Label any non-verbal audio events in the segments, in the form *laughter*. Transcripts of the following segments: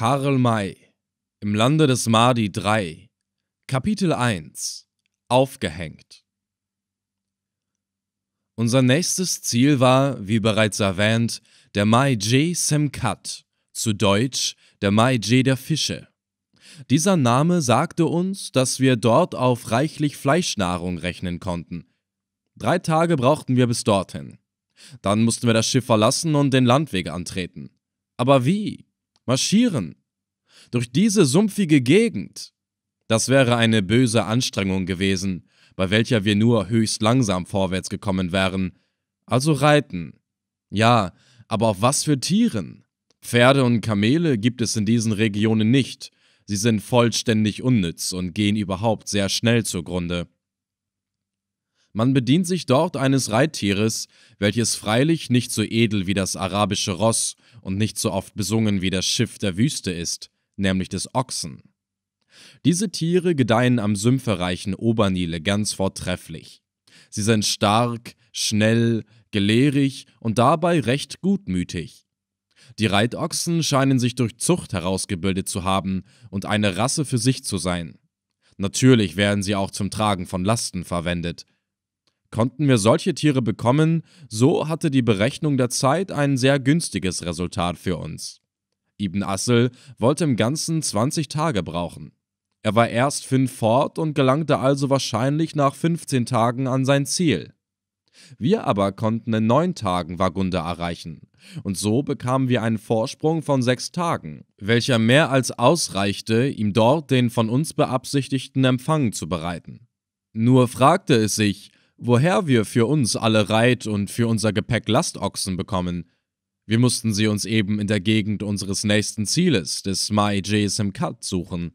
Karl May im Lande des Mahdi 3 Kapitel 1 Aufgehängt Unser nächstes Ziel war, wie bereits erwähnt, der Mai J Semkat, zu Deutsch der Mai J der Fische. Dieser Name sagte uns, dass wir dort auf reichlich Fleischnahrung rechnen konnten. Drei Tage brauchten wir bis dorthin. Dann mussten wir das Schiff verlassen und den Landweg antreten. Aber wie? Marschieren. Durch diese sumpfige Gegend. Das wäre eine böse Anstrengung gewesen, bei welcher wir nur höchst langsam vorwärts gekommen wären. Also reiten. Ja, aber auf was für Tieren? Pferde und Kamele gibt es in diesen Regionen nicht. Sie sind vollständig unnütz und gehen überhaupt sehr schnell zugrunde. Man bedient sich dort eines Reittieres, welches freilich nicht so edel wie das arabische Ross und nicht so oft besungen wie das Schiff der Wüste ist, nämlich des Ochsen. Diese Tiere gedeihen am sümpferreichen Obernile ganz vortrefflich. Sie sind stark, schnell, gelehrig und dabei recht gutmütig. Die Reitochsen scheinen sich durch Zucht herausgebildet zu haben und eine Rasse für sich zu sein. Natürlich werden sie auch zum Tragen von Lasten verwendet, Konnten wir solche Tiere bekommen, so hatte die Berechnung der Zeit ein sehr günstiges Resultat für uns. Ibn Assel wollte im Ganzen 20 Tage brauchen. Er war erst fünf fort und gelangte also wahrscheinlich nach 15 Tagen an sein Ziel. Wir aber konnten in neun Tagen Wagunde erreichen, und so bekamen wir einen Vorsprung von sechs Tagen, welcher mehr als ausreichte, ihm dort den von uns beabsichtigten Empfang zu bereiten. Nur fragte es sich, woher wir für uns alle Reit- und für unser Gepäck Lastochsen bekommen. Wir mussten sie uns eben in der Gegend unseres nächsten Zieles, des Mai Kat, suchen.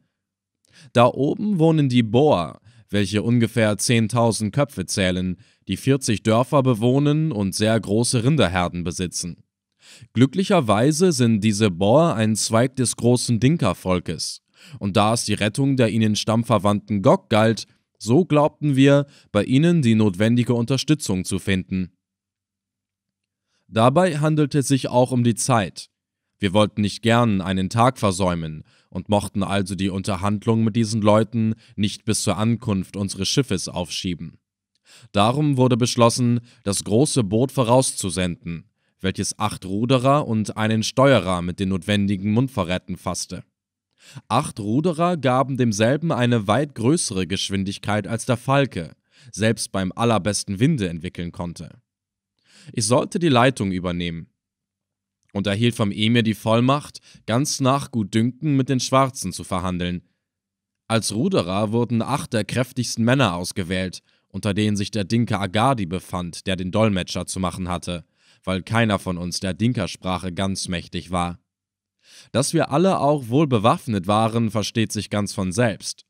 Da oben wohnen die Boer, welche ungefähr 10.000 Köpfe zählen, die 40 Dörfer bewohnen und sehr große Rinderherden besitzen. Glücklicherweise sind diese Boer ein Zweig des großen Dinka-Volkes. Und da es die Rettung der ihnen stammverwandten Gok galt, so glaubten wir, bei ihnen die notwendige Unterstützung zu finden. Dabei handelte es sich auch um die Zeit. Wir wollten nicht gern einen Tag versäumen und mochten also die Unterhandlung mit diesen Leuten nicht bis zur Ankunft unseres Schiffes aufschieben. Darum wurde beschlossen, das große Boot vorauszusenden, welches acht Ruderer und einen Steuerer mit den notwendigen Mundvorräten fasste. Acht Ruderer gaben demselben eine weit größere Geschwindigkeit als der Falke, selbst beim allerbesten Winde entwickeln konnte. Ich sollte die Leitung übernehmen und erhielt vom Emir die Vollmacht, ganz nach Gutdünken mit den Schwarzen zu verhandeln. Als Ruderer wurden acht der kräftigsten Männer ausgewählt, unter denen sich der Dinka Agadi befand, der den Dolmetscher zu machen hatte, weil keiner von uns der Dinka-Sprache ganz mächtig war. Dass wir alle auch wohl bewaffnet waren, versteht sich ganz von selbst.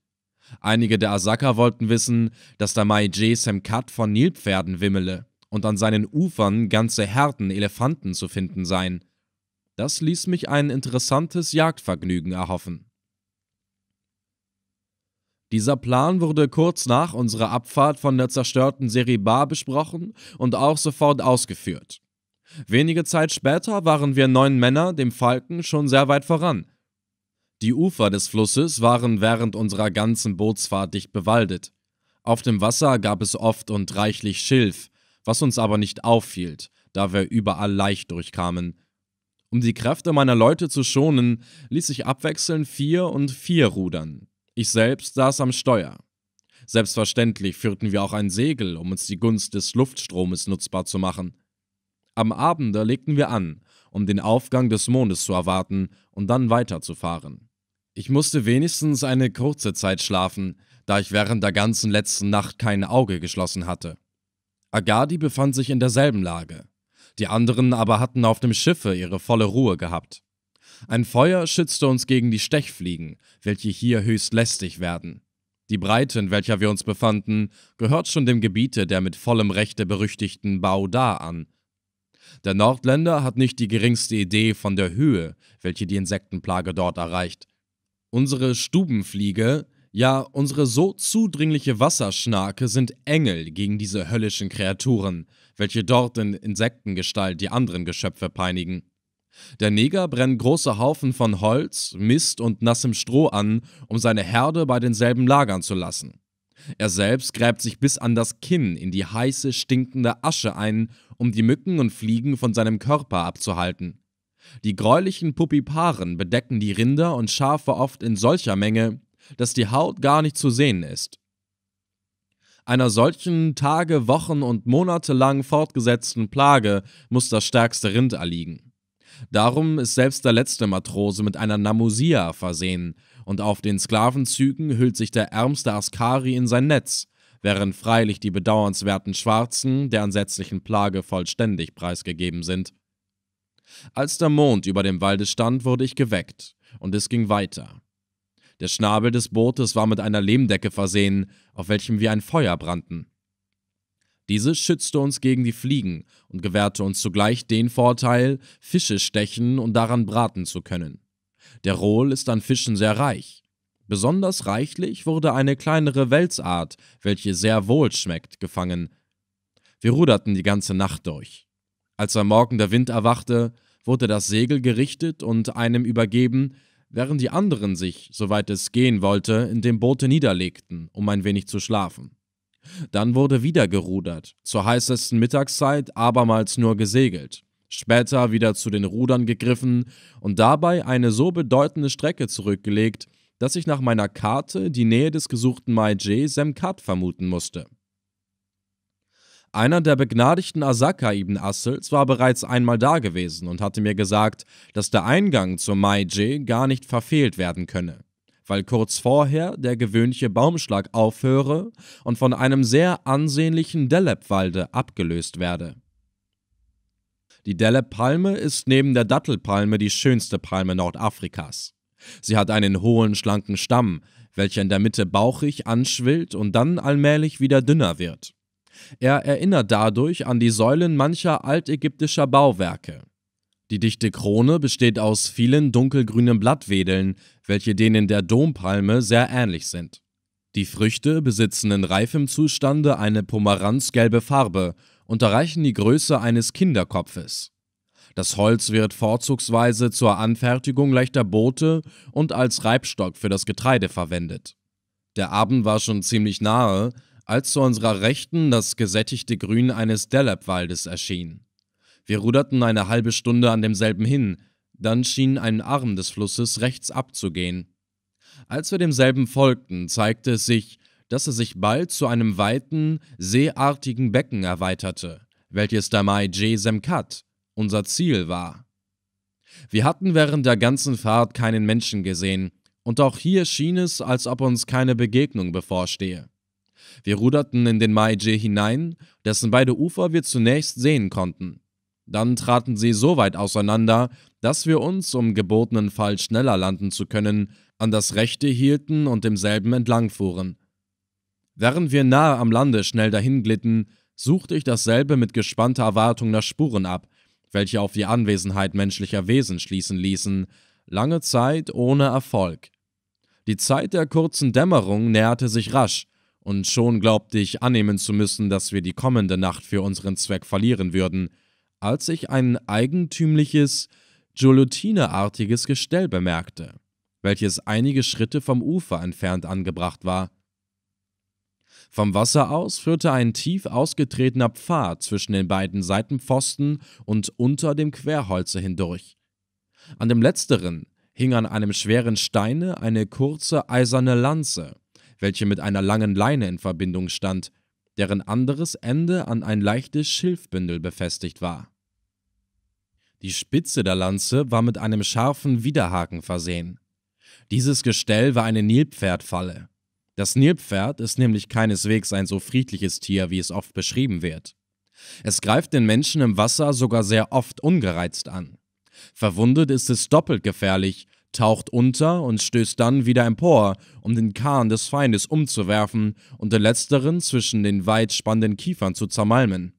Einige der Asaka wollten wissen, dass der Maije Semkat von Nilpferden wimmele und an seinen Ufern ganze Herden Elefanten zu finden seien. Das ließ mich ein interessantes Jagdvergnügen erhoffen. Dieser Plan wurde kurz nach unserer Abfahrt von der zerstörten Seriba besprochen und auch sofort ausgeführt. Wenige Zeit später waren wir neun Männer dem Falken schon sehr weit voran. Die Ufer des Flusses waren während unserer ganzen Bootsfahrt dicht bewaldet. Auf dem Wasser gab es oft und reichlich Schilf, was uns aber nicht auffiel, da wir überall leicht durchkamen. Um die Kräfte meiner Leute zu schonen, ließ ich abwechselnd vier und vier rudern. Ich selbst saß am Steuer. Selbstverständlich führten wir auch ein Segel, um uns die Gunst des Luftstromes nutzbar zu machen. Am Abende legten wir an, um den Aufgang des Mondes zu erwarten und dann weiterzufahren. Ich musste wenigstens eine kurze Zeit schlafen, da ich während der ganzen letzten Nacht kein Auge geschlossen hatte. Agadi befand sich in derselben Lage. Die anderen aber hatten auf dem Schiffe ihre volle Ruhe gehabt. Ein Feuer schützte uns gegen die Stechfliegen, welche hier höchst lästig werden. Die Breite, in welcher wir uns befanden, gehört schon dem Gebiete der mit vollem Rechte berüchtigten Bauda an, der Nordländer hat nicht die geringste Idee von der Höhe, welche die Insektenplage dort erreicht. Unsere Stubenfliege, ja unsere so zudringliche Wasserschnake sind Engel gegen diese höllischen Kreaturen, welche dort in Insektengestalt die anderen Geschöpfe peinigen. Der Neger brennt große Haufen von Holz, Mist und nassem Stroh an, um seine Herde bei denselben lagern zu lassen. Er selbst gräbt sich bis an das Kinn in die heiße, stinkende Asche ein, um die Mücken und Fliegen von seinem Körper abzuhalten. Die gräulichen Pupiparen bedecken die Rinder und Schafe oft in solcher Menge, dass die Haut gar nicht zu sehen ist. Einer solchen Tage, Wochen und Monate lang fortgesetzten Plage muss das stärkste Rind erliegen. Darum ist selbst der letzte Matrose mit einer Namusia versehen, und auf den Sklavenzügen hüllt sich der ärmste Askari in sein Netz, während freilich die bedauernswerten Schwarzen der ansetzlichen Plage vollständig preisgegeben sind. Als der Mond über dem Walde stand, wurde ich geweckt, und es ging weiter. Der Schnabel des Bootes war mit einer Lehmdecke versehen, auf welchem wir ein Feuer brannten. Diese schützte uns gegen die Fliegen und gewährte uns zugleich den Vorteil, Fische stechen und daran braten zu können. Der Rohl ist an Fischen sehr reich. Besonders reichlich wurde eine kleinere Welsart, welche sehr wohl schmeckt, gefangen. Wir ruderten die ganze Nacht durch. Als am Morgen der Wind erwachte, wurde das Segel gerichtet und einem übergeben, während die anderen sich, soweit es gehen wollte, in dem Boote niederlegten, um ein wenig zu schlafen. Dann wurde wieder gerudert, zur heißesten Mittagszeit abermals nur gesegelt, später wieder zu den Rudern gegriffen und dabei eine so bedeutende Strecke zurückgelegt, dass ich nach meiner Karte die Nähe des gesuchten Maije Semkat vermuten musste. Einer der begnadigten Asaka ibn Assels war bereits einmal da gewesen und hatte mir gesagt, dass der Eingang zur Maije gar nicht verfehlt werden könne weil kurz vorher der gewöhnliche Baumschlag aufhöre und von einem sehr ansehnlichen Deleb-Walde abgelöst werde. Die Deleb-Palme ist neben der Dattelpalme die schönste Palme Nordafrikas. Sie hat einen hohen, schlanken Stamm, welcher in der Mitte bauchig anschwillt und dann allmählich wieder dünner wird. Er erinnert dadurch an die Säulen mancher altägyptischer Bauwerke. Die dichte Krone besteht aus vielen dunkelgrünen Blattwedeln, welche denen der Dompalme sehr ähnlich sind. Die Früchte besitzen in reifem Zustande eine pomeranzgelbe Farbe und erreichen die Größe eines Kinderkopfes. Das Holz wird vorzugsweise zur Anfertigung leichter Boote und als Reibstock für das Getreide verwendet. Der Abend war schon ziemlich nahe, als zu unserer Rechten das gesättigte Grün eines Delebwaldes erschien. Wir ruderten eine halbe Stunde an demselben hin, dann schien ein Arm des Flusses rechts abzugehen. Als wir demselben folgten, zeigte es sich, dass er sich bald zu einem weiten, seeartigen Becken erweiterte, welches Damai J. Semkat, unser Ziel war. Wir hatten während der ganzen Fahrt keinen Menschen gesehen, und auch hier schien es, als ob uns keine Begegnung bevorstehe. Wir ruderten in den Maije hinein, dessen beide Ufer wir zunächst sehen konnten. Dann traten sie so weit auseinander, dass wir uns, um gebotenen Fall schneller landen zu können, an das Rechte hielten und demselben entlangfuhren. Während wir nahe am Lande schnell dahinglitten, suchte ich dasselbe mit gespannter Erwartung nach Spuren ab, welche auf die Anwesenheit menschlicher Wesen schließen ließen, lange Zeit ohne Erfolg. Die Zeit der kurzen Dämmerung näherte sich rasch, und schon glaubte ich annehmen zu müssen, dass wir die kommende Nacht für unseren Zweck verlieren würden – als ich ein eigentümliches, Jolotine-artiges Gestell bemerkte, welches einige Schritte vom Ufer entfernt angebracht war. Vom Wasser aus führte ein tief ausgetretener Pfad zwischen den beiden Seitenpfosten und unter dem Querholze hindurch. An dem letzteren hing an einem schweren Steine eine kurze eiserne Lanze, welche mit einer langen Leine in Verbindung stand, deren anderes Ende an ein leichtes Schilfbündel befestigt war. Die Spitze der Lanze war mit einem scharfen Widerhaken versehen. Dieses Gestell war eine Nilpferdfalle. Das Nilpferd ist nämlich keineswegs ein so friedliches Tier, wie es oft beschrieben wird. Es greift den Menschen im Wasser sogar sehr oft ungereizt an. Verwundet ist es doppelt gefährlich, taucht unter und stößt dann wieder empor, um den Kahn des Feindes umzuwerfen und den letzteren zwischen den weit spannenden Kiefern zu zermalmen.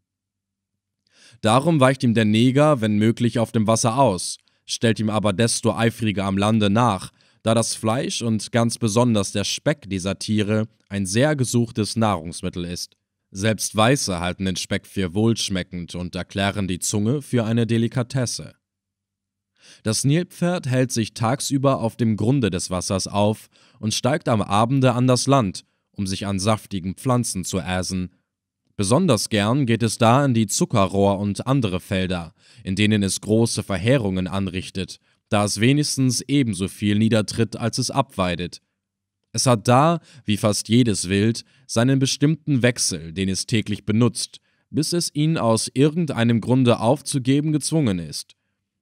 Darum weicht ihm der Neger, wenn möglich, auf dem Wasser aus, stellt ihm aber desto eifriger am Lande nach, da das Fleisch und ganz besonders der Speck dieser Tiere ein sehr gesuchtes Nahrungsmittel ist. Selbst Weiße halten den Speck für wohlschmeckend und erklären die Zunge für eine Delikatesse. Das Nilpferd hält sich tagsüber auf dem Grunde des Wassers auf und steigt am Abende an das Land, um sich an saftigen Pflanzen zu äsen. Besonders gern geht es da in die Zuckerrohr und andere Felder, in denen es große Verheerungen anrichtet, da es wenigstens ebenso viel niedertritt, als es abweidet. Es hat da, wie fast jedes Wild, seinen bestimmten Wechsel, den es täglich benutzt, bis es ihn aus irgendeinem Grunde aufzugeben gezwungen ist.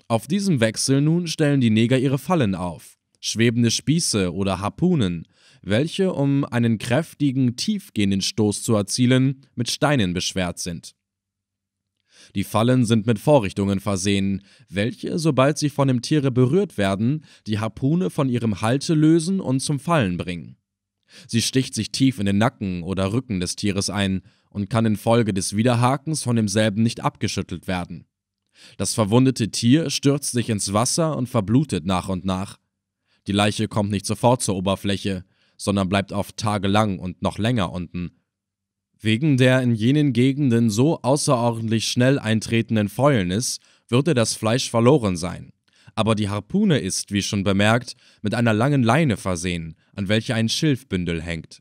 Auf diesem Wechsel nun stellen die Neger ihre Fallen auf, schwebende Spieße oder Harpunen, welche, um einen kräftigen, tiefgehenden Stoß zu erzielen, mit Steinen beschwert sind. Die Fallen sind mit Vorrichtungen versehen, welche, sobald sie von dem Tiere berührt werden, die Harpune von ihrem Halte lösen und zum Fallen bringen. Sie sticht sich tief in den Nacken oder Rücken des Tieres ein und kann infolge des Widerhakens von demselben nicht abgeschüttelt werden. Das verwundete Tier stürzt sich ins Wasser und verblutet nach und nach. Die Leiche kommt nicht sofort zur Oberfläche, sondern bleibt oft tagelang und noch länger unten. Wegen der in jenen Gegenden so außerordentlich schnell eintretenden Fäulnis würde das Fleisch verloren sein. Aber die Harpune ist, wie schon bemerkt, mit einer langen Leine versehen, an welcher ein Schilfbündel hängt.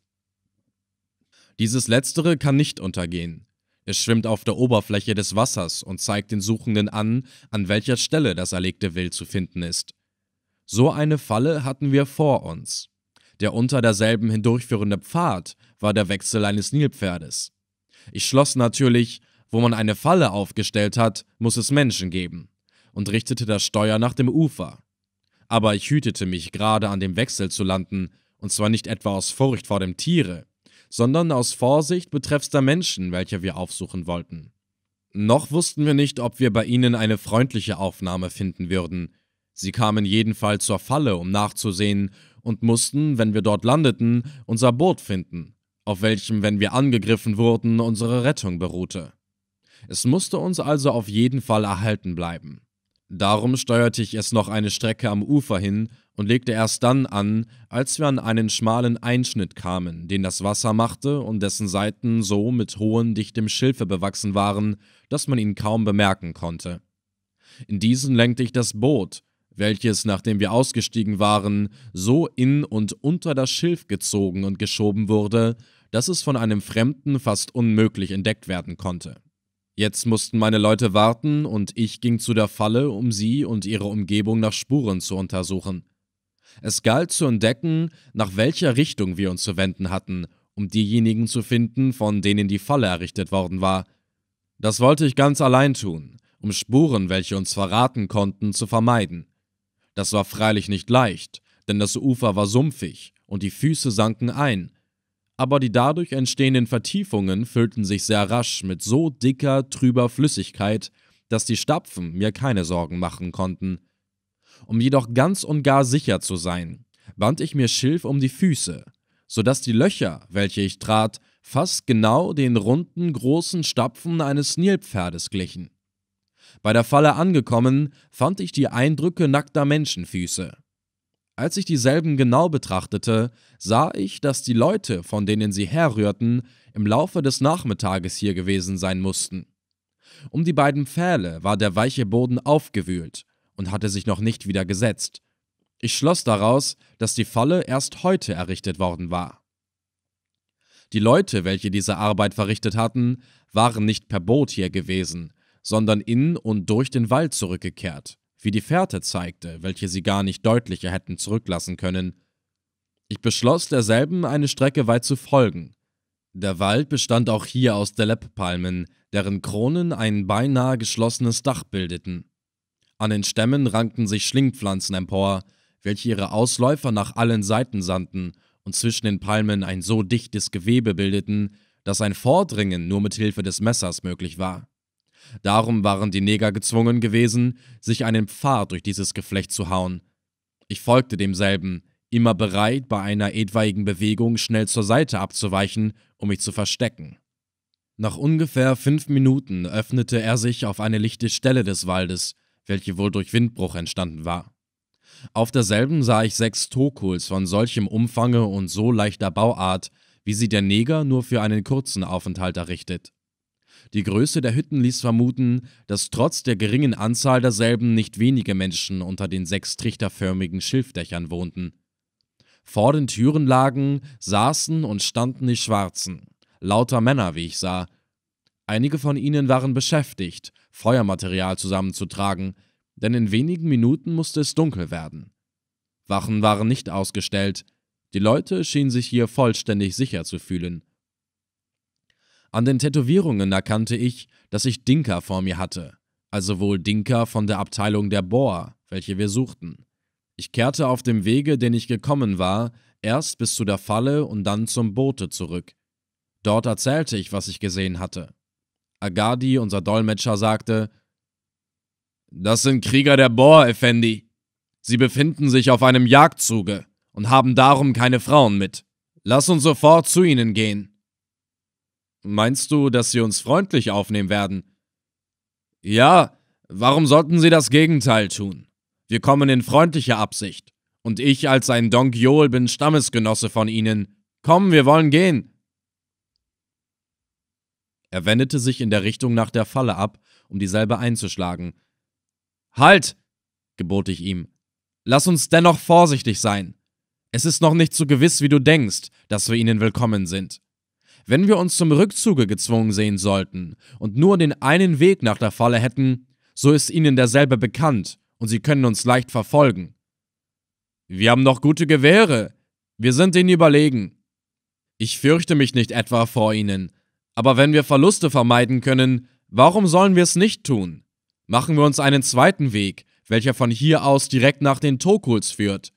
Dieses letztere kann nicht untergehen. Es schwimmt auf der Oberfläche des Wassers und zeigt den Suchenden an, an welcher Stelle das erlegte Wild zu finden ist. So eine Falle hatten wir vor uns. Der unter derselben hindurchführende Pfad war der Wechsel eines Nilpferdes. Ich schloss natürlich, wo man eine Falle aufgestellt hat, muss es Menschen geben, und richtete das Steuer nach dem Ufer. Aber ich hütete mich gerade an dem Wechsel zu landen, und zwar nicht etwa aus Furcht vor dem Tiere, sondern aus Vorsicht betreffs der Menschen, welche wir aufsuchen wollten. Noch wussten wir nicht, ob wir bei ihnen eine freundliche Aufnahme finden würden. Sie kamen jedenfalls zur Falle, um nachzusehen, und mussten, wenn wir dort landeten, unser Boot finden, auf welchem, wenn wir angegriffen wurden, unsere Rettung beruhte. Es musste uns also auf jeden Fall erhalten bleiben. Darum steuerte ich es noch eine Strecke am Ufer hin und legte erst dann an, als wir an einen schmalen Einschnitt kamen, den das Wasser machte und dessen Seiten so mit hohem, dichtem Schilfe bewachsen waren, dass man ihn kaum bemerken konnte. In diesen lenkte ich das Boot, welches, nachdem wir ausgestiegen waren, so in und unter das Schilf gezogen und geschoben wurde, dass es von einem Fremden fast unmöglich entdeckt werden konnte. Jetzt mussten meine Leute warten und ich ging zu der Falle, um sie und ihre Umgebung nach Spuren zu untersuchen. Es galt zu entdecken, nach welcher Richtung wir uns zu wenden hatten, um diejenigen zu finden, von denen die Falle errichtet worden war. Das wollte ich ganz allein tun, um Spuren, welche uns verraten konnten, zu vermeiden. Das war freilich nicht leicht, denn das Ufer war sumpfig und die Füße sanken ein, aber die dadurch entstehenden Vertiefungen füllten sich sehr rasch mit so dicker, trüber Flüssigkeit, dass die Stapfen mir keine Sorgen machen konnten. Um jedoch ganz und gar sicher zu sein, band ich mir Schilf um die Füße, so dass die Löcher, welche ich trat, fast genau den runden, großen Stapfen eines Nilpferdes glichen. Bei der Falle angekommen, fand ich die Eindrücke nackter Menschenfüße. Als ich dieselben genau betrachtete, sah ich, dass die Leute, von denen sie herrührten, im Laufe des Nachmittages hier gewesen sein mussten. Um die beiden Pfähle war der weiche Boden aufgewühlt und hatte sich noch nicht wieder gesetzt. Ich schloss daraus, dass die Falle erst heute errichtet worden war. Die Leute, welche diese Arbeit verrichtet hatten, waren nicht per Boot hier gewesen, sondern in und durch den Wald zurückgekehrt, wie die Fährte zeigte, welche sie gar nicht deutlicher hätten zurücklassen können. Ich beschloss, derselben eine Strecke weit zu folgen. Der Wald bestand auch hier aus Deleppalmen, deren Kronen ein beinahe geschlossenes Dach bildeten. An den Stämmen rankten sich Schlingpflanzen empor, welche ihre Ausläufer nach allen Seiten sandten und zwischen den Palmen ein so dichtes Gewebe bildeten, dass ein Vordringen nur mit Hilfe des Messers möglich war. Darum waren die Neger gezwungen gewesen, sich einen Pfad durch dieses Geflecht zu hauen. Ich folgte demselben, immer bereit, bei einer etwaigen Bewegung schnell zur Seite abzuweichen, um mich zu verstecken. Nach ungefähr fünf Minuten öffnete er sich auf eine lichte Stelle des Waldes, welche wohl durch Windbruch entstanden war. Auf derselben sah ich sechs Tokuls von solchem Umfange und so leichter Bauart, wie sie der Neger nur für einen kurzen Aufenthalt errichtet. Die Größe der Hütten ließ vermuten, dass trotz der geringen Anzahl derselben nicht wenige Menschen unter den sechs trichterförmigen Schilfdächern wohnten. Vor den Türen lagen, saßen und standen die Schwarzen, lauter Männer, wie ich sah. Einige von ihnen waren beschäftigt, Feuermaterial zusammenzutragen, denn in wenigen Minuten musste es dunkel werden. Wachen waren nicht ausgestellt, die Leute schienen sich hier vollständig sicher zu fühlen. An den Tätowierungen erkannte ich, dass ich Dinka vor mir hatte, also wohl Dinka von der Abteilung der Boer, welche wir suchten. Ich kehrte auf dem Wege, den ich gekommen war, erst bis zu der Falle und dann zum Boote zurück. Dort erzählte ich, was ich gesehen hatte. Agadi, unser Dolmetscher, sagte: Das sind Krieger der Boer, Effendi. Sie befinden sich auf einem Jagdzuge und haben darum keine Frauen mit. Lass uns sofort zu ihnen gehen. Meinst du, dass sie uns freundlich aufnehmen werden? Ja, warum sollten sie das Gegenteil tun? Wir kommen in freundlicher Absicht. Und ich als ein Donkiol bin Stammesgenosse von ihnen. Komm, wir wollen gehen. Er wendete sich in der Richtung nach der Falle ab, um dieselbe einzuschlagen. Halt! gebot ich ihm. Lass uns dennoch vorsichtig sein. Es ist noch nicht so gewiss, wie du denkst, dass wir ihnen willkommen sind. Wenn wir uns zum Rückzuge gezwungen sehen sollten und nur den einen Weg nach der Falle hätten, so ist ihnen derselbe bekannt und sie können uns leicht verfolgen. Wir haben noch gute Gewehre. Wir sind ihnen überlegen. Ich fürchte mich nicht etwa vor ihnen, aber wenn wir Verluste vermeiden können, warum sollen wir es nicht tun? Machen wir uns einen zweiten Weg, welcher von hier aus direkt nach den Tokuls führt.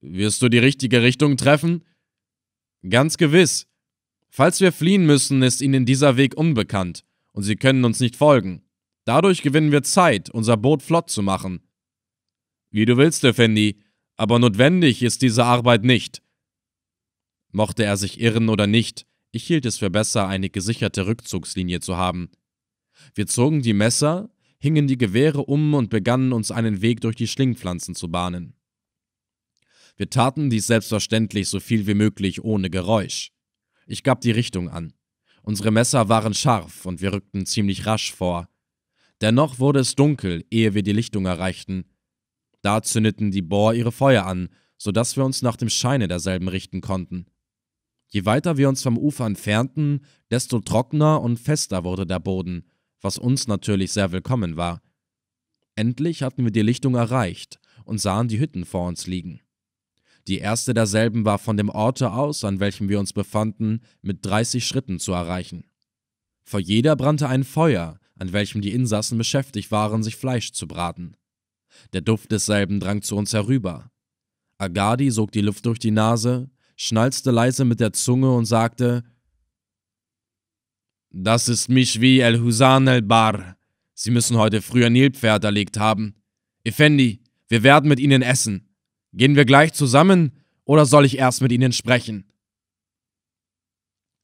Wirst du die richtige Richtung treffen? Ganz gewiss. Falls wir fliehen müssen, ist ihnen dieser Weg unbekannt und sie können uns nicht folgen. Dadurch gewinnen wir Zeit, unser Boot flott zu machen. Wie du willst, Effendi, aber notwendig ist diese Arbeit nicht. Mochte er sich irren oder nicht, ich hielt es für besser, eine gesicherte Rückzugslinie zu haben. Wir zogen die Messer, hingen die Gewehre um und begannen uns einen Weg durch die Schlingpflanzen zu bahnen. Wir taten dies selbstverständlich so viel wie möglich ohne Geräusch. Ich gab die Richtung an. Unsere Messer waren scharf und wir rückten ziemlich rasch vor. Dennoch wurde es dunkel, ehe wir die Lichtung erreichten. Da zündeten die Bohr ihre Feuer an, so dass wir uns nach dem Scheine derselben richten konnten. Je weiter wir uns vom Ufer entfernten, desto trockener und fester wurde der Boden, was uns natürlich sehr willkommen war. Endlich hatten wir die Lichtung erreicht und sahen die Hütten vor uns liegen. Die erste derselben war von dem Orte aus, an welchem wir uns befanden, mit 30 Schritten zu erreichen. Vor jeder brannte ein Feuer, an welchem die Insassen beschäftigt waren, sich Fleisch zu braten. Der Duft desselben drang zu uns herüber. Agadi sog die Luft durch die Nase, schnalzte leise mit der Zunge und sagte: Das ist Mishwi el Husan el Bar. Sie müssen heute früher Nilpferd erlegt haben. Effendi, wir werden mit ihnen essen. Gehen wir gleich zusammen oder soll ich erst mit Ihnen sprechen?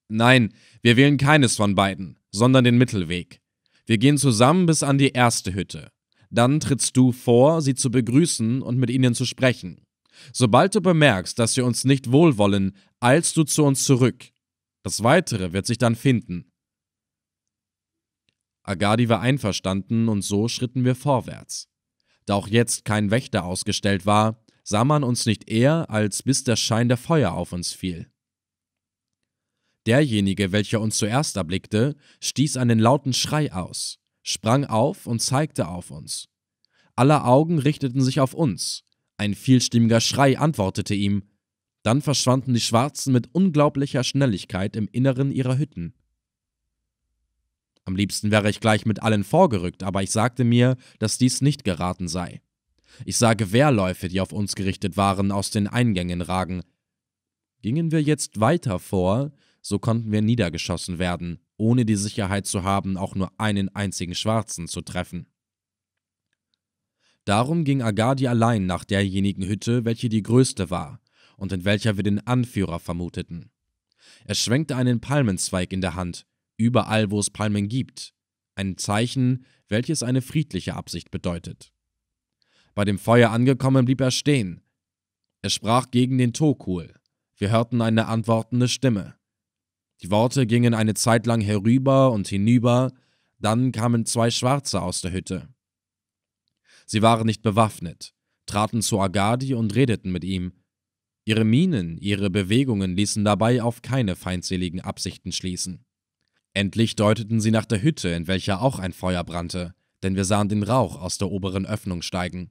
Nein, wir wählen keines von beiden, sondern den Mittelweg. Wir gehen zusammen bis an die erste Hütte. Dann trittst du vor, sie zu begrüßen und mit ihnen zu sprechen. Sobald du bemerkst, dass sie uns nicht wohlwollen, eilst du zu uns zurück. Das Weitere wird sich dann finden. Agadi war einverstanden und so schritten wir vorwärts. Da auch jetzt kein Wächter ausgestellt war, sah man uns nicht eher, als bis der Schein der Feuer auf uns fiel. Derjenige, welcher uns zuerst erblickte, stieß einen lauten Schrei aus, sprang auf und zeigte auf uns. Aller Augen richteten sich auf uns. Ein vielstimmiger Schrei antwortete ihm. Dann verschwanden die Schwarzen mit unglaublicher Schnelligkeit im Inneren ihrer Hütten. Am liebsten wäre ich gleich mit allen vorgerückt, aber ich sagte mir, dass dies nicht geraten sei. Ich sah Gewehrläufe, die auf uns gerichtet waren, aus den Eingängen ragen. Gingen wir jetzt weiter vor, so konnten wir niedergeschossen werden, ohne die Sicherheit zu haben, auch nur einen einzigen Schwarzen zu treffen. Darum ging Agadi allein nach derjenigen Hütte, welche die größte war und in welcher wir den Anführer vermuteten. Er schwenkte einen Palmenzweig in der Hand, überall, wo es Palmen gibt, ein Zeichen, welches eine friedliche Absicht bedeutet. Bei dem Feuer angekommen blieb er stehen. Er sprach gegen den Tokul. Wir hörten eine antwortende Stimme. Die Worte gingen eine Zeit lang herüber und hinüber, dann kamen zwei Schwarze aus der Hütte. Sie waren nicht bewaffnet, traten zu Agadi und redeten mit ihm. Ihre Mienen, ihre Bewegungen ließen dabei auf keine feindseligen Absichten schließen. Endlich deuteten sie nach der Hütte, in welcher auch ein Feuer brannte, denn wir sahen den Rauch aus der oberen Öffnung steigen.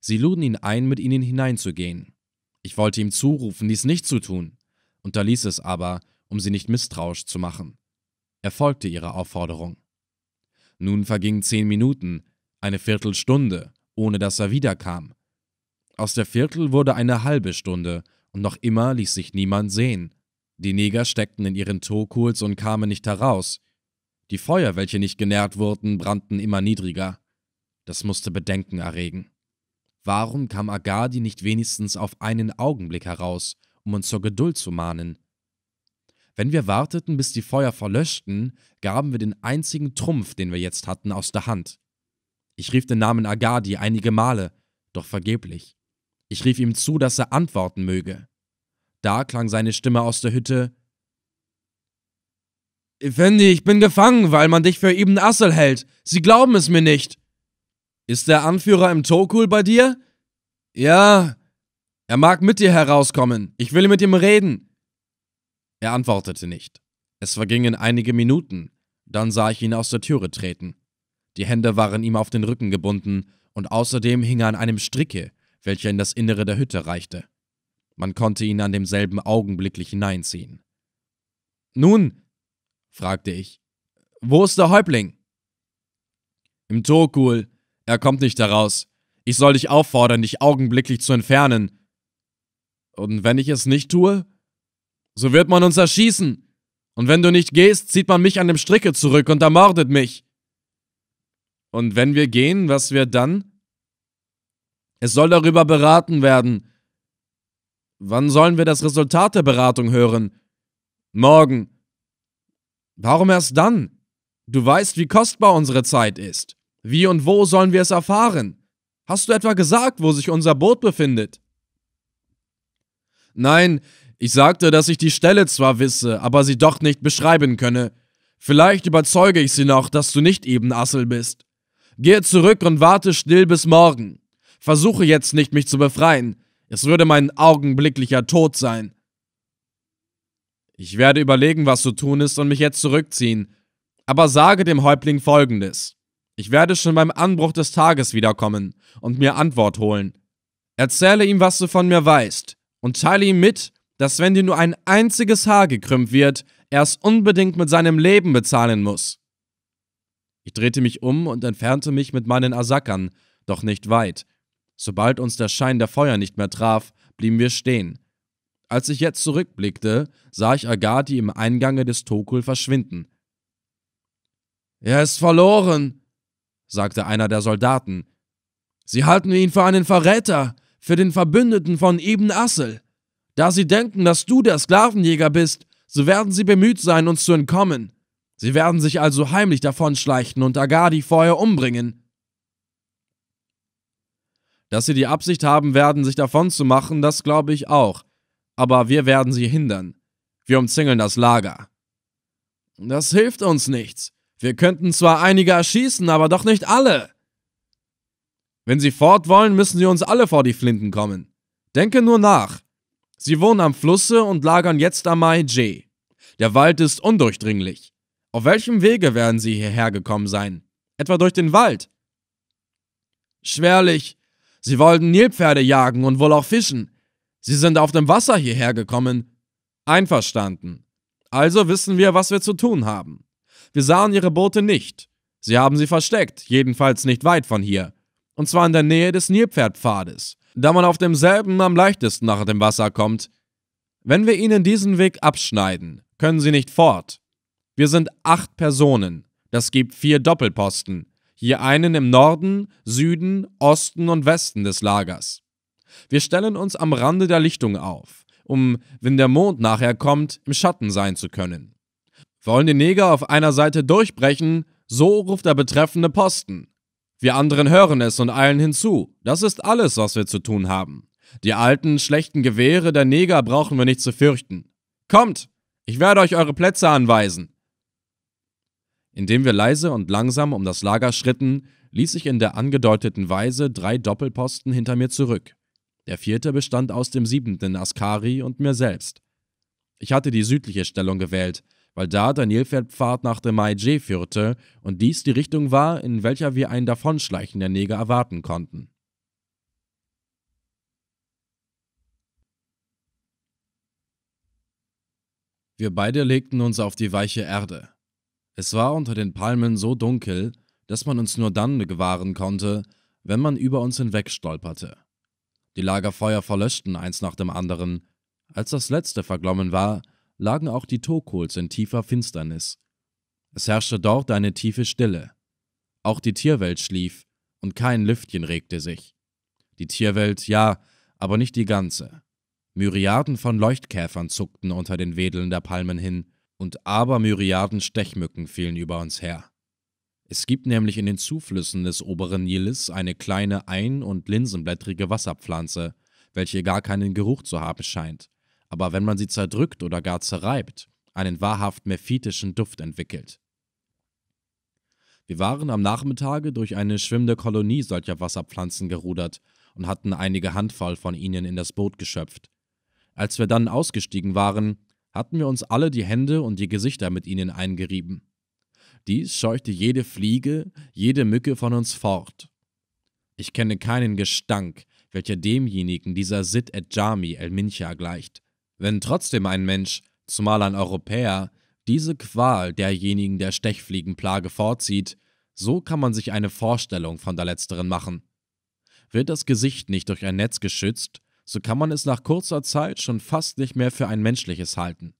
Sie luden ihn ein, mit ihnen hineinzugehen. Ich wollte ihm zurufen, dies nicht zu tun, unterließ es aber, um sie nicht misstrauisch zu machen. Er folgte ihrer Aufforderung. Nun vergingen zehn Minuten, eine Viertelstunde, ohne dass er wiederkam. Aus der Viertel wurde eine halbe Stunde, und noch immer ließ sich niemand sehen. Die Neger steckten in ihren Tokuls und kamen nicht heraus. Die Feuer, welche nicht genährt wurden, brannten immer niedriger. Das musste Bedenken erregen. Warum kam Agadi nicht wenigstens auf einen Augenblick heraus, um uns zur Geduld zu mahnen? Wenn wir warteten, bis die Feuer verlöschten, gaben wir den einzigen Trumpf, den wir jetzt hatten, aus der Hand. Ich rief den Namen Agadi einige Male, doch vergeblich. Ich rief ihm zu, dass er antworten möge. Da klang seine Stimme aus der Hütte. Effendi, ich bin gefangen, weil man dich für Ibn Assel hält. Sie glauben es mir nicht. Ist der Anführer im Tokul bei dir? Ja. Er mag mit dir herauskommen. Ich will mit ihm reden. Er antwortete nicht. Es vergingen einige Minuten. Dann sah ich ihn aus der Türe treten. Die Hände waren ihm auf den Rücken gebunden und außerdem hing er an einem Stricke, welcher in das Innere der Hütte reichte. Man konnte ihn an demselben augenblicklich hineinziehen. Nun, fragte ich, wo ist der Häuptling? Im Tokul, er kommt nicht heraus. Ich soll dich auffordern, dich augenblicklich zu entfernen. Und wenn ich es nicht tue? So wird man uns erschießen. Und wenn du nicht gehst, zieht man mich an dem Stricke zurück und ermordet mich. Und wenn wir gehen, was wird dann? Es soll darüber beraten werden. Wann sollen wir das Resultat der Beratung hören? Morgen. Warum erst dann? Du weißt, wie kostbar unsere Zeit ist. Wie und wo sollen wir es erfahren? Hast du etwa gesagt, wo sich unser Boot befindet? Nein, ich sagte, dass ich die Stelle zwar wisse, aber sie doch nicht beschreiben könne. Vielleicht überzeuge ich sie noch, dass du nicht eben Assel bist. Gehe zurück und warte still bis morgen. Versuche jetzt nicht, mich zu befreien. Es würde mein augenblicklicher Tod sein. Ich werde überlegen, was zu tun ist und mich jetzt zurückziehen. Aber sage dem Häuptling folgendes. Ich werde schon beim Anbruch des Tages wiederkommen und mir Antwort holen. Erzähle ihm, was du von mir weißt, und teile ihm mit, dass wenn dir nur ein einziges Haar gekrümmt wird, er es unbedingt mit seinem Leben bezahlen muss. Ich drehte mich um und entfernte mich mit meinen Asakern, doch nicht weit. Sobald uns der Schein der Feuer nicht mehr traf, blieben wir stehen. Als ich jetzt zurückblickte, sah ich Agati im Eingange des Tokul verschwinden. Er ist verloren, sagte einer der Soldaten. Sie halten ihn für einen Verräter, für den Verbündeten von Ibn Assel. Da sie denken, dass du der Sklavenjäger bist, so werden sie bemüht sein, uns zu entkommen. Sie werden sich also heimlich davonschleichen und Agadi vorher umbringen. Dass sie die Absicht haben werden, sich davonzumachen, das glaube ich auch. Aber wir werden sie hindern. Wir umzingeln das Lager. Das hilft uns nichts. Wir könnten zwar einige erschießen, aber doch nicht alle. Wenn sie fort wollen, müssen sie uns alle vor die Flinten kommen. Denke nur nach. Sie wohnen am Flusse und lagern jetzt am Mai J. Der Wald ist undurchdringlich. Auf welchem Wege werden sie hierher gekommen sein? Etwa durch den Wald? Schwerlich. Sie wollten Nilpferde jagen und wohl auch fischen. Sie sind auf dem Wasser hierher gekommen. Einverstanden. Also wissen wir, was wir zu tun haben. Wir sahen ihre Boote nicht. Sie haben sie versteckt, jedenfalls nicht weit von hier. Und zwar in der Nähe des Nilpferdpfades, da man auf demselben am leichtesten nach dem Wasser kommt. Wenn wir ihnen diesen Weg abschneiden, können sie nicht fort. Wir sind acht Personen. Das gibt vier Doppelposten. Hier einen im Norden, Süden, Osten und Westen des Lagers. Wir stellen uns am Rande der Lichtung auf, um, wenn der Mond nachher kommt, im Schatten sein zu können. Wollen die Neger auf einer Seite durchbrechen, so ruft der betreffende Posten. Wir anderen hören es und eilen hinzu. Das ist alles, was wir zu tun haben. Die alten, schlechten Gewehre der Neger brauchen wir nicht zu fürchten. Kommt, Ich werde euch eure Plätze anweisen. Indem wir leise und langsam um das Lager schritten, ließ ich in der angedeuteten Weise drei Doppelposten hinter mir zurück. Der vierte bestand aus dem siebenten Askari und mir selbst. Ich hatte die südliche Stellung gewählt, weil da der Nilpferdpfad nach dem Maije führte und dies die Richtung war, in welcher wir ein Davonschleichen der Neger erwarten konnten. Wir beide legten uns auf die weiche Erde. Es war unter den Palmen so dunkel, dass man uns nur dann gewahren konnte, wenn man über uns hinweg stolperte. Die Lagerfeuer verlöschten eins nach dem anderen. Als das letzte verglommen war, lagen auch die Tokols in tiefer Finsternis. Es herrschte dort eine tiefe Stille. Auch die Tierwelt schlief, und kein Lüftchen regte sich. Die Tierwelt, ja, aber nicht die ganze. Myriaden von Leuchtkäfern zuckten unter den Wedeln der Palmen hin, und Abermyriaden Stechmücken fielen über uns her. Es gibt nämlich in den Zuflüssen des oberen Niles eine kleine ein- und linsenblättrige Wasserpflanze, welche gar keinen Geruch zu haben scheint, aber wenn man sie zerdrückt oder gar zerreibt, einen wahrhaft mephitischen Duft entwickelt. Wir waren am Nachmittage durch eine schwimmende Kolonie solcher Wasserpflanzen gerudert und hatten einige Handvoll von ihnen in das Boot geschöpft. Als wir dann ausgestiegen waren, hatten wir uns alle die Hände und die Gesichter mit ihnen eingerieben. Dies scheuchte jede Fliege, jede Mücke von uns fort. Ich kenne keinen Gestank, welcher demjenigen dieser Sid et Jami el Mincha gleicht. Wenn trotzdem ein Mensch, zumal ein Europäer, diese Qual derjenigen der Stechfliegenplage vorzieht, so kann man sich eine Vorstellung von der letzteren machen. Wird das Gesicht nicht durch ein Netz geschützt, so kann man es nach kurzer Zeit schon fast nicht mehr für ein menschliches halten.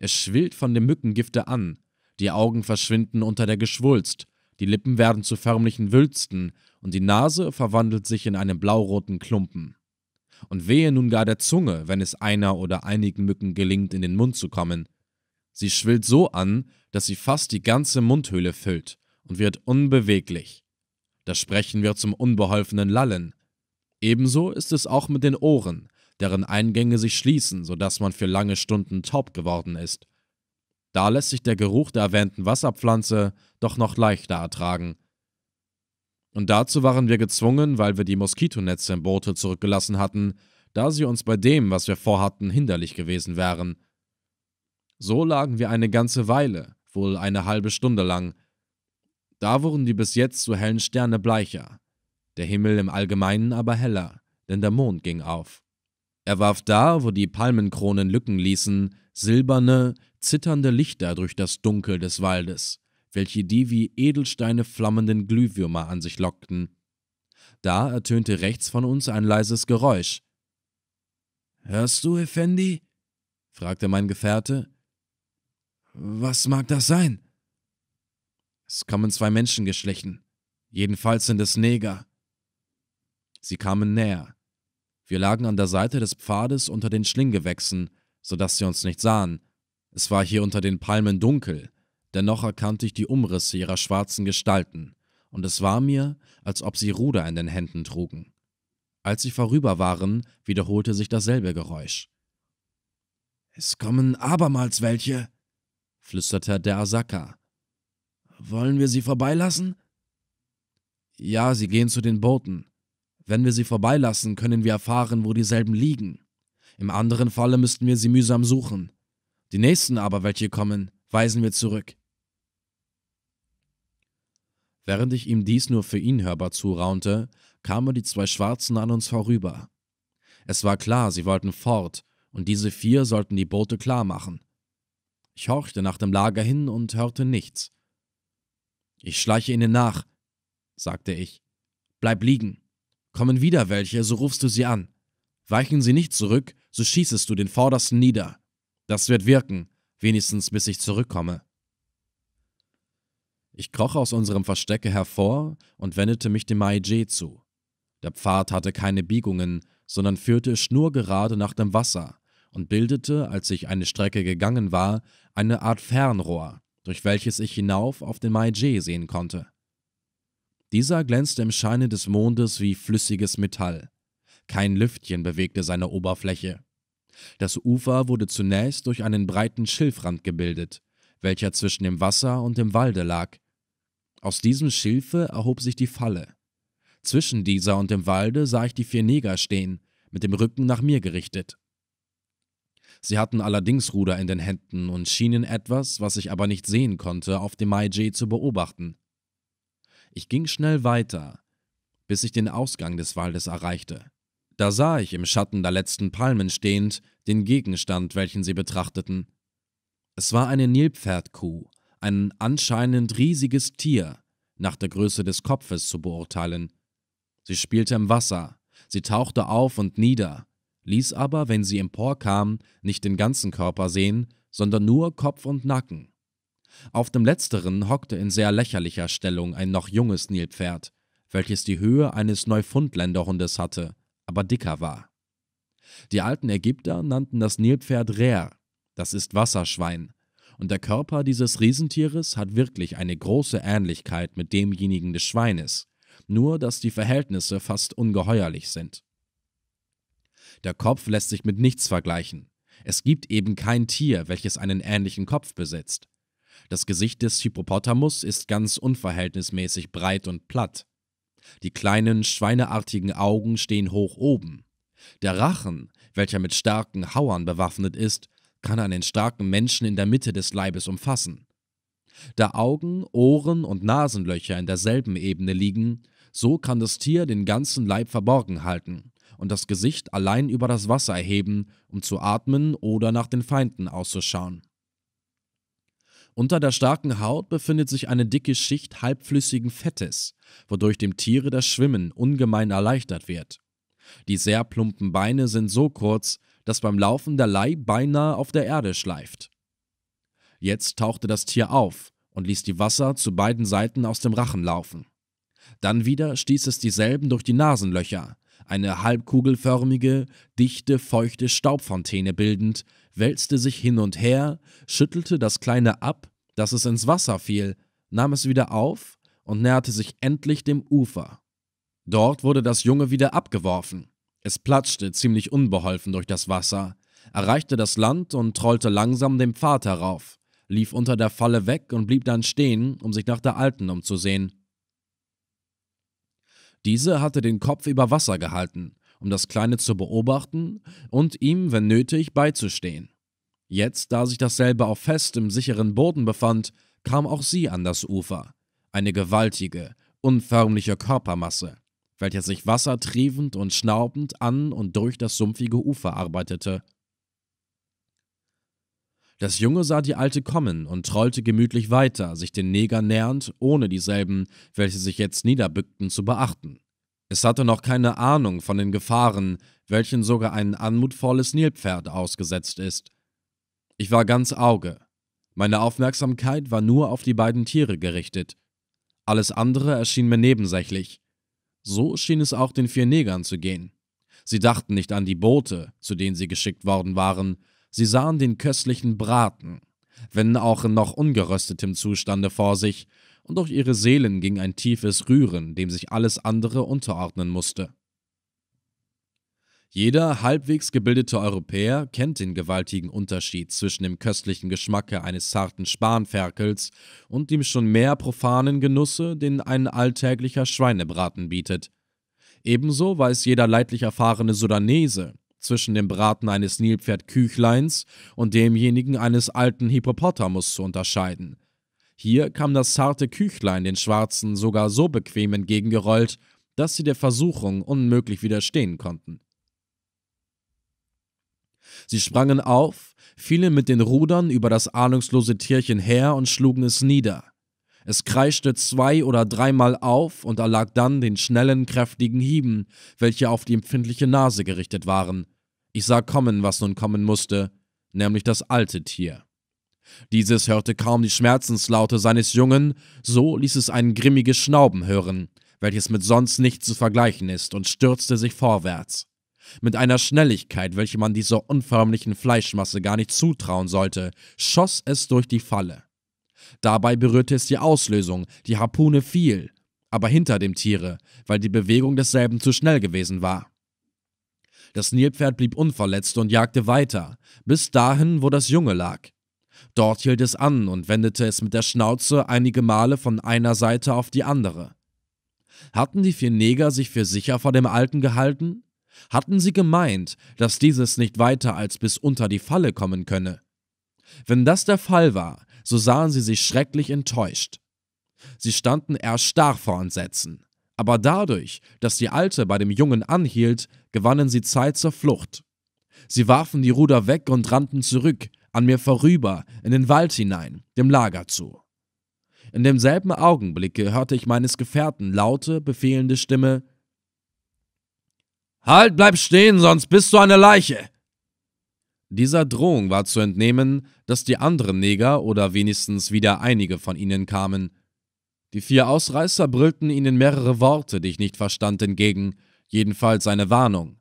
Es schwillt von dem Mückengifte an, die Augen verschwinden unter der Geschwulst, die Lippen werden zu förmlichen Wülsten und die Nase verwandelt sich in einen blauroten Klumpen. Und wehe nun gar der Zunge, wenn es einer oder einigen Mücken gelingt, in den Mund zu kommen. Sie schwillt so an, dass sie fast die ganze Mundhöhle füllt und wird unbeweglich. Das Sprechen wird zum unbeholfenen Lallen, Ebenso ist es auch mit den Ohren, deren Eingänge sich schließen, so dass man für lange Stunden taub geworden ist. Da lässt sich der Geruch der erwähnten Wasserpflanze doch noch leichter ertragen. Und dazu waren wir gezwungen, weil wir die Moskitonetze im Boote zurückgelassen hatten, da sie uns bei dem, was wir vorhatten, hinderlich gewesen wären. So lagen wir eine ganze Weile, wohl eine halbe Stunde lang. Da wurden die bis jetzt so hellen Sterne bleicher, der Himmel im Allgemeinen aber heller, denn der Mond ging auf. Er warf da, wo die Palmenkronen Lücken ließen, silberne, zitternde Lichter durch das Dunkel des Waldes, welche die wie Edelsteine flammenden Glühwürmer an sich lockten. Da ertönte rechts von uns ein leises Geräusch. Hörst du, Effendi? fragte mein Gefährte. Was mag das sein? Es kommen zwei Menschen geschlichen. Jedenfalls sind es Neger. Sie kamen näher. Wir lagen an der Seite des Pfades unter den Schlinggewächsen, so dass sie uns nicht sahen. Es war hier unter den Palmen dunkel, dennoch erkannte ich die Umrisse ihrer schwarzen Gestalten, und es war mir, als ob sie Ruder in den Händen trugen. Als sie vorüber waren, wiederholte sich dasselbe Geräusch. Es kommen abermals welche, flüsterte der Asaka. Wollen wir sie vorbeilassen? Ja, sie gehen zu den Booten. Wenn wir sie vorbeilassen, können wir erfahren, wo dieselben liegen. Im anderen Falle müssten wir sie mühsam suchen. Die nächsten aber, welche kommen, weisen wir zurück. Während ich ihm dies nur für ihn hörbar zuraunte, kamen die zwei Schwarzen an uns vorüber. Es war klar, sie wollten fort, und diese vier sollten die Boote klar machen. Ich horchte nach dem Lager hin und hörte nichts. Ich schleiche ihnen nach, sagte ich. Bleib liegen. Kommen wieder welche, so rufst du sie an. Weichen sie nicht zurück, so schießest du den vordersten nieder. Das wird wirken, wenigstens bis ich zurückkomme. Ich kroch aus unserem Verstecke hervor und wendete mich dem Maije zu. Der Pfad hatte keine Biegungen, sondern führte schnurgerade nach dem Wasser und bildete, als ich eine Strecke gegangen war, eine Art Fernrohr, durch welches ich hinauf auf den Maije sehen konnte. Dieser glänzte im Scheine des Mondes wie flüssiges Metall. Kein Lüftchen bewegte seine Oberfläche. Das Ufer wurde zunächst durch einen breiten Schilfrand gebildet, welcher zwischen dem Wasser und dem Walde lag. Aus diesem Schilfe erhob sich die Falle. Zwischen dieser und dem Walde sah ich die vier Neger stehen, mit dem Rücken nach mir gerichtet. Sie hatten allerdings Ruder in den Händen und schienen etwas, was ich aber nicht sehen konnte, auf dem Maijay zu beobachten. Ich ging schnell weiter, bis ich den Ausgang des Waldes erreichte. Da sah ich im Schatten der letzten Palmen stehend den Gegenstand, welchen sie betrachteten. Es war eine Nilpferdkuh, ein anscheinend riesiges Tier, nach der Größe des Kopfes zu beurteilen. Sie spielte im Wasser, sie tauchte auf und nieder, ließ aber, wenn sie emporkam, nicht den ganzen Körper sehen, sondern nur Kopf und Nacken. Auf dem letzteren hockte in sehr lächerlicher Stellung ein noch junges Nilpferd, welches die Höhe eines Neufundländerhundes hatte, aber dicker war. Die alten Ägypter nannten das Nilpferd Rer, das ist Wasserschwein, und der Körper dieses Riesentieres hat wirklich eine große Ähnlichkeit mit demjenigen des Schweines, nur dass die Verhältnisse fast ungeheuerlich sind. Der Kopf lässt sich mit nichts vergleichen. Es gibt eben kein Tier, welches einen ähnlichen Kopf besitzt. Das Gesicht des Hippopotamus ist ganz unverhältnismäßig breit und platt. Die kleinen, schweineartigen Augen stehen hoch oben. Der Rachen, welcher mit starken Hauern bewaffnet ist, kann einen starken Menschen in der Mitte des Leibes umfassen. Da Augen, Ohren und Nasenlöcher in derselben Ebene liegen, so kann das Tier den ganzen Leib verborgen halten und das Gesicht allein über das Wasser erheben, um zu atmen oder nach den Feinden auszuschauen. Unter der starken Haut befindet sich eine dicke Schicht halbflüssigen Fettes, wodurch dem Tiere das Schwimmen ungemein erleichtert wird. Die sehr plumpen Beine sind so kurz, dass beim Laufen der Leih beinahe auf der Erde schleift. Jetzt tauchte das Tier auf und ließ die Wasser zu beiden Seiten aus dem Rachen laufen. Dann wieder stieß es dieselben durch die Nasenlöcher, eine halbkugelförmige, dichte, feuchte Staubfontäne bildend, wälzte sich hin und her, schüttelte das Kleine ab, dass es ins Wasser fiel, nahm es wieder auf und näherte sich endlich dem Ufer. Dort wurde das Junge wieder abgeworfen. Es platschte ziemlich unbeholfen durch das Wasser, erreichte das Land und trollte langsam den Pfad herauf, lief unter der Falle weg und blieb dann stehen, um sich nach der Alten umzusehen. Diese hatte den Kopf über Wasser gehalten, um das Kleine zu beobachten und ihm, wenn nötig, beizustehen. Jetzt, da sich dasselbe auf festem, sicheren Boden befand, kam auch sie an das Ufer. Eine gewaltige, unförmliche Körpermasse, welche sich wassertriefend und schnaubend an und durch das sumpfige Ufer arbeitete. Das Junge sah die Alte kommen und trollte gemütlich weiter, sich den Negern nähernd, ohne dieselben, welche sich jetzt niederbückten, zu beachten. Es hatte noch keine Ahnung von den Gefahren, welchen sogar ein anmutvolles Nilpferd ausgesetzt ist. Ich war ganz Auge. Meine Aufmerksamkeit war nur auf die beiden Tiere gerichtet. Alles andere erschien mir nebensächlich. So schien es auch den vier Negern zu gehen. Sie dachten nicht an die Boote, zu denen sie geschickt worden waren, Sie sahen den köstlichen Braten, wenn auch in noch ungeröstetem Zustande vor sich, und durch ihre Seelen ging ein tiefes Rühren, dem sich alles andere unterordnen musste. Jeder halbwegs gebildete Europäer kennt den gewaltigen Unterschied zwischen dem köstlichen Geschmacke eines zarten Spanferkels und dem schon mehr profanen Genusse, den ein alltäglicher Schweinebraten bietet. Ebenso weiß jeder leidlich erfahrene Sudanese, zwischen dem Braten eines Nilpferdküchleins und demjenigen eines alten Hippopotamus zu unterscheiden. Hier kam das zarte Küchlein den Schwarzen sogar so bequem entgegengerollt, dass sie der Versuchung unmöglich widerstehen konnten. Sie sprangen auf, fielen mit den Rudern über das ahnungslose Tierchen her und schlugen es nieder. Es kreischte zwei oder dreimal auf und erlag dann den schnellen, kräftigen Hieben, welche auf die empfindliche Nase gerichtet waren. Ich sah kommen, was nun kommen musste, nämlich das alte Tier. Dieses hörte kaum die Schmerzenslaute seines Jungen, so ließ es ein grimmiges Schnauben hören, welches mit sonst nicht zu vergleichen ist, und stürzte sich vorwärts. Mit einer Schnelligkeit, welche man dieser unförmlichen Fleischmasse gar nicht zutrauen sollte, schoss es durch die Falle. Dabei berührte es die Auslösung, die Harpune fiel, aber hinter dem Tiere, weil die Bewegung desselben zu schnell gewesen war. Das Nilpferd blieb unverletzt und jagte weiter, bis dahin, wo das Junge lag. Dort hielt es an und wendete es mit der Schnauze einige Male von einer Seite auf die andere. Hatten die vier Neger sich für sicher vor dem Alten gehalten? Hatten sie gemeint, dass dieses nicht weiter als bis unter die Falle kommen könne? Wenn das der Fall war, so sahen sie sich schrecklich enttäuscht. Sie standen erstarr vor Entsetzen, aber dadurch, dass die Alte bei dem Jungen anhielt, gewannen sie Zeit zur Flucht. Sie warfen die Ruder weg und rannten zurück, an mir vorüber, in den Wald hinein, dem Lager zu. In demselben Augenblicke hörte ich meines Gefährten laute, befehlende Stimme Halt, bleib stehen, sonst bist du eine Leiche. Dieser Drohung war zu entnehmen, dass die anderen Neger oder wenigstens wieder einige von ihnen kamen. Die vier Ausreißer brüllten ihnen mehrere Worte, die ich nicht verstand, entgegen, jedenfalls eine Warnung.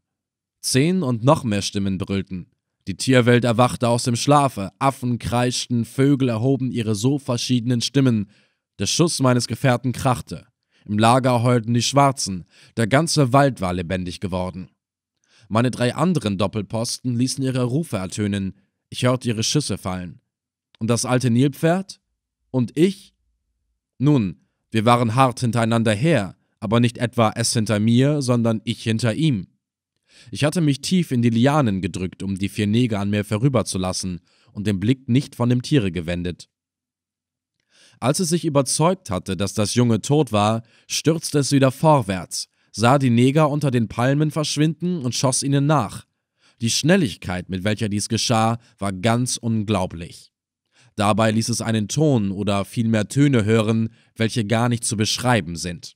Zehn und noch mehr Stimmen brüllten. Die Tierwelt erwachte aus dem Schlafe, Affen kreischten, Vögel erhoben ihre so verschiedenen Stimmen. Der Schuss meines Gefährten krachte. Im Lager heulten die Schwarzen, der ganze Wald war lebendig geworden. Meine drei anderen Doppelposten ließen ihre Rufe ertönen, ich hörte ihre Schüsse fallen. Und das alte Nilpferd? Und ich? Nun, wir waren hart hintereinander her, aber nicht etwa es hinter mir, sondern ich hinter ihm. Ich hatte mich tief in die Lianen gedrückt, um die vier Neger an mir vorüberzulassen und den Blick nicht von dem Tiere gewendet. Als es sich überzeugt hatte, dass das Junge tot war, stürzte es wieder vorwärts, sah die Neger unter den Palmen verschwinden und schoss ihnen nach. Die Schnelligkeit, mit welcher dies geschah, war ganz unglaublich. Dabei ließ es einen Ton oder vielmehr Töne hören, welche gar nicht zu beschreiben sind.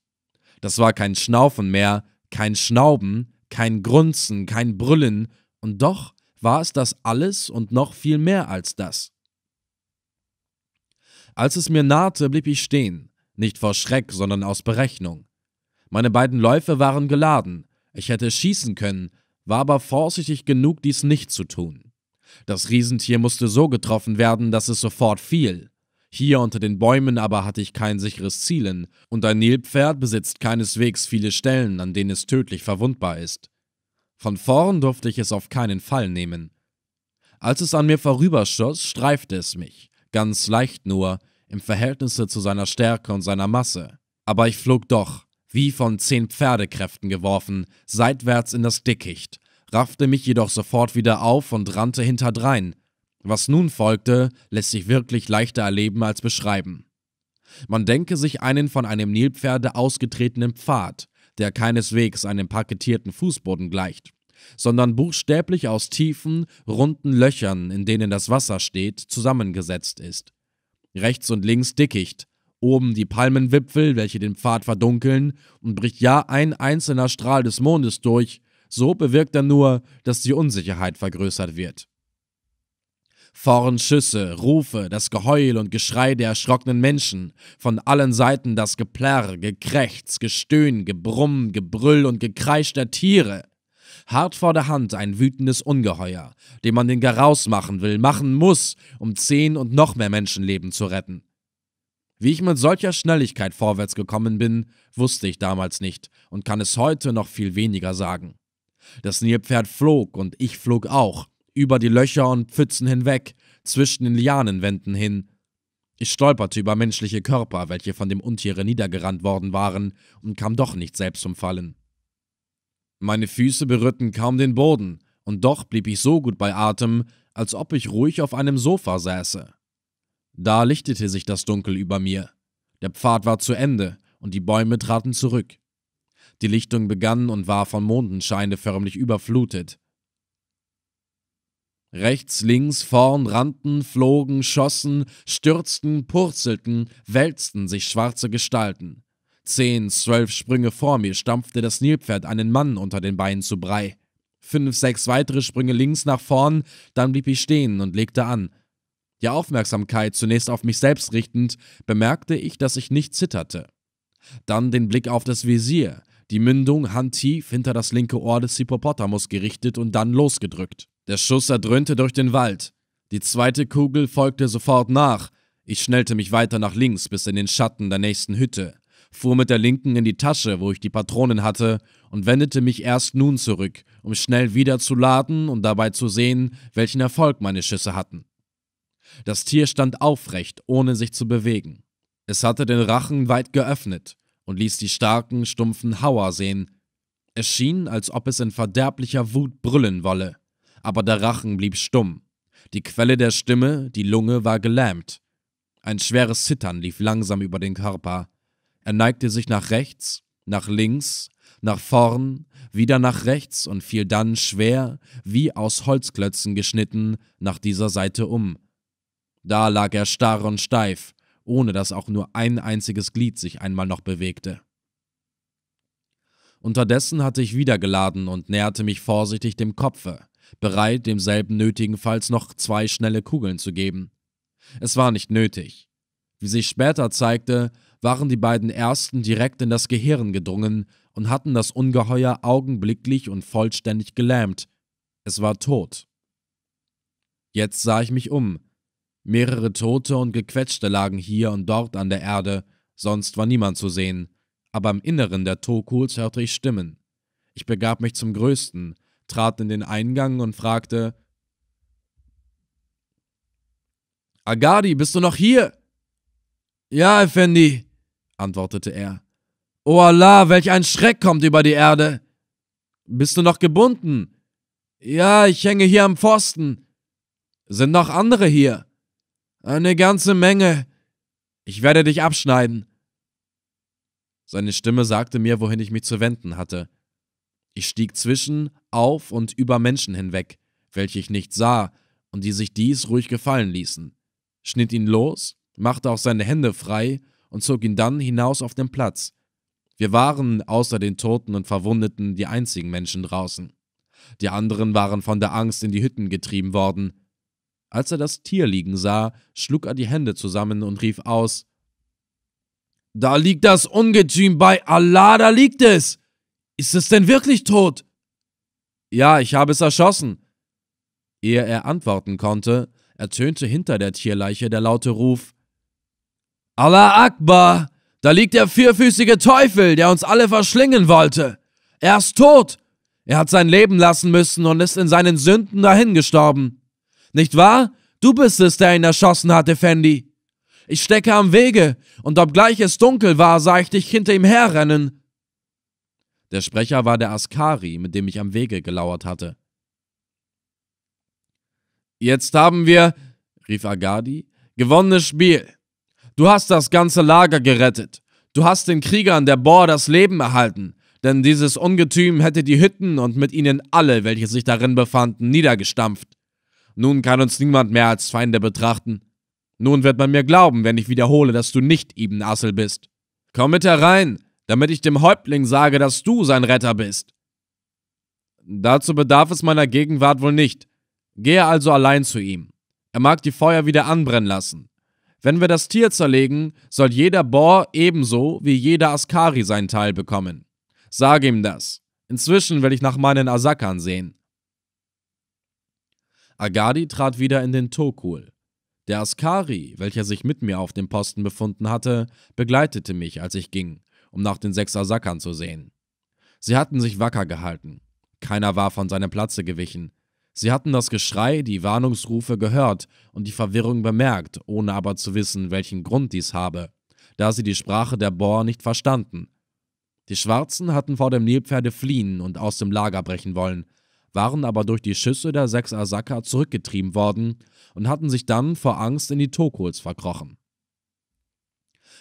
Das war kein Schnaufen mehr, kein Schnauben, kein Grunzen, kein Brüllen, und doch war es das alles und noch viel mehr als das. Als es mir nahte, blieb ich stehen, nicht vor Schreck, sondern aus Berechnung. Meine beiden Läufe waren geladen, ich hätte schießen können, war aber vorsichtig genug, dies nicht zu tun. Das Riesentier musste so getroffen werden, dass es sofort fiel. Hier unter den Bäumen aber hatte ich kein sicheres Zielen, und ein Nilpferd besitzt keineswegs viele Stellen, an denen es tödlich verwundbar ist. Von vorn durfte ich es auf keinen Fall nehmen. Als es an mir vorüberschoss, streifte es mich, ganz leicht nur, im Verhältnisse zu seiner Stärke und seiner Masse. Aber ich flog doch, wie von zehn Pferdekräften geworfen, seitwärts in das Dickicht, raffte mich jedoch sofort wieder auf und rannte hinterdrein. Was nun folgte, lässt sich wirklich leichter erleben als beschreiben. Man denke sich einen von einem Nilpferde ausgetretenen Pfad, der keineswegs einem parkettierten Fußboden gleicht, sondern buchstäblich aus tiefen, runden Löchern, in denen das Wasser steht, zusammengesetzt ist. Rechts und links Dickicht, oben die Palmenwipfel, welche den Pfad verdunkeln, und bricht ja ein einzelner Strahl des Mondes durch, so bewirkt er nur, dass die Unsicherheit vergrößert wird. Vorn Schüsse, Rufe, das Geheul und Geschrei der erschrockenen Menschen, von allen Seiten das Geplärr, Gekrächz, Gestöhn, Gebrumm, Gebrüll und Gekreisch der Tiere. Hart vor der Hand ein wütendes Ungeheuer, dem man den Garaus machen will, machen muss, um zehn und noch mehr Menschenleben zu retten. Wie ich mit solcher Schnelligkeit vorwärts gekommen bin, wusste ich damals nicht und kann es heute noch viel weniger sagen. Das Nilpferd flog und ich flog auch, über die Löcher und Pfützen hinweg, zwischen den Lianenwänden hin. Ich stolperte über menschliche Körper, welche von dem Untiere niedergerannt worden waren, und kam doch nicht selbst zum Fallen. Meine Füße berührten kaum den Boden, und doch blieb ich so gut bei Atem, als ob ich ruhig auf einem Sofa säße. Da lichtete sich das Dunkel über mir. Der Pfad war zu Ende, und die Bäume traten zurück. Die Lichtung begann und war von Mondenscheine förmlich überflutet. Rechts, links, vorn rannten, flogen, schossen, stürzten, purzelten, wälzten sich schwarze Gestalten. Zehn, zwölf Sprünge vor mir stampfte das Nilpferd einen Mann unter den Beinen zu Brei. Fünf, sechs weitere Sprünge links nach vorn, dann blieb ich stehen und legte an. Die Aufmerksamkeit zunächst auf mich selbst richtend, bemerkte ich, dass ich nicht zitterte. Dann den Blick auf das Visier, die Mündung handtief hinter das linke Ohr des Hippopotamus gerichtet und dann losgedrückt. Der Schuss erdröhnte durch den Wald. Die zweite Kugel folgte sofort nach. Ich schnellte mich weiter nach links bis in den Schatten der nächsten Hütte. Fuhr mit der linken in die Tasche, wo ich die Patronen hatte, und wendete mich erst nun zurück, um schnell wieder zu laden und dabei zu sehen, welchen Erfolg meine Schüsse hatten. Das Tier stand aufrecht, ohne sich zu bewegen. Es hatte den Rachen weit geöffnet und ließ die starken, stumpfen Hauer sehen. Es schien, als ob es in verderblicher Wut brüllen wolle, aber der Rachen blieb stumm. Die Quelle der Stimme, die Lunge, war gelähmt. Ein schweres Zittern lief langsam über den Körper. Er neigte sich nach rechts, nach links, nach vorn, wieder nach rechts und fiel dann schwer, wie aus Holzklötzen geschnitten, nach dieser Seite um. Da lag er starr und steif, ohne dass auch nur ein einziges Glied sich einmal noch bewegte. Unterdessen hatte ich wieder geladen und näherte mich vorsichtig dem Kopfe, bereit, demselben nötigenfalls noch zwei schnelle Kugeln zu geben. Es war nicht nötig. Wie sich später zeigte, waren die beiden ersten direkt in das Gehirn gedrungen und hatten das Ungeheuer augenblicklich und vollständig gelähmt. Es war tot. Jetzt sah ich mich um. Mehrere Tote und Gequetschte lagen hier und dort an der Erde, sonst war niemand zu sehen, aber im Inneren der Tokuls hörte ich Stimmen. Ich begab mich zum Größten, trat in den Eingang und fragte Agadi, bist du noch hier? Ja, Effendi, antwortete er. O Allah, welch ein Schreck kommt über die Erde. Bist du noch gebunden? Ja, ich hänge hier am Pfosten. Sind noch andere hier? Eine ganze Menge. Ich werde dich abschneiden. Seine Stimme sagte mir, wohin ich mich zu wenden hatte. Ich stieg zwischen, auf und über Menschen hinweg, welche ich nicht sah und die sich dies ruhig gefallen ließen, schnitt ihn los, machte auch seine Hände frei und zog ihn dann hinaus auf den Platz. Wir waren außer den Toten und Verwundeten die einzigen Menschen draußen. Die anderen waren von der Angst in die Hütten getrieben worden. Als er das Tier liegen sah, schlug er die Hände zusammen und rief aus Da liegt das Ungetüm bei Allah, da liegt es. Ist es denn wirklich tot? Ja, ich habe es erschossen. Ehe er antworten konnte, ertönte hinter der Tierleiche der laute Ruf Allah Akbar! Da liegt der vierfüßige Teufel, der uns alle verschlingen wollte. Er ist tot. Er hat sein Leben lassen müssen und ist in seinen Sünden dahingestorben. Nicht wahr? Du bist es, der ihn erschossen hatte, Fendi. Ich stecke am Wege, und obgleich es dunkel war, sah ich dich hinter ihm herrennen. Der Sprecher war der Askari, mit dem ich am Wege gelauert hatte. Jetzt haben wir, rief Agadi, gewonnenes Spiel. Du hast das ganze Lager gerettet. Du hast den Kriegern der Bohr das Leben erhalten, denn dieses Ungetüm hätte die Hütten und mit ihnen alle, welche sich darin befanden, niedergestampft. Nun kann uns niemand mehr als Feinde betrachten. Nun wird man mir glauben, wenn ich wiederhole, dass du nicht Ibn Assel bist. Komm mit herein, damit ich dem Häuptling sage, dass du sein Retter bist. Dazu bedarf es meiner Gegenwart wohl nicht. Gehe also allein zu ihm. Er mag die Feuer wieder anbrennen lassen. Wenn wir das Tier zerlegen, soll jeder Bohr ebenso wie jeder Askari seinen Teil bekommen. Sage ihm das. Inzwischen will ich nach meinen Asakan sehen. Agadi trat wieder in den Tokul. Der Askari, welcher sich mit mir auf dem Posten befunden hatte, begleitete mich, als ich ging, um nach den sechs Asakan zu sehen. Sie hatten sich wacker gehalten. Keiner war von seinem Platze gewichen, Sie hatten das Geschrei, die Warnungsrufe gehört und die Verwirrung bemerkt, ohne aber zu wissen, welchen Grund dies habe, da sie die Sprache der Bohr nicht verstanden. Die Schwarzen hatten vor dem Nilpferde fliehen und aus dem Lager brechen wollen, waren aber durch die Schüsse der sechs Asaka zurückgetrieben worden und hatten sich dann vor Angst in die Tokuls verkrochen.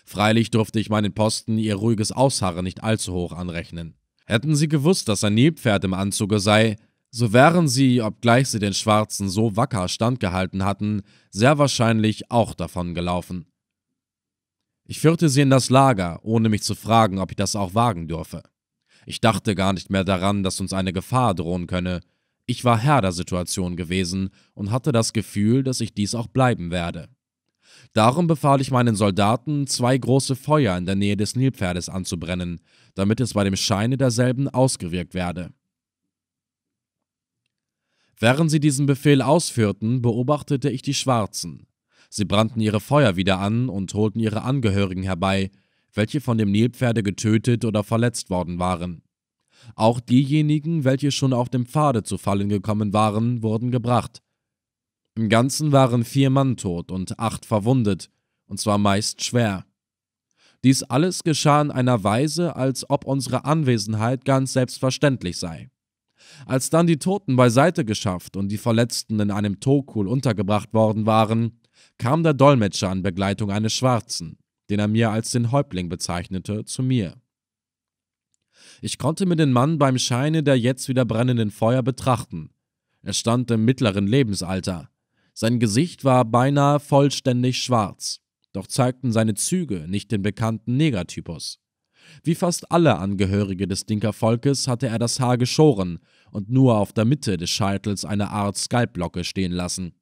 Freilich durfte ich meinen Posten ihr ruhiges Ausharren nicht allzu hoch anrechnen. Hätten sie gewusst, dass ein Nilpferd im Anzuge sei, so wären sie, obgleich sie den Schwarzen so wacker standgehalten hatten, sehr wahrscheinlich auch davon gelaufen. Ich führte sie in das Lager, ohne mich zu fragen, ob ich das auch wagen dürfe. Ich dachte gar nicht mehr daran, dass uns eine Gefahr drohen könne. Ich war Herr der Situation gewesen und hatte das Gefühl, dass ich dies auch bleiben werde. Darum befahl ich meinen Soldaten, zwei große Feuer in der Nähe des Nilpferdes anzubrennen, damit es bei dem Scheine derselben ausgewirkt werde. Während sie diesen Befehl ausführten, beobachtete ich die Schwarzen. Sie brannten ihre Feuer wieder an und holten ihre Angehörigen herbei, welche von dem Nilpferde getötet oder verletzt worden waren. Auch diejenigen, welche schon auf dem Pfade zu fallen gekommen waren, wurden gebracht. Im Ganzen waren vier Mann tot und acht verwundet, und zwar meist schwer. Dies alles geschah in einer Weise, als ob unsere Anwesenheit ganz selbstverständlich sei. Als dann die Toten beiseite geschafft und die Verletzten in einem Tokul untergebracht worden waren, kam der Dolmetscher in Begleitung eines Schwarzen, den er mir als den Häuptling bezeichnete, zu mir. Ich konnte mir den Mann beim Scheine der jetzt wieder brennenden Feuer betrachten. Er stand im mittleren Lebensalter. Sein Gesicht war beinahe vollständig schwarz, doch zeigten seine Züge nicht den bekannten Negertypus. Wie fast alle Angehörige des Dinkervolkes hatte er das Haar geschoren und nur auf der Mitte des Scheitels eine Art Skalplocke stehen lassen.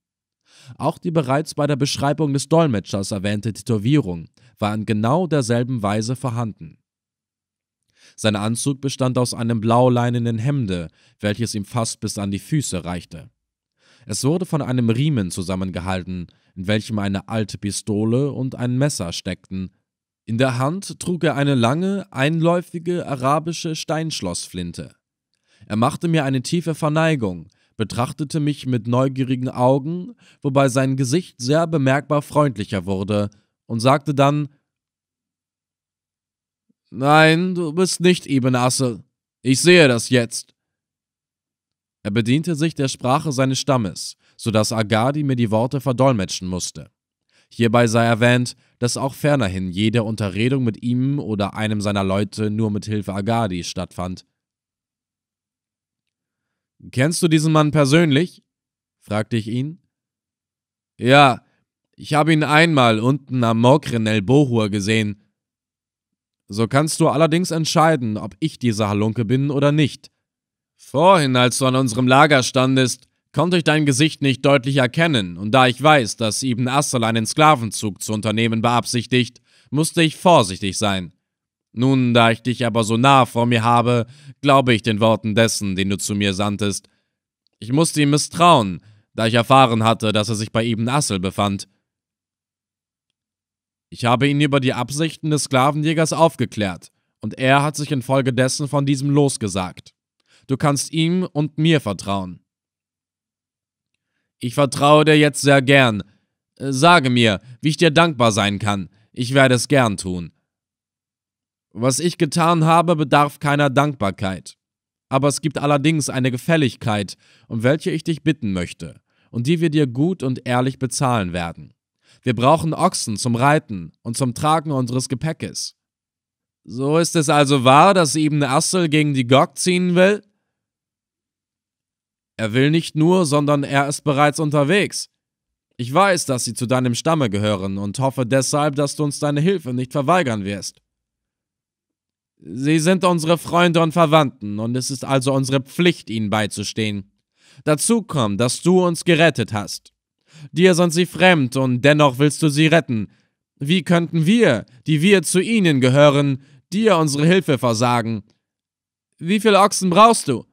Auch die bereits bei der Beschreibung des Dolmetschers erwähnte Tätowierung war in genau derselben Weise vorhanden. Sein Anzug bestand aus einem blauleinenen Hemde, welches ihm fast bis an die Füße reichte. Es wurde von einem Riemen zusammengehalten, in welchem eine alte Pistole und ein Messer steckten. In der Hand trug er eine lange, einläufige arabische Steinschlossflinte. Er machte mir eine tiefe Verneigung, betrachtete mich mit neugierigen Augen, wobei sein Gesicht sehr bemerkbar freundlicher wurde, und sagte dann Nein, du bist nicht Ibn Assel. Ich sehe das jetzt. Er bediente sich der Sprache seines Stammes, so dass Agadi mir die Worte verdolmetschen musste. Hierbei sei erwähnt, dass auch fernerhin jede Unterredung mit ihm oder einem seiner Leute nur mit Hilfe Agadi stattfand. Kennst du diesen Mann persönlich? fragte ich ihn. Ja, ich habe ihn einmal unten am Mokren El Bohur gesehen, so kannst du allerdings entscheiden, ob ich dieser Halunke bin oder nicht. Vorhin, als du an unserem Lager standest, konnte ich dein Gesicht nicht deutlich erkennen, und da ich weiß, dass Ibn Assel einen Sklavenzug zu unternehmen beabsichtigt, musste ich vorsichtig sein. Nun, da ich dich aber so nah vor mir habe, glaube ich den Worten dessen, den du zu mir sandtest. Ich musste ihm misstrauen, da ich erfahren hatte, dass er sich bei Ibn Assel befand. Ich habe ihn über die Absichten des Sklavenjägers aufgeklärt, und er hat sich infolgedessen von diesem losgesagt. Du kannst ihm und mir vertrauen. Ich vertraue dir jetzt sehr gern. Sage mir, wie ich dir dankbar sein kann. Ich werde es gern tun. Was ich getan habe, bedarf keiner Dankbarkeit. Aber es gibt allerdings eine Gefälligkeit, um welche ich dich bitten möchte, und die wir dir gut und ehrlich bezahlen werden. Wir brauchen Ochsen zum Reiten und zum Tragen unseres Gepäckes. So ist es also wahr, dass Ibn Assel gegen die Gog ziehen will? Er will nicht nur, sondern er ist bereits unterwegs. Ich weiß, dass sie zu deinem Stamme gehören und hoffe deshalb, dass du uns deine Hilfe nicht verweigern wirst. Sie sind unsere Freunde und Verwandten, und es ist also unsere Pflicht, ihnen beizustehen. Dazu kommt, dass du uns gerettet hast. Dir sind sie fremd und dennoch willst du sie retten. Wie könnten wir, die wir zu ihnen gehören, dir unsere Hilfe versagen? Wie viele Ochsen brauchst du?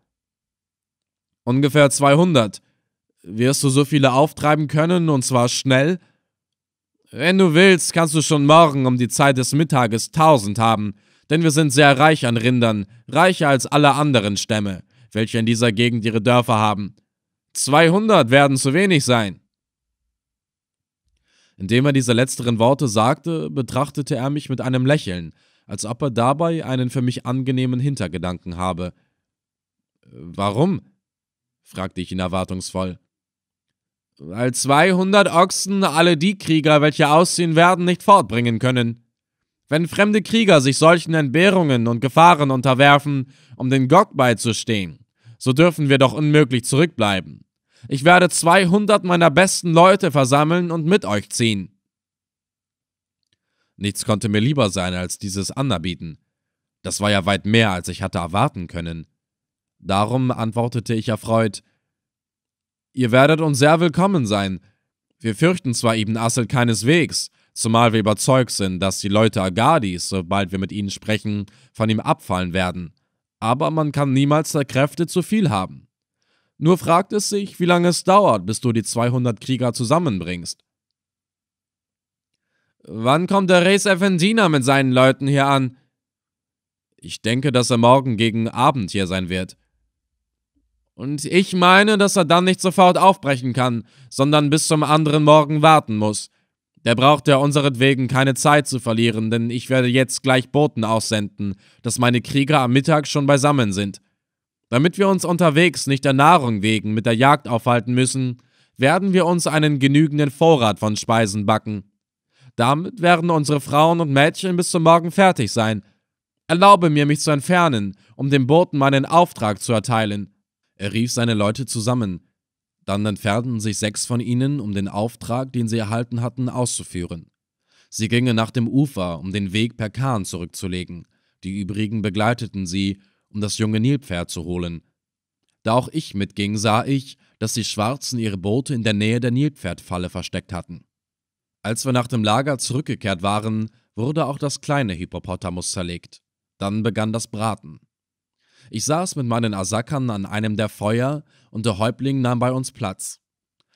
Ungefähr 200. Wirst du so viele auftreiben können, und zwar schnell? Wenn du willst, kannst du schon morgen um die Zeit des Mittages 1000 haben, denn wir sind sehr reich an Rindern, reicher als alle anderen Stämme, welche in dieser Gegend ihre Dörfer haben. 200 werden zu wenig sein. Indem er diese letzteren Worte sagte, betrachtete er mich mit einem Lächeln, als ob er dabei einen für mich angenehmen Hintergedanken habe. Warum? Fragte ich ihn erwartungsvoll. Weil 200 Ochsen alle die Krieger, welche ausziehen werden, nicht fortbringen können. Wenn fremde Krieger sich solchen Entbehrungen und Gefahren unterwerfen, um den Gog beizustehen, so dürfen wir doch unmöglich zurückbleiben. Ich werde 200 meiner besten Leute versammeln und mit euch ziehen. Nichts konnte mir lieber sein als dieses Anerbieten. Das war ja weit mehr, als ich hatte erwarten können. Darum antwortete ich erfreut: Ihr werdet uns sehr willkommen sein. Wir fürchten zwar Ibn Assel keineswegs, zumal wir überzeugt sind, dass die Leute Agadis, sobald wir mit ihnen sprechen, von ihm abfallen werden. Aber man kann niemals der Kräfte zu viel haben. Nur fragt es sich, wie lange es dauert, bis du die 200 Krieger zusammenbringst. Wann kommt der Reis Effendina mit seinen Leuten hier an? Ich denke, dass er morgen gegen Abend hier sein wird. Und ich meine, dass er dann nicht sofort aufbrechen kann, sondern bis zum anderen Morgen warten muss. Der braucht ja unseretwegen keine Zeit zu verlieren, denn ich werde jetzt gleich Boten aussenden, dass meine Krieger am Mittag schon beisammen sind. Damit wir uns unterwegs nicht der Nahrung wegen mit der Jagd aufhalten müssen, werden wir uns einen genügenden Vorrat von Speisen backen. Damit werden unsere Frauen und Mädchen bis zum Morgen fertig sein. Erlaube mir, mich zu entfernen, um dem Boten meinen Auftrag zu erteilen. Er rief seine Leute zusammen. Dann entfernten sich sechs von ihnen, um den Auftrag, den sie erhalten hatten, auszuführen. Sie gingen nach dem Ufer, um den Weg per Kahn zurückzulegen. Die übrigen begleiteten sie, um das junge Nilpferd zu holen. Da auch ich mitging, sah ich, dass die Schwarzen ihre Boote in der Nähe der Nilpferdfalle versteckt hatten. Als wir nach dem Lager zurückgekehrt waren, wurde auch das kleine Hippopotamus zerlegt. Dann begann das Braten. Ich saß mit meinen Asakern an einem der Feuer und der Häuptling nahm bei uns Platz.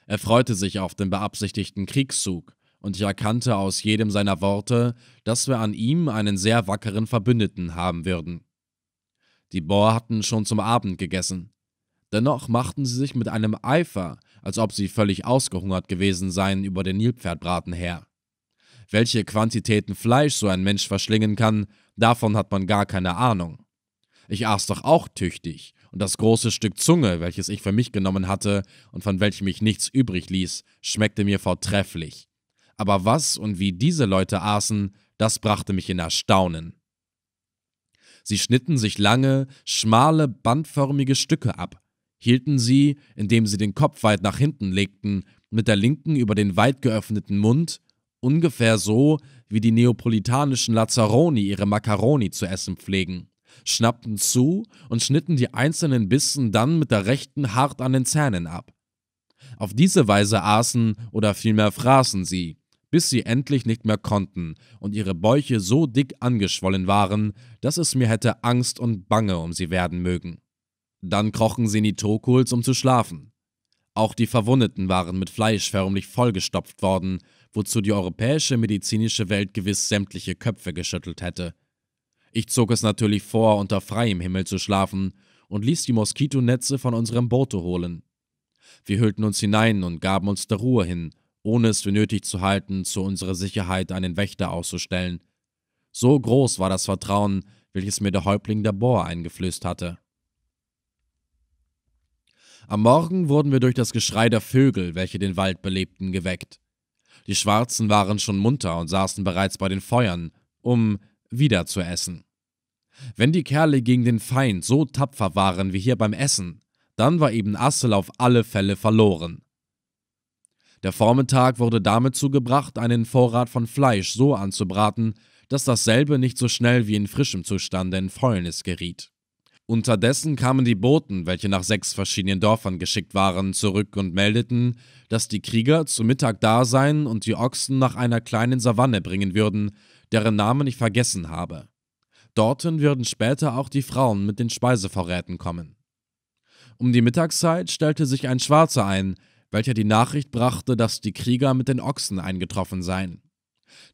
Er freute sich auf den beabsichtigten Kriegszug, und ich erkannte aus jedem seiner Worte, dass wir an ihm einen sehr wackeren Verbündeten haben würden. Die Boer hatten schon zum Abend gegessen. Dennoch machten sie sich mit einem Eifer, als ob sie völlig ausgehungert gewesen seien, über den Nilpferdbraten her. Welche Quantitäten Fleisch so ein Mensch verschlingen kann, davon hat man gar keine Ahnung. Ich aß doch auch tüchtig, und das große Stück Zunge, welches ich für mich genommen hatte und von welchem ich nichts übrig ließ, schmeckte mir vortrefflich. Aber was und wie diese Leute aßen, das brachte mich in Erstaunen. Sie schnitten sich lange, schmale, bandförmige Stücke ab, hielten sie, indem sie den Kopf weit nach hinten legten, mit der linken über den weit geöffneten Mund, ungefähr so, wie die neapolitanischen Lazzaroni ihre Macaroni zu essen pflegen schnappten zu und schnitten die einzelnen Bissen dann mit der rechten hart an den Zähnen ab. Auf diese Weise aßen oder vielmehr fraßen sie, bis sie endlich nicht mehr konnten und ihre Bäuche so dick angeschwollen waren, dass es mir hätte Angst und Bange um sie werden mögen. Dann krochen sie in die Tokuls, um zu schlafen. Auch die Verwundeten waren mit Fleisch förmlich vollgestopft worden, wozu die europäische medizinische Welt gewiss sämtliche Köpfe geschüttelt hätte. Ich zog es natürlich vor, unter freiem Himmel zu schlafen und ließ die Moskitonetze von unserem Boote holen. Wir hüllten uns hinein und gaben uns der Ruhe hin, ohne es für nötig zu halten, zu unserer Sicherheit einen Wächter auszustellen. So groß war das Vertrauen, welches mir der Häuptling der Bohr eingeflößt hatte. Am Morgen wurden wir durch das Geschrei der Vögel, welche den Wald belebten, geweckt. Die Schwarzen waren schon munter und saßen bereits bei den Feuern, um, wieder zu essen. Wenn die Kerle gegen den Feind so tapfer waren wie hier beim Essen, dann war eben Assel auf alle Fälle verloren. Der Vormittag wurde damit zugebracht, einen Vorrat von Fleisch so anzubraten, dass dasselbe nicht so schnell wie in frischem Zustande in Fäulnis geriet. Unterdessen kamen die Boten, welche nach sechs verschiedenen Dörfern geschickt waren, zurück und meldeten, dass die Krieger zu Mittag da seien und die Ochsen nach einer kleinen Savanne bringen würden, deren Namen ich vergessen habe. Dorthin würden später auch die Frauen mit den Speisevorräten kommen. Um die Mittagszeit stellte sich ein Schwarzer ein, welcher die Nachricht brachte, dass die Krieger mit den Ochsen eingetroffen seien.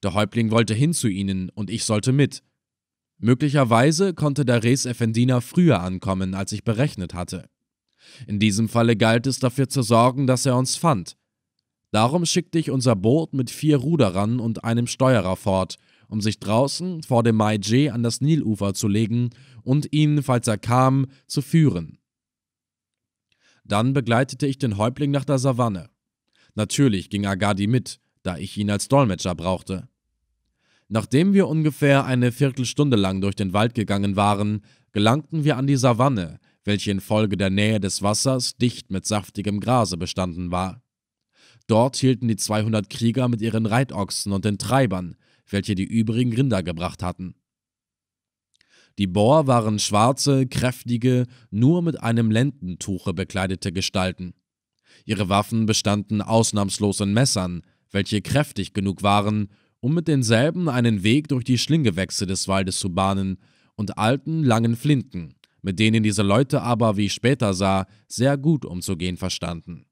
Der Häuptling wollte hin zu ihnen und ich sollte mit. Möglicherweise konnte der Res Effendina früher ankommen, als ich berechnet hatte. In diesem Falle galt es dafür zu sorgen, dass er uns fand. Darum schickte ich unser Boot mit vier Ruderern und einem Steuerer fort um sich draußen vor dem Maije an das Nilufer zu legen und ihn, falls er kam, zu führen. Dann begleitete ich den Häuptling nach der Savanne. Natürlich ging Agadi mit, da ich ihn als Dolmetscher brauchte. Nachdem wir ungefähr eine Viertelstunde lang durch den Wald gegangen waren, gelangten wir an die Savanne, welche infolge der Nähe des Wassers dicht mit saftigem Grase bestanden war. Dort hielten die 200 Krieger mit ihren Reitochsen und den Treibern, welche die übrigen Rinder gebracht hatten. Die Boer waren schwarze, kräftige, nur mit einem Lendentuche bekleidete Gestalten. Ihre Waffen bestanden ausnahmslos in Messern, welche kräftig genug waren, um mit denselben einen Weg durch die Schlinggewächse des Waldes zu bahnen, und alten, langen Flinten, mit denen diese Leute aber, wie ich später sah, sehr gut umzugehen verstanden.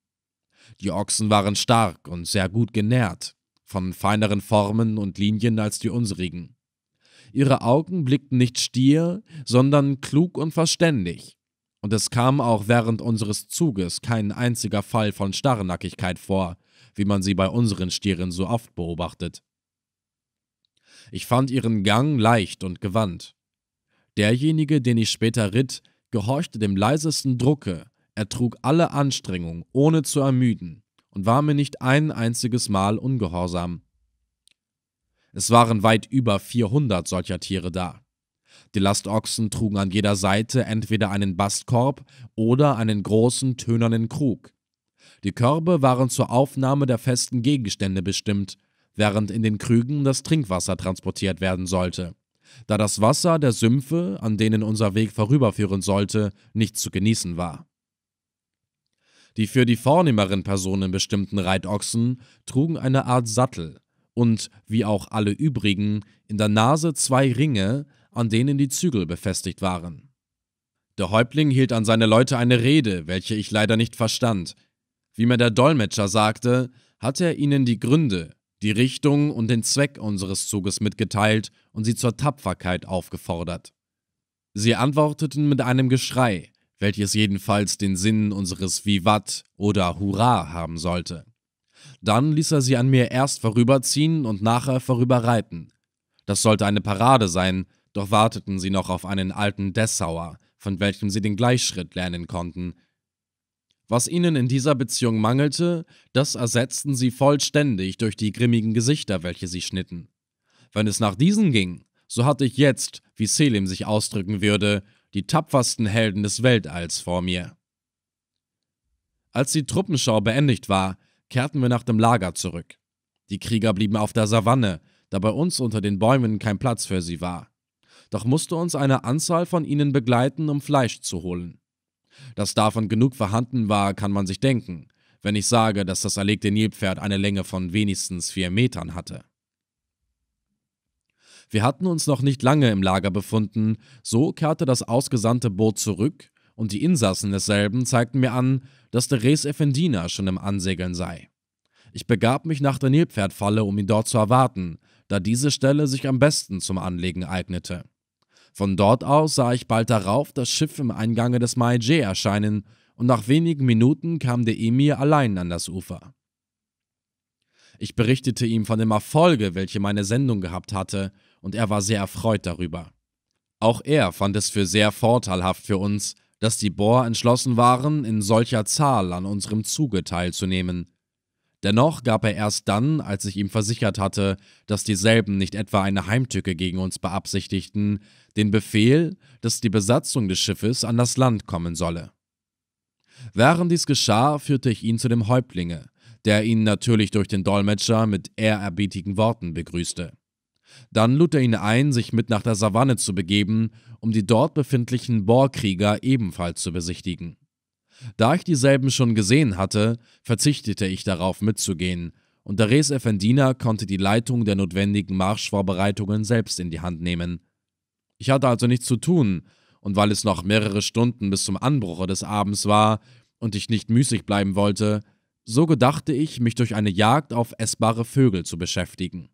Die Ochsen waren stark und sehr gut genährt, von feineren Formen und Linien als die unsrigen. Ihre Augen blickten nicht stier, sondern klug und verständig. Und es kam auch während unseres Zuges kein einziger Fall von Starrnackigkeit vor, wie man sie bei unseren Stieren so oft beobachtet. Ich fand ihren Gang leicht und gewandt. Derjenige, den ich später ritt, gehorchte dem leisesten Drucke, er trug alle Anstrengung, ohne zu ermüden, und war mir nicht ein einziges Mal ungehorsam. Es waren weit über 400 solcher Tiere da. Die Lastochsen trugen an jeder Seite entweder einen Bastkorb oder einen großen tönernen Krug. Die Körbe waren zur Aufnahme der festen Gegenstände bestimmt, während in den Krügen das Trinkwasser transportiert werden sollte, da das Wasser der Sümpfe, an denen unser Weg vorüberführen sollte, nicht zu genießen war. Die für die vornehmeren Personen bestimmten Reitochsen trugen eine Art Sattel, und, wie auch alle übrigen, in der Nase zwei Ringe, an denen die Zügel befestigt waren. Der Häuptling hielt an seine Leute eine Rede, welche ich leider nicht verstand. Wie mir der Dolmetscher sagte, hatte er ihnen die Gründe, die Richtung und den Zweck unseres Zuges mitgeteilt und sie zur Tapferkeit aufgefordert. Sie antworteten mit einem Geschrei, welches jedenfalls den Sinn unseres Vivat oder Hurra haben sollte. Dann ließ er sie an mir erst vorüberziehen und nachher vorüberreiten. Das sollte eine Parade sein, doch warteten sie noch auf einen alten Dessauer, von welchem sie den Gleichschritt lernen konnten. Was ihnen in dieser Beziehung mangelte, das ersetzten sie vollständig durch die grimmigen Gesichter, welche sie schnitten. Wenn es nach diesen ging, so hatte ich jetzt, wie Selim sich ausdrücken würde, die tapfersten Helden des Weltalls vor mir. Als die Truppenschau beendigt war, kehrten wir nach dem Lager zurück. Die Krieger blieben auf der Savanne, da bei uns unter den Bäumen kein Platz für sie war. Doch musste uns eine Anzahl von ihnen begleiten, um Fleisch zu holen. Dass davon genug vorhanden war, kann man sich denken, wenn ich sage, dass das erlegte Nilpferd eine Länge von wenigstens vier Metern hatte. Wir hatten uns noch nicht lange im Lager befunden, so kehrte das ausgesandte Boot zurück, und die Insassen desselben zeigten mir an, dass der Res Effendina schon im Ansegeln sei. Ich begab mich nach der Nilpferdfalle, um ihn dort zu erwarten, da diese Stelle sich am besten zum Anlegen eignete. Von dort aus sah ich bald darauf das Schiff im Eingange des Maije erscheinen, und nach wenigen Minuten kam der Emir allein an das Ufer. Ich berichtete ihm von dem Erfolge, welche meine Sendung gehabt hatte, und er war sehr erfreut darüber. Auch er fand es für sehr vorteilhaft für uns, dass die Boer entschlossen waren, in solcher Zahl an unserem Zuge teilzunehmen. Dennoch gab er erst dann, als ich ihm versichert hatte, dass dieselben nicht etwa eine Heimtücke gegen uns beabsichtigten, den Befehl, dass die Besatzung des Schiffes an das Land kommen solle. Während dies geschah, führte ich ihn zu dem Häuptlinge, der ihn natürlich durch den Dolmetscher mit ehrerbietigen Worten begrüßte. Dann lud er ihn ein, sich mit nach der Savanne zu begeben, um die dort befindlichen Bohrkrieger ebenfalls zu besichtigen. Da ich dieselben schon gesehen hatte, verzichtete ich darauf mitzugehen, und der Res Effendina konnte die Leitung der notwendigen Marschvorbereitungen selbst in die Hand nehmen. Ich hatte also nichts zu tun, und weil es noch mehrere Stunden bis zum Anbruche des Abends war und ich nicht müßig bleiben wollte, so gedachte ich, mich durch eine Jagd auf essbare Vögel zu beschäftigen.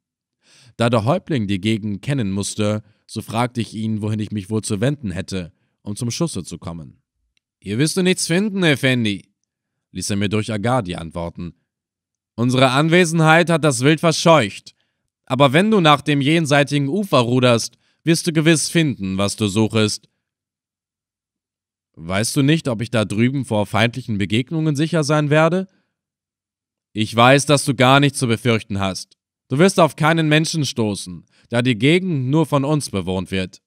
Da der Häuptling die Gegend kennen musste, so fragte ich ihn, wohin ich mich wohl zu wenden hätte, um zum Schusse zu kommen. Hier wirst du nichts finden, Effendi, ließ er mir durch Agadi antworten. Unsere Anwesenheit hat das Wild verscheucht. Aber wenn du nach dem jenseitigen Ufer ruderst, wirst du gewiss finden, was du suchest. Weißt du nicht, ob ich da drüben vor feindlichen Begegnungen sicher sein werde? Ich weiß, dass du gar nichts zu befürchten hast. Du wirst auf keinen Menschen stoßen, da die Gegend nur von uns bewohnt wird.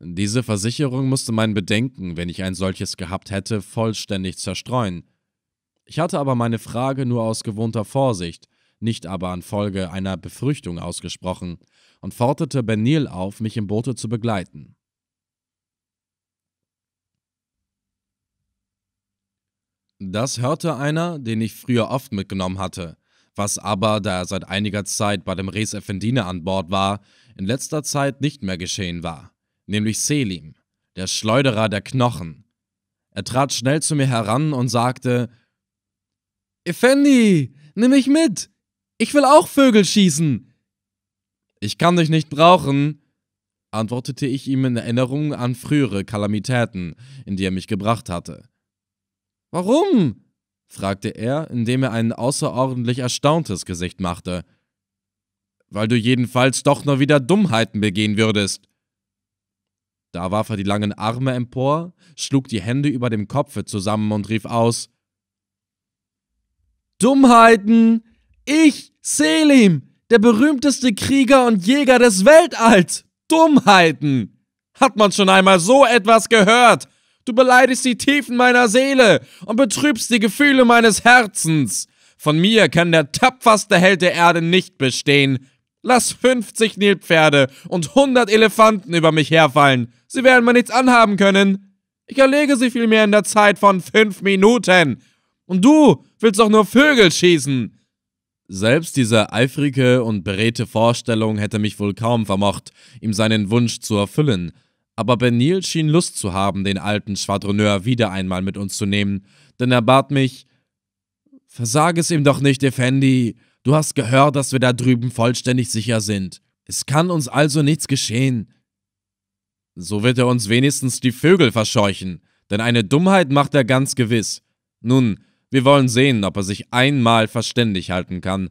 Diese Versicherung musste mein Bedenken, wenn ich ein solches gehabt hätte, vollständig zerstreuen. Ich hatte aber meine Frage nur aus gewohnter Vorsicht, nicht aber an Folge einer Befürchtung ausgesprochen, und forderte Benil auf, mich im Boote zu begleiten. Das hörte einer, den ich früher oft mitgenommen hatte, was aber, da er seit einiger Zeit bei dem Res Effendine an Bord war, in letzter Zeit nicht mehr geschehen war, nämlich Selim, der Schleuderer der Knochen. Er trat schnell zu mir heran und sagte: Effendi, Nimm mich mit! Ich will auch Vögel schießen! Ich kann dich nicht brauchen, antwortete ich ihm in Erinnerung an frühere Kalamitäten, in die er mich gebracht hatte. Warum? Fragte er, indem er ein außerordentlich erstauntes Gesicht machte. Weil du jedenfalls doch nur wieder Dummheiten begehen würdest. Da warf er die langen Arme empor, schlug die Hände über dem Kopfe zusammen und rief aus Dummheiten! Ich, Selim, der berühmteste Krieger und Jäger des Weltalls! Dummheiten! Hat man schon einmal so etwas gehört? Du beleidigst die Tiefen meiner Seele und betrübst die Gefühle meines Herzens. Von mir kann der tapferste Held der Erde nicht bestehen. Lass 50 Nilpferde und 100 Elefanten über mich herfallen. Sie werden mir nichts anhaben können. Ich erlege sie vielmehr in der Zeit von fünf Minuten. Und du willst doch nur Vögel schießen. Selbst diese eifrige und beredte Vorstellung hätte mich wohl kaum vermocht, ihm seinen Wunsch zu erfüllen, aber Benil schien Lust zu haben, den alten Schwadroneur wieder einmal mit uns zu nehmen, denn er bat mich, Versag es ihm doch nicht, Effendi, du hast gehört, dass wir da drüben vollständig sicher sind. Es kann uns also nichts geschehen. So wird er uns wenigstens die Vögel verscheuchen, denn eine Dummheit macht er ganz gewiss. Nun, wir wollen sehen, ob er sich einmal verständig halten kann.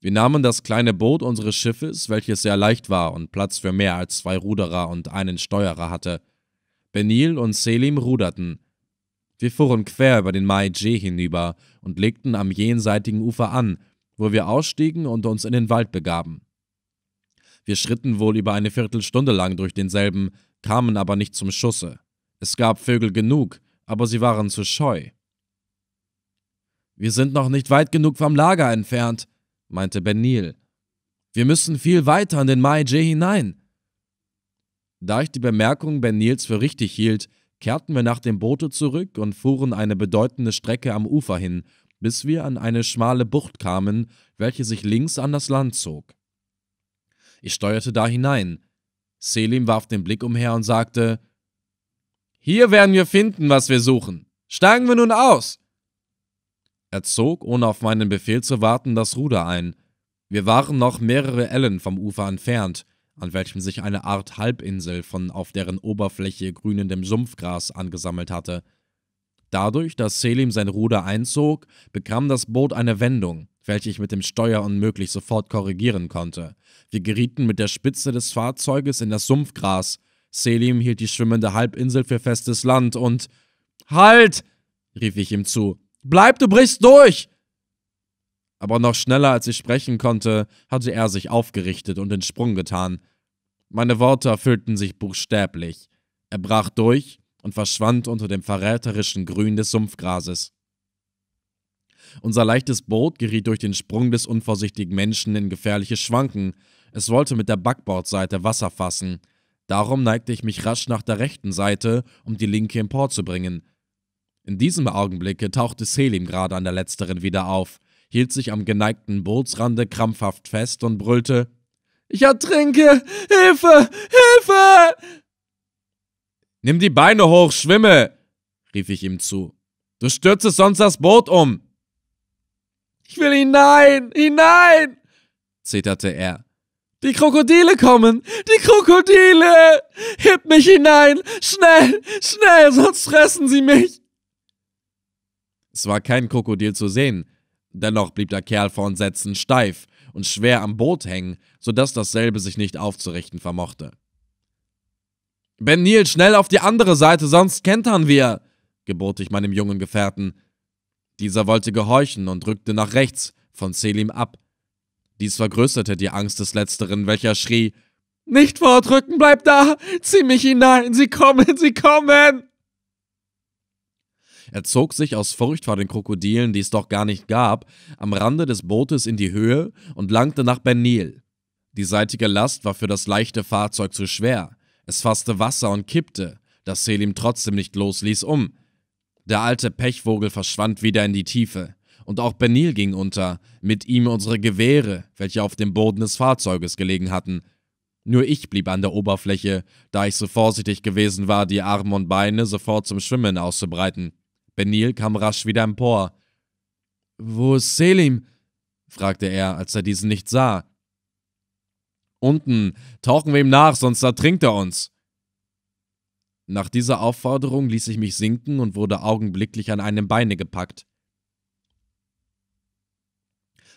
Wir nahmen das kleine Boot unseres Schiffes, welches sehr leicht war und Platz für mehr als zwei Ruderer und einen Steuerer hatte. Benil und Selim ruderten. Wir fuhren quer über den Mai-Je hinüber und legten am jenseitigen Ufer an, wo wir ausstiegen und uns in den Wald begaben. Wir schritten wohl über eine Viertelstunde lang durch denselben, kamen aber nicht zum Schusse. Es gab Vögel genug, aber sie waren zu scheu. Wir sind noch nicht weit genug vom Lager entfernt, meinte Ben Neil. Wir müssen viel weiter in den Mai-Je hinein. Da ich die Bemerkung Ben Nils für richtig hielt, kehrten wir nach dem Boote zurück und fuhren eine bedeutende Strecke am Ufer hin, bis wir an eine schmale Bucht kamen, welche sich links an das Land zog. Ich steuerte da hinein. Selim warf den Blick umher und sagte: Hier werden wir finden, was wir suchen. Steigen wir nun aus. Er zog, ohne auf meinen Befehl zu warten, das Ruder ein. Wir waren noch mehrere Ellen vom Ufer entfernt, an welchem sich eine Art Halbinsel von auf deren Oberfläche grünendem Sumpfgras angesammelt hatte. Dadurch, dass Selim sein Ruder einzog, bekam das Boot eine Wendung, welche ich mit dem Steuer unmöglich sofort korrigieren konnte. Wir gerieten mit der Spitze des Fahrzeuges in das Sumpfgras. Selim hielt die schwimmende Halbinsel für festes Land und Halt! rief ich ihm zu. Bleib, du brichst durch! Aber noch schneller als ich sprechen konnte, hatte er sich aufgerichtet und den Sprung getan. Meine Worte erfüllten sich buchstäblich. Er brach durch und verschwand unter dem verräterischen Grün des Sumpfgrases. Unser leichtes Boot geriet durch den Sprung des unvorsichtigen Menschen in gefährliches Schwanken. Es wollte mit der Backbordseite Wasser fassen. Darum neigte ich mich rasch nach der rechten Seite, um die linke emporzubringen. In diesem Augenblicke tauchte Selim gerade an der letzteren wieder auf, hielt sich am geneigten Bootsrande krampfhaft fest und brüllte: Ich ertrinke! Hilfe! Hilfe! Nimm die Beine hoch, schwimme! rief ich ihm zu. Du stürzest sonst das Boot um! Ich will hinein! Hinein! zitterte er. Die Krokodile kommen! Die Krokodile! Heb mich hinein! Schnell! Schnell, sonst fressen sie mich! Es war kein Krokodil zu sehen, dennoch blieb der Kerl vor Entsetzen steif und schwer am Boot hängen, so dass dasselbe sich nicht aufzurichten vermochte. Ben Neil, schnell auf die andere Seite, sonst kentern wir, gebot ich meinem jungen Gefährten. Dieser wollte gehorchen und rückte nach rechts von Selim ab. Dies vergrößerte die Angst des Letzteren, welcher schrie: Nicht fortrücken, bleib da! Zieh mich hinein! Sie kommen, sie kommen! Er zog sich aus Furcht vor den Krokodilen, die es doch gar nicht gab, am Rande des Bootes in die Höhe und langte nach Ben Nil. Die seitige Last war für das leichte Fahrzeug zu schwer. Es fasste Wasser und kippte, das Selim trotzdem nicht losließ, um. Der alte Pechvogel verschwand wieder in die Tiefe. Und auch Benil ging unter, mit ihm unsere Gewehre, welche auf dem Boden des Fahrzeuges gelegen hatten. Nur ich blieb an der Oberfläche, da ich so vorsichtig gewesen war, die Arme und Beine sofort zum Schwimmen auszubreiten. Benil kam rasch wieder empor. Wo ist Selim? fragte er, als er diesen nicht sah. Unten, tauchen wir ihm nach, sonst ertrinkt er uns. Nach dieser Aufforderung ließ ich mich sinken und wurde augenblicklich an einem Beine gepackt.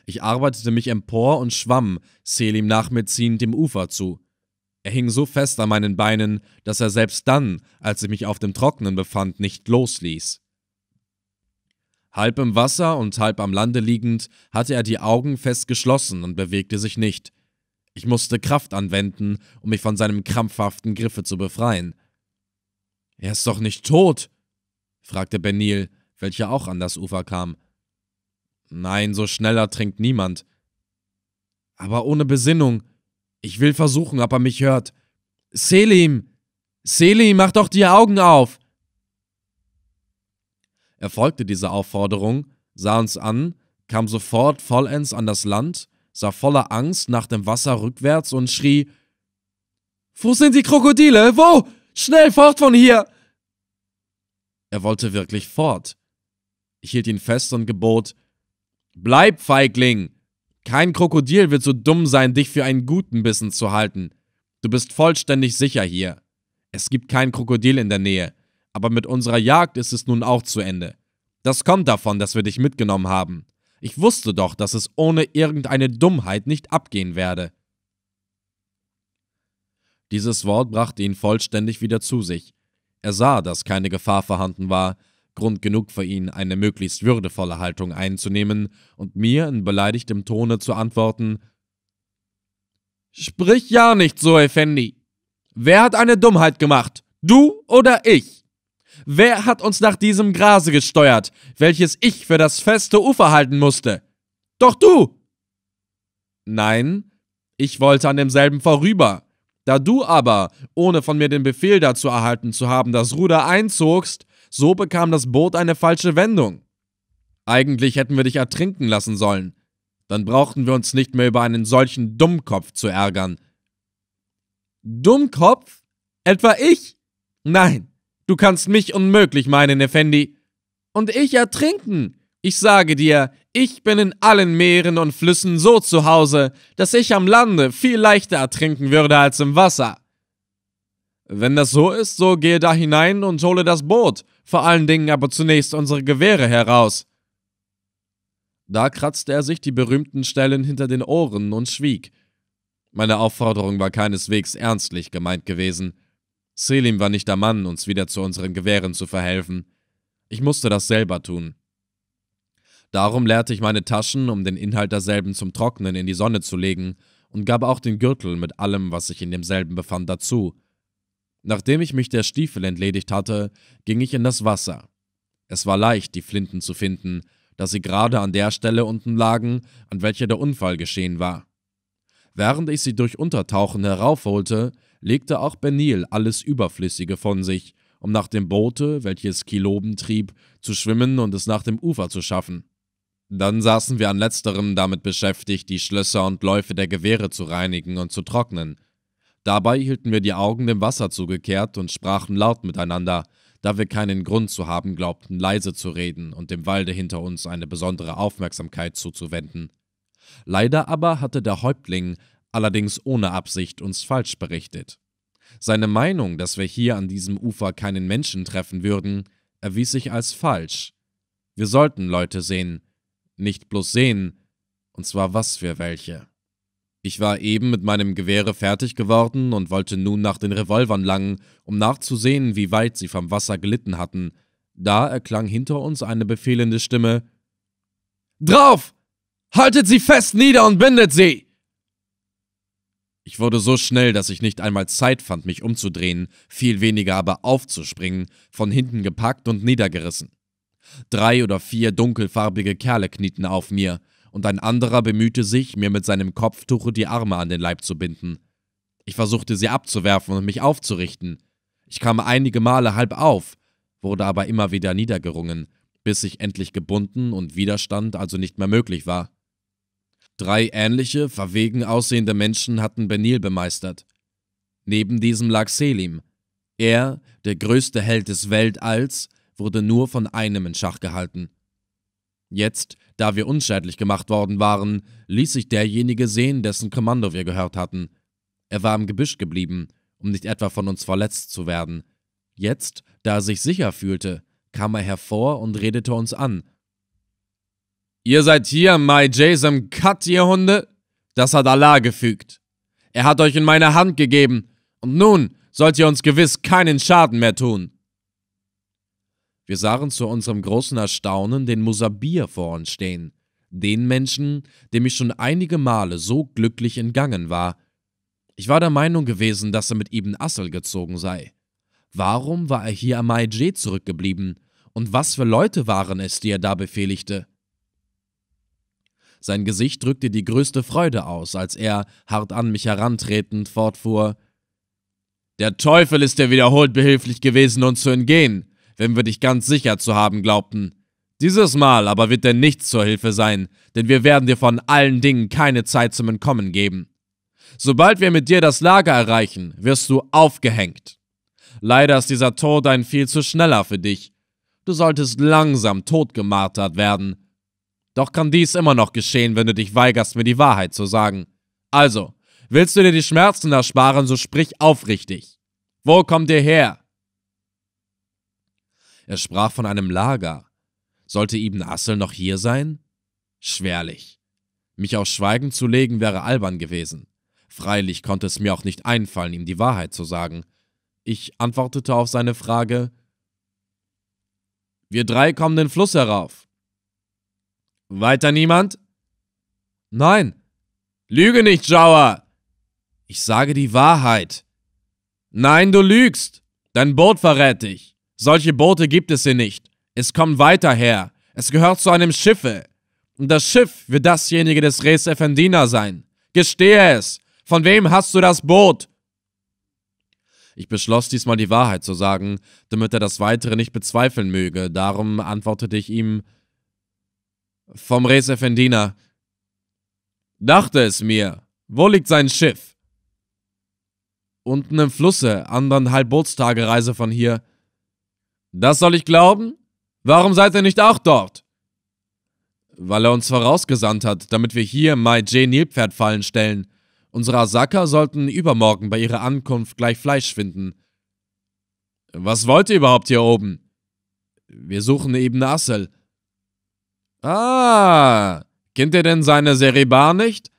Ich arbeitete mich empor und schwamm, Selim nach mir ziehend dem Ufer zu. Er hing so fest an meinen Beinen, dass er selbst dann, als ich mich auf dem Trockenen befand, nicht losließ. Halb im Wasser und halb am Lande liegend, hatte er die Augen fest geschlossen und bewegte sich nicht. Ich musste Kraft anwenden, um mich von seinem krampfhaften Griffe zu befreien. Er ist doch nicht tot? fragte Benil, welcher auch an das Ufer kam. Nein, so schnell ertrinkt niemand. Aber ohne Besinnung. Ich will versuchen, ob er mich hört. Selim! Selim, mach doch die Augen auf! Er folgte dieser Aufforderung, sah uns an, kam sofort vollends an das Land, sah voller Angst nach dem Wasser rückwärts und schrie: Wo sind die Krokodile? Wo? Schnell fort von hier! Er wollte wirklich fort. Ich hielt ihn fest und gebot: Bleib, Feigling! Kein Krokodil wird so dumm sein, dich für einen guten Bissen zu halten. Du bist vollständig sicher hier. Es gibt kein Krokodil in der Nähe, aber mit unserer Jagd ist es nun auch zu Ende. Das kommt davon, dass wir dich mitgenommen haben. Ich wusste doch, dass es ohne irgendeine Dummheit nicht abgehen werde. Dieses Wort brachte ihn vollständig wieder zu sich. Er sah, dass keine Gefahr vorhanden war, Grund genug für ihn, eine möglichst würdevolle Haltung einzunehmen und mir in beleidigtem Tone zu antworten: Sprich ja nicht so, Effendi. Wer hat eine Dummheit gemacht? Du oder ich? Wer hat uns nach diesem Grase gesteuert, welches ich für das feste Ufer halten musste? Doch du! Nein, ich wollte an demselben vorüber. Da du aber, ohne von mir den Befehl dazu erhalten zu haben, das Ruder einzogst, so bekam das Boot eine falsche Wendung. Eigentlich hätten wir dich ertrinken lassen sollen. Dann brauchten wir uns nicht mehr über einen solchen Dummkopf zu ärgern. Dummkopf? Etwa ich? Nein, du kannst mich unmöglich meinen, Effendi. Und ich ertrinken? Ich sage dir, ich bin in allen Meeren und Flüssen so zu Hause, dass ich am Lande viel leichter ertrinken würde als im Wasser. Wenn das so ist, so gehe da hinein und hole das Boot, vor allen Dingen aber zunächst unsere Gewehre heraus. Da kratzte er sich die berühmten Stellen hinter den Ohren und schwieg. Meine Aufforderung war keineswegs ernstlich gemeint gewesen. Selim war nicht der Mann, uns wieder zu unseren Gewehren zu verhelfen. Ich musste das selber tun. Darum leerte ich meine Taschen, um den Inhalt derselben zum Trocknen in die Sonne zu legen, und gab auch den Gürtel mit allem, was sich in demselben befand, dazu. Nachdem ich mich der Stiefel entledigt hatte, ging ich in das Wasser. Es war leicht, die Flinten zu finden, da sie gerade an der Stelle unten lagen, an welcher der Unfall geschehen war. Während ich sie durch Untertauchen heraufholte, legte auch Benil alles Überflüssige von sich, um nach dem Boote, welches Kiloben trieb, zu schwimmen und es nach dem Ufer zu schaffen. Dann saßen wir an letzterem damit beschäftigt, die Schlösser und Läufe der Gewehre zu reinigen und zu trocknen, Dabei hielten wir die Augen dem Wasser zugekehrt und sprachen laut miteinander, da wir keinen Grund zu haben glaubten, leise zu reden und dem Walde hinter uns eine besondere Aufmerksamkeit zuzuwenden. Leider aber hatte der Häuptling, allerdings ohne Absicht, uns falsch berichtet. Seine Meinung, dass wir hier an diesem Ufer keinen Menschen treffen würden, erwies sich als falsch. Wir sollten Leute sehen, nicht bloß sehen, und zwar was für welche. Ich war eben mit meinem Gewehre fertig geworden und wollte nun nach den Revolvern langen, um nachzusehen, wie weit sie vom Wasser gelitten hatten. Da erklang hinter uns eine befehlende Stimme. Drauf! Haltet sie fest nieder und bindet sie! Ich wurde so schnell, dass ich nicht einmal Zeit fand, mich umzudrehen, viel weniger aber aufzuspringen, von hinten gepackt und niedergerissen. Drei oder vier dunkelfarbige Kerle knieten auf mir, und ein anderer bemühte sich, mir mit seinem Kopftuche die Arme an den Leib zu binden. Ich versuchte sie abzuwerfen und mich aufzurichten. Ich kam einige Male halb auf, wurde aber immer wieder niedergerungen, bis ich endlich gebunden und Widerstand also nicht mehr möglich war. Drei ähnliche, verwegen aussehende Menschen hatten Benil bemeistert. Neben diesem lag Selim. Er, der größte Held des Weltalls, wurde nur von einem in Schach gehalten. Jetzt, da wir unschädlich gemacht worden waren, ließ sich derjenige sehen, dessen Kommando wir gehört hatten. Er war im Gebüsch geblieben, um nicht etwa von uns verletzt zu werden. Jetzt, da er sich sicher fühlte, kam er hervor und redete uns an. Ihr seid hier, my Jason Cut, ihr Hunde? Das hat Allah gefügt. Er hat euch in meine Hand gegeben, und nun sollt ihr uns gewiss keinen Schaden mehr tun. Wir sahen zu unserem großen Erstaunen den Musabir vor uns stehen, den Menschen, dem ich schon einige Male so glücklich entgangen war. Ich war der Meinung gewesen, dass er mit Ibn Assel gezogen sei. Warum war er hier am Maijeh zurückgeblieben? Und was für Leute waren es, die er da befehligte? Sein Gesicht drückte die größte Freude aus, als er, hart an mich herantretend, fortfuhr Der Teufel ist dir wiederholt behilflich gewesen, uns zu entgehen, wenn wir dich ganz sicher zu haben glaubten. Dieses Mal aber wird dir nichts zur Hilfe sein, denn wir werden dir von allen Dingen keine Zeit zum Entkommen geben. Sobald wir mit dir das Lager erreichen, wirst du aufgehängt. Leider ist dieser Tod ein viel zu schneller für dich. Du solltest langsam totgemartert werden. Doch kann dies immer noch geschehen, wenn du dich weigerst, mir die Wahrheit zu sagen. Also, willst du dir die Schmerzen ersparen, so sprich aufrichtig. Wo kommt ihr her? Er sprach von einem Lager. Sollte Ibn Assel noch hier sein? Schwerlich. Mich auf Schweigen zu legen wäre albern gewesen. Freilich konnte es mir auch nicht einfallen, ihm die Wahrheit zu sagen. Ich antwortete auf seine Frage Wir drei kommen den Fluss herauf. Weiter niemand? Nein. Lüge nicht, Jawa! Ich sage die Wahrheit. Nein, du lügst. Dein Boot verrät dich. Solche Boote gibt es hier nicht. Es kommt weiter her. Es gehört zu einem Schiffe. Und das Schiff wird dasjenige des Res Effendina sein. Gestehe es. Von wem hast du das Boot? Ich beschloss diesmal die Wahrheit zu sagen, damit er das Weitere nicht bezweifeln möge. Darum antwortete ich ihm: Vom Res Effendina. Dachte es mir. Wo liegt sein Schiff? Unten im Flusse, anderthalb Bootstagereise von hier. Das soll ich glauben? Warum seid ihr nicht auch dort? Weil er uns vorausgesandt hat, damit wir hier Mai J Nilpferd fallen stellen Unsere Asaka sollten übermorgen bei ihrer Ankunft gleich Fleisch finden. Was wollt ihr überhaupt hier oben? Wir suchen eben Assel. Ah, kennt ihr denn seine Seribar nicht?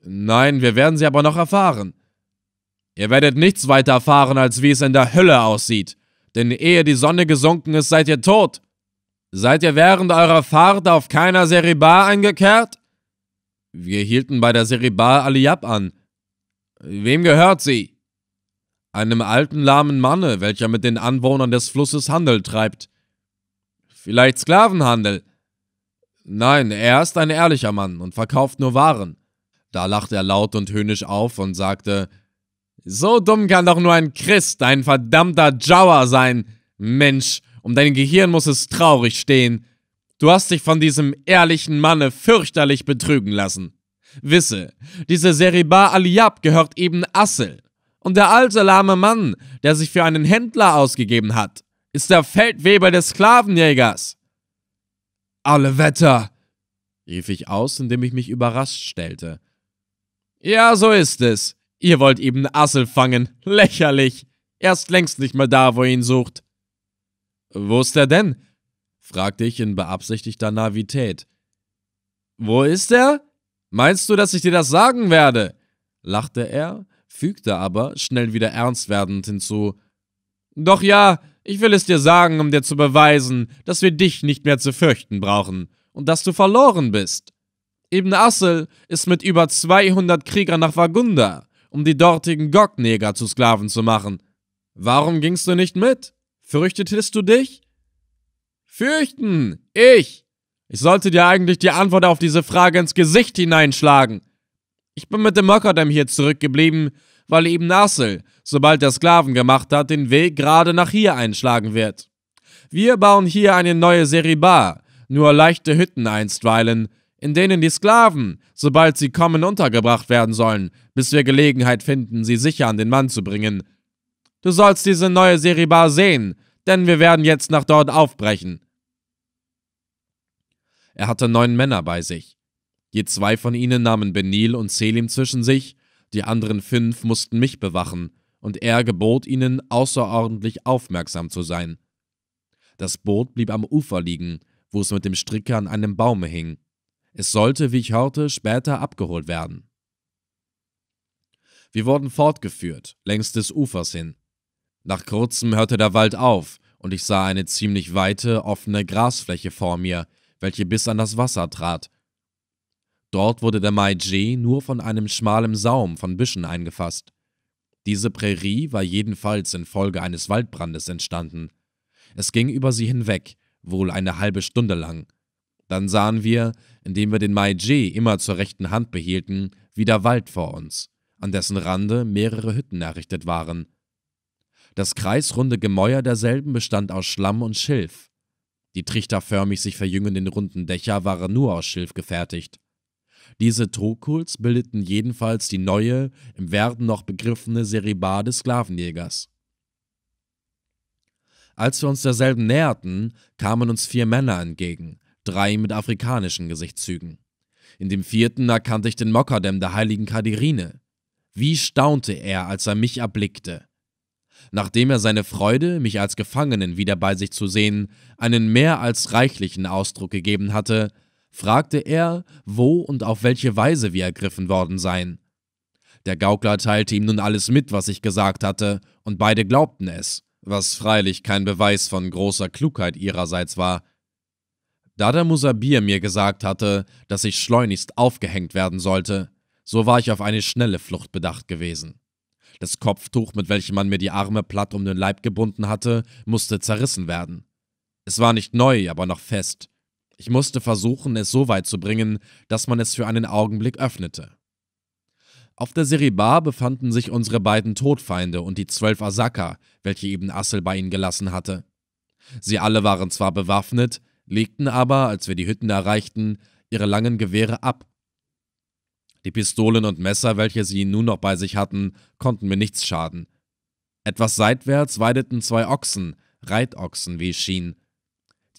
Nein, wir werden sie aber noch erfahren. Ihr werdet nichts weiter erfahren, als wie es in der Hölle aussieht. Denn ehe die Sonne gesunken ist, seid ihr tot. Seid ihr während eurer Fahrt auf keiner Seribar eingekehrt? Wir hielten bei der Seribar Aliyab an. Wem gehört sie? Einem alten, lahmen Manne, welcher mit den Anwohnern des Flusses Handel treibt. Vielleicht Sklavenhandel? Nein, er ist ein ehrlicher Mann und verkauft nur Waren. Da lachte er laut und höhnisch auf und sagte, so dumm kann doch nur ein Christ, ein verdammter Jawa sein. Mensch, um dein Gehirn muss es traurig stehen. Du hast dich von diesem ehrlichen Manne fürchterlich betrügen lassen. Wisse, diese Seriba Aliyab gehört eben Assel. Und der alte lahme Mann, der sich für einen Händler ausgegeben hat, ist der Feldweber des Sklavenjägers. Alle Wetter, rief ich aus, indem ich mich überrascht stellte. Ja, so ist es. Ihr wollt eben Assel fangen. Lächerlich. Er ist längst nicht mehr da, wo ihr ihn sucht. Wo ist er denn? fragte ich in beabsichtigter Navität. Wo ist er? Meinst du, dass ich dir das sagen werde? lachte er, fügte aber, schnell wieder ernst werdend hinzu. Doch ja, ich will es dir sagen, um dir zu beweisen, dass wir dich nicht mehr zu fürchten brauchen und dass du verloren bist. Ibn Assel ist mit über 200 Kriegern nach Vagunda, um die dortigen Gogneger zu Sklaven zu machen. Warum gingst du nicht mit? Fürchtetest du dich? Fürchten! Ich! Ich sollte dir eigentlich die Antwort auf diese Frage ins Gesicht hineinschlagen. Ich bin mit dem Mokadem hier zurückgeblieben, weil eben Nassel, sobald er Sklaven gemacht hat, den Weg gerade nach hier einschlagen wird. Wir bauen hier eine neue Seribar, nur leichte Hütten einstweilen, in denen die Sklaven, sobald sie kommen, untergebracht werden sollen, bis wir Gelegenheit finden, sie sicher an den Mann zu bringen. Du sollst diese neue Seribar sehen, denn wir werden jetzt nach dort aufbrechen. Er hatte neun Männer bei sich. Je zwei von ihnen nahmen Benil und Selim zwischen sich, die anderen fünf mussten mich bewachen, und er gebot ihnen, außerordentlich aufmerksam zu sein. Das Boot blieb am Ufer liegen, wo es mit dem Stricke an einem Baume hing. Es sollte, wie ich hörte, später abgeholt werden. Wir wurden fortgeführt, längs des Ufers hin. Nach kurzem hörte der Wald auf, und ich sah eine ziemlich weite, offene Grasfläche vor mir, welche bis an das Wasser trat. Dort wurde der Maiji nur von einem schmalen Saum von Büschen eingefasst. Diese Prärie war jedenfalls infolge eines Waldbrandes entstanden. Es ging über sie hinweg, wohl eine halbe Stunde lang. Dann sahen wir, indem wir den Maiji immer zur rechten Hand behielten, wieder Wald vor uns, an dessen Rande mehrere Hütten errichtet waren. Das kreisrunde Gemäuer derselben bestand aus Schlamm und Schilf. Die trichterförmig sich verjüngenden runden Dächer waren nur aus Schilf gefertigt. Diese Trokuls bildeten jedenfalls die neue, im Werden noch begriffene Seribar des Sklavenjägers. Als wir uns derselben näherten, kamen uns vier Männer entgegen, drei mit afrikanischen Gesichtszügen. In dem vierten erkannte ich den Mokadem der heiligen Kadirine. Wie staunte er, als er mich erblickte. Nachdem er seine Freude, mich als Gefangenen wieder bei sich zu sehen, einen mehr als reichlichen Ausdruck gegeben hatte, fragte er, wo und auf welche Weise wir ergriffen worden seien. Der Gaukler teilte ihm nun alles mit, was ich gesagt hatte, und beide glaubten es, was freilich kein Beweis von großer Klugheit ihrerseits war. Da der Musabir mir gesagt hatte, dass ich schleunigst aufgehängt werden sollte, so war ich auf eine schnelle Flucht bedacht gewesen. Das Kopftuch, mit welchem man mir die Arme platt um den Leib gebunden hatte, musste zerrissen werden. Es war nicht neu, aber noch fest. Ich musste versuchen, es so weit zu bringen, dass man es für einen Augenblick öffnete. Auf der Seribar befanden sich unsere beiden Todfeinde und die zwölf Asaka, welche eben Assel bei ihnen gelassen hatte. Sie alle waren zwar bewaffnet, legten aber, als wir die Hütten erreichten, ihre langen Gewehre ab. Die Pistolen und Messer, welche sie nun noch bei sich hatten, konnten mir nichts schaden. Etwas seitwärts weideten zwei Ochsen, Reitochsen, wie es schien,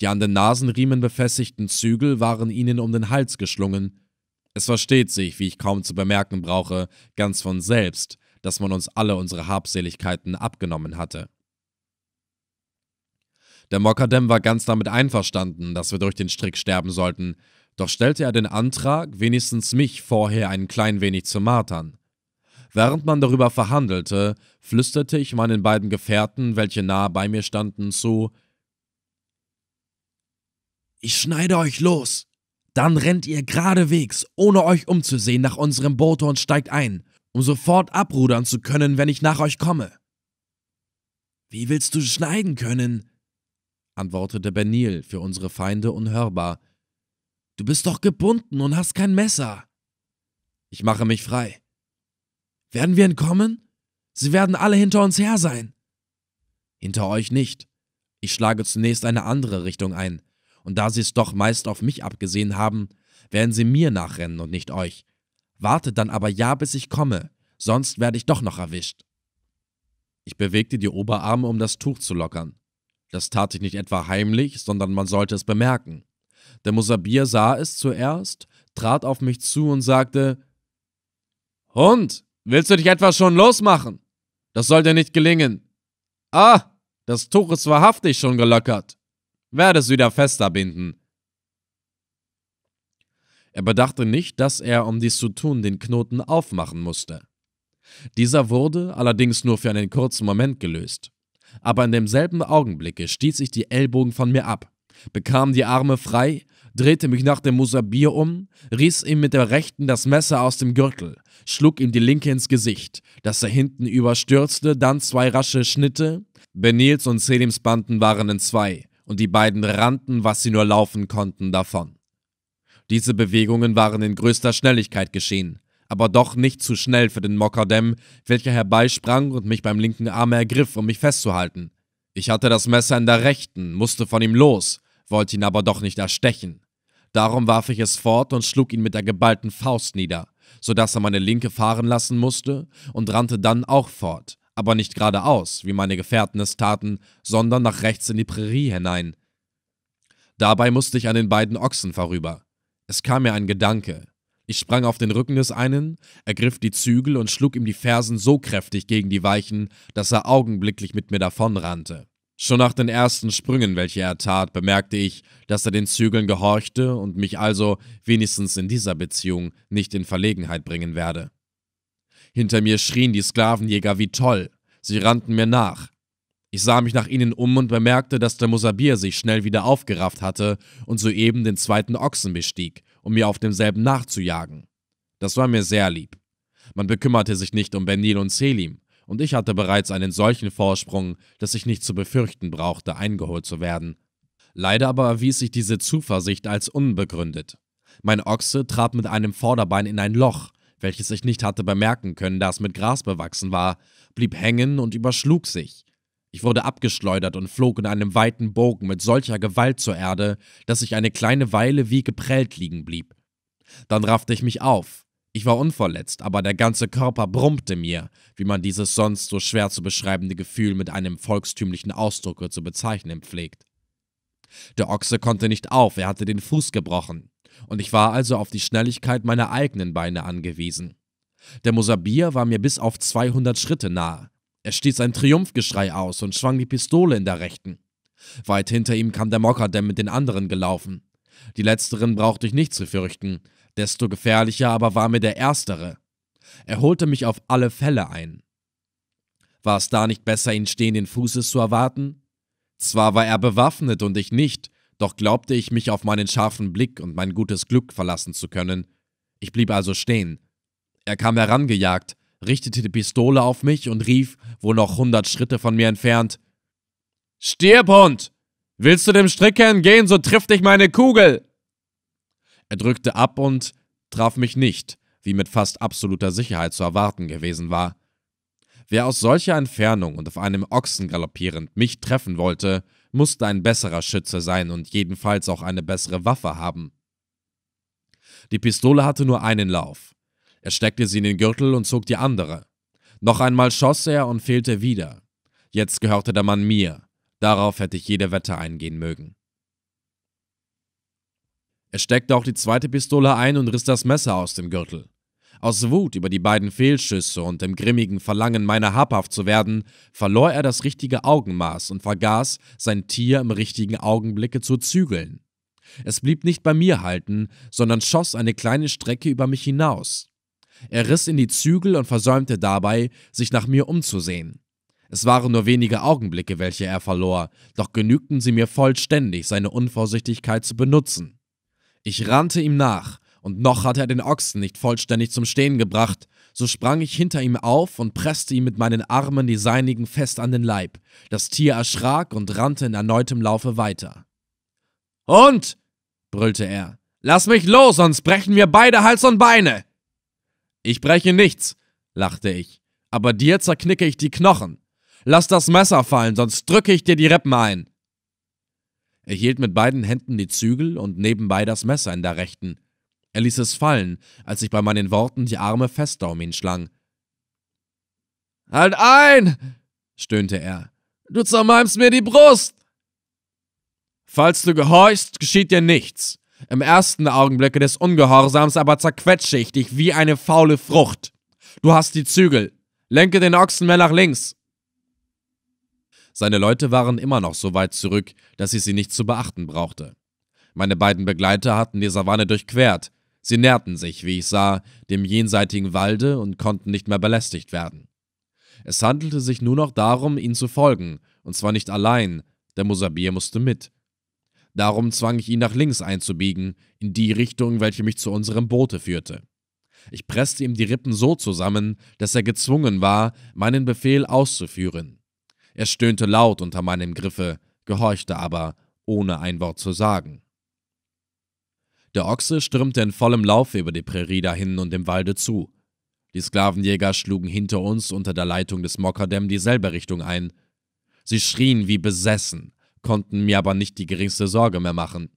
die an den Nasenriemen befestigten Zügel waren ihnen um den Hals geschlungen. Es versteht sich, wie ich kaum zu bemerken brauche, ganz von selbst, dass man uns alle unsere Habseligkeiten abgenommen hatte. Der Mokadem war ganz damit einverstanden, dass wir durch den Strick sterben sollten, doch stellte er den Antrag, wenigstens mich vorher ein klein wenig zu martern. Während man darüber verhandelte, flüsterte ich meinen beiden Gefährten, welche nahe bei mir standen, zu, ich schneide euch los. Dann rennt ihr geradewegs, ohne euch umzusehen, nach unserem Boote und steigt ein, um sofort abrudern zu können, wenn ich nach euch komme. Wie willst du schneiden können? antwortete Benil für unsere Feinde unhörbar. Du bist doch gebunden und hast kein Messer. Ich mache mich frei. Werden wir entkommen? Sie werden alle hinter uns her sein. Hinter euch nicht. Ich schlage zunächst eine andere Richtung ein und da sie es doch meist auf mich abgesehen haben, werden sie mir nachrennen und nicht euch. Wartet dann aber ja, bis ich komme, sonst werde ich doch noch erwischt. Ich bewegte die Oberarme, um das Tuch zu lockern. Das tat ich nicht etwa heimlich, sondern man sollte es bemerken. Der Musabir sah es zuerst, trat auf mich zu und sagte: Hund, willst du dich etwa schon losmachen? Das sollte nicht gelingen. Ah, das Tuch ist wahrhaftig schon gelockert werde es wieder fester binden. Er bedachte nicht, dass er, um dies zu tun, den Knoten aufmachen musste. Dieser wurde allerdings nur für einen kurzen Moment gelöst. Aber in demselben Augenblicke stieß ich die Ellbogen von mir ab, bekam die Arme frei, drehte mich nach dem Musabir um, riss ihm mit der rechten das Messer aus dem Gürtel, schlug ihm die linke ins Gesicht, dass er hinten überstürzte, dann zwei rasche Schnitte. Benils und Selims Banden waren in zwei, und die beiden rannten, was sie nur laufen konnten, davon. Diese Bewegungen waren in größter Schnelligkeit geschehen, aber doch nicht zu schnell für den Mokadem, welcher herbeisprang und mich beim linken Arm ergriff, um mich festzuhalten. Ich hatte das Messer in der rechten, musste von ihm los, wollte ihn aber doch nicht erstechen. Darum warf ich es fort und schlug ihn mit der geballten Faust nieder, so dass er meine linke fahren lassen musste und rannte dann auch fort, aber nicht geradeaus, wie meine Gefährten es taten, sondern nach rechts in die Prärie hinein. Dabei musste ich an den beiden Ochsen vorüber. Es kam mir ein Gedanke. Ich sprang auf den Rücken des einen, ergriff die Zügel und schlug ihm die Fersen so kräftig gegen die Weichen, dass er augenblicklich mit mir davonrannte. Schon nach den ersten Sprüngen, welche er tat, bemerkte ich, dass er den Zügeln gehorchte und mich also, wenigstens in dieser Beziehung, nicht in Verlegenheit bringen werde. Hinter mir schrien die Sklavenjäger wie toll. Sie rannten mir nach. Ich sah mich nach ihnen um und bemerkte, dass der Musabir sich schnell wieder aufgerafft hatte und soeben den zweiten Ochsen bestieg, um mir auf demselben nachzujagen. Das war mir sehr lieb. Man bekümmerte sich nicht um Benil und Selim, und ich hatte bereits einen solchen Vorsprung, dass ich nicht zu befürchten brauchte, eingeholt zu werden. Leider aber erwies sich diese Zuversicht als unbegründet. Mein Ochse trat mit einem Vorderbein in ein Loch, welches ich nicht hatte bemerken können, da es mit Gras bewachsen war, blieb hängen und überschlug sich, ich wurde abgeschleudert und flog in einem weiten Bogen mit solcher Gewalt zur Erde, dass ich eine kleine Weile wie geprellt liegen blieb. Dann raffte ich mich auf. Ich war unverletzt, aber der ganze Körper brummte mir, wie man dieses sonst so schwer zu beschreibende Gefühl mit einem volkstümlichen Ausdrucke zu bezeichnen pflegt. Der Ochse konnte nicht auf, er hatte den Fuß gebrochen, und ich war also auf die Schnelligkeit meiner eigenen Beine angewiesen. Der Mosabir war mir bis auf 200 Schritte nahe, er stieß ein Triumphgeschrei aus und schwang die Pistole in der rechten. Weit hinter ihm kam der Mokadem mit den anderen gelaufen. Die letzteren brauchte ich nicht zu fürchten, desto gefährlicher aber war mir der erstere. Er holte mich auf alle Fälle ein. War es da nicht besser, ihn stehenden Fußes zu erwarten? Zwar war er bewaffnet und ich nicht, doch glaubte ich mich auf meinen scharfen Blick und mein gutes Glück verlassen zu können. Ich blieb also stehen. Er kam herangejagt, richtete die Pistole auf mich und rief, wohl noch hundert Schritte von mir entfernt: Stirb! Willst du dem Strick entgehen, so trifft dich meine Kugel! Er drückte ab und traf mich nicht, wie mit fast absoluter Sicherheit zu erwarten gewesen war. Wer aus solcher Entfernung und auf einem Ochsen galoppierend mich treffen wollte, musste ein besserer Schütze sein und jedenfalls auch eine bessere Waffe haben. Die Pistole hatte nur einen Lauf. Er steckte sie in den Gürtel und zog die andere. Noch einmal schoss er und fehlte wieder. Jetzt gehörte der Mann mir. Darauf hätte ich jede Wette eingehen mögen. Er steckte auch die zweite Pistole ein und riss das Messer aus dem Gürtel. Aus Wut über die beiden Fehlschüsse und dem grimmigen Verlangen, meiner habhaft zu werden, verlor er das richtige Augenmaß und vergaß, sein Tier im richtigen Augenblicke zu zügeln. Es blieb nicht bei mir halten, sondern schoss eine kleine Strecke über mich hinaus. Er riss in die Zügel und versäumte dabei, sich nach mir umzusehen. Es waren nur wenige Augenblicke, welche er verlor, doch genügten sie mir vollständig, seine Unvorsichtigkeit zu benutzen. Ich rannte ihm nach, und noch hatte er den Ochsen nicht vollständig zum Stehen gebracht, so sprang ich hinter ihm auf und presste ihm mit meinen Armen die seinigen fest an den Leib. Das Tier erschrak und rannte in erneutem Laufe weiter. Und, brüllte er, lass mich los, sonst brechen wir beide Hals und Beine. Ich breche nichts, lachte ich, aber dir zerknicke ich die Knochen. Lass das Messer fallen, sonst drücke ich dir die Rippen ein. Er hielt mit beiden Händen die Zügel und nebenbei das Messer in der rechten. Er ließ es fallen, als ich bei meinen Worten die Arme fester um ihn schlang. Halt ein! stöhnte er. Du zermalmst mir die Brust! Falls du gehorchst, geschieht dir nichts. Im ersten Augenblicke des Ungehorsams aber zerquetsche ich dich wie eine faule Frucht. Du hast die Zügel. Lenke den Ochsen mehr nach links. Seine Leute waren immer noch so weit zurück, dass ich sie nicht zu beachten brauchte. Meine beiden Begleiter hatten die Savanne durchquert. Sie näherten sich, wie ich sah, dem jenseitigen Walde und konnten nicht mehr belästigt werden. Es handelte sich nur noch darum, ihnen zu folgen, und zwar nicht allein, der Mosabir musste mit. Darum zwang ich ihn nach links einzubiegen, in die Richtung, welche mich zu unserem Boote führte. Ich presste ihm die Rippen so zusammen, dass er gezwungen war, meinen Befehl auszuführen. Er stöhnte laut unter meinem Griffe, gehorchte aber, ohne ein Wort zu sagen. Der Ochse stürmte in vollem Laufe über die Prärie dahin und dem Walde zu. Die Sklavenjäger schlugen hinter uns unter der Leitung des Mokadem dieselbe Richtung ein. Sie schrien wie besessen, konnten mir aber nicht die geringste Sorge mehr machen.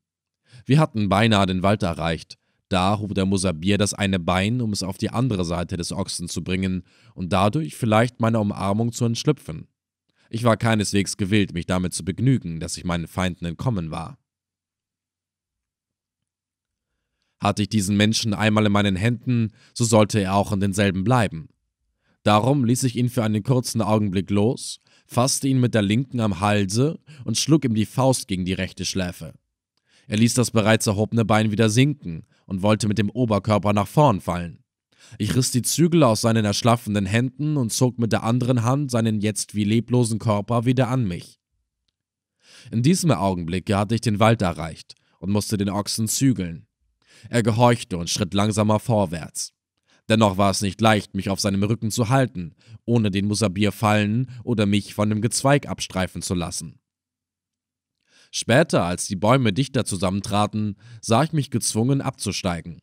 Wir hatten beinahe den Wald erreicht. Da hob der Musabir das eine Bein, um es auf die andere Seite des Ochsen zu bringen und dadurch vielleicht meiner Umarmung zu entschlüpfen. Ich war keineswegs gewillt, mich damit zu begnügen, dass ich meinen Feinden entkommen war. Hatte ich diesen Menschen einmal in meinen Händen, so sollte er auch in denselben bleiben. Darum ließ ich ihn für einen kurzen Augenblick los, fasste ihn mit der linken am Halse und schlug ihm die Faust gegen die rechte Schläfe. Er ließ das bereits erhobene Bein wieder sinken und wollte mit dem Oberkörper nach vorn fallen. Ich riss die Zügel aus seinen erschlaffenden Händen und zog mit der anderen Hand seinen jetzt wie leblosen Körper wieder an mich. In diesem Augenblick hatte ich den Wald erreicht und musste den Ochsen zügeln. Er gehorchte und schritt langsamer vorwärts. Dennoch war es nicht leicht, mich auf seinem Rücken zu halten, ohne den Musabir fallen oder mich von dem Gezweig abstreifen zu lassen. Später, als die Bäume dichter zusammentraten, sah ich mich gezwungen abzusteigen.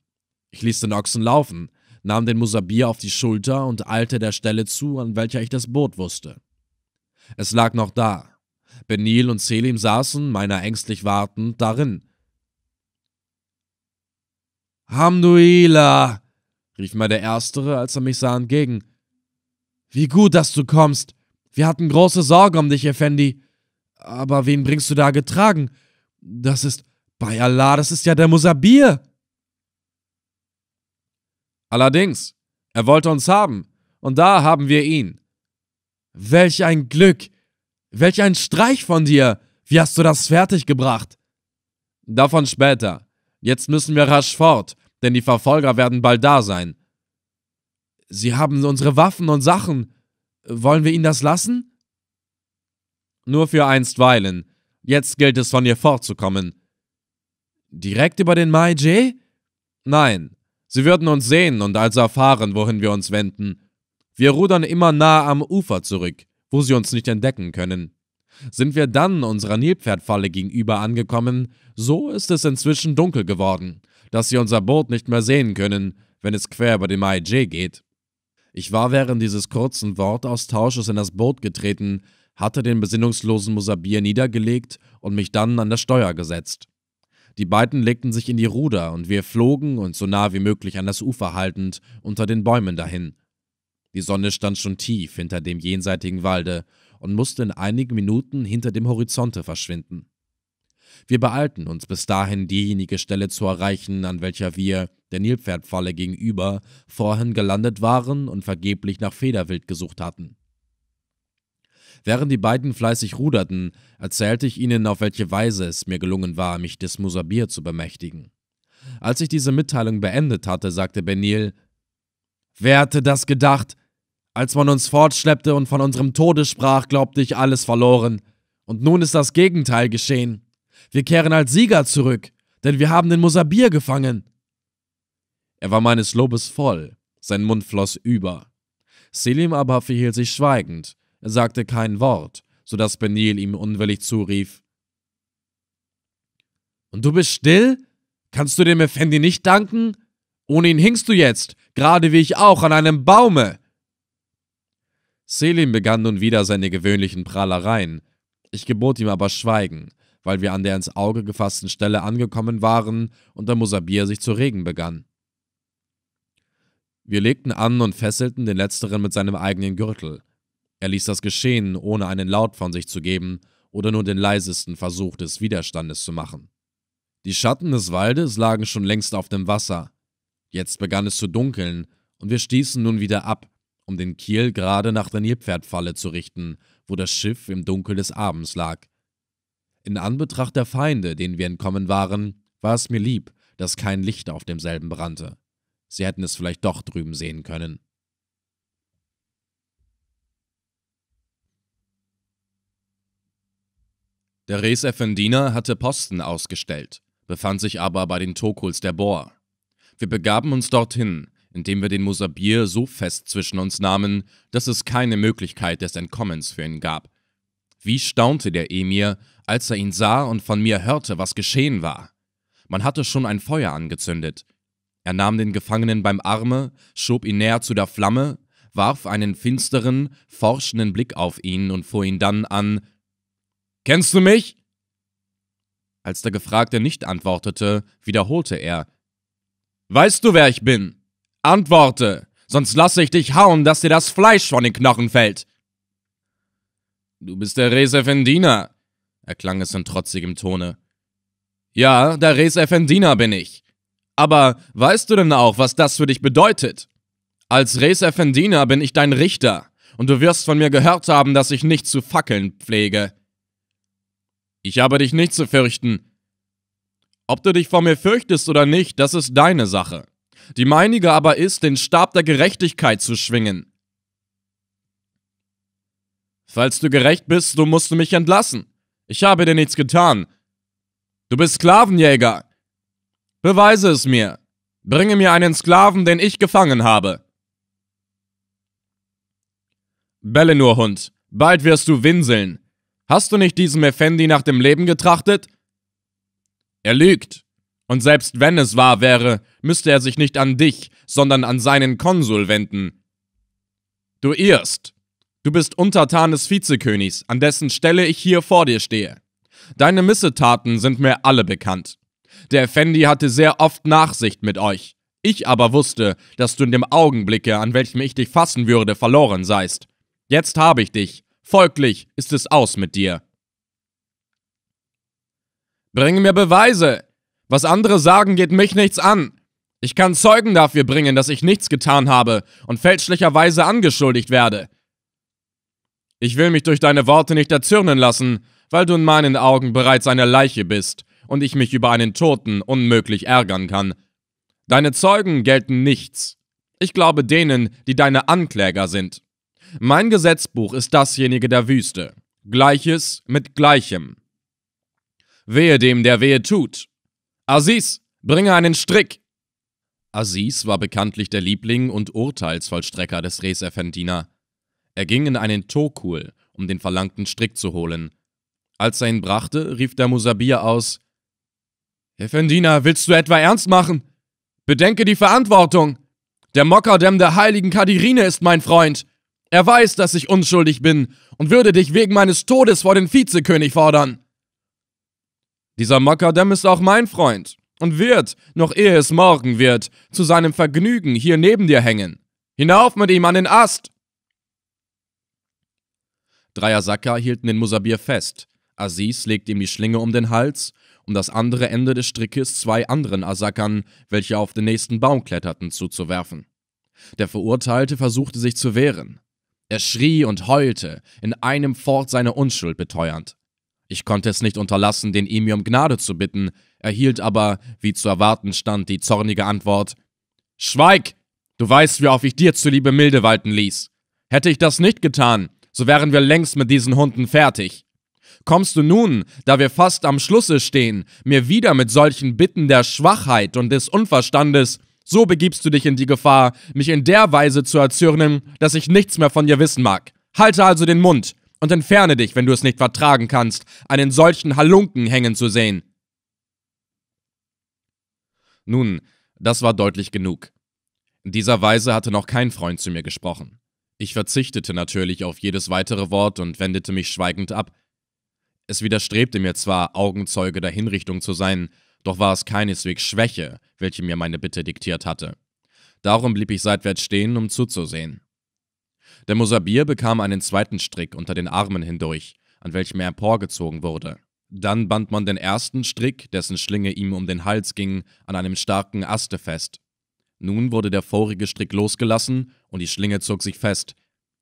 Ich ließ den Ochsen laufen, nahm den Musabir auf die Schulter und eilte der Stelle zu, an welcher ich das Boot wusste. Es lag noch da. Benil und Selim saßen, meiner ängstlich wartend, darin. Hamduila, rief mir der Erstere, als er mich sah, entgegen. Wie gut, dass du kommst. Wir hatten große Sorge um dich, Effendi. Aber wen bringst du da getragen? Das ist, bei Allah, das ist ja der Musabir. Allerdings, er wollte uns haben, und da haben wir ihn. Welch ein Glück! Welch ein Streich von dir! Wie hast du das fertiggebracht? Davon später. Jetzt müssen wir rasch fort, denn die Verfolger werden bald da sein. Sie haben unsere Waffen und Sachen. Wollen wir ihnen das lassen? Nur für einstweilen. Jetzt gilt es, von ihr fortzukommen. Direkt über den Mai J? Nein, Sie würden uns sehen und also erfahren, wohin wir uns wenden. Wir rudern immer nah am Ufer zurück, wo sie uns nicht entdecken können. Sind wir dann unserer Nilpferdfalle gegenüber angekommen, so ist es inzwischen dunkel geworden, dass sie unser Boot nicht mehr sehen können, wenn es quer über den Mai-J geht. Ich war während dieses kurzen Wortaustausches in das Boot getreten, hatte den besinnungslosen Musabir niedergelegt und mich dann an das Steuer gesetzt. Die beiden legten sich in die Ruder und wir flogen, uns so nah wie möglich an das Ufer haltend, unter den Bäumen dahin. Die Sonne stand schon tief hinter dem jenseitigen Walde und musste in einigen Minuten hinter dem Horizonte verschwinden. Wir beeilten uns bis dahin, diejenige Stelle zu erreichen, an welcher wir, der Nilpferdfalle gegenüber, vorhin gelandet waren und vergeblich nach Federwild gesucht hatten. Während die beiden fleißig ruderten, erzählte ich ihnen, auf welche Weise es mir gelungen war, mich des Musabir zu bemächtigen. Als ich diese Mitteilung beendet hatte, sagte Benil: Wer hätte das gedacht? Als man uns fortschleppte und von unserem Tode sprach, glaubte ich alles verloren. Und nun ist das Gegenteil geschehen. Wir kehren als Sieger zurück, denn wir haben den Musabir gefangen. Er war meines Lobes voll, sein Mund floss über. Selim aber verhielt sich schweigend, er sagte kein Wort, so dass Benil ihm unwillig zurief. Und du bist still? Kannst du dem Effendi nicht danken? Ohne ihn hingst du jetzt, gerade wie ich auch, an einem Baume. Selim begann nun wieder seine gewöhnlichen Prahlereien. Ich gebot ihm aber Schweigen, weil wir an der ins Auge gefassten Stelle angekommen waren und der Musabir sich zu regen begann. Wir legten an und fesselten den letzteren mit seinem eigenen Gürtel. Er ließ das geschehen, ohne einen Laut von sich zu geben oder nur den leisesten Versuch des Widerstandes zu machen. Die Schatten des Waldes lagen schon längst auf dem Wasser. Jetzt begann es zu dunkeln, und wir stießen nun wieder ab, um den Kiel gerade nach der Nilpferdfalle zu richten, wo das Schiff im Dunkel des Abends lag. In Anbetracht der Feinde, denen wir entkommen waren, war es mir lieb, dass kein Licht auf demselben brannte. Sie hätten es vielleicht doch drüben sehen können. Der Res Effendina hatte Posten ausgestellt, befand sich aber bei den Tokuls der Bohr. Wir begaben uns dorthin, indem wir den Musabir so fest zwischen uns nahmen, dass es keine Möglichkeit des Entkommens für ihn gab. Wie staunte der Emir, als er ihn sah und von mir hörte, was geschehen war. Man hatte schon ein Feuer angezündet. Er nahm den Gefangenen beim Arme, schob ihn näher zu der Flamme, warf einen finsteren, forschenden Blick auf ihn und fuhr ihn dann an, Kennst du mich? Als der Gefragte nicht antwortete, wiederholte er. Weißt du, wer ich bin? Antworte, sonst lasse ich dich hauen, dass dir das Fleisch von den Knochen fällt. Du bist der Res Effendina, erklang es in trotzigem Tone. Ja, der Res Effendina bin ich. Aber weißt du denn auch, was das für dich bedeutet? Als Reis Effendina bin ich dein Richter, und du wirst von mir gehört haben, dass ich nicht zu fackeln pflege. Ich habe dich nicht zu fürchten. Ob du dich vor mir fürchtest oder nicht, das ist deine Sache. Die meinige aber ist, den Stab der Gerechtigkeit zu schwingen. Falls du gerecht bist, so musst du mich entlassen. Ich habe dir nichts getan. Du bist Sklavenjäger. Beweise es mir. Bringe mir einen Sklaven, den ich gefangen habe. Bellenur, Hund, bald wirst du winseln. Hast du nicht diesem Effendi nach dem Leben getrachtet? Er lügt. Und selbst wenn es wahr wäre, müsste er sich nicht an dich, sondern an seinen Konsul wenden. Du irrst. Du bist Untertan des Vizekönigs, an dessen Stelle ich hier vor dir stehe. Deine Missetaten sind mir alle bekannt. Der Effendi hatte sehr oft Nachsicht mit euch. Ich aber wusste, dass du in dem Augenblicke, an welchem ich dich fassen würde, verloren seist. Jetzt habe ich dich. Folglich ist es aus mit dir. Bringe mir Beweise. Was andere sagen, geht mich nichts an. Ich kann Zeugen dafür bringen, dass ich nichts getan habe und fälschlicherweise angeschuldigt werde. Ich will mich durch deine Worte nicht erzürnen lassen, weil du in meinen Augen bereits eine Leiche bist und ich mich über einen Toten unmöglich ärgern kann. Deine Zeugen gelten nichts. Ich glaube denen, die deine Ankläger sind. Mein Gesetzbuch ist dasjenige der Wüste. Gleiches mit Gleichem. Wehe dem, der Wehe tut. Aziz, bringe einen Strick. Aziz war bekanntlich der Liebling und Urteilsvollstrecker des Res Effendina. Er ging in einen Tokul, um den verlangten Strick zu holen. Als er ihn brachte, rief der Musabir aus: Effendina, willst du etwa ernst machen? Bedenke die Verantwortung! Der Mokadem der heiligen Kadirine ist mein Freund. Er weiß, dass ich unschuldig bin und würde dich wegen meines Todes vor den Vizekönig fordern. Dieser Mokadem ist auch mein Freund und wird, noch ehe es morgen wird, zu seinem Vergnügen hier neben dir hängen. Hinauf mit ihm an den Ast! Drei Asaka hielten den Musabir fest. Aziz legte ihm die Schlinge um den Hals, um das andere Ende des Strickes zwei anderen Asakern, welche auf den nächsten Baum kletterten, zuzuwerfen. Der Verurteilte versuchte sich zu wehren. Er schrie und heulte, in einem Fort seine Unschuld beteuernd. Ich konnte es nicht unterlassen, den Emir um Gnade zu bitten, erhielt aber, wie zu erwarten stand, die zornige Antwort: Schweig! Du weißt, wie oft ich dir zuliebe milde walten ließ. Hätte ich das nicht getan, so wären wir längst mit diesen Hunden fertig. Kommst du nun, da wir fast am Schlusse stehen, mir wieder mit solchen Bitten der Schwachheit und des Unverstandes, so begibst du dich in die Gefahr, mich in der Weise zu erzürnen, dass ich nichts mehr von dir wissen mag. Halte also den Mund und entferne dich, wenn du es nicht vertragen kannst, einen solchen Halunken hängen zu sehen. Nun, das war deutlich genug. In dieser Weise hatte noch kein Freund zu mir gesprochen. Ich verzichtete natürlich auf jedes weitere Wort und wendete mich schweigend ab. Es widerstrebte mir zwar, Augenzeuge der Hinrichtung zu sein, doch war es keineswegs Schwäche, welche mir meine Bitte diktiert hatte. Darum blieb ich seitwärts stehen, um zuzusehen. Der Mosabir bekam einen zweiten Strick unter den Armen hindurch, an welchem er emporgezogen wurde. Dann band man den ersten Strick, dessen Schlinge ihm um den Hals ging, an einem starken Aste fest. Nun wurde der vorige Strick losgelassen und die Schlinge zog sich fest.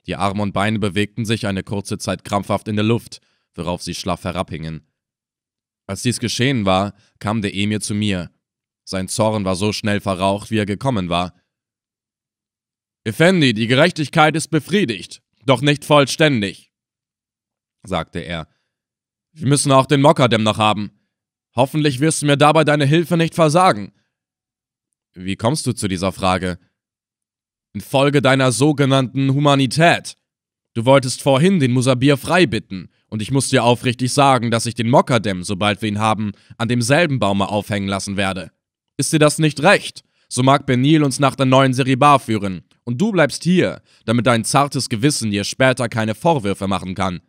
Die Arme und Beine bewegten sich eine kurze Zeit krampfhaft in der Luft, worauf sie schlaff herabhingen. Als dies geschehen war, kam der Emir zu mir. Sein Zorn war so schnell verraucht, wie er gekommen war. Effendi, die Gerechtigkeit ist befriedigt, doch nicht vollständig, sagte er. Wir müssen auch den Mokadem noch haben. Hoffentlich wirst du mir dabei deine Hilfe nicht versagen. Wie kommst du zu dieser Frage? Infolge deiner sogenannten Humanität. Du wolltest vorhin den Musabir freibitten, und ich muss dir aufrichtig sagen, dass ich den Mokadem, sobald wir ihn haben, an demselben Baume aufhängen lassen werde. Ist dir das nicht recht? So mag Benil uns nach der neuen Seribar führen, und du bleibst hier, damit dein zartes Gewissen dir später keine Vorwürfe machen kann.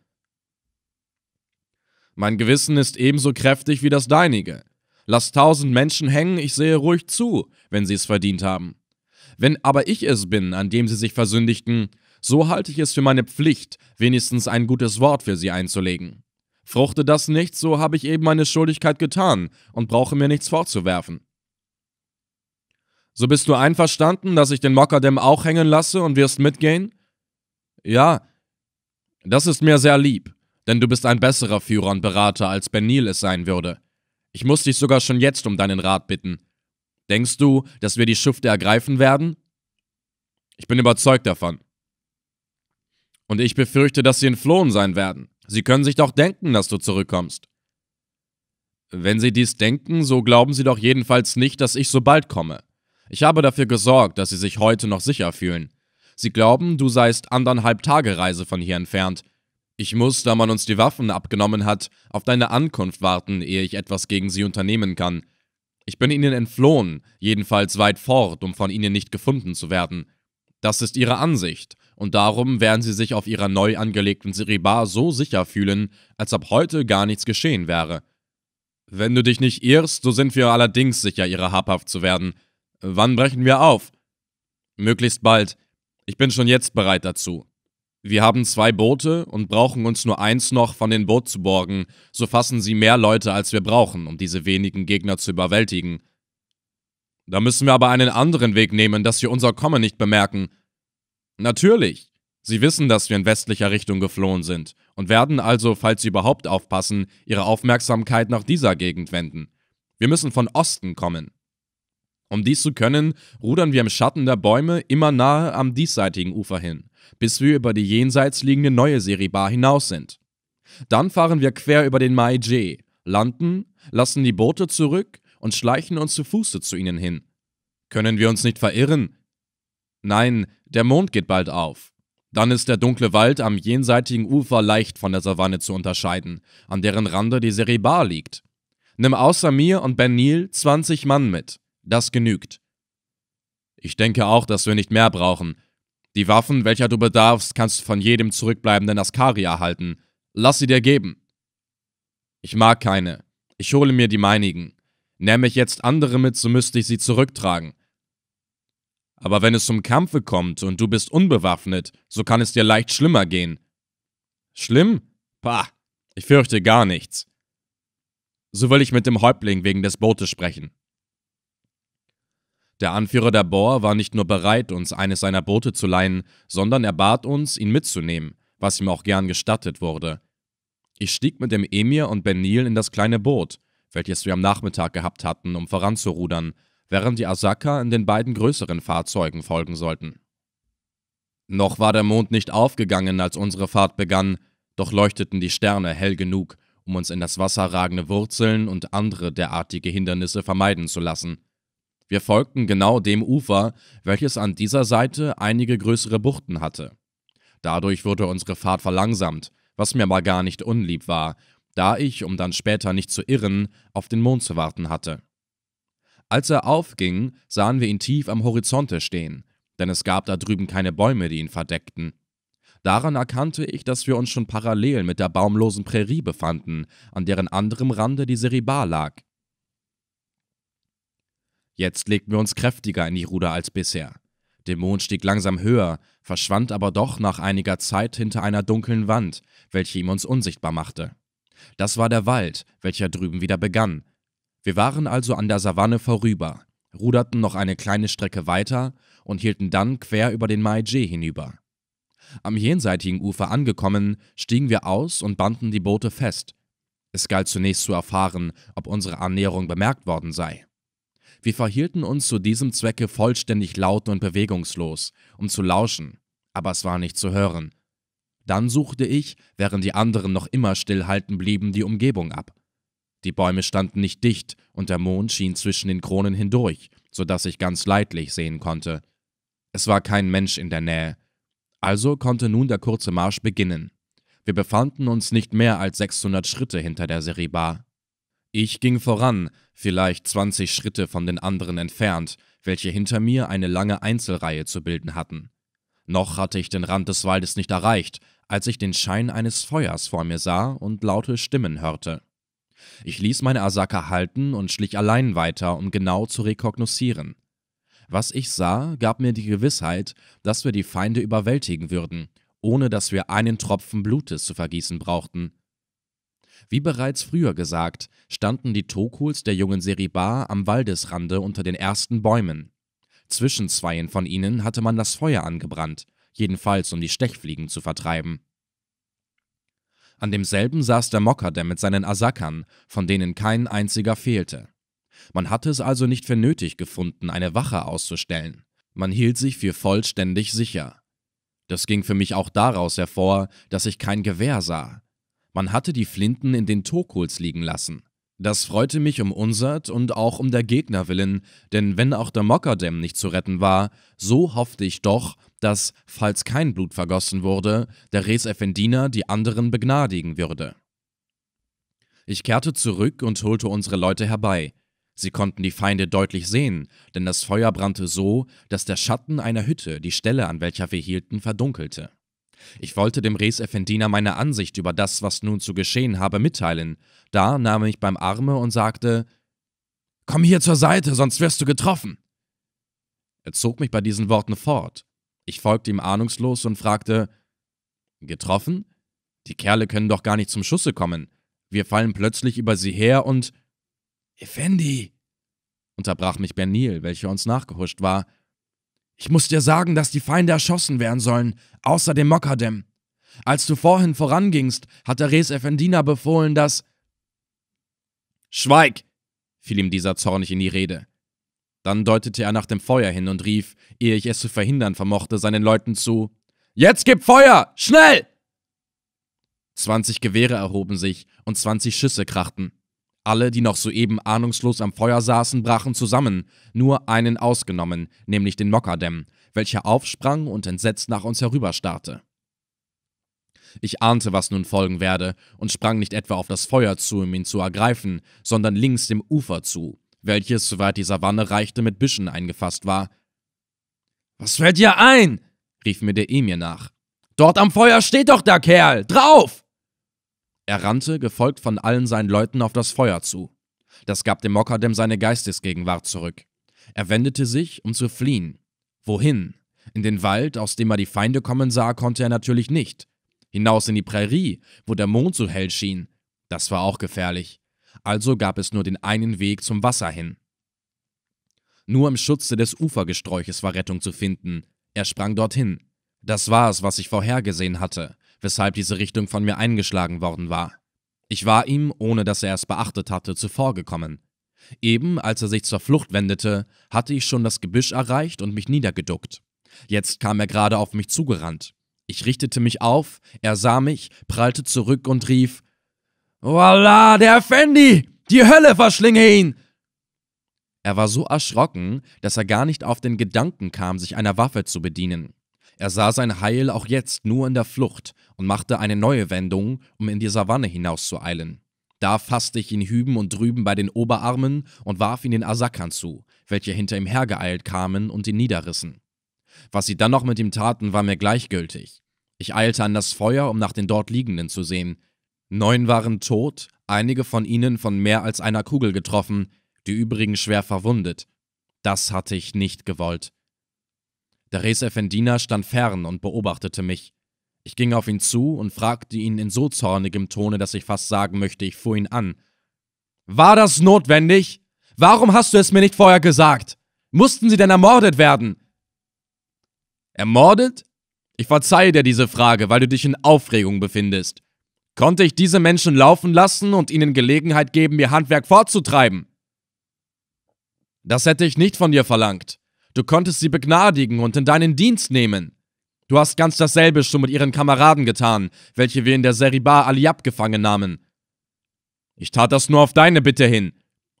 Mein Gewissen ist ebenso kräftig wie das deinige. Lass tausend Menschen hängen, ich sehe ruhig zu, wenn sie es verdient haben. Wenn aber ich es bin, an dem sie sich versündigten, so halte ich es für meine Pflicht, wenigstens ein gutes Wort für sie einzulegen. Fruchte das nicht, so habe ich eben meine Schuldigkeit getan und brauche mir nichts vorzuwerfen. So bist du einverstanden, dass ich den Mokadem auch hängen lasse und wirst mitgehen? Ja, das ist mir sehr lieb, denn du bist ein besserer Führer und Berater, als Benil es sein würde. Ich muss dich sogar schon jetzt um deinen Rat bitten. Denkst du, dass wir die Schufte ergreifen werden? Ich bin überzeugt davon. Und ich befürchte, dass sie entflohen sein werden. Sie können sich doch denken, dass du zurückkommst. Wenn sie dies denken, so glauben sie doch jedenfalls nicht, dass ich so bald komme. Ich habe dafür gesorgt, dass sie sich heute noch sicher fühlen. Sie glauben, du seist anderthalb Tage Reise von hier entfernt. Ich muss, da man uns die Waffen abgenommen hat, auf deine Ankunft warten, ehe ich etwas gegen sie unternehmen kann. Ich bin ihnen entflohen, jedenfalls weit fort, um von ihnen nicht gefunden zu werden. Das ist ihre Ansicht, und darum werden sie sich auf ihrer neu angelegten Seribar so sicher fühlen, als ob heute gar nichts geschehen wäre. Wenn du dich nicht irrst, so sind wir allerdings sicher, ihrer habhaft zu werden. Wann brechen wir auf? Möglichst bald. Ich bin schon jetzt bereit dazu. Wir haben zwei Boote und brauchen uns nur eins noch von den Boot zu borgen, so fassen sie mehr Leute, als wir brauchen, um diese wenigen Gegner zu überwältigen. Da müssen wir aber einen anderen Weg nehmen, dass wir unser Kommen nicht bemerken. Natürlich. Sie wissen, dass wir in westlicher Richtung geflohen sind und werden also, falls sie überhaupt aufpassen, ihre Aufmerksamkeit nach dieser Gegend wenden. Wir müssen von Osten kommen. Um dies zu können, rudern wir im Schatten der Bäume immer nahe am diesseitigen Ufer hin, bis wir über die jenseits liegende neue Seribar hinaus sind. Dann fahren wir quer über den Mai landen, lassen die Boote zurück und schleichen uns zu Fuße zu ihnen hin. Können wir uns nicht verirren? Nein, der Mond geht bald auf. Dann ist der dunkle Wald am jenseitigen Ufer leicht von der Savanne zu unterscheiden, an deren Rande die Seribar liegt. Nimm außer mir und Ben Neil 20 Mann mit. Das genügt. Ich denke auch, dass wir nicht mehr brauchen. Die Waffen, welcher du bedarfst, kannst du von jedem zurückbleibenden Askari erhalten. Lass sie dir geben. Ich mag keine. Ich hole mir die meinigen. Nähme ich jetzt andere mit, so müsste ich sie zurücktragen. Aber wenn es zum Kampfe kommt und du bist unbewaffnet, so kann es dir leicht schlimmer gehen. Schlimm? Pah, ich fürchte gar nichts. So will ich mit dem Häuptling wegen des Bootes sprechen. Der Anführer der Boer war nicht nur bereit, uns eines seiner Boote zu leihen, sondern er bat uns, ihn mitzunehmen, was ihm auch gern gestattet wurde. Ich stieg mit dem Emir und Ben Nil in das kleine Boot, welches wir am Nachmittag gehabt hatten, um voranzurudern, während die Asaka in den beiden größeren Fahrzeugen folgen sollten. Noch war der Mond nicht aufgegangen, als unsere Fahrt begann, doch leuchteten die Sterne hell genug, um uns in das Wasser ragende Wurzeln und andere derartige Hindernisse vermeiden zu lassen. Wir folgten genau dem Ufer, welches an dieser Seite einige größere Buchten hatte. Dadurch wurde unsere Fahrt verlangsamt, was mir mal gar nicht unlieb war, da ich, um dann später nicht zu irren, auf den Mond zu warten hatte. Als er aufging, sahen wir ihn tief am Horizonte stehen, denn es gab da drüben keine Bäume, die ihn verdeckten. Daran erkannte ich, dass wir uns schon parallel mit der baumlosen Prärie befanden, an deren anderem Rande die Seribar lag. Jetzt legten wir uns kräftiger in die Ruder als bisher. Der Mond stieg langsam höher, verschwand aber doch nach einiger Zeit hinter einer dunklen Wand, welche ihm uns unsichtbar machte. Das war der Wald, welcher drüben wieder begann. Wir waren also an der Savanne vorüber, ruderten noch eine kleine Strecke weiter und hielten dann quer über den Maije hinüber. Am jenseitigen Ufer angekommen, stiegen wir aus und banden die Boote fest. Es galt zunächst zu erfahren, ob unsere Annäherung bemerkt worden sei. Wir verhielten uns zu diesem Zwecke vollständig laut und bewegungslos, um zu lauschen, aber es war nicht zu hören. Dann suchte ich, während die anderen noch immer stillhalten blieben, die Umgebung ab. Die Bäume standen nicht dicht und der Mond schien zwischen den Kronen hindurch, so dass ich ganz leidlich sehen konnte. Es war kein Mensch in der Nähe. Also konnte nun der kurze Marsch beginnen. Wir befanden uns nicht mehr als 600 Schritte hinter der Seribar. Ich ging voran, vielleicht 20 Schritte von den anderen entfernt, welche hinter mir eine lange Einzelreihe zu bilden hatten. Noch hatte ich den Rand des Waldes nicht erreicht, als ich den Schein eines Feuers vor mir sah und laute Stimmen hörte. Ich ließ meine Asaka halten und schlich allein weiter, um genau zu rekognoszieren. Was ich sah, gab mir die Gewissheit, dass wir die Feinde überwältigen würden, ohne dass wir einen Tropfen Blutes zu vergießen brauchten. Wie bereits früher gesagt, standen die Tokuls der jungen Seribar am Waldesrande unter den ersten Bäumen. Zwischen zweien von ihnen hatte man das Feuer angebrannt, jedenfalls um die Stechfliegen zu vertreiben. An demselben saß der Mokadem mit seinen Asakern, von denen kein einziger fehlte. Man hatte es also nicht für nötig gefunden, eine Wache auszustellen. Man hielt sich für vollständig sicher. Das ging für mich auch daraus hervor, dass ich kein Gewehr sah. Man hatte die Flinten in den Tokuls liegen lassen. Das freute mich um unsert und auch um der Gegner willen, denn wenn auch der Mokadem nicht zu retten war, so hoffte ich doch, dass, falls kein Blut vergossen wurde, der Res Effendina die anderen begnadigen würde. Ich kehrte zurück und holte unsere Leute herbei. Sie konnten die Feinde deutlich sehen, denn das Feuer brannte so, dass der Schatten einer Hütte die Stelle, an welcher wir hielten, verdunkelte. Ich wollte dem Res Effendina meine Ansicht über das, was nun zu geschehen habe, mitteilen. Da nahm er mich beim Arme und sagte: Komm hier zur Seite, sonst wirst du getroffen. Er zog mich bei diesen Worten fort. Ich folgte ihm ahnungslos und fragte: Getroffen? Die Kerle können doch gar nicht zum Schusse kommen. Wir fallen plötzlich über sie her und. Effendi! unterbrach mich Bernil, welcher uns nachgehuscht war. Ich muss dir sagen, dass die Feinde erschossen werden sollen, außer dem Mokadem. Als du vorhin vorangingst, hat der Res Effendina befohlen, dass. Schweig! fiel ihm dieser zornig in die Rede. Dann deutete er nach dem Feuer hin und rief, ehe ich es zu verhindern vermochte, seinen Leuten zu: Jetzt gib Feuer! Schnell! Zwanzig Gewehre erhoben sich und zwanzig Schüsse krachten. Alle, die noch soeben ahnungslos am Feuer saßen, brachen zusammen, nur einen ausgenommen, nämlich den Mokadem, welcher aufsprang und entsetzt nach uns herüberstarrte. Ich ahnte, was nun folgen werde, und sprang nicht etwa auf das Feuer zu, um ihn zu ergreifen, sondern links dem Ufer zu, welches, soweit die Savanne reichte, mit Büschen eingefasst war. Was fällt dir ein? rief mir der Emir nach. Dort am Feuer steht doch der Kerl! Drauf! Er rannte, gefolgt von allen seinen Leuten, auf das Feuer zu. Das gab dem Mokadem seine Geistesgegenwart zurück. Er wendete sich, um zu fliehen. Wohin? In den Wald, aus dem er die Feinde kommen sah, konnte er natürlich nicht. Hinaus in die Prärie, wo der Mond so hell schien. Das war auch gefährlich. Also gab es nur den einen Weg zum Wasser hin. Nur im Schutze des Ufergesträuches war Rettung zu finden. Er sprang dorthin. Das war es, was ich vorhergesehen hatte weshalb diese Richtung von mir eingeschlagen worden war. Ich war ihm, ohne dass er es beachtet hatte, zuvorgekommen. Eben als er sich zur Flucht wendete, hatte ich schon das Gebüsch erreicht und mich niedergeduckt. Jetzt kam er gerade auf mich zugerannt. Ich richtete mich auf, er sah mich, prallte zurück und rief: Voila, der Fendi! Die Hölle verschlinge ihn! Er war so erschrocken, dass er gar nicht auf den Gedanken kam, sich einer Waffe zu bedienen. Er sah sein Heil auch jetzt nur in der Flucht und machte eine neue Wendung, um in die Savanne hinauszueilen. Da fasste ich ihn hüben und drüben bei den Oberarmen und warf ihn den Asakern zu, welche hinter ihm hergeeilt kamen und ihn niederrissen. Was sie dann noch mit ihm taten, war mir gleichgültig. Ich eilte an das Feuer, um nach den dort Liegenden zu sehen. Neun waren tot, einige von ihnen von mehr als einer Kugel getroffen, die übrigen schwer verwundet. Das hatte ich nicht gewollt. Der Res Effendina stand fern und beobachtete mich. Ich ging auf ihn zu und fragte ihn in so zornigem Tone, dass ich fast sagen möchte, ich fuhr ihn an. War das notwendig? Warum hast du es mir nicht vorher gesagt? Mussten sie denn ermordet werden? Ermordet? Ich verzeihe dir diese Frage, weil du dich in Aufregung befindest. Konnte ich diese Menschen laufen lassen und ihnen Gelegenheit geben, ihr Handwerk fortzutreiben? Das hätte ich nicht von dir verlangt. Du konntest sie begnadigen und in deinen Dienst nehmen. Du hast ganz dasselbe schon mit ihren Kameraden getan, welche wir in der Seribar Aliab gefangen nahmen. Ich tat das nur auf deine Bitte hin.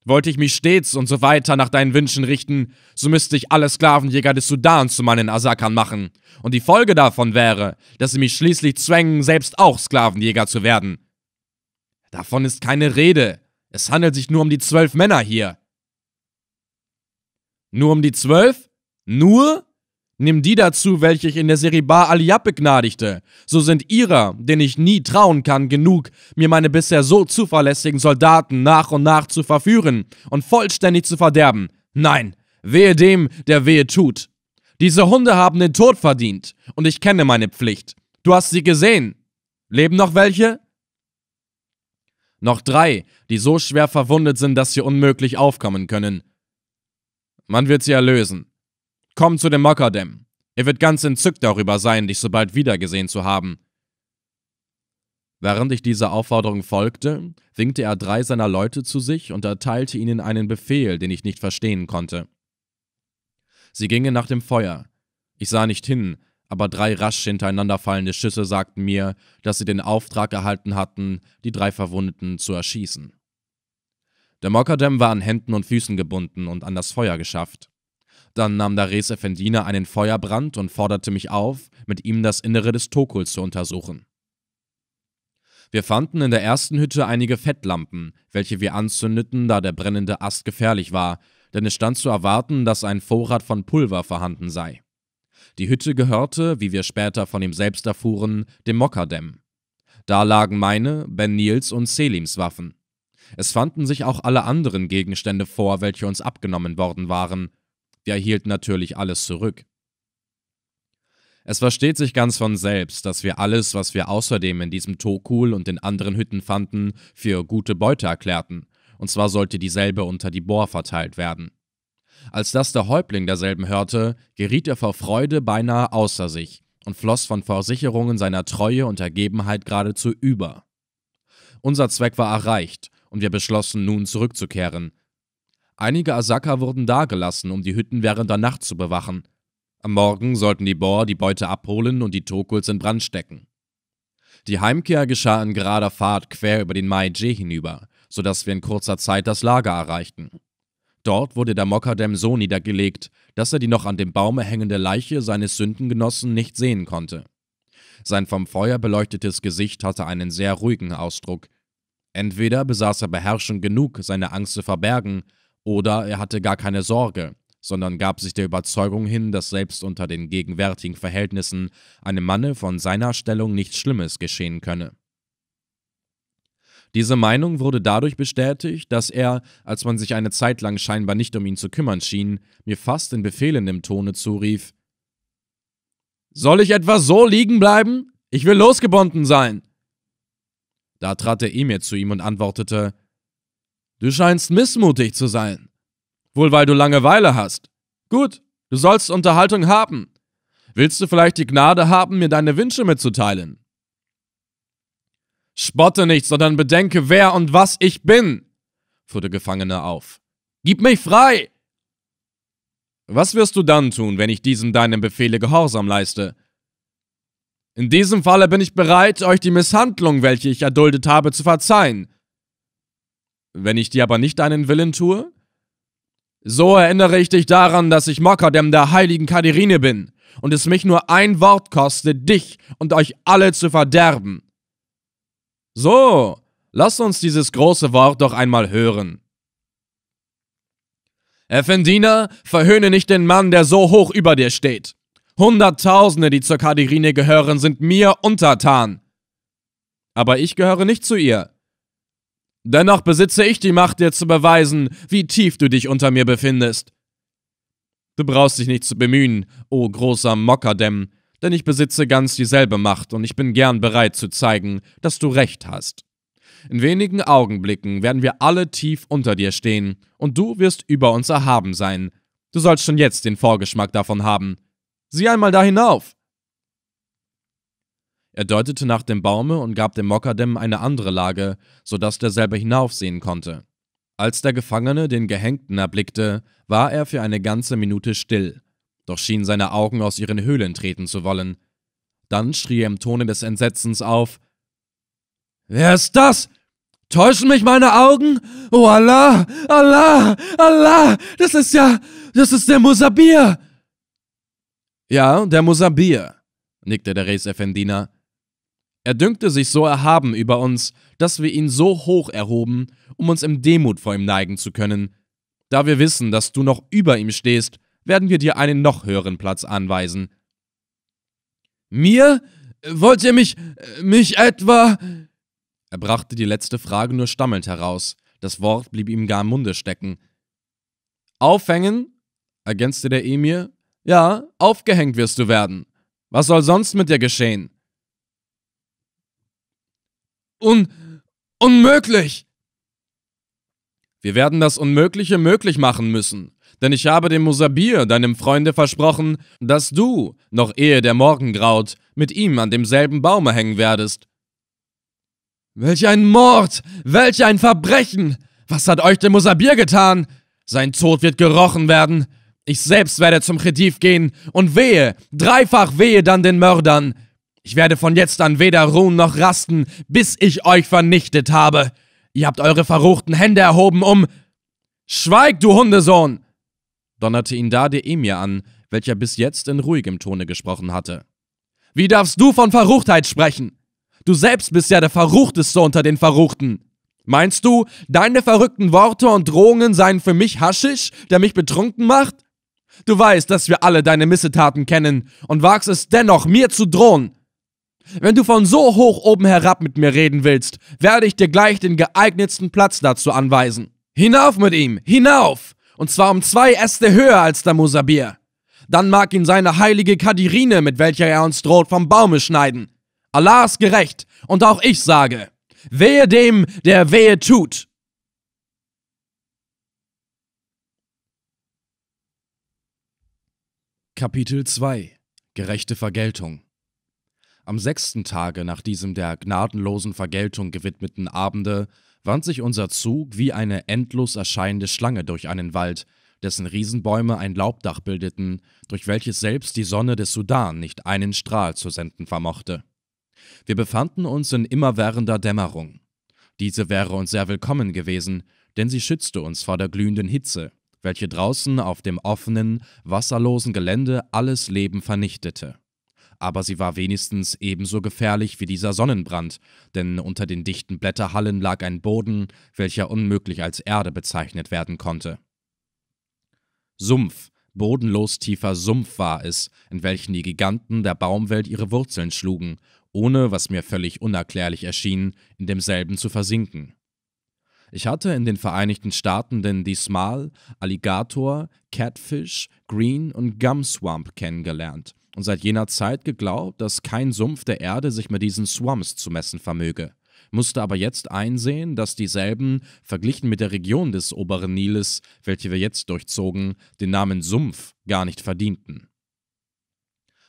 Wollte ich mich stets und so weiter nach deinen Wünschen richten, so müsste ich alle Sklavenjäger des Sudans zu meinen Asakern machen. Und die Folge davon wäre, dass sie mich schließlich zwängen, selbst auch Sklavenjäger zu werden. Davon ist keine Rede. Es handelt sich nur um die zwölf Männer hier. Nur um die zwölf? Nur? Nimm die dazu, welche ich in der Serie Bar Aliyab begnadigte. So sind ihrer, den ich nie trauen kann, genug, mir meine bisher so zuverlässigen Soldaten nach und nach zu verführen und vollständig zu verderben. Nein, wehe dem, der wehe tut. Diese Hunde haben den Tod verdient, und ich kenne meine Pflicht. Du hast sie gesehen. Leben noch welche? Noch drei, die so schwer verwundet sind, dass sie unmöglich aufkommen können. Man wird sie erlösen. Komm zu dem Mokadem. Er wird ganz entzückt darüber sein, dich so bald wiedergesehen zu haben. Während ich dieser Aufforderung folgte, winkte er drei seiner Leute zu sich und erteilte ihnen einen Befehl, den ich nicht verstehen konnte. Sie gingen nach dem Feuer. Ich sah nicht hin, aber drei rasch hintereinander fallende Schüsse sagten mir, dass sie den Auftrag erhalten hatten, die drei Verwundeten zu erschießen. Der Mokadem war an Händen und Füßen gebunden und an das Feuer geschafft. Dann nahm der Res Effendina einen Feuerbrand und forderte mich auf, mit ihm das Innere des Tokuls zu untersuchen. Wir fanden in der ersten Hütte einige Fettlampen, welche wir anzündeten, da der brennende Ast gefährlich war, denn es stand zu erwarten, dass ein Vorrat von Pulver vorhanden sei. Die Hütte gehörte, wie wir später von ihm selbst erfuhren, dem Mokadem. Da lagen meine, Ben Nils und Selims Waffen. Es fanden sich auch alle anderen Gegenstände vor, welche uns abgenommen worden waren. Wir erhielten natürlich alles zurück. Es versteht sich ganz von selbst, dass wir alles, was wir außerdem in diesem Tokul und den anderen Hütten fanden, für gute Beute erklärten, und zwar sollte dieselbe unter die Bohr verteilt werden. Als das der Häuptling derselben hörte, geriet er vor Freude beinahe außer sich und floss von Versicherungen seiner Treue und Ergebenheit geradezu über. Unser Zweck war erreicht, und wir beschlossen nun zurückzukehren. Einige Asaka wurden dagelassen, um die Hütten während der Nacht zu bewachen. Am Morgen sollten die Bohr die Beute abholen und die Tokuls in Brand stecken. Die Heimkehr geschah in gerader Fahrt quer über den Mai-Je hinüber, sodass wir in kurzer Zeit das Lager erreichten. Dort wurde der Mokadem so niedergelegt, dass er die noch an dem Baume hängende Leiche seines Sündengenossen nicht sehen konnte. Sein vom Feuer beleuchtetes Gesicht hatte einen sehr ruhigen Ausdruck. Entweder besaß er Beherrschung genug, seine Angst zu verbergen, oder er hatte gar keine Sorge, sondern gab sich der Überzeugung hin, dass selbst unter den gegenwärtigen Verhältnissen einem Manne von seiner Stellung nichts Schlimmes geschehen könne. Diese Meinung wurde dadurch bestätigt, dass er, als man sich eine Zeit lang scheinbar nicht um ihn zu kümmern schien, mir fast in befehlendem Tone zurief Soll ich etwa so liegen bleiben? Ich will losgebunden sein. Da trat der Emir zu ihm und antwortete Du scheinst missmutig zu sein. Wohl weil du Langeweile hast. Gut, du sollst Unterhaltung haben. Willst du vielleicht die Gnade haben, mir deine Wünsche mitzuteilen? Spotte nicht, sondern bedenke, wer und was ich bin, fuhr der Gefangene auf. Gib mich frei! Was wirst du dann tun, wenn ich diesem deinem Befehle Gehorsam leiste? In diesem Falle bin ich bereit, euch die Misshandlung, welche ich erduldet habe, zu verzeihen. Wenn ich dir aber nicht deinen Willen tue? So erinnere ich dich daran, dass ich Mokadem der heiligen Kaderine bin und es mich nur ein Wort kostet, dich und euch alle zu verderben. So, lass uns dieses große Wort doch einmal hören. Effendina, verhöhne nicht den Mann, der so hoch über dir steht. Hunderttausende, die zur Kadirine gehören, sind mir untertan. Aber ich gehöre nicht zu ihr. Dennoch besitze ich die Macht, dir zu beweisen, wie tief du dich unter mir befindest. Du brauchst dich nicht zu bemühen, o oh großer Mokadem, denn ich besitze ganz dieselbe Macht und ich bin gern bereit zu zeigen, dass du recht hast. In wenigen Augenblicken werden wir alle tief unter dir stehen, und du wirst über uns erhaben sein. Du sollst schon jetzt den Vorgeschmack davon haben. Sieh einmal da hinauf! Er deutete nach dem Baume und gab dem Mokadem eine andere Lage, so dass derselbe hinaufsehen konnte. Als der Gefangene den Gehängten erblickte, war er für eine ganze Minute still, doch schienen seine Augen aus ihren Höhlen treten zu wollen. Dann schrie er im Tone des Entsetzens auf Wer ist das? Täuschen mich meine Augen? Oh Allah, Allah, Allah, das ist ja, das ist der Musabir. Ja, der Musabir, nickte der Reis Effendina. Er dünkte sich so erhaben über uns, dass wir ihn so hoch erhoben, um uns im Demut vor ihm neigen zu können. Da wir wissen, dass du noch über ihm stehst, werden wir dir einen noch höheren Platz anweisen. Mir? Wollt ihr mich, mich etwa? Er brachte die letzte Frage nur stammelnd heraus. Das Wort blieb ihm gar im Munde stecken. Aufhängen? ergänzte der Emir. Ja, aufgehängt wirst du werden. Was soll sonst mit dir geschehen? Un unmöglich! Wir werden das Unmögliche möglich machen müssen, denn ich habe dem Musabir, deinem Freunde, versprochen, dass du, noch ehe der Morgen graut, mit ihm an demselben Baume hängen werdest. Welch ein Mord! Welch ein Verbrechen! Was hat euch der Musabir getan? Sein Tod wird gerochen werden. Ich selbst werde zum Khediv gehen und wehe, dreifach wehe dann den Mördern. Ich werde von jetzt an weder ruhen noch rasten, bis ich euch vernichtet habe. Ihr habt eure verruchten Hände erhoben, um. Schweig, du Hundesohn! donnerte ihn da der Emir an, welcher bis jetzt in ruhigem Tone gesprochen hatte. Wie darfst du von Verruchtheit sprechen? Du selbst bist ja der Verruchteste unter den Verruchten. Meinst du, deine verrückten Worte und Drohungen seien für mich Haschisch, der mich betrunken macht? Du weißt, dass wir alle deine Missetaten kennen und wagst es dennoch, mir zu drohen. Wenn du von so hoch oben herab mit mir reden willst, werde ich dir gleich den geeignetsten Platz dazu anweisen. Hinauf mit ihm, hinauf! Und zwar um zwei Äste höher als der Musabir. Dann mag ihn seine heilige Kadirine, mit welcher er uns droht, vom Baume schneiden. Allah ist gerecht, und auch ich sage, wehe dem, der wehe tut. Kapitel 2 Gerechte Vergeltung am sechsten Tage nach diesem der gnadenlosen Vergeltung gewidmeten Abende wand sich unser Zug wie eine endlos erscheinende Schlange durch einen Wald, dessen Riesenbäume ein Laubdach bildeten, durch welches selbst die Sonne des Sudan nicht einen Strahl zu senden vermochte. Wir befanden uns in immerwährender Dämmerung. Diese wäre uns sehr willkommen gewesen, denn sie schützte uns vor der glühenden Hitze, welche draußen auf dem offenen, wasserlosen Gelände alles Leben vernichtete aber sie war wenigstens ebenso gefährlich wie dieser Sonnenbrand, denn unter den dichten Blätterhallen lag ein Boden, welcher unmöglich als Erde bezeichnet werden konnte. Sumpf, bodenlos tiefer Sumpf war es, in welchen die Giganten der Baumwelt ihre Wurzeln schlugen, ohne, was mir völlig unerklärlich erschien, in demselben zu versinken. Ich hatte in den Vereinigten Staaten den Dismal, Alligator, Catfish, Green und Gum Swamp kennengelernt und seit jener Zeit geglaubt, dass kein Sumpf der Erde sich mit diesen Swamps zu messen vermöge, musste aber jetzt einsehen, dass dieselben, verglichen mit der Region des oberen Niles, welche wir jetzt durchzogen, den Namen Sumpf gar nicht verdienten.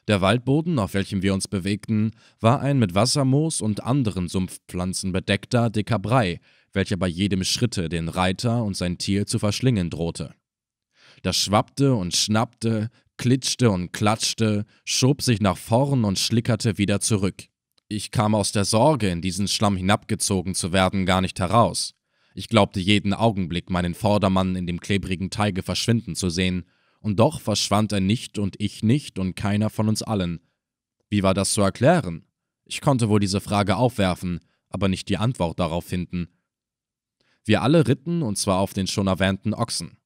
Der Waldboden, auf welchem wir uns bewegten, war ein mit Wassermoos und anderen Sumpfpflanzen bedeckter, dicker Brei, welcher bei jedem Schritte den Reiter und sein Tier zu verschlingen drohte. Das schwappte und schnappte, klitschte und klatschte, schob sich nach vorn und schlickerte wieder zurück. Ich kam aus der Sorge, in diesen Schlamm hinabgezogen zu werden, gar nicht heraus. Ich glaubte jeden Augenblick meinen Vordermann in dem klebrigen Teige verschwinden zu sehen, und doch verschwand er nicht und ich nicht und keiner von uns allen. Wie war das zu erklären? Ich konnte wohl diese Frage aufwerfen, aber nicht die Antwort darauf finden. Wir alle ritten, und zwar auf den schon erwähnten Ochsen.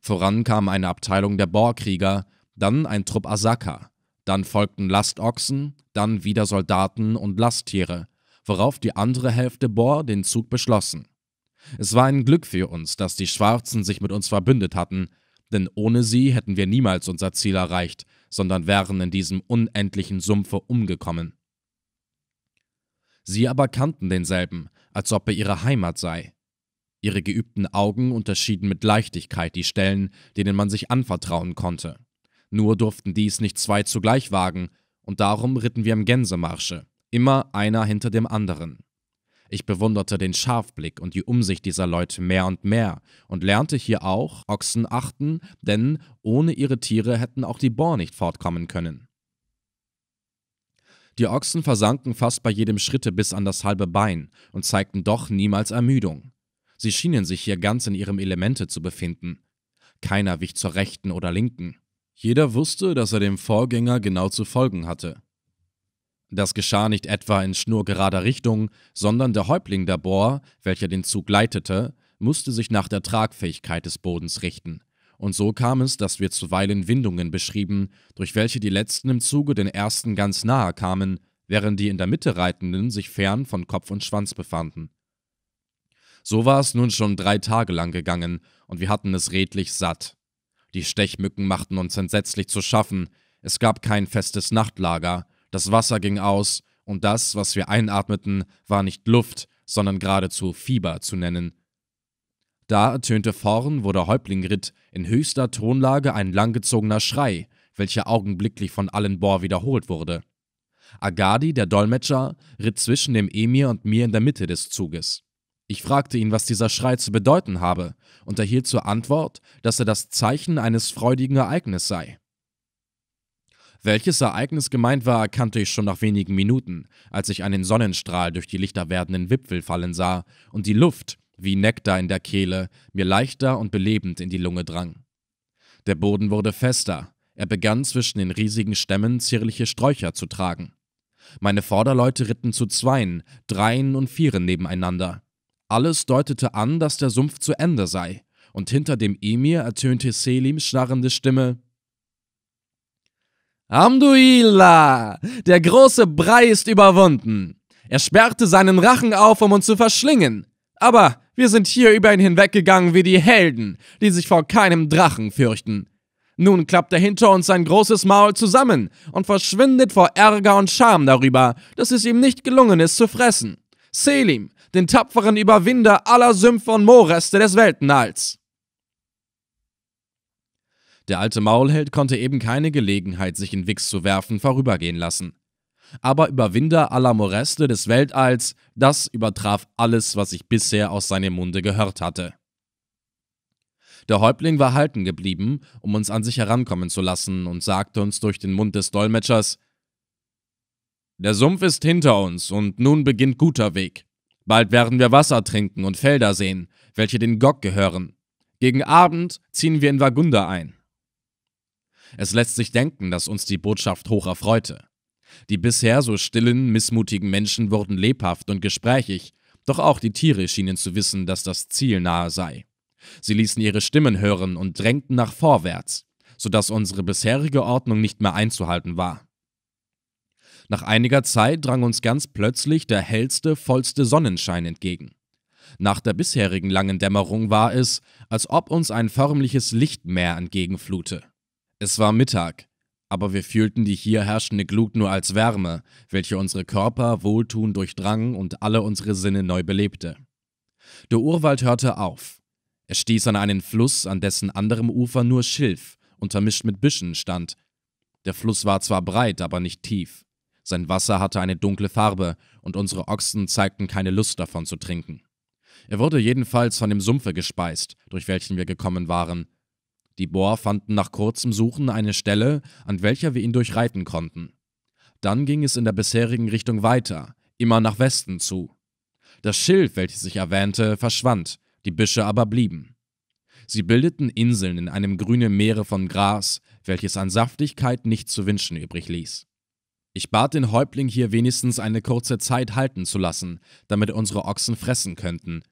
Voran kam eine Abteilung der Bohrkrieger, dann ein Trupp Asaka, dann folgten Lastochsen, dann wieder Soldaten und Lasttiere, worauf die andere Hälfte Bohr den Zug beschlossen. Es war ein Glück für uns, dass die Schwarzen sich mit uns verbündet hatten, denn ohne sie hätten wir niemals unser Ziel erreicht, sondern wären in diesem unendlichen Sumpfe umgekommen. Sie aber kannten denselben, als ob er ihre Heimat sei. Ihre geübten Augen unterschieden mit Leichtigkeit die Stellen, denen man sich anvertrauen konnte. Nur durften dies nicht zwei zugleich wagen, und darum ritten wir im Gänsemarsche, immer einer hinter dem anderen. Ich bewunderte den Scharfblick und die Umsicht dieser Leute mehr und mehr und lernte hier auch Ochsen achten, denn ohne ihre Tiere hätten auch die Bohr nicht fortkommen können. Die Ochsen versanken fast bei jedem Schritte bis an das halbe Bein und zeigten doch niemals Ermüdung. Sie schienen sich hier ganz in ihrem Elemente zu befinden. Keiner wich zur rechten oder linken. Jeder wusste, dass er dem Vorgänger genau zu folgen hatte. Das geschah nicht etwa in schnurgerader Richtung, sondern der Häuptling der Bohr, welcher den Zug leitete, musste sich nach der Tragfähigkeit des Bodens richten. Und so kam es, dass wir zuweilen Windungen beschrieben, durch welche die letzten im Zuge den ersten ganz nahe kamen, während die in der Mitte Reitenden sich fern von Kopf und Schwanz befanden. So war es nun schon drei Tage lang gegangen, und wir hatten es redlich satt. Die Stechmücken machten uns entsetzlich zu schaffen, es gab kein festes Nachtlager, das Wasser ging aus, und das, was wir einatmeten, war nicht Luft, sondern geradezu Fieber zu nennen. Da ertönte vorn, wo der Häuptling ritt, in höchster Tonlage ein langgezogener Schrei, welcher augenblicklich von allen Bohr wiederholt wurde. Agadi, der Dolmetscher, ritt zwischen dem Emir und mir in der Mitte des Zuges. Ich fragte ihn, was dieser Schrei zu bedeuten habe, und erhielt zur Antwort, dass er das Zeichen eines freudigen Ereignisses sei. Welches Ereignis gemeint war, erkannte ich schon nach wenigen Minuten, als ich einen Sonnenstrahl durch die lichter werdenden Wipfel fallen sah und die Luft, wie Nektar in der Kehle, mir leichter und belebend in die Lunge drang. Der Boden wurde fester, er begann zwischen den riesigen Stämmen zierliche Sträucher zu tragen. Meine Vorderleute ritten zu Zweien, Dreien und Vieren nebeneinander. Alles deutete an, dass der Sumpf zu Ende sei, und hinter dem Emir ertönte Selims schnarrende Stimme. Amduillah! Der große Brei ist überwunden. Er sperrte seinen Rachen auf, um uns zu verschlingen. Aber wir sind hier über ihn hinweggegangen wie die Helden, die sich vor keinem Drachen fürchten. Nun klappt er hinter uns sein großes Maul zusammen und verschwindet vor Ärger und Scham darüber, dass es ihm nicht gelungen ist zu fressen. Selim, den tapferen Überwinder aller Sümpfe und Moorreste des Weltenalls. Der alte Maulheld konnte eben keine Gelegenheit, sich in Wix zu werfen, vorübergehen lassen. Aber Überwinder aller Moorreste des Weltalls, das übertraf alles, was ich bisher aus seinem Munde gehört hatte. Der Häuptling war halten geblieben, um uns an sich herankommen zu lassen, und sagte uns durch den Mund des Dolmetschers Der Sumpf ist hinter uns, und nun beginnt guter Weg. Bald werden wir Wasser trinken und Felder sehen, welche den Gog gehören. Gegen Abend ziehen wir in Wagunda ein. Es lässt sich denken, dass uns die Botschaft hoch erfreute. Die bisher so stillen, missmutigen Menschen wurden lebhaft und gesprächig, doch auch die Tiere schienen zu wissen, dass das Ziel nahe sei. Sie ließen ihre Stimmen hören und drängten nach vorwärts, so dass unsere bisherige Ordnung nicht mehr einzuhalten war. Nach einiger Zeit drang uns ganz plötzlich der hellste, vollste Sonnenschein entgegen. Nach der bisherigen langen Dämmerung war es, als ob uns ein förmliches Lichtmeer entgegenflute. Es war Mittag, aber wir fühlten die hier herrschende Glut nur als Wärme, welche unsere Körper wohltuend durchdrang und alle unsere Sinne neu belebte. Der Urwald hörte auf, er stieß an einen Fluss, an dessen anderem Ufer nur Schilf, untermischt mit Büschen, stand. Der Fluss war zwar breit, aber nicht tief. Sein Wasser hatte eine dunkle Farbe, und unsere Ochsen zeigten keine Lust davon zu trinken. Er wurde jedenfalls von dem Sumpfe gespeist, durch welchen wir gekommen waren. Die Bohr fanden nach kurzem Suchen eine Stelle, an welcher wir ihn durchreiten konnten. Dann ging es in der bisherigen Richtung weiter, immer nach Westen zu. Das Schilf, welches ich erwähnte, verschwand, die Büsche aber blieben. Sie bildeten Inseln in einem grünen Meere von Gras, welches an Saftigkeit nicht zu wünschen übrig ließ. Ich bat den Häuptling hier wenigstens eine kurze Zeit halten zu lassen, damit unsere Ochsen fressen könnten.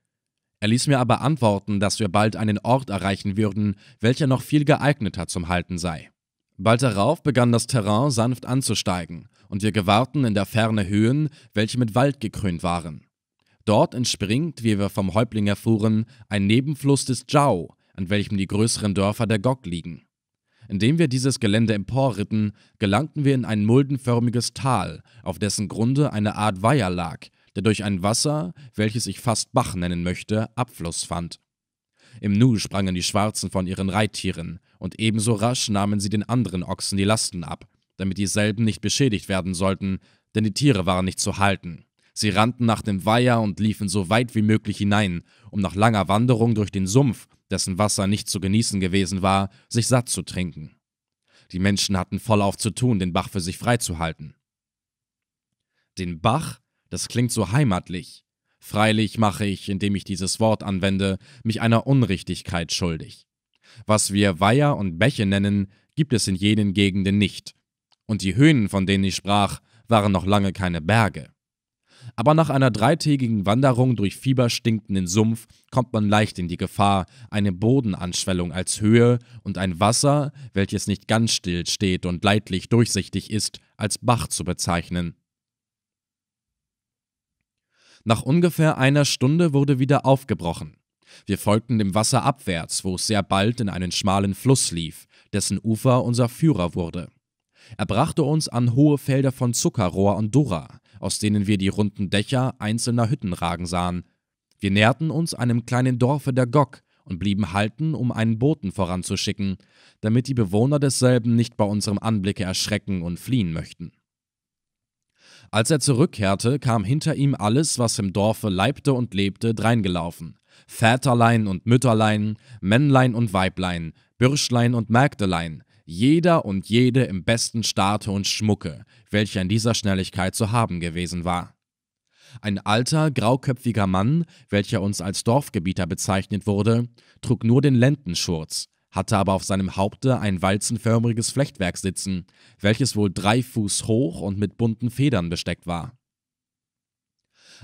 Er ließ mir aber antworten, dass wir bald einen Ort erreichen würden, welcher noch viel geeigneter zum Halten sei. Bald darauf begann das Terrain sanft anzusteigen, und wir gewahrten in der Ferne Höhen, welche mit Wald gekrönt waren. Dort entspringt, wie wir vom Häuptling erfuhren, ein Nebenfluss des Zhao, an welchem die größeren Dörfer der Gog liegen. Indem wir dieses Gelände emporritten, gelangten wir in ein muldenförmiges Tal, auf dessen Grunde eine Art Weiher lag, der durch ein Wasser, welches ich fast Bach nennen möchte, Abfluss fand. Im Nu sprangen die Schwarzen von ihren Reittieren, und ebenso rasch nahmen sie den anderen Ochsen die Lasten ab, damit dieselben nicht beschädigt werden sollten, denn die Tiere waren nicht zu halten. Sie rannten nach dem Weiher und liefen so weit wie möglich hinein, um nach langer Wanderung durch den Sumpf, dessen Wasser nicht zu genießen gewesen war, sich satt zu trinken. Die Menschen hatten vollauf zu tun, den Bach für sich freizuhalten. Den Bach? Das klingt so heimatlich. Freilich mache ich, indem ich dieses Wort anwende, mich einer Unrichtigkeit schuldig. Was wir Weiher und Bäche nennen, gibt es in jenen Gegenden nicht. Und die Höhen, von denen ich sprach, waren noch lange keine Berge aber nach einer dreitägigen Wanderung durch fieberstinkenden Sumpf kommt man leicht in die Gefahr, eine Bodenanschwellung als Höhe und ein Wasser, welches nicht ganz still steht und leidlich durchsichtig ist, als Bach zu bezeichnen. Nach ungefähr einer Stunde wurde wieder aufgebrochen. Wir folgten dem Wasser abwärts, wo es sehr bald in einen schmalen Fluss lief, dessen Ufer unser Führer wurde. Er brachte uns an hohe Felder von Zuckerrohr und Durra, aus denen wir die runden Dächer einzelner Hütten ragen sahen. Wir näherten uns einem kleinen Dorfe der Gok, und blieben halten, um einen Boten voranzuschicken, damit die Bewohner desselben nicht bei unserem Anblicke erschrecken und fliehen möchten. Als er zurückkehrte, kam hinter ihm alles, was im Dorfe leibte und lebte, dreingelaufen. Väterlein und Mütterlein, Männlein und Weiblein, Bürschlein und Mägdelein, jeder und jede im besten Staate und Schmucke, welcher in dieser Schnelligkeit zu haben gewesen war. Ein alter, grauköpfiger Mann, welcher uns als Dorfgebieter bezeichnet wurde, trug nur den Lendenschurz, hatte aber auf seinem Haupte ein walzenförmiges Flechtwerk sitzen, welches wohl drei Fuß hoch und mit bunten Federn besteckt war.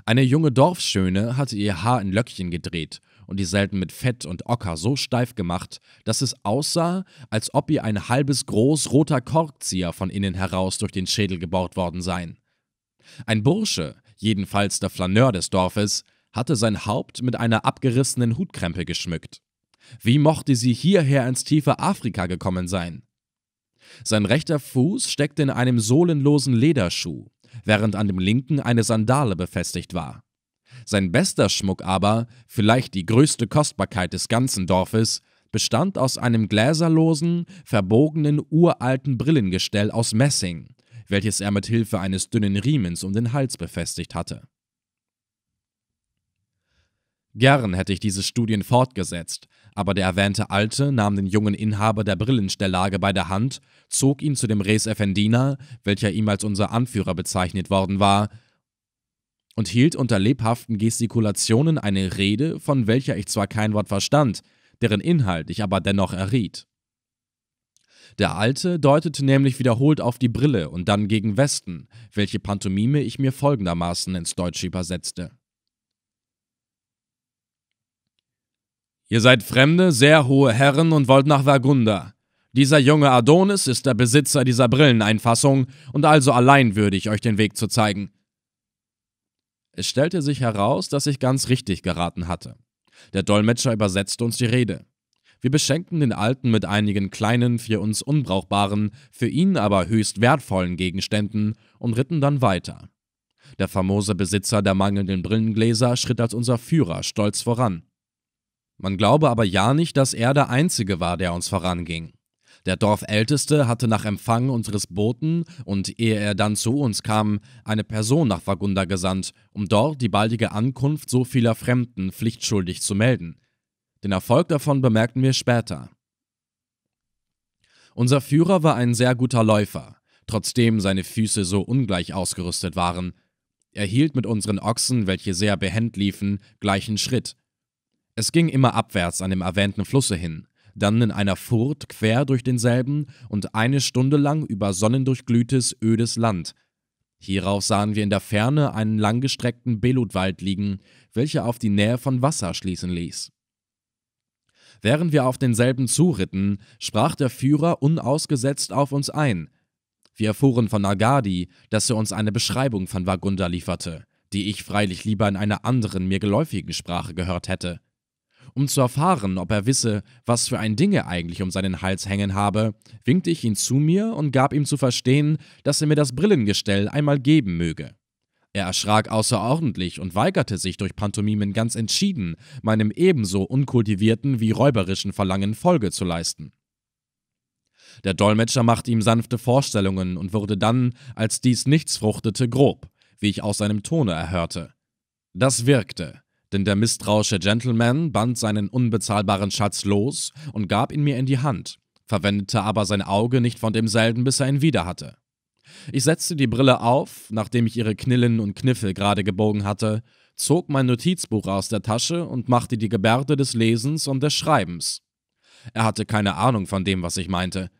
Eine junge Dorfschöne hatte ihr Haar in Löckchen gedreht und dieselben mit Fett und Ocker so steif gemacht, dass es aussah, als ob ihr ein halbes groß roter Korkzieher von innen heraus durch den Schädel gebaut worden sei. Ein Bursche, jedenfalls der Flaneur des Dorfes, hatte sein Haupt mit einer abgerissenen Hutkrempe geschmückt. Wie mochte sie hierher ins tiefe Afrika gekommen sein? Sein rechter Fuß steckte in einem sohlenlosen Lederschuh, während an dem linken eine Sandale befestigt war. Sein bester Schmuck aber, vielleicht die größte Kostbarkeit des ganzen Dorfes, bestand aus einem gläserlosen, verbogenen, uralten Brillengestell aus Messing, welches er mit Hilfe eines dünnen Riemens um den Hals befestigt hatte. Gern hätte ich diese Studien fortgesetzt, aber der erwähnte Alte nahm den jungen Inhaber der Brillenstelllage bei der Hand, zog ihn zu dem Res Effendina, welcher ihm als unser Anführer bezeichnet worden war, und hielt unter lebhaften Gestikulationen eine Rede, von welcher ich zwar kein Wort verstand, deren Inhalt ich aber dennoch erriet. Der Alte deutete nämlich wiederholt auf die Brille und dann gegen Westen, welche Pantomime ich mir folgendermaßen ins Deutsche übersetzte. Ihr seid Fremde, sehr hohe Herren und wollt nach Vergunda. Dieser junge Adonis ist der Besitzer dieser Brilleneinfassung und also allein würdig, euch den Weg zu zeigen. Es stellte sich heraus, dass ich ganz richtig geraten hatte. Der Dolmetscher übersetzte uns die Rede. Wir beschenkten den Alten mit einigen kleinen, für uns unbrauchbaren, für ihn aber höchst wertvollen Gegenständen und ritten dann weiter. Der famose Besitzer der mangelnden Brillengläser schritt als unser Führer stolz voran. Man glaube aber ja nicht, dass er der Einzige war, der uns voranging. Der Dorfälteste hatte nach Empfang unseres Boten und ehe er dann zu uns kam, eine Person nach Vagunda gesandt, um dort die baldige Ankunft so vieler Fremden pflichtschuldig zu melden. Den Erfolg davon bemerkten wir später. Unser Führer war ein sehr guter Läufer, trotzdem seine Füße so ungleich ausgerüstet waren. Er hielt mit unseren Ochsen, welche sehr behend liefen, gleichen Schritt. Es ging immer abwärts an dem erwähnten Flusse hin, dann in einer Furt quer durch denselben und eine Stunde lang über sonnendurchglühtes, ödes Land. Hierauf sahen wir in der Ferne einen langgestreckten Belutwald liegen, welcher auf die Nähe von Wasser schließen ließ. Während wir auf denselben zuritten, sprach der Führer unausgesetzt auf uns ein. Wir erfuhren von Agadi, dass er uns eine Beschreibung von Vagunda lieferte, die ich freilich lieber in einer anderen, mir geläufigen Sprache gehört hätte. Um zu erfahren, ob er wisse, was für ein Ding er eigentlich um seinen Hals hängen habe, winkte ich ihn zu mir und gab ihm zu verstehen, dass er mir das Brillengestell einmal geben möge. Er erschrak außerordentlich und weigerte sich durch Pantomimen ganz entschieden, meinem ebenso unkultivierten wie räuberischen Verlangen Folge zu leisten. Der Dolmetscher machte ihm sanfte Vorstellungen und wurde dann, als dies nichts fruchtete, grob, wie ich aus seinem Tone erhörte. Das wirkte denn der misstrauische Gentleman band seinen unbezahlbaren Schatz los und gab ihn mir in die Hand, verwendete aber sein Auge nicht von demselben, bis er ihn wieder hatte. Ich setzte die Brille auf, nachdem ich ihre Knillen und Kniffe gerade gebogen hatte, zog mein Notizbuch aus der Tasche und machte die Gebärde des Lesens und des Schreibens. Er hatte keine Ahnung von dem, was ich meinte,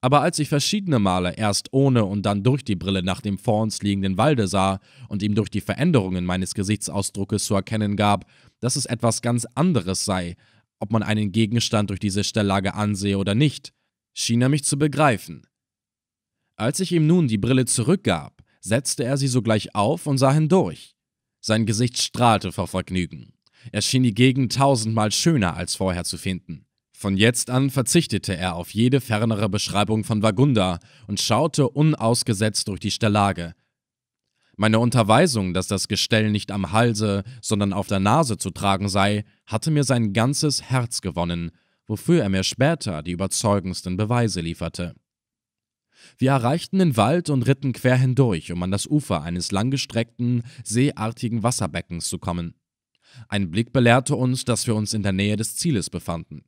aber als ich verschiedene Male erst ohne und dann durch die Brille nach dem vor uns liegenden Walde sah und ihm durch die Veränderungen meines Gesichtsausdruckes zu erkennen gab, dass es etwas ganz anderes sei, ob man einen Gegenstand durch diese Stelllage ansehe oder nicht, schien er mich zu begreifen. Als ich ihm nun die Brille zurückgab, setzte er sie sogleich auf und sah hindurch. Sein Gesicht strahlte vor Vergnügen. Er schien die Gegend tausendmal schöner als vorher zu finden. Von jetzt an verzichtete er auf jede fernere Beschreibung von Vagunda und schaute unausgesetzt durch die Stellage. Meine Unterweisung, dass das Gestell nicht am Halse, sondern auf der Nase zu tragen sei, hatte mir sein ganzes Herz gewonnen, wofür er mir später die überzeugendsten Beweise lieferte. Wir erreichten den Wald und ritten quer hindurch, um an das Ufer eines langgestreckten, seeartigen Wasserbeckens zu kommen. Ein Blick belehrte uns, dass wir uns in der Nähe des Zieles befanden.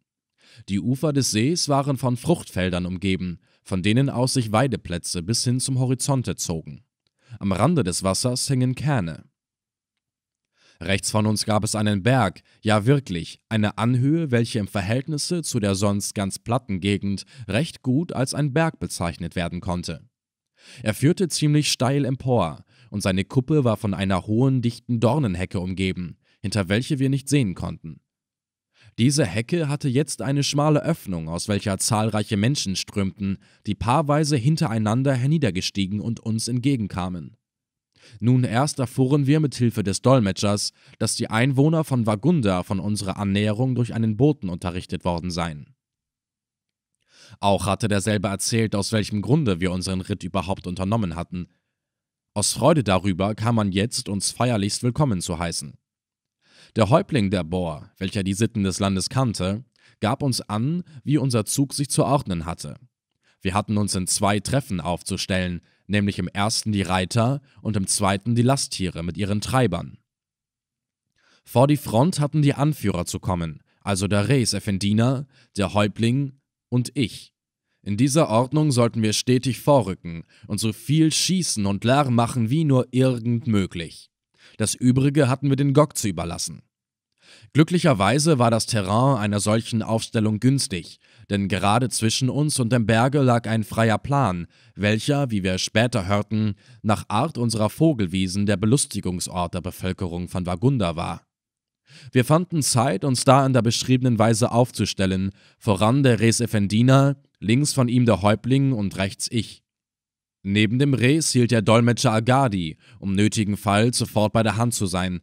Die Ufer des Sees waren von Fruchtfeldern umgeben, von denen aus sich Weideplätze bis hin zum Horizonte zogen. Am Rande des Wassers hingen Kähne. Rechts von uns gab es einen Berg, ja wirklich, eine Anhöhe, welche im Verhältnisse zu der sonst ganz platten Gegend recht gut als ein Berg bezeichnet werden konnte. Er führte ziemlich steil empor, und seine Kuppe war von einer hohen, dichten Dornenhecke umgeben, hinter welche wir nicht sehen konnten. Diese Hecke hatte jetzt eine schmale Öffnung, aus welcher zahlreiche Menschen strömten, die paarweise hintereinander herniedergestiegen und uns entgegenkamen. Nun erst erfuhren wir mit Hilfe des Dolmetschers, dass die Einwohner von Wagunda von unserer Annäherung durch einen Boten unterrichtet worden seien. Auch hatte derselbe erzählt, aus welchem Grunde wir unseren Ritt überhaupt unternommen hatten. Aus Freude darüber kam man jetzt, uns feierlichst willkommen zu heißen. Der Häuptling der Boer, welcher die Sitten des Landes kannte, gab uns an, wie unser Zug sich zu ordnen hatte. Wir hatten uns in zwei Treffen aufzustellen, nämlich im ersten die Reiter und im zweiten die Lasttiere mit ihren Treibern. Vor die Front hatten die Anführer zu kommen, also der Reis Effendiner, der Häuptling und ich. In dieser Ordnung sollten wir stetig vorrücken und so viel schießen und Lärm machen wie nur irgend möglich. Das Übrige hatten wir den Gok zu überlassen. Glücklicherweise war das Terrain einer solchen Aufstellung günstig, denn gerade zwischen uns und dem Berge lag ein freier Plan, welcher, wie wir später hörten, nach Art unserer Vogelwiesen der Belustigungsort der Bevölkerung von Wagunda war. Wir fanden Zeit, uns da in der beschriebenen Weise aufzustellen, voran der Res Effendina, links von ihm der Häuptling und rechts ich. Neben dem Res hielt der Dolmetscher Agadi, um nötigenfalls sofort bei der Hand zu sein.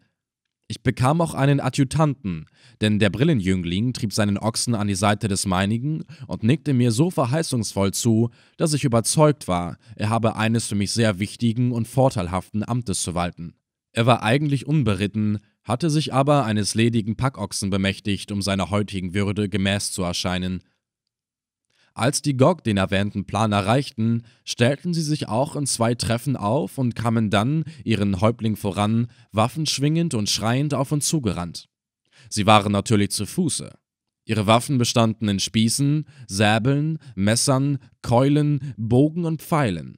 Ich bekam auch einen Adjutanten, denn der Brillenjüngling trieb seinen Ochsen an die Seite des meinigen und nickte mir so verheißungsvoll zu, dass ich überzeugt war, er habe eines für mich sehr wichtigen und vorteilhaften Amtes zu walten. Er war eigentlich unberitten, hatte sich aber eines ledigen Packochsen bemächtigt, um seiner heutigen Würde gemäß zu erscheinen, als die GOG den erwähnten Plan erreichten, stellten sie sich auch in zwei Treffen auf und kamen dann, ihren Häuptling voran, waffenschwingend und schreiend auf uns zugerannt. Sie waren natürlich zu Fuße. Ihre Waffen bestanden in Spießen, Säbeln, Messern, Keulen, Bogen und Pfeilen.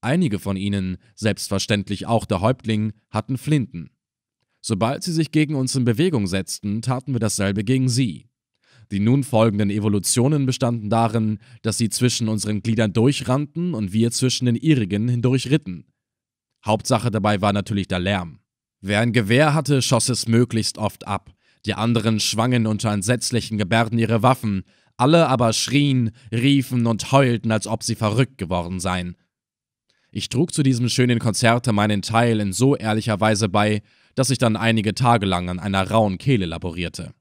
Einige von ihnen, selbstverständlich auch der Häuptling, hatten Flinten. Sobald sie sich gegen uns in Bewegung setzten, taten wir dasselbe gegen sie. Die nun folgenden Evolutionen bestanden darin, dass sie zwischen unseren Gliedern durchrannten und wir zwischen den ihrigen hindurchritten. Hauptsache dabei war natürlich der Lärm. Wer ein Gewehr hatte, schoss es möglichst oft ab. Die anderen schwangen unter entsetzlichen Gebärden ihre Waffen, alle aber schrien, riefen und heulten, als ob sie verrückt geworden seien. Ich trug zu diesem schönen Konzerte meinen Teil in so ehrlicher Weise bei, dass ich dann einige Tage lang an einer rauen Kehle laborierte.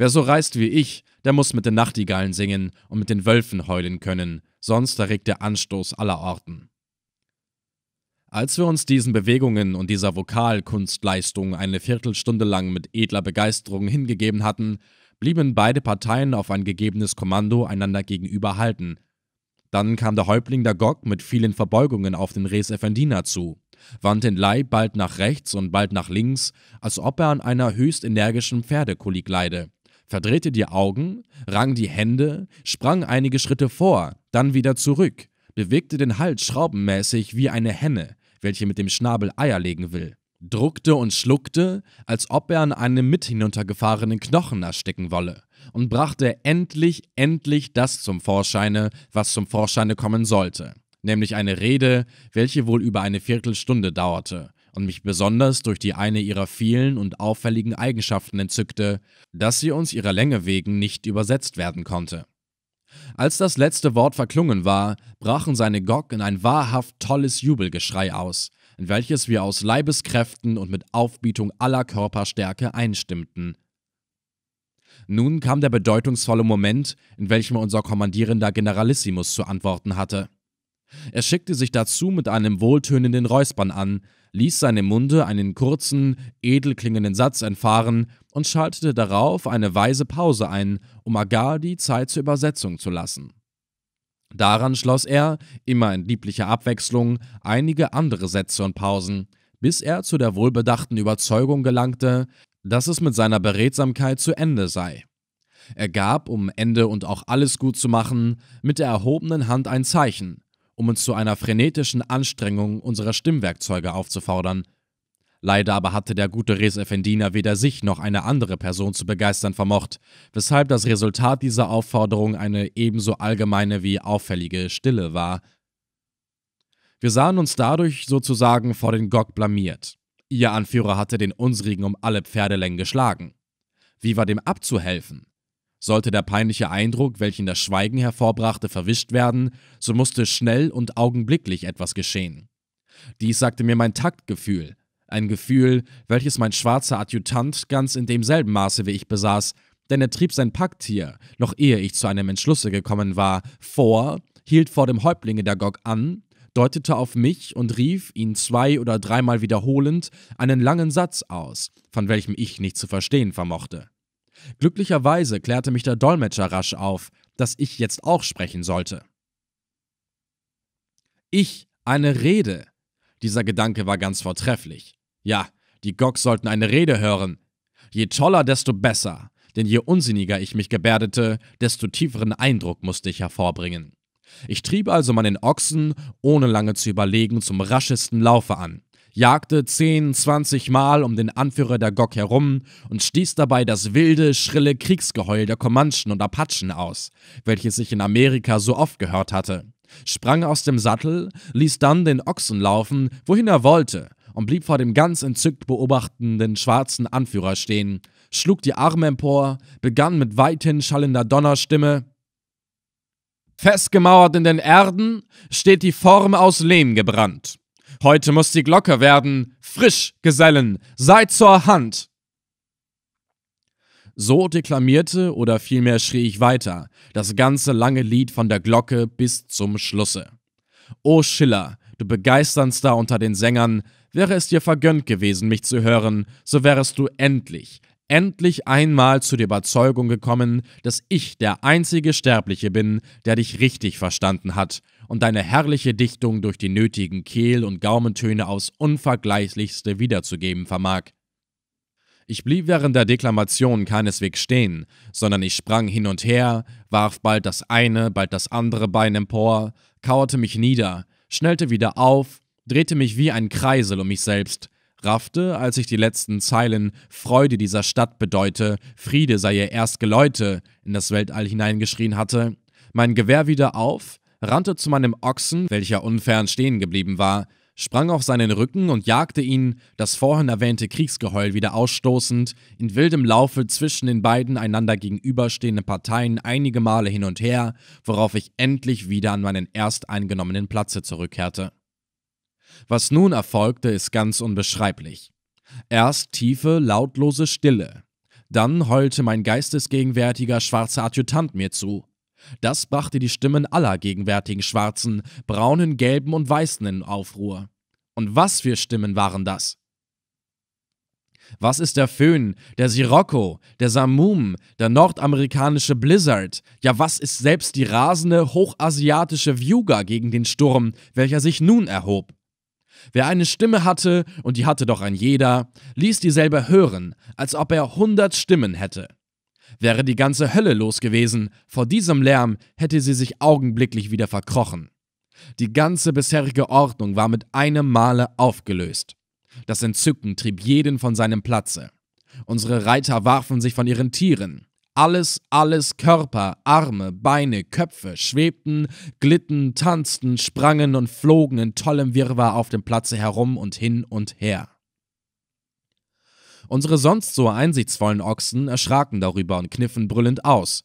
Wer so reist wie ich, der muss mit den Nachtigallen singen und mit den Wölfen heulen können, sonst erregt der Anstoß aller Orten. Als wir uns diesen Bewegungen und dieser Vokalkunstleistung eine Viertelstunde lang mit edler Begeisterung hingegeben hatten, blieben beide Parteien auf ein gegebenes Kommando einander gegenüber halten. Dann kam der Häuptling der Gog mit vielen Verbeugungen auf den Res Effendina zu, wandte den Leib bald nach rechts und bald nach links, als ob er an einer höchst energischen Pferdekolik leide verdrehte die Augen, rang die Hände, sprang einige Schritte vor, dann wieder zurück, bewegte den Hals schraubenmäßig wie eine Henne, welche mit dem Schnabel Eier legen will, druckte und schluckte, als ob er an einem mit hinuntergefahrenen Knochen ersticken wolle, und brachte endlich, endlich das zum Vorscheine, was zum Vorscheine kommen sollte, nämlich eine Rede, welche wohl über eine Viertelstunde dauerte, und mich besonders durch die eine ihrer vielen und auffälligen Eigenschaften entzückte, dass sie uns ihrer Länge wegen nicht übersetzt werden konnte. Als das letzte Wort verklungen war, brachen seine Gog in ein wahrhaft tolles Jubelgeschrei aus, in welches wir aus Leibeskräften und mit Aufbietung aller Körperstärke einstimmten. Nun kam der bedeutungsvolle Moment, in welchem unser kommandierender Generalissimus zu antworten hatte. Er schickte sich dazu mit einem wohltönenden Räuspern an, ließ seinem Munde einen kurzen, edel klingenden Satz entfahren und schaltete darauf eine weise Pause ein, um Agadi Zeit zur Übersetzung zu lassen. Daran schloss er, immer in lieblicher Abwechslung, einige andere Sätze und Pausen, bis er zu der wohlbedachten Überzeugung gelangte, dass es mit seiner Beredsamkeit zu Ende sei. Er gab, um Ende und auch alles gut zu machen, mit der erhobenen Hand ein Zeichen, um uns zu einer frenetischen Anstrengung unserer Stimmwerkzeuge aufzufordern. Leider aber hatte der gute Res Effendina weder sich noch eine andere Person zu begeistern vermocht, weshalb das Resultat dieser Aufforderung eine ebenso allgemeine wie auffällige Stille war. Wir sahen uns dadurch sozusagen vor den Gog blamiert. Ihr Anführer hatte den unsrigen um alle Pferdelängen geschlagen. Wie war dem abzuhelfen? Sollte der peinliche Eindruck, welchen das Schweigen hervorbrachte, verwischt werden, so musste schnell und augenblicklich etwas geschehen. Dies sagte mir mein Taktgefühl, ein Gefühl, welches mein schwarzer Adjutant ganz in demselben Maße wie ich besaß, denn er trieb sein Packtier, noch ehe ich zu einem Entschlusse gekommen war, vor, hielt vor dem Häuptlinge der Gog an, deutete auf mich und rief, ihn zwei oder dreimal wiederholend, einen langen Satz aus, von welchem ich nichts zu verstehen vermochte. Glücklicherweise klärte mich der Dolmetscher rasch auf, dass ich jetzt auch sprechen sollte. Ich, eine Rede. Dieser Gedanke war ganz vortrefflich. Ja, die Gogs sollten eine Rede hören. Je toller, desto besser, denn je unsinniger ich mich gebärdete, desto tieferen Eindruck musste ich hervorbringen. Ich trieb also meinen Ochsen, ohne lange zu überlegen, zum raschesten Laufe an jagte 10, 20 Mal um den Anführer der Gok herum und stieß dabei das wilde, schrille Kriegsgeheul der Comanchen und Apachen aus, welches ich in Amerika so oft gehört hatte, sprang aus dem Sattel, ließ dann den Ochsen laufen, wohin er wollte, und blieb vor dem ganz entzückt beobachtenden schwarzen Anführer stehen, schlug die Arme empor, begann mit weithin schallender Donnerstimme Festgemauert in den Erden steht die Form aus Lehm gebrannt. Heute muss die Glocke werden. Frisch, Gesellen, seid zur Hand. So deklamierte oder vielmehr schrie ich weiter, das ganze lange Lied von der Glocke bis zum Schlusse. O Schiller, du begeisterndster unter den Sängern, wäre es dir vergönnt gewesen, mich zu hören, so wärest du endlich, endlich einmal zu der Überzeugung gekommen, dass ich der einzige Sterbliche bin, der dich richtig verstanden hat und deine herrliche Dichtung durch die nötigen Kehl- und Gaumentöne aufs unvergleichlichste wiederzugeben vermag. Ich blieb während der Deklamation keineswegs stehen, sondern ich sprang hin und her, warf bald das eine, bald das andere Bein empor, kauerte mich nieder, schnellte wieder auf, drehte mich wie ein Kreisel um mich selbst, raffte, als ich die letzten Zeilen Freude dieser Stadt bedeute, Friede sei ihr erst Geläute in das Weltall hineingeschrien hatte, mein Gewehr wieder auf, rannte zu meinem Ochsen, welcher unfern stehen geblieben war, sprang auf seinen Rücken und jagte ihn, das vorhin erwähnte Kriegsgeheul wieder ausstoßend, in wildem Laufe zwischen den beiden einander gegenüberstehenden Parteien einige Male hin und her, worauf ich endlich wieder an meinen erst eingenommenen Platze zurückkehrte. Was nun erfolgte, ist ganz unbeschreiblich. Erst tiefe, lautlose Stille. Dann heulte mein geistesgegenwärtiger schwarzer Adjutant mir zu. Das brachte die Stimmen aller gegenwärtigen Schwarzen, Braunen, Gelben und Weißen in Aufruhr. Und was für Stimmen waren das? Was ist der Föhn, der Sirocco, der Samum, der nordamerikanische Blizzard? Ja, was ist selbst die rasende hochasiatische Viuga gegen den Sturm, welcher sich nun erhob? Wer eine Stimme hatte, und die hatte doch ein jeder, ließ dieselbe hören, als ob er hundert Stimmen hätte. Wäre die ganze Hölle los gewesen, vor diesem Lärm hätte sie sich augenblicklich wieder verkrochen. Die ganze bisherige Ordnung war mit einem Male aufgelöst. Das Entzücken trieb jeden von seinem Platze. Unsere Reiter warfen sich von ihren Tieren. Alles, alles Körper, Arme, Beine, Köpfe schwebten, glitten, tanzten, sprangen und flogen in tollem Wirrwarr auf dem Platze herum und hin und her. Unsere sonst so einsichtsvollen Ochsen erschraken darüber und kniffen brüllend aus.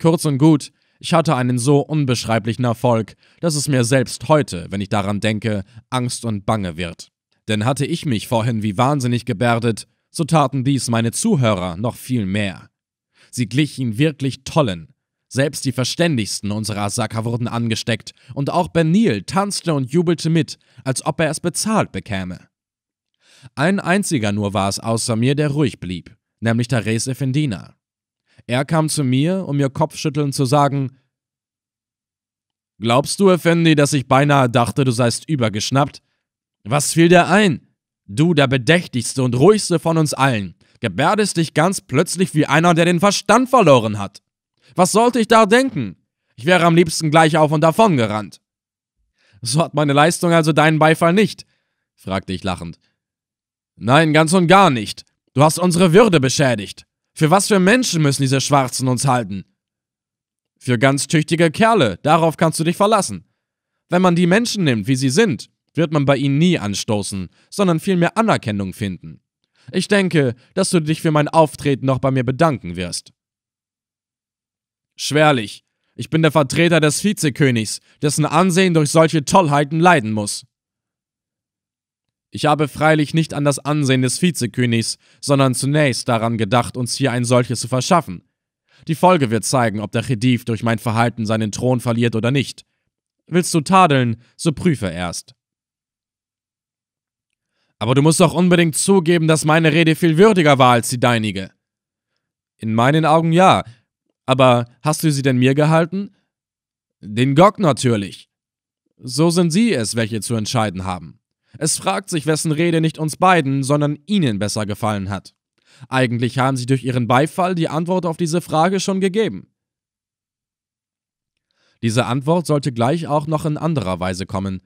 Kurz und gut, ich hatte einen so unbeschreiblichen Erfolg, dass es mir selbst heute, wenn ich daran denke, Angst und Bange wird. Denn hatte ich mich vorhin wie wahnsinnig gebärdet, so taten dies meine Zuhörer noch viel mehr. Sie glichen wirklich tollen, Selbst die Verständigsten unserer Asaka wurden angesteckt, und auch Benil tanzte und jubelte mit, als ob er es bezahlt bekäme. Ein einziger nur war es außer mir, der ruhig blieb, nämlich Reis Effendina. Er kam zu mir, um mir kopfschüttelnd zu sagen: Glaubst du, Effendi, dass ich beinahe dachte, du seist übergeschnappt? Was fiel dir ein? Du, der bedächtigste und ruhigste von uns allen, gebärdest dich ganz plötzlich wie einer, der den Verstand verloren hat. Was sollte ich da denken? Ich wäre am liebsten gleich auf und davon gerannt. So hat meine Leistung also deinen Beifall nicht? fragte ich lachend. Nein, ganz und gar nicht. Du hast unsere Würde beschädigt. Für was für Menschen müssen diese Schwarzen uns halten? Für ganz tüchtige Kerle, darauf kannst du dich verlassen. Wenn man die Menschen nimmt, wie sie sind, wird man bei ihnen nie anstoßen, sondern vielmehr Anerkennung finden. Ich denke, dass du dich für mein Auftreten noch bei mir bedanken wirst. Schwerlich, ich bin der Vertreter des Vizekönigs, dessen Ansehen durch solche Tollheiten leiden muss. Ich habe freilich nicht an das Ansehen des Vizekönigs, sondern zunächst daran gedacht, uns hier ein solches zu verschaffen. Die Folge wird zeigen, ob der Chediv durch mein Verhalten seinen Thron verliert oder nicht. Willst du tadeln, so prüfe erst. Aber du musst doch unbedingt zugeben, dass meine Rede viel würdiger war als die deinige. In meinen Augen ja. Aber hast du sie denn mir gehalten? Den Gog natürlich. So sind sie es, welche zu entscheiden haben. Es fragt sich, wessen Rede nicht uns beiden, sondern ihnen besser gefallen hat. Eigentlich haben sie durch ihren Beifall die Antwort auf diese Frage schon gegeben. Diese Antwort sollte gleich auch noch in anderer Weise kommen.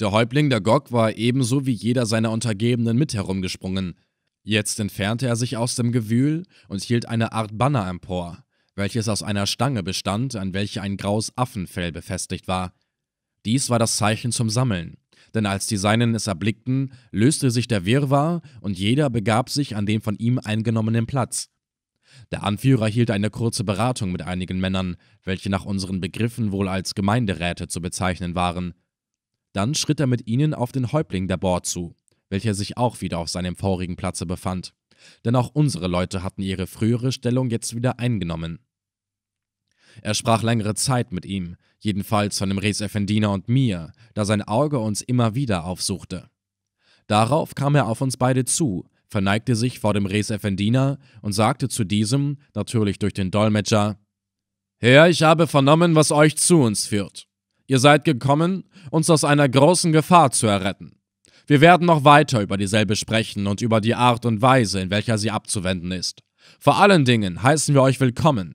Der Häuptling der Gog war ebenso wie jeder seiner Untergebenen mit herumgesprungen. Jetzt entfernte er sich aus dem Gewühl und hielt eine Art Banner empor, welches aus einer Stange bestand, an welche ein graues Affenfell befestigt war. Dies war das Zeichen zum Sammeln denn als die Seinen es erblickten, löste sich der Wirrwarr und jeder begab sich an den von ihm eingenommenen Platz. Der Anführer hielt eine kurze Beratung mit einigen Männern, welche nach unseren Begriffen wohl als Gemeinderäte zu bezeichnen waren. Dann schritt er mit ihnen auf den Häuptling der Bord zu, welcher sich auch wieder auf seinem vorigen Platze befand, denn auch unsere Leute hatten ihre frühere Stellung jetzt wieder eingenommen. Er sprach längere Zeit mit ihm, jedenfalls von dem Res Effendina und mir, da sein Auge uns immer wieder aufsuchte. Darauf kam er auf uns beide zu, verneigte sich vor dem Res Effendina und sagte zu diesem, natürlich durch den Dolmetscher, Herr, ich habe vernommen, was euch zu uns führt. Ihr seid gekommen, uns aus einer großen Gefahr zu erretten. Wir werden noch weiter über dieselbe sprechen und über die Art und Weise, in welcher sie abzuwenden ist. Vor allen Dingen heißen wir euch willkommen.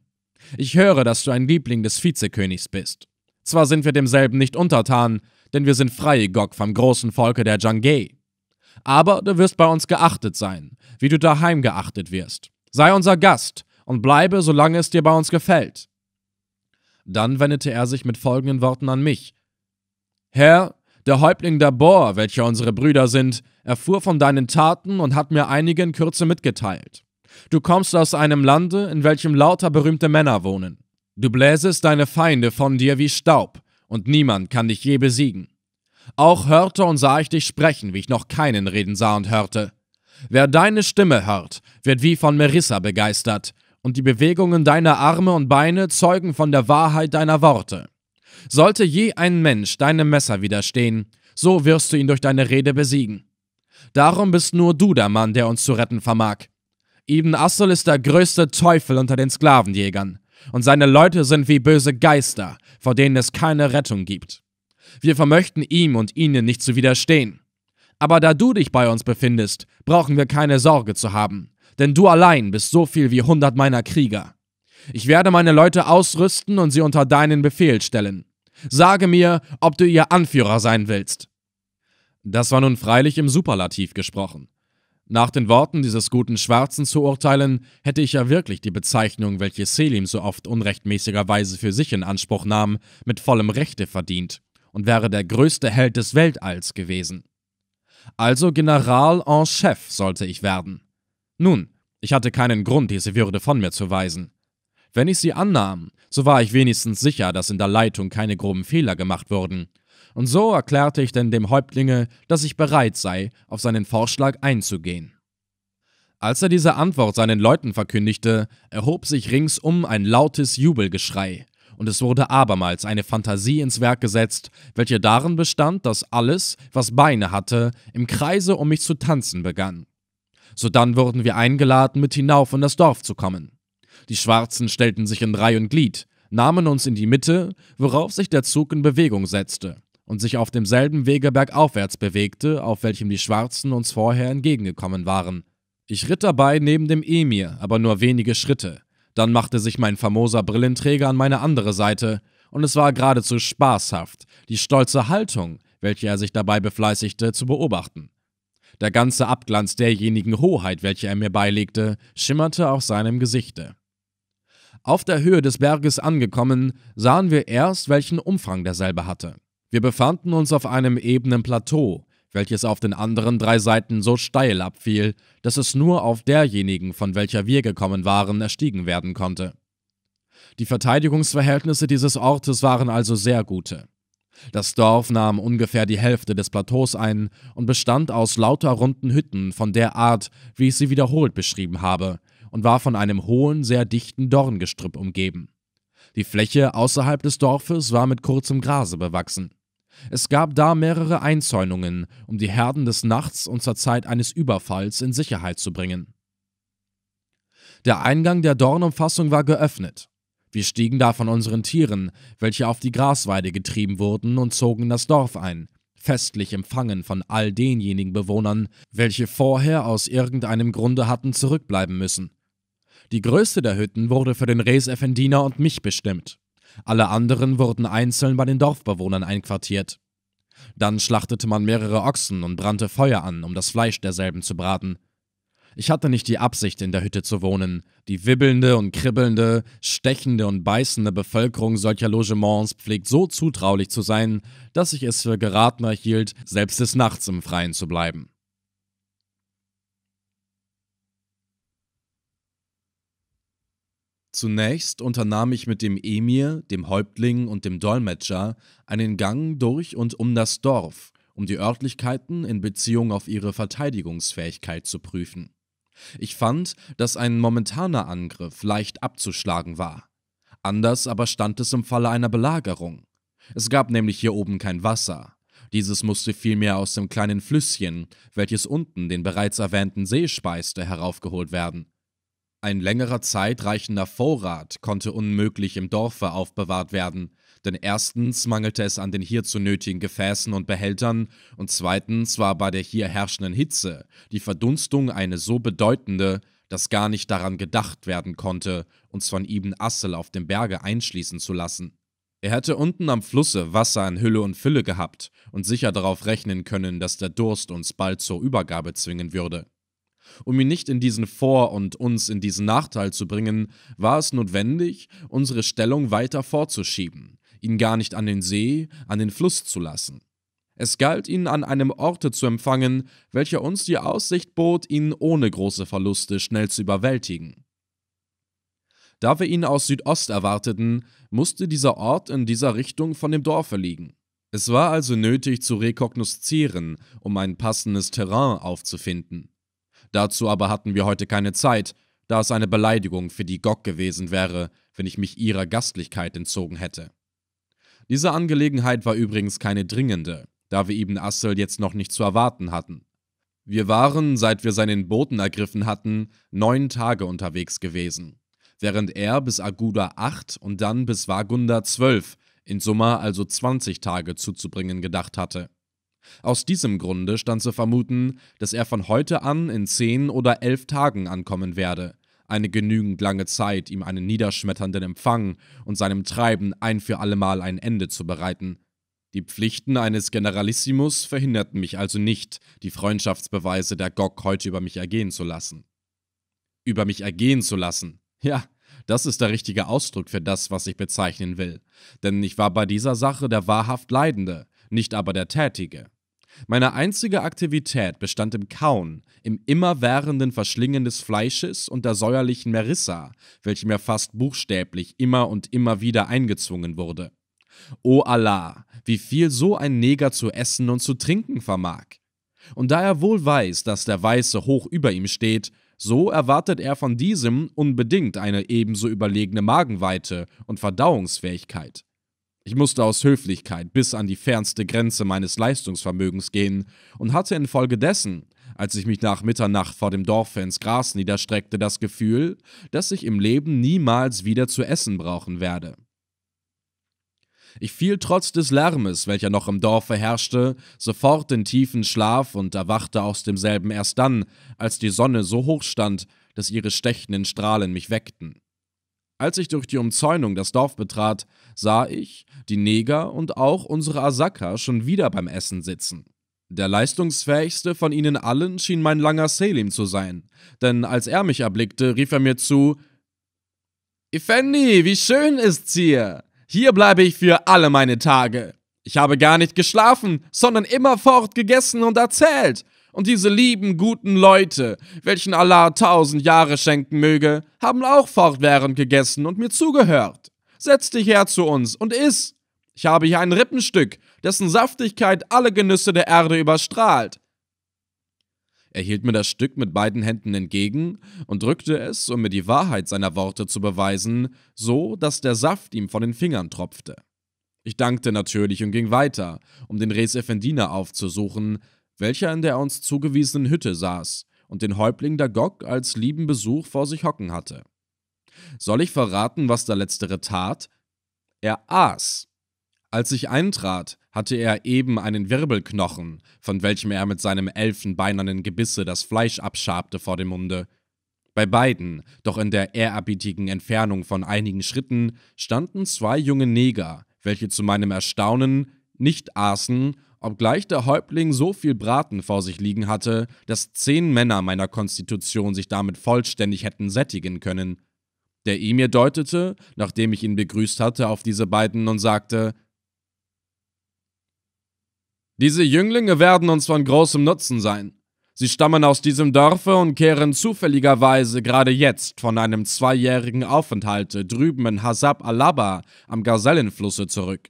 Ich höre, dass du ein Liebling des Vizekönigs bist. Zwar sind wir demselben nicht untertan, denn wir sind freie Gog vom großen Volke der Jangay. Aber du wirst bei uns geachtet sein, wie du daheim geachtet wirst. Sei unser Gast und bleibe, solange es dir bei uns gefällt. Dann wendete er sich mit folgenden Worten an mich. Herr, der Häuptling der Bohr, welcher unsere Brüder sind, erfuhr von deinen Taten und hat mir einige in Kürze mitgeteilt. Du kommst aus einem Lande, in welchem lauter berühmte Männer wohnen. Du bläsest deine Feinde von dir wie Staub, und niemand kann dich je besiegen. Auch hörte und sah ich dich sprechen, wie ich noch keinen reden sah und hörte. Wer deine Stimme hört, wird wie von Merissa begeistert, und die Bewegungen deiner Arme und Beine zeugen von der Wahrheit deiner Worte. Sollte je ein Mensch deinem Messer widerstehen, so wirst du ihn durch deine Rede besiegen. Darum bist nur du der Mann, der uns zu retten vermag. Ibn Assel ist der größte Teufel unter den Sklavenjägern, und seine Leute sind wie böse Geister, vor denen es keine Rettung gibt. Wir vermöchten ihm und ihnen nicht zu widerstehen. Aber da du dich bei uns befindest, brauchen wir keine Sorge zu haben, denn du allein bist so viel wie hundert meiner Krieger. Ich werde meine Leute ausrüsten und sie unter deinen Befehl stellen. Sage mir, ob du ihr Anführer sein willst. Das war nun freilich im Superlativ gesprochen. Nach den Worten dieses guten Schwarzen zu urteilen, hätte ich ja wirklich die Bezeichnung, welche Selim so oft unrechtmäßigerweise für sich in Anspruch nahm, mit vollem Rechte verdient und wäre der größte Held des Weltalls gewesen. Also General en Chef sollte ich werden. Nun, ich hatte keinen Grund, diese Würde von mir zu weisen. Wenn ich sie annahm, so war ich wenigstens sicher, dass in der Leitung keine groben Fehler gemacht wurden und so erklärte ich denn dem Häuptlinge, dass ich bereit sei, auf seinen Vorschlag einzugehen. Als er diese Antwort seinen Leuten verkündigte, erhob sich ringsum ein lautes Jubelgeschrei, und es wurde abermals eine Fantasie ins Werk gesetzt, welche darin bestand, dass alles, was Beine hatte, im Kreise um mich zu tanzen begann. Sodann wurden wir eingeladen, mit hinauf in das Dorf zu kommen. Die Schwarzen stellten sich in Reih und Glied, nahmen uns in die Mitte, worauf sich der Zug in Bewegung setzte und sich auf demselben Wege bergaufwärts bewegte, auf welchem die Schwarzen uns vorher entgegengekommen waren. Ich ritt dabei neben dem Emir, aber nur wenige Schritte, dann machte sich mein famoser Brillenträger an meine andere Seite, und es war geradezu spaßhaft, die stolze Haltung, welche er sich dabei befleißigte, zu beobachten. Der ganze Abglanz derjenigen Hoheit, welche er mir beilegte, schimmerte auf seinem Gesichte. Auf der Höhe des Berges angekommen, sahen wir erst, welchen Umfang derselbe hatte. Wir befanden uns auf einem ebenen Plateau, welches auf den anderen drei Seiten so steil abfiel, dass es nur auf derjenigen, von welcher wir gekommen waren, erstiegen werden konnte. Die Verteidigungsverhältnisse dieses Ortes waren also sehr gute. Das Dorf nahm ungefähr die Hälfte des Plateaus ein und bestand aus lauter runden Hütten von der Art, wie ich sie wiederholt beschrieben habe, und war von einem hohen, sehr dichten Dorngestrüpp umgeben. Die Fläche außerhalb des Dorfes war mit kurzem Grase bewachsen. Es gab da mehrere Einzäunungen, um die Herden des Nachts und zur Zeit eines Überfalls in Sicherheit zu bringen. Der Eingang der Dornumfassung war geöffnet. Wir stiegen da von unseren Tieren, welche auf die Grasweide getrieben wurden, und zogen das Dorf ein, festlich empfangen von all denjenigen Bewohnern, welche vorher aus irgendeinem Grunde hatten zurückbleiben müssen. Die größte der Hütten wurde für den Res Effendiner und mich bestimmt. Alle anderen wurden einzeln bei den Dorfbewohnern einquartiert. Dann schlachtete man mehrere Ochsen und brannte Feuer an, um das Fleisch derselben zu braten. Ich hatte nicht die Absicht, in der Hütte zu wohnen. Die wibbelnde und kribbelnde, stechende und beißende Bevölkerung solcher Logements pflegt so zutraulich zu sein, dass ich es für geratener hielt, selbst des Nachts im Freien zu bleiben. Zunächst unternahm ich mit dem Emir, dem Häuptling und dem Dolmetscher einen Gang durch und um das Dorf, um die Örtlichkeiten in Beziehung auf ihre Verteidigungsfähigkeit zu prüfen. Ich fand, dass ein momentaner Angriff leicht abzuschlagen war. Anders aber stand es im Falle einer Belagerung. Es gab nämlich hier oben kein Wasser. Dieses musste vielmehr aus dem kleinen Flüsschen, welches unten den bereits erwähnten See speiste, heraufgeholt werden. Ein längerer Zeit reichender Vorrat konnte unmöglich im Dorfe aufbewahrt werden, denn erstens mangelte es an den hierzu nötigen Gefäßen und Behältern und zweitens war bei der hier herrschenden Hitze die Verdunstung eine so bedeutende, dass gar nicht daran gedacht werden konnte, uns von Ibn Assel auf dem Berge einschließen zu lassen. Er hätte unten am Flusse Wasser in Hülle und Fülle gehabt und sicher darauf rechnen können, dass der Durst uns bald zur Übergabe zwingen würde. Um ihn nicht in diesen Vor- und uns in diesen Nachteil zu bringen, war es notwendig, unsere Stellung weiter vorzuschieben, ihn gar nicht an den See, an den Fluss zu lassen. Es galt, ihn an einem Orte zu empfangen, welcher uns die Aussicht bot, ihn ohne große Verluste schnell zu überwältigen. Da wir ihn aus Südost erwarteten, musste dieser Ort in dieser Richtung von dem Dorfe liegen. Es war also nötig zu rekognoszieren, um ein passendes Terrain aufzufinden. Dazu aber hatten wir heute keine Zeit, da es eine Beleidigung für die Gog gewesen wäre, wenn ich mich ihrer Gastlichkeit entzogen hätte. Diese Angelegenheit war übrigens keine dringende, da wir Ibn Assel jetzt noch nicht zu erwarten hatten. Wir waren, seit wir seinen Boten ergriffen hatten, neun Tage unterwegs gewesen, während er bis Aguda acht und dann bis Wagunda zwölf, in Summe also zwanzig Tage zuzubringen gedacht hatte. Aus diesem Grunde stand zu vermuten, dass er von heute an in zehn oder elf Tagen ankommen werde, eine genügend lange Zeit, ihm einen niederschmetternden Empfang und seinem Treiben ein für allemal ein Ende zu bereiten. Die Pflichten eines Generalissimus verhinderten mich also nicht, die Freundschaftsbeweise der Gog heute über mich ergehen zu lassen. Über mich ergehen zu lassen. Ja, das ist der richtige Ausdruck für das, was ich bezeichnen will. Denn ich war bei dieser Sache der wahrhaft Leidende, nicht aber der Tätige. Meine einzige Aktivität bestand im Kauen, im immerwährenden Verschlingen des Fleisches und der säuerlichen Merissa, welche mir fast buchstäblich immer und immer wieder eingezwungen wurde. O Allah, wie viel so ein Neger zu essen und zu trinken vermag! Und da er wohl weiß, dass der Weiße hoch über ihm steht, so erwartet er von diesem unbedingt eine ebenso überlegene Magenweite und Verdauungsfähigkeit. Ich musste aus Höflichkeit bis an die fernste Grenze meines Leistungsvermögens gehen und hatte infolgedessen, als ich mich nach Mitternacht vor dem Dorfe ins Gras niederstreckte, das Gefühl, dass ich im Leben niemals wieder zu essen brauchen werde. Ich fiel trotz des Lärmes, welcher noch im Dorfe herrschte, sofort in tiefen Schlaf und erwachte aus demselben erst dann, als die Sonne so hoch stand, dass ihre stechenden Strahlen mich weckten. Als ich durch die Umzäunung das Dorf betrat, sah ich die Neger und auch unsere Asaka schon wieder beim Essen sitzen. Der leistungsfähigste von ihnen allen schien mein langer Selim zu sein, denn als er mich erblickte, rief er mir zu: Effendi, wie schön ist's hier! Hier bleibe ich für alle meine Tage. Ich habe gar nicht geschlafen, sondern immerfort gegessen und erzählt. Und diese lieben, guten Leute, welchen Allah tausend Jahre schenken möge, haben auch fortwährend gegessen und mir zugehört. Setz dich her zu uns und iss. Ich habe hier ein Rippenstück, dessen Saftigkeit alle Genüsse der Erde überstrahlt. Er hielt mir das Stück mit beiden Händen entgegen und drückte es, um mir die Wahrheit seiner Worte zu beweisen, so, dass der Saft ihm von den Fingern tropfte. Ich dankte natürlich und ging weiter, um den Res Effendina aufzusuchen, welcher in der uns zugewiesenen Hütte saß und den Häuptling Dagog als lieben Besuch vor sich hocken hatte. Soll ich verraten, was der Letztere tat? Er aß. Als ich eintrat, hatte er eben einen Wirbelknochen, von welchem er mit seinem elfenbeinernen Gebisse das Fleisch abschabte vor dem Munde. Bei beiden, doch in der ehrerbietigen Entfernung von einigen Schritten, standen zwei junge Neger, welche zu meinem Erstaunen nicht aßen, obgleich der Häuptling so viel Braten vor sich liegen hatte, dass zehn Männer meiner Konstitution sich damit vollständig hätten sättigen können. Der Emir deutete, nachdem ich ihn begrüßt hatte, auf diese beiden und sagte, diese Jünglinge werden uns von großem Nutzen sein. Sie stammen aus diesem Dorfe und kehren zufälligerweise gerade jetzt von einem zweijährigen Aufenthalte drüben in Hasab Alaba am Gazellenflusse zurück.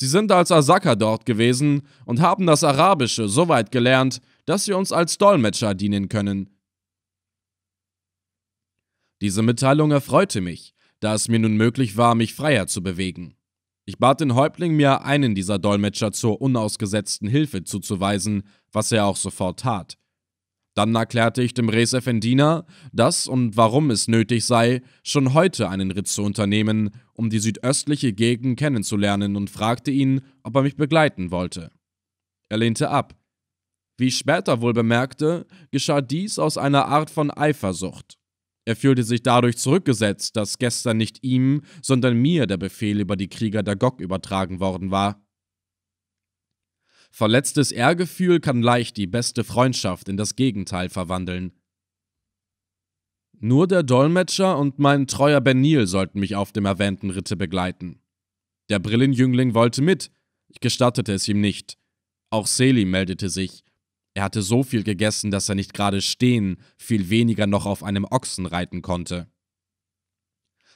Sie sind als Asaka dort gewesen und haben das Arabische so weit gelernt, dass sie uns als Dolmetscher dienen können. Diese Mitteilung erfreute mich, da es mir nun möglich war, mich freier zu bewegen. Ich bat den Häuptling, mir einen dieser Dolmetscher zur unausgesetzten Hilfe zuzuweisen, was er auch sofort tat. Dann erklärte ich dem Res Effendina, dass und warum es nötig sei, schon heute einen Ritt zu unternehmen, um die südöstliche Gegend kennenzulernen und fragte ihn, ob er mich begleiten wollte. Er lehnte ab. Wie ich später wohl bemerkte, geschah dies aus einer Art von Eifersucht. Er fühlte sich dadurch zurückgesetzt, dass gestern nicht ihm, sondern mir der Befehl über die Krieger der Gog übertragen worden war. Verletztes Ehrgefühl kann leicht die beste Freundschaft in das Gegenteil verwandeln. Nur der Dolmetscher und mein treuer Benil sollten mich auf dem erwähnten Ritte begleiten. Der Brillenjüngling wollte mit, ich gestattete es ihm nicht. Auch Selim meldete sich, er hatte so viel gegessen, dass er nicht gerade stehen, viel weniger noch auf einem Ochsen reiten konnte.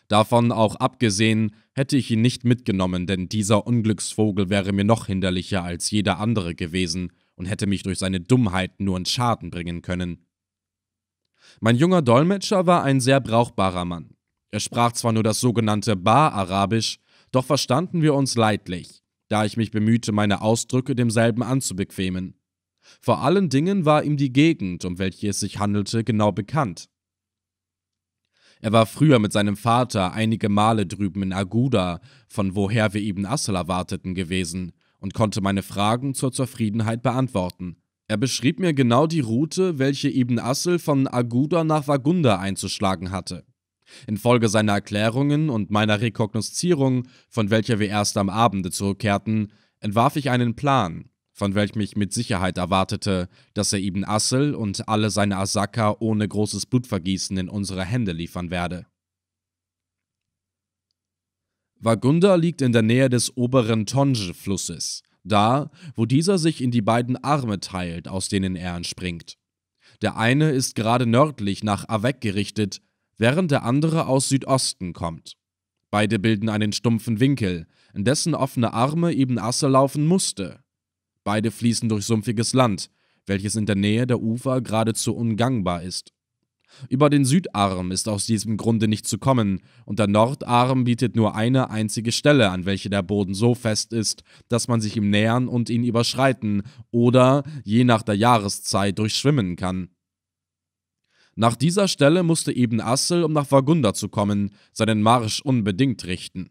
Davon auch abgesehen, hätte ich ihn nicht mitgenommen, denn dieser Unglücksvogel wäre mir noch hinderlicher als jeder andere gewesen und hätte mich durch seine Dummheit nur in Schaden bringen können. Mein junger Dolmetscher war ein sehr brauchbarer Mann. Er sprach zwar nur das sogenannte Bar-Arabisch, doch verstanden wir uns leidlich, da ich mich bemühte, meine Ausdrücke demselben anzubequemen. Vor allen Dingen war ihm die Gegend, um welche es sich handelte, genau bekannt. Er war früher mit seinem Vater einige Male drüben in Aguda, von woher wir Ibn Assel erwarteten, gewesen und konnte meine Fragen zur Zufriedenheit beantworten. Er beschrieb mir genau die Route, welche Ibn Assel von Aguda nach Wagunda einzuschlagen hatte. Infolge seiner Erklärungen und meiner Rekognoszierung, von welcher wir erst am Abende zurückkehrten, entwarf ich einen Plan, von welchem ich mit Sicherheit erwartete, dass er Ibn Assel und alle seine Asaka ohne großes Blutvergießen in unsere Hände liefern werde. Wagunda liegt in der Nähe des oberen Tonje-Flusses, da, wo dieser sich in die beiden Arme teilt, aus denen er entspringt. Der eine ist gerade nördlich nach Avec gerichtet, während der andere aus Südosten kommt. Beide bilden einen stumpfen Winkel, in dessen offene Arme Ibn Assel laufen musste, Beide fließen durch sumpfiges Land, welches in der Nähe der Ufer geradezu ungangbar ist. Über den Südarm ist aus diesem Grunde nicht zu kommen, und der Nordarm bietet nur eine einzige Stelle, an welche der Boden so fest ist, dass man sich ihm nähern und ihn überschreiten oder, je nach der Jahreszeit, durchschwimmen kann. Nach dieser Stelle musste Ibn Assel, um nach Vagunda zu kommen, seinen Marsch unbedingt richten.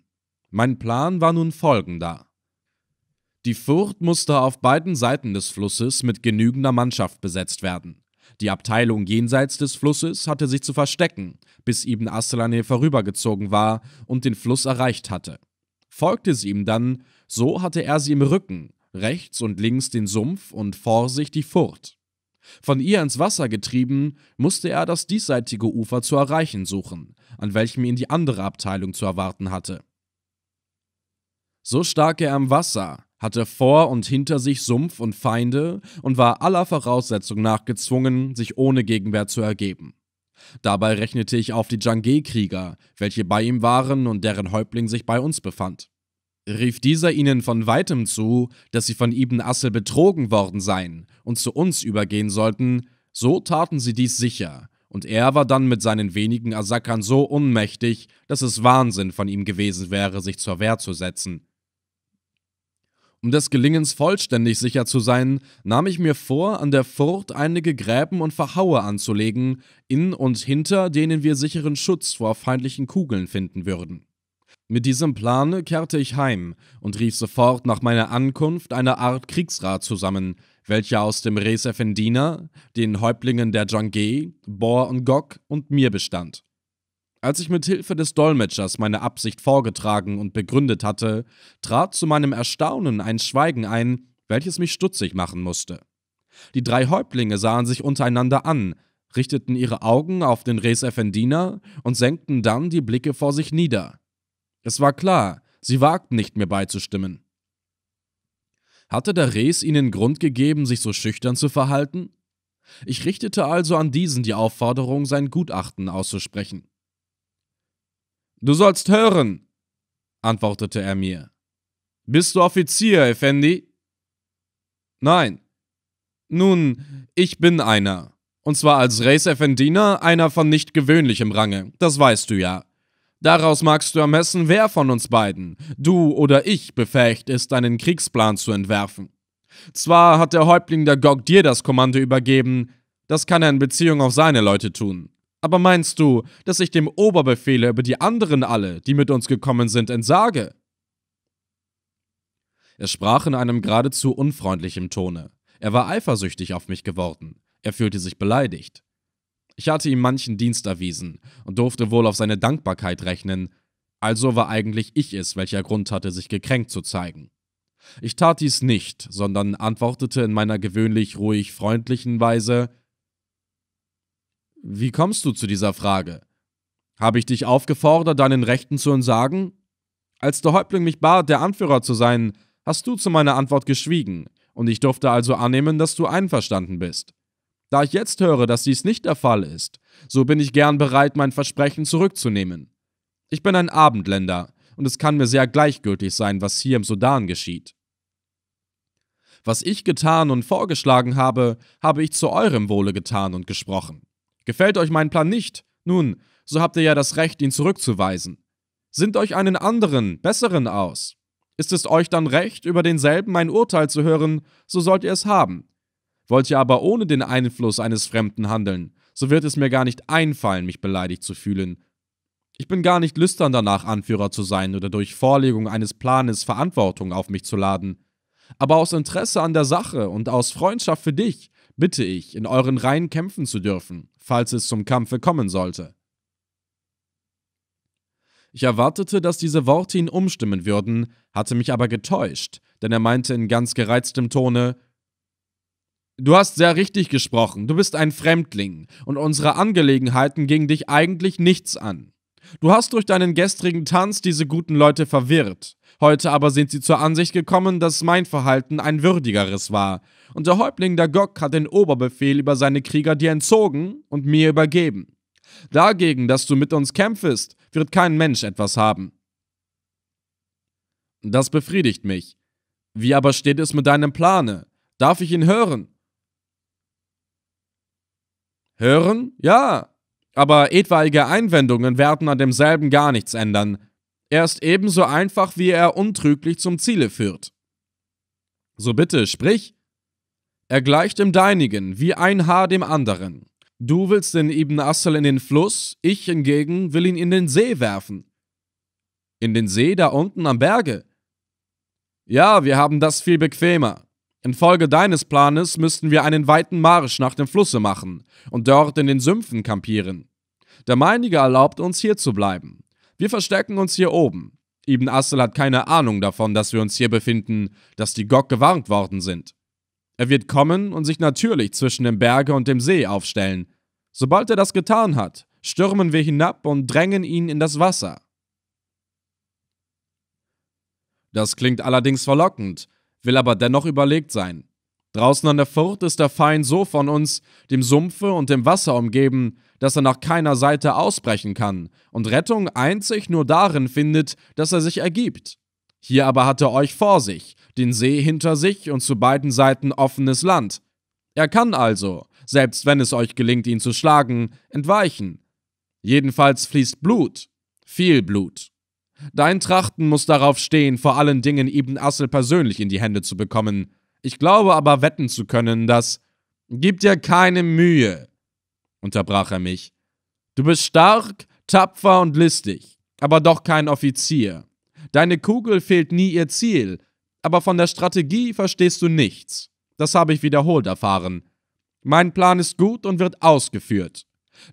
Mein Plan war nun folgender. Die Furt musste auf beiden Seiten des Flusses mit genügender Mannschaft besetzt werden. Die Abteilung jenseits des Flusses hatte sich zu verstecken, bis Ibn Aslan vorübergezogen war und den Fluss erreicht hatte. Folgte sie ihm dann, so hatte er sie im Rücken, rechts und links den Sumpf und vor sich die Furt. Von ihr ins Wasser getrieben, musste er das diesseitige Ufer zu erreichen suchen, an welchem ihn die andere Abteilung zu erwarten hatte. So stark er am Wasser, hatte vor und hinter sich Sumpf und Feinde und war aller Voraussetzung nach gezwungen, sich ohne Gegenwehr zu ergeben. Dabei rechnete ich auf die Jangé-Krieger, welche bei ihm waren und deren Häuptling sich bei uns befand. Rief dieser ihnen von weitem zu, dass sie von Ibn Assel betrogen worden seien und zu uns übergehen sollten, so taten sie dies sicher, und er war dann mit seinen wenigen Asakern so unmächtig, dass es Wahnsinn von ihm gewesen wäre, sich zur Wehr zu setzen. Um des Gelingens vollständig sicher zu sein, nahm ich mir vor, an der Furt einige Gräben und Verhaue anzulegen, in und hinter denen wir sicheren Schutz vor feindlichen Kugeln finden würden. Mit diesem Plane kehrte ich heim und rief sofort nach meiner Ankunft eine Art Kriegsrat zusammen, welcher aus dem Res Effendina, den Häuptlingen der Jangé, Bor und Gok und mir bestand. Als ich mit Hilfe des Dolmetschers meine Absicht vorgetragen und begründet hatte, trat zu meinem Erstaunen ein Schweigen ein, welches mich stutzig machen musste. Die drei Häuptlinge sahen sich untereinander an, richteten ihre Augen auf den Res Effendina und senkten dann die Blicke vor sich nieder. Es war klar, sie wagten nicht mir beizustimmen. Hatte der Res ihnen Grund gegeben, sich so schüchtern zu verhalten? Ich richtete also an diesen die Aufforderung, sein Gutachten auszusprechen. Du sollst hören, antwortete er mir. Bist du Offizier, Effendi? Nein. Nun, ich bin einer. Und zwar als Reis Effendiner einer von nicht gewöhnlichem Range, das weißt du ja. Daraus magst du ermessen, wer von uns beiden, du oder ich, befähigt ist, einen Kriegsplan zu entwerfen. Zwar hat der Häuptling der Gog dir das Kommando übergeben, das kann er in Beziehung auf seine Leute tun. Aber meinst du, dass ich dem Oberbefehle über die anderen alle, die mit uns gekommen sind, entsage? Er sprach in einem geradezu unfreundlichen Tone. Er war eifersüchtig auf mich geworden. Er fühlte sich beleidigt. Ich hatte ihm manchen Dienst erwiesen und durfte wohl auf seine Dankbarkeit rechnen, also war eigentlich ich es, welcher Grund hatte, sich gekränkt zu zeigen. Ich tat dies nicht, sondern antwortete in meiner gewöhnlich ruhig freundlichen Weise wie kommst du zu dieser Frage? Habe ich dich aufgefordert, deinen Rechten zu entsagen? Als der Häuptling mich bat, der Anführer zu sein, hast du zu meiner Antwort geschwiegen, und ich durfte also annehmen, dass du einverstanden bist. Da ich jetzt höre, dass dies nicht der Fall ist, so bin ich gern bereit, mein Versprechen zurückzunehmen. Ich bin ein Abendländer, und es kann mir sehr gleichgültig sein, was hier im Sudan geschieht. Was ich getan und vorgeschlagen habe, habe ich zu eurem Wohle getan und gesprochen. Gefällt euch mein Plan nicht? Nun, so habt ihr ja das Recht, ihn zurückzuweisen. Sinnt euch einen anderen, besseren aus. Ist es euch dann recht, über denselben mein Urteil zu hören, so sollt ihr es haben. Wollt ihr aber ohne den Einfluss eines Fremden handeln, so wird es mir gar nicht einfallen, mich beleidigt zu fühlen. Ich bin gar nicht lüstern danach, Anführer zu sein oder durch Vorlegung eines Planes Verantwortung auf mich zu laden. Aber aus Interesse an der Sache und aus Freundschaft für dich bitte ich, in euren Reihen kämpfen zu dürfen, falls es zum Kampfe kommen sollte. Ich erwartete, dass diese Worte ihn umstimmen würden, hatte mich aber getäuscht, denn er meinte in ganz gereiztem Tone Du hast sehr richtig gesprochen, du bist ein Fremdling, und unsere Angelegenheiten gingen dich eigentlich nichts an. Du hast durch deinen gestrigen Tanz diese guten Leute verwirrt. Heute aber sind sie zur Ansicht gekommen, dass mein Verhalten ein würdigeres war, und der Häuptling der Gok hat den Oberbefehl über seine Krieger dir entzogen und mir übergeben. Dagegen, dass du mit uns kämpfest, wird kein Mensch etwas haben. Das befriedigt mich. Wie aber steht es mit deinem Plane? Darf ich ihn hören? Hören? Ja, Aber etwaige Einwendungen werden an demselben gar nichts ändern. Er ist ebenso einfach, wie er untrüglich zum Ziele führt. So bitte, sprich. Er gleicht dem deinigen, wie ein Haar dem anderen. Du willst den Ibn Assel in den Fluss, ich hingegen will ihn in den See werfen. In den See da unten am Berge? Ja, wir haben das viel bequemer. Infolge deines Planes müssten wir einen weiten Marsch nach dem Flusse machen und dort in den Sümpfen kampieren. Der meinige erlaubt uns hier zu bleiben. Wir verstecken uns hier oben. Ibn Assel hat keine Ahnung davon, dass wir uns hier befinden, dass die Gok gewarnt worden sind. Er wird kommen und sich natürlich zwischen dem Berge und dem See aufstellen. Sobald er das getan hat, stürmen wir hinab und drängen ihn in das Wasser. Das klingt allerdings verlockend, will aber dennoch überlegt sein. Draußen an der Furt ist der Feind so von uns, dem Sumpfe und dem Wasser umgeben, dass er nach keiner Seite ausbrechen kann und Rettung einzig nur darin findet, dass er sich ergibt. Hier aber hat er euch vor sich, den See hinter sich und zu beiden Seiten offenes Land. Er kann also, selbst wenn es euch gelingt, ihn zu schlagen, entweichen. Jedenfalls fließt Blut, viel Blut. Dein Trachten muss darauf stehen, vor allen Dingen Ibn Assel persönlich in die Hände zu bekommen. Ich glaube aber wetten zu können, dass. Gib dir keine Mühe, unterbrach er mich. Du bist stark, tapfer und listig, aber doch kein Offizier. Deine Kugel fehlt nie ihr Ziel, aber von der Strategie verstehst du nichts. Das habe ich wiederholt erfahren. Mein Plan ist gut und wird ausgeführt.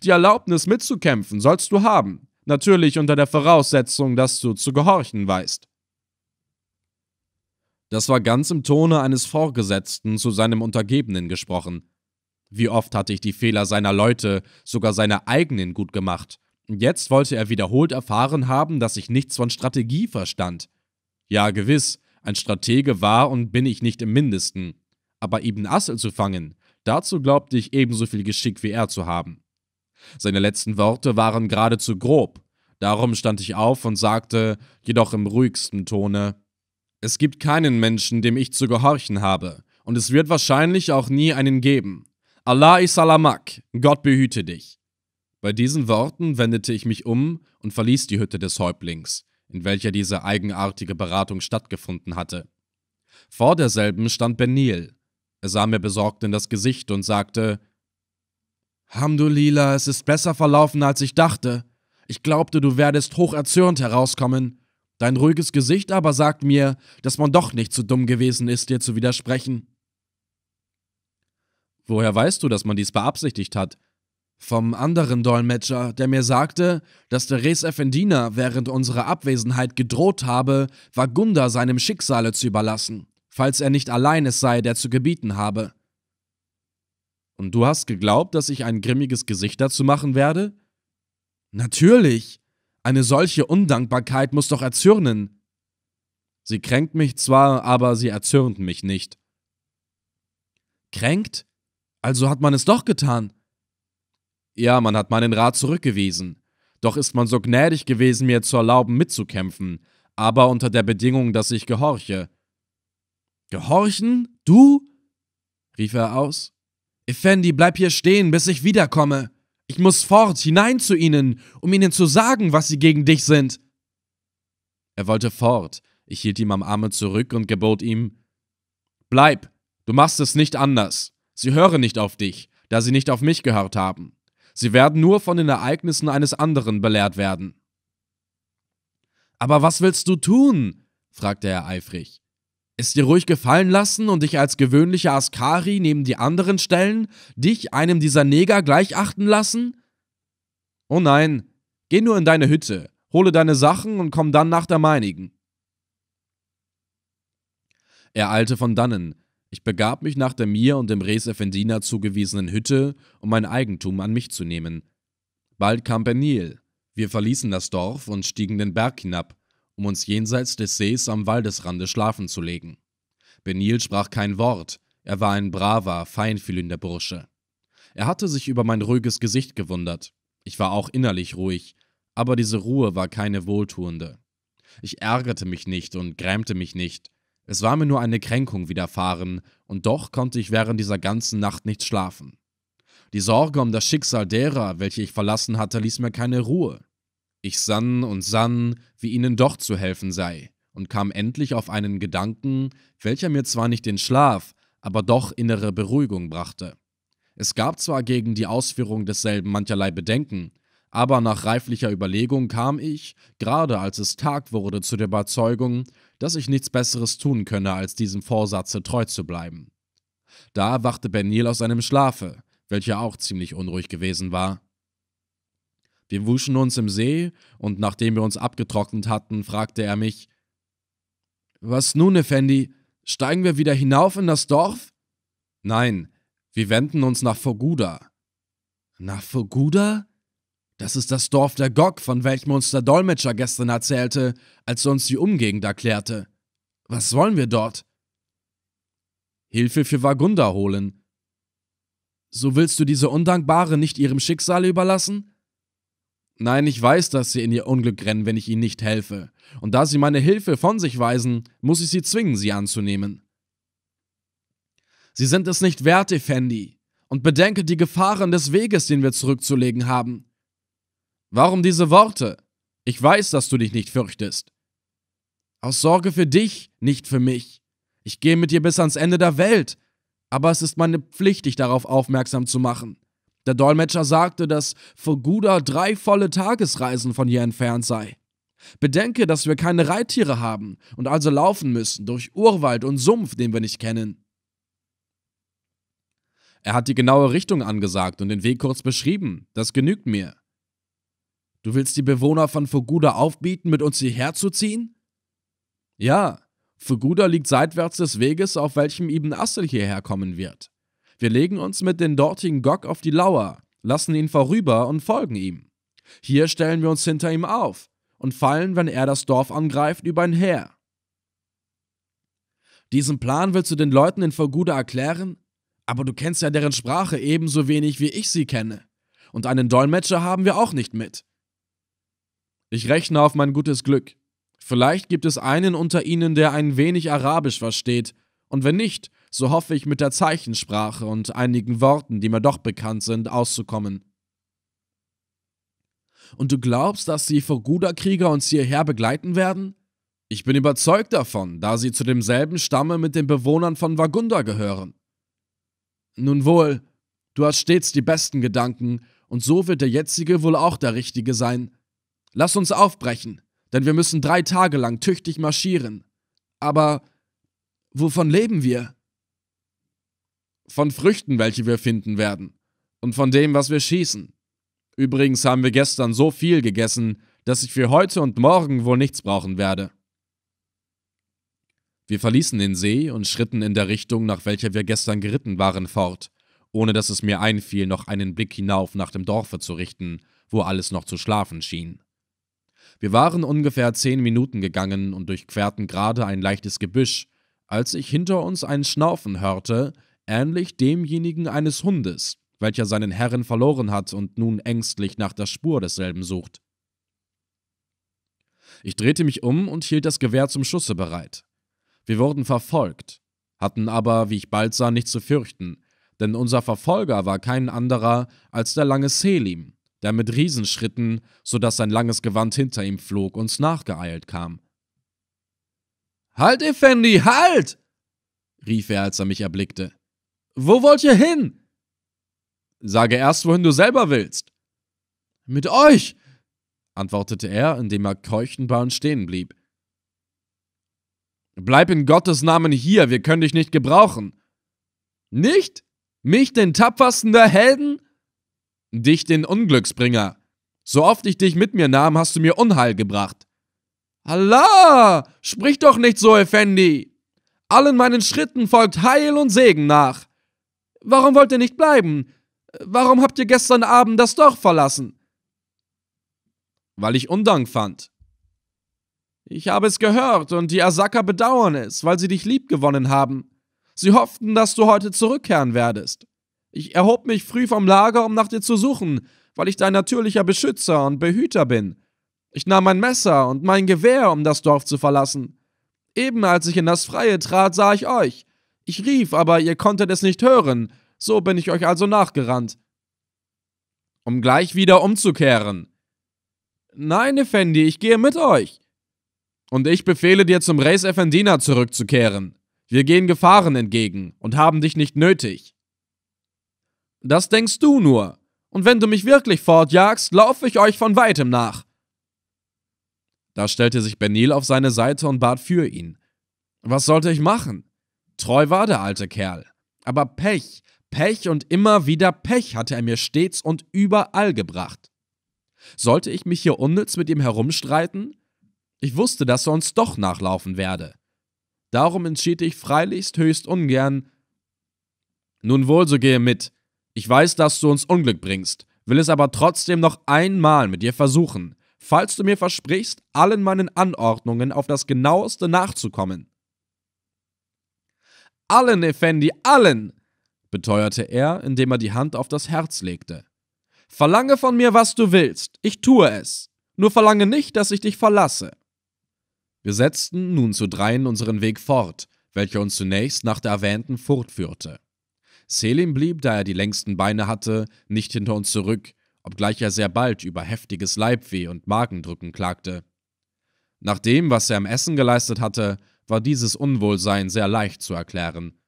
Die Erlaubnis mitzukämpfen sollst du haben, natürlich unter der Voraussetzung, dass du zu gehorchen weißt. Das war ganz im Tone eines Vorgesetzten zu seinem Untergebenen gesprochen. Wie oft hatte ich die Fehler seiner Leute, sogar seine eigenen, gut gemacht. Jetzt wollte er wiederholt erfahren haben, dass ich nichts von Strategie verstand. Ja, gewiss, ein Stratege war und bin ich nicht im Mindesten. Aber Ibn Assel zu fangen, dazu glaubte ich ebenso viel Geschick wie er zu haben. Seine letzten Worte waren geradezu grob. Darum stand ich auf und sagte, jedoch im ruhigsten Tone, es gibt keinen Menschen, dem ich zu gehorchen habe, und es wird wahrscheinlich auch nie einen geben. Allah isalamak, Gott behüte dich. Bei diesen Worten wendete ich mich um und verließ die Hütte des Häuptlings, in welcher diese eigenartige Beratung stattgefunden hatte. Vor derselben stand Benil. Er sah mir besorgt in das Gesicht und sagte: Hamdulila, es ist besser verlaufen, als ich dachte. Ich glaubte, du werdest hocherzürnt herauskommen. Dein ruhiges Gesicht aber sagt mir, dass man doch nicht zu dumm gewesen ist, dir zu widersprechen. Woher weißt du, dass man dies beabsichtigt hat? Vom anderen Dolmetscher, der mir sagte, dass der Res Effendina während unserer Abwesenheit gedroht habe, Wagunda seinem Schicksale zu überlassen, falls er nicht allein es sei, der zu gebieten habe. Und du hast geglaubt, dass ich ein grimmiges Gesicht dazu machen werde? Natürlich. Eine solche Undankbarkeit muss doch erzürnen. Sie kränkt mich zwar, aber sie erzürnt mich nicht. Kränkt? Also hat man es doch getan. Ja, man hat meinen Rat zurückgewiesen. Doch ist man so gnädig gewesen, mir zu erlauben, mitzukämpfen, aber unter der Bedingung, dass ich gehorche. Gehorchen? Du? rief er aus. Effendi, bleib hier stehen, bis ich wiederkomme. Ich muss fort, hinein zu ihnen, um ihnen zu sagen, was sie gegen dich sind. Er wollte fort, ich hielt ihm am Arme zurück und gebot ihm Bleib, du machst es nicht anders. Sie hören nicht auf dich, da sie nicht auf mich gehört haben. Sie werden nur von den Ereignissen eines anderen belehrt werden. Aber was willst du tun? fragte er eifrig. Es dir ruhig gefallen lassen und dich als gewöhnlicher Askari neben die anderen stellen, dich einem dieser Neger gleich achten lassen? Oh nein, geh nur in deine Hütte, hole deine Sachen und komm dann nach der meinigen. Er eilte von dannen. Ich begab mich nach der mir und dem Res Effendina zugewiesenen Hütte, um mein Eigentum an mich zu nehmen. Bald kam Benil. Wir verließen das Dorf und stiegen den Berg hinab, um uns jenseits des Sees am Waldesrande schlafen zu legen. Benil sprach kein Wort, er war ein braver, feinfühlender Bursche. Er hatte sich über mein ruhiges Gesicht gewundert. Ich war auch innerlich ruhig, aber diese Ruhe war keine wohltuende. Ich ärgerte mich nicht und grämte mich nicht. Es war mir nur eine Kränkung widerfahren, und doch konnte ich während dieser ganzen Nacht nicht schlafen. Die Sorge um das Schicksal derer, welche ich verlassen hatte, ließ mir keine Ruhe. Ich sann und sann, wie ihnen doch zu helfen sei, und kam endlich auf einen Gedanken, welcher mir zwar nicht den Schlaf, aber doch innere Beruhigung brachte. Es gab zwar gegen die Ausführung desselben mancherlei Bedenken, aber nach reiflicher Überlegung kam ich, gerade als es Tag wurde, zu der Überzeugung, dass ich nichts Besseres tun könne, als diesem Vorsatze treu zu bleiben. Da wachte Benil aus seinem Schlafe, welcher auch ziemlich unruhig gewesen war. Wir wuschen uns im See, und nachdem wir uns abgetrocknet hatten, fragte er mich Was nun, Effendi? Steigen wir wieder hinauf in das Dorf? Nein, wir wenden uns nach Foguda. Nach Foguda? Das ist das Dorf der Gok, von welchem uns der Dolmetscher gestern erzählte, als er uns die Umgegend erklärte. Was wollen wir dort? Hilfe für Wagunda holen. So willst du diese Undankbare nicht ihrem Schicksal überlassen? Nein, ich weiß, dass sie in ihr Unglück rennen, wenn ich ihnen nicht helfe. Und da sie meine Hilfe von sich weisen, muss ich sie zwingen, sie anzunehmen. Sie sind es nicht wert, Effendi. Und bedenke die Gefahren des Weges, den wir zurückzulegen haben. Warum diese Worte? Ich weiß, dass du dich nicht fürchtest. Aus Sorge für dich, nicht für mich. Ich gehe mit dir bis ans Ende der Welt, aber es ist meine Pflicht, dich darauf aufmerksam zu machen. Der Dolmetscher sagte, dass Foguda drei volle Tagesreisen von hier entfernt sei. Bedenke, dass wir keine Reittiere haben und also laufen müssen durch Urwald und Sumpf, den wir nicht kennen. Er hat die genaue Richtung angesagt und den Weg kurz beschrieben. Das genügt mir. Du willst die Bewohner von Foguda aufbieten, mit uns hierher zu ziehen? Ja, Foguda liegt seitwärts des Weges, auf welchem Ibn Assel hierher kommen wird. Wir legen uns mit den dortigen Gok auf die Lauer, lassen ihn vorüber und folgen ihm. Hier stellen wir uns hinter ihm auf und fallen, wenn er das Dorf angreift, über ein Heer. Diesen Plan willst du den Leuten in Foguda erklären? Aber du kennst ja deren Sprache ebenso wenig, wie ich sie kenne. Und einen Dolmetscher haben wir auch nicht mit. Ich rechne auf mein gutes Glück. Vielleicht gibt es einen unter ihnen, der ein wenig Arabisch versteht, und wenn nicht, so hoffe ich mit der Zeichensprache und einigen Worten, die mir doch bekannt sind, auszukommen. Und du glaubst, dass die Foguda-Krieger uns hierher begleiten werden? Ich bin überzeugt davon, da sie zu demselben Stamme mit den Bewohnern von Wagunda gehören. Nun wohl, du hast stets die besten Gedanken, und so wird der jetzige wohl auch der richtige sein. Lass uns aufbrechen, denn wir müssen drei Tage lang tüchtig marschieren. Aber wovon leben wir? Von Früchten, welche wir finden werden, und von dem, was wir schießen. Übrigens haben wir gestern so viel gegessen, dass ich für heute und morgen wohl nichts brauchen werde. Wir verließen den See und schritten in der Richtung, nach welcher wir gestern geritten waren, fort, ohne dass es mir einfiel, noch einen Blick hinauf nach dem Dorfe zu richten, wo alles noch zu schlafen schien. Wir waren ungefähr zehn Minuten gegangen und durchquerten gerade ein leichtes Gebüsch, als ich hinter uns ein Schnaufen hörte, ähnlich demjenigen eines Hundes, welcher seinen Herren verloren hat und nun ängstlich nach der Spur desselben sucht. Ich drehte mich um und hielt das Gewehr zum Schusse bereit. Wir wurden verfolgt, hatten aber, wie ich bald sah, nichts zu fürchten, denn unser Verfolger war kein anderer als der lange Selim, der mit Riesenschritten, so dass sein langes Gewand hinter ihm flog, uns nachgeeilt kam. Halt, Effendi, halt! rief er, als er mich erblickte. Wo wollt ihr hin? Sage erst, wohin du selber willst. Mit euch, antwortete er, indem er keuchend bei uns stehen blieb. Bleib in Gottes Namen hier, wir können dich nicht gebrauchen. Nicht? Mich, den tapfersten der Helden? Dich, den Unglücksbringer. So oft ich dich mit mir nahm, hast du mir Unheil gebracht. Allah! Sprich doch nicht so, Effendi! Allen meinen Schritten folgt Heil und Segen nach. Warum wollt ihr nicht bleiben? Warum habt ihr gestern Abend das Dorf verlassen? Weil ich Undank fand. Ich habe es gehört und die Asaka bedauern es, weil sie dich liebgewonnen haben. Sie hofften, dass du heute zurückkehren werdest. Ich erhob mich früh vom Lager, um nach dir zu suchen, weil ich dein natürlicher Beschützer und Behüter bin. Ich nahm mein Messer und mein Gewehr, um das Dorf zu verlassen. Eben als ich in das Freie trat, sah ich euch. Ich rief, aber ihr konntet es nicht hören, so bin ich euch also nachgerannt. um gleich wieder umzukehren. Nein, Effendi, ich gehe mit euch. Und ich befehle dir zum Reis Effendina zurückzukehren. Wir gehen Gefahren entgegen und haben dich nicht nötig. Das denkst du nur. Und wenn du mich wirklich fortjagst, laufe ich euch von weitem nach. Da stellte sich Benil auf seine Seite und bat für ihn. Was sollte ich machen? Treu war der alte Kerl. Aber Pech, Pech und immer wieder Pech hatte er mir stets und überall gebracht. Sollte ich mich hier unnütz mit ihm herumstreiten? Ich wusste, dass er uns doch nachlaufen werde. Darum entschied ich freilichst höchst ungern. Nun wohl, so gehe mit. Ich weiß, dass du uns Unglück bringst, will es aber trotzdem noch einmal mit dir versuchen, falls du mir versprichst, allen meinen Anordnungen auf das genaueste nachzukommen. Allen, Effendi, allen, beteuerte er, indem er die Hand auf das Herz legte. Verlange von mir, was du willst, ich tue es, nur verlange nicht, dass ich dich verlasse. Wir setzten nun zu dreien unseren Weg fort, welcher uns zunächst nach der erwähnten Furt führte. Selim blieb, da er die längsten Beine hatte, nicht hinter uns zurück, obgleich er sehr bald über heftiges Leibweh und Magendrücken klagte. Nach dem, was er im Essen geleistet hatte, war dieses Unwohlsein sehr leicht zu erklären.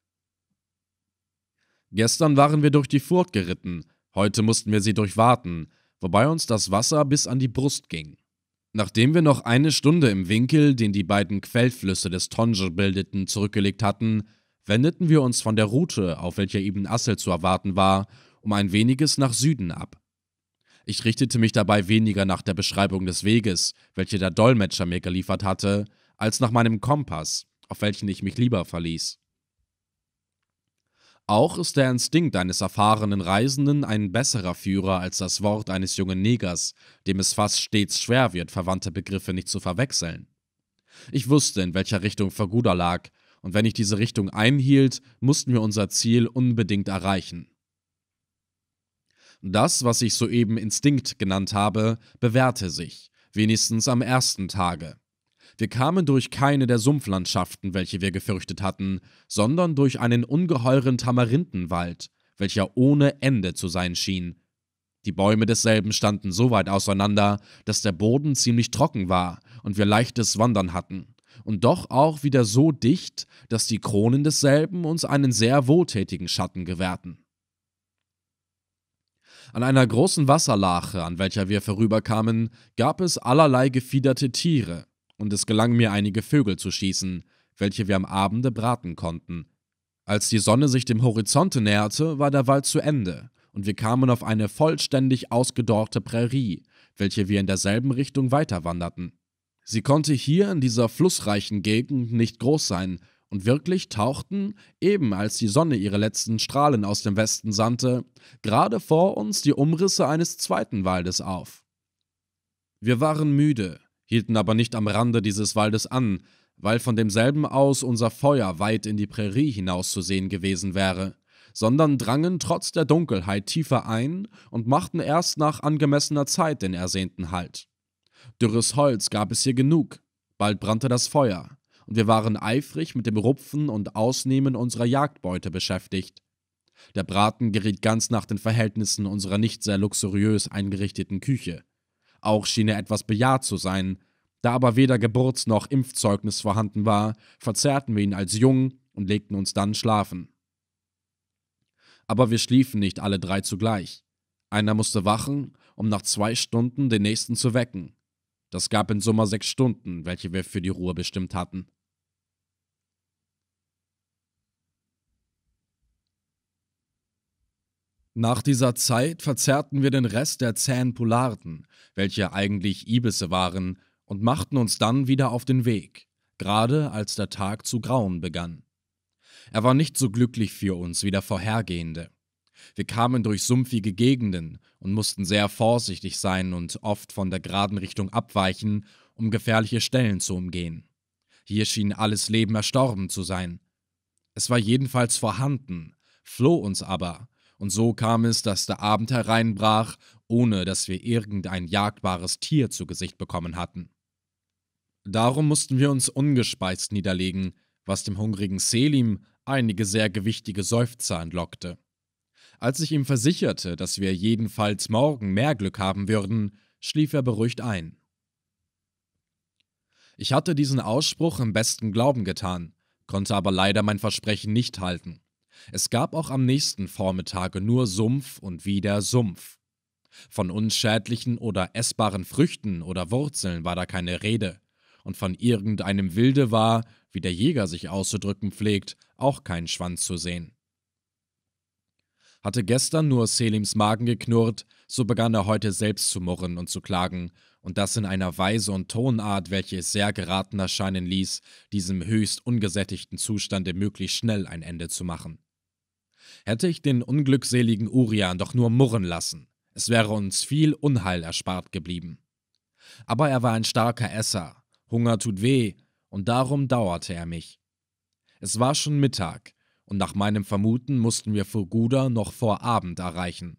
Gestern waren wir durch die Furt geritten, heute mussten wir sie durchwaten, wobei uns das Wasser bis an die Brust ging. Nachdem wir noch eine Stunde im Winkel, den die beiden Quellflüsse des Tonge bildeten, zurückgelegt hatten, wendeten wir uns von der Route, auf welcher Ibn Assel zu erwarten war, um ein weniges nach Süden ab. Ich richtete mich dabei weniger nach der Beschreibung des Weges, welche der Dolmetscher mir geliefert hatte, als nach meinem Kompass, auf welchen ich mich lieber verließ. Auch ist der Instinkt eines erfahrenen Reisenden ein besserer Führer als das Wort eines jungen Negers, dem es fast stets schwer wird, verwandte Begriffe nicht zu verwechseln. Ich wusste, in welcher Richtung Faguda lag, und wenn ich diese Richtung einhielt, mussten wir unser Ziel unbedingt erreichen. Das, was ich soeben Instinkt genannt habe, bewährte sich, wenigstens am ersten Tage. Wir kamen durch keine der Sumpflandschaften, welche wir gefürchtet hatten, sondern durch einen ungeheuren Tamarindenwald, welcher ohne Ende zu sein schien. Die Bäume desselben standen so weit auseinander, dass der Boden ziemlich trocken war und wir leichtes Wandern hatten, und doch auch wieder so dicht, dass die Kronen desselben uns einen sehr wohltätigen Schatten gewährten. An einer großen Wasserlache, an welcher wir vorüberkamen, gab es allerlei gefiederte Tiere, und es gelang mir einige Vögel zu schießen, welche wir am Abende braten konnten. Als die Sonne sich dem Horizonte näherte, war der Wald zu Ende, und wir kamen auf eine vollständig ausgedorrte Prärie, welche wir in derselben Richtung weiterwanderten. Sie konnte hier in dieser flussreichen Gegend nicht groß sein, und wirklich tauchten, eben als die Sonne ihre letzten Strahlen aus dem Westen sandte, gerade vor uns die Umrisse eines zweiten Waldes auf. Wir waren müde, hielten aber nicht am Rande dieses Waldes an, weil von demselben aus unser Feuer weit in die Prärie hinaus zu sehen gewesen wäre, sondern drangen trotz der Dunkelheit tiefer ein und machten erst nach angemessener Zeit den ersehnten Halt. Dürres Holz gab es hier genug, bald brannte das Feuer, und wir waren eifrig mit dem Rupfen und Ausnehmen unserer Jagdbeute beschäftigt. Der Braten geriet ganz nach den Verhältnissen unserer nicht sehr luxuriös eingerichteten Küche. Auch schien er etwas bejaht zu sein. Da aber weder Geburts- noch Impfzeugnis vorhanden war, verzehrten wir ihn als jung und legten uns dann schlafen. Aber wir schliefen nicht alle drei zugleich. Einer musste wachen, um nach zwei Stunden den nächsten zu wecken. Das gab in Summe sechs Stunden, welche wir für die Ruhe bestimmt hatten. Nach dieser Zeit verzehrten wir den Rest der zähen Polarden, welche eigentlich Ibisse waren, und machten uns dann wieder auf den Weg, gerade als der Tag zu grauen begann. Er war nicht so glücklich für uns wie der vorhergehende. Wir kamen durch sumpfige Gegenden und mussten sehr vorsichtig sein und oft von der geraden Richtung abweichen, um gefährliche Stellen zu umgehen. Hier schien alles Leben erstorben zu sein. Es war jedenfalls vorhanden, floh uns aber, und so kam es, dass der Abend hereinbrach, ohne dass wir irgendein jagdbares Tier zu Gesicht bekommen hatten. Darum mussten wir uns ungespeist niederlegen, was dem hungrigen Selim einige sehr gewichtige Seufzer entlockte. Als ich ihm versicherte, dass wir jedenfalls morgen mehr Glück haben würden, schlief er beruhigt ein. Ich hatte diesen Ausspruch im besten Glauben getan, konnte aber leider mein Versprechen nicht halten. Es gab auch am nächsten Vormittage nur Sumpf und wieder Sumpf. Von unschädlichen oder essbaren Früchten oder Wurzeln war da keine Rede, und von irgendeinem Wilde war, wie der Jäger sich auszudrücken pflegt, auch kein Schwanz zu sehen. Hatte gestern nur Selims Magen geknurrt, so begann er heute selbst zu murren und zu klagen, und das in einer Weise und Tonart, welche es sehr geraten erscheinen ließ, diesem höchst ungesättigten Zustande möglichst schnell ein Ende zu machen. Hätte ich den unglückseligen Urian doch nur murren lassen, es wäre uns viel Unheil erspart geblieben. Aber er war ein starker Esser, Hunger tut weh, und darum dauerte er mich. Es war schon Mittag, und nach meinem Vermuten mussten wir Furguda noch vor Abend erreichen.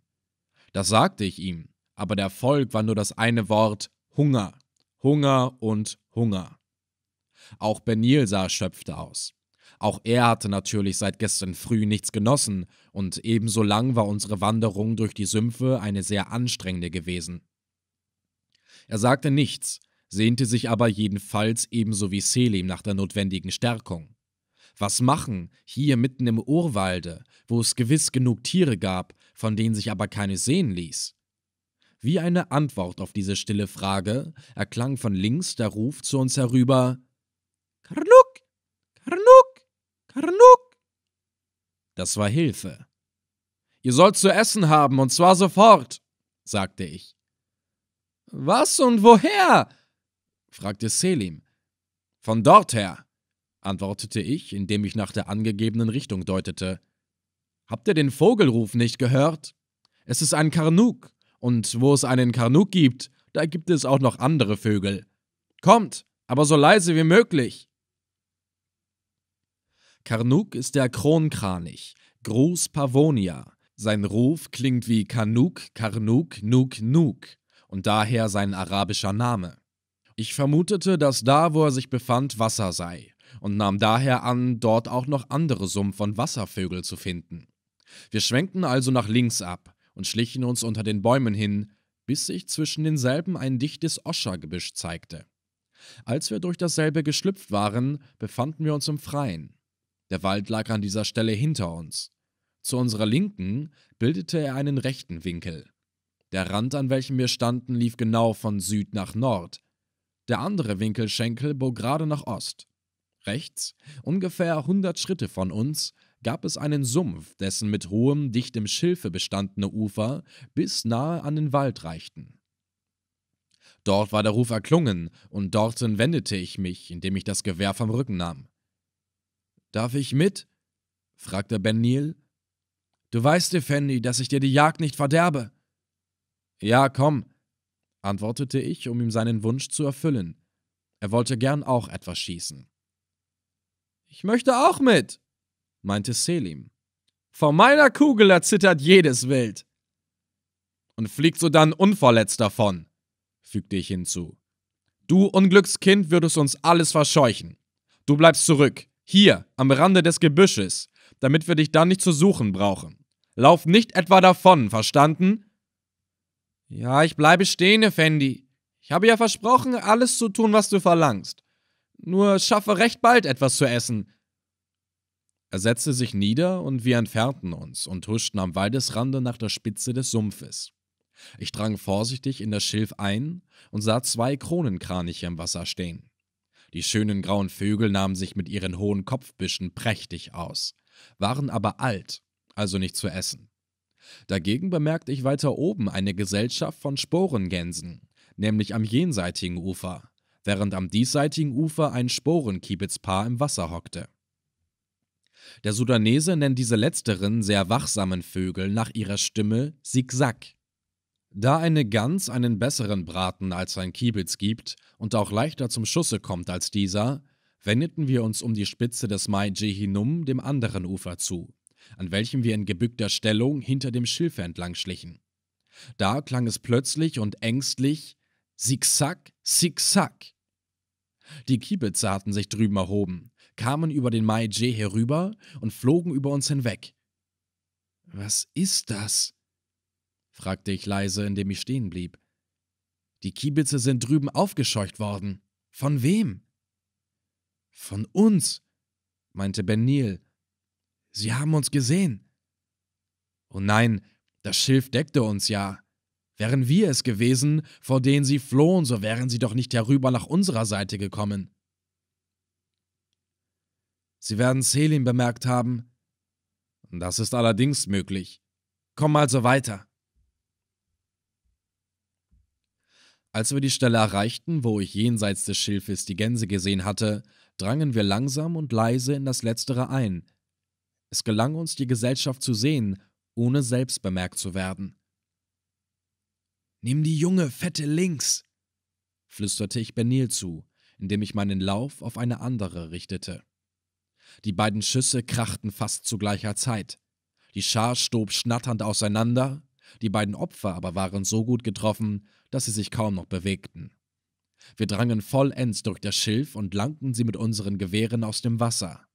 Das sagte ich ihm, aber der Volk war nur das eine Wort Hunger, Hunger und Hunger. Auch Benil sah erschöpft aus. Auch er hatte natürlich seit gestern früh nichts genossen, und ebenso lang war unsere Wanderung durch die Sümpfe eine sehr anstrengende gewesen. Er sagte nichts, sehnte sich aber jedenfalls ebenso wie Selim nach der notwendigen Stärkung. Was machen, hier mitten im Urwalde, wo es gewiss genug Tiere gab, von denen sich aber keine sehen ließ? Wie eine Antwort auf diese stille Frage erklang von links der Ruf zu uns herüber: Karnuk! Karnuk! Karnuk! Das war Hilfe. Ihr sollt zu essen haben, und zwar sofort, sagte ich. Was und woher? fragte Selim. Von dort her, antwortete ich, indem ich nach der angegebenen Richtung deutete. Habt ihr den Vogelruf nicht gehört? Es ist ein Karnuk, und wo es einen Karnuk gibt, da gibt es auch noch andere Vögel. Kommt, aber so leise wie möglich. Karnuk ist der Kronkranich, Grus pavonia. Sein Ruf klingt wie Kanuk, Karnuk, Nuk, Nuk und daher sein arabischer Name. Ich vermutete, dass da, wo er sich befand, Wasser sei und nahm daher an, dort auch noch andere Sumpf- und Wasservögel zu finden. Wir schwenkten also nach links ab, und schlichen uns unter den Bäumen hin, bis sich zwischen denselben ein dichtes Oschergebüsch zeigte. Als wir durch dasselbe geschlüpft waren, befanden wir uns im Freien. Der Wald lag an dieser Stelle hinter uns. Zu unserer Linken bildete er einen rechten Winkel. Der Rand, an welchem wir standen, lief genau von Süd nach Nord. Der andere Winkelschenkel bog gerade nach Ost. Rechts, ungefähr hundert Schritte von uns, gab es einen Sumpf, dessen mit hohem, dichtem Schilfe bestandene Ufer bis nahe an den Wald reichten. Dort war der Ruf erklungen, und dorthin wendete ich mich, indem ich das Gewehr vom Rücken nahm. Darf ich mit? fragte Ben Neal. Du weißt, Effendi, dass ich dir die Jagd nicht verderbe. Ja, komm, antwortete ich, um ihm seinen Wunsch zu erfüllen. Er wollte gern auch etwas schießen. Ich möchte auch mit, meinte Selim. Vor meiner Kugel erzittert jedes Wild. Und fliegt so dann unverletzt davon, fügte ich hinzu. Du Unglückskind würdest uns alles verscheuchen. Du bleibst zurück, hier, am Rande des Gebüsches, damit wir dich dann nicht zu suchen brauchen. Lauf nicht etwa davon, verstanden? Ja, ich bleibe stehen, Effendi. Ich habe ja versprochen, alles zu tun, was du verlangst. Nur schaffe recht bald etwas zu essen, er setzte sich nieder und wir entfernten uns und huschten am Waldesrande nach der Spitze des Sumpfes. Ich drang vorsichtig in das Schilf ein und sah zwei Kronenkraniche im Wasser stehen. Die schönen grauen Vögel nahmen sich mit ihren hohen Kopfbüschen prächtig aus, waren aber alt, also nicht zu essen. Dagegen bemerkte ich weiter oben eine Gesellschaft von Sporengänsen, nämlich am jenseitigen Ufer, während am diesseitigen Ufer ein Sporenkiebitzpaar im Wasser hockte. Der Sudanese nennt diese letzteren sehr wachsamen Vögel nach ihrer Stimme Zigzag. Da eine Gans einen besseren Braten als ein Kiebitz gibt und auch leichter zum Schusse kommt als dieser, wendeten wir uns um die Spitze des Mai-Je hinum dem anderen Ufer zu, an welchem wir in gebückter Stellung hinter dem Schilfe entlang schlichen. Da klang es plötzlich und ängstlich Zigzag, Zigzag. Die Kiebitzer hatten sich drüben erhoben, kamen über den Mai-Je herüber und flogen über uns hinweg. Was ist das? fragte ich leise, indem ich stehen blieb. Die Kiebitze sind drüben aufgescheucht worden. Von wem? Von uns, meinte Ben Neil. Sie haben uns gesehen. Oh nein, das Schilf deckte uns ja. Wären wir es gewesen, vor denen sie flohen, so wären sie doch nicht herüber nach unserer Seite gekommen. Sie werden Selim bemerkt haben. Das ist allerdings möglich. Komm also weiter. Als wir die Stelle erreichten, wo ich jenseits des Schilfes die Gänse gesehen hatte, drangen wir langsam und leise in das Letztere ein. Es gelang uns, die Gesellschaft zu sehen, ohne selbst bemerkt zu werden. Nimm die junge, fette links, flüsterte ich Benil zu, indem ich meinen Lauf auf eine andere richtete. Die beiden Schüsse krachten fast zu gleicher Zeit. Die Schar stob schnatternd auseinander, die beiden Opfer aber waren so gut getroffen, dass sie sich kaum noch bewegten. Wir drangen vollends durch das Schilf und langten sie mit unseren Gewehren aus dem Wasser.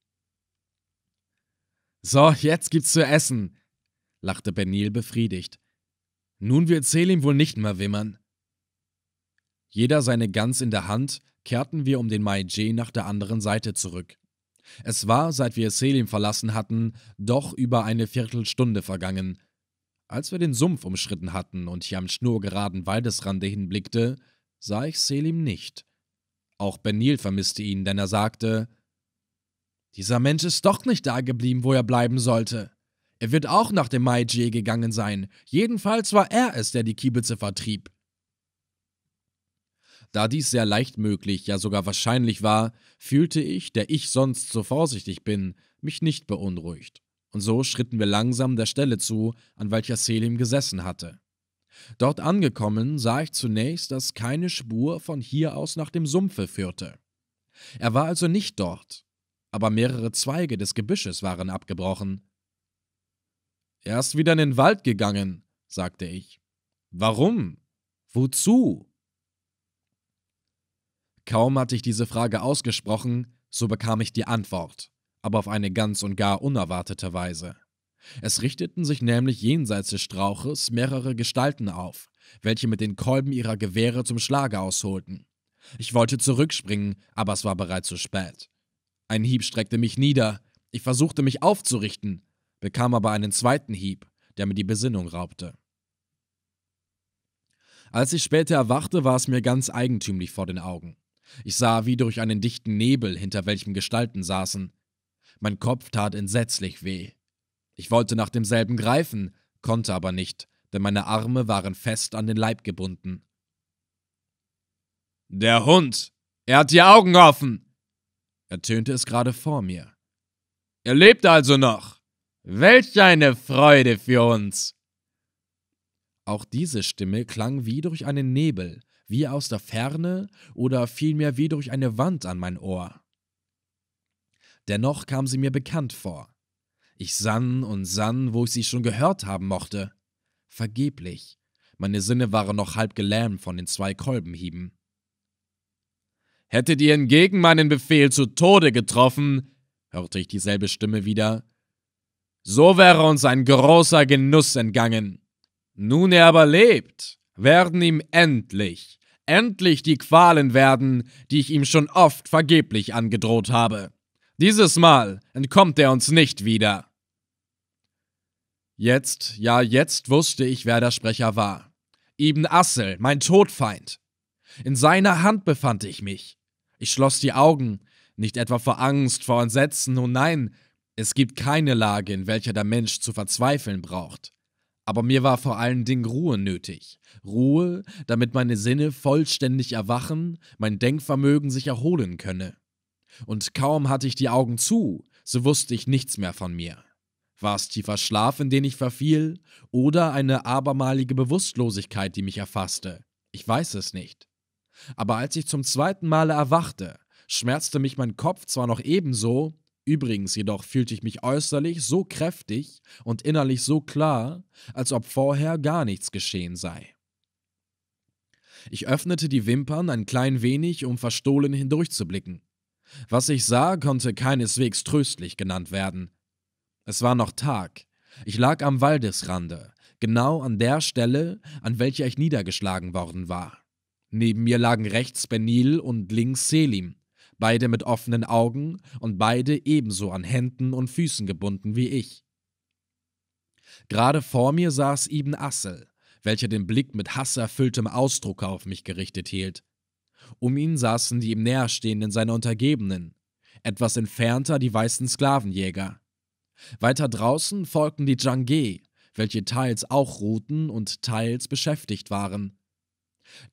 So, jetzt gibt's zu essen, lachte Benil befriedigt. Nun wird Selim wohl nicht mehr wimmern. Jeder seine Gans in der Hand, kehrten wir um den Maije nach der anderen Seite zurück. Es war, seit wir Selim verlassen hatten, doch über eine Viertelstunde vergangen. Als wir den Sumpf umschritten hatten und ich am schnurgeraden Waldesrande hinblickte, sah ich Selim nicht. Auch Benil vermisste ihn, denn er sagte: Dieser Mensch ist doch nicht da geblieben, wo er bleiben sollte. Er wird auch nach dem Maijie gegangen sein. Jedenfalls war er es, der die Kiebitze vertrieb. Da dies sehr leicht möglich, ja sogar wahrscheinlich war, fühlte ich, der ich sonst so vorsichtig bin, mich nicht beunruhigt. Und so schritten wir langsam der Stelle zu, an welcher Selim gesessen hatte. Dort angekommen sah ich zunächst, dass keine Spur von hier aus nach dem Sumpfe führte. Er war also nicht dort, aber mehrere Zweige des Gebüsches waren abgebrochen. Er ist wieder in den Wald gegangen, sagte ich. Warum? Wozu? Kaum hatte ich diese Frage ausgesprochen, so bekam ich die Antwort, aber auf eine ganz und gar unerwartete Weise. Es richteten sich nämlich jenseits des Strauches mehrere Gestalten auf, welche mit den Kolben ihrer Gewehre zum Schlage ausholten. Ich wollte zurückspringen, aber es war bereits zu spät. Ein Hieb streckte mich nieder, ich versuchte mich aufzurichten, bekam aber einen zweiten Hieb, der mir die Besinnung raubte. Als ich später erwachte, war es mir ganz eigentümlich vor den Augen. Ich sah wie durch einen dichten Nebel, hinter welchem Gestalten saßen. Mein Kopf tat entsetzlich weh. Ich wollte nach demselben greifen, konnte aber nicht, denn meine Arme waren fest an den Leib gebunden. Der Hund! Er hat die Augen offen! ertönte es gerade vor mir. Er lebt also noch! Welch eine Freude für uns! Auch diese Stimme klang wie durch einen Nebel, wie aus der Ferne oder vielmehr wie durch eine Wand an mein Ohr. Dennoch kam sie mir bekannt vor. Ich sann und sann, wo ich sie schon gehört haben mochte. Vergeblich. Meine Sinne waren noch halb gelähmt von den zwei Kolbenhieben. Hättet ihr entgegen meinen Befehl zu Tode getroffen, hörte ich dieselbe Stimme wieder, so wäre uns ein großer Genuss entgangen. Nun er aber lebt, werden ihm endlich, endlich die Qualen werden, die ich ihm schon oft vergeblich angedroht habe. Dieses Mal entkommt er uns nicht wieder. Jetzt, ja jetzt wusste ich, wer der Sprecher war. Ibn Assel, mein Todfeind. In seiner Hand befand ich mich. Ich schloss die Augen, nicht etwa vor Angst, vor Entsetzen, oh nein, es gibt keine Lage, in welcher der Mensch zu verzweifeln braucht. Aber mir war vor allen Dingen Ruhe nötig. Ruhe, damit meine Sinne vollständig erwachen, mein Denkvermögen sich erholen könne. Und kaum hatte ich die Augen zu, so wusste ich nichts mehr von mir. War es tiefer Schlaf, in den ich verfiel, oder eine abermalige Bewusstlosigkeit, die mich erfasste? Ich weiß es nicht. Aber als ich zum zweiten Male erwachte, schmerzte mich mein Kopf zwar noch ebenso, Übrigens jedoch fühlte ich mich äußerlich so kräftig und innerlich so klar, als ob vorher gar nichts geschehen sei. Ich öffnete die Wimpern ein klein wenig, um verstohlen hindurchzublicken. Was ich sah, konnte keineswegs tröstlich genannt werden. Es war noch Tag, Ich lag am Waldesrande, genau an der Stelle, an welcher ich niedergeschlagen worden war. Neben mir lagen rechts Benil und links Selim, beide mit offenen Augen und beide ebenso an Händen und Füßen gebunden wie ich. Gerade vor mir saß Ibn Assel, welcher den Blick mit hasserfülltem Ausdruck auf mich gerichtet hielt. Um ihn saßen die ihm näherstehenden seine Untergebenen, etwas entfernter die weißen Sklavenjäger. Weiter draußen folgten die Jangé, welche teils auch ruhten und teils beschäftigt waren.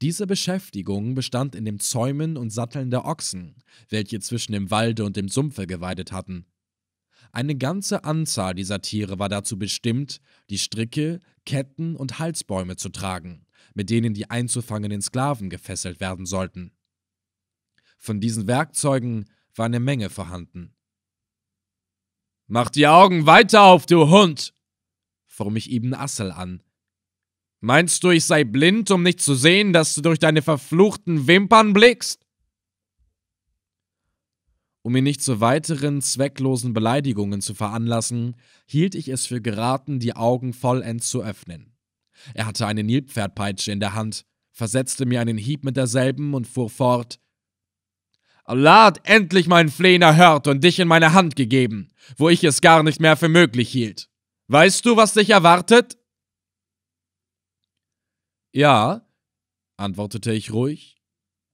Diese Beschäftigung bestand in dem Zäumen und Satteln der Ochsen, welche zwischen dem Walde und dem Sumpfe geweidet hatten. Eine ganze Anzahl dieser Tiere war dazu bestimmt, die Stricke, Ketten und Halsbäume zu tragen, mit denen die einzufangenen Sklaven gefesselt werden sollten. Von diesen Werkzeugen war eine Menge vorhanden. Mach die Augen weiter auf, du Hund! fuhr mich Ibn Assel an. Meinst du, ich sei blind, um nicht zu sehen, dass du durch deine verfluchten Wimpern blickst? Um ihn nicht zu weiteren zwecklosen Beleidigungen zu veranlassen, hielt ich es für geraten, die Augen vollends zu öffnen. Er hatte eine Nilpferdpeitsche in der Hand, versetzte mir einen Hieb mit derselben und fuhr fort. Allah hat endlich mein Flehen erhört und dich in meine Hand gegeben, wo ich es gar nicht mehr für möglich hielt. Weißt du, was dich erwartet? Ja, antwortete ich ruhig.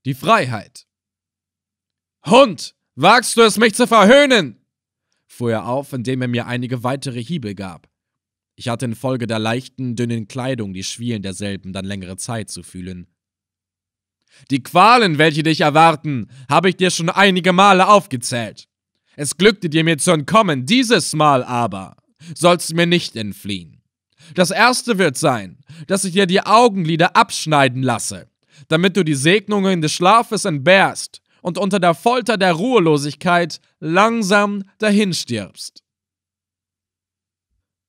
Die Freiheit. Hund, wagst du es, mich zu verhöhnen? fuhr er auf, indem er mir einige weitere Hiebe gab. Ich hatte infolge der leichten, dünnen Kleidung die Schwielen derselben dann längere Zeit zu fühlen. Die Qualen, welche dich erwarten, habe ich dir schon einige Male aufgezählt. Es glückte dir mir zu entkommen, dieses Mal aber sollst du mir nicht entfliehen. Das erste wird sein, dass ich dir die Augenlider abschneiden lasse, damit du die Segnungen des Schlafes entbehrst und unter der Folter der Ruhelosigkeit langsam dahinstirbst.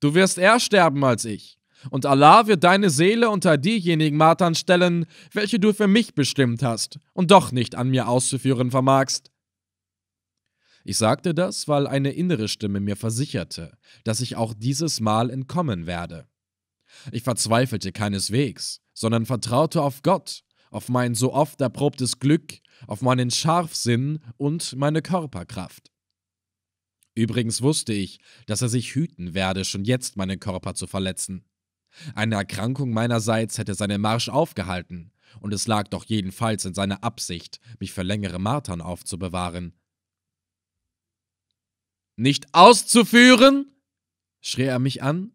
Du wirst eher sterben als ich, und Allah wird deine Seele unter diejenigen Martern stellen, welche du für mich bestimmt hast und doch nicht an mir auszuführen vermagst. Ich sagte das, weil eine innere Stimme mir versicherte, dass ich auch dieses Mal entkommen werde. Ich verzweifelte keineswegs, sondern vertraute auf Gott, auf mein so oft erprobtes Glück, auf meinen Scharfsinn und meine Körperkraft. Übrigens wusste ich, dass er sich hüten werde, schon jetzt meinen Körper zu verletzen. Eine Erkrankung meinerseits hätte seinen Marsch aufgehalten, und es lag doch jedenfalls in seiner Absicht, mich für längere Martern aufzubewahren. Nicht auszuführen? schrie er mich an.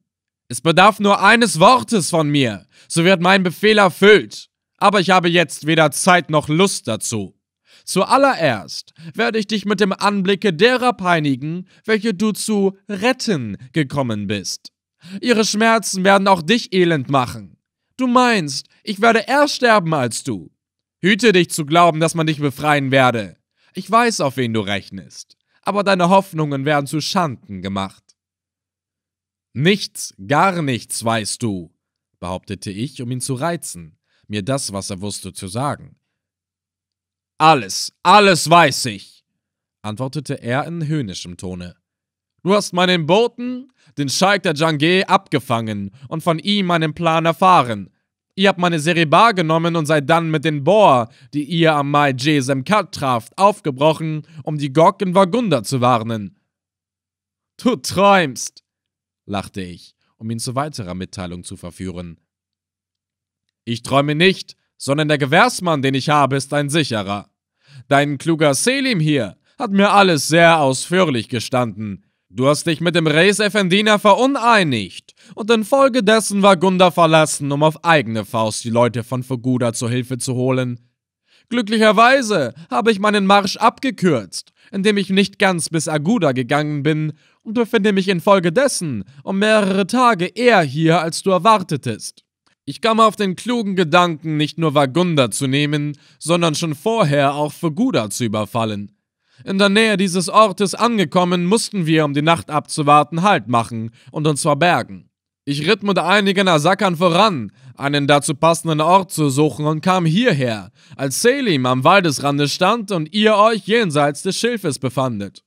Es bedarf nur eines Wortes von mir, so wird mein Befehl erfüllt. Aber ich habe jetzt weder Zeit noch Lust dazu. Zuallererst werde ich dich mit dem Anblicke derer peinigen, welche du zu retten gekommen bist. Ihre Schmerzen werden auch dich elend machen. Du meinst, ich werde eher sterben als du. Hüte dich zu glauben, dass man dich befreien werde. Ich weiß, auf wen du rechnest, aber deine Hoffnungen werden zu Schanden gemacht. Nichts, gar nichts weißt du, behauptete ich, um ihn zu reizen, mir das, was er wusste, zu sagen. Alles, alles weiß ich, antwortete er in höhnischem Tone. Du hast meinen Boten, den Scheik der Jangé, abgefangen und von ihm meinen Plan erfahren. Ihr habt meine Seribar genommen und seid dann mit den Boer, die ihr am Mai Jesem-Kat traft, aufgebrochen, um die Gok in Wagunda zu warnen. Du träumst, lachte ich, um ihn zu weiterer Mitteilung zu verführen. Ich träume nicht, sondern der Gewährsmann, den ich habe, ist ein sicherer. Dein kluger Selim hier hat mir alles sehr ausführlich gestanden, Du hast dich mit dem Reis Effendina veruneinigt und infolgedessen war Gunda verlassen, um auf eigene Faust die Leute von Foguda zur Hilfe zu holen. Glücklicherweise habe ich meinen Marsch abgekürzt, indem ich nicht ganz bis Aguda gegangen bin und befinde mich infolgedessen um mehrere Tage eher hier, als du erwartetest. Ich kam auf den klugen Gedanken, nicht nur Vagunda zu nehmen, sondern schon vorher auch Foguda zu überfallen. In der Nähe dieses Ortes angekommen, mussten wir, um die Nacht abzuwarten, Halt machen und uns verbergen. Ich ritt mit einigen Asakern voran, einen dazu passenden Ort zu suchen und kam hierher, als Selim am Waldesrande stand und ihr euch jenseits des Schilfes befandet.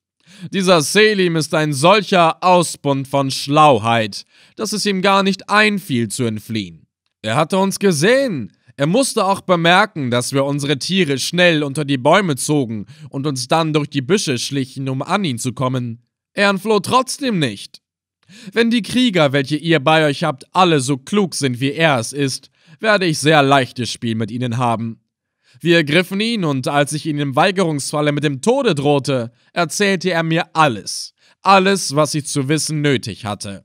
Dieser Selim ist ein solcher Ausbund von Schlauheit, dass es ihm gar nicht einfiel zu entfliehen. Er hatte uns gesehen. Er musste auch bemerken, dass wir unsere Tiere schnell unter die Bäume zogen und uns dann durch die Büsche schlichen, um an ihn zu kommen. Er entfloh trotzdem nicht. Wenn die Krieger, welche ihr bei euch habt, alle so klug sind, wie er es ist, werde ich sehr leichtes Spiel mit ihnen haben. Wir ergriffen ihn, und als ich ihn im Weigerungsfalle mit dem Tode drohte, erzählte er mir alles. Alles, was ich zu wissen nötig hatte.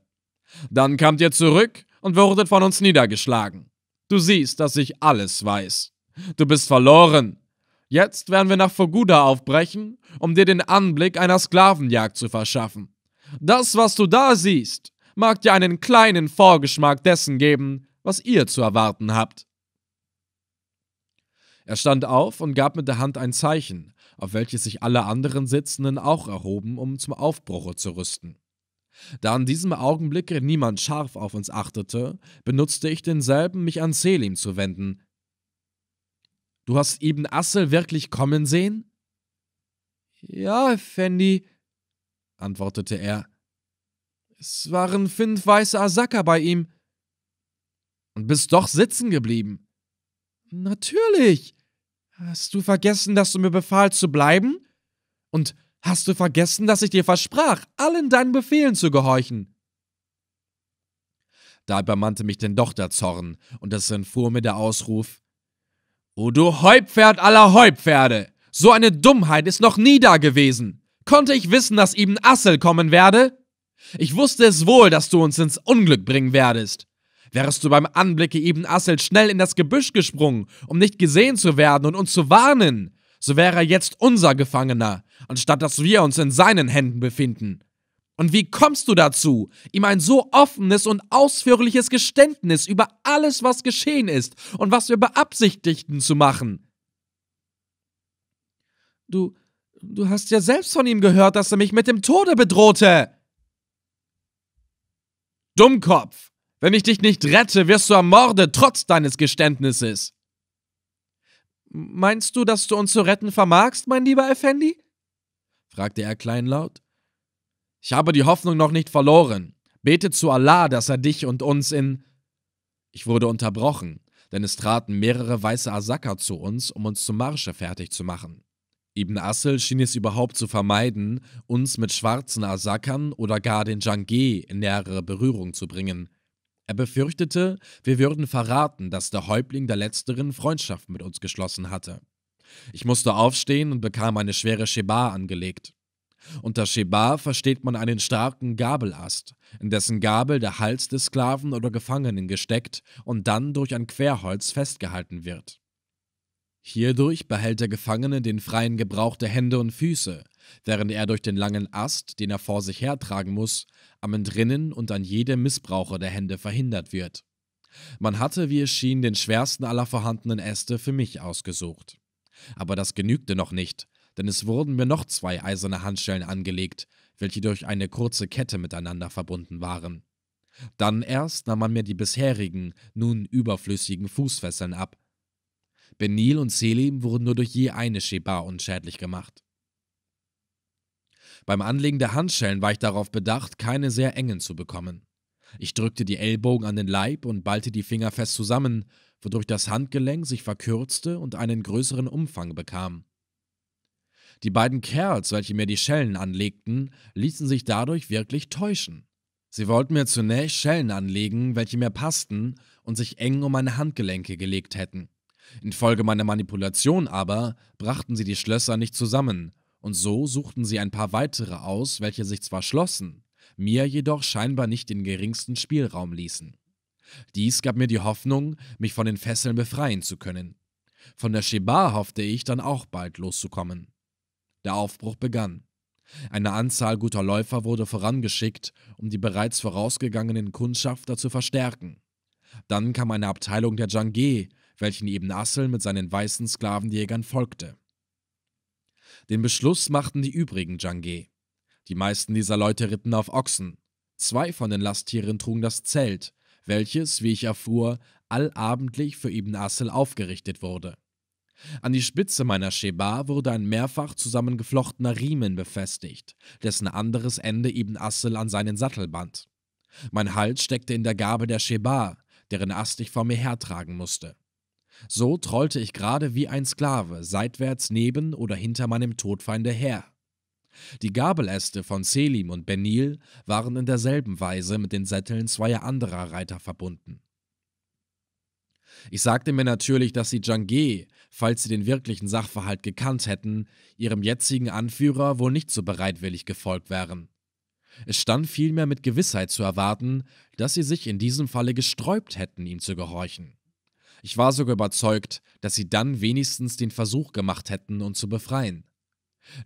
Dann kamt ihr zurück und wurdet von uns niedergeschlagen. Du siehst, dass ich alles weiß. Du bist verloren. Jetzt werden wir nach Foguda aufbrechen, um dir den Anblick einer Sklavenjagd zu verschaffen. Das, was du da siehst, mag dir einen kleinen Vorgeschmack dessen geben, was ihr zu erwarten habt. Er stand auf und gab mit der Hand ein Zeichen, auf welches sich alle anderen Sitzenden auch erhoben, um zum Aufbruche zu rüsten. Da in diesem Augenblick niemand scharf auf uns achtete, benutzte ich denselben, mich an Selim zu wenden. Du hast Ibn Assel wirklich kommen sehen? Ja, Fendi, antwortete er. Es waren fünf weiße Asaka bei ihm. Und bist doch sitzen geblieben. Natürlich. Hast du vergessen, dass du mir befahlst zu bleiben? Und hast du vergessen, dass ich dir versprach, allen deinen Befehlen zu gehorchen? Da übermannte mich denn doch der Zorn, und es entfuhr mir der Ausruf: O du Heupferd aller Heupferde! So eine Dummheit ist noch nie da gewesen! Konnte ich wissen, dass Ibn Assel kommen werde? Ich wusste es wohl, dass du uns ins Unglück bringen werdest. Wärst du beim Anblicke Ibn Assel schnell in das Gebüsch gesprungen, um nicht gesehen zu werden und uns zu warnen, so wäre er jetzt unser Gefangener, anstatt dass wir uns in seinen Händen befinden. Und wie kommst du dazu, ihm ein so offenes und ausführliches Geständnis über alles, was geschehen ist und was wir beabsichtigten zu machen? Du, du hast ja selbst von ihm gehört, dass er mich mit dem Tode bedrohte. Dummkopf! Wenn ich dich nicht rette, wirst du ermordet, trotz deines Geständnisses. Meinst du, dass du uns zu retten vermagst, mein lieber Effendi? fragte er kleinlaut. Ich habe die Hoffnung noch nicht verloren. Bete zu Allah, dass er dich und uns in. Ich wurde unterbrochen, denn es traten mehrere weiße Asaka zu uns, um uns zum Marsche fertig zu machen. Ibn Assel schien es überhaupt zu vermeiden, uns mit schwarzen Asakern oder gar den Jangé in nähere Berührung zu bringen, er befürchtete, wir würden verraten, dass der Häuptling der Letzteren Freundschaft mit uns geschlossen hatte. Ich musste aufstehen und bekam eine schwere Sheba angelegt. Unter Sheba versteht man einen starken Gabelast, in dessen Gabel der Hals des Sklaven oder Gefangenen gesteckt und dann durch ein Querholz festgehalten wird. Hierdurch behält der Gefangene den freien Gebrauch der Hände und Füße, während er durch den langen Ast, den er vor sich hertragen muss, am Entrinnen und an jedem Missbraucher der Hände verhindert wird. Man hatte, wie es schien, den schwersten aller vorhandenen Äste für mich ausgesucht. Aber das genügte noch nicht, denn es wurden mir noch zwei eiserne Handschellen angelegt, welche durch eine kurze Kette miteinander verbunden waren. Dann erst nahm man mir die bisherigen, nun überflüssigen Fußfesseln ab, Benil und Selim wurden nur durch je eine Sheba unschädlich gemacht. Beim Anlegen der Handschellen war ich darauf bedacht, keine sehr engen zu bekommen. Ich drückte die Ellbogen an den Leib und ballte die Finger fest zusammen, wodurch das Handgelenk sich verkürzte und einen größeren Umfang bekam. Die beiden Kerls, welche mir die Schellen anlegten, ließen sich dadurch wirklich täuschen. Sie wollten mir zunächst Schellen anlegen, welche mir passten und sich eng um meine Handgelenke gelegt hätten. Infolge meiner Manipulation aber brachten sie die Schlösser nicht zusammen, und so suchten sie ein paar weitere aus, welche sich zwar schlossen, mir jedoch scheinbar nicht den geringsten Spielraum ließen. Dies gab mir die Hoffnung, mich von den Fesseln befreien zu können. Von der Sheba hoffte ich dann auch bald loszukommen. Der Aufbruch begann. Eine Anzahl guter Läufer wurde vorangeschickt, um die bereits vorausgegangenen Kundschafter zu verstärken. Dann kam eine Abteilung der Jangé, welchen Ibn Assel mit seinen weißen Sklavenjägern folgte. Den Beschluss machten die übrigen Jangé. Die meisten dieser Leute ritten auf Ochsen. Zwei von den Lasttieren trugen das Zelt, welches, wie ich erfuhr, allabendlich für Ibn Assel aufgerichtet wurde. An die Spitze meiner Sheba wurde ein mehrfach zusammengeflochtener Riemen befestigt, dessen anderes Ende Ibn Assel an seinen Sattel band. Mein Hals steckte in der Gabel der Sheba, deren Ast ich vor mir hertragen musste. So trollte ich gerade wie ein Sklave seitwärts neben oder hinter meinem Todfeinde her. Die Gabeläste von Selim und Benil waren in derselben Weise mit den Sätteln zweier anderer Reiter verbunden. Ich sagte mir natürlich, dass die Jangé, falls sie den wirklichen Sachverhalt gekannt hätten, ihrem jetzigen Anführer wohl nicht so bereitwillig gefolgt wären. Es stand vielmehr mit Gewissheit zu erwarten, dass sie sich in diesem Falle gesträubt hätten, ihm zu gehorchen. Ich war sogar überzeugt, dass sie dann wenigstens den Versuch gemacht hätten, uns zu befreien.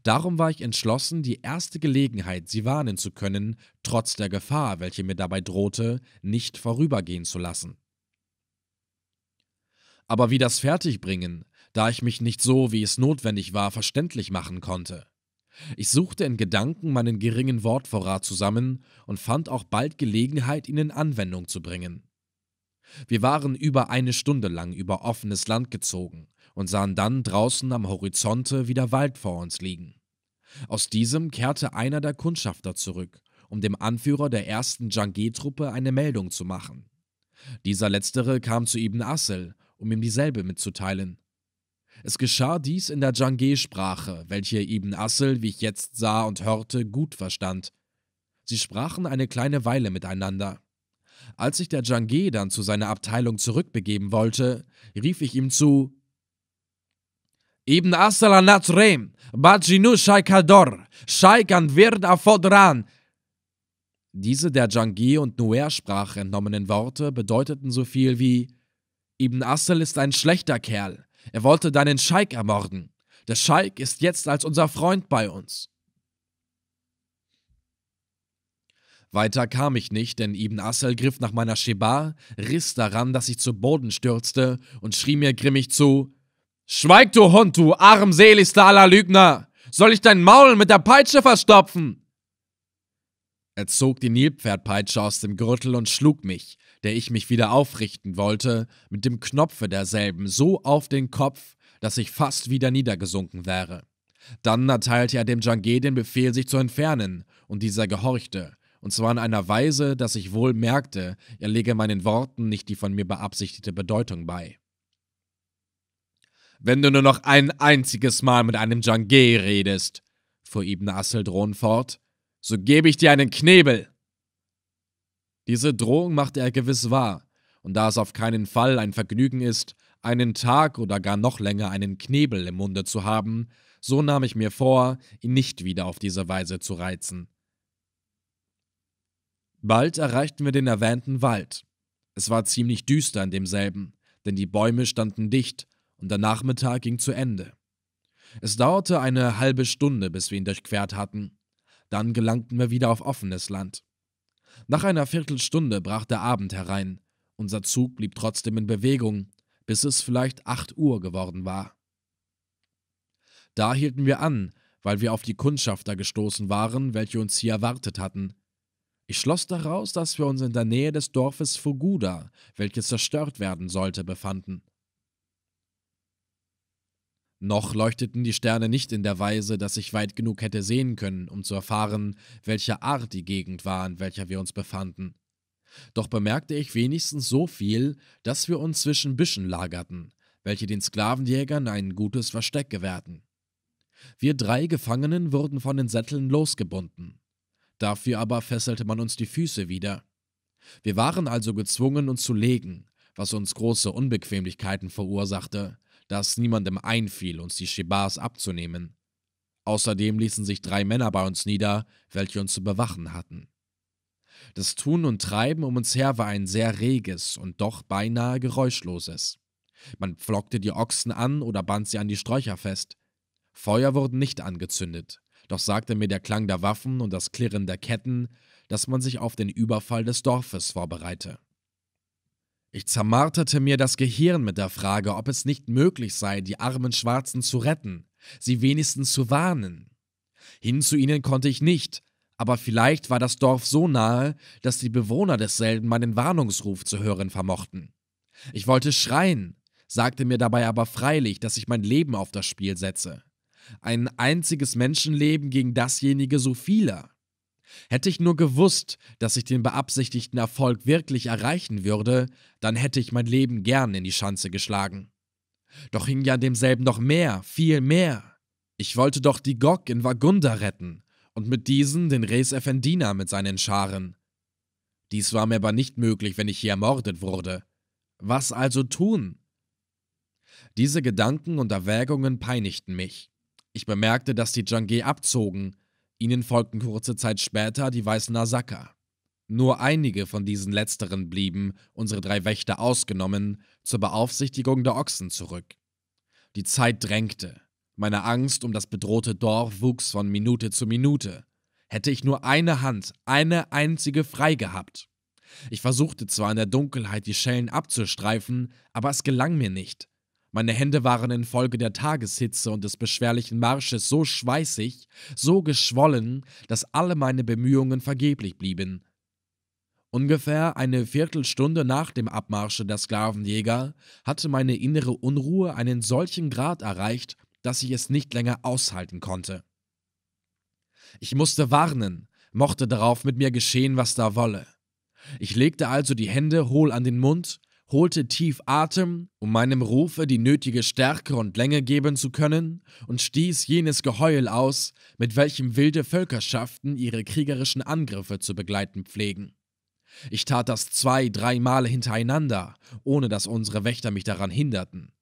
Darum war ich entschlossen, die erste Gelegenheit, sie warnen zu können, trotz der Gefahr, welche mir dabei drohte, nicht vorübergehen zu lassen. Aber wie das Fertigbringen, da ich mich nicht so, wie es notwendig war, verständlich machen konnte. Ich suchte in Gedanken meinen geringen Wortvorrat zusammen und fand auch bald Gelegenheit, ihn in Anwendung zu bringen. Wir waren über eine Stunde lang über offenes Land gezogen und sahen dann draußen am Horizonte wieder Wald vor uns liegen. Aus diesem kehrte einer der Kundschafter zurück, um dem Anführer der ersten Jangé-Truppe eine Meldung zu machen. Dieser letztere kam zu Ibn Assel um ihm dieselbe mitzuteilen. Es geschah dies in der Jangé-Sprache, welche Ibn Assel, wie ich jetzt sah und hörte, gut verstand. Sie sprachen eine kleine Weile miteinander. Als sich der Jangé dann zu seiner Abteilung zurückbegeben wollte, rief ich ihm zu Ibn Assel anatrem, Bajinu Shaykh Hador, Shaykh an Wird Afodran. Diese der Jangé und Nuer-Sprache entnommenen Worte bedeuteten so viel wie Ibn Assel ist ein schlechter Kerl. Er wollte deinen Scheik ermorden. Der Scheik ist jetzt als unser Freund bei uns. Weiter kam ich nicht, denn Ibn Assel griff nach meiner Sheba, riss daran, dass ich zu Boden stürzte und schrie mir grimmig zu: Schweig, du Hund, du armseligster aller Lügner! Soll ich dein Maul mit der Peitsche verstopfen? Er zog die Nilpferdpeitsche aus dem Gürtel und schlug mich, der ich mich wieder aufrichten wollte, mit dem Knopfe derselben so auf den Kopf, dass ich fast wieder niedergesunken wäre. Dann erteilte er dem Jangé den Befehl, sich zu entfernen, und dieser gehorchte, und zwar in einer Weise, dass ich wohl merkte, er lege meinen Worten nicht die von mir beabsichtigte Bedeutung bei. Wenn du nur noch ein einziges Mal mit einem Jangé redest, fuhr Ibn Asseldron fort, so gebe ich dir einen Knebel. Diese Drohung machte er gewiss wahr, und da es auf keinen Fall ein Vergnügen ist, einen Tag oder gar noch länger einen Knebel im Munde zu haben, so nahm ich mir vor, ihn nicht wieder auf diese Weise zu reizen. Bald erreichten wir den erwähnten Wald. Es war ziemlich düster in demselben, denn die Bäume standen dicht und der Nachmittag ging zu Ende. Es dauerte eine halbe Stunde, bis wir ihn durchquert hatten. Dann gelangten wir wieder auf offenes Land. Nach einer Viertelstunde brach der Abend herein. Unser Zug blieb trotzdem in Bewegung, bis es vielleicht acht Uhr geworden war. Da hielten wir an, weil wir auf die Kundschafter gestoßen waren, welche uns hier erwartet hatten. Ich schloss daraus, dass wir uns in der Nähe des Dorfes Foguda, welches zerstört werden sollte, befanden. Noch leuchteten die Sterne nicht in der Weise, dass ich weit genug hätte sehen können, um zu erfahren, welcher Art die Gegend war, in welcher wir uns befanden. Doch bemerkte ich wenigstens so viel, dass wir uns zwischen Büschen lagerten, welche den Sklavenjägern ein gutes Versteck gewährten. Wir drei Gefangenen wurden von den Sätteln losgebunden. Dafür aber fesselte man uns die Füße wieder. Wir waren also gezwungen, uns zu legen, was uns große Unbequemlichkeiten verursachte, dass niemandem einfiel, uns die Shebars abzunehmen. Außerdem ließen sich drei Männer bei uns nieder, welche uns zu bewachen hatten. Das Tun und Treiben um uns her war ein sehr reges und doch beinahe geräuschloses. Man pflockte die Ochsen an oder band sie an die Sträucher fest. Feuer wurden nicht angezündet, doch sagte mir der Klang der Waffen und das Klirren der Ketten, dass man sich auf den Überfall des Dorfes vorbereite. Ich zermarterte mir das Gehirn mit der Frage, ob es nicht möglich sei, die armen Schwarzen zu retten, sie wenigstens zu warnen. Hin zu ihnen konnte ich nicht, aber vielleicht war das Dorf so nahe, dass die Bewohner desselben meinen Warnungsruf zu hören vermochten. Ich wollte schreien, sagte mir dabei aber freilich, dass ich mein Leben auf das Spiel setze. Ein einziges Menschenleben gegen dasjenige so vieler. Hätte ich nur gewusst, dass ich den beabsichtigten Erfolg wirklich erreichen würde, dann hätte ich mein Leben gern in die Schanze geschlagen. Doch hing ja demselben noch mehr, viel mehr. Ich wollte doch die Gog in Vagunda retten und mit diesen den Res Effendina mit seinen Scharen. Dies war mir aber nicht möglich, wenn ich hier ermordet wurde. Was also tun? Diese Gedanken und Erwägungen peinigten mich. Ich bemerkte, dass die Jange abzogen. Ihnen folgten kurze Zeit später die weißen Asaka. Nur einige von diesen letzteren blieben, unsere drei Wächter ausgenommen, zur Beaufsichtigung der Ochsen zurück. Die Zeit drängte. Meine Angst um das bedrohte Dorf wuchs von Minute zu Minute. Hätte ich nur eine Hand, eine einzige frei gehabt. Ich versuchte zwar in der Dunkelheit die Schellen abzustreifen, aber es gelang mir nicht. Meine Hände waren infolge der Tageshitze und des beschwerlichen Marsches so schweißig, so geschwollen, dass alle meine Bemühungen vergeblich blieben. Ungefähr eine Viertelstunde nach dem Abmarsche der Sklavenjäger hatte meine innere Unruhe einen solchen Grad erreicht, dass ich es nicht länger aushalten konnte. Ich musste warnen, mochte darauf mit mir geschehen, was da wolle. Ich legte also die Hände hohl an den Mund holte tief Atem, um meinem Rufe die nötige Stärke und Länge geben zu können, und stieß jenes Geheul aus, mit welchem wilde Völkerschaften ihre kriegerischen Angriffe zu begleiten pflegen. Ich tat das zwei, drei Male hintereinander, ohne dass unsere Wächter mich daran hinderten.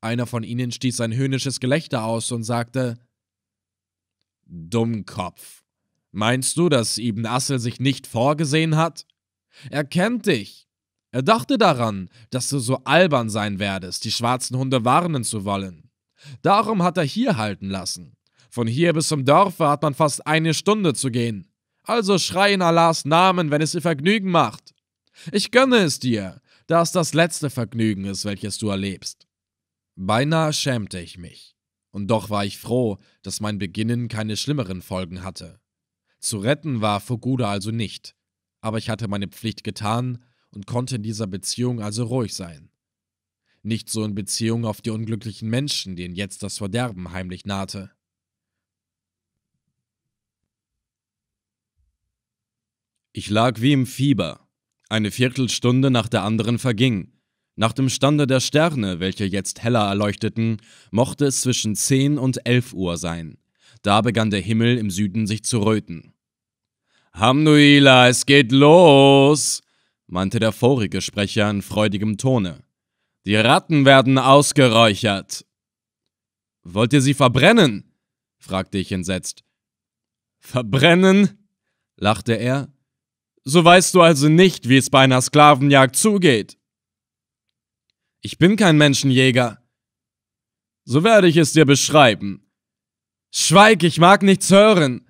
Einer von ihnen stieß ein höhnisches Gelächter aus und sagte: Dummkopf. Meinst du, dass Ibn Assel sich nicht vorgesehen hat? Er kennt dich. Er dachte daran, dass du so albern sein werdest, die schwarzen Hunde warnen zu wollen. Darum hat er hier halten lassen. Von hier bis zum Dorfe hat man fast eine Stunde zu gehen. Also schrei in Allahs Namen, wenn es dir Vergnügen macht. Ich gönne es dir, da es das letzte Vergnügen ist, welches du erlebst. Beinahe schämte ich mich. Und doch war ich froh, dass mein Beginnen keine schlimmeren Folgen hatte. Zu retten war Foguda also nicht, aber ich hatte meine Pflicht getan und konnte in dieser Beziehung also ruhig sein. Nicht so in Beziehung auf die unglücklichen Menschen, denen jetzt das Verderben heimlich nahte. Ich lag wie im Fieber. Eine Viertelstunde nach der anderen verging. Nach dem Stande der Sterne, welche jetzt heller erleuchteten, mochte es zwischen zehn und elf Uhr sein. Da begann der Himmel im Süden sich zu röten. Hamnuila, es geht los! Meinte der vorige Sprecher in freudigem Tone. Die Ratten werden ausgeräuchert. Wollt ihr sie verbrennen? fragte ich entsetzt. Verbrennen? lachte er. So weißt du also nicht, wie es bei einer Sklavenjagd zugeht. Ich bin kein Menschenjäger. So werde ich es dir beschreiben. Schweig, ich mag nichts hören.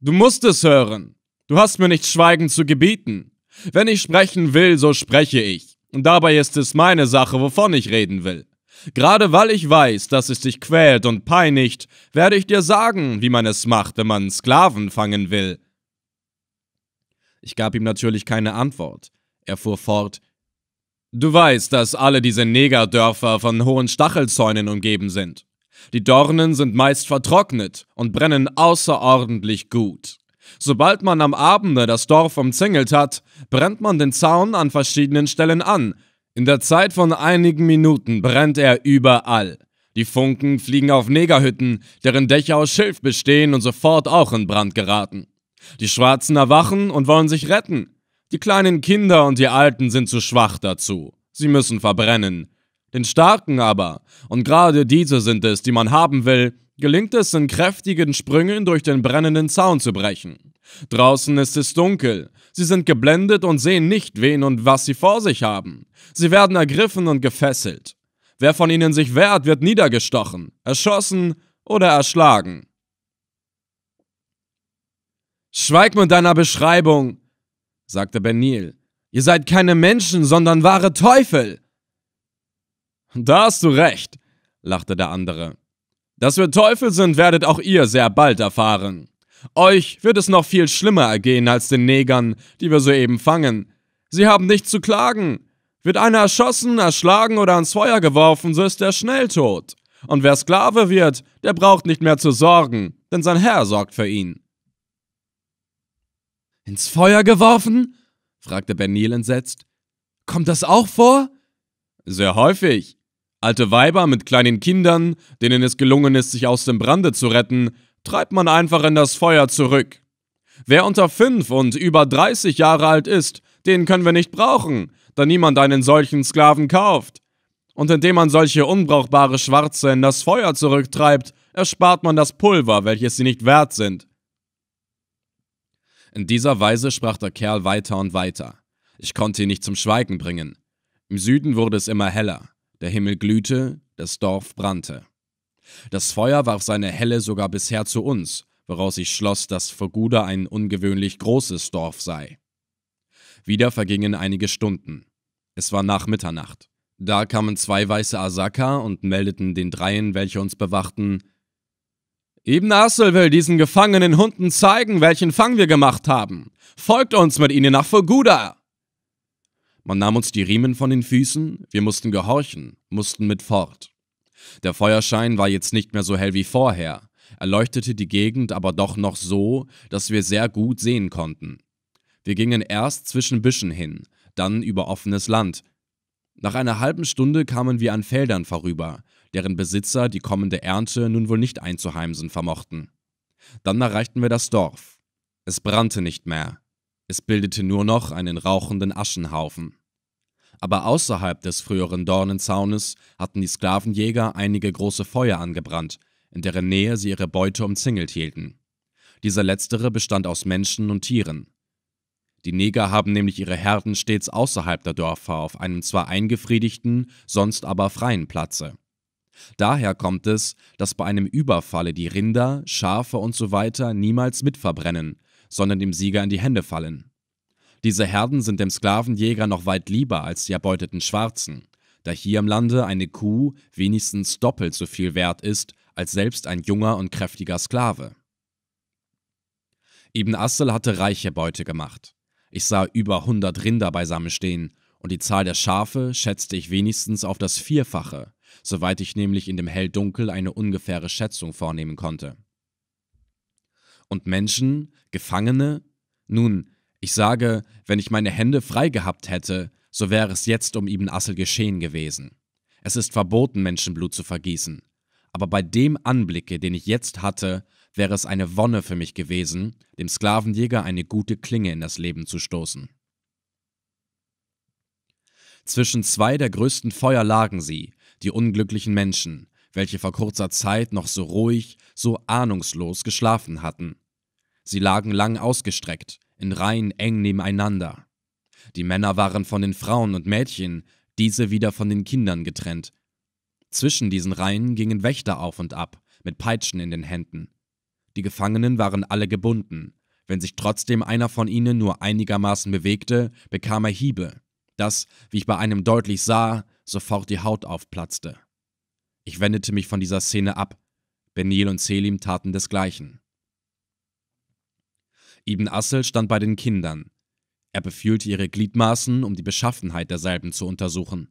Du musst es hören. Du hast mir nicht schweigend zu gebieten. Wenn ich sprechen will, so spreche ich. Und dabei ist es meine Sache, wovon ich reden will. Gerade weil ich weiß, dass es dich quält und peinigt, werde ich dir sagen, wie man es macht, wenn man Sklaven fangen will. Ich gab ihm natürlich keine Antwort. Er fuhr fort. Du weißt, dass alle diese Negerdörfer von hohen Stachelzäunen umgeben sind. Die Dornen sind meist vertrocknet und brennen außerordentlich gut. Sobald man am Abende das Dorf umzingelt hat, brennt man den Zaun an verschiedenen Stellen an. In der Zeit von einigen Minuten brennt er überall. Die Funken fliegen auf Negerhütten, deren Dächer aus Schilf bestehen und sofort auch in Brand geraten. Die Schwarzen erwachen und wollen sich retten. Die kleinen Kinder und die Alten sind zu schwach dazu. Sie müssen verbrennen. Den Starken aber, und gerade diese sind es, die man haben will, gelingt es in kräftigen Sprüngen durch den brennenden Zaun zu brechen. Draußen ist es dunkel. Sie sind geblendet und sehen nicht, wen und was sie vor sich haben. Sie werden ergriffen und gefesselt. Wer von ihnen sich wehrt, wird niedergestochen, erschossen oder erschlagen. Schweig mit deiner Beschreibung, sagte Benil. Ihr seid keine Menschen, sondern wahre Teufel. Da hast du recht, lachte der andere. Dass wir Teufel sind, werdet auch ihr sehr bald erfahren. Euch wird es noch viel schlimmer ergehen als den Negern, die wir soeben fangen. Sie haben nichts zu klagen. Wird einer erschossen, erschlagen oder ans Feuer geworfen, so ist er schnell tot. Und wer Sklave wird, der braucht nicht mehr zu sorgen, denn sein Herr sorgt für ihn. Ins Feuer geworfen? fragte Benil entsetzt. Kommt das auch vor? Sehr häufig. Alte Weiber mit kleinen Kindern, denen es gelungen ist, sich aus dem Brande zu retten, treibt man einfach in das Feuer zurück. Wer unter fünf und über 30 Jahre alt ist, den können wir nicht brauchen, da niemand einen solchen Sklaven kauft. Und indem man solche unbrauchbare Schwarze in das Feuer zurücktreibt, erspart man das Pulver, welches sie nicht wert sind. In dieser Weise sprach der Kerl weiter und weiter. Ich konnte ihn nicht zum Schweigen bringen. Im Süden wurde es immer heller. Der Himmel glühte, das Dorf brannte. Das Feuer warf seine Helle sogar bisher zu uns, woraus ich schloss, dass Foguda ein ungewöhnlich großes Dorf sei. Wieder vergingen einige Stunden. Es war nach Mitternacht. Da kamen zwei weiße Asaka und meldeten den Dreien, welche uns bewachten, Ibn Assel will diesen gefangenen Hunden zeigen, welchen Fang wir gemacht haben. Folgt uns mit ihnen nach Foguda! Man nahm uns die Riemen von den Füßen, wir mussten gehorchen, mussten mit fort. Der Feuerschein war jetzt nicht mehr so hell wie vorher, erleuchtete die Gegend aber doch noch so, dass wir sehr gut sehen konnten. Wir gingen erst zwischen Büschen hin, dann über offenes Land. Nach einer halben Stunde kamen wir an Feldern vorüber, deren Besitzer die kommende Ernte nun wohl nicht einzuheimsen vermochten. Dann erreichten wir das Dorf. Es brannte nicht mehr, es bildete nur noch einen rauchenden Aschenhaufen. Aber außerhalb des früheren Dornenzaunes hatten die Sklavenjäger einige große Feuer angebrannt, in deren Nähe sie ihre Beute umzingelt hielten. Dieser letztere bestand aus Menschen und Tieren. Die Neger haben nämlich ihre Herden stets außerhalb der Dörfer auf einem zwar eingefriedigten, sonst aber freien Platze. Daher kommt es, dass bei einem Überfalle die Rinder, Schafe usw. So niemals mitverbrennen, sondern dem Sieger in die Hände fallen. Diese Herden sind dem Sklavenjäger noch weit lieber als die erbeuteten Schwarzen, da hier im Lande eine Kuh wenigstens doppelt so viel wert ist als selbst ein junger und kräftiger Sklave. Ibn Assel hatte reiche Beute gemacht. Ich sah über hundert Rinder beisammen stehen, und die Zahl der Schafe schätzte ich wenigstens auf das Vierfache, soweit ich nämlich in dem Helldunkel eine ungefähre Schätzung vornehmen konnte. Und Menschen, Gefangene? Nun, ich sage, wenn ich meine Hände frei gehabt hätte, so wäre es jetzt um Ibn Assel geschehen gewesen. Es ist verboten, Menschenblut zu vergießen. Aber bei dem Anblicke, den ich jetzt hatte, wäre es eine Wonne für mich gewesen, dem Sklavenjäger eine gute Klinge in das Leben zu stoßen. Zwischen zwei der größten Feuer lagen sie, die unglücklichen Menschen, welche vor kurzer Zeit noch so ruhig, so ahnungslos geschlafen hatten. Sie lagen lang ausgestreckt, in Reihen eng nebeneinander. Die Männer waren von den Frauen und Mädchen, diese wieder von den Kindern getrennt. Zwischen diesen Reihen gingen Wächter auf und ab, mit Peitschen in den Händen. Die Gefangenen waren alle gebunden. Wenn sich trotzdem einer von ihnen nur einigermaßen bewegte, bekam er Hiebe, dass, wie ich bei einem deutlich sah, sofort die Haut aufplatzte. Ich wendete mich von dieser Szene ab. Benil und Selim taten desgleichen. Ibn Assel stand bei den Kindern. Er befühlte ihre Gliedmaßen, um die Beschaffenheit derselben zu untersuchen.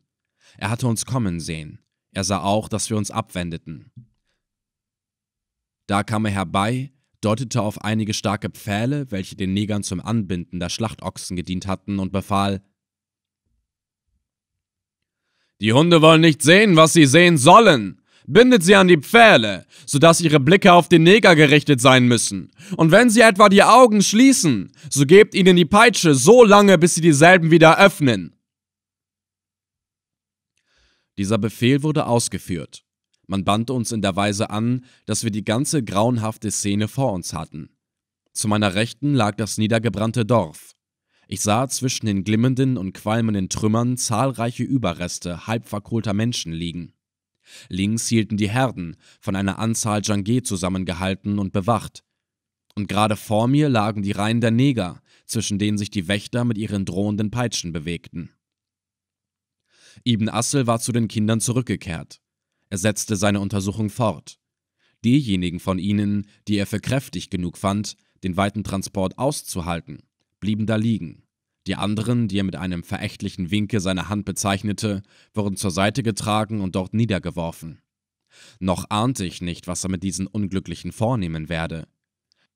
Er hatte uns kommen sehen. Er sah auch, dass wir uns abwendeten. Da kam er herbei, deutete auf einige starke Pfähle, welche den Negern zum Anbinden der Schlachtochsen gedient hatten, und befahl: die Hunde wollen nicht sehen, was sie sehen sollen. Bindet sie an die Pfähle, sodass ihre Blicke auf den Neger gerichtet sein müssen. Und wenn sie etwa die Augen schließen, so gebt ihnen die Peitsche so lange, bis sie dieselben wieder öffnen. Dieser Befehl wurde ausgeführt. Man band uns in der Weise an, dass wir die ganze grauenhafte Szene vor uns hatten. Zu meiner Rechten lag das niedergebrannte Dorf. Ich sah zwischen den glimmenden und qualmenden Trümmern zahlreiche Überreste halb verkohlter Menschen liegen. Links hielten die Herden, von einer Anzahl Jangé zusammengehalten und bewacht. Und gerade vor mir lagen die Reihen der Neger, zwischen denen sich die Wächter mit ihren drohenden Peitschen bewegten. Ibn Assel war zu den Kindern zurückgekehrt. Er setzte seine Untersuchung fort. Diejenigen von ihnen, die er für kräftig genug fand, den weiten Transport auszuhalten, blieben da liegen. Die anderen, die er mit einem verächtlichen Winke seiner Hand bezeichnete, wurden zur Seite getragen und dort niedergeworfen. Noch ahnte ich nicht, was er mit diesen Unglücklichen vornehmen werde.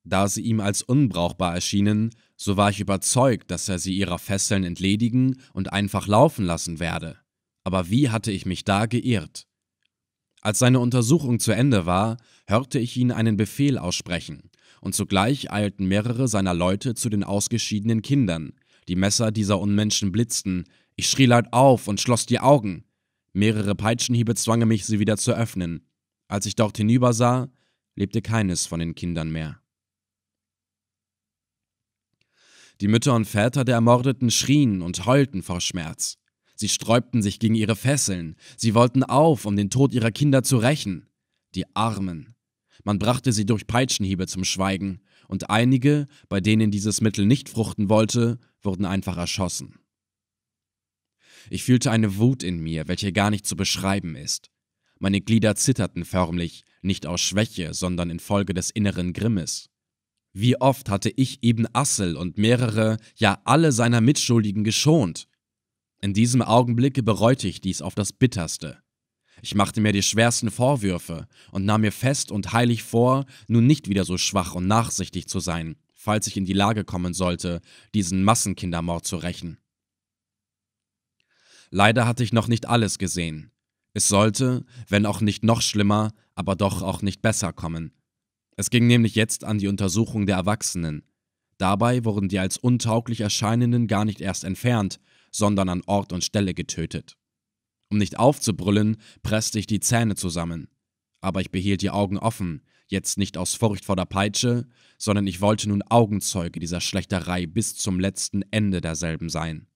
Da sie ihm als unbrauchbar erschienen, so war ich überzeugt, dass er sie ihrer Fesseln entledigen und einfach laufen lassen werde. Aber wie hatte ich mich da geirrt? Als seine Untersuchung zu Ende war, hörte ich ihn einen Befehl aussprechen, und zugleich eilten mehrere seiner Leute zu den ausgeschiedenen Kindern. Die Messer dieser Unmenschen blitzten, ich schrie laut auf und schloss die Augen. Mehrere Peitschenhiebe zwangen mich, sie wieder zu öffnen. Als ich dort hinübersah, lebte keines von den Kindern mehr. Die Mütter und Väter der Ermordeten schrien und heulten vor Schmerz. Sie sträubten sich gegen ihre Fesseln, sie wollten auf, um den Tod ihrer Kinder zu rächen. Die Armen. Man brachte sie durch Peitschenhiebe zum Schweigen, und einige, bei denen dieses Mittel nicht fruchten wollte, wurden einfach erschossen. Ich fühlte eine Wut in mir, welche gar nicht zu beschreiben ist. Meine Glieder zitterten förmlich, nicht aus Schwäche, sondern infolge des inneren Grimmes. Wie oft hatte ich Ibn Assel und mehrere, ja alle seiner Mitschuldigen geschont. In diesem Augenblicke bereute ich dies auf das bitterste. Ich machte mir die schwersten Vorwürfe und nahm mir fest und heilig vor, nun nicht wieder so schwach und nachsichtig zu sein, falls ich in die Lage kommen sollte, diesen Massenkindermord zu rächen. Leider hatte ich noch nicht alles gesehen. Es sollte, wenn auch nicht noch schlimmer, aber doch auch nicht besser kommen. Es ging nämlich jetzt an die Untersuchung der Erwachsenen. Dabei wurden die als untauglich Erscheinenden gar nicht erst entfernt, sondern an Ort und Stelle getötet. Um nicht aufzubrüllen, presste ich die Zähne zusammen. Aber ich behielt die Augen offen, jetzt nicht aus Furcht vor der Peitsche, sondern ich wollte nun Augenzeuge dieser Schlechterai bis zum letzten Ende derselben sein.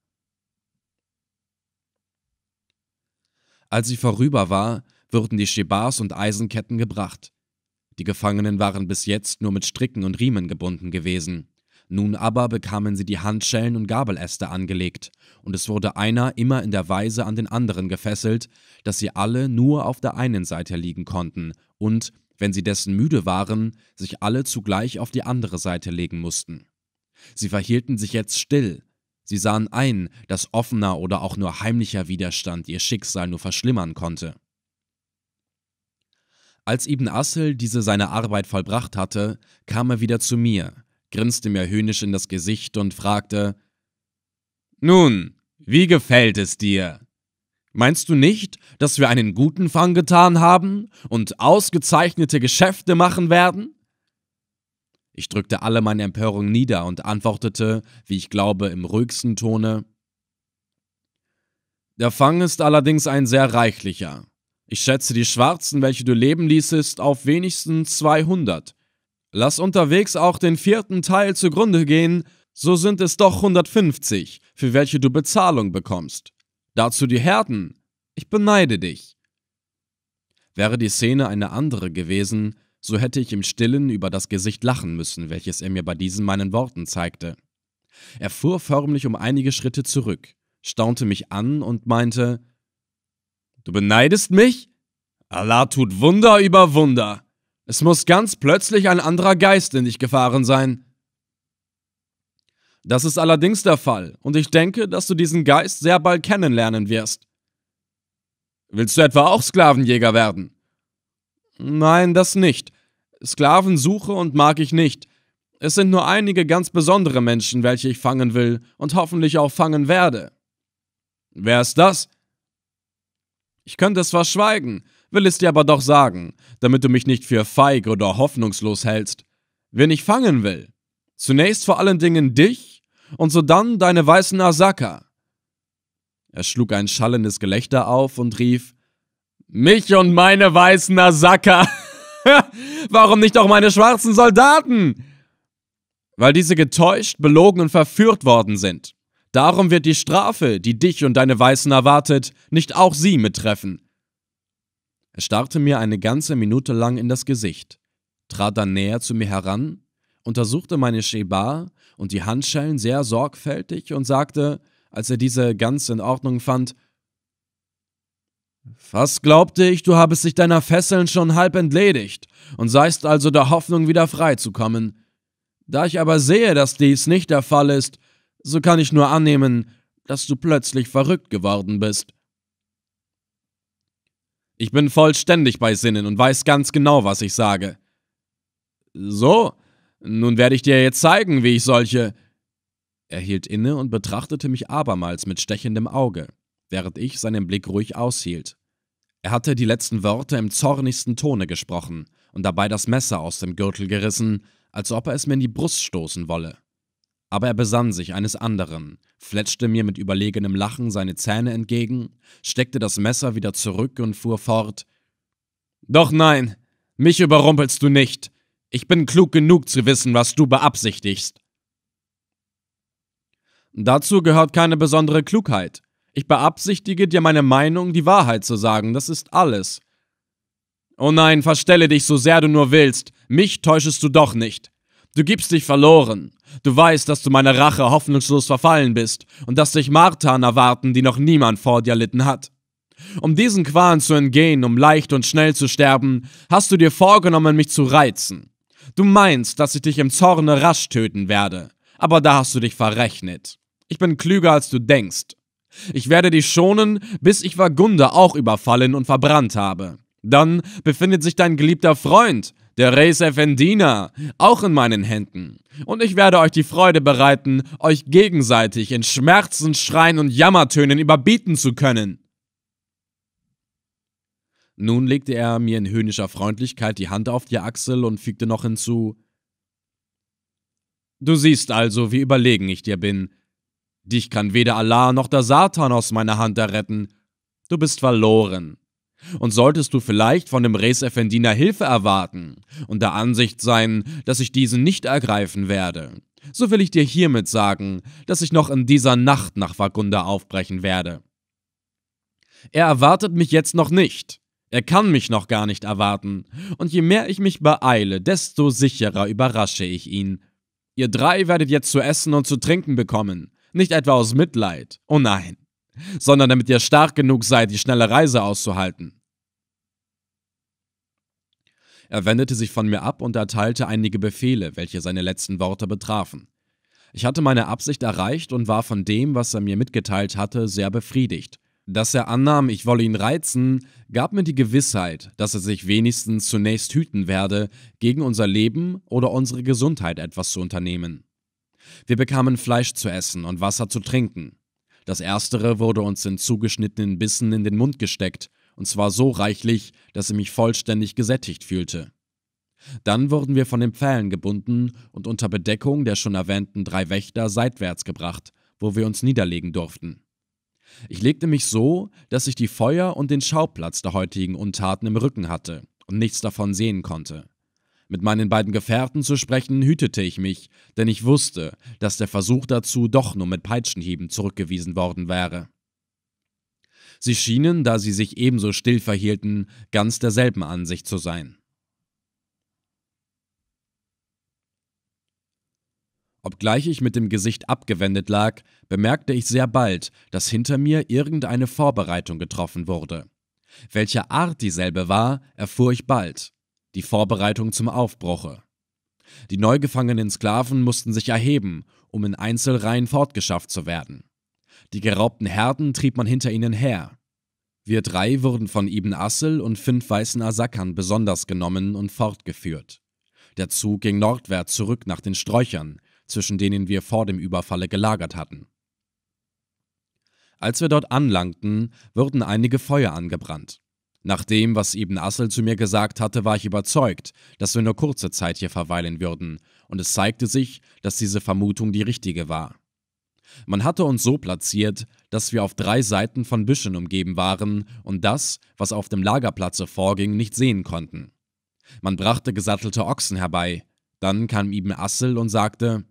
Als sie vorüber war, wurden die Schebars und Eisenketten gebracht. Die Gefangenen waren bis jetzt nur mit Stricken und Riemen gebunden gewesen. Nun aber bekamen sie die Handschellen und Gabeläste angelegt, und es wurde einer immer in der Weise an den anderen gefesselt, dass sie alle nur auf der einen Seite liegen konnten und, wenn sie dessen müde waren, sich alle zugleich auf die andere Seite legen mussten. Sie verhielten sich jetzt still, Sie sahen ein, dass offener oder auch nur heimlicher Widerstand ihr Schicksal nur verschlimmern konnte. Als Ibn Assel diese seine Arbeit vollbracht hatte, kam er wieder zu mir, grinste mir höhnisch in das Gesicht und fragte: Nun, wie gefällt es dir? Meinst du nicht, dass wir einen guten Fang getan haben und ausgezeichnete Geschäfte machen werden? Ich drückte alle meine Empörung nieder und antwortete, wie ich glaube, im ruhigsten Tone Der Fang ist allerdings ein sehr reichlicher. Ich schätze die Schwarzen, welche du leben ließest, auf wenigstens 200. Lass unterwegs auch den vierten Teil zugrunde gehen, so sind es doch 150, für welche du Bezahlung bekommst. Dazu die Herden. Ich beneide dich. Wäre die Szene eine andere gewesen, so hätte ich im stillen über das Gesicht lachen müssen, welches er mir bei diesen meinen Worten zeigte. Er fuhr förmlich um einige Schritte zurück, staunte mich an und meinte Du beneidest mich? Allah tut Wunder über Wunder. Es muss ganz plötzlich ein anderer Geist in dich gefahren sein. Das ist allerdings der Fall, und ich denke, dass du diesen Geist sehr bald kennenlernen wirst. Willst du etwa auch Sklavenjäger werden? Nein, das nicht. Sklaven suche und mag ich nicht. Es sind nur einige ganz besondere Menschen, welche ich fangen will und hoffentlich auch fangen werde. Wer ist das? Ich könnte es verschweigen, will es dir aber doch sagen, damit du mich nicht für feig oder hoffnungslos hältst. Wen ich fangen will. Zunächst vor allen Dingen dich und sodann deine weißen Asaka. Er schlug ein schallendes Gelächter auf und rief: Mich und meine weißen Asaka! *laughs* Warum nicht auch meine schwarzen Soldaten? Weil diese getäuscht, belogen und verführt worden sind. Darum wird die Strafe, die dich und deine Weißen erwartet, nicht auch sie mittreffen. Er starrte mir eine ganze Minute lang in das Gesicht, trat dann näher zu mir heran, untersuchte meine Shebar und die Handschellen sehr sorgfältig und sagte, als er diese ganz in Ordnung fand, Fast glaubte ich, du habest dich deiner Fesseln schon halb entledigt und seist also der Hoffnung, wieder frei zu kommen. Da ich aber sehe, dass dies nicht der Fall ist, so kann ich nur annehmen, dass du plötzlich verrückt geworden bist. Ich bin vollständig bei Sinnen und weiß ganz genau, was ich sage. So, nun werde ich dir jetzt zeigen, wie ich solche. Er hielt inne und betrachtete mich abermals mit stechendem Auge, während ich seinen Blick ruhig aushielt. Er hatte die letzten Worte im zornigsten Tone gesprochen und dabei das Messer aus dem Gürtel gerissen, als ob er es mir in die Brust stoßen wolle. Aber er besann sich eines anderen, fletschte mir mit überlegenem Lachen seine Zähne entgegen, steckte das Messer wieder zurück und fuhr fort Doch nein, mich überrumpelst du nicht. Ich bin klug genug zu wissen, was du beabsichtigst. Dazu gehört keine besondere Klugheit. Ich beabsichtige dir meine Meinung, die Wahrheit zu sagen, das ist alles. Oh nein, verstelle dich so sehr du nur willst, mich täuschest du doch nicht. Du gibst dich verloren. Du weißt, dass du meiner Rache hoffnungslos verfallen bist und dass dich Martan erwarten, die noch niemand vor dir erlitten hat. Um diesen Qualen zu entgehen, um leicht und schnell zu sterben, hast du dir vorgenommen, mich zu reizen. Du meinst, dass ich dich im Zorne rasch töten werde, aber da hast du dich verrechnet. Ich bin klüger, als du denkst. Ich werde dich schonen, bis ich Vagunde auch überfallen und verbrannt habe. Dann befindet sich dein geliebter Freund, der Reis Effendina, auch in meinen Händen. Und ich werde euch die Freude bereiten, euch gegenseitig in Schmerzen, Schreien und Jammertönen überbieten zu können. Nun legte er mir in höhnischer Freundlichkeit die Hand auf die Achsel und fügte noch hinzu Du siehst also, wie überlegen ich dir bin. Dich kann weder Allah noch der Satan aus meiner Hand erretten. Du bist verloren. Und solltest du vielleicht von dem Res Effendiner Hilfe erwarten und der Ansicht sein, dass ich diesen nicht ergreifen werde, so will ich dir hiermit sagen, dass ich noch in dieser Nacht nach Vagunda aufbrechen werde. Er erwartet mich jetzt noch nicht. Er kann mich noch gar nicht erwarten, und je mehr ich mich beeile, desto sicherer überrasche ich ihn. Ihr drei werdet jetzt zu essen und zu trinken bekommen, nicht etwa aus Mitleid, oh nein, sondern damit ihr stark genug seid, die schnelle Reise auszuhalten. Er wendete sich von mir ab und erteilte einige Befehle, welche seine letzten Worte betrafen. Ich hatte meine Absicht erreicht und war von dem, was er mir mitgeteilt hatte, sehr befriedigt. Dass er annahm, ich wolle ihn reizen, gab mir die Gewissheit, dass er sich wenigstens zunächst hüten werde, gegen unser Leben oder unsere Gesundheit etwas zu unternehmen. Wir bekamen Fleisch zu essen und Wasser zu trinken. Das erstere wurde uns in zugeschnittenen Bissen in den Mund gesteckt, und zwar so reichlich, dass ich mich vollständig gesättigt fühlte. Dann wurden wir von den Pfählen gebunden und unter Bedeckung der schon erwähnten drei Wächter seitwärts gebracht, wo wir uns niederlegen durften. Ich legte mich so, dass ich die Feuer und den Schauplatz der heutigen Untaten im Rücken hatte und nichts davon sehen konnte. Mit meinen beiden Gefährten zu sprechen hütete ich mich, denn ich wusste, dass der Versuch dazu doch nur mit Peitschenhieben zurückgewiesen worden wäre. Sie schienen, da sie sich ebenso still verhielten, ganz derselben Ansicht zu sein. Obgleich ich mit dem Gesicht abgewendet lag, bemerkte ich sehr bald, dass hinter mir irgendeine Vorbereitung getroffen wurde. Welcher Art dieselbe war, erfuhr ich bald die Vorbereitung zum Aufbruche. Die neu gefangenen Sklaven mussten sich erheben, um in Einzelreihen fortgeschafft zu werden. Die geraubten Herden trieb man hinter ihnen her. Wir drei wurden von Ibn Assel und fünf weißen Asakern besonders genommen und fortgeführt. Der Zug ging nordwärts zurück nach den Sträuchern, zwischen denen wir vor dem Überfalle gelagert hatten. Als wir dort anlangten, wurden einige Feuer angebrannt. Nach dem, was Ibn Assel zu mir gesagt hatte, war ich überzeugt, dass wir nur kurze Zeit hier verweilen würden, und es zeigte sich, dass diese Vermutung die richtige war. Man hatte uns so platziert, dass wir auf drei Seiten von Büschen umgeben waren und das, was auf dem Lagerplatze vorging, nicht sehen konnten. Man brachte gesattelte Ochsen herbei. Dann kam Ibn Assel und sagte: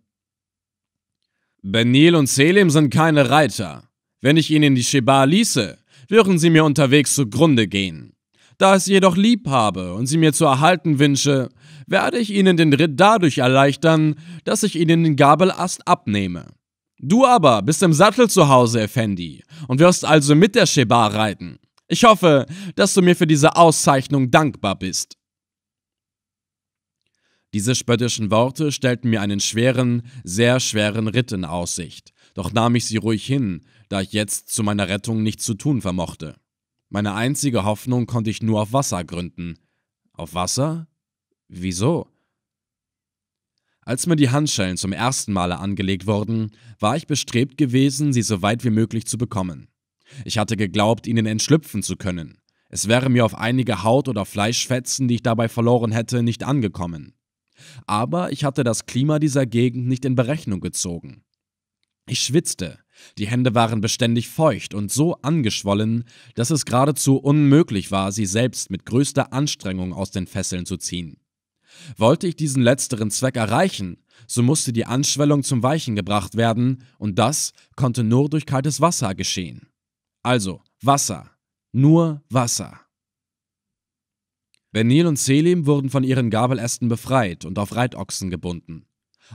Benil und Selim sind keine Reiter. Wenn ich ihnen die Sheba ließe, würden sie mir unterwegs zugrunde gehen. Da ich sie jedoch lieb habe und sie mir zu erhalten wünsche, werde ich ihnen den Ritt dadurch erleichtern, dass ich ihnen den Gabelast abnehme. Du aber bist im Sattel zu Hause, Effendi, und wirst also mit der Sheba reiten. Ich hoffe, dass du mir für diese Auszeichnung dankbar bist. Diese spöttischen Worte stellten mir einen schweren, sehr schweren Ritt in Aussicht, doch nahm ich sie ruhig hin, da ich jetzt zu meiner Rettung nichts zu tun vermochte. Meine einzige Hoffnung konnte ich nur auf Wasser gründen. Auf Wasser? Wieso? Als mir die Handschellen zum ersten Male angelegt wurden, war ich bestrebt gewesen, sie so weit wie möglich zu bekommen. Ich hatte geglaubt, ihnen entschlüpfen zu können. Es wäre mir auf einige Haut- oder Fleischfetzen, die ich dabei verloren hätte, nicht angekommen. Aber ich hatte das Klima dieser Gegend nicht in Berechnung gezogen. Ich schwitzte, die Hände waren beständig feucht und so angeschwollen, dass es geradezu unmöglich war, sie selbst mit größter Anstrengung aus den Fesseln zu ziehen. Wollte ich diesen letzteren Zweck erreichen, so musste die Anschwellung zum Weichen gebracht werden, und das konnte nur durch kaltes Wasser geschehen. Also Wasser, nur Wasser. Benil und Selim wurden von ihren Gabelästen befreit und auf Reitochsen gebunden.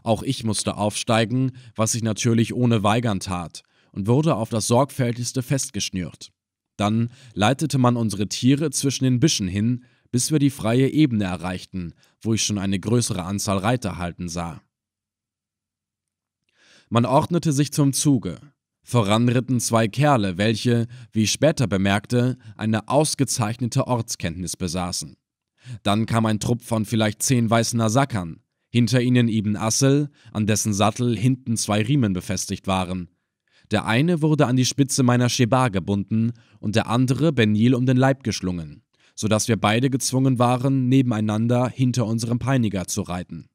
Auch ich musste aufsteigen, was ich natürlich ohne Weigern tat, und wurde auf das sorgfältigste festgeschnürt. Dann leitete man unsere Tiere zwischen den Büschen hin, bis wir die freie Ebene erreichten, wo ich schon eine größere Anzahl Reiter halten sah. Man ordnete sich zum Zuge. Voran ritten zwei Kerle, welche, wie ich später bemerkte, eine ausgezeichnete Ortskenntnis besaßen. Dann kam ein Trupp von vielleicht zehn weißen Asakern, hinter ihnen Ibn Assel, an dessen Sattel hinten zwei Riemen befestigt waren. Der eine wurde an die Spitze meiner Sheba gebunden und der andere Benil um den Leib geschlungen, so dass wir beide gezwungen waren, nebeneinander hinter unserem Peiniger zu reiten.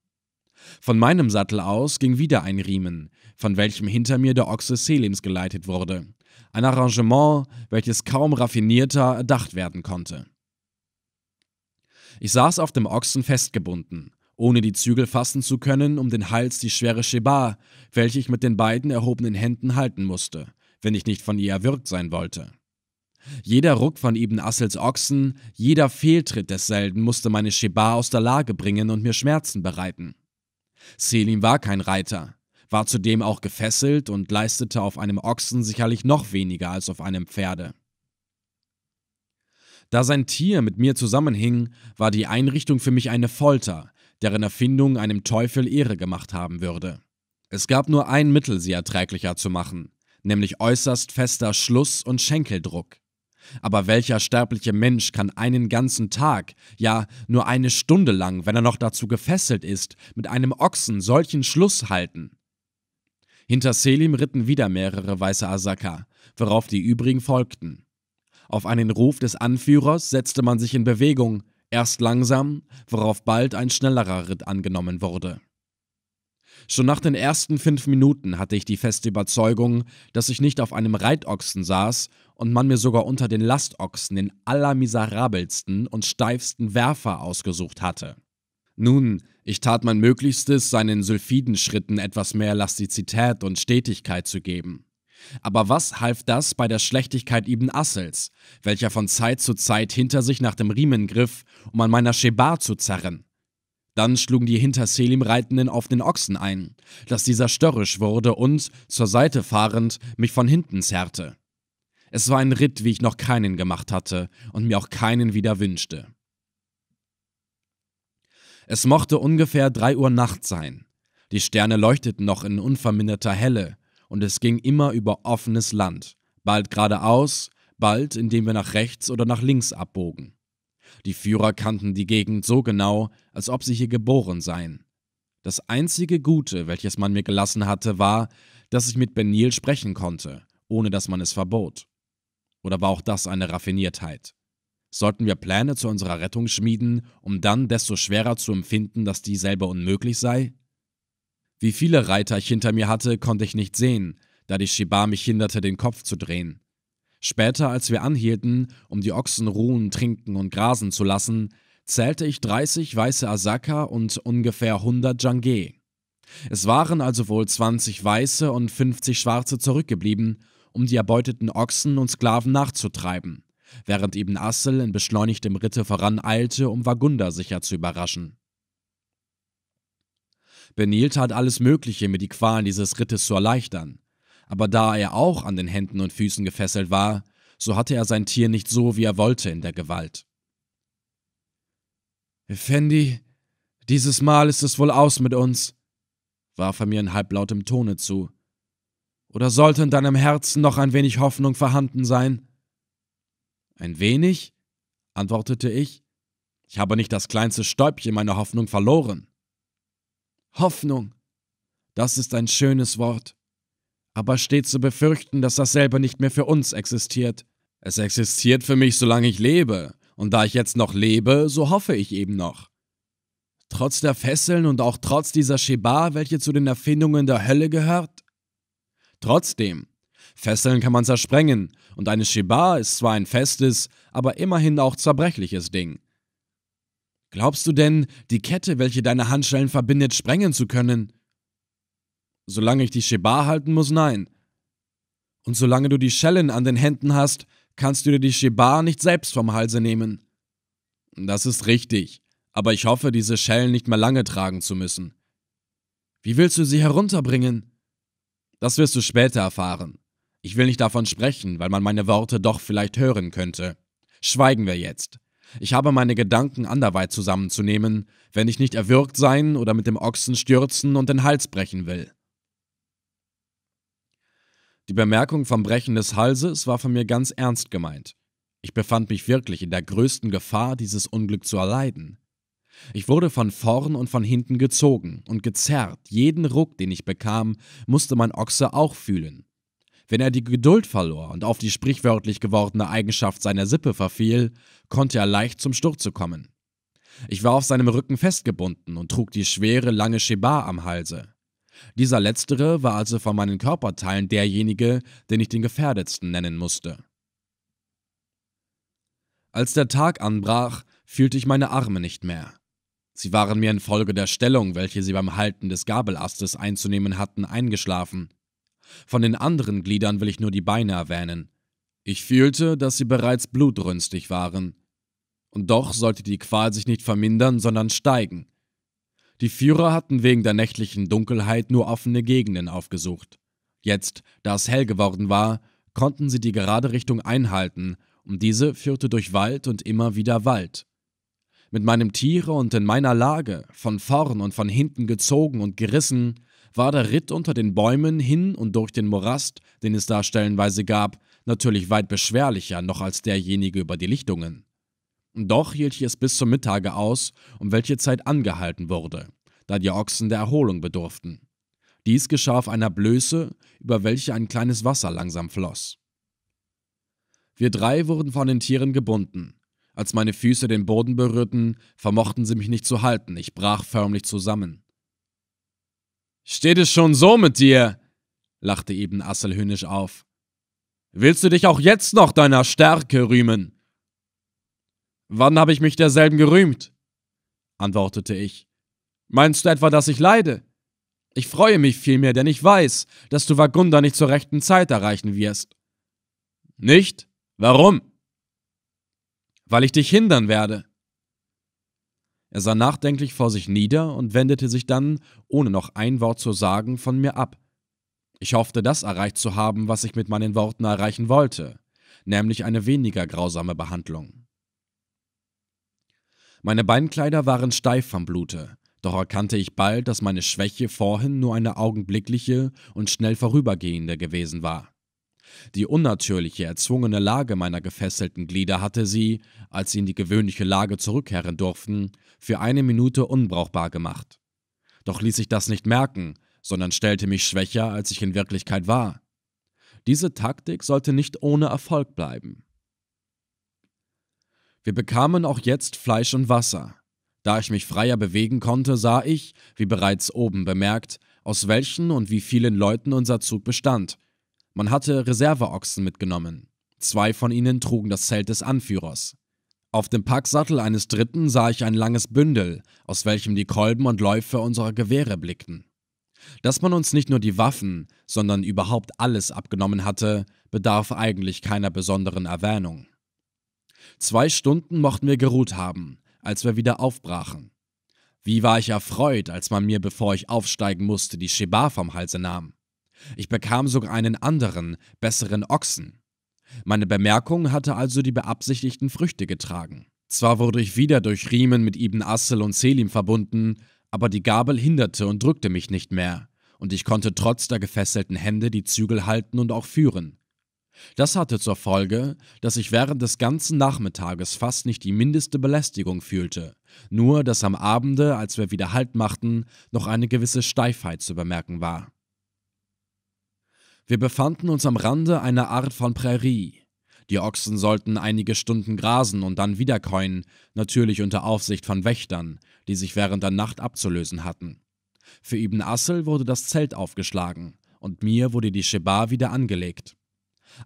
Von meinem Sattel aus ging wieder ein Riemen, von welchem hinter mir der Ochse Selims geleitet wurde. Ein Arrangement, welches kaum raffinierter erdacht werden konnte. Ich saß auf dem Ochsen festgebunden, ohne die Zügel fassen zu können, um den Hals die schwere Sheba, welche ich mit den beiden erhobenen Händen halten musste, wenn ich nicht von ihr erwürgt sein wollte. Jeder Ruck von Ibn Assels Ochsen, jeder Fehltritt desselben musste meine Sheba aus der Lage bringen und mir Schmerzen bereiten. Selim war kein Reiter, war zudem auch gefesselt und leistete auf einem Ochsen sicherlich noch weniger als auf einem Pferde. Da sein Tier mit mir zusammenhing, war die Einrichtung für mich eine Folter, deren Erfindung einem Teufel Ehre gemacht haben würde. Es gab nur ein Mittel, sie erträglicher zu machen, nämlich äußerst fester Schluss und Schenkeldruck. Aber welcher sterbliche Mensch kann einen ganzen Tag, ja nur eine Stunde lang, wenn er noch dazu gefesselt ist, mit einem Ochsen solchen Schluss halten? Hinter Selim ritten wieder mehrere weiße Asaka, worauf die übrigen folgten. Auf einen Ruf des Anführers setzte man sich in Bewegung, Erst langsam, worauf bald ein schnellerer Ritt angenommen wurde. Schon nach den ersten fünf Minuten hatte ich die feste Überzeugung, dass ich nicht auf einem Reitochsen saß und man mir sogar unter den Lastochsen den allermiserabelsten und steifsten Werfer ausgesucht hatte. Nun, ich tat mein Möglichstes, seinen Sulfidenschritten etwas mehr Elastizität und Stetigkeit zu geben. Aber was half das bei der Schlechtigkeit Ibn Assels, welcher von Zeit zu Zeit hinter sich nach dem Riemen griff, um an meiner Shebar zu zerren? Dann schlugen die hinter Selim Reitenden auf den Ochsen ein, dass dieser störrisch wurde und, zur Seite fahrend, mich von hinten zerrte. Es war ein Ritt, wie ich noch keinen gemacht hatte und mir auch keinen wieder wünschte. Es mochte ungefähr drei Uhr Nacht sein. Die Sterne leuchteten noch in unverminderter Helle, und es ging immer über offenes Land, bald geradeaus, bald indem wir nach rechts oder nach links abbogen. Die Führer kannten die Gegend so genau, als ob sie hier geboren seien. Das einzige Gute, welches man mir gelassen hatte, war, dass ich mit Benil sprechen konnte, ohne dass man es verbot. Oder war auch das eine Raffiniertheit? Sollten wir Pläne zu unserer Rettung schmieden, um dann desto schwerer zu empfinden, dass dieselbe unmöglich sei? Wie viele Reiter ich hinter mir hatte, konnte ich nicht sehen, da die Shiba mich hinderte, den Kopf zu drehen. Später, als wir anhielten, um die Ochsen ruhen, trinken und grasen zu lassen, zählte ich 30 weiße Asaka und ungefähr 100 Jange. Es waren also wohl 20 weiße und 50 schwarze zurückgeblieben, um die erbeuteten Ochsen und Sklaven nachzutreiben, während Ibn Assel in beschleunigtem Ritte voraneilte, um Wagunda sicher zu überraschen. Benil tat alles Mögliche, mir die Qualen dieses Rittes zu erleichtern. Aber da er auch an den Händen und Füßen gefesselt war, so hatte er sein Tier nicht so, wie er wollte, in der Gewalt. Effendi, dieses Mal ist es wohl aus mit uns, warf er mir in halblautem Tone zu. Oder sollte in deinem Herzen noch ein wenig Hoffnung vorhanden sein? Ein wenig? antwortete ich. Ich habe nicht das kleinste Stäubchen meiner Hoffnung verloren. Hoffnung. Das ist ein schönes Wort. Aber steht zu befürchten, dass dasselbe nicht mehr für uns existiert. Es existiert für mich, solange ich lebe, und da ich jetzt noch lebe, so hoffe ich eben noch. Trotz der Fesseln und auch trotz dieser Sheba, welche zu den Erfindungen der Hölle gehört? Trotzdem, Fesseln kann man zersprengen, und eine Sheba ist zwar ein festes, aber immerhin auch zerbrechliches Ding. Glaubst du denn, die Kette, welche deine Handschellen verbindet, sprengen zu können? Solange ich die Sheba halten muss, nein. Und solange du die Schellen an den Händen hast, kannst du dir die Sheba nicht selbst vom Halse nehmen. Das ist richtig, aber ich hoffe, diese Schellen nicht mehr lange tragen zu müssen. Wie willst du sie herunterbringen? Das wirst du später erfahren. Ich will nicht davon sprechen, weil man meine Worte doch vielleicht hören könnte. Schweigen wir jetzt. Ich habe meine Gedanken anderweit zusammenzunehmen, wenn ich nicht erwürgt sein oder mit dem Ochsen stürzen und den Hals brechen will. Die Bemerkung vom Brechen des Halses war von mir ganz ernst gemeint. Ich befand mich wirklich in der größten Gefahr, dieses Unglück zu erleiden. Ich wurde von vorn und von hinten gezogen und gezerrt. Jeden Ruck, den ich bekam, musste mein Ochse auch fühlen. Wenn er die Geduld verlor und auf die sprichwörtlich gewordene Eigenschaft seiner Sippe verfiel, konnte er leicht zum Sturze kommen. Ich war auf seinem Rücken festgebunden und trug die schwere, lange Sheba am Halse. Dieser letztere war also von meinen Körperteilen derjenige, den ich den gefährdetsten nennen musste. Als der Tag anbrach, fühlte ich meine Arme nicht mehr. Sie waren mir infolge der Stellung, welche sie beim Halten des Gabelastes einzunehmen hatten, eingeschlafen. Von den anderen Gliedern will ich nur die Beine erwähnen. Ich fühlte, dass sie bereits blutrünstig waren. Und doch sollte die Qual sich nicht vermindern, sondern steigen. Die Führer hatten wegen der nächtlichen Dunkelheit nur offene Gegenden aufgesucht. Jetzt, da es hell geworden war, konnten sie die gerade Richtung einhalten, und diese führte durch Wald und immer wieder Wald. Mit meinem Tiere und in meiner Lage, von vorn und von hinten gezogen und gerissen, war der Ritt unter den Bäumen hin und durch den Morast, den es da stellenweise gab, natürlich weit beschwerlicher noch als derjenige über die Lichtungen. Doch hielt ich es bis zum Mittage aus, um welche Zeit angehalten wurde, da die Ochsen der Erholung bedurften. Dies geschah auf einer Blöße, über welche ein kleines Wasser langsam floss. Wir drei wurden von den Tieren gebunden. Als meine Füße den Boden berührten, vermochten sie mich nicht zu halten, ich brach förmlich zusammen. Steht es schon so mit dir? lachte Ibn Assel höhnisch auf. Willst du dich auch jetzt noch deiner Stärke rühmen? Wann habe ich mich derselben gerühmt? antwortete ich. Meinst du etwa, dass ich leide? Ich freue mich vielmehr, denn ich weiß, dass du Wagunda nicht zur rechten Zeit erreichen wirst. Nicht? Warum? Weil ich dich hindern werde. Er sah nachdenklich vor sich nieder und wendete sich dann, ohne noch ein Wort zu sagen, von mir ab. Ich hoffte, das erreicht zu haben, was ich mit meinen Worten erreichen wollte, nämlich eine weniger grausame Behandlung. Meine Beinkleider waren steif vom Blute, doch erkannte ich bald, dass meine Schwäche vorhin nur eine augenblickliche und schnell vorübergehende gewesen war. Die unnatürliche, erzwungene Lage meiner gefesselten Glieder hatte sie, als sie in die gewöhnliche Lage zurückkehren durften, für eine Minute unbrauchbar gemacht. Doch ließ ich das nicht merken, sondern stellte mich schwächer, als ich in Wirklichkeit war. Diese Taktik sollte nicht ohne Erfolg bleiben. Wir bekamen auch jetzt Fleisch und Wasser. Da ich mich freier bewegen konnte, sah ich, wie bereits oben bemerkt, aus welchen und wie vielen Leuten unser Zug bestand. Man hatte Reserveochsen mitgenommen. Zwei von ihnen trugen das Zelt des Anführers. Auf dem Packsattel eines dritten sah ich ein langes Bündel, aus welchem die Kolben und Läufe unserer Gewehre blickten. Dass man uns nicht nur die Waffen, sondern überhaupt alles abgenommen hatte, bedarf eigentlich keiner besonderen Erwähnung. Zwei Stunden mochten wir geruht haben, als wir wieder aufbrachen. Wie war ich erfreut, als man mir, bevor ich aufsteigen musste, die Sheba vom Halse nahm. Ich bekam sogar einen anderen, besseren Ochsen. Meine Bemerkung hatte also die beabsichtigten Früchte getragen. Zwar wurde ich wieder durch Riemen mit Ibn Assel und Selim verbunden, aber die Gabel hinderte und drückte mich nicht mehr, und ich konnte trotz der gefesselten Hände die Zügel halten und auch führen. Das hatte zur Folge, dass ich während des ganzen Nachmittages fast nicht die mindeste Belästigung fühlte, nur dass am Abende, als wir wieder Halt machten, noch eine gewisse Steifheit zu bemerken war. Wir befanden uns am Rande einer Art von Prärie. Die Ochsen sollten einige Stunden grasen und dann wiederkäuen, natürlich unter Aufsicht von Wächtern, die sich während der Nacht abzulösen hatten. Für Ibn Assel wurde das Zelt aufgeschlagen und mir wurde die Sheba wieder angelegt.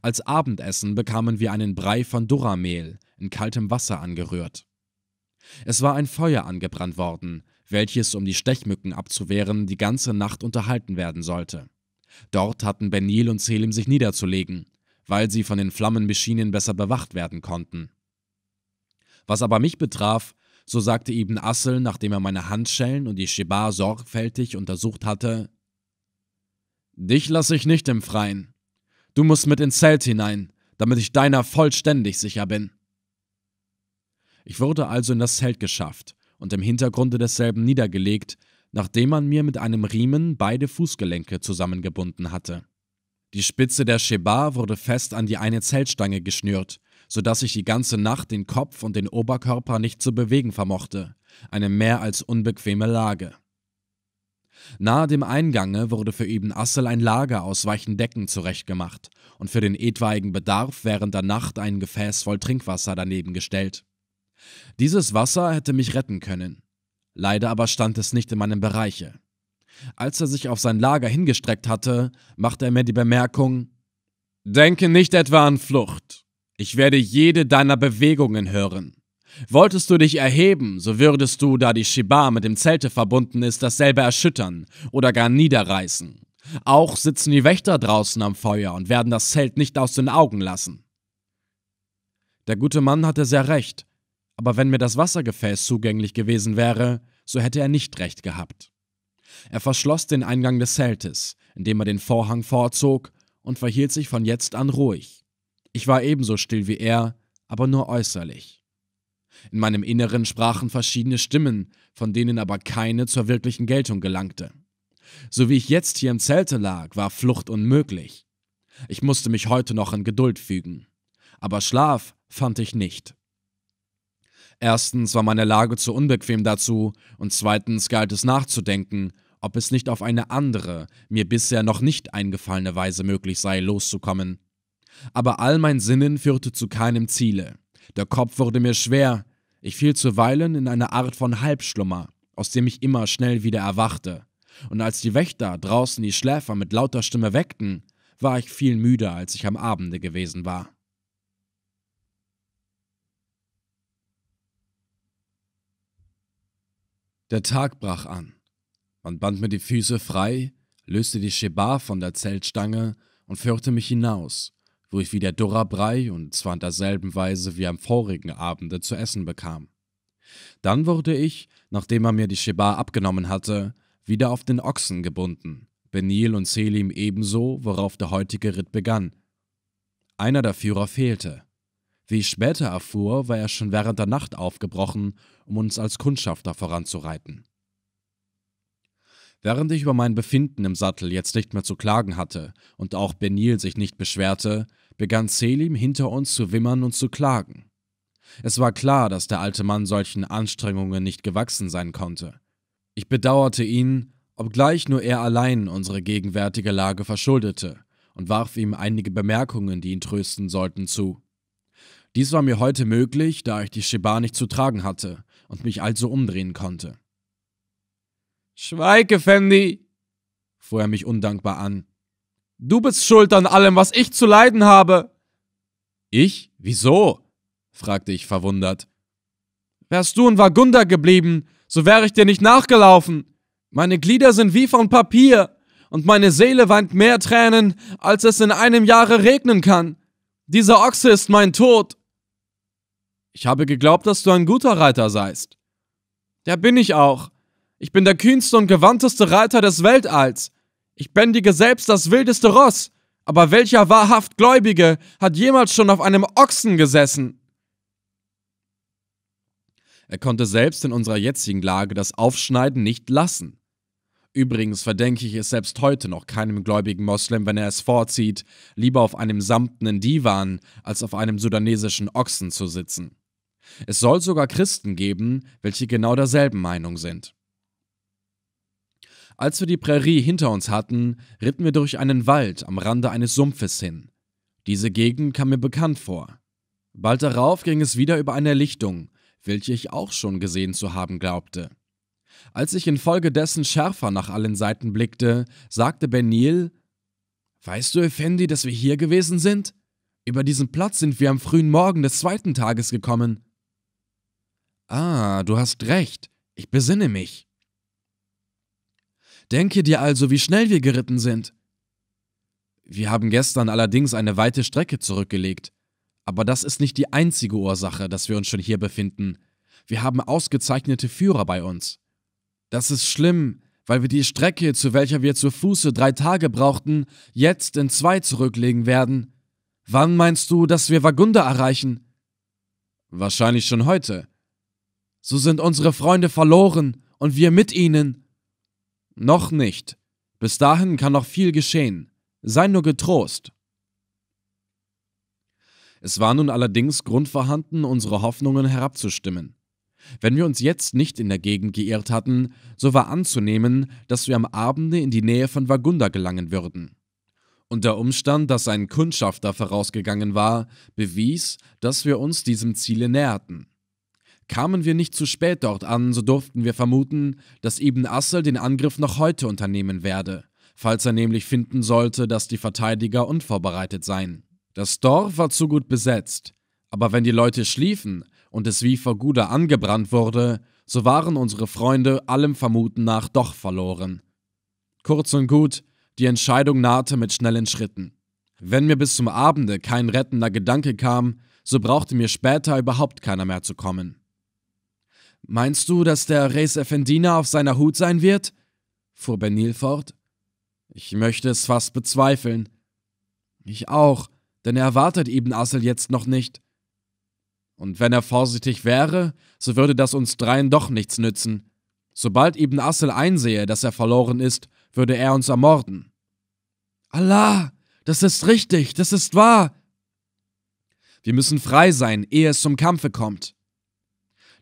Als Abendessen bekamen wir einen Brei von Durramehl in kaltem Wasser angerührt. Es war ein Feuer angebrannt worden, welches, um die Stechmücken abzuwehren, die ganze Nacht unterhalten werden sollte. Dort hatten Benil und Selim sich niederzulegen, weil sie von den Flammenmaschinen besser bewacht werden konnten. Was aber mich betraf, so sagte Ibn Assel, nachdem er meine Handschellen und die Sheba sorgfältig untersucht hatte: Dich lasse ich nicht im Freien. Du musst mit ins Zelt hinein, damit ich deiner vollständig sicher bin. Ich wurde also in das Zelt geschafft und im Hintergrunde desselben niedergelegt, nachdem man mir mit einem Riemen beide Fußgelenke zusammengebunden hatte. Die Spitze der Sheba wurde fest an die eine Zeltstange geschnürt, so dass ich die ganze Nacht den Kopf und den Oberkörper nicht zu bewegen vermochte, eine mehr als unbequeme Lage. Nahe dem Eingange wurde für Ibn Assel ein Lager aus weichen Decken zurechtgemacht und für den etwaigen Bedarf während der Nacht ein Gefäß voll Trinkwasser daneben gestellt. Dieses Wasser hätte mich retten können. Leider aber stand es nicht in meinem Bereiche. Als er sich auf sein Lager hingestreckt hatte, machte er mir die Bemerkung Denke nicht etwa an Flucht. Ich werde jede deiner Bewegungen hören. Wolltest du dich erheben, so würdest du, da die Shiba mit dem Zelte verbunden ist, dasselbe erschüttern oder gar niederreißen. Auch sitzen die Wächter draußen am Feuer und werden das Zelt nicht aus den Augen lassen. Der gute Mann hatte sehr recht, aber wenn mir das Wassergefäß zugänglich gewesen wäre, so hätte er nicht recht gehabt. Er verschloss den Eingang des Zeltes, indem er den Vorhang vorzog und verhielt sich von jetzt an ruhig. Ich war ebenso still wie er, aber nur äußerlich. In meinem Inneren sprachen verschiedene Stimmen, von denen aber keine zur wirklichen Geltung gelangte. So wie ich jetzt hier im Zelte lag, war Flucht unmöglich. Ich musste mich heute noch in Geduld fügen. Aber Schlaf fand ich nicht. Erstens war meine Lage zu unbequem dazu, und zweitens galt es nachzudenken, ob es nicht auf eine andere, mir bisher noch nicht eingefallene Weise möglich sei, loszukommen. Aber all mein Sinnen führte zu keinem Ziele. Der Kopf wurde mir schwer, ich fiel zuweilen in eine Art von Halbschlummer, aus dem ich immer schnell wieder erwachte, und als die Wächter draußen die Schläfer mit lauter Stimme weckten, war ich viel müder, als ich am Abende gewesen war. Der Tag brach an. Man band mir die Füße frei, löste die Sheba von der Zeltstange und führte mich hinaus, wo ich wieder Durrabrei und zwar in derselben Weise wie am vorigen Abende zu essen bekam. Dann wurde ich, nachdem er mir die Sheba abgenommen hatte, wieder auf den Ochsen gebunden, Benil und Selim ebenso, worauf der heutige Ritt begann. Einer der Führer fehlte. Wie ich später erfuhr, war er schon während der Nacht aufgebrochen, um uns als Kundschafter voranzureiten. Während ich über mein Befinden im Sattel jetzt nicht mehr zu klagen hatte und auch Benil sich nicht beschwerte, begann Selim hinter uns zu wimmern und zu klagen. Es war klar, dass der alte Mann solchen Anstrengungen nicht gewachsen sein konnte. Ich bedauerte ihn, obgleich nur er allein unsere gegenwärtige Lage verschuldete, und warf ihm einige Bemerkungen, die ihn trösten sollten, zu. Dies war mir heute möglich, da ich die Sheba nicht zu tragen hatte und mich also umdrehen konnte. Schweig, Effendi, fuhr er mich undankbar an. Du bist schuld an allem, was ich zu leiden habe. Ich? Wieso? fragte ich verwundert. Wärst du in Wagunda geblieben, so wäre ich dir nicht nachgelaufen. Meine Glieder sind wie von Papier, und meine Seele weint mehr Tränen, als es in einem Jahre regnen kann. Dieser Ochse ist mein Tod. Ich habe geglaubt, dass du ein guter Reiter seist. Ja, bin ich auch. Ich bin der kühnste und gewandteste Reiter des Weltalls. Ich bändige selbst das wildeste Ross. Aber welcher wahrhaft Gläubige hat jemals schon auf einem Ochsen gesessen? Er konnte selbst in unserer jetzigen Lage das Aufschneiden nicht lassen. Übrigens verdenke ich es selbst heute noch keinem gläubigen Moslem, wenn er es vorzieht, lieber auf einem samtenen Divan als auf einem sudanesischen Ochsen zu sitzen. Es soll sogar Christen geben, welche genau derselben Meinung sind. Als wir die Prärie hinter uns hatten, ritten wir durch einen Wald am Rande eines Sumpfes hin. Diese Gegend kam mir bekannt vor. Bald darauf ging es wieder über eine Lichtung, welche ich auch schon gesehen zu haben glaubte. Als ich infolgedessen schärfer nach allen Seiten blickte, sagte Benil: Weißt du, Effendi, dass wir hier gewesen sind? Über diesen Platz sind wir am frühen Morgen des zweiten Tages gekommen. Ah, du hast recht. Ich besinne mich. Denke dir also, wie schnell wir geritten sind. Wir haben gestern allerdings eine weite Strecke zurückgelegt. Aber das ist nicht die einzige Ursache, dass wir uns schon hier befinden. Wir haben ausgezeichnete Führer bei uns. Das ist schlimm, weil wir die Strecke, zu welcher wir zu Fuße drei Tage brauchten, jetzt in zwei zurücklegen werden. Wann meinst du, dass wir Wagunda erreichen? Wahrscheinlich schon heute. So sind unsere Freunde verloren und wir mit ihnen. Noch nicht. Bis dahin kann noch viel geschehen. Sei nur getrost. Es war nun allerdings Grund vorhanden, unsere Hoffnungen herabzustimmen. Wenn wir uns jetzt nicht in der Gegend geirrt hatten, so war anzunehmen, dass wir am Abende in die Nähe von Wagunda gelangen würden. Und der Umstand, dass ein Kundschafter vorausgegangen war, bewies, dass wir uns diesem Ziele näherten. Kamen wir nicht zu spät dort an, so durften wir vermuten, dass Ibn Assel den Angriff noch heute unternehmen werde, falls er nämlich finden sollte, dass die Verteidiger unvorbereitet seien. Das Dorf war zu gut besetzt, aber wenn die Leute schliefen, und es wie vor Guda angebrannt wurde, so waren unsere Freunde allem Vermuten nach doch verloren. Kurz und gut, die Entscheidung nahte mit schnellen Schritten. Wenn mir bis zum Abende kein rettender Gedanke kam, so brauchte mir später überhaupt keiner mehr zu kommen. Meinst du, dass der Reis Effendina auf seiner Hut sein wird? fuhr Benil fort. Ich möchte es fast bezweifeln. Ich auch, denn er erwartet Ibn Assel jetzt noch nicht. Und wenn er vorsichtig wäre, so würde das uns dreien doch nichts nützen. Sobald Ibn Assel einsehe, dass er verloren ist, würde er uns ermorden. Allah, das ist richtig, das ist wahr. Wir müssen frei sein, ehe es zum Kampfe kommt.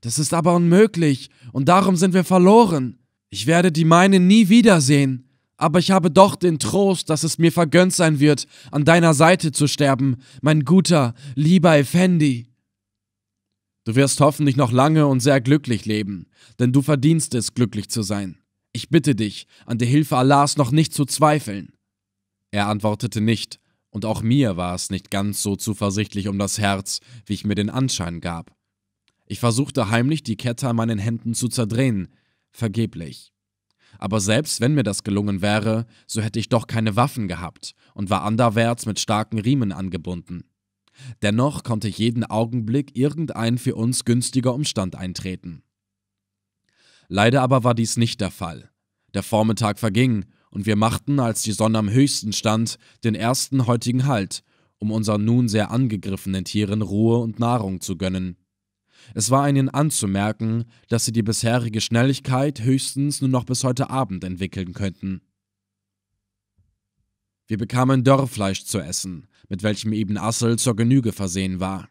Das ist aber unmöglich, und darum sind wir verloren. Ich werde die meinen nie wiedersehen, aber ich habe doch den Trost, dass es mir vergönnt sein wird, an deiner Seite zu sterben, mein guter, lieber Effendi. Du wirst hoffentlich noch lange und sehr glücklich leben, denn du verdienst es, glücklich zu sein. Ich bitte dich, an der Hilfe Allahs noch nicht zu zweifeln. Er antwortete nicht, und auch mir war es nicht ganz so zuversichtlich um das Herz, wie ich mir den Anschein gab. Ich versuchte heimlich, die Kette an meinen Händen zu zerdrehen, vergeblich. Aber selbst wenn mir das gelungen wäre, so hätte ich doch keine Waffen gehabt und war anderwärts mit starken Riemen angebunden. Dennoch konnte jeden Augenblick irgendein für uns günstiger Umstand eintreten. Leider aber war dies nicht der Fall. Der Vormittag verging, und wir machten, als die Sonne am höchsten stand, den ersten heutigen Halt, um unseren nun sehr angegriffenen Tieren Ruhe und Nahrung zu gönnen. Es war ihnen anzumerken, dass sie die bisherige Schnelligkeit höchstens nur noch bis heute Abend entwickeln könnten. Wir bekamen Dörrfleisch zu essen, mit welchem Ibn Assel zur Genüge versehen war.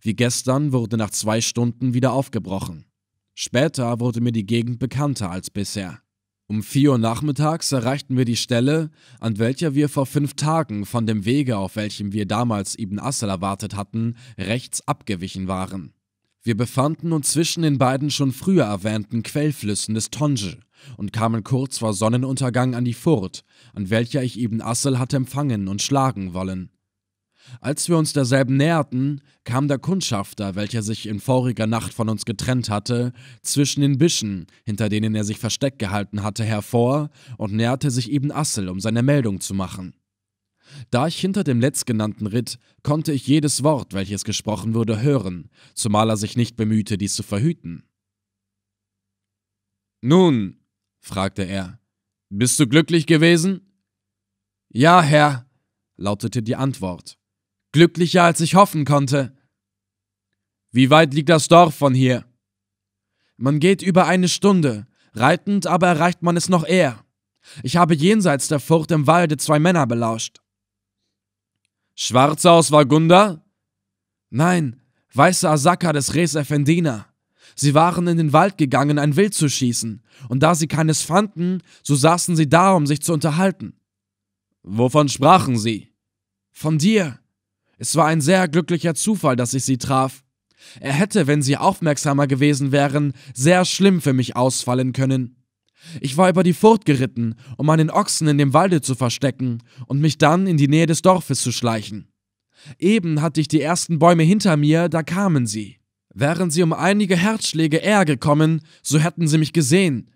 Wie gestern wurde nach zwei Stunden wieder aufgebrochen. Später wurde mir die Gegend bekannter als bisher. Um vier Uhr nachmittags erreichten wir die Stelle, an welcher wir vor fünf Tagen von dem Wege, auf welchem wir damals Ibn Assel erwartet hatten, rechts abgewichen waren. Wir befanden uns zwischen den beiden schon früher erwähnten Quellflüssen des Tonje und kamen kurz vor Sonnenuntergang an die Furt, an welcher ich Ibn Assel hatte empfangen und schlagen wollen. Als wir uns derselben näherten, kam der Kundschafter, welcher sich in voriger Nacht von uns getrennt hatte, zwischen den Büschen, hinter denen er sich versteckt gehalten hatte, hervor und näherte sich Ibn Assel, um seine Meldung zu machen. Da ich hinter dem letztgenannten ritt, konnte ich jedes Wort, welches gesprochen wurde, hören, zumal er sich nicht bemühte, dies zu verhüten. Nun, fragte er, bist du glücklich gewesen? Ja, Herr, lautete die Antwort. Glücklicher, als ich hoffen konnte. Wie weit liegt das Dorf von hier? Man geht über eine Stunde, reitend aber erreicht man es noch eher. Ich habe jenseits der Furcht im Walde zwei Männer belauscht. Schwarze aus Vagunda? Nein, weiße Asaka des Res Effendina. Sie waren in den Wald gegangen, ein Wild zu schießen, und da sie keines fanden, so saßen sie da, um sich zu unterhalten. Wovon sprachen sie? Von dir. Es war ein sehr glücklicher Zufall, dass ich sie traf. Er hätte, wenn sie aufmerksamer gewesen wären, sehr schlimm für mich ausfallen können. Ich war über die Furt geritten, um meinen Ochsen in dem Walde zu verstecken und mich dann in die Nähe des Dorfes zu schleichen. Eben hatte ich die ersten Bäume hinter mir, da kamen sie. Wären sie um einige Herzschläge eher gekommen, so hätten sie mich gesehen.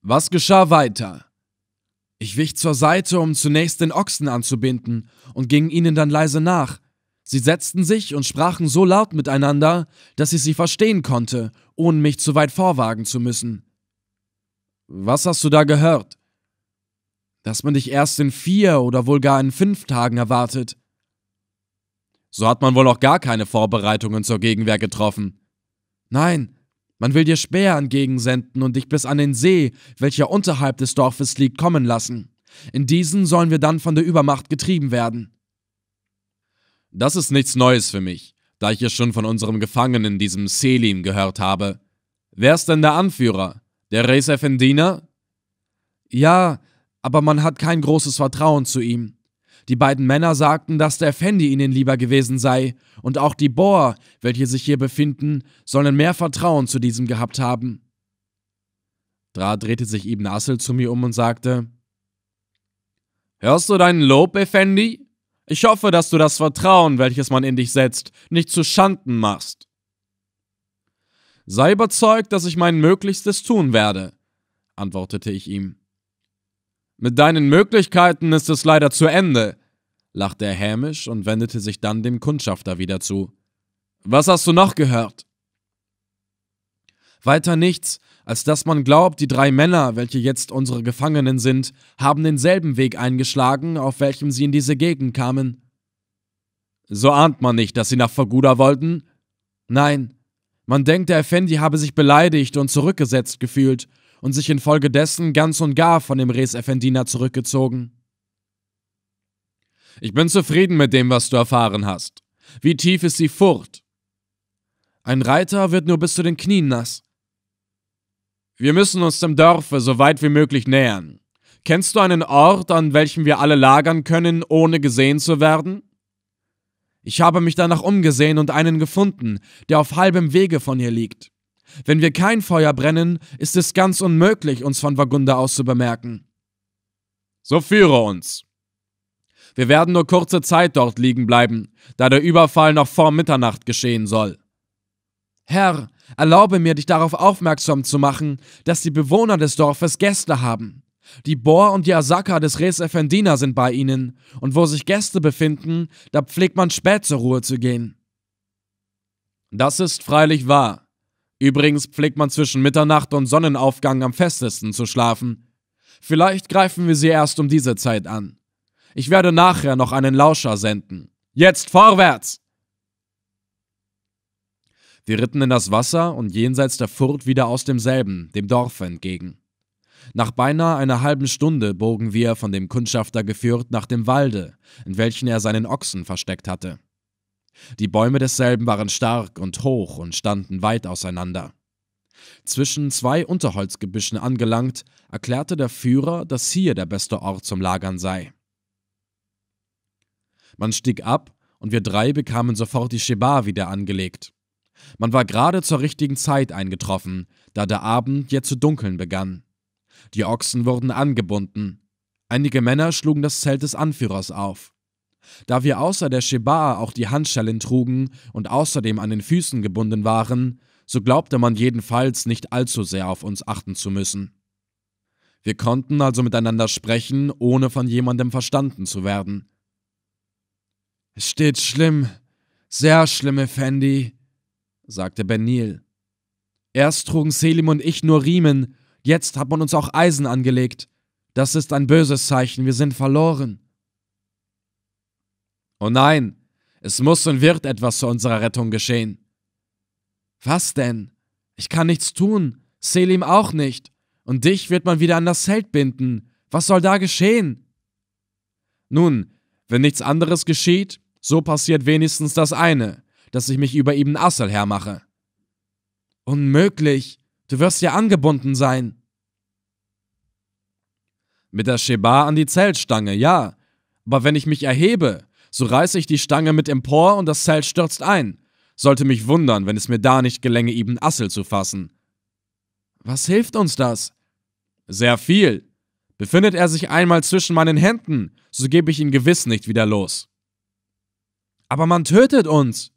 Was geschah weiter? Ich wich zur Seite, um zunächst den Ochsen anzubinden, und ging ihnen dann leise nach. Sie setzten sich und sprachen so laut miteinander, dass ich sie verstehen konnte, ohne mich zu weit vorwagen zu müssen. Was hast du da gehört? Dass man dich erst in vier oder wohl gar in fünf Tagen erwartet. So hat man wohl noch gar keine Vorbereitungen zur Gegenwehr getroffen. Nein, man will dir Speer entgegensenden und dich bis an den See, welcher unterhalb des Dorfes liegt, kommen lassen. In diesen sollen wir dann von der Übermacht getrieben werden. Das ist nichts Neues für mich, da ich es schon von unserem Gefangenen, diesem Selim, gehört habe. Wer ist denn der Anführer? Der Reis Effendina? Ja, aber man hat kein großes Vertrauen zu ihm. Die beiden Männer sagten, dass der Effendi ihnen lieber gewesen sei, und auch die Boer, welche sich hier befinden, sollen mehr Vertrauen zu diesem gehabt haben. Da drehte sich Ibn Assel zu mir um und sagte: Hörst du deinen Lob, Effendi? Ich hoffe, dass du das Vertrauen, welches man in dich setzt, nicht zu Schanden machst. Sei überzeugt, dass ich mein Möglichstes tun werde, antwortete ich ihm. Mit deinen Möglichkeiten ist es leider zu Ende, lachte er hämisch und wendete sich dann dem Kundschafter wieder zu. Was hast du noch gehört? Weiter nichts, als dass man glaubt, die drei Männer, welche jetzt unsere Gefangenen sind, haben denselben Weg eingeschlagen, auf welchem sie in diese Gegend kamen. So ahnt man nicht, dass sie nach Faguda wollten? Nein, man denkt, der Effendi habe sich beleidigt und zurückgesetzt gefühlt und sich infolgedessen ganz und gar von dem Res Effendina zurückgezogen. Ich bin zufrieden mit dem, was du erfahren hast. Wie tief ist die Furt? Ein Reiter wird nur bis zu den Knien nass. Wir müssen uns dem Dorfe so weit wie möglich nähern. Kennst du einen Ort, an welchem wir alle lagern können, ohne gesehen zu werden? Ich habe mich danach umgesehen und einen gefunden, der auf halbem Wege von hier liegt. Wenn wir kein Feuer brennen, ist es ganz unmöglich, uns von Vagunda aus zu bemerken. So führe uns. Wir werden nur kurze Zeit dort liegen bleiben, da der Überfall noch vor Mitternacht geschehen soll. Herr, erlaube mir, dich darauf aufmerksam zu machen, dass die Bewohner des Dorfes Gäste haben. Die Bohr und die Asaka des Res Effendina sind bei ihnen, und wo sich Gäste befinden, da pflegt man spät zur Ruhe zu gehen. Das ist freilich wahr. Übrigens pflegt man zwischen Mitternacht und Sonnenaufgang am festesten zu schlafen. Vielleicht greifen wir sie erst um diese Zeit an. Ich werde nachher noch einen Lauscher senden. Jetzt vorwärts! Wir ritten in das Wasser und jenseits der Furt wieder aus demselben, dem Dorfe, entgegen. Nach beinahe einer halben Stunde bogen wir, von dem Kundschafter geführt, nach dem Walde, in welchen er seinen Ochsen versteckt hatte. Die Bäume desselben waren stark und hoch und standen weit auseinander. Zwischen zwei Unterholzgebüschen angelangt, erklärte der Führer, dass hier der beste Ort zum Lagern sei. Man stieg ab, und wir drei bekamen sofort die Sheba wieder angelegt. Man war gerade zur richtigen Zeit eingetroffen, da der Abend jetzt zu dunkeln begann. Die Ochsen wurden angebunden. Einige Männer schlugen das Zelt des Anführers auf. Da wir außer der Sheba auch die Handschellen trugen und außerdem an den Füßen gebunden waren, so glaubte man jedenfalls nicht allzu sehr auf uns achten zu müssen. Wir konnten also miteinander sprechen, ohne von jemandem verstanden zu werden. Es steht schlimm, sehr schlimm, Effendi, sagte Benil. Erst trugen Selim und ich nur Riemen, jetzt hat man uns auch Eisen angelegt. Das ist ein böses Zeichen, wir sind verloren. Oh nein, es muss und wird etwas zu unserer Rettung geschehen. Was denn? Ich kann nichts tun, Selim auch nicht. Und dich wird man wieder an das Zelt binden. Was soll da geschehen? Nun, wenn nichts anderes geschieht, so passiert wenigstens das eine, dass ich mich über Ibn Assel hermache. Unmöglich. Du wirst ja angebunden sein. Mit der Sheba an die Zeltstange, ja. Aber wenn ich mich erhebe, so reiße ich die Stange mit empor und das Zelt stürzt ein. Sollte mich wundern, wenn es mir da nicht gelänge, Ibn Assel zu fassen. Was hilft uns das? Sehr viel. Befindet er sich einmal zwischen meinen Händen, so gebe ich ihn gewiss nicht wieder los. Aber man tötet uns.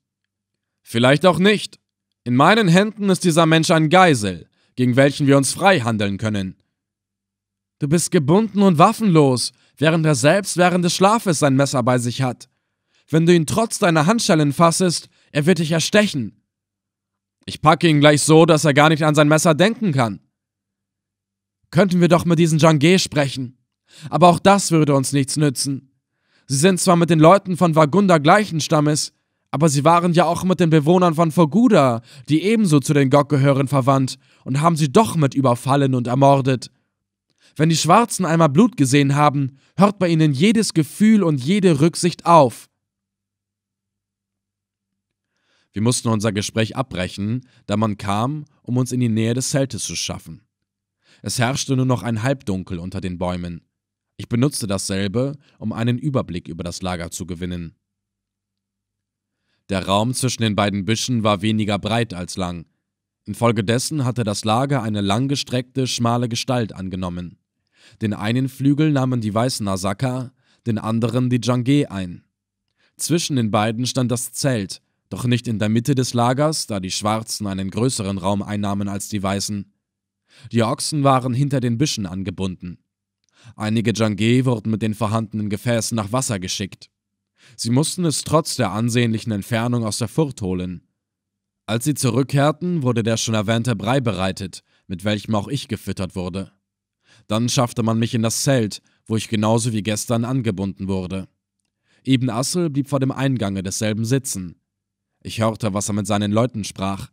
Vielleicht auch nicht. In meinen Händen ist dieser Mensch ein Geisel, gegen welchen wir uns frei handeln können. Du bist gebunden und waffenlos, während er selbst während des Schlafes sein Messer bei sich hat. Wenn du ihn trotz deiner Handschellen fassest, er wird dich erstechen. Ich packe ihn gleich so, dass er gar nicht an sein Messer denken kann. Könnten wir doch mit diesen Jangé sprechen. Aber auch das würde uns nichts nützen. Sie sind zwar mit den Leuten von Vagunda gleichen Stammes, aber sie waren ja auch mit den Bewohnern von Foguda, die ebenso zu den Gok gehören, verwandt und haben sie doch mit überfallen und ermordet. Wenn die Schwarzen einmal Blut gesehen haben, hört bei ihnen jedes Gefühl und jede Rücksicht auf. Wir mussten unser Gespräch abbrechen, da man kam, um uns in die Nähe des Zeltes zu schaffen. Es herrschte nur noch ein Halbdunkel unter den Bäumen. Ich benutzte dasselbe, um einen Überblick über das Lager zu gewinnen. Der Raum zwischen den beiden Büschen war weniger breit als lang. Infolgedessen hatte das Lager eine langgestreckte, schmale Gestalt angenommen. Den einen Flügel nahmen die weißen Asaka, den anderen die Jangé ein. Zwischen den beiden stand das Zelt, doch nicht in der Mitte des Lagers, da die Schwarzen einen größeren Raum einnahmen als die Weißen. Die Ochsen waren hinter den Büschen angebunden. Einige Jangé wurden mit den vorhandenen Gefäßen nach Wasser geschickt. Sie mussten es trotz der ansehnlichen Entfernung aus der Furt holen. Als sie zurückkehrten, wurde der schon erwähnte Brei bereitet, mit welchem auch ich gefüttert wurde. Dann schaffte man mich in das Zelt, wo ich genauso wie gestern angebunden wurde. Ibn Assel blieb vor dem Eingange desselben sitzen. Ich hörte, was er mit seinen Leuten sprach.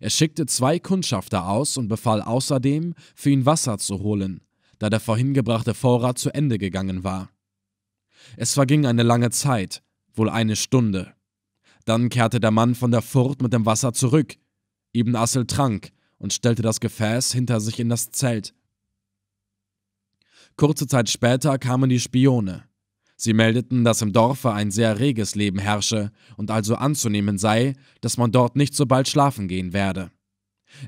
Er schickte zwei Kundschafter aus und befahl außerdem, für ihn Wasser zu holen, da der vorhin gebrachte Vorrat zu Ende gegangen war. Es verging eine lange Zeit, wohl eine Stunde. Dann kehrte der Mann von der Furt mit dem Wasser zurück. Ibn Assel trank und stellte das Gefäß hinter sich in das Zelt. Kurze Zeit später kamen die Spione. Sie meldeten, dass im Dorfe ein sehr reges Leben herrsche und also anzunehmen sei, dass man dort nicht so bald schlafen gehen werde.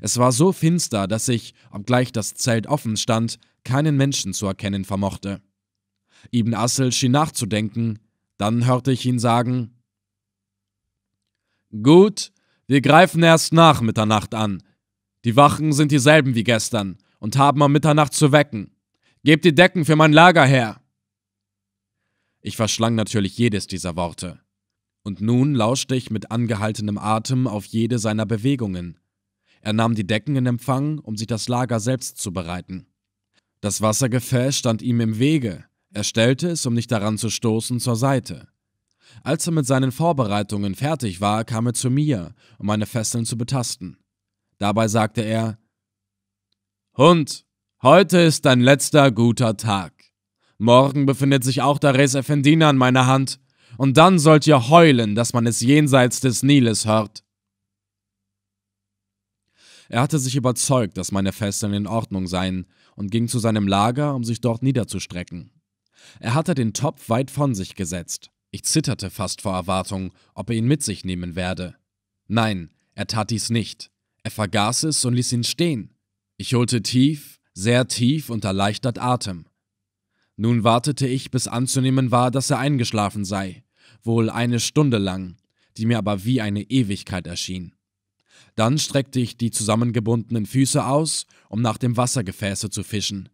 Es war so finster, dass ich, obgleich das Zelt offen stand, keinen Menschen zu erkennen vermochte. Ibn Assel schien nachzudenken, dann hörte ich ihn sagen: Gut, wir greifen erst nach Mitternacht an. Die Wachen sind dieselben wie gestern und haben um Mitternacht zu wecken. Gebt die Decken für mein Lager her! Ich verschlang natürlich jedes dieser Worte. Und nun lauschte ich mit angehaltenem Atem auf jede seiner Bewegungen. Er nahm die Decken in Empfang, um sich das Lager selbst zu bereiten. Das Wassergefäß stand ihm im Wege, er stellte es, um nicht daran zu stoßen, zur Seite. Als er mit seinen Vorbereitungen fertig war, kam er zu mir, um meine Fesseln zu betasten. Dabei sagte er Hund, heute ist dein letzter guter Tag. Morgen befindet sich auch der Res Effendina an meiner Hand, und dann sollt ihr heulen, dass man es jenseits des Niles hört. Er hatte sich überzeugt, dass meine Fesseln in Ordnung seien, und ging zu seinem Lager, um sich dort niederzustrecken. Er hatte den Topf weit von sich gesetzt. Ich zitterte fast vor Erwartung, ob er ihn mit sich nehmen werde. Nein, er tat dies nicht. Er vergaß es und ließ ihn stehen. Ich holte tief, sehr tief und erleichtert Atem. Nun wartete ich, bis anzunehmen war, dass er eingeschlafen sei, wohl eine Stunde lang, die mir aber wie eine Ewigkeit erschien. Dann streckte ich die zusammengebundenen Füße aus, um nach dem Wassergefäße zu fischen.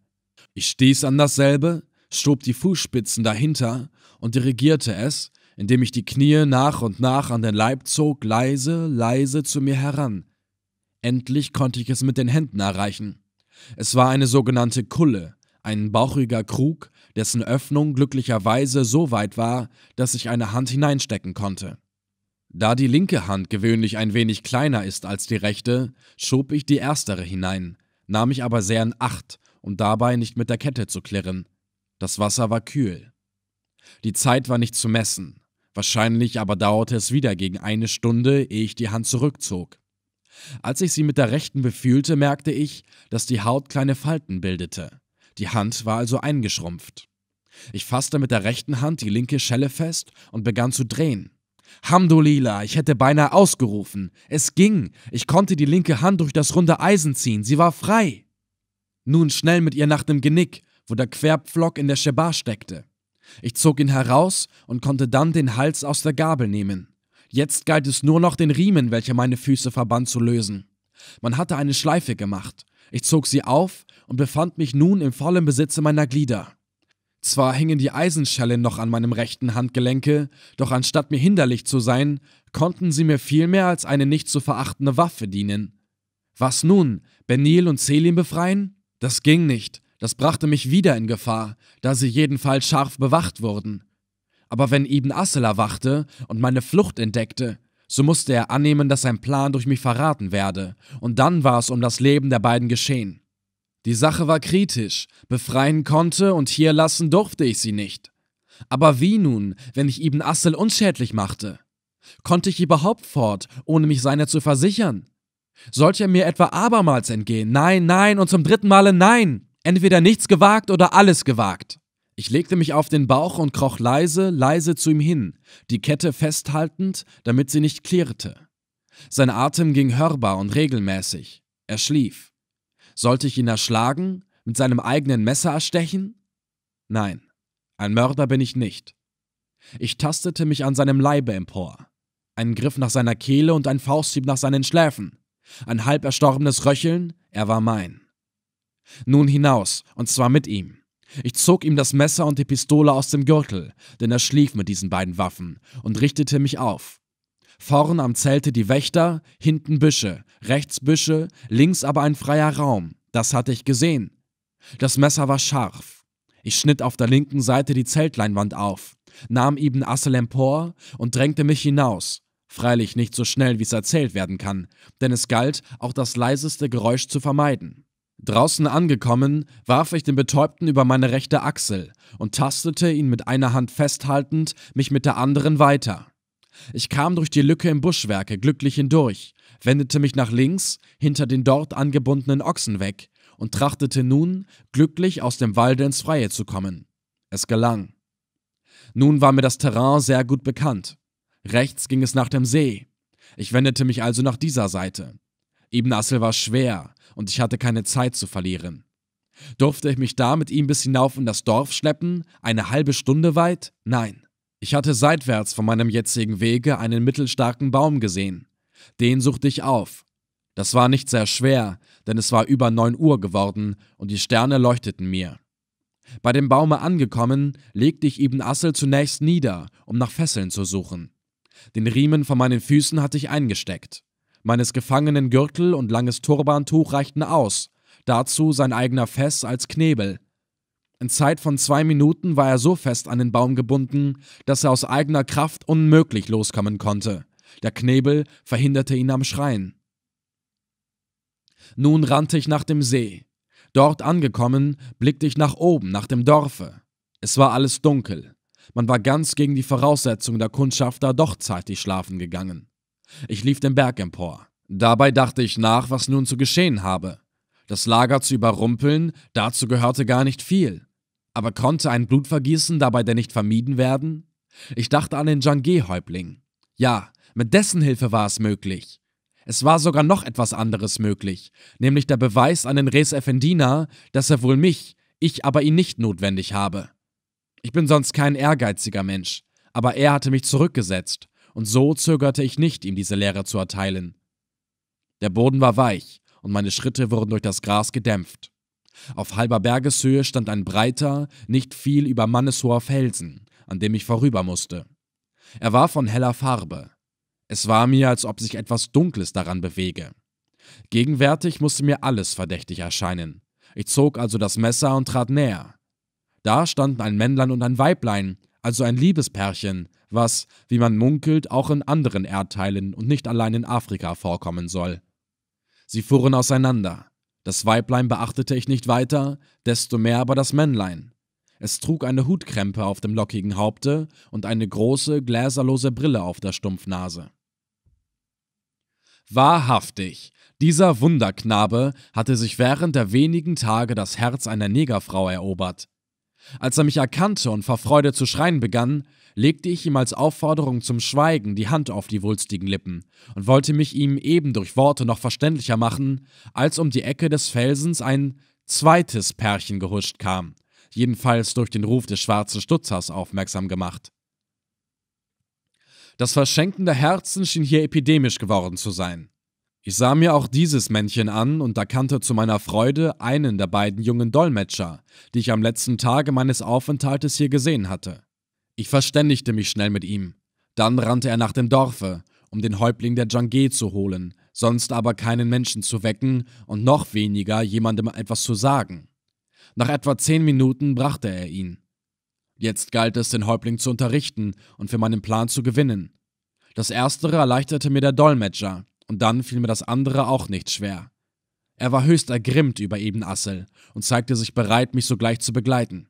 Ich stieß an dasselbe, schob die Fußspitzen dahinter und dirigierte es, indem ich die Knie nach und nach an den Leib zog, leise, leise zu mir heran. Endlich konnte ich es mit den Händen erreichen. Es war eine sogenannte Kulle, ein bauchiger Krug, dessen Öffnung glücklicherweise so weit war, dass ich eine Hand hineinstecken konnte. Da die linke Hand gewöhnlich ein wenig kleiner ist als die rechte, schob ich die erstere hinein, nahm mich aber sehr in Acht, um dabei nicht mit der Kette zu klirren. Das Wasser war kühl. Die Zeit war nicht zu messen. Wahrscheinlich aber dauerte es wieder gegen eine Stunde, ehe ich die Hand zurückzog. Als ich sie mit der rechten befühlte, merkte ich, dass die Haut kleine Falten bildete. Die Hand war also eingeschrumpft. Ich fasste mit der rechten Hand die linke Schelle fest und begann zu drehen. Hamdulila, ich hätte beinahe ausgerufen. Es ging. Ich konnte die linke Hand durch das runde Eisen ziehen. Sie war frei. Nun schnell mit ihr nach dem Genick, wo der Querpflock in der Schebar steckte. Ich zog ihn heraus und konnte dann den Hals aus der Gabel nehmen. Jetzt galt es nur noch, den Riemen, welcher meine Füße verband, zu lösen. Man hatte eine Schleife gemacht. Ich zog sie auf und befand mich nun im vollen Besitze meiner Glieder. Zwar hingen die Eisenschellen noch an meinem rechten Handgelenke, doch anstatt mir hinderlich zu sein, konnten sie mir vielmehr als eine nicht zu verachtende Waffe dienen. Was nun? Benil und Selim befreien? Das ging nicht. Das brachte mich wieder in Gefahr, da sie jedenfalls scharf bewacht wurden. Aber wenn Ibn Assel erwachte und meine Flucht entdeckte, so musste er annehmen, dass sein Plan durch mich verraten werde, und dann war es um das Leben der beiden geschehen. Die Sache war kritisch, befreien konnte und hier lassen durfte ich sie nicht. Aber wie nun, wenn ich Ibn Assel unschädlich machte? Konnte ich überhaupt fort, ohne mich seiner zu versichern? Sollte er mir etwa abermals entgehen? Nein, nein und zum dritten Male nein! Entweder nichts gewagt oder alles gewagt. Ich legte mich auf den Bauch und kroch leise, leise zu ihm hin, die Kette festhaltend, damit sie nicht klirrte. Sein Atem ging hörbar und regelmäßig. Er schlief. Sollte ich ihn erschlagen, mit seinem eigenen Messer erstechen? Nein, ein Mörder bin ich nicht. Ich tastete mich an seinem Leibe empor. Ein Griff nach seiner Kehle und ein Fausthieb nach seinen Schläfen. Ein halb erstorbenes Röcheln, er war mein. Nun hinaus, und zwar mit ihm. Ich zog ihm das Messer und die Pistole aus dem Gürtel, denn er schlief mit diesen beiden Waffen, und richtete mich auf. Vorn am Zelte die Wächter, hinten Büsche, rechts Büsche, links aber ein freier Raum. Das hatte ich gesehen. Das Messer war scharf. Ich schnitt auf der linken Seite die Zeltleinwand auf, nahm Ibn Assel empor und drängte mich hinaus. Freilich nicht so schnell, wie es erzählt werden kann, denn es galt, auch das leiseste Geräusch zu vermeiden. Draußen angekommen, warf ich den Betäubten über meine rechte Achsel und tastete ihn mit einer Hand festhaltend, mich mit der anderen weiter. Ich kam durch die Lücke im Buschwerke glücklich hindurch, wendete mich nach links, hinter den dort angebundenen Ochsen weg und trachtete nun, glücklich aus dem Walde ins Freie zu kommen. Es gelang. Nun war mir das Terrain sehr gut bekannt. Rechts ging es nach dem See. Ich wendete mich also nach dieser Seite. Ibn Assel war schwer, und ich hatte keine Zeit zu verlieren. Durfte ich mich da mit ihm bis hinauf in das Dorf schleppen, eine halbe Stunde weit? Nein. Ich hatte seitwärts von meinem jetzigen Wege einen mittelstarken Baum gesehen. Den suchte ich auf. Das war nicht sehr schwer, denn es war über neun Uhr geworden und die Sterne leuchteten mir. Bei dem Baume angekommen, legte ich Ibn Assel zunächst nieder, um nach Fesseln zu suchen. Den Riemen von meinen Füßen hatte ich eingesteckt. Meines Gefangenen Gürtel und langes Turbantuch reichten aus, dazu sein eigener Fess als Knebel. In Zeit von zwei Minuten war er so fest an den Baum gebunden, dass er aus eigener Kraft unmöglich loskommen konnte. Der Knebel verhinderte ihn am Schreien. Nun rannte ich nach dem See. Dort angekommen, blickte ich nach oben, nach dem Dorfe. Es war alles dunkel. Man war ganz gegen die Voraussetzung der Kundschafter doch zeitig schlafen gegangen. Ich lief den Berg empor. Dabei dachte ich nach, was nun zu geschehen habe. Das Lager zu überrumpeln, dazu gehörte gar nicht viel. Aber konnte ein Blutvergießen dabei denn nicht vermieden werden? Ich dachte an den Jangé-Häuptling. Ja, mit dessen Hilfe war es möglich. Es war sogar noch etwas anderes möglich, nämlich der Beweis an den Res Effendina, dass er wohl mich, ich aber ihn nicht notwendig habe. Ich bin sonst kein ehrgeiziger Mensch, aber er hatte mich zurückgesetzt, und so zögerte ich nicht, ihm diese Lehre zu erteilen. Der Boden war weich, und meine Schritte wurden durch das Gras gedämpft. Auf halber Bergeshöhe stand ein breiter, nicht viel über manneshoher Felsen, an dem ich vorüber musste. Er war von heller Farbe. Es war mir, als ob sich etwas Dunkles daran bewege. Gegenwärtig musste mir alles verdächtig erscheinen. Ich zog also das Messer und trat näher. Da standen ein Männlein und ein Weiblein, also ein Liebespärchen, was, wie man munkelt, auch in anderen Erdteilen und nicht allein in Afrika vorkommen soll. Sie fuhren auseinander. Das Weiblein beachtete ich nicht weiter, desto mehr aber das Männlein. Es trug eine Hutkrempe auf dem lockigen Haupte und eine große, gläserlose Brille auf der Stumpfnase. Wahrhaftig, dieser Wunderknabe hatte sich während der wenigen Tage das Herz einer Negerfrau erobert. Als er mich erkannte und vor Freude zu schreien begann, legte ich ihm als Aufforderung zum Schweigen die Hand auf die wulstigen Lippen und wollte mich ihm eben durch Worte noch verständlicher machen, als um die Ecke des Felsens ein zweites Pärchen gehuscht kam, jedenfalls durch den Ruf des schwarzen Stutzers aufmerksam gemacht. Das Verschenken der Herzen schien hier epidemisch geworden zu sein. Ich sah mir auch dieses Männchen an und erkannte zu meiner Freude einen der beiden jungen Dolmetscher, die ich am letzten Tage meines Aufenthaltes hier gesehen hatte. Ich verständigte mich schnell mit ihm. Dann rannte er nach dem Dorfe, um den Häuptling der Jangé zu holen, sonst aber keinen Menschen zu wecken und noch weniger jemandem etwas zu sagen. Nach etwa zehn Minuten brachte er ihn. Jetzt galt es, den Häuptling zu unterrichten und für meinen Plan zu gewinnen. Das erstere erleichterte mir der Dolmetscher, und dann fiel mir das andere auch nicht schwer. Er war höchst ergrimmt über Ibn Assel und zeigte sich bereit, mich sogleich zu begleiten.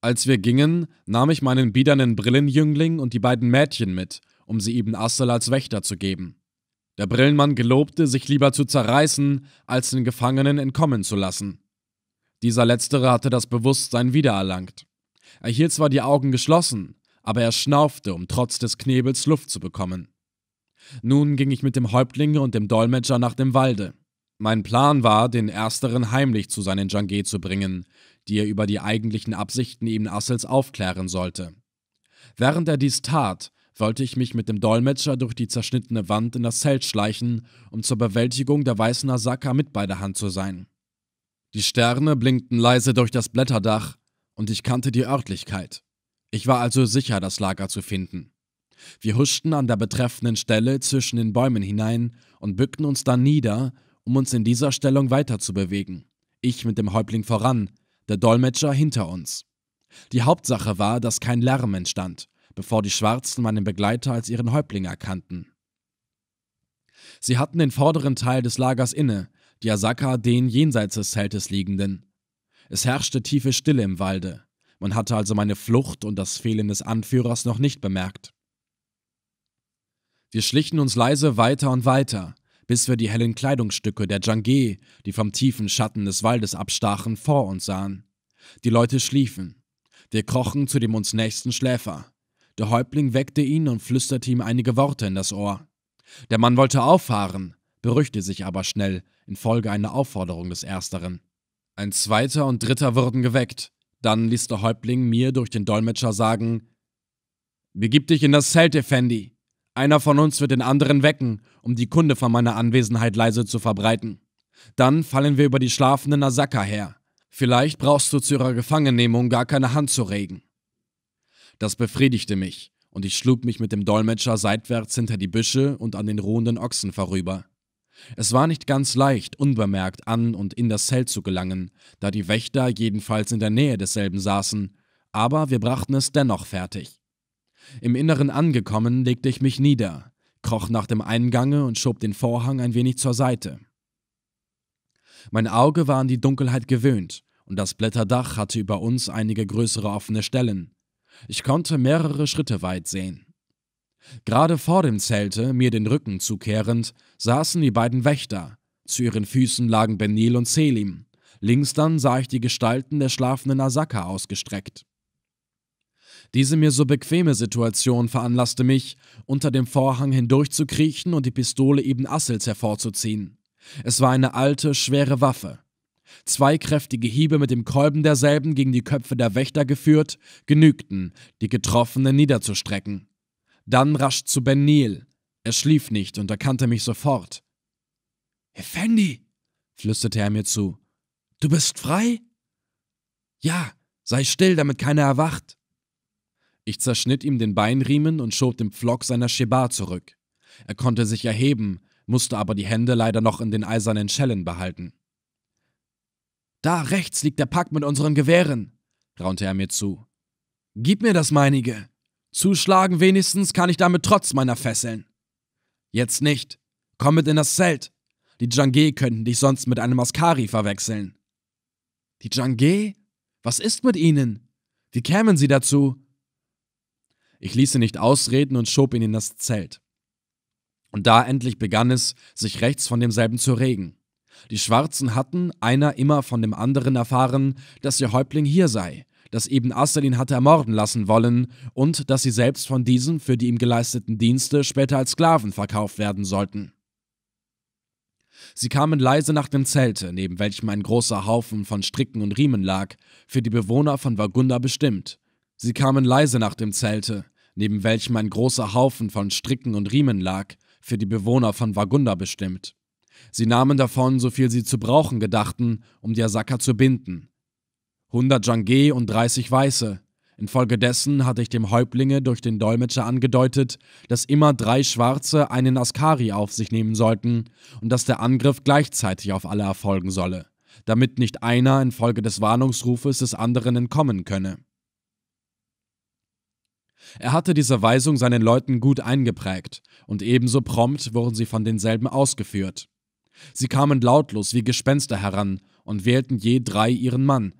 Als wir gingen, nahm ich meinen biedernen Brillenjüngling und die beiden Mädchen mit, um sie Ibn Assel als Wächter zu geben. Der Brillenmann gelobte, sich lieber zu zerreißen, als den Gefangenen entkommen zu lassen. Dieser letztere hatte das Bewusstsein wiedererlangt. Er hielt zwar die Augen geschlossen, aber er schnaufte, um trotz des Knebels Luft zu bekommen. Nun ging ich mit dem Häuptling und dem Dolmetscher nach dem Walde. Mein Plan war, den Ersteren heimlich zu seinen Jangé zu bringen, die er über die eigentlichen Absichten Ibn Assels aufklären sollte. Während er dies tat, wollte ich mich mit dem Dolmetscher durch die zerschnittene Wand in das Zelt schleichen, um zur Bewältigung der weißen Asaka mit bei der Hand zu sein. Die Sterne blinkten leise durch das Blätterdach, und ich kannte die Örtlichkeit. Ich war also sicher, das Lager zu finden. Wir huschten an der betreffenden Stelle zwischen den Bäumen hinein und bückten uns dann nieder, um uns in dieser Stellung weiterzubewegen. Ich mit dem Häuptling voran, der Dolmetscher hinter uns. Die Hauptsache war, dass kein Lärm entstand, bevor die Schwarzen meinen Begleiter als ihren Häuptling erkannten. Sie hatten den vorderen Teil des Lagers inne, die Asaka den jenseits des Zeltes liegenden. Es herrschte tiefe Stille im Walde. Man hatte also meine Flucht und das Fehlen des Anführers noch nicht bemerkt. Wir schlichen uns leise weiter und weiter, bis wir die hellen Kleidungsstücke der Jangé, die vom tiefen Schatten des Waldes abstachen, vor uns sahen. Die Leute schliefen. Wir krochen zu dem uns nächsten Schläfer. Der Häuptling weckte ihn und flüsterte ihm einige Worte in das Ohr. Der Mann wollte auffahren, beruhigte sich aber schnell infolge einer Aufforderung des Ersteren. Ein zweiter und dritter wurden geweckt. Dann ließ der Häuptling mir durch den Dolmetscher sagen: Begib dich in das Zelt, Effendi. Einer von uns wird den anderen wecken, um die Kunde von meiner Anwesenheit leise zu verbreiten. Dann fallen wir über die schlafenden Asaka her. Vielleicht brauchst du zu ihrer Gefangennehmung gar keine Hand zu regen. Das befriedigte mich, und ich schlug mich mit dem Dolmetscher seitwärts hinter die Büsche und an den ruhenden Ochsen vorüber. Es war nicht ganz leicht, unbemerkt an und in das Zelt zu gelangen, da die Wächter jedenfalls in der Nähe desselben saßen, aber wir brachten es dennoch fertig. Im Inneren angekommen, legte ich mich nieder, kroch nach dem Eingange und schob den Vorhang ein wenig zur Seite. Mein Auge war an die Dunkelheit gewöhnt, und das Blätterdach hatte über uns einige größere offene Stellen. Ich konnte mehrere Schritte weit sehen. Gerade vor dem Zelte, mir den Rücken zukehrend, saßen die beiden Wächter. Zu ihren Füßen lagen Benil und Selim. Links dann sah ich die Gestalten der schlafenden Asaka ausgestreckt. Diese mir so bequeme Situation veranlasste mich, unter dem Vorhang hindurchzukriechen und die Pistole Ibn Assels hervorzuziehen. Es war eine alte, schwere Waffe. Zwei kräftige Hiebe mit dem Kolben derselben gegen die Köpfe der Wächter geführt, genügten, die Getroffenen niederzustrecken. Dann rasch zu Ben Nil. Er schlief nicht und erkannte mich sofort. Effendi, flüsterte er mir zu. Du bist frei? Ja, sei still, damit keiner erwacht. Ich zerschnitt ihm den Beinriemen und schob den Pflock seiner Shebar zurück. Er konnte sich erheben, musste aber die Hände leider noch in den eisernen Schellen behalten. Da rechts liegt der Pack mit unseren Gewehren, raunte er mir zu. Gib mir das meinige. Zuschlagen wenigstens kann ich damit trotz meiner Fesseln. Jetzt nicht. Komm mit in das Zelt. Die Jange könnten dich sonst mit einem Askari verwechseln. Die Jange? Was ist mit ihnen? Wie kämen sie dazu? Ich ließ ihn nicht ausreden und schob ihn in das Zelt. Und da endlich begann es, sich rechts von demselben zu regen. Die Schwarzen hatten, einer immer von dem anderen erfahren, dass ihr Häuptling hier sei, dass eben Assel ihn hatte ermorden lassen wollen und dass sie selbst von diesem für die ihm geleisteten Dienste später als Sklaven verkauft werden sollten. Sie kamen leise nach dem Zelte, neben welchem ein großer Haufen von Stricken und Riemen lag, für die Bewohner von Vagunda bestimmt. Sie kamen leise nach dem Zelte, neben welchem ein großer Haufen von Stricken und Riemen lag, für die Bewohner von Vagunda bestimmt. Sie nahmen davon, so viel sie zu brauchen gedachten, um die Asaka zu binden. Hundert Jange und dreißig Weiße. Infolgedessen hatte ich dem Häuptlinge durch den Dolmetscher angedeutet, dass immer drei Schwarze einen Askari auf sich nehmen sollten und dass der Angriff gleichzeitig auf alle erfolgen solle, damit nicht einer infolge des Warnungsrufes des anderen entkommen könne. Er hatte diese Weisung seinen Leuten gut eingeprägt, und ebenso prompt wurden sie von denselben ausgeführt. Sie kamen lautlos wie Gespenster heran und wählten je drei ihren Mann.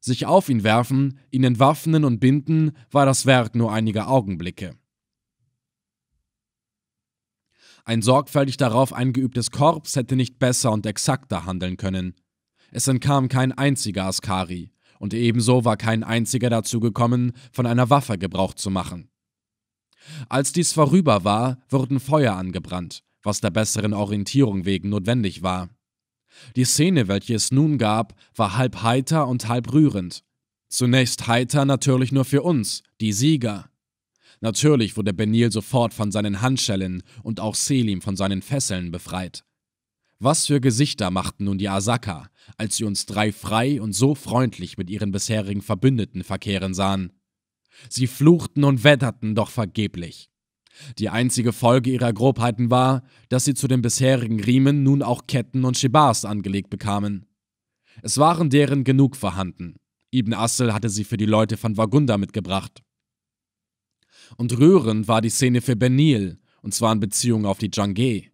Sich auf ihn werfen, ihn entwaffnen und binden, war das Werk nur einiger Augenblicke. Ein sorgfältig darauf eingeübtes Korps hätte nicht besser und exakter handeln können. Es entkam kein einziger Askari, und ebenso war kein einziger dazu gekommen, von einer Waffe Gebrauch zu machen. Als dies vorüber war, wurden Feuer angebrannt, was der besseren Orientierung wegen notwendig war. Die Szene, welche es nun gab, war halb heiter und halb rührend. Zunächst heiter natürlich nur für uns, die Sieger. Natürlich wurde Benil sofort von seinen Handschellen und auch Selim von seinen Fesseln befreit. Was für Gesichter machten nun die Asaka, als sie uns drei frei und so freundlich mit ihren bisherigen Verbündeten verkehren sahen. Sie fluchten und wetterten, doch vergeblich. Die einzige Folge ihrer Grobheiten war, dass sie zu den bisherigen Riemen nun auch Ketten und Shibars angelegt bekamen. Es waren deren genug vorhanden. Ibn Assel hatte sie für die Leute von Wagunda mitgebracht. Und rührend war die Szene für Benil, und zwar in Beziehung auf die Jange.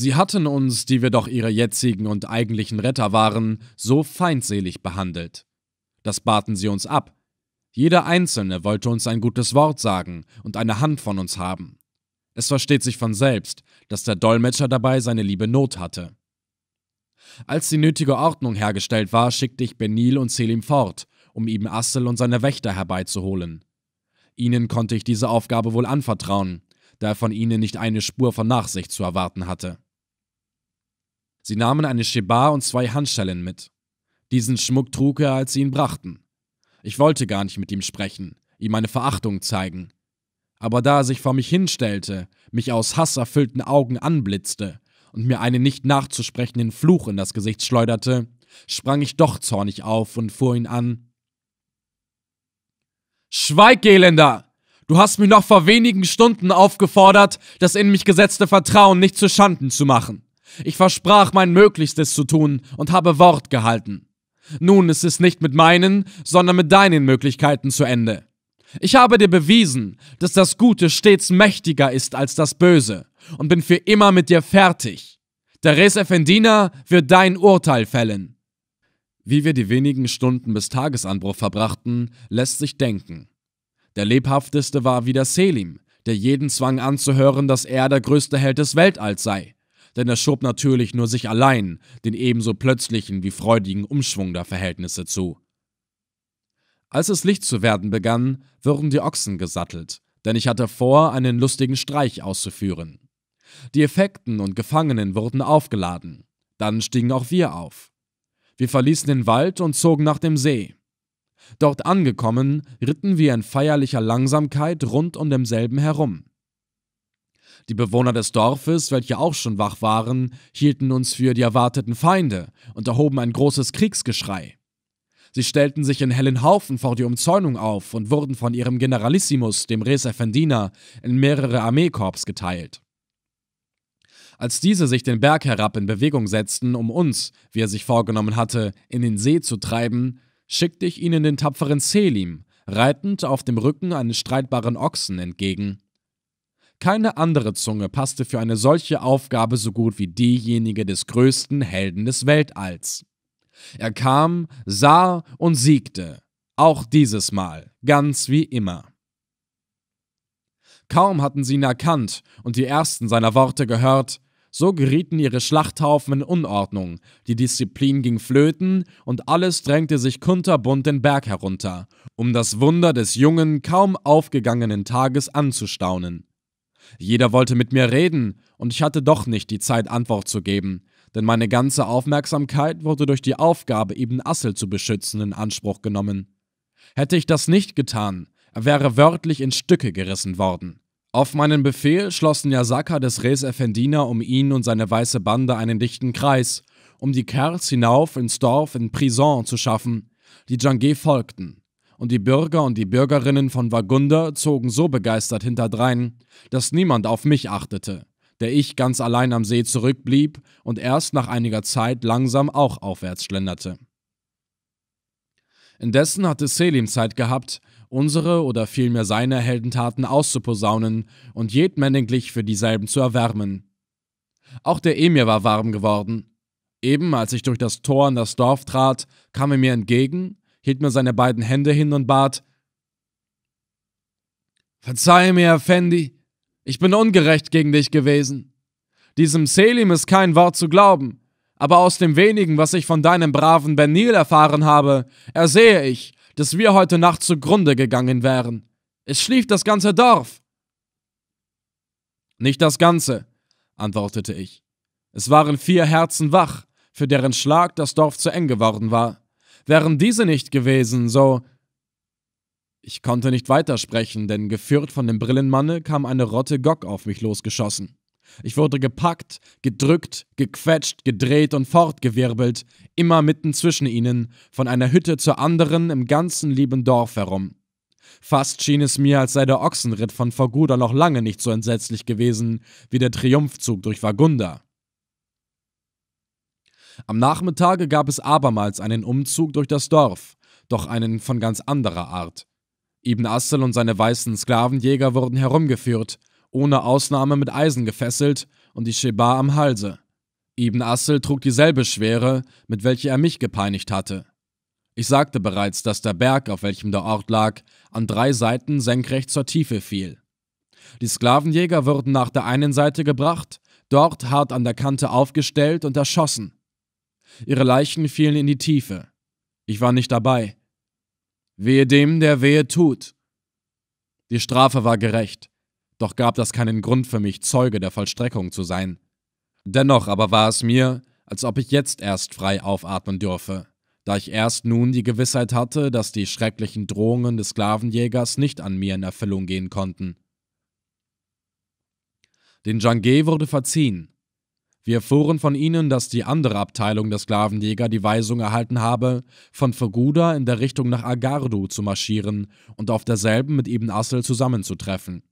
Sie hatten uns, die wir doch ihre jetzigen und eigentlichen Retter waren, so feindselig behandelt. Das baten sie uns ab, jeder Einzelne wollte uns ein gutes Wort sagen und eine Hand von uns haben. Es versteht sich von selbst, dass der Dolmetscher dabei seine liebe Not hatte. Als die nötige Ordnung hergestellt war, schickte ich Benil und Selim fort, um Ibn Assel und seine Wächter herbeizuholen. Ihnen konnte ich diese Aufgabe wohl anvertrauen, da er von ihnen nicht eine Spur von Nachsicht zu erwarten hatte. Sie nahmen eine Shebar und zwei Handschellen mit. Diesen Schmuck trug er, als sie ihn brachten. Ich wollte gar nicht mit ihm sprechen, ihm meine Verachtung zeigen. Aber da er sich vor mich hinstellte, mich aus hasserfüllten Augen anblitzte und mir einen nicht nachzusprechenden Fluch in das Gesicht schleuderte, sprang ich doch zornig auf und fuhr ihn an. Schweig, Elender! Du hast mich noch vor wenigen Stunden aufgefordert, das in mich gesetzte Vertrauen nicht zu Schanden zu machen. Ich versprach mein Möglichstes zu tun und habe Wort gehalten. Nun ist es nicht mit meinen, sondern mit deinen Möglichkeiten zu Ende. Ich habe dir bewiesen, dass das Gute stets mächtiger ist als das Böse und bin für immer mit dir fertig. Der Res Effendina wird dein Urteil fällen. Wie wir die wenigen Stunden bis Tagesanbruch verbrachten, lässt sich denken. Der lebhafteste war wieder Selim, der jeden zwang anzuhören, dass er der größte Held des Weltalls sei denn er schob natürlich nur sich allein den ebenso plötzlichen wie freudigen Umschwung der Verhältnisse zu. Als es Licht zu werden begann, wurden die Ochsen gesattelt, denn ich hatte vor, einen lustigen Streich auszuführen. Die Effekten und Gefangenen wurden aufgeladen. Dann stiegen auch wir auf. Wir verließen den Wald und zogen nach dem See. Dort angekommen, ritten wir in feierlicher Langsamkeit rund um demselben herum. Die Bewohner des Dorfes, welche auch schon wach waren, hielten uns für die erwarteten Feinde und erhoben ein großes Kriegsgeschrei. Sie stellten sich in hellen Haufen vor die Umzäunung auf und wurden von ihrem Generalissimus, dem Res Effendina, in mehrere Armeekorps geteilt. Als diese sich den Berg herab in Bewegung setzten, um uns, wie er sich vorgenommen hatte, in den See zu treiben, schickte ich ihnen den tapferen Selim, reitend auf dem Rücken eines streitbaren Ochsen, entgegen. Keine andere Zunge passte für eine solche Aufgabe so gut wie diejenige des größten Helden des Weltalls. Er kam, sah und siegte, auch dieses Mal, ganz wie immer. Kaum hatten sie ihn erkannt und die ersten seiner Worte gehört, so gerieten ihre Schlachthaufen in Unordnung, die Disziplin ging flöten und alles drängte sich kunterbunt den Berg herunter, um das Wunder des jungen, kaum aufgegangenen Tages anzustaunen. Jeder wollte mit mir reden, und ich hatte doch nicht die Zeit, Antwort zu geben, denn meine ganze Aufmerksamkeit wurde durch die Aufgabe, Ibn Assel zu beschützen, in Anspruch genommen. Hätte ich das nicht getan, er wäre wörtlich in Stücke gerissen worden. Auf meinen Befehl schlossen Yasaka des Res Effendina um ihn und seine weiße Bande einen dichten Kreis, um die Kerls hinauf ins Dorf in Prison zu schaffen. Die Jangé folgten, und die Bürger und die Bürgerinnen von Wagunda zogen so begeistert hinterdrein, dass niemand auf mich achtete, der ich ganz allein am See zurückblieb und erst nach einiger Zeit langsam auch aufwärts schlenderte. Indessen hatte Selim Zeit gehabt, unsere oder vielmehr seine Heldentaten auszuposaunen und jedmänniglich für dieselben zu erwärmen. Auch der Emir war warm geworden. Eben als ich durch das Tor in das Dorf trat, kam er mir entgegen, hielt mir seine beiden Hände hin und bat: Verzeih mir, Effendi, ich bin ungerecht gegen dich gewesen. Diesem Selim ist kein Wort zu glauben, aber aus dem wenigen, was ich von deinem braven Benil erfahren habe, ersehe ich, dass wir heute Nacht zugrunde gegangen wären. Es schlief das ganze Dorf. Nicht das Ganze, antwortete ich. Es waren vier Herzen wach, für deren Schlag das Dorf zu eng geworden war. Wären diese nicht gewesen, so. Ich konnte nicht weitersprechen, denn geführt von dem Brillenmanne kam eine Rotte Gok auf mich losgeschossen. Ich wurde gepackt, gedrückt, gequetscht, gedreht und fortgewirbelt, immer mitten zwischen ihnen, von einer Hütte zur anderen im ganzen lieben Dorf herum. Fast schien es mir, als sei der Ochsenritt von Vorguda noch lange nicht so entsetzlich gewesen wie der Triumphzug durch Vagunda. Am Nachmittage gab es abermals einen Umzug durch das Dorf, doch einen von ganz anderer Art. Ibn Assel und seine weißen Sklavenjäger wurden herumgeführt, ohne Ausnahme mit Eisen gefesselt und die Sheba am Halse. Ibn Assel trug dieselbe Schwere, mit welcher er mich gepeinigt hatte. Ich sagte bereits, dass der Berg, auf welchem der Ort lag, an drei Seiten senkrecht zur Tiefe fiel. Die Sklavenjäger wurden nach der einen Seite gebracht, dort hart an der Kante aufgestellt und erschossen. Ihre Leichen fielen in die Tiefe. Ich war nicht dabei. Wehe dem, der Wehe tut. Die Strafe war gerecht doch gab das keinen Grund für mich, Zeuge der Vollstreckung zu sein. Dennoch aber war es mir, als ob ich jetzt erst frei aufatmen dürfe, da ich erst nun die Gewissheit hatte, dass die schrecklichen Drohungen des Sklavenjägers nicht an mir in Erfüllung gehen konnten. Den Jangé wurde verziehen. Wir erfuhren von ihnen, dass die andere Abteilung der Sklavenjäger die Weisung erhalten habe, von Foguda in der Richtung nach Agardu zu marschieren und auf derselben mit Ibn Assel zusammenzutreffen.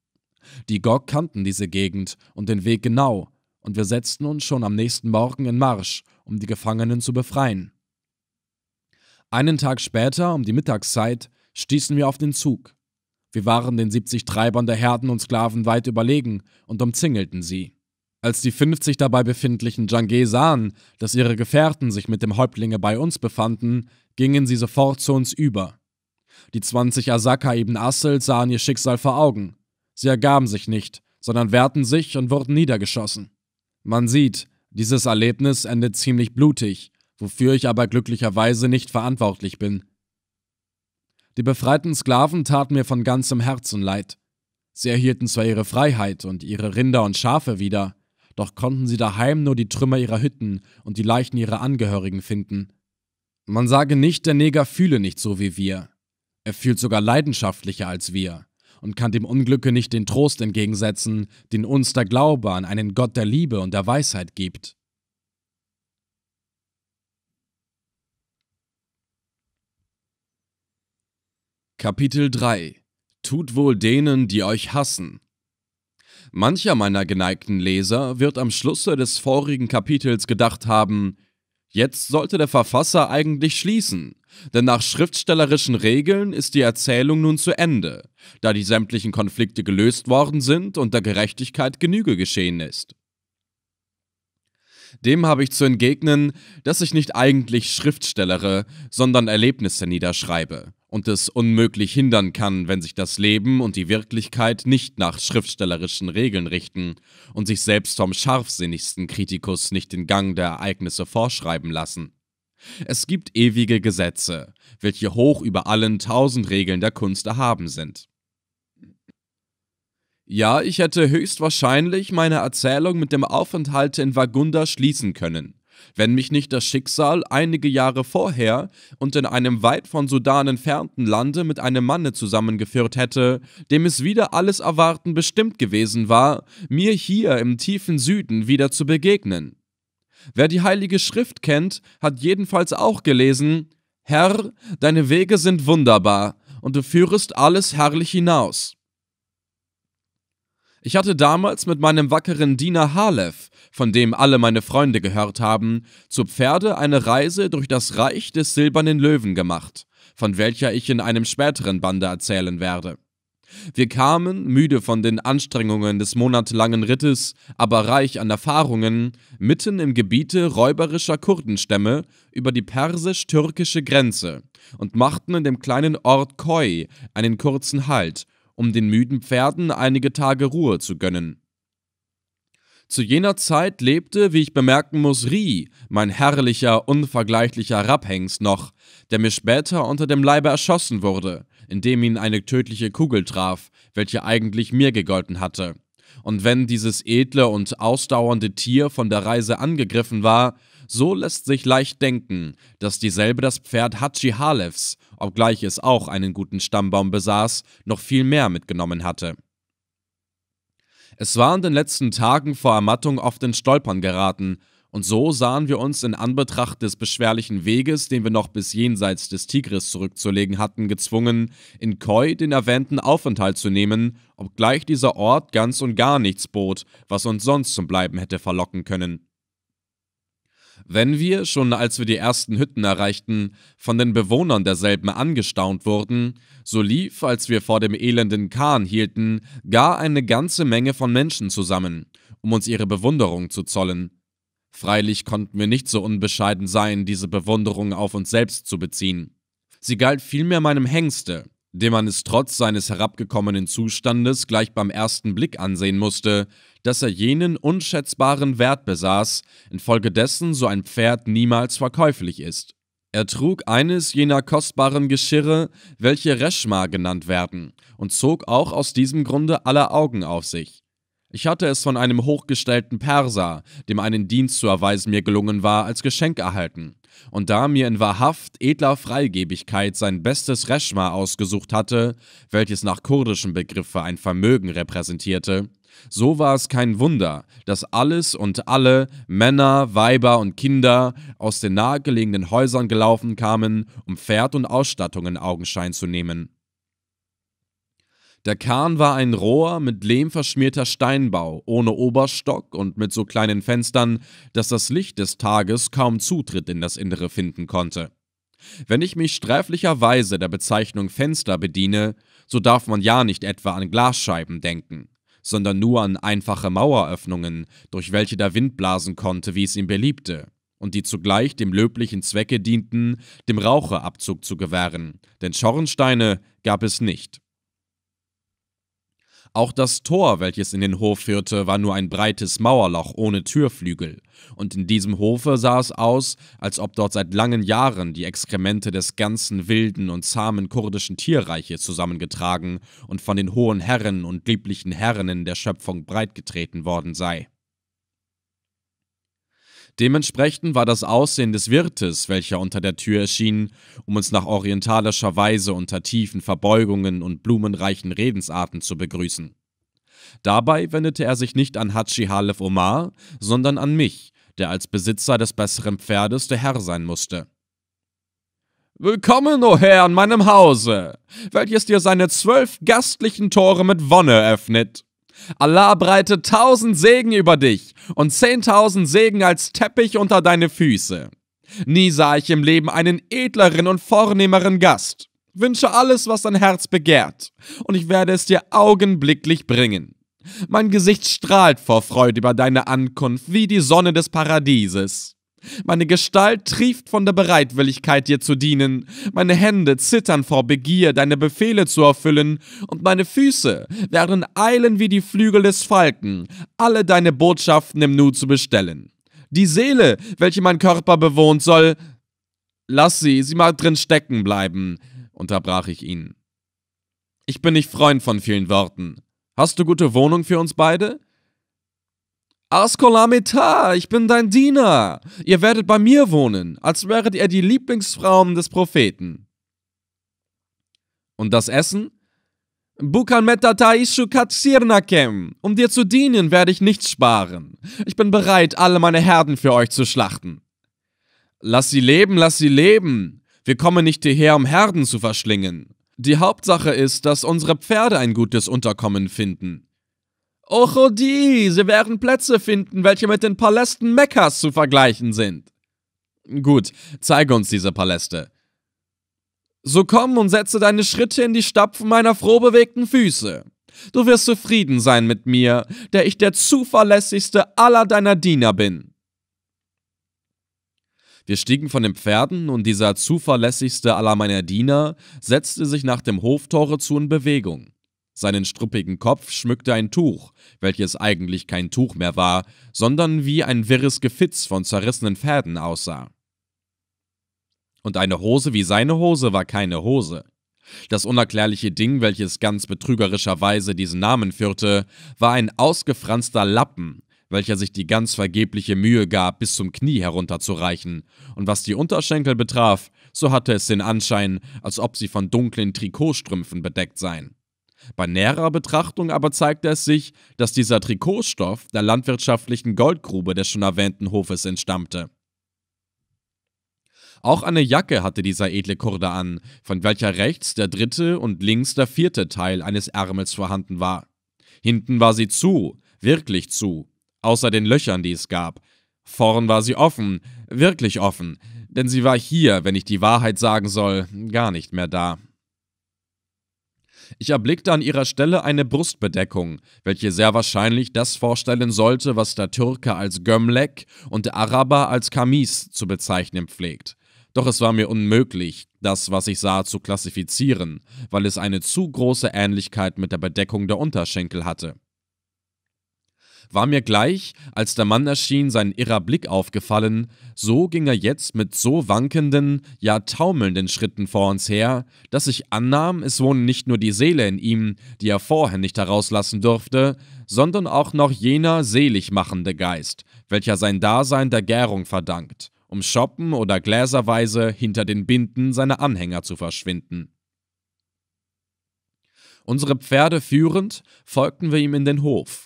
Die Gog kannten diese Gegend und den Weg genau, und wir setzten uns schon am nächsten Morgen in Marsch, um die Gefangenen zu befreien. Einen Tag später, um die Mittagszeit, stießen wir auf den Zug. Wir waren den 70 Treibern der Herden und Sklaven weit überlegen und umzingelten sie. Als die 50 dabei befindlichen Jangé sahen, dass ihre Gefährten sich mit dem Häuptlinge bei uns befanden, gingen sie sofort zu uns über. Die 20 Asaka ibn Assel sahen ihr Schicksal vor Augen. Sie ergaben sich nicht, sondern wehrten sich und wurden niedergeschossen. Man sieht, dieses Erlebnis endet ziemlich blutig, wofür ich aber glücklicherweise nicht verantwortlich bin. Die befreiten Sklaven taten mir von ganzem Herzen leid. Sie erhielten zwar ihre Freiheit und ihre Rinder und Schafe wieder, doch konnten sie daheim nur die Trümmer ihrer Hütten und die Leichen ihrer Angehörigen finden. Man sage nicht, der Neger fühle nicht so wie wir. Er fühlt sogar leidenschaftlicher als wir und kann dem Unglücke nicht den Trost entgegensetzen, den uns der Glaube an einen Gott der Liebe und der Weisheit gibt. Kapitel 3 Tut wohl denen, die euch hassen. Mancher meiner geneigten Leser wird am Schlusse des vorigen Kapitels gedacht haben, Jetzt sollte der Verfasser eigentlich schließen, denn nach schriftstellerischen Regeln ist die Erzählung nun zu Ende, da die sämtlichen Konflikte gelöst worden sind und der Gerechtigkeit Genüge geschehen ist. Dem habe ich zu entgegnen, dass ich nicht eigentlich schriftstellere, sondern Erlebnisse niederschreibe und es unmöglich hindern kann, wenn sich das Leben und die Wirklichkeit nicht nach schriftstellerischen Regeln richten und sich selbst vom scharfsinnigsten Kritikus nicht den Gang der Ereignisse vorschreiben lassen. Es gibt ewige Gesetze, welche hoch über allen tausend Regeln der Kunst erhaben sind. Ja, ich hätte höchstwahrscheinlich meine Erzählung mit dem Aufenthalt in Vagunda schließen können, wenn mich nicht das Schicksal einige Jahre vorher und in einem weit von Sudan entfernten Lande mit einem Manne zusammengeführt hätte, dem es wieder alles Erwarten bestimmt gewesen war, mir hier im tiefen Süden wieder zu begegnen. Wer die Heilige Schrift kennt, hat jedenfalls auch gelesen, Herr, deine Wege sind wunderbar, und du führest alles herrlich hinaus. Ich hatte damals mit meinem wackeren Diener Halef, von dem alle meine Freunde gehört haben, zu Pferde eine Reise durch das Reich des silbernen Löwen gemacht, von welcher ich in einem späteren Bande erzählen werde. Wir kamen, müde von den Anstrengungen des monatelangen Rittes, aber reich an Erfahrungen, mitten im Gebiete räuberischer Kurdenstämme über die persisch-türkische Grenze und machten in dem kleinen Ort Koi einen kurzen Halt, um den müden Pferden einige Tage Ruhe zu gönnen. Zu jener Zeit lebte, wie ich bemerken muss, Ri, mein herrlicher, unvergleichlicher Rapphengst noch, der mir später unter dem Leibe erschossen wurde, indem ihn eine tödliche Kugel traf, welche eigentlich mir gegolten hatte. Und wenn dieses edle und ausdauernde Tier von der Reise angegriffen war, so lässt sich leicht denken, dass dieselbe das Pferd Hachi Halefs, obgleich es auch einen guten Stammbaum besaß, noch viel mehr mitgenommen hatte. Es war in den letzten Tagen vor Ermattung oft in Stolpern geraten, und so sahen wir uns in Anbetracht des beschwerlichen Weges, den wir noch bis jenseits des Tigris zurückzulegen hatten, gezwungen, in Koi den erwähnten Aufenthalt zu nehmen, obgleich dieser Ort ganz und gar nichts bot, was uns sonst zum Bleiben hätte verlocken können. Wenn wir, schon als wir die ersten Hütten erreichten, von den Bewohnern derselben angestaunt wurden, so lief, als wir vor dem elenden Kahn hielten, gar eine ganze Menge von Menschen zusammen, um uns ihre Bewunderung zu zollen. Freilich konnten wir nicht so unbescheiden sein, diese Bewunderung auf uns selbst zu beziehen. Sie galt vielmehr meinem Hengste, dem man es trotz seines herabgekommenen Zustandes gleich beim ersten Blick ansehen musste, dass er jenen unschätzbaren Wert besaß, infolgedessen so ein Pferd niemals verkäuflich ist. Er trug eines jener kostbaren Geschirre, welche Reschma genannt werden, und zog auch aus diesem Grunde aller Augen auf sich. Ich hatte es von einem hochgestellten Perser, dem einen Dienst zu erweisen mir gelungen war, als Geschenk erhalten. Und da mir in wahrhaft edler Freigebigkeit sein bestes Reschma ausgesucht hatte, welches nach kurdischem Begriffe ein Vermögen repräsentierte, so war es kein Wunder, dass alles und alle, Männer, Weiber und Kinder, aus den nahegelegenen Häusern gelaufen kamen, um Pferd und Ausstattung in Augenschein zu nehmen. Der Kahn war ein roher, mit Lehm verschmierter Steinbau, ohne Oberstock und mit so kleinen Fenstern, dass das Licht des Tages kaum Zutritt in das Innere finden konnte. Wenn ich mich sträflicherweise der Bezeichnung Fenster bediene, so darf man ja nicht etwa an Glasscheiben denken sondern nur an einfache Maueröffnungen, durch welche der Wind blasen konnte, wie es ihm beliebte, und die zugleich dem löblichen Zwecke dienten, dem Raucherabzug zu gewähren, denn Schornsteine gab es nicht. Auch das Tor, welches in den Hof führte, war nur ein breites Mauerloch ohne Türflügel, und in diesem Hofe sah es aus, als ob dort seit langen Jahren die Exkremente des ganzen wilden und zahmen kurdischen Tierreiches zusammengetragen und von den hohen Herren und lieblichen Herrinnen der Schöpfung breitgetreten worden sei. Dementsprechend war das Aussehen des Wirtes, welcher unter der Tür erschien, um uns nach orientalischer Weise unter tiefen Verbeugungen und blumenreichen Redensarten zu begrüßen. Dabei wendete er sich nicht an Hatschi Halef Omar, sondern an mich, der als Besitzer des besseren Pferdes der Herr sein musste. Willkommen, o oh Herr, in meinem Hause, welches dir seine zwölf gastlichen Tore mit Wonne öffnet. Allah breite tausend Segen über dich und zehntausend Segen als Teppich unter deine Füße. Nie sah ich im Leben einen edleren und vornehmeren Gast. Wünsche alles, was dein Herz begehrt, und ich werde es dir augenblicklich bringen. Mein Gesicht strahlt vor Freude über deine Ankunft wie die Sonne des Paradieses. Meine Gestalt trieft von der Bereitwilligkeit, dir zu dienen, meine Hände zittern vor Begier, deine Befehle zu erfüllen, und meine Füße werden eilen wie die Flügel des Falken, alle deine Botschaften im Nu zu bestellen. Die Seele, welche mein Körper bewohnt, soll. Lass sie, sie mag drin stecken bleiben, unterbrach ich ihn. Ich bin nicht Freund von vielen Worten. Hast du gute Wohnung für uns beide? Askolamita, ich bin dein Diener. Ihr werdet bei mir wohnen, als wäret ihr die Lieblingsfrauen des Propheten. Und das Essen? Bukalmetataishu katsirnakem. Um dir zu dienen, werde ich nichts sparen. Ich bin bereit, alle meine Herden für euch zu schlachten. Lass sie leben, lass sie leben. Wir kommen nicht hierher, um Herden zu verschlingen. Die Hauptsache ist, dass unsere Pferde ein gutes Unterkommen finden. Ochodi, sie werden Plätze finden, welche mit den Palästen Mekkas zu vergleichen sind. Gut, zeige uns diese Paläste. So komm und setze deine Schritte in die Stapfen meiner frohbewegten Füße. Du wirst zufrieden sein mit mir, der ich der zuverlässigste aller deiner Diener bin. Wir stiegen von den Pferden und dieser zuverlässigste aller meiner Diener setzte sich nach dem Hoftore zu in Bewegung. Seinen struppigen Kopf schmückte ein Tuch, welches eigentlich kein Tuch mehr war, sondern wie ein wirres Gefitz von zerrissenen Fäden aussah und eine Hose wie seine Hose war keine Hose. Das unerklärliche Ding, welches ganz betrügerischerweise diesen Namen führte, war ein ausgefranster Lappen, welcher sich die ganz vergebliche Mühe gab, bis zum Knie herunterzureichen, und was die Unterschenkel betraf, so hatte es den Anschein, als ob sie von dunklen Trikotstrümpfen bedeckt seien. Bei näherer Betrachtung aber zeigte es sich, dass dieser Trikotstoff der landwirtschaftlichen Goldgrube des schon erwähnten Hofes entstammte. Auch eine Jacke hatte dieser edle Kurde an, von welcher rechts der dritte und links der vierte Teil eines Ärmels vorhanden war. Hinten war sie zu, wirklich zu, außer den Löchern, die es gab. Vorn war sie offen, wirklich offen, denn sie war hier, wenn ich die Wahrheit sagen soll, gar nicht mehr da. Ich erblickte an ihrer Stelle eine Brustbedeckung, welche sehr wahrscheinlich das vorstellen sollte, was der Türke als Gömlek und der Araber als Kamis zu bezeichnen pflegt. Doch es war mir unmöglich, das, was ich sah, zu klassifizieren, weil es eine zu große Ähnlichkeit mit der Bedeckung der Unterschenkel hatte. War mir gleich, als der Mann erschien, sein irrer Blick aufgefallen, so ging er jetzt mit so wankenden, ja taumelnden Schritten vor uns her, dass ich annahm, es wohne nicht nur die Seele in ihm, die er vorher nicht herauslassen durfte, sondern auch noch jener selig machende Geist, welcher sein Dasein der Gärung verdankt um shoppen oder gläserweise hinter den Binden seiner Anhänger zu verschwinden. Unsere Pferde führend, folgten wir ihm in den Hof.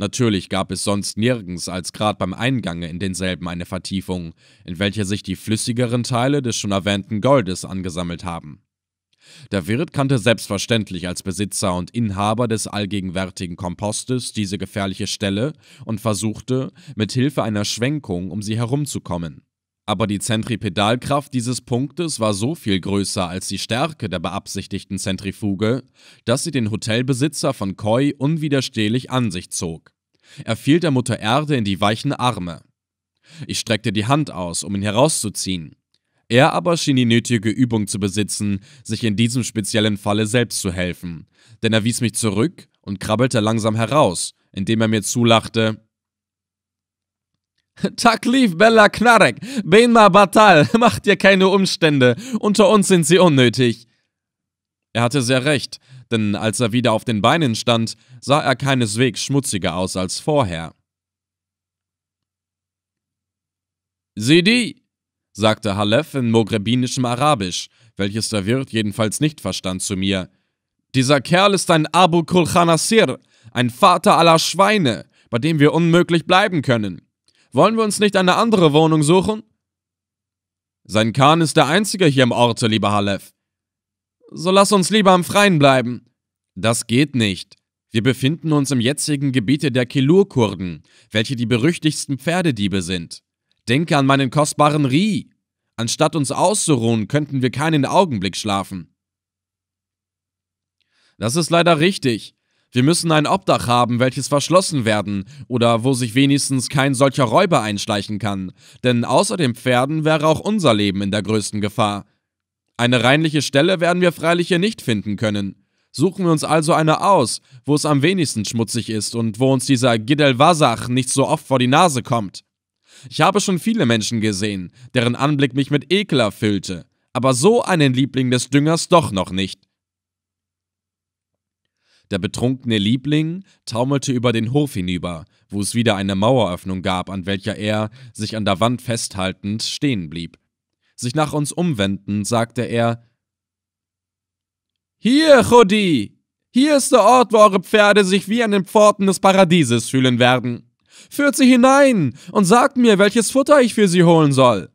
Natürlich gab es sonst nirgends als grad beim Eingange in denselben eine Vertiefung, in welcher sich die flüssigeren Teile des schon erwähnten Goldes angesammelt haben. Der Wirt kannte selbstverständlich als Besitzer und Inhaber des allgegenwärtigen Kompostes diese gefährliche Stelle und versuchte, mit Hilfe einer Schwenkung um sie herumzukommen aber die Zentripedalkraft dieses Punktes war so viel größer als die Stärke der beabsichtigten Zentrifuge, dass sie den Hotelbesitzer von Koi unwiderstehlich an sich zog. Er fiel der Mutter Erde in die weichen Arme. Ich streckte die Hand aus, um ihn herauszuziehen. Er aber schien die nötige Übung zu besitzen, sich in diesem speziellen Falle selbst zu helfen, denn er wies mich zurück und krabbelte langsam heraus, indem er mir zulachte *laughs* Taklif Bella Knarek, Benma Batal, *laughs* macht dir keine Umstände, unter uns sind sie unnötig. Er hatte sehr recht, denn als er wieder auf den Beinen stand, sah er keineswegs schmutziger aus als vorher. Sidi, sagte Halef in mogrebinischem Arabisch, welches der Wirt jedenfalls nicht verstand zu mir. Dieser Kerl ist ein Abu Kulchanasir, ein Vater aller Schweine, bei dem wir unmöglich bleiben können. Wollen wir uns nicht eine andere Wohnung suchen? Sein Kahn ist der einzige hier im Orte, lieber Halef. So lass uns lieber am Freien bleiben. Das geht nicht. Wir befinden uns im jetzigen Gebiete der Kilur-Kurden, welche die berüchtigsten Pferdediebe sind. Denke an meinen kostbaren Ri. Anstatt uns auszuruhen, könnten wir keinen Augenblick schlafen. Das ist leider richtig. Wir müssen ein Obdach haben, welches verschlossen werden, oder wo sich wenigstens kein solcher Räuber einschleichen kann, denn außer den Pferden wäre auch unser Leben in der größten Gefahr. Eine reinliche Stelle werden wir freilich hier nicht finden können. Suchen wir uns also eine aus, wo es am wenigsten schmutzig ist und wo uns dieser Gidel Wasach nicht so oft vor die Nase kommt. Ich habe schon viele Menschen gesehen, deren Anblick mich mit Ekel erfüllte, aber so einen Liebling des Düngers doch noch nicht. Der betrunkene Liebling taumelte über den Hof hinüber, wo es wieder eine Maueröffnung gab, an welcher er, sich an der Wand festhaltend, stehen blieb. Sich nach uns umwendend, sagte er Hier, Chodi! Hier ist der Ort, wo eure Pferde sich wie an den Pforten des Paradieses fühlen werden. Führt sie hinein und sagt mir, welches Futter ich für sie holen soll.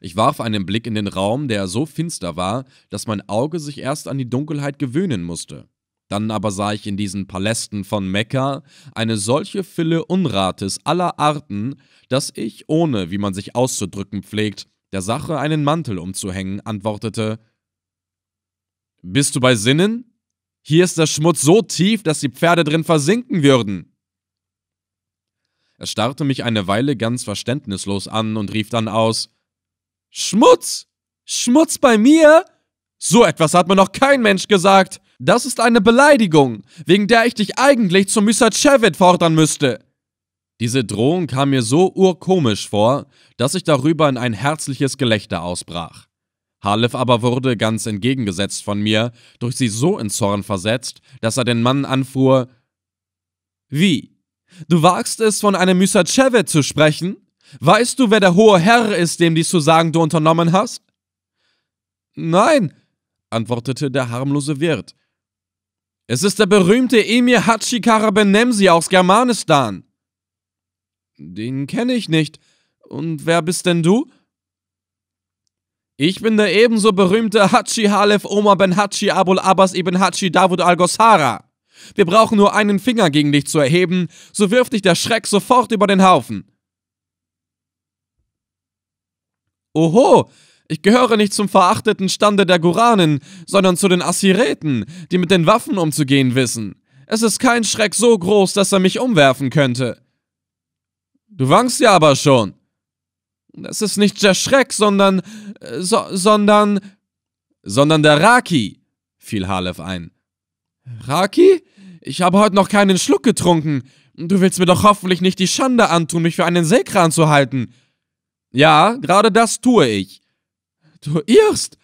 Ich warf einen Blick in den Raum, der so finster war, dass mein Auge sich erst an die Dunkelheit gewöhnen musste. Dann aber sah ich in diesen Palästen von Mekka eine solche Fülle Unrates aller Arten, dass ich, ohne, wie man sich auszudrücken pflegt, der Sache einen Mantel umzuhängen, antwortete Bist du bei Sinnen? Hier ist der Schmutz so tief, dass die Pferde drin versinken würden. Er starrte mich eine Weile ganz verständnislos an und rief dann aus Schmutz! Schmutz bei mir? So etwas hat mir noch kein Mensch gesagt. Das ist eine Beleidigung, wegen der ich dich eigentlich zum Mysachevit fordern müsste. Diese Drohung kam mir so urkomisch vor, dass ich darüber in ein herzliches Gelächter ausbrach. Halef aber wurde, ganz entgegengesetzt von mir, durch sie so in Zorn versetzt, dass er den Mann anfuhr: Wie? Du wagst es, von einem Mysachevit zu sprechen? Weißt du, wer der hohe Herr ist, dem dies zu sagen du unternommen hast? Nein, antwortete der harmlose Wirt. Es ist der berühmte Emir Hachikara Benemsi aus Germanistan. Den kenne ich nicht. Und wer bist denn du? Ich bin der ebenso berühmte Hachi Halef Omar ben Hachi Abul Abbas ibn Hachi Davud al-Gossara. Wir brauchen nur einen Finger gegen dich zu erheben, so wirft dich der Schreck sofort über den Haufen. Oho, ich gehöre nicht zum verachteten Stande der Guranen, sondern zu den Assireten, die mit den Waffen umzugehen wissen. Es ist kein Schreck so groß, dass er mich umwerfen könnte. Du wankst ja aber schon. Es ist nicht der Schreck, sondern. So, sondern. sondern der Raki, fiel Halef ein. Raki? Ich habe heute noch keinen Schluck getrunken. Du willst mir doch hoffentlich nicht die Schande antun, mich für einen Sekran zu halten. Ja, gerade das tue ich. Du irrst.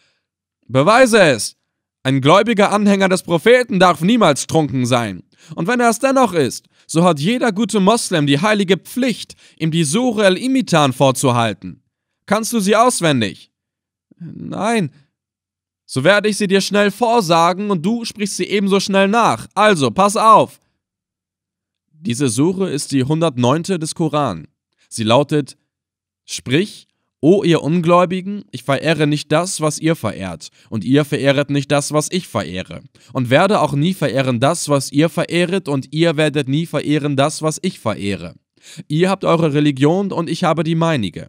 Beweise es. Ein gläubiger Anhänger des Propheten darf niemals trunken sein. Und wenn er es dennoch ist, so hat jeder gute Moslem die heilige Pflicht, ihm die Sure el-Imitan vorzuhalten. Kannst du sie auswendig? Nein. So werde ich sie dir schnell vorsagen und du sprichst sie ebenso schnell nach. Also, pass auf. Diese Sure ist die 109. des Koran. Sie lautet Sprich, O ihr Ungläubigen, ich verehre nicht das, was ihr verehrt, und ihr verehret nicht das, was ich verehre, und werde auch nie verehren das, was ihr verehret, und ihr werdet nie verehren das, was ich verehre. Ihr habt eure Religion und ich habe die meinige.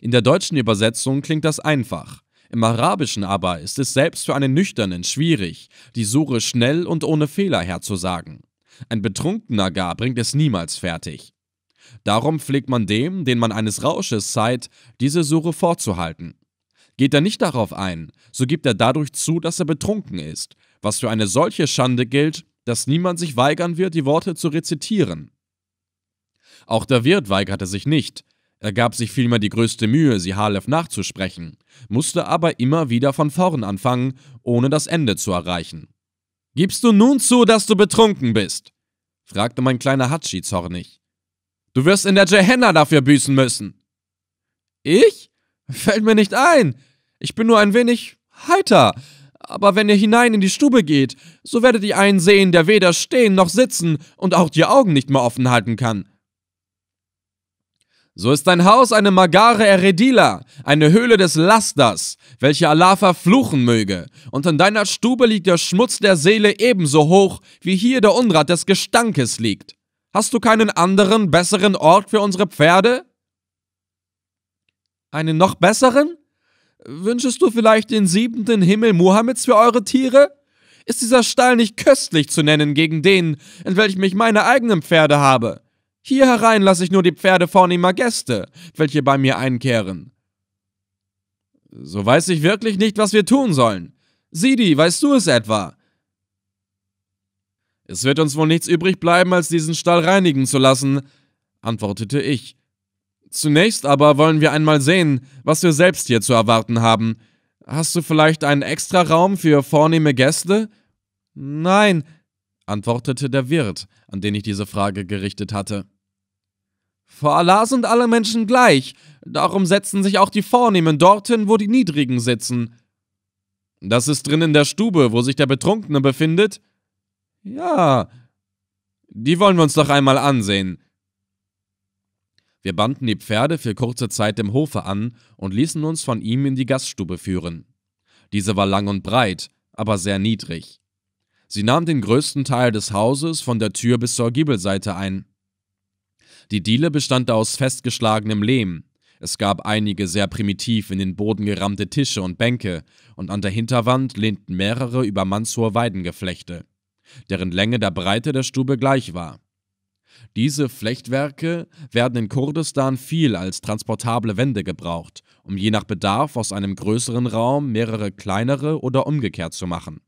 In der deutschen Übersetzung klingt das einfach. Im Arabischen aber ist es selbst für einen Nüchternen schwierig, die Sure schnell und ohne Fehler herzusagen. Ein Betrunkener gar bringt es niemals fertig. Darum pflegt man dem, den man eines Rausches zeigt, diese Suche vorzuhalten. Geht er nicht darauf ein, so gibt er dadurch zu, dass er betrunken ist, was für eine solche Schande gilt, dass niemand sich weigern wird, die Worte zu rezitieren. Auch der Wirt weigerte sich nicht, er gab sich vielmehr die größte Mühe, sie Halef nachzusprechen, musste aber immer wieder von vorn anfangen, ohne das Ende zu erreichen. Gibst du nun zu, dass du betrunken bist? fragte mein kleiner Hatschi zornig. Du wirst in der Gehenna dafür büßen müssen. Ich? Fällt mir nicht ein. Ich bin nur ein wenig heiter. Aber wenn ihr hinein in die Stube geht, so werdet ihr einen sehen, der weder stehen noch sitzen und auch die Augen nicht mehr offen halten kann. So ist dein Haus eine Magare Eredila, eine Höhle des Lasters, welche Allah verfluchen möge, und in deiner Stube liegt der Schmutz der Seele ebenso hoch, wie hier der Unrat des Gestankes liegt. Hast du keinen anderen, besseren Ort für unsere Pferde? Einen noch besseren? Wünschest du vielleicht den siebenten Himmel Mohammeds für eure Tiere? Ist dieser Stall nicht köstlich zu nennen gegen den, in welchem ich meine eigenen Pferde habe? Hier herein lasse ich nur die Pferde vornehmer Gäste, welche bei mir einkehren. So weiß ich wirklich nicht, was wir tun sollen. Sidi, weißt du es etwa? Es wird uns wohl nichts übrig bleiben, als diesen Stall reinigen zu lassen, antwortete ich. Zunächst aber wollen wir einmal sehen, was wir selbst hier zu erwarten haben. Hast du vielleicht einen extra Raum für vornehme Gäste? Nein, antwortete der Wirt, an den ich diese Frage gerichtet hatte. Vor Allah sind alle Menschen gleich, darum setzen sich auch die Vornehmen dorthin, wo die Niedrigen sitzen. Das ist drin in der Stube, wo sich der Betrunkene befindet? Ja. Die wollen wir uns doch einmal ansehen. Wir banden die Pferde für kurze Zeit im Hofe an und ließen uns von ihm in die Gaststube führen. Diese war lang und breit, aber sehr niedrig. Sie nahm den größten Teil des Hauses von der Tür bis zur Giebelseite ein. Die Diele bestand aus festgeschlagenem Lehm. Es gab einige sehr primitiv in den Boden gerammte Tische und Bänke, und an der Hinterwand lehnten mehrere über mannshohe Weidengeflechte, deren Länge der Breite der Stube gleich war. Diese Flechtwerke werden in Kurdistan viel als transportable Wände gebraucht, um je nach Bedarf aus einem größeren Raum mehrere kleinere oder umgekehrt zu machen.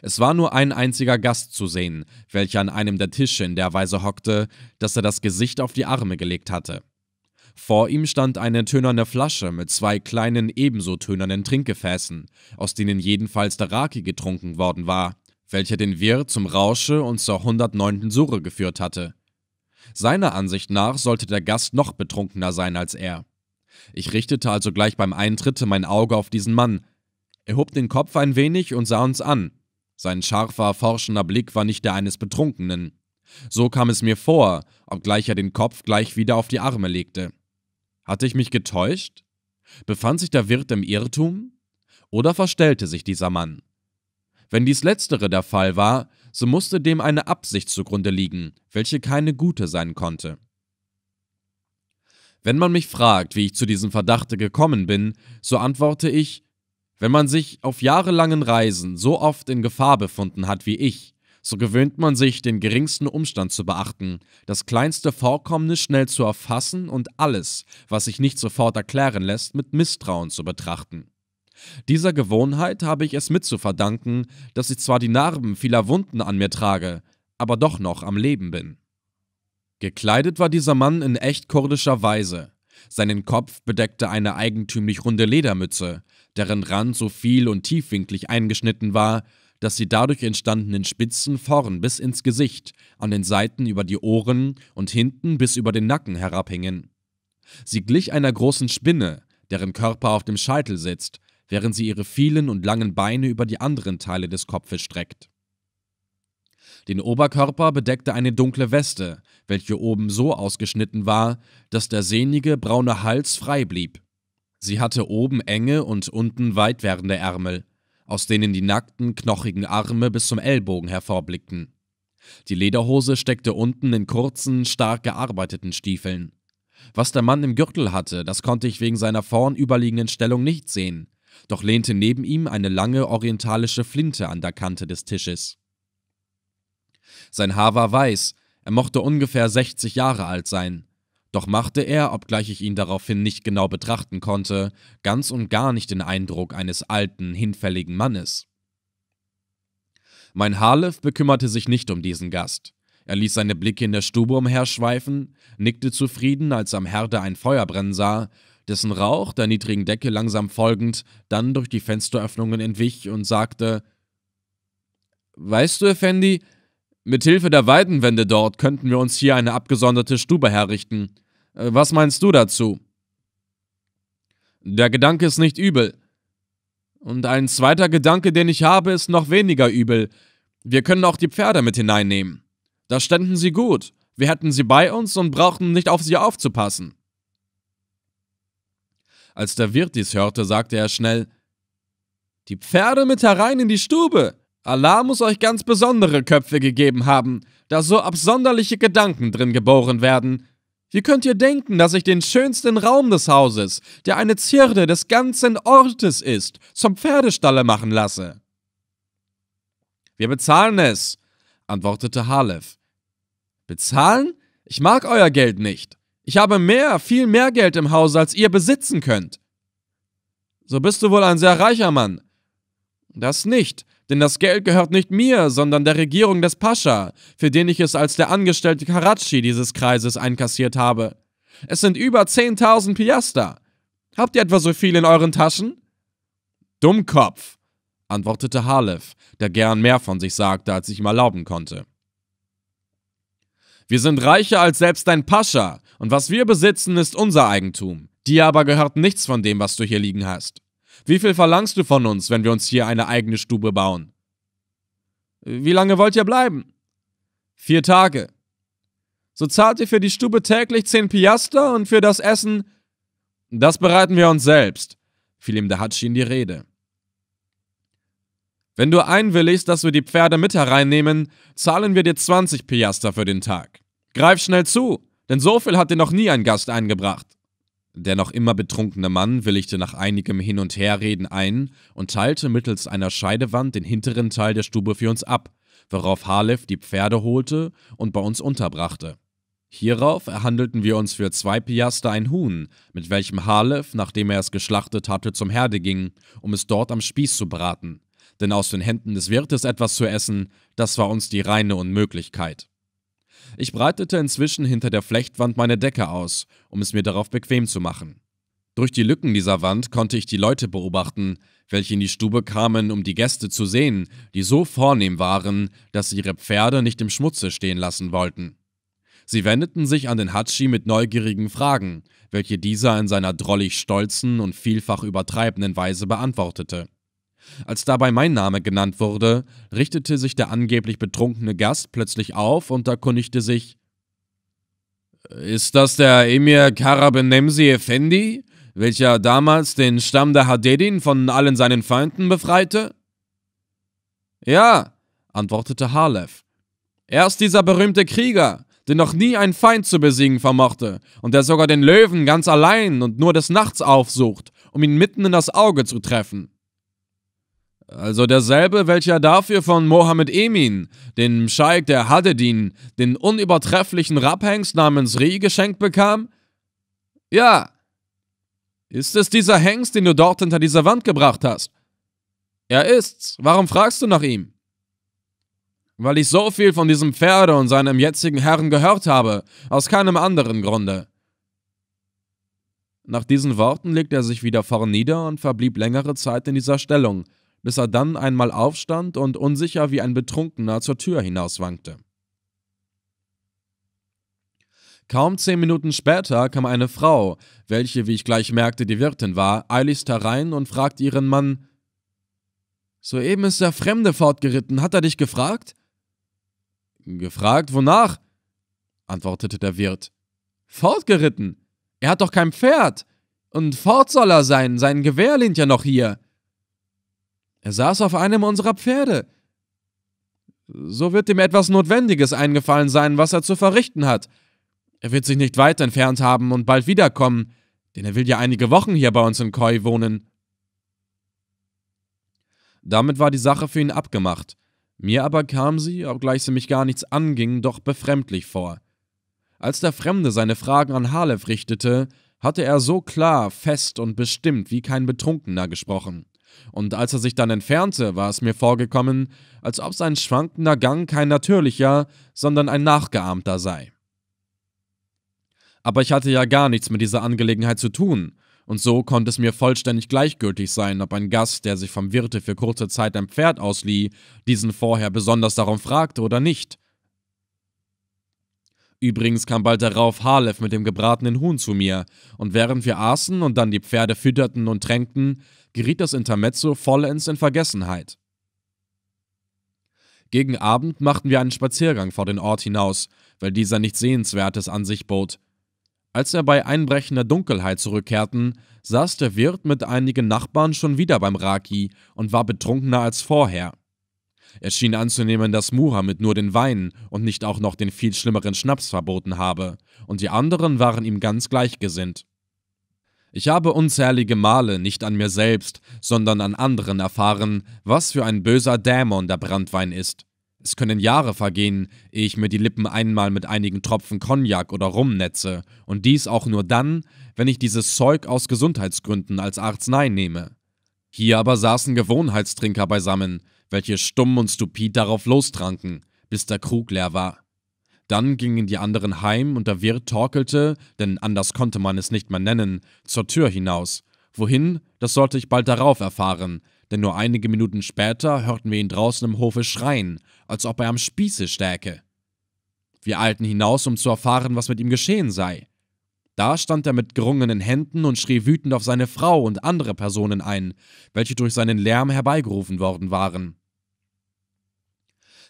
Es war nur ein einziger Gast zu sehen, welcher an einem der Tische in der Weise hockte, dass er das Gesicht auf die Arme gelegt hatte. Vor ihm stand eine tönerne Flasche mit zwei kleinen ebenso tönernen Trinkgefäßen, aus denen jedenfalls der Raki getrunken worden war, welcher den Wirt zum Rausche und zur 109. Sure geführt hatte. Seiner Ansicht nach sollte der Gast noch betrunkener sein als er. Ich richtete also gleich beim Eintritte mein Auge auf diesen Mann. Er hob den Kopf ein wenig und sah uns an. Sein scharfer, forschender Blick war nicht der eines Betrunkenen. So kam es mir vor, obgleich er den Kopf gleich wieder auf die Arme legte. Hatte ich mich getäuscht? Befand sich der Wirt im Irrtum? Oder verstellte sich dieser Mann? Wenn dies letztere der Fall war, so musste dem eine Absicht zugrunde liegen, welche keine gute sein konnte. Wenn man mich fragt, wie ich zu diesem Verdachte gekommen bin, so antworte ich, wenn man sich auf jahrelangen Reisen so oft in Gefahr befunden hat wie ich, so gewöhnt man sich, den geringsten Umstand zu beachten, das kleinste Vorkommnis schnell zu erfassen und alles, was sich nicht sofort erklären lässt, mit Misstrauen zu betrachten. Dieser Gewohnheit habe ich es mit zu verdanken, dass ich zwar die Narben vieler Wunden an mir trage, aber doch noch am Leben bin. Gekleidet war dieser Mann in echt kurdischer Weise. Seinen Kopf bedeckte eine eigentümlich runde Ledermütze, deren Rand so viel und tiefwinklig eingeschnitten war, dass die dadurch entstandenen Spitzen vorn bis ins Gesicht, an den Seiten über die Ohren und hinten bis über den Nacken herabhingen. Sie glich einer großen Spinne, deren Körper auf dem Scheitel sitzt während sie ihre vielen und langen Beine über die anderen Teile des Kopfes streckt. Den Oberkörper bedeckte eine dunkle Weste, welche oben so ausgeschnitten war, dass der sehnige braune Hals frei blieb. Sie hatte oben enge und unten weit werdende Ärmel, aus denen die nackten, knochigen Arme bis zum Ellbogen hervorblickten. Die Lederhose steckte unten in kurzen, stark gearbeiteten Stiefeln. Was der Mann im Gürtel hatte, das konnte ich wegen seiner vorn überliegenden Stellung nicht sehen, doch lehnte neben ihm eine lange orientalische Flinte an der Kante des Tisches. Sein Haar war weiß, er mochte ungefähr 60 Jahre alt sein, doch machte er, obgleich ich ihn daraufhin nicht genau betrachten konnte, ganz und gar nicht den Eindruck eines alten, hinfälligen Mannes. Mein Harlef bekümmerte sich nicht um diesen Gast. Er ließ seine Blicke in der Stube umherschweifen, nickte zufrieden, als am Herde ein Feuer brennen sah dessen Rauch, der niedrigen Decke langsam folgend, dann durch die Fensteröffnungen entwich und sagte: Weißt du, Effendi, mit Hilfe der Weidenwände dort könnten wir uns hier eine abgesonderte Stube herrichten. Äh, was meinst du dazu? Der Gedanke ist nicht übel. Und ein zweiter Gedanke, den ich habe, ist noch weniger übel. Wir können auch die Pferde mit hineinnehmen. Da ständen sie gut. Wir hätten sie bei uns und brauchten nicht auf sie aufzupassen. Als der Wirt dies hörte, sagte er schnell: Die Pferde mit herein in die Stube! Allah muss euch ganz besondere Köpfe gegeben haben, da so absonderliche Gedanken drin geboren werden. Wie könnt ihr denken, dass ich den schönsten Raum des Hauses, der eine Zierde des ganzen Ortes ist, zum Pferdestalle machen lasse? Wir bezahlen es, antwortete Halef. Bezahlen? Ich mag euer Geld nicht. Ich habe mehr, viel mehr Geld im Hause, als ihr besitzen könnt. So bist du wohl ein sehr reicher Mann. Das nicht, denn das Geld gehört nicht mir, sondern der Regierung des Pascha, für den ich es als der angestellte Karachi dieses Kreises einkassiert habe. Es sind über 10.000 Piaster. Habt ihr etwa so viel in euren Taschen? Dummkopf, antwortete Halef, der gern mehr von sich sagte, als ich ihm erlauben konnte. Wir sind reicher als selbst dein Pascha, und was wir besitzen, ist unser Eigentum. Dir aber gehört nichts von dem, was du hier liegen hast. Wie viel verlangst du von uns, wenn wir uns hier eine eigene Stube bauen? Wie lange wollt ihr bleiben? Vier Tage. So zahlt ihr für die Stube täglich zehn Piaster und für das Essen. Das bereiten wir uns selbst, fiel ihm der Hatschi in die Rede. Wenn du einwilligst, dass wir die Pferde mit hereinnehmen, zahlen wir dir 20 Piaster für den Tag. Greif schnell zu, denn so viel hat dir noch nie ein Gast eingebracht. Der noch immer betrunkene Mann willigte nach einigem Hin- und Herreden ein und teilte mittels einer Scheidewand den hinteren Teil der Stube für uns ab, worauf Halef die Pferde holte und bei uns unterbrachte. Hierauf erhandelten wir uns für zwei Piaster ein Huhn, mit welchem Halef, nachdem er es geschlachtet hatte, zum Herde ging, um es dort am Spieß zu braten. Denn aus den Händen des Wirtes etwas zu essen, das war uns die reine Unmöglichkeit. Ich breitete inzwischen hinter der Flechtwand meine Decke aus, um es mir darauf bequem zu machen. Durch die Lücken dieser Wand konnte ich die Leute beobachten, welche in die Stube kamen, um die Gäste zu sehen, die so vornehm waren, dass sie ihre Pferde nicht im Schmutze stehen lassen wollten. Sie wendeten sich an den Hatschi mit neugierigen Fragen, welche dieser in seiner drollig stolzen und vielfach übertreibenden Weise beantwortete. Als dabei mein Name genannt wurde, richtete sich der angeblich betrunkene Gast plötzlich auf und erkundigte sich: Ist das der Emir Karabenemsi Effendi, welcher damals den Stamm der Hadedin von allen seinen Feinden befreite? Ja, antwortete Halef. Er ist dieser berühmte Krieger, der noch nie einen Feind zu besiegen vermochte und der sogar den Löwen ganz allein und nur des Nachts aufsucht, um ihn mitten in das Auge zu treffen. Also derselbe, welcher dafür von Mohammed Emin, dem Scheik der Hadedin, den unübertrefflichen Rabhengst namens Ri geschenkt bekam? Ja. Ist es dieser Hengst, den du dort hinter dieser Wand gebracht hast? Er ist's. Warum fragst du nach ihm? Weil ich so viel von diesem Pferde und seinem jetzigen Herrn gehört habe, aus keinem anderen Grunde. Nach diesen Worten legte er sich wieder vorn nieder und verblieb längere Zeit in dieser Stellung, bis er dann einmal aufstand und unsicher wie ein Betrunkener zur Tür hinauswankte. Kaum zehn Minuten später kam eine Frau, welche, wie ich gleich merkte, die Wirtin war, eiligst herein und fragte ihren Mann: Soeben ist der Fremde fortgeritten, hat er dich gefragt? Gefragt, wonach? antwortete der Wirt. Fortgeritten? Er hat doch kein Pferd. Und fort soll er sein, sein Gewehr lehnt ja noch hier. Er saß auf einem unserer Pferde. So wird ihm etwas Notwendiges eingefallen sein, was er zu verrichten hat. Er wird sich nicht weit entfernt haben und bald wiederkommen, denn er will ja einige Wochen hier bei uns in Koi wohnen. Damit war die Sache für ihn abgemacht. Mir aber kam sie, obgleich sie mich gar nichts anging, doch befremdlich vor. Als der Fremde seine Fragen an Halef richtete, hatte er so klar, fest und bestimmt wie kein Betrunkener gesprochen und als er sich dann entfernte, war es mir vorgekommen, als ob sein schwankender Gang kein natürlicher, sondern ein nachgeahmter sei. Aber ich hatte ja gar nichts mit dieser Angelegenheit zu tun, und so konnte es mir vollständig gleichgültig sein, ob ein Gast, der sich vom Wirte für kurze Zeit ein Pferd auslieh, diesen vorher besonders darum fragte oder nicht. Übrigens kam bald darauf Halef mit dem gebratenen Huhn zu mir, und während wir aßen und dann die Pferde fütterten und tränkten, geriet das Intermezzo vollends in Vergessenheit. Gegen Abend machten wir einen Spaziergang vor den Ort hinaus, weil dieser nichts Sehenswertes an sich bot. Als wir bei einbrechender Dunkelheit zurückkehrten, saß der Wirt mit einigen Nachbarn schon wieder beim Raki und war betrunkener als vorher. Er schien anzunehmen, dass Muhammad nur den Wein und nicht auch noch den viel schlimmeren Schnaps verboten habe, und die anderen waren ihm ganz gleichgesinnt. Ich habe unzählige Male nicht an mir selbst, sondern an anderen erfahren, was für ein böser Dämon der Brandwein ist. Es können Jahre vergehen, ehe ich mir die Lippen einmal mit einigen Tropfen Cognac oder Rum netze, und dies auch nur dann, wenn ich dieses Zeug aus Gesundheitsgründen als Arznei nehme. Hier aber saßen Gewohnheitstrinker beisammen, welche stumm und stupid darauf lostranken, bis der Krug leer war. Dann gingen die anderen heim und der Wirt torkelte, denn anders konnte man es nicht mehr nennen, zur Tür hinaus. Wohin, das sollte ich bald darauf erfahren, denn nur einige Minuten später hörten wir ihn draußen im Hofe schreien, als ob er am Spieße stäke. Wir eilten hinaus, um zu erfahren, was mit ihm geschehen sei. Da stand er mit gerungenen Händen und schrie wütend auf seine Frau und andere Personen ein, welche durch seinen Lärm herbeigerufen worden waren.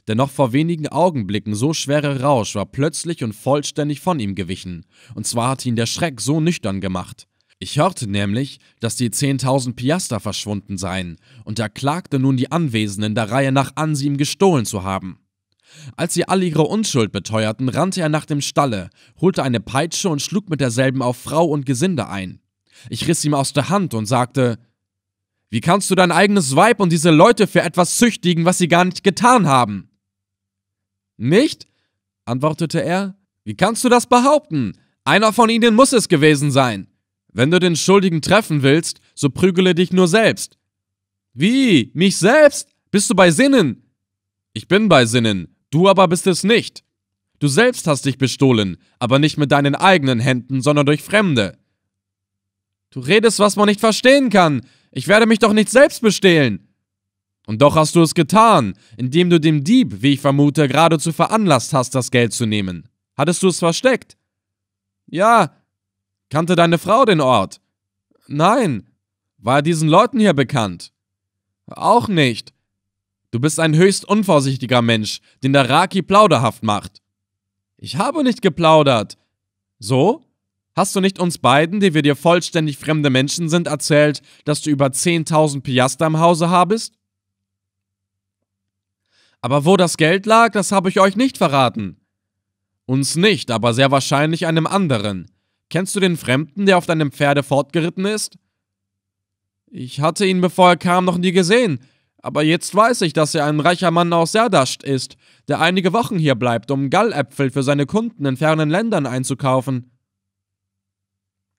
Der noch vor wenigen Augenblicken so schwere Rausch war plötzlich und vollständig von ihm gewichen, und zwar hatte ihn der Schreck so nüchtern gemacht. Ich hörte nämlich, dass die 10.000 Piaster verschwunden seien, und er klagte nun die Anwesenden der Reihe nach an, sie ihm gestohlen zu haben. Als sie alle ihre Unschuld beteuerten, rannte er nach dem Stalle, holte eine Peitsche und schlug mit derselben auf Frau und Gesinde ein. Ich riss ihm aus der Hand und sagte, Wie kannst du dein eigenes Weib und diese Leute für etwas züchtigen, was sie gar nicht getan haben? Nicht? antwortete er. Wie kannst du das behaupten? Einer von ihnen muss es gewesen sein. Wenn du den Schuldigen treffen willst, so prügele dich nur selbst. Wie? Mich selbst? Bist du bei Sinnen? Ich bin bei Sinnen, du aber bist es nicht. Du selbst hast dich bestohlen, aber nicht mit deinen eigenen Händen, sondern durch Fremde. Du redest, was man nicht verstehen kann. Ich werde mich doch nicht selbst bestehlen. Und doch hast du es getan, indem du dem Dieb, wie ich vermute, geradezu veranlasst hast, das Geld zu nehmen. Hattest du es versteckt? Ja. Kannte deine Frau den Ort? Nein. War er diesen Leuten hier bekannt? Auch nicht. Du bist ein höchst unvorsichtiger Mensch, den der Raki plauderhaft macht. Ich habe nicht geplaudert. So? Hast du nicht uns beiden, die wir dir vollständig fremde Menschen sind, erzählt, dass du über 10.000 Piaster im Hause habest? Aber wo das Geld lag, das habe ich euch nicht verraten. Uns nicht, aber sehr wahrscheinlich einem anderen. Kennst du den Fremden, der auf deinem Pferde fortgeritten ist? Ich hatte ihn, bevor er kam, noch nie gesehen, aber jetzt weiß ich, dass er ein reicher Mann aus Serdascht ist, der einige Wochen hier bleibt, um Galläpfel für seine Kunden in fernen Ländern einzukaufen.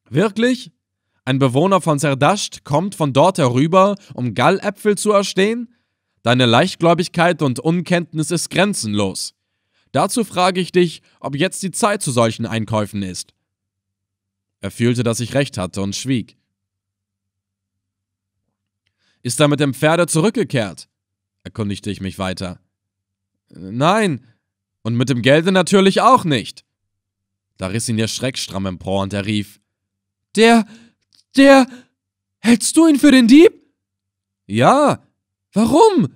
Wirklich? Ein Bewohner von Serdascht kommt von dort herüber, um Galläpfel zu erstehen? Deine Leichtgläubigkeit und Unkenntnis ist grenzenlos. Dazu frage ich dich, ob jetzt die Zeit zu solchen Einkäufen ist. Er fühlte, dass ich recht hatte und schwieg. Ist er mit dem Pferde zurückgekehrt? erkundigte ich mich weiter. Nein, und mit dem Gelde natürlich auch nicht. Da riss ihn der Schreck stramm empor und er rief: Der, der, hältst du ihn für den Dieb? Ja, Warum?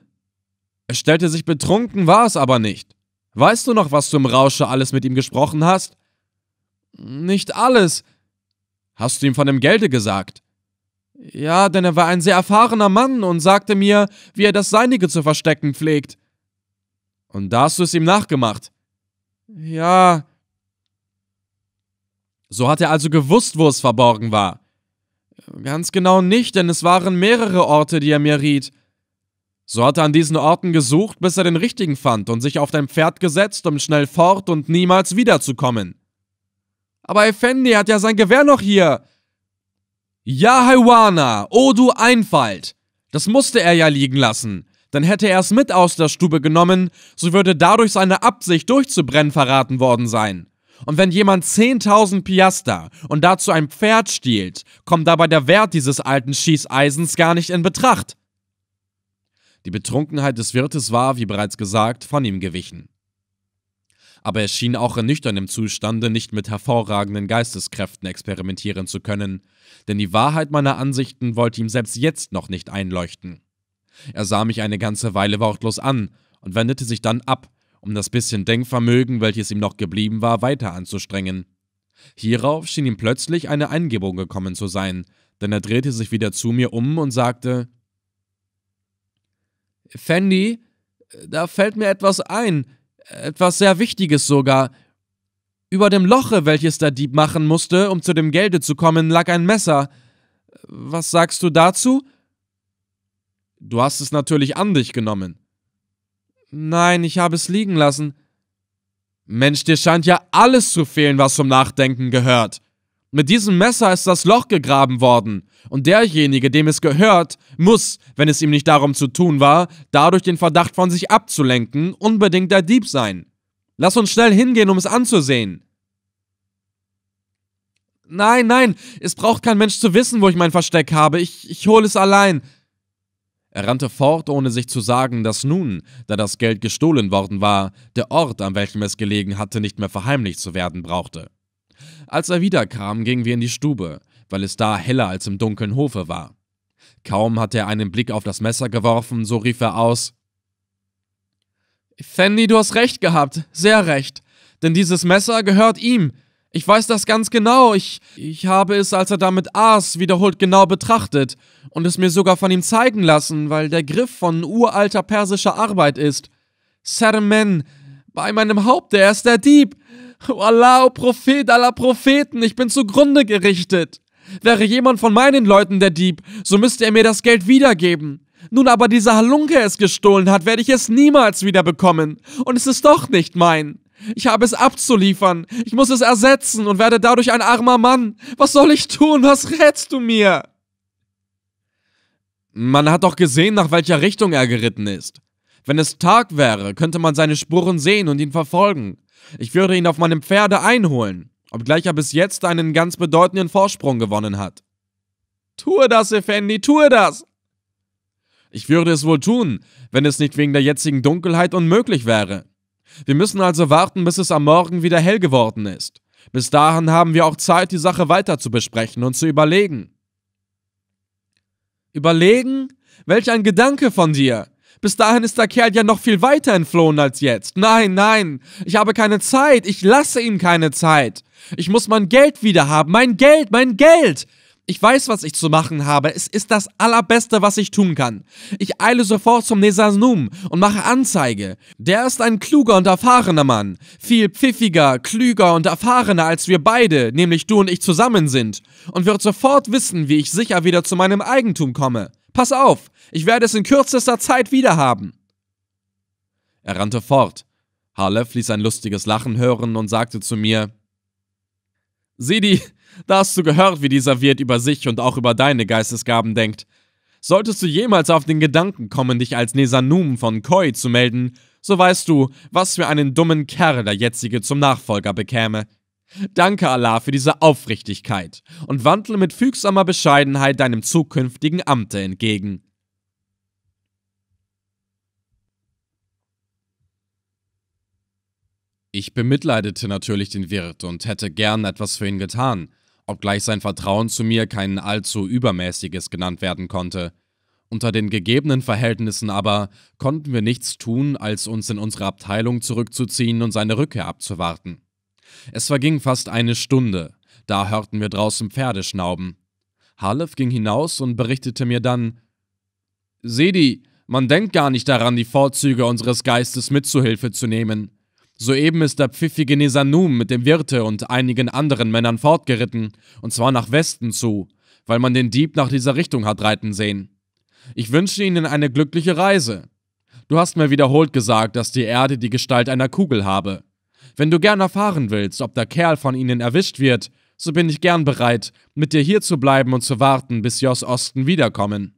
Er stellte sich betrunken, war es aber nicht. Weißt du noch, was du im Rausche alles mit ihm gesprochen hast? Nicht alles. Hast du ihm von dem Gelde gesagt? Ja, denn er war ein sehr erfahrener Mann und sagte mir, wie er das Seinige zu verstecken pflegt. Und da hast du es ihm nachgemacht. Ja. So hat er also gewusst, wo es verborgen war. Ganz genau nicht, denn es waren mehrere Orte, die er mir riet. So hat er an diesen Orten gesucht, bis er den richtigen fand und sich auf dein Pferd gesetzt, um schnell fort und niemals wiederzukommen. Aber Effendi hat ja sein Gewehr noch hier. Ja, Haiwana, oh du Einfalt. Das musste er ja liegen lassen. Dann hätte er es mit aus der Stube genommen, so würde dadurch seine Absicht durchzubrennen verraten worden sein. Und wenn jemand 10.000 Piaster und dazu ein Pferd stiehlt, kommt dabei der Wert dieses alten Schießeisens gar nicht in Betracht. Die Betrunkenheit des Wirtes war, wie bereits gesagt, von ihm gewichen. Aber er schien auch in nüchternem Zustande nicht mit hervorragenden Geisteskräften experimentieren zu können, denn die Wahrheit meiner Ansichten wollte ihm selbst jetzt noch nicht einleuchten. Er sah mich eine ganze Weile wortlos an und wendete sich dann ab, um das bisschen Denkvermögen, welches ihm noch geblieben war, weiter anzustrengen. Hierauf schien ihm plötzlich eine Eingebung gekommen zu sein, denn er drehte sich wieder zu mir um und sagte Fendi, Da fällt mir etwas ein, etwas sehr Wichtiges sogar. Über dem Loche, welches der Dieb machen musste, um zu dem Gelde zu kommen, lag ein Messer. Was sagst du dazu? Du hast es natürlich an dich genommen. Nein, ich habe es liegen lassen. Mensch, dir scheint ja alles zu fehlen, was zum Nachdenken gehört. Mit diesem Messer ist das Loch gegraben worden, und derjenige, dem es gehört, muss, wenn es ihm nicht darum zu tun war, dadurch den Verdacht von sich abzulenken, unbedingt der Dieb sein. Lass uns schnell hingehen, um es anzusehen. Nein, nein, es braucht kein Mensch zu wissen, wo ich mein Versteck habe. Ich, ich hole es allein. Er rannte fort, ohne sich zu sagen, dass nun, da das Geld gestohlen worden war, der Ort, an welchem es gelegen hatte, nicht mehr verheimlicht zu werden brauchte. Als er wiederkam, gingen wir in die Stube, weil es da heller als im dunklen Hofe war. Kaum hatte er einen Blick auf das Messer geworfen, so rief er aus Fanny, du hast recht gehabt, sehr recht. Denn dieses Messer gehört ihm. Ich weiß das ganz genau. Ich, ich habe es, als er damit aß, wiederholt genau betrachtet und es mir sogar von ihm zeigen lassen, weil der Griff von uralter persischer Arbeit ist. Sermen, bei meinem Haupte, er ist der Dieb. O Allah, o Prophet aller Propheten, ich bin zugrunde gerichtet. Wäre jemand von meinen Leuten der Dieb, so müsste er mir das Geld wiedergeben. Nun aber dieser Halunke es gestohlen hat, werde ich es niemals wiederbekommen. Und es ist doch nicht mein. Ich habe es abzuliefern. Ich muss es ersetzen und werde dadurch ein armer Mann. Was soll ich tun? Was rätst du mir? Man hat doch gesehen, nach welcher Richtung er geritten ist. Wenn es Tag wäre, könnte man seine Spuren sehen und ihn verfolgen. Ich würde ihn auf meinem Pferde einholen, obgleich er bis jetzt einen ganz bedeutenden Vorsprung gewonnen hat. Tue das, Effendi, tue das! Ich würde es wohl tun, wenn es nicht wegen der jetzigen Dunkelheit unmöglich wäre. Wir müssen also warten, bis es am Morgen wieder hell geworden ist. Bis dahin haben wir auch Zeit, die Sache weiter zu besprechen und zu überlegen. Überlegen? Welch ein Gedanke von dir! Bis dahin ist der Kerl ja noch viel weiter entflohen als jetzt. Nein, nein, ich habe keine Zeit, ich lasse ihm keine Zeit. Ich muss mein Geld wieder haben, mein Geld, mein Geld! Ich weiß, was ich zu machen habe. Es ist das Allerbeste, was ich tun kann. Ich eile sofort zum Nesanum und mache Anzeige. Der ist ein kluger und erfahrener Mann. Viel pfiffiger, klüger und erfahrener als wir beide, nämlich du und ich zusammen sind. Und wird sofort wissen, wie ich sicher wieder zu meinem Eigentum komme. Pass auf, ich werde es in kürzester Zeit wiederhaben. Er rannte fort. Harlef ließ ein lustiges Lachen hören und sagte zu mir: Sieh die, da hast du gehört, wie dieser Wirt über sich und auch über deine Geistesgaben denkt. Solltest du jemals auf den Gedanken kommen, dich als Nesanum von Koi zu melden, so weißt du, was für einen dummen Kerl der jetzige zum Nachfolger bekäme. Danke Allah für diese Aufrichtigkeit und wandle mit fügsamer Bescheidenheit deinem zukünftigen Amte entgegen. Ich bemitleidete natürlich den Wirt und hätte gern etwas für ihn getan, obgleich sein Vertrauen zu mir kein allzu übermäßiges genannt werden konnte. Unter den gegebenen Verhältnissen aber konnten wir nichts tun, als uns in unsere Abteilung zurückzuziehen und seine Rückkehr abzuwarten. Es verging fast eine Stunde, da hörten wir draußen Pferde schnauben. Halef ging hinaus und berichtete mir dann: Sedi, man denkt gar nicht daran, die Vorzüge unseres Geistes mit zu Hilfe zu nehmen. Soeben ist der pfiffige Nesanum mit dem Wirte und einigen anderen Männern fortgeritten, und zwar nach Westen zu, weil man den Dieb nach dieser Richtung hat reiten sehen. Ich wünsche Ihnen eine glückliche Reise. Du hast mir wiederholt gesagt, dass die Erde die Gestalt einer Kugel habe. Wenn du gern erfahren willst, ob der Kerl von ihnen erwischt wird, so bin ich gern bereit, mit dir hier zu bleiben und zu warten, bis sie aus Osten wiederkommen.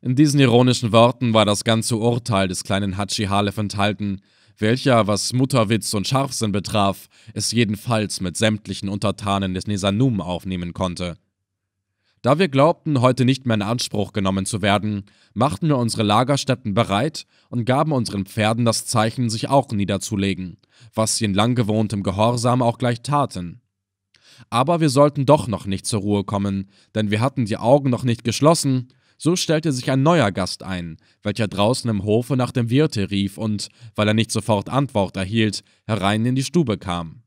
In diesen ironischen Worten war das ganze Urteil des kleinen Hachi Halef enthalten, welcher, was Mutterwitz und Scharfsinn betraf, es jedenfalls mit sämtlichen Untertanen des Nesanum aufnehmen konnte. Da wir glaubten, heute nicht mehr in Anspruch genommen zu werden, machten wir unsere Lagerstätten bereit und gaben unseren Pferden das Zeichen, sich auch niederzulegen, was sie in langgewohntem Gehorsam auch gleich taten. Aber wir sollten doch noch nicht zur Ruhe kommen, denn wir hatten die Augen noch nicht geschlossen, so stellte sich ein neuer Gast ein, welcher draußen im Hofe nach dem Wirte rief und, weil er nicht sofort Antwort erhielt, herein in die Stube kam.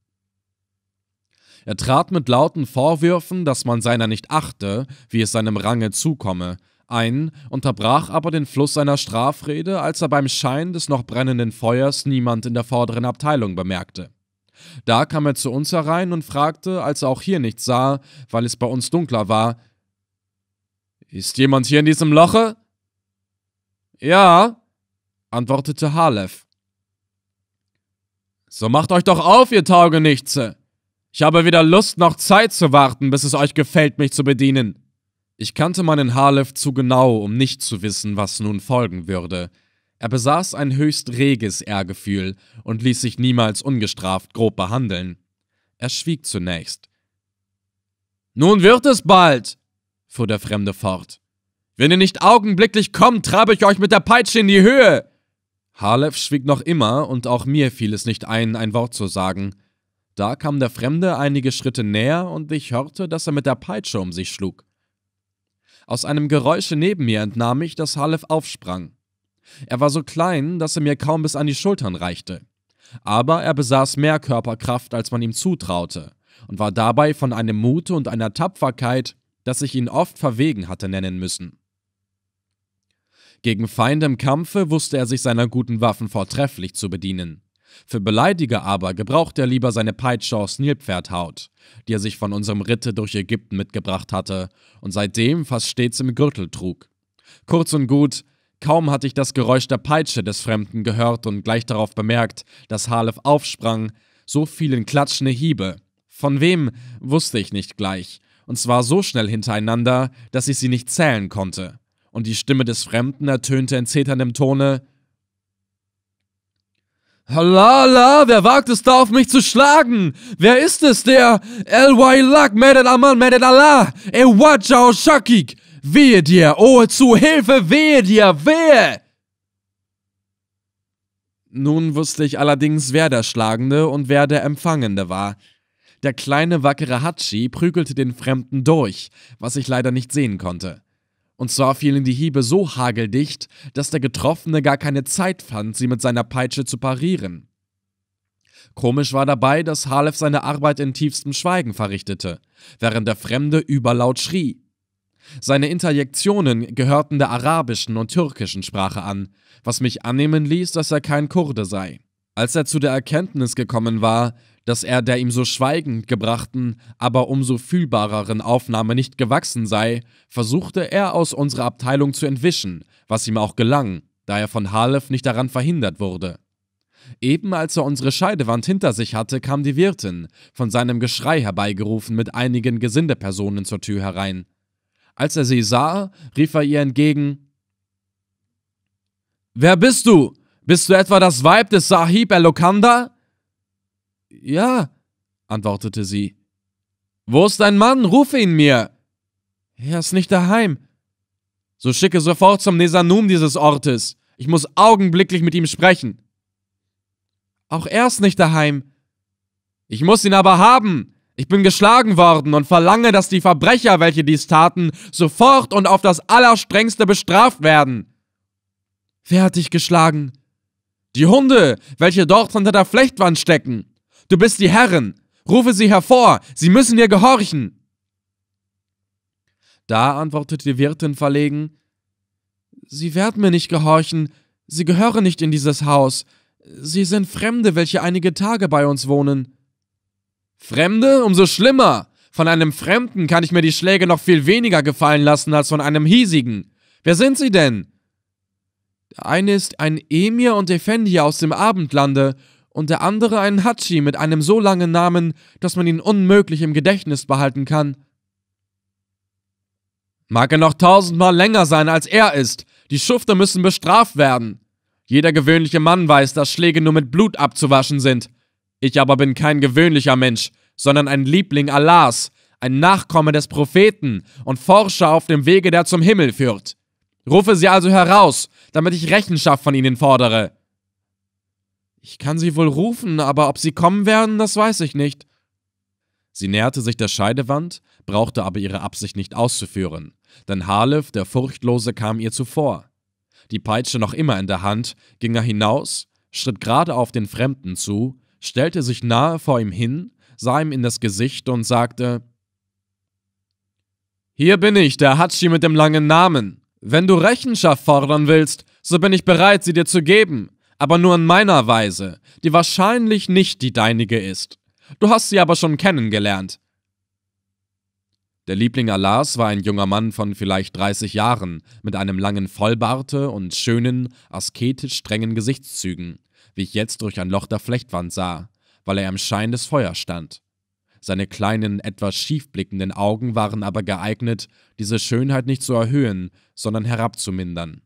Er trat mit lauten Vorwürfen, dass man seiner nicht achte, wie es seinem Range zukomme, ein, unterbrach aber den Fluss seiner Strafrede, als er beim Schein des noch brennenden Feuers niemand in der vorderen Abteilung bemerkte. Da kam er zu uns herein und fragte, als er auch hier nichts sah, weil es bei uns dunkler war: Ist jemand hier in diesem Loche? Ja, antwortete Halef. So macht euch doch auf, ihr Taugenichtse! Ich habe weder Lust noch Zeit zu warten, bis es euch gefällt, mich zu bedienen. Ich kannte meinen Halef zu genau, um nicht zu wissen, was nun folgen würde. Er besaß ein höchst reges Ehrgefühl und ließ sich niemals ungestraft grob behandeln. Er schwieg zunächst. Nun wird es bald, fuhr der Fremde fort. Wenn ihr nicht augenblicklich kommt, trabe ich euch mit der Peitsche in die Höhe. Halef schwieg noch immer, und auch mir fiel es nicht ein, ein Wort zu sagen. Da kam der Fremde einige Schritte näher, und ich hörte, dass er mit der Peitsche um sich schlug. Aus einem Geräusche neben mir entnahm ich, dass Halef aufsprang. Er war so klein, dass er mir kaum bis an die Schultern reichte. Aber er besaß mehr Körperkraft, als man ihm zutraute, und war dabei von einem Mut und einer Tapferkeit, dass ich ihn oft verwegen hatte nennen müssen. Gegen Feinde im Kampfe wusste er sich seiner guten Waffen vortrefflich zu bedienen. Für Beleidiger aber gebrauchte er lieber seine Peitsche aus Nilpferdhaut, die er sich von unserem Ritte durch Ägypten mitgebracht hatte und seitdem fast stets im Gürtel trug. Kurz und gut, Kaum hatte ich das Geräusch der Peitsche des Fremden gehört und gleich darauf bemerkt, dass Halef aufsprang, so fielen klatschende Hiebe. Von wem, wusste ich nicht gleich, und zwar so schnell hintereinander, dass ich sie nicht zählen konnte. Und die Stimme des Fremden ertönte in zeterndem Tone: Halala, wer wagt es da auf mich zu schlagen? Wer ist es, der El Lak Medet Aman Medet Allah, Ewajao Shakik? Wehe dir! Oh, zu Hilfe! Wehe dir! Wehe! Nun wusste ich allerdings, wer der Schlagende und wer der Empfangende war. Der kleine, wackere Hatschi prügelte den Fremden durch, was ich leider nicht sehen konnte. Und zwar fielen die Hiebe so hageldicht, dass der Getroffene gar keine Zeit fand, sie mit seiner Peitsche zu parieren. Komisch war dabei, dass Halef seine Arbeit in tiefstem Schweigen verrichtete, während der Fremde überlaut schrie. Seine Interjektionen gehörten der arabischen und türkischen Sprache an, was mich annehmen ließ, dass er kein Kurde sei. Als er zu der Erkenntnis gekommen war, dass er der ihm so schweigend gebrachten, aber umso fühlbareren Aufnahme nicht gewachsen sei, versuchte er aus unserer Abteilung zu entwischen, was ihm auch gelang, da er von Halef nicht daran verhindert wurde. Eben als er unsere Scheidewand hinter sich hatte, kam die Wirtin, von seinem Geschrei herbeigerufen, mit einigen Gesindepersonen zur Tür herein. Als er sie sah, rief er ihr entgegen: Wer bist du? Bist du etwa das Weib des Sahib Elokanda? Ja, antwortete sie. Wo ist dein Mann? Rufe ihn mir. Er ist nicht daheim. So schicke sofort zum Nesanum dieses Ortes. Ich muss augenblicklich mit ihm sprechen. Auch er ist nicht daheim. Ich muss ihn aber haben. Ich bin geschlagen worden und verlange, dass die Verbrecher, welche dies taten, sofort und auf das Allerstrengste bestraft werden. Wer hat dich geschlagen? Die Hunde, welche dort unter der Flechtwand stecken. Du bist die Herrin. Rufe sie hervor. Sie müssen dir gehorchen. Da antwortete die Wirtin verlegen: Sie werden mir nicht gehorchen. Sie gehören nicht in dieses Haus. Sie sind Fremde, welche einige Tage bei uns wohnen. Fremde? Umso schlimmer. Von einem Fremden kann ich mir die Schläge noch viel weniger gefallen lassen als von einem hiesigen. Wer sind Sie denn? Der eine ist ein Emir und Effendi aus dem Abendlande und der andere ein Hatschi mit einem so langen Namen, dass man ihn unmöglich im Gedächtnis behalten kann. Mag er noch tausendmal länger sein, als er ist. Die Schufte müssen bestraft werden. Jeder gewöhnliche Mann weiß, dass Schläge nur mit Blut abzuwaschen sind. Ich aber bin kein gewöhnlicher Mensch, sondern ein Liebling Allahs, ein Nachkomme des Propheten und Forscher auf dem Wege, der zum Himmel führt. Rufe sie also heraus, damit ich Rechenschaft von ihnen fordere. Ich kann sie wohl rufen, aber ob sie kommen werden, das weiß ich nicht. Sie näherte sich der Scheidewand, brauchte aber ihre Absicht nicht auszuführen, denn Halef, der Furchtlose, kam ihr zuvor. Die Peitsche noch immer in der Hand, ging er hinaus, schritt gerade auf den Fremden zu, stellte sich nahe vor ihm hin, sah ihm in das Gesicht und sagte: Hier bin ich, der Hatschi mit dem langen Namen. Wenn du Rechenschaft fordern willst, so bin ich bereit, sie dir zu geben, aber nur in meiner Weise, die wahrscheinlich nicht die deinige ist. Du hast sie aber schon kennengelernt. Der Liebling Allahs war ein junger Mann von vielleicht 30 Jahren, mit einem langen Vollbarte und schönen, asketisch strengen Gesichtszügen, wie ich jetzt durch ein Loch der Flechtwand sah, weil er im Schein des Feuers stand. Seine kleinen, etwas schiefblickenden Augen waren aber geeignet, diese Schönheit nicht zu erhöhen, sondern herabzumindern.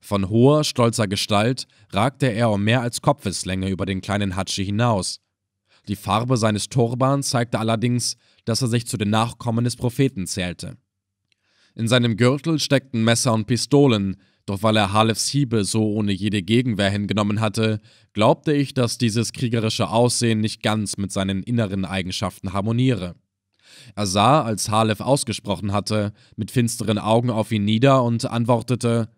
Von hoher, stolzer Gestalt ragte er um mehr als Kopfeslänge über den kleinen Hatschi hinaus. Die Farbe seines Turbans zeigte allerdings, dass er sich zu den Nachkommen des Propheten zählte. In seinem Gürtel steckten Messer und Pistolen, doch weil er Halefs Hiebe so ohne jede Gegenwehr hingenommen hatte, glaubte ich, dass dieses kriegerische Aussehen nicht ganz mit seinen inneren Eigenschaften harmoniere. Er sah, als Halef ausgesprochen hatte, mit finsteren Augen auf ihn nieder und antwortete: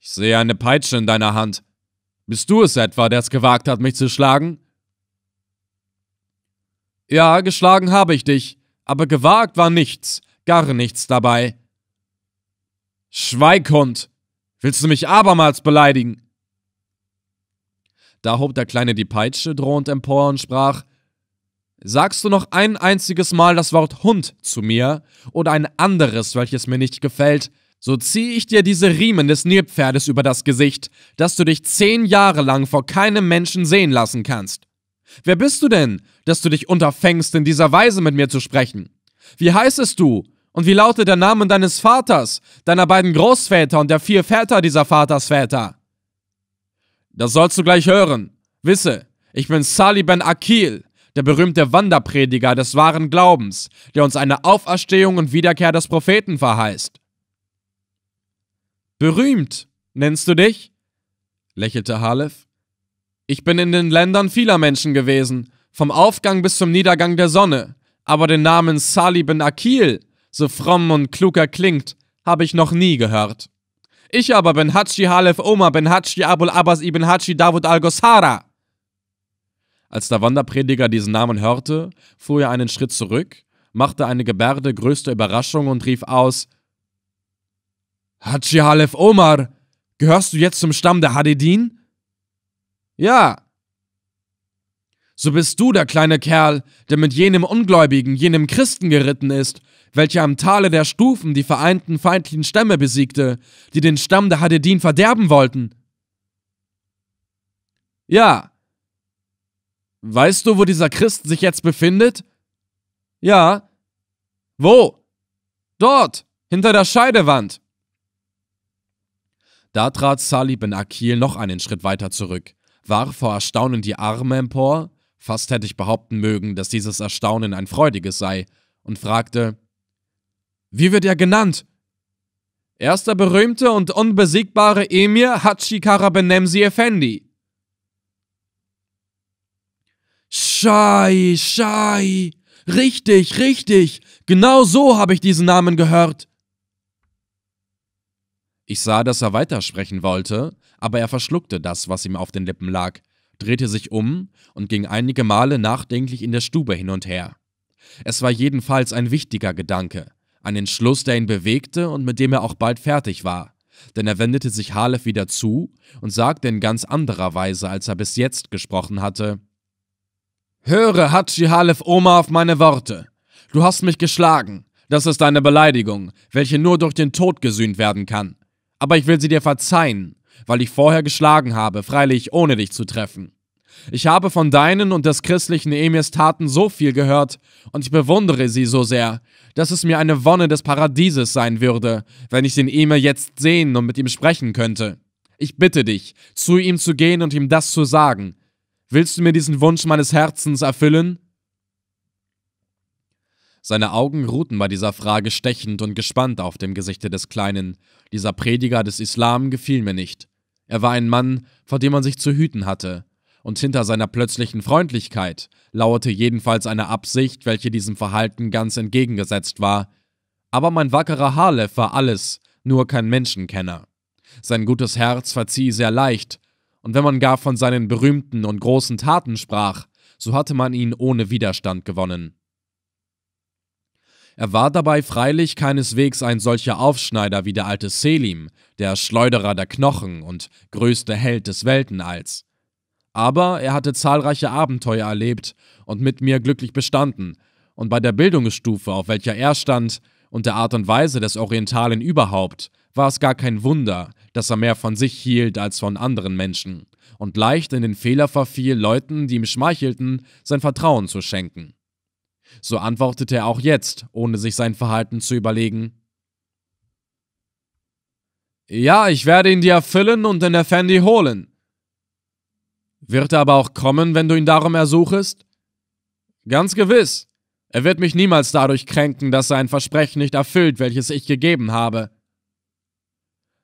Ich sehe eine Peitsche in deiner Hand. Bist du es etwa, der es gewagt hat, mich zu schlagen? Ja, geschlagen habe ich dich, aber gewagt war nichts, gar nichts dabei. Schweighund! Willst du mich abermals beleidigen? Da hob der Kleine die Peitsche drohend empor und sprach: Sagst du noch ein einziges Mal das Wort Hund zu mir oder ein anderes, welches mir nicht gefällt, so zieh ich dir diese Riemen des Nilpferdes über das Gesicht, dass du dich zehn Jahre lang vor keinem Menschen sehen lassen kannst. Wer bist du denn, dass du dich unterfängst, in dieser Weise mit mir zu sprechen? Wie heißest du und wie lautet der Name deines Vaters, deiner beiden Großväter und der vier Väter dieser Vatersväter? Das sollst du gleich hören. Wisse, ich bin Sali ben Akil, der berühmte Wanderprediger des wahren Glaubens, der uns eine Auferstehung und Wiederkehr des Propheten verheißt. Berühmt, nennst du dich? lächelte Halef. Ich bin in den Ländern vieler Menschen gewesen, vom Aufgang bis zum Niedergang der Sonne, aber den Namen Sali ben Akil so fromm und klug er klingt, habe ich noch nie gehört. Ich aber bin Hatschi Halef Omar bin Hatschi Abul Abbas ibn Hatschi Davud al-Gossara. Als der Wanderprediger diesen Namen hörte, fuhr er einen Schritt zurück, machte eine Gebärde größter Überraschung und rief aus: Hatschi Halef Omar, gehörst du jetzt zum Stamm der Hadidin? Ja. So bist du der kleine Kerl, der mit jenem Ungläubigen, jenem Christen geritten ist welcher am Tale der Stufen die vereinten feindlichen Stämme besiegte, die den Stamm der Hadedin verderben wollten. Ja. Weißt du, wo dieser Christ sich jetzt befindet? Ja. Wo? Dort, hinter der Scheidewand. Da trat Salih bin Akil noch einen Schritt weiter zurück, warf vor Erstaunen die Arme empor, fast hätte ich behaupten mögen, dass dieses Erstaunen ein freudiges sei, und fragte: wie wird er genannt? Erster berühmte und unbesiegbare Emir Hatschi Karabenemsi Effendi. Schei, Schei. Richtig, richtig. Genau so habe ich diesen Namen gehört. Ich sah, dass er weitersprechen wollte, aber er verschluckte das, was ihm auf den Lippen lag, drehte sich um und ging einige Male nachdenklich in der Stube hin und her. Es war jedenfalls ein wichtiger Gedanke, ein Entschluss, der ihn bewegte und mit dem er auch bald fertig war. Denn er wendete sich Halef wieder zu und sagte in ganz anderer Weise, als er bis jetzt gesprochen hatte: Höre, Hatschi Halef Oma, auf meine Worte. Du hast mich geschlagen. Das ist eine Beleidigung, welche nur durch den Tod gesühnt werden kann. Aber ich will sie dir verzeihen, weil ich vorher geschlagen habe, freilich ohne dich zu treffen. Ich habe von deinen und des christlichen Emirs Taten so viel gehört und ich bewundere sie so sehr, dass es mir eine Wonne des Paradieses sein würde, wenn ich den Emir jetzt sehen und mit ihm sprechen könnte. Ich bitte dich, zu ihm zu gehen und ihm das zu sagen. Willst du mir diesen Wunsch meines Herzens erfüllen? Seine Augen ruhten bei dieser Frage stechend und gespannt auf dem Gesichte des Kleinen. Dieser Prediger des Islam gefiel mir nicht. Er war ein Mann, vor dem man sich zu hüten hatte, und hinter seiner plötzlichen Freundlichkeit lauerte jedenfalls eine Absicht, welche diesem Verhalten ganz entgegengesetzt war. Aber mein wackerer Harlef war alles, nur kein Menschenkenner. Sein gutes Herz verzieh sehr leicht, und wenn man gar von seinen berühmten und großen Taten sprach, so hatte man ihn ohne Widerstand gewonnen. Er war dabei freilich keineswegs ein solcher Aufschneider wie der alte Selim, der Schleuderer der Knochen und größte Held des Weltenalls. Aber er hatte zahlreiche Abenteuer erlebt und mit mir glücklich bestanden, und bei der Bildungsstufe, auf welcher er stand, und der Art und Weise des Orientalen überhaupt, war es gar kein Wunder, dass er mehr von sich hielt als von anderen Menschen und leicht in den Fehler verfiel, Leuten, die ihm schmeichelten, sein Vertrauen zu schenken. So antwortete er auch jetzt, ohne sich sein Verhalten zu überlegen. Ja, ich werde ihn dir erfüllen und den Effendi holen. Wird er aber auch kommen, wenn du ihn darum ersuchest? Ganz gewiss. Er wird mich niemals dadurch kränken, dass er ein Versprechen nicht erfüllt, welches ich gegeben habe.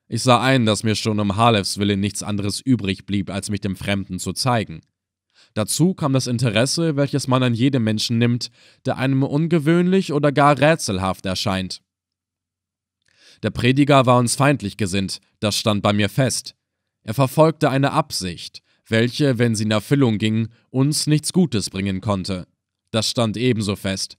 Ich sah ein, dass mir schon um Halefs Willen nichts anderes übrig blieb, als mich dem Fremden zu zeigen. Dazu kam das Interesse, welches man an jedem Menschen nimmt, der einem ungewöhnlich oder gar rätselhaft erscheint. Der Prediger war uns feindlich gesinnt, das stand bei mir fest. Er verfolgte eine Absicht, welche, wenn sie in Erfüllung ging, uns nichts Gutes bringen konnte. Das stand ebenso fest.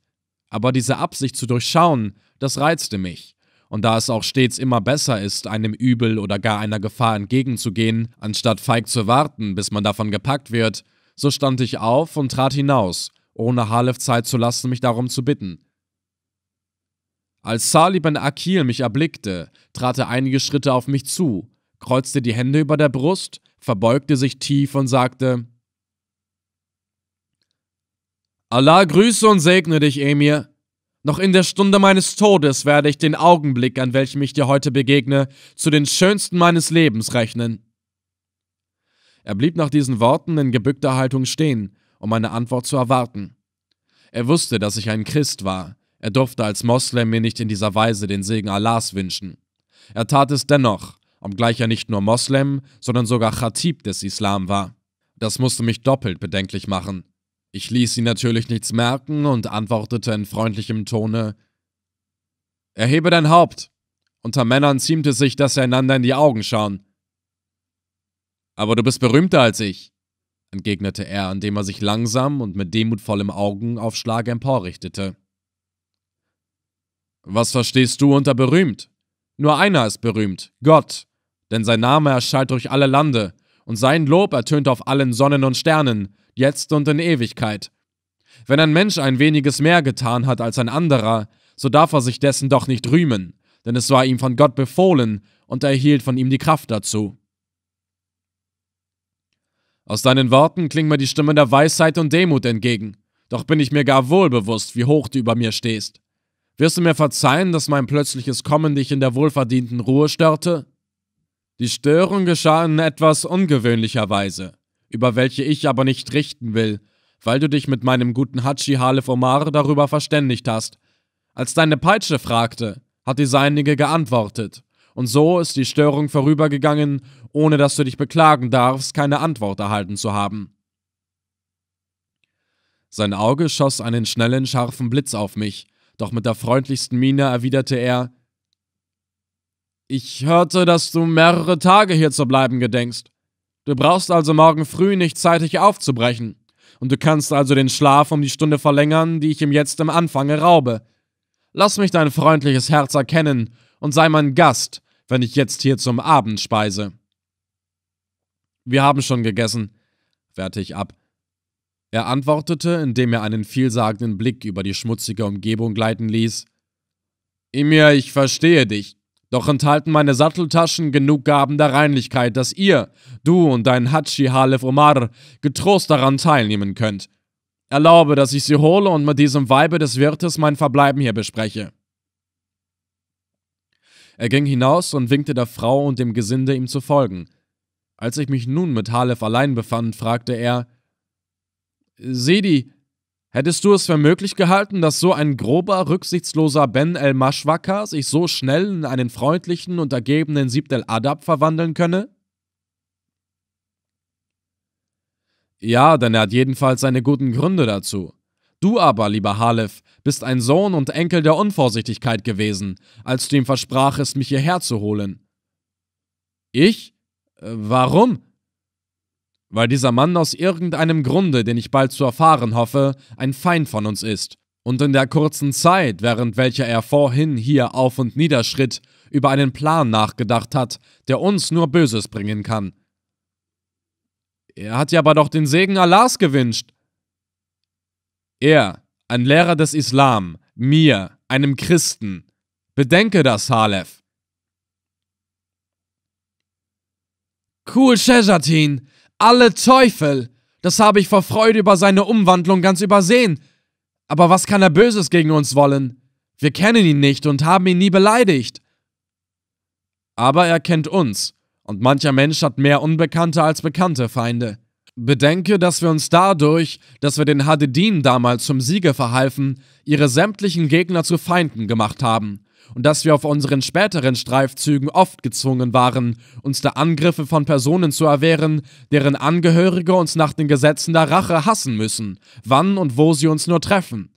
Aber diese Absicht zu durchschauen, das reizte mich. Und da es auch stets immer besser ist, einem Übel oder gar einer Gefahr entgegenzugehen, anstatt feig zu warten, bis man davon gepackt wird, so stand ich auf und trat hinaus, ohne Halef Zeit zu lassen, mich darum zu bitten. Als Salih ben Akil mich erblickte, trat er einige Schritte auf mich zu, kreuzte die Hände über der Brust, verbeugte sich tief und sagte: Allah grüße und segne dich, Emir. Noch in der Stunde meines Todes werde ich den Augenblick, an welchem ich dir heute begegne, zu den schönsten meines Lebens rechnen. Er blieb nach diesen Worten in gebückter Haltung stehen, um meine Antwort zu erwarten. Er wusste, dass ich ein Christ war. Er durfte als Moslem mir nicht in dieser Weise den Segen Allahs wünschen. Er tat es dennoch, obgleich er nicht nur Moslem, sondern sogar Khatib des Islam war. Das musste mich doppelt bedenklich machen. Ich ließ ihn natürlich nichts merken und antwortete in freundlichem Tone: Erhebe dein Haupt. Unter Männern ziemt es sich, dass sie einander in die Augen schauen. Aber du bist berühmter als ich, entgegnete er, indem er sich langsam und mit demutvollem Augenaufschlag emporrichtete. Was verstehst du unter berühmt? Nur einer ist berühmt, Gott, denn sein Name erschallt durch alle Lande, und sein Lob ertönt auf allen Sonnen und Sternen, jetzt und in Ewigkeit. Wenn ein Mensch ein weniges mehr getan hat als ein anderer, so darf er sich dessen doch nicht rühmen, denn es war ihm von Gott befohlen und er erhielt von ihm die Kraft dazu. Aus deinen Worten klingt mir die Stimme der Weisheit und Demut entgegen, doch bin ich mir gar wohl bewusst, wie hoch du über mir stehst. Wirst du mir verzeihen, dass mein plötzliches Kommen dich in der wohlverdienten Ruhe störte? Die Störung geschah in etwas ungewöhnlicher Weise über welche ich aber nicht richten will, weil du dich mit meinem guten Hachi Halef Omar darüber verständigt hast. Als deine Peitsche fragte, hat die seinige geantwortet, und so ist die Störung vorübergegangen, ohne dass du dich beklagen darfst, keine Antwort erhalten zu haben. Sein Auge schoss einen schnellen, scharfen Blitz auf mich, doch mit der freundlichsten Miene erwiderte er Ich hörte, dass du mehrere Tage hier zu bleiben gedenkst. Du brauchst also morgen früh nicht zeitig aufzubrechen. Und du kannst also den Schlaf um die Stunde verlängern, die ich ihm jetzt im Anfange raube. Lass mich dein freundliches Herz erkennen und sei mein Gast, wenn ich jetzt hier zum Abend speise. Wir haben schon gegessen, wehrte ich ab. Er antwortete, indem er einen vielsagenden Blick über die schmutzige Umgebung gleiten ließ. Emir, ich verstehe dich. Doch enthalten meine Satteltaschen genug Gaben der Reinlichkeit, dass ihr, du und dein Hatschi Halef Omar, getrost daran teilnehmen könnt. Erlaube, dass ich sie hole und mit diesem Weibe des Wirtes mein Verbleiben hier bespreche. Er ging hinaus und winkte der Frau und dem Gesinde, ihm zu folgen. Als ich mich nun mit Halef allein befand, fragte er: Sedi, Hättest du es für möglich gehalten, dass so ein grober, rücksichtsloser Ben el-Maschwaka sich so schnell in einen freundlichen und ergebenen Sibt el-Adab verwandeln könne? Ja, denn er hat jedenfalls seine guten Gründe dazu. Du aber, lieber Halef, bist ein Sohn und Enkel der Unvorsichtigkeit gewesen, als du ihm versprachest, mich hierher zu holen. Ich? Äh, warum? weil dieser Mann aus irgendeinem Grunde, den ich bald zu erfahren hoffe, ein Feind von uns ist Und in der kurzen Zeit, während welcher er vorhin hier auf und niederschritt, über einen Plan nachgedacht hat, der uns nur Böses bringen kann. Er hat ja aber doch den Segen Allahs gewünscht. Er, ein Lehrer des Islam, mir, einem Christen. Bedenke das, Halef. Cool, Shejatin. Alle Teufel. Das habe ich vor Freude über seine Umwandlung ganz übersehen. Aber was kann er Böses gegen uns wollen? Wir kennen ihn nicht und haben ihn nie beleidigt. Aber er kennt uns, und mancher Mensch hat mehr unbekannte als bekannte Feinde. Bedenke, dass wir uns dadurch, dass wir den Hadedin damals zum Siege verhalfen, ihre sämtlichen Gegner zu Feinden gemacht haben und dass wir auf unseren späteren Streifzügen oft gezwungen waren, uns der Angriffe von Personen zu erwehren, deren Angehörige uns nach den Gesetzen der Rache hassen müssen, wann und wo sie uns nur treffen.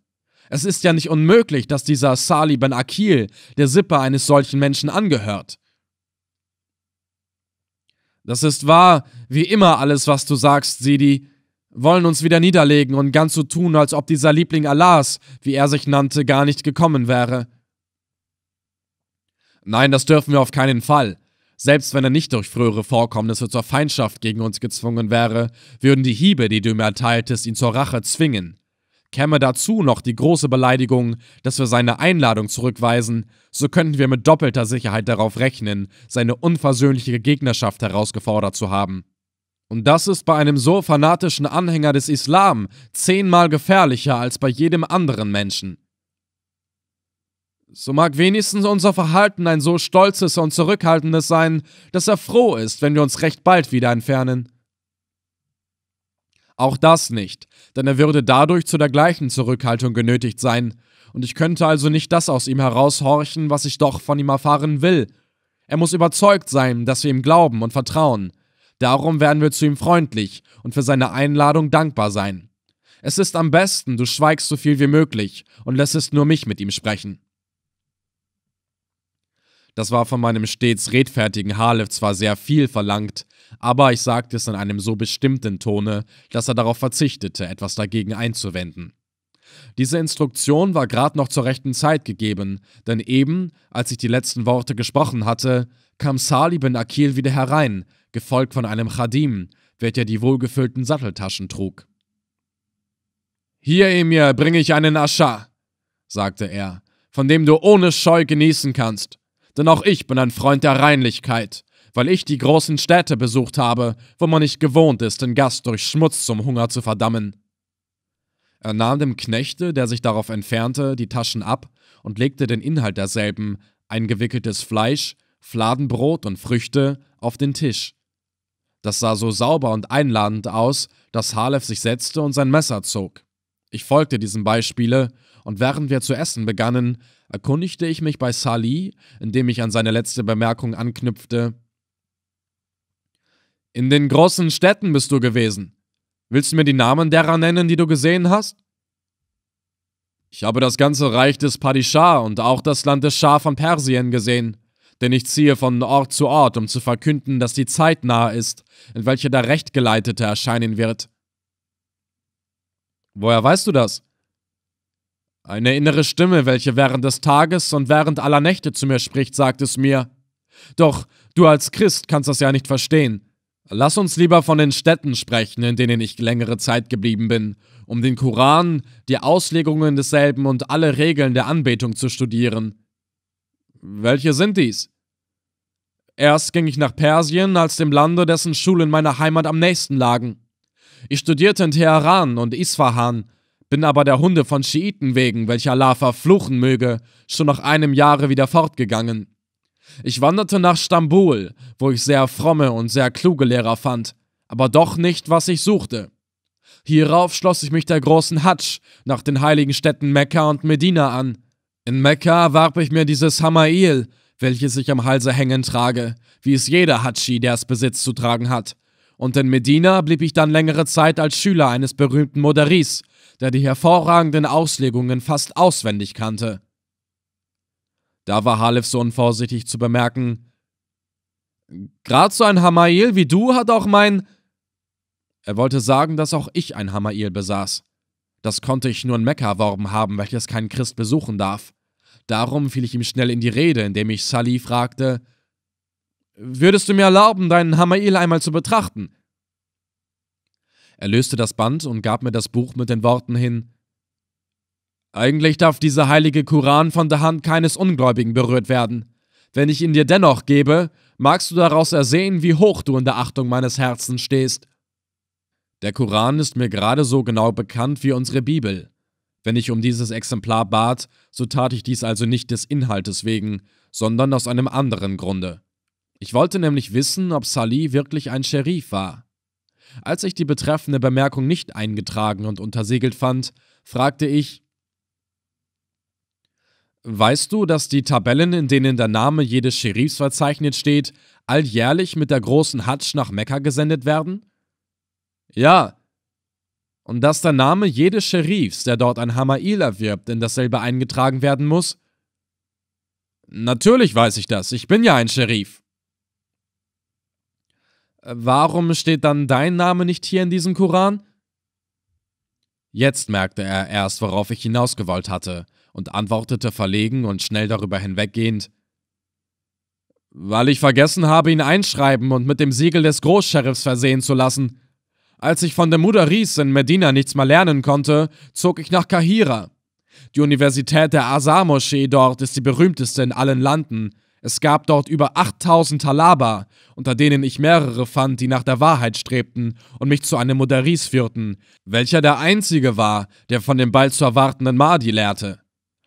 Es ist ja nicht unmöglich, dass dieser Sali ben Akil der Sippe eines solchen Menschen angehört. Das ist wahr, wie immer alles, was du sagst, Sidi. Wollen uns wieder niederlegen und ganz so tun, als ob dieser Liebling Allahs, wie er sich nannte, gar nicht gekommen wäre. Nein, das dürfen wir auf keinen Fall. Selbst wenn er nicht durch frühere Vorkommnisse zur Feindschaft gegen uns gezwungen wäre, würden die Hiebe, die du ihm erteiltest, ihn zur Rache zwingen. Käme dazu noch die große Beleidigung, dass wir seine Einladung zurückweisen, so könnten wir mit doppelter Sicherheit darauf rechnen, seine unversöhnliche Gegnerschaft herausgefordert zu haben. Und das ist bei einem so fanatischen Anhänger des Islam zehnmal gefährlicher als bei jedem anderen Menschen. So mag wenigstens unser Verhalten ein so stolzes und zurückhaltendes sein, dass er froh ist, wenn wir uns recht bald wieder entfernen. Auch das nicht, denn er würde dadurch zu der gleichen Zurückhaltung genötigt sein, und ich könnte also nicht das aus ihm heraushorchen, was ich doch von ihm erfahren will. Er muss überzeugt sein, dass wir ihm glauben und vertrauen. Darum werden wir zu ihm freundlich und für seine Einladung dankbar sein. Es ist am besten, du schweigst so viel wie möglich und lässest nur mich mit ihm sprechen. Das war von meinem stets redfertigen Halef zwar sehr viel verlangt, aber ich sagte es in einem so bestimmten Tone, dass er darauf verzichtete, etwas dagegen einzuwenden. Diese Instruktion war gerade noch zur rechten Zeit gegeben, denn eben, als ich die letzten Worte gesprochen hatte, kam Sali bin Akil wieder herein, gefolgt von einem Chadim, welcher die wohlgefüllten Satteltaschen trug. Hier, Emir, bringe ich einen Ascha, sagte er, von dem du ohne Scheu genießen kannst denn auch ich bin ein Freund der Reinlichkeit, weil ich die großen Städte besucht habe, wo man nicht gewohnt ist, den Gast durch Schmutz zum Hunger zu verdammen. Er nahm dem Knechte, der sich darauf entfernte, die Taschen ab und legte den Inhalt derselben, eingewickeltes Fleisch, Fladenbrot und Früchte, auf den Tisch. Das sah so sauber und einladend aus, dass Halef sich setzte und sein Messer zog. Ich folgte diesem Beispiele, und während wir zu essen begannen, erkundigte ich mich bei Salih, indem ich an seine letzte Bemerkung anknüpfte. In den großen Städten bist du gewesen. Willst du mir die Namen derer nennen, die du gesehen hast? Ich habe das ganze Reich des Padishah und auch das Land des Schah von Persien gesehen, denn ich ziehe von Ort zu Ort, um zu verkünden, dass die Zeit nahe ist, in welcher der Rechtgeleitete erscheinen wird. Woher weißt du das? Eine innere Stimme, welche während des Tages und während aller Nächte zu mir spricht, sagt es mir. Doch du als Christ kannst das ja nicht verstehen. Lass uns lieber von den Städten sprechen, in denen ich längere Zeit geblieben bin, um den Koran, die Auslegungen desselben und alle Regeln der Anbetung zu studieren. Welche sind dies? Erst ging ich nach Persien, als dem Lande, dessen Schulen meiner Heimat am nächsten lagen. Ich studierte in Teheran und Isfahan, bin aber der Hunde von Schiiten wegen, welcher Allah verfluchen möge, schon nach einem Jahre wieder fortgegangen. Ich wanderte nach Stambul, wo ich sehr fromme und sehr kluge Lehrer fand, aber doch nicht, was ich suchte. Hierauf schloss ich mich der großen Hadsch nach den heiligen Städten Mekka und Medina an. In Mekka warb ich mir dieses Hamail, welches ich am Halse hängen trage, wie es jeder Hadschi, der es Besitz zu tragen hat. Und in Medina blieb ich dann längere Zeit als Schüler eines berühmten Moderis, der die hervorragenden Auslegungen fast auswendig kannte. Da war Halef so unvorsichtig zu bemerken, Grad so ein Hamail wie du hat auch mein. Er wollte sagen, dass auch ich ein Hamail besaß. Das konnte ich nur in Mekka erworben haben, welches kein Christ besuchen darf. Darum fiel ich ihm schnell in die Rede, indem ich Salih fragte: Würdest du mir erlauben, deinen Hamail einmal zu betrachten? Er löste das Band und gab mir das Buch mit den Worten hin: Eigentlich darf dieser heilige Koran von der Hand keines Ungläubigen berührt werden. Wenn ich ihn dir dennoch gebe, magst du daraus ersehen, wie hoch du in der Achtung meines Herzens stehst. Der Koran ist mir gerade so genau bekannt wie unsere Bibel. Wenn ich um dieses Exemplar bat, so tat ich dies also nicht des Inhaltes wegen, sondern aus einem anderen Grunde. Ich wollte nämlich wissen, ob Salih wirklich ein Scherif war. Als ich die betreffende Bemerkung nicht eingetragen und untersegelt fand, fragte ich, Weißt du, dass die Tabellen, in denen der Name jedes Scherifs verzeichnet steht, alljährlich mit der großen Hadsch nach Mekka gesendet werden? Ja. Und dass der Name jedes Scherifs, der dort ein Hamail erwirbt, in dasselbe eingetragen werden muss? Natürlich weiß ich das, ich bin ja ein Scherif. Warum steht dann dein Name nicht hier in diesem Koran? Jetzt merkte er erst, worauf ich hinausgewollt hatte, und antwortete verlegen und schnell darüber hinweggehend: Weil ich vergessen habe, ihn einschreiben und mit dem Siegel des Großsheriffs versehen zu lassen. Als ich von der Mudaris in Medina nichts mehr lernen konnte, zog ich nach Kahira. Die Universität der Azar-Moschee dort ist die berühmteste in allen Landen. Es gab dort über 8000 Talaba, unter denen ich mehrere fand, die nach der Wahrheit strebten und mich zu einem Mudaris führten, welcher der einzige war, der von dem bald zu erwartenden Mahdi lehrte.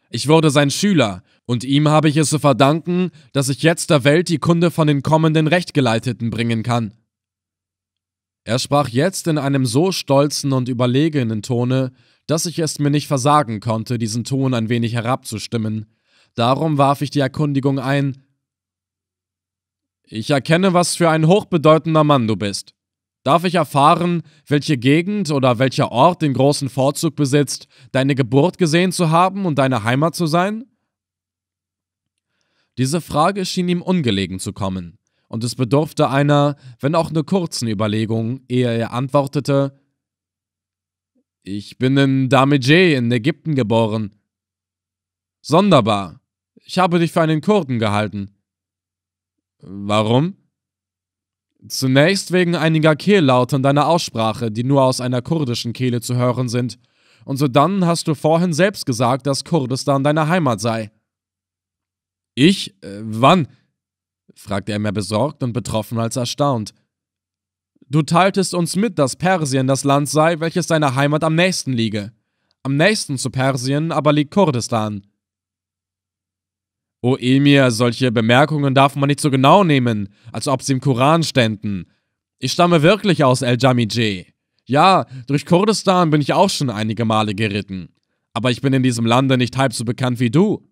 Ich wurde sein Schüler, und ihm habe ich es zu verdanken, dass ich jetzt der Welt die Kunde von den kommenden Rechtgeleiteten bringen kann. Er sprach jetzt in einem so stolzen und überlegenen Tone, dass ich es mir nicht versagen konnte, diesen Ton ein wenig herabzustimmen. Darum warf ich die Erkundigung ein. Ich erkenne, was für ein hochbedeutender Mann du bist. Darf ich erfahren, welche Gegend oder welcher Ort den großen Vorzug besitzt, deine Geburt gesehen zu haben und deine Heimat zu sein? Diese Frage schien ihm ungelegen zu kommen und es bedurfte einer, wenn auch nur kurzen Überlegung, ehe er antwortete: Ich bin in Damejeh in Ägypten geboren. Sonderbar. Ich habe dich für einen Kurden gehalten. Warum? Zunächst wegen einiger Kehllaute in deiner Aussprache, die nur aus einer kurdischen Kehle zu hören sind. Und sodann hast du vorhin selbst gesagt, dass Kurdistan deine Heimat sei. Ich? Äh, wann? fragte er mehr besorgt und betroffen als erstaunt. Du teiltest uns mit, dass Persien das Land sei, welches deiner Heimat am nächsten liege. Am nächsten zu Persien aber liegt Kurdistan. O Emir, solche Bemerkungen darf man nicht so genau nehmen, als ob sie im Koran ständen. Ich stamme wirklich aus El-Jamijeh. Ja, durch Kurdistan bin ich auch schon einige Male geritten. Aber ich bin in diesem Lande nicht halb so bekannt wie du.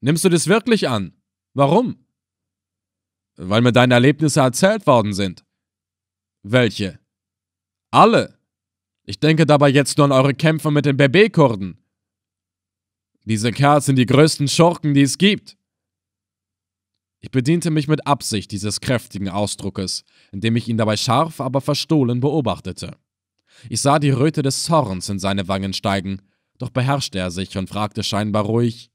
Nimmst du das wirklich an? Warum? Weil mir deine Erlebnisse erzählt worden sind. Welche? Alle. Ich denke dabei jetzt nur an eure Kämpfe mit den Bebe-Kurden. Diese Kerls sind die größten Schurken, die es gibt. Ich bediente mich mit Absicht dieses kräftigen Ausdruckes, indem ich ihn dabei scharf, aber verstohlen beobachtete. Ich sah die Röte des Zorns in seine Wangen steigen, doch beherrschte er sich und fragte scheinbar ruhig: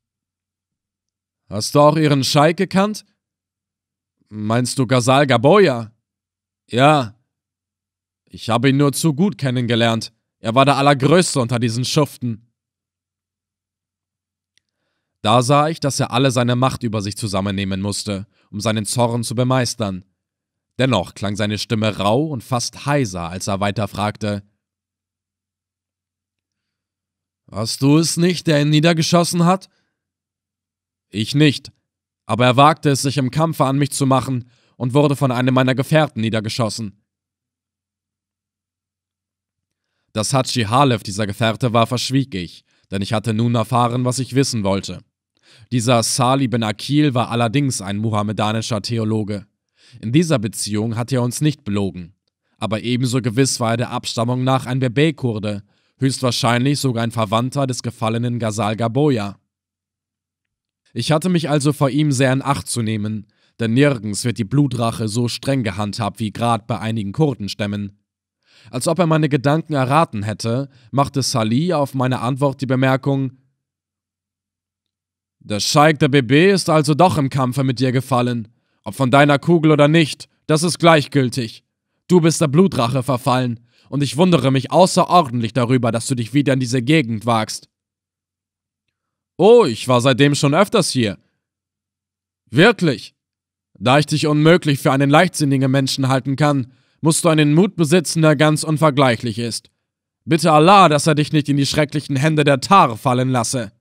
Hast du auch ihren Scheik gekannt? Meinst du Ghazal Gaboya? Ja. Ich habe ihn nur zu gut kennengelernt. Er war der Allergrößte unter diesen Schuften. Da sah ich, dass er alle seine Macht über sich zusammennehmen musste, um seinen Zorn zu bemeistern. Dennoch klang seine Stimme rau und fast heiser, als er weiter fragte. Hast du es nicht, der ihn niedergeschossen hat? Ich nicht. Aber er wagte es, sich im Kampfe an mich zu machen und wurde von einem meiner Gefährten niedergeschossen. Dass Hatschi Halef dieser Gefährte war, verschwieg ich, denn ich hatte nun erfahren, was ich wissen wollte. Dieser Sali bin Akil war allerdings ein muhammedanischer Theologe. In dieser Beziehung hatte er uns nicht belogen. Aber ebenso gewiss war er der Abstammung nach ein Bebe-Kurde, höchstwahrscheinlich sogar ein Verwandter des gefallenen Ghazal Gaboya. Ich hatte mich also vor ihm sehr in Acht zu nehmen, denn nirgends wird die Blutrache so streng gehandhabt wie grad bei einigen Kurdenstämmen. Als ob er meine Gedanken erraten hätte, machte Salih auf meine Antwort die Bemerkung: Der Scheik der BB ist also doch im Kampfe mit dir gefallen. Ob von deiner Kugel oder nicht, das ist gleichgültig. Du bist der Blutrache verfallen, und ich wundere mich außerordentlich darüber, dass du dich wieder in diese Gegend wagst. Oh, ich war seitdem schon öfters hier. Wirklich? Da ich dich unmöglich für einen leichtsinnigen Menschen halten kann, musst du einen Mut besitzen, der ganz unvergleichlich ist. Bitte Allah, dass er dich nicht in die schrecklichen Hände der Tar fallen lasse.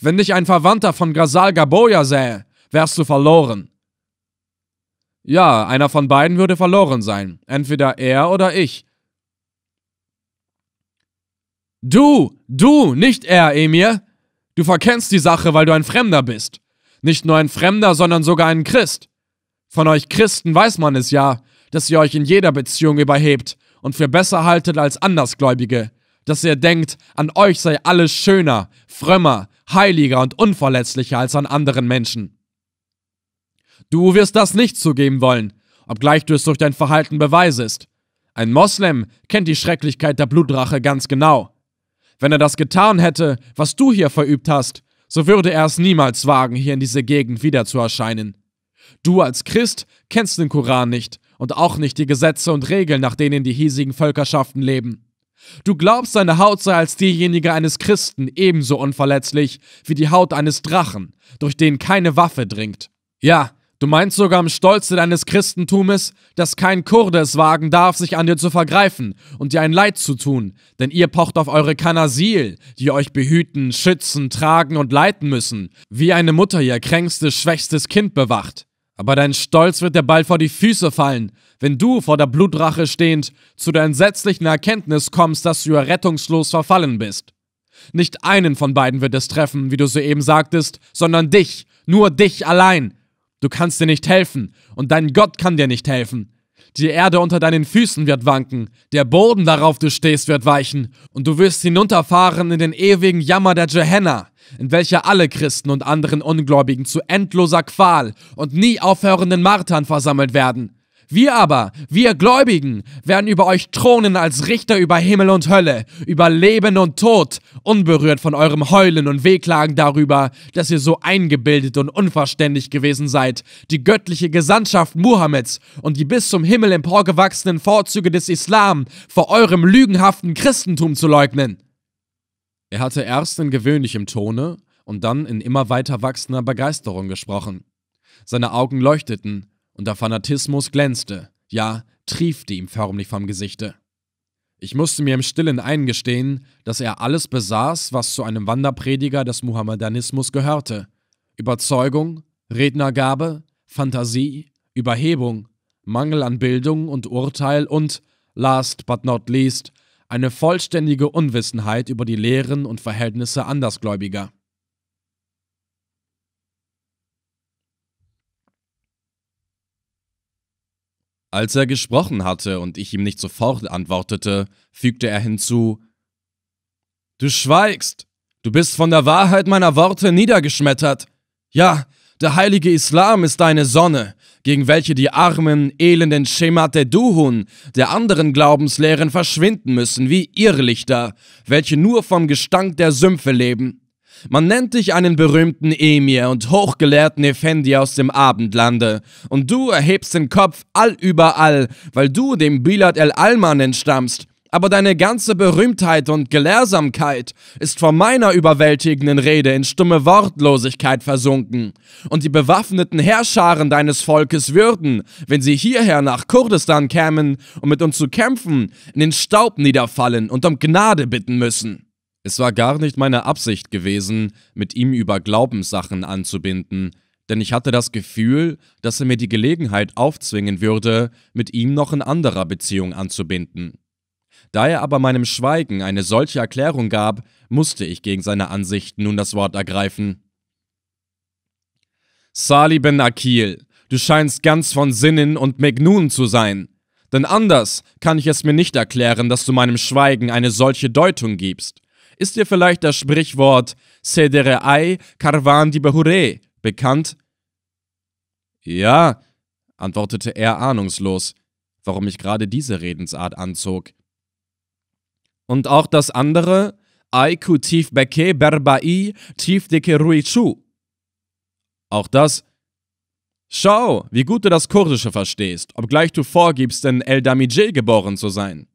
Wenn dich ein Verwandter von Ghazal Gaboya sähe, wärst du verloren. Ja, einer von beiden würde verloren sein, entweder er oder ich. Du, du, nicht er, Emir. Du verkennst die Sache, weil du ein Fremder bist. Nicht nur ein Fremder, sondern sogar ein Christ. Von euch Christen weiß man es ja, dass ihr euch in jeder Beziehung überhebt und für besser haltet als Andersgläubige, dass ihr denkt, an euch sei alles schöner, frömmer, heiliger und unverletzlicher als an anderen Menschen. Du wirst das nicht zugeben wollen, obgleich du es durch dein Verhalten beweisest. Ein Moslem kennt die Schrecklichkeit der Blutrache ganz genau. Wenn er das getan hätte, was du hier verübt hast, so würde er es niemals wagen, hier in diese Gegend wieder zu erscheinen. Du als Christ kennst den Koran nicht und auch nicht die Gesetze und Regeln, nach denen die hiesigen Völkerschaften leben. Du glaubst, deine Haut sei als diejenige eines Christen ebenso unverletzlich wie die Haut eines Drachen, durch den keine Waffe dringt. Ja, Du meinst sogar im Stolze deines Christentumes, dass kein Kurde es wagen darf, sich an dir zu vergreifen und dir ein Leid zu tun, denn ihr pocht auf eure Kanasil, die euch behüten, schützen, tragen und leiten müssen, wie eine Mutter ihr kränkste, schwächstes Kind bewacht. Aber dein Stolz wird dir bald vor die Füße fallen, wenn du vor der Blutrache stehend zu der entsetzlichen Erkenntnis kommst, dass du rettungslos verfallen bist. Nicht einen von beiden wird es treffen, wie du soeben sagtest, sondern dich, nur dich allein, Du kannst dir nicht helfen und dein Gott kann dir nicht helfen. Die Erde unter deinen Füßen wird wanken, der Boden, darauf du stehst, wird weichen, und du wirst hinunterfahren in den ewigen Jammer der Gehenna, in welcher alle Christen und anderen Ungläubigen zu endloser Qual und nie aufhörenden Martern versammelt werden. Wir aber, wir Gläubigen, werden über euch thronen als Richter über Himmel und Hölle, über Leben und Tod, unberührt von eurem Heulen und Wehklagen darüber, dass ihr so eingebildet und unverständlich gewesen seid, die göttliche Gesandtschaft Muhammeds und die bis zum Himmel emporgewachsenen Vorzüge des Islam vor eurem lügenhaften Christentum zu leugnen. Er hatte erst in gewöhnlichem Tone und dann in immer weiter wachsender Begeisterung gesprochen. Seine Augen leuchteten, und der Fanatismus glänzte, ja, triefte ihm förmlich vom Gesichte. Ich musste mir im Stillen eingestehen, dass er alles besaß, was zu einem Wanderprediger des Muhammedanismus gehörte. Überzeugung, Rednergabe, Fantasie, Überhebung, Mangel an Bildung und Urteil und, last but not least, eine vollständige Unwissenheit über die Lehren und Verhältnisse Andersgläubiger. Als er gesprochen hatte und ich ihm nicht sofort antwortete, fügte er hinzu Du schweigst, du bist von der Wahrheit meiner Worte niedergeschmettert. Ja, der heilige Islam ist deine Sonne, gegen welche die armen, elenden Schemate Duhun der anderen Glaubenslehren verschwinden müssen wie Irrlichter, welche nur vom Gestank der Sümpfe leben. Man nennt dich einen berühmten Emir und hochgelehrten Effendi aus dem Abendlande, und du erhebst den Kopf allüberall, weil du dem Bilad el-Alman entstammst, aber deine ganze Berühmtheit und Gelehrsamkeit ist vor meiner überwältigenden Rede in stumme Wortlosigkeit versunken. Und die bewaffneten Herrscharen deines Volkes würden, wenn sie hierher nach Kurdistan kämen, um mit uns zu kämpfen, in den Staub niederfallen und um Gnade bitten müssen. Es war gar nicht meine Absicht gewesen, mit ihm über Glaubenssachen anzubinden, denn ich hatte das Gefühl, dass er mir die Gelegenheit aufzwingen würde, mit ihm noch in anderer Beziehung anzubinden. Da er aber meinem Schweigen eine solche Erklärung gab, musste ich gegen seine Ansichten nun das Wort ergreifen. Sali ben Akil, du scheinst ganz von Sinnen und Megnun zu sein. Denn anders kann ich es mir nicht erklären, dass du meinem Schweigen eine solche Deutung gibst. Ist dir vielleicht das Sprichwort Sedere Ei Karwan di Behure bekannt? Ja, antwortete er ahnungslos, warum ich gerade diese Redensart anzog. Und auch das andere, Aiku tief beke berbai tief deke ruichu. Auch das, Schau, wie gut du das Kurdische verstehst, obgleich du vorgibst, in El Damijeh geboren zu sein.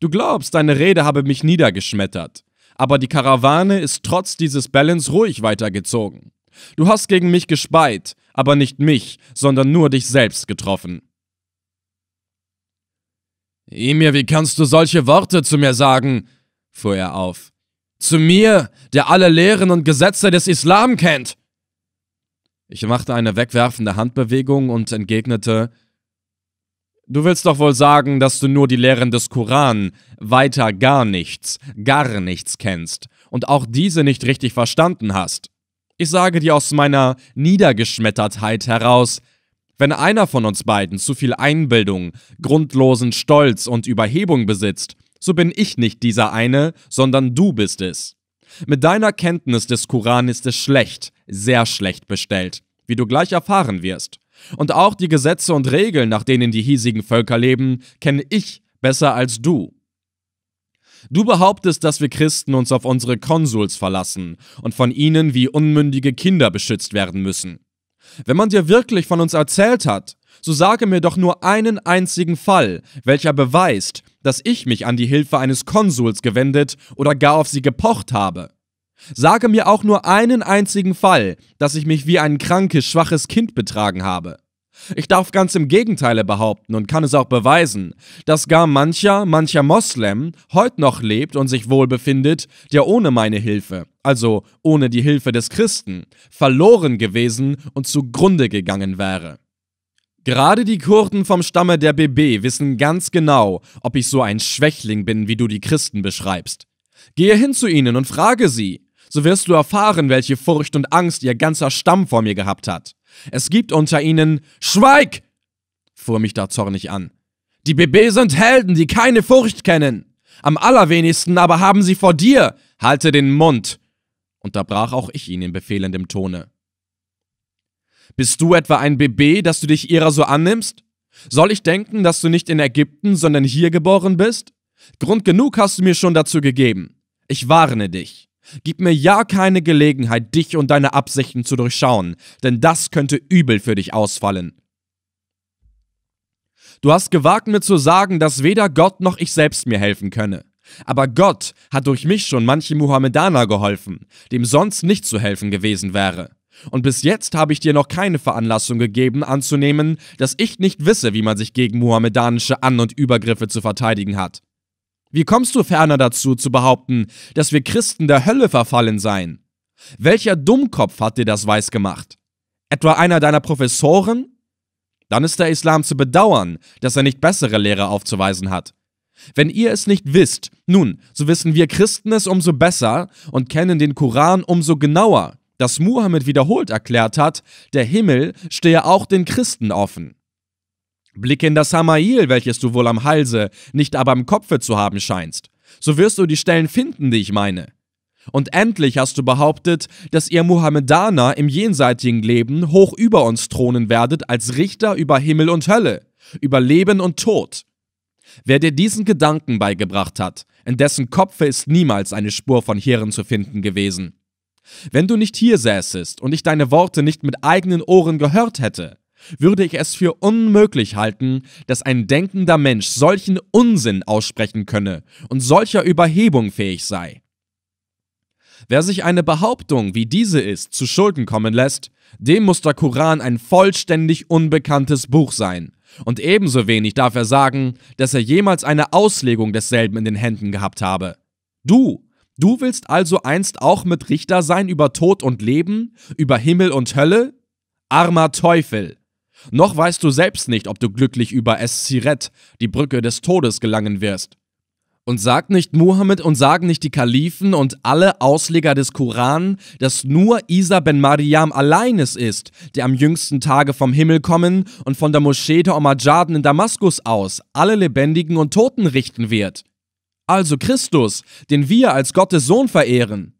Du glaubst, deine Rede habe mich niedergeschmettert, aber die Karawane ist trotz dieses Ballens ruhig weitergezogen. Du hast gegen mich gespeit, aber nicht mich, sondern nur dich selbst getroffen. Emir, wie kannst du solche Worte zu mir sagen? fuhr er auf. Zu mir, der alle Lehren und Gesetze des Islam kennt. Ich machte eine wegwerfende Handbewegung und entgegnete Du willst doch wohl sagen, dass du nur die Lehren des Koran, weiter gar nichts, gar nichts kennst und auch diese nicht richtig verstanden hast. Ich sage dir aus meiner Niedergeschmettertheit heraus, wenn einer von uns beiden zu viel Einbildung, grundlosen Stolz und Überhebung besitzt, so bin ich nicht dieser eine, sondern du bist es. Mit deiner Kenntnis des Koran ist es schlecht, sehr schlecht bestellt, wie du gleich erfahren wirst. Und auch die Gesetze und Regeln, nach denen die hiesigen Völker leben, kenne ich besser als du. Du behauptest, dass wir Christen uns auf unsere Konsuls verlassen und von ihnen wie unmündige Kinder beschützt werden müssen. Wenn man dir wirklich von uns erzählt hat, so sage mir doch nur einen einzigen Fall, welcher beweist, dass ich mich an die Hilfe eines Konsuls gewendet oder gar auf sie gepocht habe. Sage mir auch nur einen einzigen Fall, dass ich mich wie ein krankes, schwaches Kind betragen habe. Ich darf ganz im Gegenteile behaupten und kann es auch beweisen, dass gar mancher, mancher Moslem heute noch lebt und sich wohl befindet, der ohne meine Hilfe, also ohne die Hilfe des Christen, verloren gewesen und zugrunde gegangen wäre. Gerade die Kurden vom Stamme der BB wissen ganz genau, ob ich so ein Schwächling bin, wie du die Christen beschreibst. Gehe hin zu ihnen und frage sie, so wirst du erfahren, welche Furcht und Angst ihr ganzer Stamm vor mir gehabt hat. Es gibt unter ihnen Schweig! fuhr mich da zornig an. Die BB sind Helden, die keine Furcht kennen. Am allerwenigsten aber haben sie vor dir. Halte den Mund! unterbrach auch ich ihn in befehlendem Tone. Bist du etwa ein BB, dass du dich ihrer so annimmst? Soll ich denken, dass du nicht in Ägypten, sondern hier geboren bist? Grund genug hast du mir schon dazu gegeben. Ich warne dich. Gib mir ja keine Gelegenheit, dich und deine Absichten zu durchschauen, denn das könnte übel für dich ausfallen. Du hast gewagt mir zu sagen, dass weder Gott noch ich selbst mir helfen könne. Aber Gott hat durch mich schon manche Muhammedaner geholfen, dem sonst nicht zu helfen gewesen wäre. Und bis jetzt habe ich dir noch keine Veranlassung gegeben, anzunehmen, dass ich nicht wisse, wie man sich gegen muhammedanische An- und Übergriffe zu verteidigen hat. Wie kommst du ferner dazu, zu behaupten, dass wir Christen der Hölle verfallen seien? Welcher Dummkopf hat dir das weiß gemacht? Etwa einer deiner Professoren? Dann ist der Islam zu bedauern, dass er nicht bessere Lehre aufzuweisen hat. Wenn ihr es nicht wisst, nun, so wissen wir Christen es umso besser und kennen den Koran umso genauer, dass Muhammad wiederholt erklärt hat, der Himmel stehe auch den Christen offen. Blicke in das Samail, welches du wohl am Halse, nicht aber am Kopfe zu haben scheinst. So wirst du die Stellen finden, die ich meine. Und endlich hast du behauptet, dass ihr Muhammedaner im jenseitigen Leben hoch über uns thronen werdet als Richter über Himmel und Hölle, über Leben und Tod. Wer dir diesen Gedanken beigebracht hat, in dessen Kopfe ist niemals eine Spur von Hirn zu finden gewesen. Wenn du nicht hier säßest und ich deine Worte nicht mit eigenen Ohren gehört hätte, würde ich es für unmöglich halten, dass ein denkender Mensch solchen Unsinn aussprechen könne und solcher Überhebung fähig sei. Wer sich eine Behauptung wie diese ist zu Schulden kommen lässt, dem muss der Koran ein vollständig unbekanntes Buch sein. Und ebenso wenig darf er sagen, dass er jemals eine Auslegung desselben in den Händen gehabt habe. Du, du willst also einst auch mit Richter sein über Tod und Leben, über Himmel und Hölle? Armer Teufel! Noch weißt du selbst nicht, ob du glücklich über Es-Siret, die Brücke des Todes, gelangen wirst. Und sagt nicht Muhammad und sagen nicht die Kalifen und alle Ausleger des Koran, dass nur Isa ben Mariam allein es ist, der am jüngsten Tage vom Himmel kommen und von der Moschee der Omajaden in Damaskus aus alle Lebendigen und Toten richten wird. Also Christus, den wir als Gottes Sohn verehren.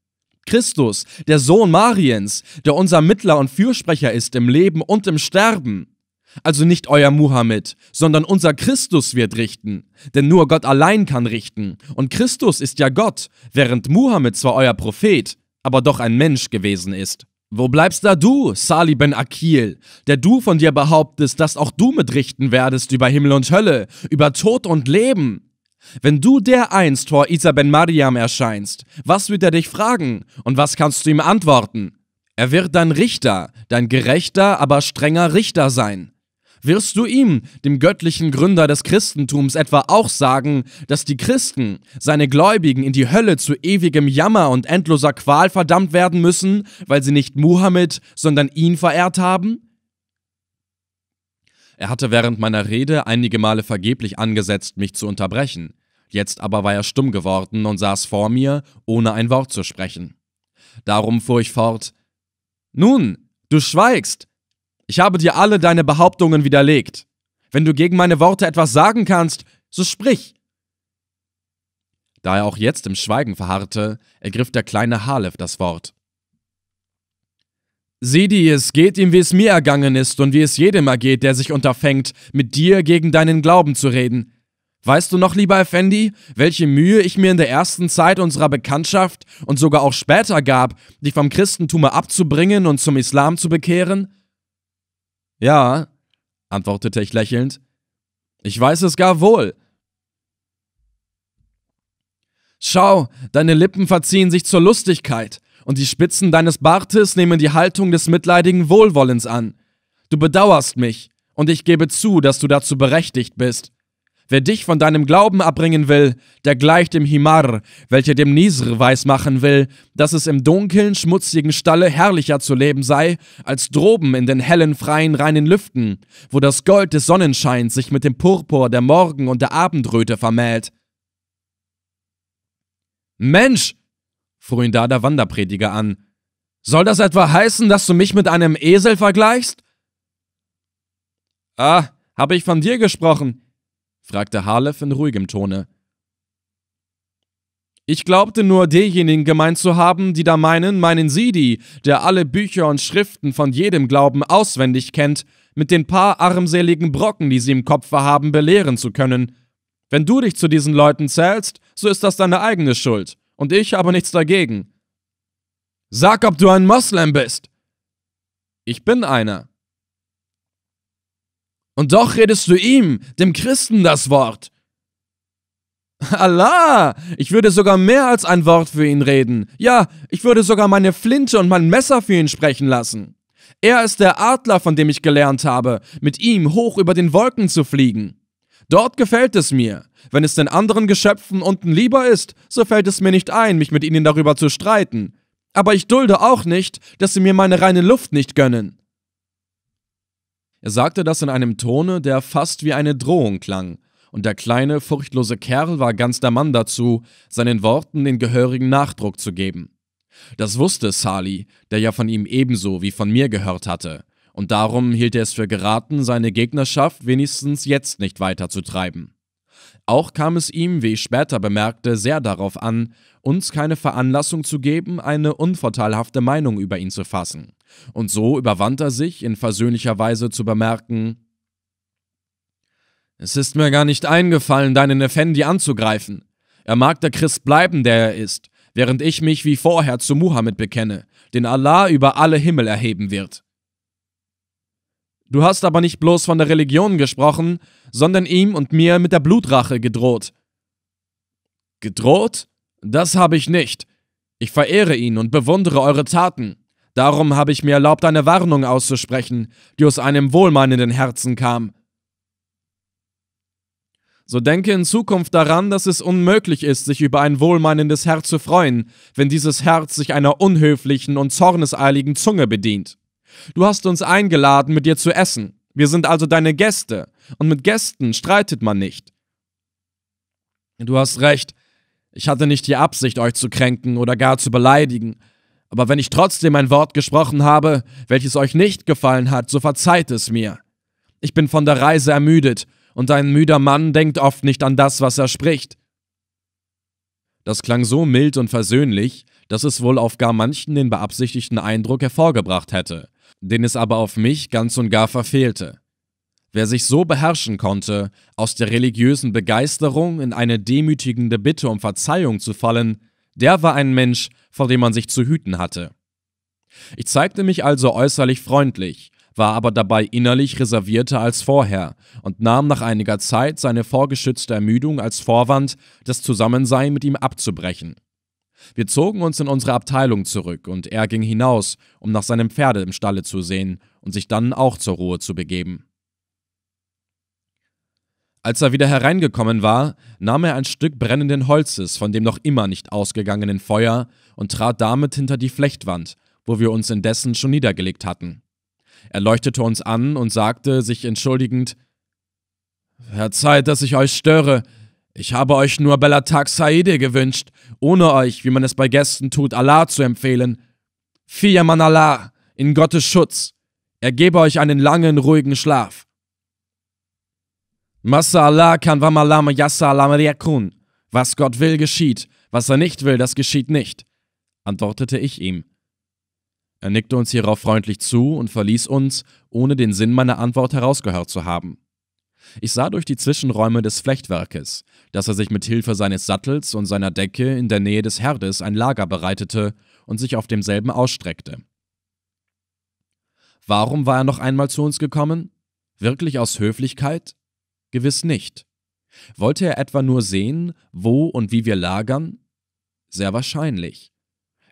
Christus, der Sohn Mariens, der unser Mittler und Fürsprecher ist im Leben und im Sterben. Also nicht euer Muhammad, sondern unser Christus wird richten. Denn nur Gott allein kann richten. Und Christus ist ja Gott, während Muhammad zwar euer Prophet, aber doch ein Mensch gewesen ist. Wo bleibst da du, Sali ben Akil, der du von dir behauptest, dass auch du mitrichten werdest über Himmel und Hölle, über Tod und Leben? Wenn du dereinst vor Isa ben Mariam erscheinst, was wird er dich fragen und was kannst du ihm antworten? Er wird dein Richter, dein gerechter, aber strenger Richter sein. Wirst du ihm, dem göttlichen Gründer des Christentums, etwa auch sagen, dass die Christen, seine Gläubigen, in die Hölle zu ewigem Jammer und endloser Qual verdammt werden müssen, weil sie nicht Muhammad, sondern ihn verehrt haben? Er hatte während meiner Rede einige Male vergeblich angesetzt, mich zu unterbrechen. Jetzt aber war er stumm geworden und saß vor mir, ohne ein Wort zu sprechen. Darum fuhr ich fort. Nun, du schweigst. Ich habe dir alle deine Behauptungen widerlegt. Wenn du gegen meine Worte etwas sagen kannst, so sprich. Da er auch jetzt im Schweigen verharrte, ergriff der kleine Halef das Wort. Sieh es geht ihm, wie es mir ergangen ist und wie es jedem ergeht, der sich unterfängt, mit dir gegen deinen Glauben zu reden. Weißt du noch, lieber Effendi, welche Mühe ich mir in der ersten Zeit unserer Bekanntschaft und sogar auch später gab, dich vom Christentum abzubringen und zum Islam zu bekehren? Ja, antwortete ich lächelnd. Ich weiß es gar wohl. Schau, deine Lippen verziehen sich zur Lustigkeit, und die Spitzen deines Bartes nehmen die Haltung des mitleidigen Wohlwollens an. Du bedauerst mich, und ich gebe zu, dass du dazu berechtigt bist. Wer dich von deinem Glauben abbringen will, der gleicht dem Himar, welcher dem Nisr weismachen will, dass es im dunklen, schmutzigen Stalle herrlicher zu leben sei, als droben in den hellen, freien, reinen Lüften, wo das Gold des Sonnenscheins sich mit dem Purpur der Morgen- und der Abendröte vermählt. Mensch, fuhr ihn da der Wanderprediger an. Soll das etwa heißen, dass du mich mit einem Esel vergleichst? Ah, habe ich von dir gesprochen? Fragte Halef in ruhigem Tone. Ich glaubte nur, denjenigen gemeint zu haben, die da meinen, meinen Sidi, der alle Bücher und Schriften von jedem Glauben auswendig kennt, mit den paar armseligen Brocken, die sie im Kopfe haben, belehren zu können. Wenn du dich zu diesen Leuten zählst, so ist das deine eigene Schuld und ich habe nichts dagegen. Sag, ob du ein Moslem bist. Ich bin einer. Und doch redest du ihm, dem Christen, das Wort. *laughs* Allah, ich würde sogar mehr als ein Wort für ihn reden. Ja, ich würde sogar meine Flinte und mein Messer für ihn sprechen lassen. Er ist der Adler, von dem ich gelernt habe, mit ihm hoch über den Wolken zu fliegen. Dort gefällt es mir. Wenn es den anderen Geschöpfen unten lieber ist, so fällt es mir nicht ein, mich mit ihnen darüber zu streiten. Aber ich dulde auch nicht, dass sie mir meine reine Luft nicht gönnen. Er sagte das in einem Tone, der fast wie eine Drohung klang, und der kleine, furchtlose Kerl war ganz der Mann dazu, seinen Worten den gehörigen Nachdruck zu geben. Das wusste Sali, der ja von ihm ebenso wie von mir gehört hatte, und darum hielt er es für geraten, seine Gegnerschaft wenigstens jetzt nicht weiter zu treiben. Auch kam es ihm, wie ich später bemerkte, sehr darauf an, uns keine Veranlassung zu geben, eine unvorteilhafte Meinung über ihn zu fassen. Und so überwand er sich, in versöhnlicher Weise zu bemerken, es ist mir gar nicht eingefallen, deinen Effendi anzugreifen. Er mag der Christ bleiben, der er ist, während ich mich wie vorher zu Muhammad bekenne, den Allah über alle Himmel erheben wird. Du hast aber nicht bloß von der Religion gesprochen, sondern ihm und mir mit der Blutrache gedroht. Gedroht? Das habe ich nicht. Ich verehre ihn und bewundere eure Taten. Darum habe ich mir erlaubt, eine Warnung auszusprechen, die aus einem wohlmeinenden Herzen kam. So denke in Zukunft daran, dass es unmöglich ist, sich über ein wohlmeinendes Herz zu freuen, wenn dieses Herz sich einer unhöflichen und zorneseiligen Zunge bedient. Du hast uns eingeladen, mit dir zu essen. Wir sind also deine Gäste, und mit Gästen streitet man nicht. Du hast recht, ich hatte nicht die Absicht, euch zu kränken oder gar zu beleidigen, aber wenn ich trotzdem ein Wort gesprochen habe, welches euch nicht gefallen hat, so verzeiht es mir. Ich bin von der Reise ermüdet, und ein müder Mann denkt oft nicht an das, was er spricht. Das klang so mild und versöhnlich, dass es wohl auf gar manchen den beabsichtigten Eindruck hervorgebracht hätte, den es aber auf mich ganz und gar verfehlte. Wer sich so beherrschen konnte, aus der religiösen Begeisterung in eine demütigende Bitte um Verzeihung zu fallen, der war ein Mensch, vor dem man sich zu hüten hatte. Ich zeigte mich also äußerlich freundlich, war aber dabei innerlich reservierter als vorher und nahm nach einiger Zeit seine vorgeschützte Ermüdung als Vorwand, das Zusammensein mit ihm abzubrechen. Wir zogen uns in unsere Abteilung zurück und er ging hinaus, um nach seinem Pferde im Stalle zu sehen und sich dann auch zur Ruhe zu begeben. Als er wieder hereingekommen war, nahm er ein Stück brennenden Holzes von dem noch immer nicht ausgegangenen Feuer und trat damit hinter die Flechtwand, wo wir uns indessen schon niedergelegt hatten. Er leuchtete uns an und sagte, sich entschuldigend, Verzeiht, dass ich euch störe. Ich habe euch nur Bellatak Saide gewünscht, ohne euch, wie man es bei Gästen tut, Allah zu empfehlen. Fiyaman Allah, in Gottes Schutz. Er gebe euch einen langen, ruhigen Schlaf. Massa Allah kann wamalama yassa yakun. Was Gott will, geschieht. Was er nicht will, das geschieht nicht, antwortete ich ihm. Er nickte uns hierauf freundlich zu und verließ uns, ohne den Sinn meiner Antwort herausgehört zu haben. Ich sah durch die Zwischenräume des Flechtwerkes, dass er sich mit Hilfe seines Sattels und seiner Decke in der Nähe des Herdes ein Lager bereitete und sich auf demselben ausstreckte. Warum war er noch einmal zu uns gekommen? Wirklich aus Höflichkeit? Gewiss nicht. Wollte er etwa nur sehen, wo und wie wir lagern? Sehr wahrscheinlich.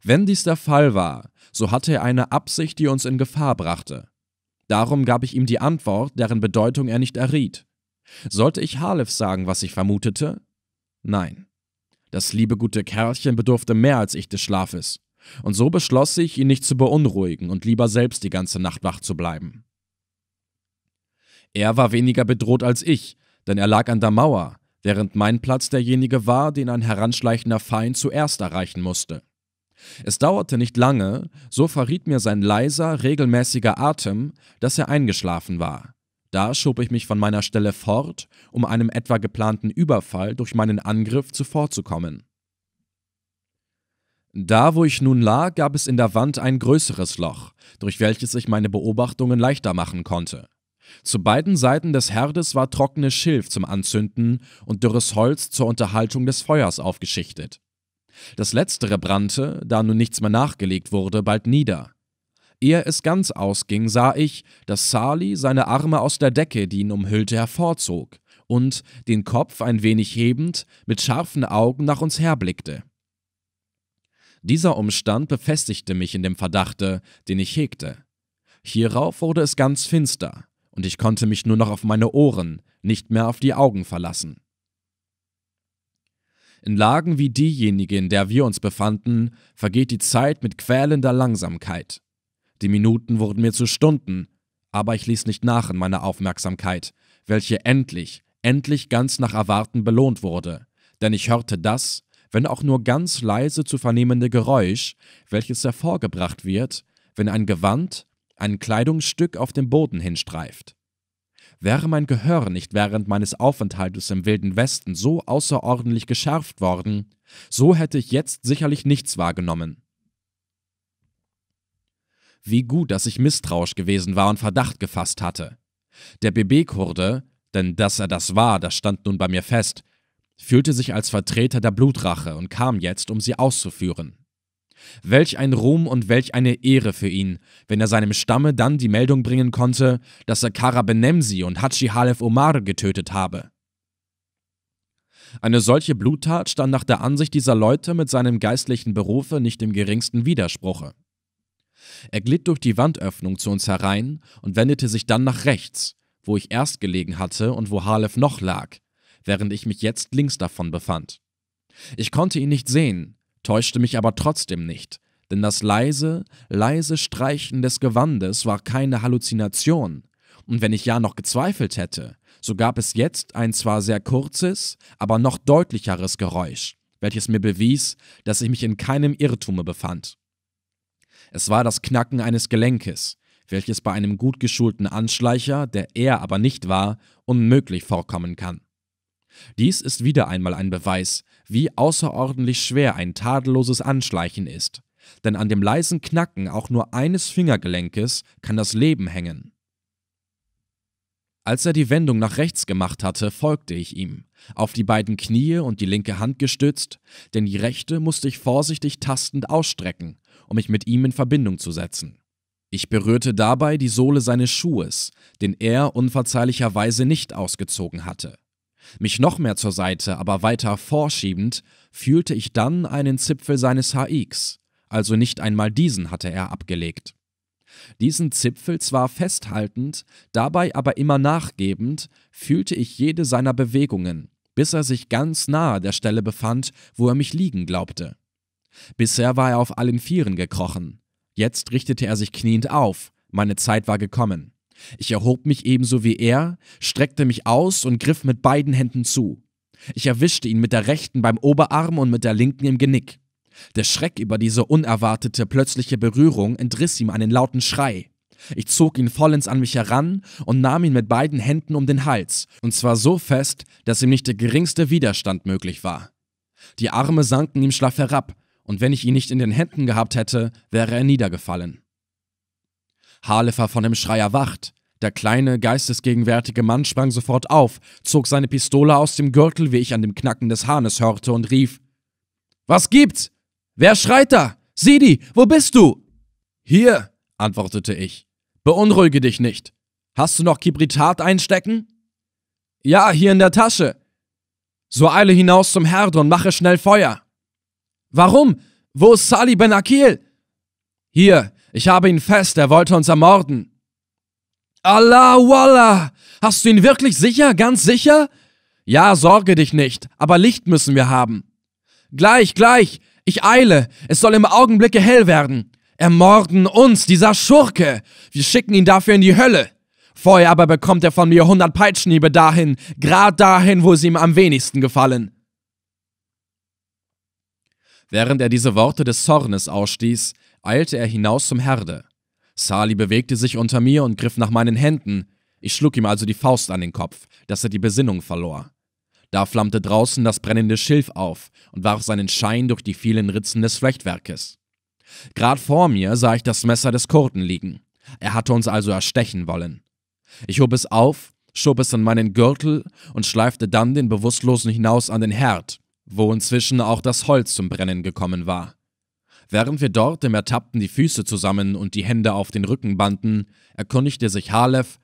Wenn dies der Fall war, so hatte er eine Absicht, die uns in Gefahr brachte. Darum gab ich ihm die Antwort, deren Bedeutung er nicht erriet. Sollte ich Halef sagen, was ich vermutete? Nein. Das liebe gute Kerlchen bedurfte mehr als ich des Schlafes, und so beschloss ich, ihn nicht zu beunruhigen und lieber selbst die ganze Nacht wach zu bleiben. Er war weniger bedroht als ich, denn er lag an der Mauer, während mein Platz derjenige war, den ein heranschleichender Feind zuerst erreichen musste. Es dauerte nicht lange, so verriet mir sein leiser, regelmäßiger Atem, dass er eingeschlafen war. Da schob ich mich von meiner Stelle fort, um einem etwa geplanten Überfall durch meinen Angriff zuvorzukommen. Da, wo ich nun lag, gab es in der Wand ein größeres Loch, durch welches ich meine Beobachtungen leichter machen konnte. Zu beiden Seiten des Herdes war trockenes Schilf zum Anzünden und dürres Holz zur Unterhaltung des Feuers aufgeschichtet. Das letztere brannte, da nun nichts mehr nachgelegt wurde, bald nieder. Ehe es ganz ausging, sah ich, dass Sali seine Arme aus der Decke, die ihn umhüllte, hervorzog und, den Kopf ein wenig hebend, mit scharfen Augen nach uns herblickte. Dieser Umstand befestigte mich in dem Verdachte, den ich hegte. Hierauf wurde es ganz finster, und ich konnte mich nur noch auf meine Ohren, nicht mehr auf die Augen verlassen. In Lagen wie diejenige, in der wir uns befanden, vergeht die Zeit mit quälender Langsamkeit. Die Minuten wurden mir zu Stunden, aber ich ließ nicht nach in meiner Aufmerksamkeit, welche endlich, endlich ganz nach Erwarten belohnt wurde, denn ich hörte das, wenn auch nur ganz leise zu vernehmende Geräusch, welches hervorgebracht wird, wenn ein Gewand, ein Kleidungsstück auf dem Boden hinstreift. Wäre mein Gehör nicht während meines Aufenthaltes im Wilden Westen so außerordentlich geschärft worden, so hätte ich jetzt sicherlich nichts wahrgenommen. Wie gut, dass ich misstrauisch gewesen war und Verdacht gefasst hatte. Der BB-Kurde, denn dass er das war, das stand nun bei mir fest, fühlte sich als Vertreter der Blutrache und kam jetzt, um sie auszuführen. Welch ein Ruhm und welch eine Ehre für ihn, wenn er seinem Stamme dann die Meldung bringen konnte, dass er Kara Benemsi und Hachi Halef Omar getötet habe. Eine solche Bluttat stand nach der Ansicht dieser Leute mit seinem geistlichen Berufe nicht im geringsten Widerspruche. Er glitt durch die Wandöffnung zu uns herein und wendete sich dann nach rechts, wo ich erst gelegen hatte und wo Halef noch lag, während ich mich jetzt links davon befand. Ich konnte ihn nicht sehen, täuschte mich aber trotzdem nicht, denn das leise, leise Streichen des Gewandes war keine Halluzination, und wenn ich ja noch gezweifelt hätte, so gab es jetzt ein zwar sehr kurzes, aber noch deutlicheres Geräusch, welches mir bewies, dass ich mich in keinem Irrtume befand. Es war das Knacken eines Gelenkes, welches bei einem gut geschulten Anschleicher, der er aber nicht war, unmöglich vorkommen kann. Dies ist wieder einmal ein Beweis, wie außerordentlich schwer ein tadelloses Anschleichen ist, denn an dem leisen Knacken auch nur eines Fingergelenkes kann das Leben hängen. Als er die Wendung nach rechts gemacht hatte, folgte ich ihm, auf die beiden Knie und die linke Hand gestützt, denn die rechte musste ich vorsichtig tastend ausstrecken, um mich mit ihm in Verbindung zu setzen. Ich berührte dabei die Sohle seines Schuhes, den er unverzeihlicherweise nicht ausgezogen hatte. Mich noch mehr zur Seite, aber weiter vorschiebend, fühlte ich dann einen Zipfel seines HX, also nicht einmal diesen hatte er abgelegt. Diesen Zipfel zwar festhaltend, dabei aber immer nachgebend, fühlte ich jede seiner Bewegungen, bis er sich ganz nahe der Stelle befand, wo er mich liegen glaubte. Bisher war er auf allen Vieren gekrochen. Jetzt richtete er sich kniend auf, meine Zeit war gekommen. Ich erhob mich ebenso wie er, streckte mich aus und griff mit beiden Händen zu. Ich erwischte ihn mit der rechten beim Oberarm und mit der linken im Genick. Der Schreck über diese unerwartete, plötzliche Berührung entriss ihm einen lauten Schrei. Ich zog ihn vollends an mich heran und nahm ihn mit beiden Händen um den Hals, und zwar so fest, dass ihm nicht der geringste Widerstand möglich war. Die Arme sanken ihm schlaff herab, und wenn ich ihn nicht in den Händen gehabt hätte, wäre er niedergefallen. Halef war von dem Schrei erwacht. Der kleine, geistesgegenwärtige Mann sprang sofort auf, zog seine Pistole aus dem Gürtel, wie ich an dem Knacken des Hahnes hörte, und rief: Was gibt's? Wer schreit da? Sidi, wo bist du? Hier, antwortete ich. Beunruhige dich nicht. Hast du noch Kibritat einstecken? Ja, hier in der Tasche. So eile hinaus zum Herd und mache schnell Feuer. Warum? Wo ist Sali Ben Akil? Hier, ich habe ihn fest, er wollte uns ermorden. Allah Wallah! Hast du ihn wirklich sicher, ganz sicher? Ja, sorge dich nicht, aber Licht müssen wir haben. Gleich, gleich, ich eile, es soll im Augenblicke hell werden. Ermorden uns, dieser Schurke. Wir schicken ihn dafür in die Hölle. Vorher aber bekommt er von mir hundert Peitschenhiebe dahin, grad dahin, wo sie ihm am wenigsten gefallen. Während er diese Worte des Zornes ausstieß, eilte er hinaus zum Herde. Sali bewegte sich unter mir und griff nach meinen Händen. Ich schlug ihm also die Faust an den Kopf, dass er die Besinnung verlor. Da flammte draußen das brennende Schilf auf und warf seinen Schein durch die vielen Ritzen des Flechtwerkes. Grad vor mir sah ich das Messer des Kurden liegen. Er hatte uns also erstechen wollen. Ich hob es auf, schob es an meinen Gürtel und schleifte dann den Bewusstlosen hinaus an den Herd, wo inzwischen auch das Holz zum Brennen gekommen war. Während wir dort dem Ertappten die Füße zusammen und die Hände auf den Rücken banden, erkundigte sich Halef.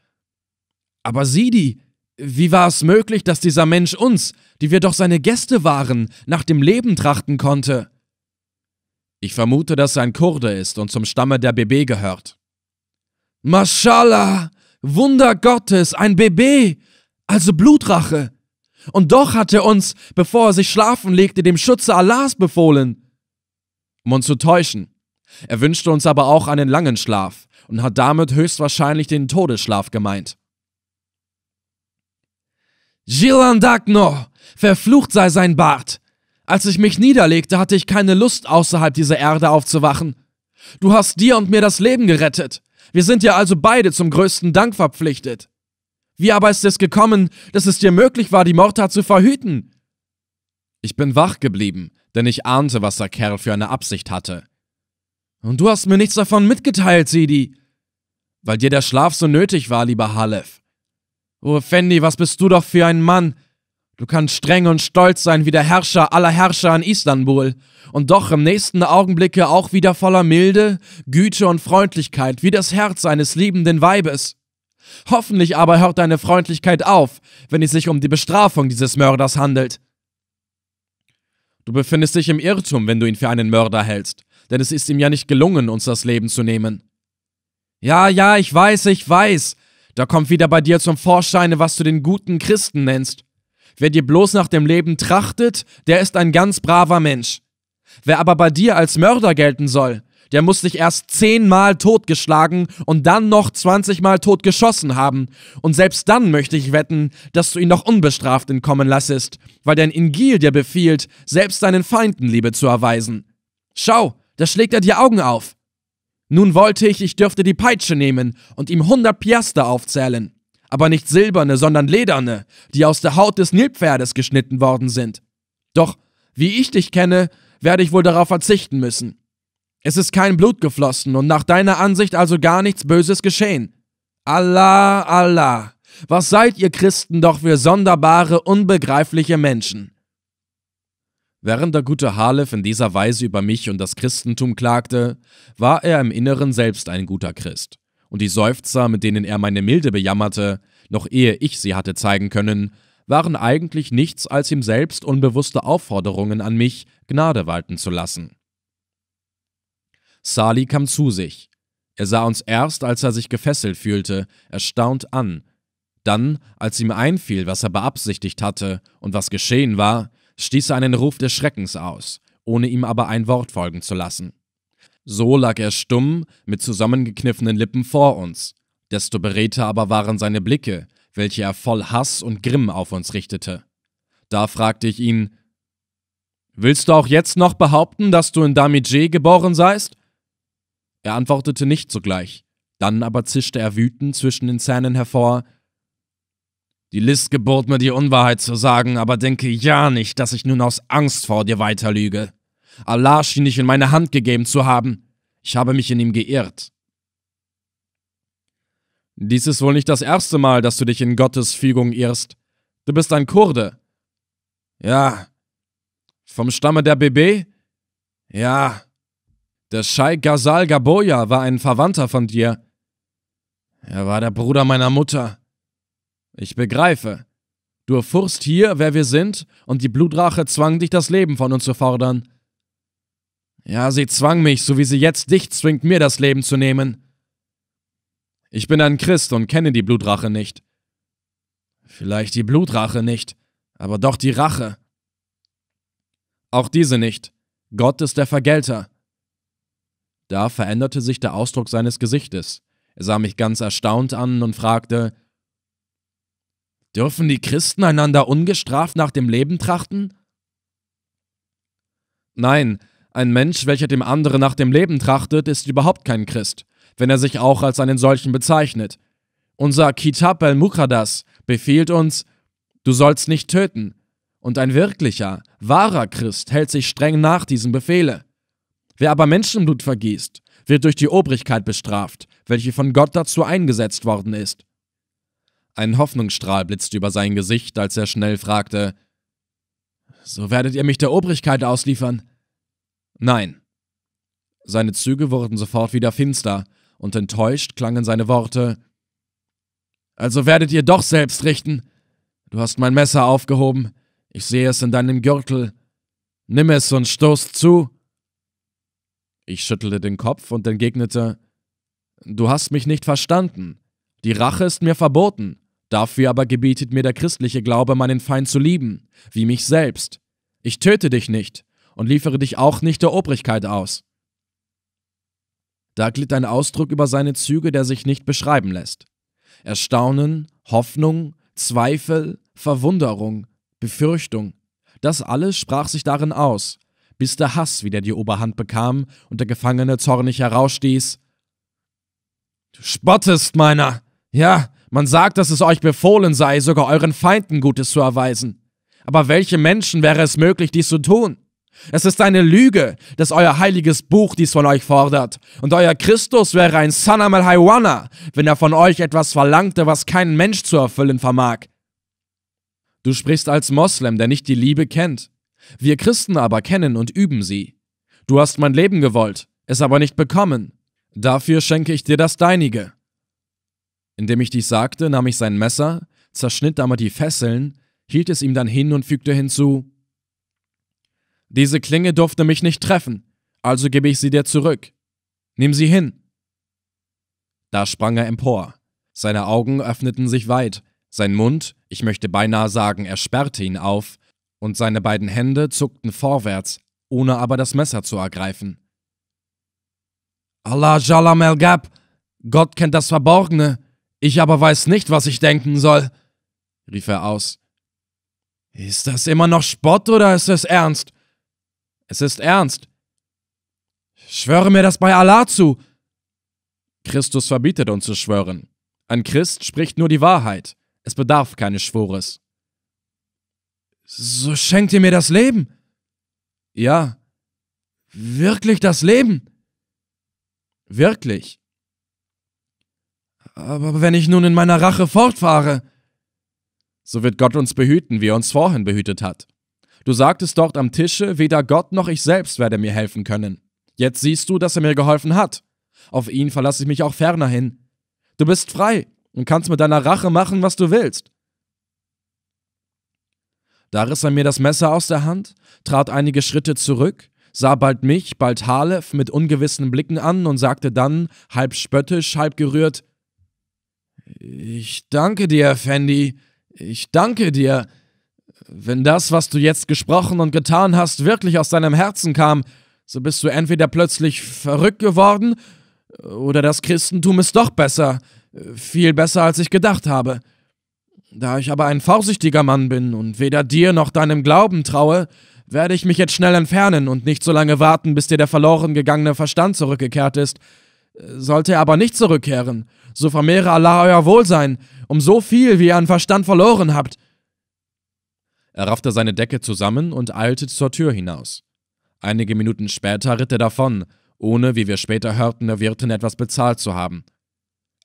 Aber Sidi, wie war es möglich, dass dieser Mensch uns, die wir doch seine Gäste waren, nach dem Leben trachten konnte? Ich vermute, dass er ein Kurde ist und zum Stamme der BB gehört. Mashallah! Wunder Gottes, ein BB! Also Blutrache! Und doch hat er uns, bevor er sich schlafen legte, dem Schutze Allahs befohlen. Um uns zu täuschen. Er wünschte uns aber auch einen langen Schlaf und hat damit höchstwahrscheinlich den Todesschlaf gemeint. Gilandagno! Verflucht sei sein Bart! Als ich mich niederlegte, hatte ich keine Lust, außerhalb dieser Erde aufzuwachen. Du hast dir und mir das Leben gerettet. Wir sind dir also beide zum größten Dank verpflichtet. Wie aber ist es gekommen, dass es dir möglich war, die Mordtat zu verhüten? Ich bin wach geblieben, denn ich ahnte, was der Kerl für eine Absicht hatte. Und du hast mir nichts davon mitgeteilt, Sidi. Weil dir der Schlaf so nötig war, lieber Halef. Oh, Fendi, was bist du doch für ein Mann? Du kannst streng und stolz sein wie der Herrscher aller Herrscher in Istanbul und doch im nächsten Augenblicke auch wieder voller Milde, Güte und Freundlichkeit wie das Herz eines liebenden Weibes. Hoffentlich aber hört deine Freundlichkeit auf, wenn es sich um die Bestrafung dieses Mörders handelt. Du befindest dich im Irrtum, wenn du ihn für einen Mörder hältst, denn es ist ihm ja nicht gelungen, uns das Leben zu nehmen. Ja, ja, ich weiß, ich weiß, da kommt wieder bei dir zum Vorscheine, was du den guten Christen nennst. Wer dir bloß nach dem Leben trachtet, der ist ein ganz braver Mensch. Wer aber bei dir als Mörder gelten soll, der muss dich erst zehnmal totgeschlagen und dann noch zwanzigmal totgeschossen haben. Und selbst dann möchte ich wetten, dass du ihn noch unbestraft entkommen lassest, weil dein Ingil dir befiehlt, selbst deinen Feinden Liebe zu erweisen. Schau, da schlägt er dir Augen auf. Nun wollte ich, ich dürfte die Peitsche nehmen und ihm hundert Piaster aufzählen. Aber nicht silberne, sondern lederne, die aus der Haut des Nilpferdes geschnitten worden sind. Doch, wie ich dich kenne, werde ich wohl darauf verzichten müssen. Es ist kein Blut geflossen und nach deiner Ansicht also gar nichts Böses geschehen. Allah, Allah, Was seid ihr Christen doch für sonderbare, unbegreifliche Menschen? Während der gute Halef in dieser Weise über mich und das Christentum klagte, war er im Inneren selbst ein guter Christ. Und die Seufzer, mit denen er meine Milde bejammerte, noch ehe ich sie hatte zeigen können, waren eigentlich nichts als ihm selbst unbewusste Aufforderungen an mich, Gnade walten zu lassen. Sali kam zu sich. Er sah uns erst, als er sich gefesselt fühlte, erstaunt an. Dann, als ihm einfiel, was er beabsichtigt hatte und was geschehen war, stieß er einen Ruf des Schreckens aus, ohne ihm aber ein Wort folgen zu lassen. So lag er stumm, mit zusammengekniffenen Lippen vor uns. Desto beredter aber waren seine Blicke, welche er voll Hass und Grimm auf uns richtete. Da fragte ich ihn: Willst du auch jetzt noch behaupten, dass du in Damijé geboren seist? Er antwortete nicht sogleich, dann aber zischte er wütend zwischen den Zähnen hervor: Die List gebot mir die Unwahrheit zu sagen, aber denke ja nicht, dass ich nun aus Angst vor dir weiterlüge. Allah schien dich in meine Hand gegeben zu haben. Ich habe mich in ihm geirrt. Dies ist wohl nicht das erste Mal, dass du dich in Gottes Fügung irrst. Du bist ein Kurde. Ja. Vom Stamme der BB? Ja. Der Scheik Ghazal Gaboya war ein Verwandter von dir. Er war der Bruder meiner Mutter. Ich begreife. Du erfuhrst hier, wer wir sind, und die Blutrache zwang dich, das Leben von uns zu fordern. Ja, sie zwang mich, so wie sie jetzt dich zwingt, mir das Leben zu nehmen. Ich bin ein Christ und kenne die Blutrache nicht. Vielleicht die Blutrache nicht, aber doch die Rache. Auch diese nicht. Gott ist der Vergelter. Da veränderte sich der Ausdruck seines Gesichtes. Er sah mich ganz erstaunt an und fragte Dürfen die Christen einander ungestraft nach dem Leben trachten? Nein, ein Mensch, welcher dem anderen nach dem Leben trachtet, ist überhaupt kein Christ, wenn er sich auch als einen solchen bezeichnet. Unser Kitab el-Muqaddas befiehlt uns, du sollst nicht töten. Und ein wirklicher, wahrer Christ hält sich streng nach diesem Befehle. Wer aber Menschenblut vergießt, wird durch die Obrigkeit bestraft, welche von Gott dazu eingesetzt worden ist. Ein Hoffnungsstrahl blitzte über sein Gesicht, als er schnell fragte: So werdet ihr mich der Obrigkeit ausliefern? Nein. Seine Züge wurden sofort wieder finster, und enttäuscht klangen seine Worte. Also werdet ihr doch selbst richten. Du hast mein Messer aufgehoben. Ich sehe es in deinem Gürtel. Nimm es und stoß zu. Ich schüttelte den Kopf und entgegnete: Du hast mich nicht verstanden. Die Rache ist mir verboten. Dafür aber gebietet mir der christliche Glaube, meinen Feind zu lieben, wie mich selbst. Ich töte dich nicht und liefere dich auch nicht der Obrigkeit aus. Da glitt ein Ausdruck über seine Züge, der sich nicht beschreiben lässt. Erstaunen, Hoffnung, Zweifel, Verwunderung, Befürchtung, das alles sprach sich darin aus, bis der Hass wieder die Oberhand bekam und der Gefangene zornig herausstieß. Du spottest meiner! Ja, man sagt, dass es euch befohlen sei, sogar euren Feinden Gutes zu erweisen. Aber welchem Menschen wäre es möglich, dies zu tun? Es ist eine Lüge, dass euer heiliges Buch dies von euch fordert. Und euer Christus wäre ein Sanam al-Haywana, wenn er von euch etwas verlangte, was kein Mensch zu erfüllen vermag. Du sprichst als Moslem, der nicht die Liebe kennt. Wir Christen aber kennen und üben sie. Du hast mein Leben gewollt, es aber nicht bekommen. Dafür schenke ich dir das deinige. Indem ich dies sagte, nahm ich sein Messer, zerschnitt damit die Fesseln, hielt es ihm dann hin und fügte hinzu: diese Klinge durfte mich nicht treffen, also gebe ich sie dir zurück. Nimm sie hin. Da sprang er empor. Seine Augen öffneten sich weit, sein Mund, ich möchte beinahe sagen, er sperrte ihn auf, und seine beiden Hände zuckten vorwärts, ohne aber das Messer zu ergreifen. Allah Jalam el Gab, Gott kennt das Verborgene, ich aber weiß nicht, was ich denken soll, rief er aus. Ist das immer noch Spott oder ist es ernst? Es ist ernst. Schwöre mir das bei Allah zu. Christus verbietet uns zu schwören. Ein Christ spricht nur die Wahrheit. Es bedarf keines Schwures. So schenkt ihr mir das Leben? Ja. Wirklich das Leben? Wirklich. Aber wenn ich nun in meiner Rache fortfahre. So wird Gott uns behüten, wie er uns vorhin behütet hat. Du sagtest dort am Tische, weder Gott noch ich selbst werde mir helfen können. Jetzt siehst du, dass er mir geholfen hat. Auf ihn verlasse ich mich auch ferner hin. Du bist frei und kannst mit deiner Rache machen, was du willst. Da riss er mir das Messer aus der Hand, trat einige Schritte zurück, sah bald mich, bald Halef mit ungewissen Blicken an und sagte dann, halb spöttisch, halb gerührt: Ich danke dir, Fendi, ich danke dir. Wenn das, was du jetzt gesprochen und getan hast, wirklich aus deinem Herzen kam, so bist du entweder plötzlich verrückt geworden, oder das Christentum ist doch besser, viel besser, als ich gedacht habe. Da ich aber ein vorsichtiger Mann bin und weder dir noch deinem Glauben traue, werde ich mich jetzt schnell entfernen und nicht so lange warten, bis dir der verloren gegangene Verstand zurückgekehrt ist. Sollte er aber nicht zurückkehren, so vermehre Allah euer Wohlsein, um so viel, wie ihr an Verstand verloren habt. Er raffte seine Decke zusammen und eilte zur Tür hinaus. Einige Minuten später ritt er davon, ohne, wie wir später hörten, der Wirtin etwas bezahlt zu haben.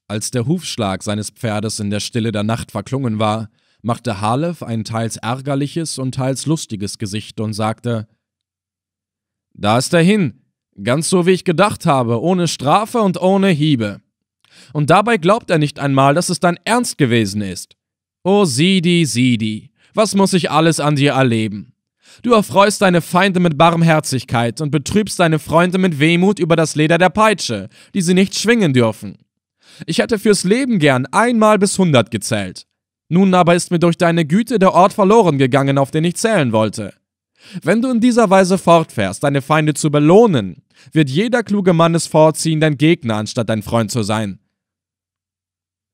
Als der Hufschlag seines Pferdes in der Stille der Nacht verklungen war, machte Halef ein teils ärgerliches und teils lustiges Gesicht und sagte: Da ist er hin, ganz so wie ich gedacht habe, ohne Strafe und ohne Hiebe. Und dabei glaubt er nicht einmal, dass es dein Ernst gewesen ist. O Sidi, Sidi, was muss ich alles an dir erleben? Du erfreust deine Feinde mit Barmherzigkeit und betrübst deine Freunde mit Wehmut über das Leder der Peitsche, die sie nicht schwingen dürfen. Ich hätte fürs Leben gern einmal bis hundert gezählt. Nun aber ist mir durch deine Güte der Ort verloren gegangen, auf den ich zählen wollte. Wenn du in dieser Weise fortfährst, deine Feinde zu belohnen, wird jeder kluge Mann es vorziehen, dein Gegner anstatt dein Freund zu sein.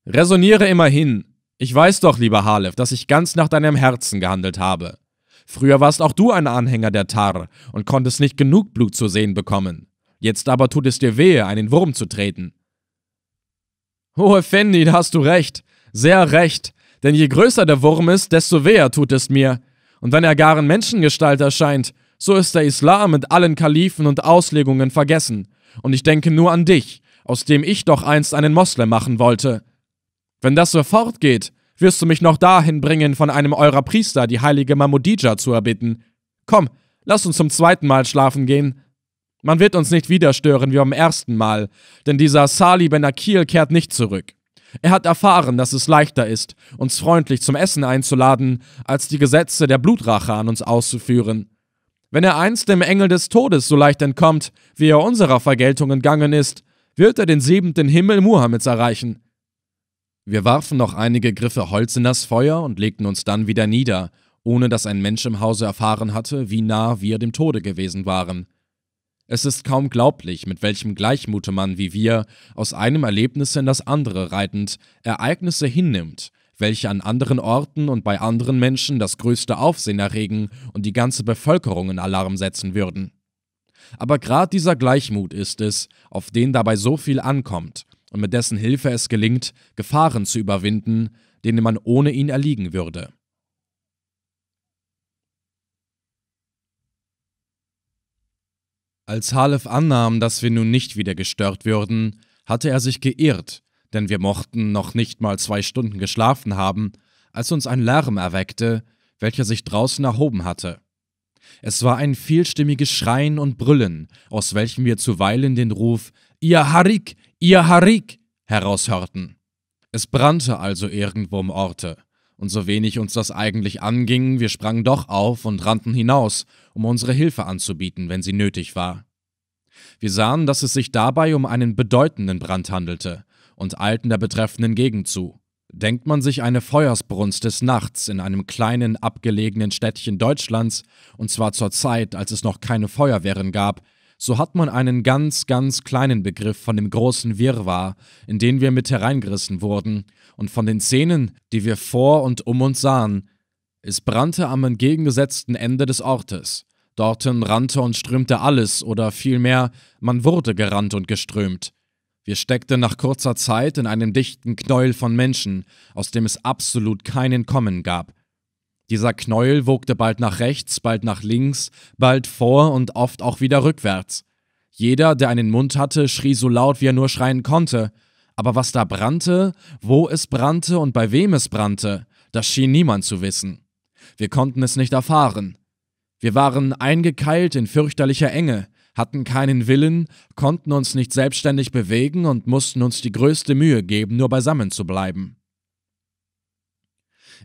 Resoniere immerhin. Ich weiß doch, lieber Halef, dass ich ganz nach deinem Herzen gehandelt habe. Früher warst auch du ein Anhänger der Tar und konntest nicht genug Blut zu sehen bekommen. Jetzt aber tut es dir wehe, einen Wurm zu treten. Hohe Fendi, da hast du recht. Sehr recht. Denn je größer der Wurm ist, desto weher tut es mir. Und wenn er gar in Menschengestalt erscheint, so ist der Islam mit allen Kalifen und Auslegungen vergessen. Und ich denke nur an dich, aus dem ich doch einst einen Moslem machen wollte. Wenn das so fortgeht, wirst du mich noch dahin bringen, von einem eurer Priester die heilige Mamudija zu erbitten. Komm, lass uns zum zweiten Mal schlafen gehen. Man wird uns nicht wieder stören wie beim ersten Mal, denn dieser Sali Ben Akil kehrt nicht zurück. Er hat erfahren, dass es leichter ist, uns freundlich zum Essen einzuladen, als die Gesetze der Blutrache an uns auszuführen. Wenn er einst dem Engel des Todes so leicht entkommt, wie er unserer Vergeltung entgangen ist, wird er den siebenten Himmel Muhammeds erreichen. Wir warfen noch einige Griffe Holz in das Feuer und legten uns dann wieder nieder, ohne dass ein Mensch im Hause erfahren hatte, wie nah wir dem Tode gewesen waren. Es ist kaum glaublich, mit welchem Gleichmute man wie wir, aus einem Erlebnis in das andere reitend, Ereignisse hinnimmt, welche an anderen Orten und bei anderen Menschen das größte Aufsehen erregen und die ganze Bevölkerung in Alarm setzen würden. Aber gerade dieser Gleichmut ist es, auf den dabei so viel ankommt und mit dessen Hilfe es gelingt, Gefahren zu überwinden, denen man ohne ihn erliegen würde. Als Halef annahm, dass wir nun nicht wieder gestört würden, hatte er sich geirrt, denn wir mochten noch nicht mal zwei Stunden geschlafen haben, als uns ein Lärm erweckte, welcher sich draußen erhoben hatte. Es war ein vielstimmiges Schreien und Brüllen, aus welchem wir zuweilen den Ruf Ihr Harik, ihr Harik heraushörten. Es brannte also irgendwo im Orte, und so wenig uns das eigentlich anging, wir sprangen doch auf und rannten hinaus, um unsere Hilfe anzubieten, wenn sie nötig war. Wir sahen, dass es sich dabei um einen bedeutenden Brand handelte und eilten der betreffenden Gegend zu. Denkt man sich eine Feuersbrunst des Nachts in einem kleinen abgelegenen Städtchen Deutschlands, und zwar zur Zeit, als es noch keine Feuerwehren gab, so hat man einen ganz, ganz kleinen Begriff von dem großen Wirrwarr, in den wir mit hereingerissen wurden, und von den Szenen, die wir vor und um uns sahen. Es brannte am entgegengesetzten Ende des Ortes. Dorten rannte und strömte alles, oder vielmehr, man wurde gerannt und geströmt. Wir steckten nach kurzer Zeit in einem dichten Knäuel von Menschen, aus dem es absolut kein Entkommen gab. Dieser Knäuel wogte bald nach rechts, bald nach links, bald vor und oft auch wieder rückwärts. Jeder, der einen Mund hatte, schrie so laut, wie er nur schreien konnte, Aber was da brannte, wo es brannte und bei wem es brannte, das schien niemand zu wissen. Wir konnten es nicht erfahren. Wir waren eingekeilt in fürchterlicher Enge, hatten keinen Willen, konnten uns nicht selbstständig bewegen und mussten uns die größte Mühe geben, nur beisammen zu bleiben.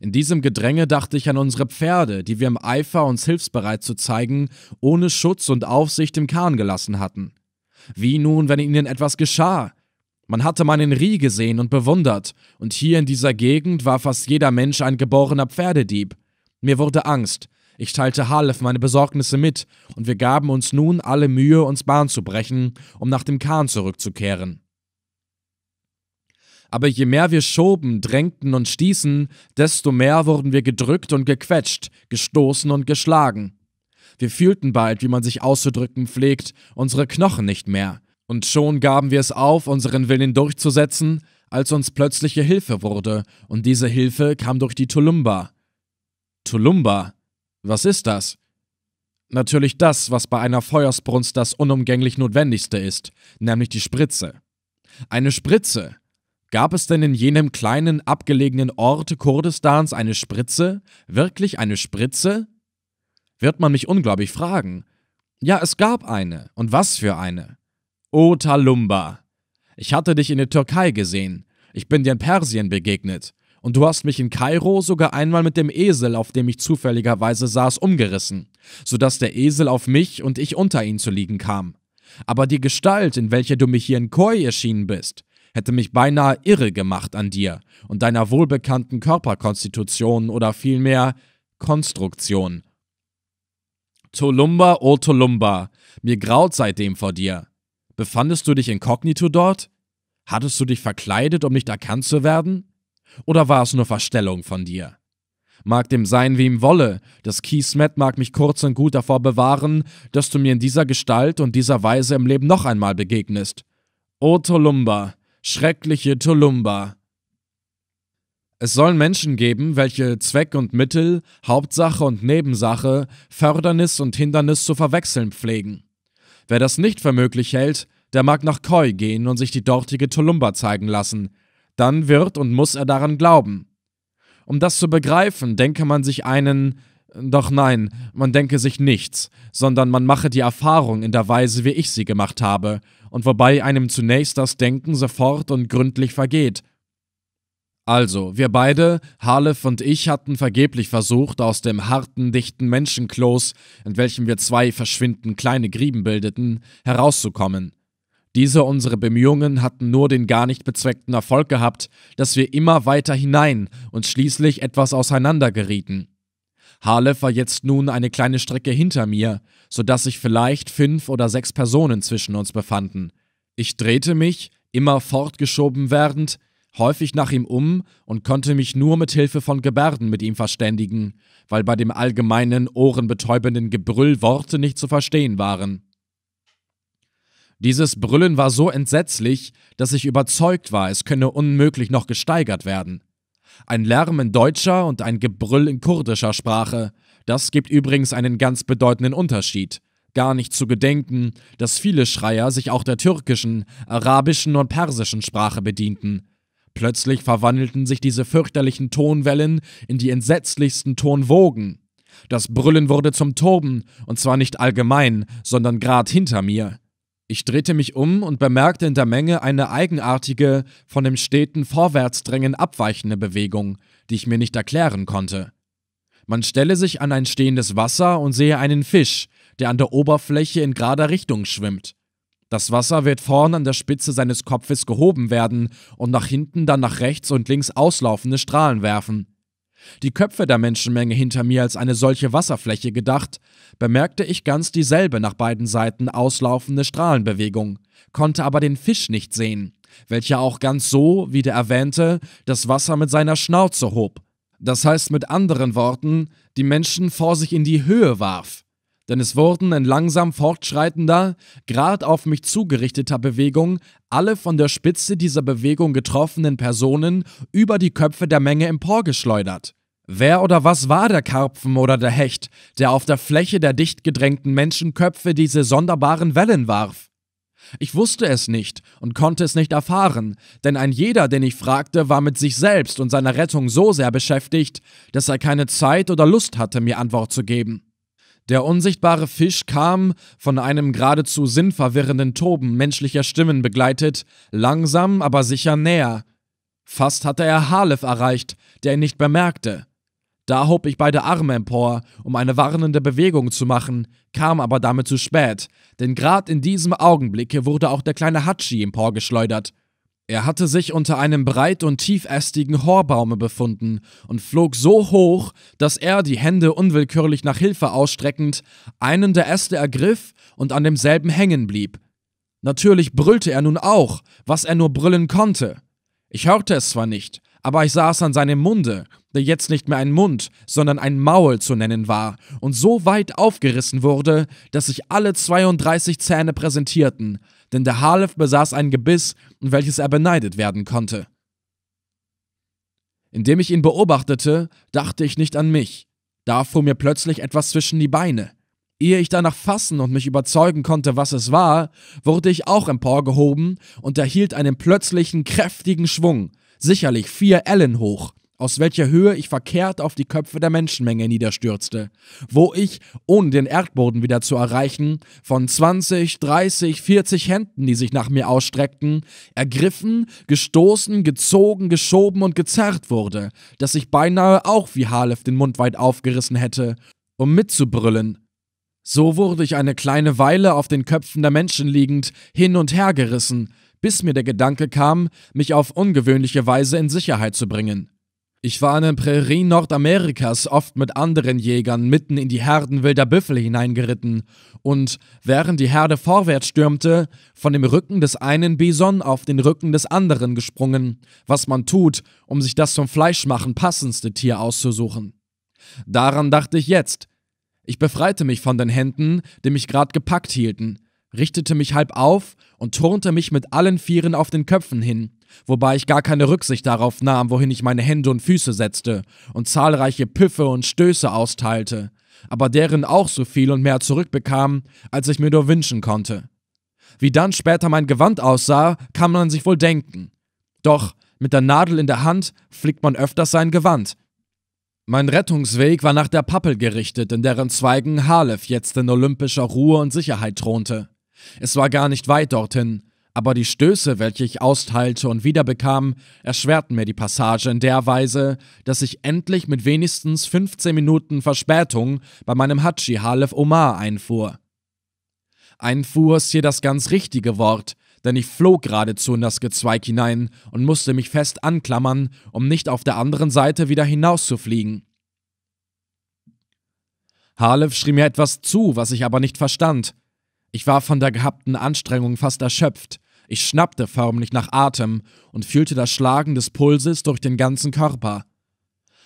In diesem Gedränge dachte ich an unsere Pferde, die wir im Eifer, uns hilfsbereit zu zeigen, ohne Schutz und Aufsicht im Kahn gelassen hatten. Wie nun, wenn ihnen etwas geschah? Man hatte meinen Rie gesehen und bewundert, und hier in dieser Gegend war fast jeder Mensch ein geborener Pferdedieb. Mir wurde Angst, ich teilte Halef meine Besorgnisse mit, und wir gaben uns nun alle Mühe, uns Bahn zu brechen, um nach dem Kahn zurückzukehren. Aber je mehr wir schoben, drängten und stießen, desto mehr wurden wir gedrückt und gequetscht, gestoßen und geschlagen. Wir fühlten bald, wie man sich auszudrücken pflegt, unsere Knochen nicht mehr, und schon gaben wir es auf, unseren Willen durchzusetzen, als uns plötzliche Hilfe wurde, und diese Hilfe kam durch die Tulumba. Tulumba, was ist das? Natürlich das, was bei einer Feuersbrunst das unumgänglich Notwendigste ist, nämlich die Spritze. Eine Spritze. Gab es denn in jenem kleinen, abgelegenen Ort Kurdistans eine Spritze? Wirklich eine Spritze? Wird man mich unglaublich fragen. Ja, es gab eine. Und was für eine? O Talumba. Ich hatte dich in der Türkei gesehen. Ich bin dir in Persien begegnet. Und du hast mich in Kairo sogar einmal mit dem Esel, auf dem ich zufälligerweise saß, umgerissen, sodass der Esel auf mich und ich unter ihn zu liegen kam. Aber die Gestalt, in welcher du mich hier in Koi erschienen bist, hätte mich beinahe irre gemacht an dir und deiner wohlbekannten Körperkonstitution oder vielmehr Konstruktion. Tolumba, o oh Tolumba, mir graut seitdem vor dir. Befandest du dich inkognito dort? Hattest du dich verkleidet, um nicht erkannt zu werden? Oder war es nur Verstellung von dir? Mag dem sein, wie ihm wolle, das Kismet mag mich kurz und gut davor bewahren, dass du mir in dieser Gestalt und dieser Weise im Leben noch einmal begegnest. O Tolumba, schreckliche Tolumba. Es sollen Menschen geben, welche Zweck und Mittel, Hauptsache und Nebensache, Fördernis und Hindernis zu verwechseln pflegen. Wer das nicht für möglich hält, der mag nach Koi gehen und sich die dortige Tolumba zeigen lassen, dann wird und muss er daran glauben. Um das zu begreifen, denke man sich einen, doch nein, man denke sich nichts, sondern man mache die Erfahrung in der Weise, wie ich sie gemacht habe, und wobei einem zunächst das Denken sofort und gründlich vergeht. Also, wir beide, Halef und ich, hatten vergeblich versucht, aus dem harten, dichten Menschenkloß, in welchem wir zwei verschwindend kleine Grieben bildeten, herauszukommen. Diese unsere Bemühungen hatten nur den gar nicht bezweckten Erfolg gehabt, dass wir immer weiter hinein und schließlich etwas auseinander gerieten. Halef war jetzt nun eine kleine Strecke hinter mir, so dass sich vielleicht fünf oder sechs Personen zwischen uns befanden. Ich drehte mich, immer fortgeschoben werdend, häufig nach ihm um und konnte mich nur mit Hilfe von Gebärden mit ihm verständigen, weil bei dem allgemeinen, ohrenbetäubenden Gebrüll Worte nicht zu verstehen waren. Dieses Brüllen war so entsetzlich, dass ich überzeugt war, es könne unmöglich noch gesteigert werden. Ein Lärm in deutscher und ein Gebrüll in kurdischer Sprache, das gibt übrigens einen ganz bedeutenden Unterschied. Gar nicht zu gedenken, dass viele Schreier sich auch der türkischen, arabischen und persischen Sprache bedienten. Plötzlich verwandelten sich diese fürchterlichen Tonwellen in die entsetzlichsten Tonwogen. Das Brüllen wurde zum Toben, und zwar nicht allgemein, sondern grad hinter mir. Ich drehte mich um und bemerkte in der Menge eine eigenartige, von dem steten Vorwärtsdrängen abweichende Bewegung, die ich mir nicht erklären konnte. Man stelle sich an ein stehendes Wasser und sehe einen Fisch, der an der Oberfläche in gerader Richtung schwimmt. Das Wasser wird vorn an der Spitze seines Kopfes gehoben werden und nach hinten dann nach rechts und links auslaufende Strahlen werfen. Die Köpfe der Menschenmenge hinter mir als eine solche Wasserfläche gedacht, bemerkte ich ganz dieselbe nach beiden Seiten auslaufende Strahlenbewegung, konnte aber den Fisch nicht sehen, welcher auch ganz so, wie der erwähnte, das Wasser mit seiner Schnauze hob. Das heißt mit anderen Worten, die Menschen vor sich in die Höhe warf. Denn es wurden in langsam fortschreitender, grad auf mich zugerichteter Bewegung alle von der Spitze dieser Bewegung getroffenen Personen über die Köpfe der Menge emporgeschleudert. Wer oder was war der Karpfen oder der Hecht, der auf der Fläche der dicht gedrängten Menschenköpfe diese sonderbaren Wellen warf? Ich wusste es nicht und konnte es nicht erfahren, denn ein jeder, den ich fragte, war mit sich selbst und seiner Rettung so sehr beschäftigt, dass er keine Zeit oder Lust hatte, mir Antwort zu geben. Der unsichtbare Fisch kam, von einem geradezu sinnverwirrenden Toben menschlicher Stimmen begleitet, langsam aber sicher näher. Fast hatte er Halef erreicht, der ihn nicht bemerkte. Da hob ich beide Arme empor, um eine warnende Bewegung zu machen, kam aber damit zu spät, denn grad in diesem Augenblicke wurde auch der kleine Hatschi emporgeschleudert. Er hatte sich unter einem breit und tiefästigen Horbaume befunden und flog so hoch, dass er, die Hände unwillkürlich nach Hilfe ausstreckend, einen der Äste ergriff und an demselben hängen blieb. Natürlich brüllte er nun auch, was er nur brüllen konnte. Ich hörte es zwar nicht, aber ich saß an seinem Munde, der jetzt nicht mehr ein Mund, sondern ein Maul zu nennen war und so weit aufgerissen wurde, dass sich alle 32 Zähne präsentierten, denn der Halef besaß ein Gebiss, welches er beneidet werden konnte. Indem ich ihn beobachtete, dachte ich nicht an mich. Da fuhr mir plötzlich etwas zwischen die Beine. Ehe ich danach fassen und mich überzeugen konnte, was es war, wurde ich auch emporgehoben und erhielt einen plötzlichen, kräftigen Schwung, sicherlich vier Ellen hoch, aus welcher Höhe ich verkehrt auf die Köpfe der Menschenmenge niederstürzte, wo ich, ohne den Erdboden wieder zu erreichen, von 20, 30, 40 Händen, die sich nach mir ausstreckten, ergriffen, gestoßen, gezogen, geschoben und gezerrt wurde, dass ich beinahe auch wie Halef den Mund weit aufgerissen hätte, um mitzubrüllen. So wurde ich eine kleine Weile auf den Köpfen der Menschen liegend hin und her gerissen, bis mir der Gedanke kam, mich auf ungewöhnliche Weise in Sicherheit zu bringen. Ich war in den Prärien Nordamerikas oft mit anderen Jägern mitten in die Herden wilder Büffel hineingeritten und, während die Herde vorwärts stürmte, von dem Rücken des einen Bison auf den Rücken des anderen gesprungen, was man tut, um sich das zum Fleischmachen passendste Tier auszusuchen. Daran dachte ich jetzt. Ich befreite mich von den Händen, die mich grad gepackt hielten, richtete mich halb auf und turnte mich mit allen Vieren auf den Köpfen hin, wobei ich gar keine Rücksicht darauf nahm, wohin ich meine Hände und Füße setzte und zahlreiche Püffe und Stöße austeilte, aber deren auch so viel und mehr zurückbekam, als ich mir nur wünschen konnte. Wie dann später mein Gewand aussah, kann man sich wohl denken. Doch mit der Nadel in der Hand flickt man öfters sein Gewand. Mein Rettungsweg war nach der Pappel gerichtet, in deren Zweigen Halef jetzt in olympischer Ruhe und Sicherheit thronte. Es war gar nicht weit dorthin, aber die Stöße, welche ich austeilte und wiederbekam, erschwerten mir die Passage in der Weise, dass ich endlich mit wenigstens 15 Minuten Verspätung bei meinem Hatschi Halef Omar einfuhr. Einfuhr ist hier das ganz richtige Wort, denn ich flog geradezu in das Gezweig hinein und musste mich fest anklammern, um nicht auf der anderen Seite wieder hinauszufliegen. Halef schrie mir etwas zu, was ich aber nicht verstand. Ich war von der gehabten Anstrengung fast erschöpft, ich schnappte förmlich nach Atem und fühlte das Schlagen des Pulses durch den ganzen Körper.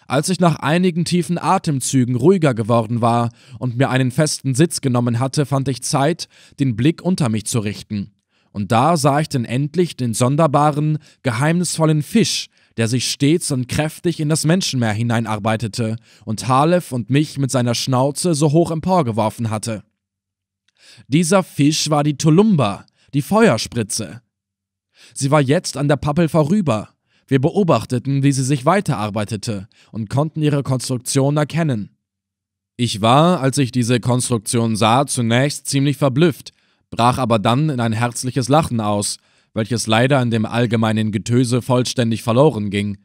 Als ich nach einigen tiefen Atemzügen ruhiger geworden war und mir einen festen Sitz genommen hatte, fand ich Zeit, den Blick unter mich zu richten. Und da sah ich denn endlich den sonderbaren, geheimnisvollen Fisch, der sich stets und kräftig in das Menschenmeer hineinarbeitete und Halef und mich mit seiner Schnauze so hoch emporgeworfen hatte. Dieser Fisch war die Tulumba, die Feuerspritze. Sie war jetzt an der Pappel vorüber. Wir beobachteten, wie sie sich weiterarbeitete und konnten ihre Konstruktion erkennen. Ich war, als ich diese Konstruktion sah, zunächst ziemlich verblüfft, brach aber dann in ein herzliches Lachen aus, welches leider in dem allgemeinen Getöse vollständig verloren ging.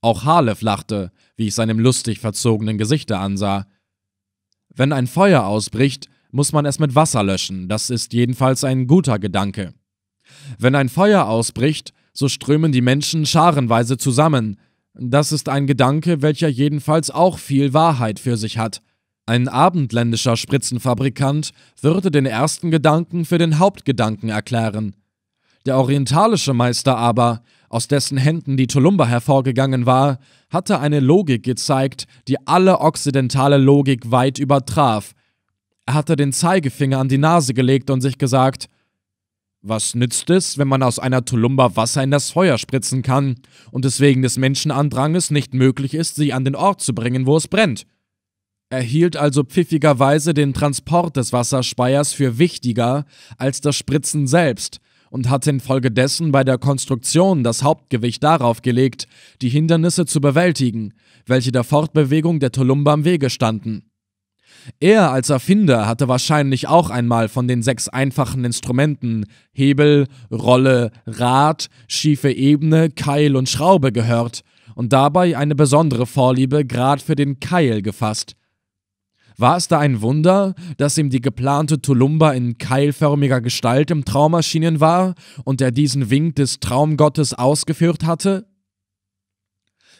Auch Halef lachte, wie ich seinem lustig verzogenen Gesichte ansah. Wenn ein Feuer ausbricht, muss man es mit Wasser löschen, das ist jedenfalls ein guter Gedanke. Wenn ein Feuer ausbricht, so strömen die Menschen scharenweise zusammen, das ist ein Gedanke, welcher jedenfalls auch viel Wahrheit für sich hat. Ein abendländischer Spritzenfabrikant würde den ersten Gedanken für den Hauptgedanken erklären. Der orientalische Meister aber, aus dessen Händen die Tulumba hervorgegangen war, hatte eine Logik gezeigt, die alle okzidentale Logik weit übertraf, er hatte den Zeigefinger an die Nase gelegt und sich gesagt, was nützt es, wenn man aus einer Tulumba Wasser in das Feuer spritzen kann und es wegen des Menschenandranges nicht möglich ist, sie an den Ort zu bringen, wo es brennt? Er hielt also pfiffigerweise den Transport des Wasserspeiers für wichtiger als das Spritzen selbst und hatte infolgedessen bei der Konstruktion das Hauptgewicht darauf gelegt, die Hindernisse zu bewältigen, welche der Fortbewegung der Tulumba im Wege standen. Er als Erfinder hatte wahrscheinlich auch einmal von den sechs einfachen Instrumenten Hebel, Rolle, Rad, schiefe Ebene, Keil und Schraube gehört und dabei eine besondere Vorliebe grad für den Keil gefasst. War es da ein Wunder, dass ihm die geplante Tulumba in keilförmiger Gestalt im Traum erschienen war und er diesen Wink des Traumgottes ausgeführt hatte?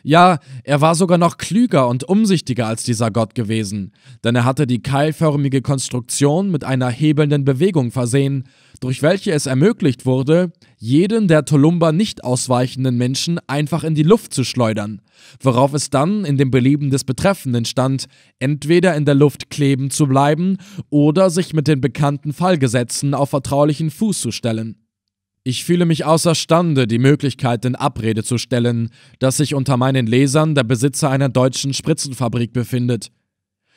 Ja, er war sogar noch klüger und umsichtiger als dieser Gott gewesen, denn er hatte die keilförmige Konstruktion mit einer hebelnden Bewegung versehen, durch welche es ermöglicht wurde, jeden der Tolumba nicht ausweichenden Menschen einfach in die Luft zu schleudern, worauf es dann in dem Belieben des Betreffenden stand, entweder in der Luft kleben zu bleiben oder sich mit den bekannten Fallgesetzen auf vertraulichen Fuß zu stellen. Ich fühle mich außerstande, die Möglichkeit in Abrede zu stellen, dass sich unter meinen Lesern der Besitzer einer deutschen Spritzenfabrik befindet.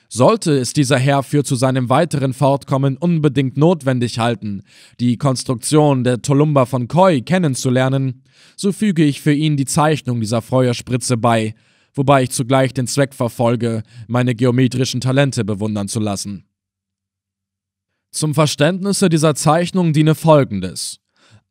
Sollte es dieser Herr für zu seinem weiteren Fortkommen unbedingt notwendig halten, die Konstruktion der Tolumba von Koi kennenzulernen, so füge ich für ihn die Zeichnung dieser Feuerspritze bei, wobei ich zugleich den Zweck verfolge, meine geometrischen Talente bewundern zu lassen. Zum Verständnisse dieser Zeichnung diene folgendes.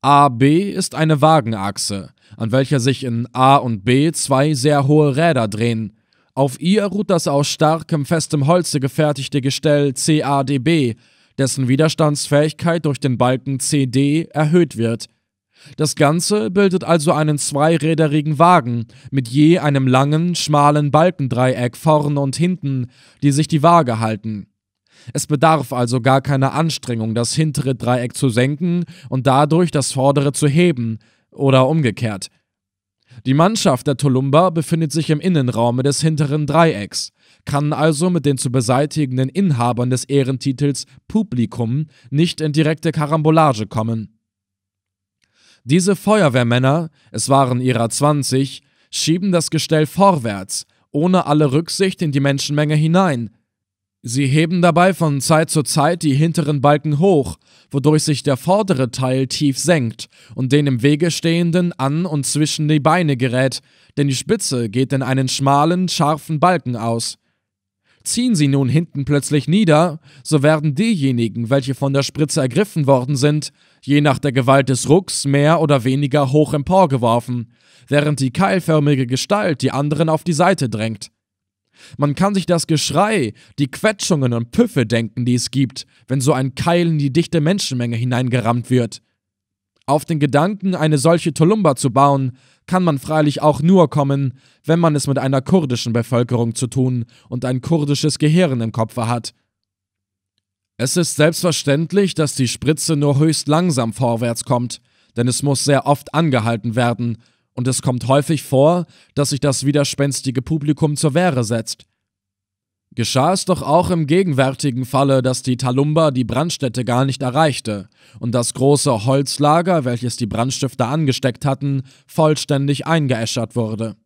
AB ist eine Wagenachse, an welcher sich in A und B zwei sehr hohe Räder drehen. Auf ihr ruht das aus starkem, festem Holze gefertigte Gestell CADB, dessen Widerstandsfähigkeit durch den Balken CD erhöht wird. Das Ganze bildet also einen zweiräderigen Wagen mit je einem langen, schmalen Balkendreieck vorn und hinten, die sich die Waage halten. Es bedarf also gar keiner Anstrengung, das hintere Dreieck zu senken und dadurch das vordere zu heben oder umgekehrt. Die Mannschaft der Tulumba befindet sich im Innenraume des hinteren Dreiecks, kann also mit den zu beseitigenden Inhabern des Ehrentitels Publikum nicht in direkte Karambolage kommen. Diese Feuerwehrmänner, es waren ihrer 20, schieben das Gestell vorwärts, ohne alle Rücksicht in die Menschenmenge hinein, Sie heben dabei von Zeit zu Zeit die hinteren Balken hoch, wodurch sich der vordere Teil tief senkt und den im Wege stehenden an und zwischen die Beine gerät, denn die Spitze geht in einen schmalen, scharfen Balken aus. Ziehen sie nun hinten plötzlich nieder, so werden diejenigen, welche von der Spritze ergriffen worden sind, je nach der Gewalt des Rucks mehr oder weniger hoch emporgeworfen, während die keilförmige Gestalt die anderen auf die Seite drängt. Man kann sich das Geschrei, die Quetschungen und Püffe denken, die es gibt, wenn so ein Keil in die dichte Menschenmenge hineingerammt wird. Auf den Gedanken, eine solche Tolumba zu bauen, kann man freilich auch nur kommen, wenn man es mit einer kurdischen Bevölkerung zu tun und ein kurdisches Gehirn im Kopfe hat. Es ist selbstverständlich, dass die Spritze nur höchst langsam vorwärts kommt, denn es muss sehr oft angehalten werden, und es kommt häufig vor, dass sich das widerspenstige Publikum zur Wehre setzt. Geschah es doch auch im gegenwärtigen Falle, dass die Talumba die Brandstätte gar nicht erreichte und das große Holzlager, welches die Brandstifter angesteckt hatten, vollständig eingeäschert wurde.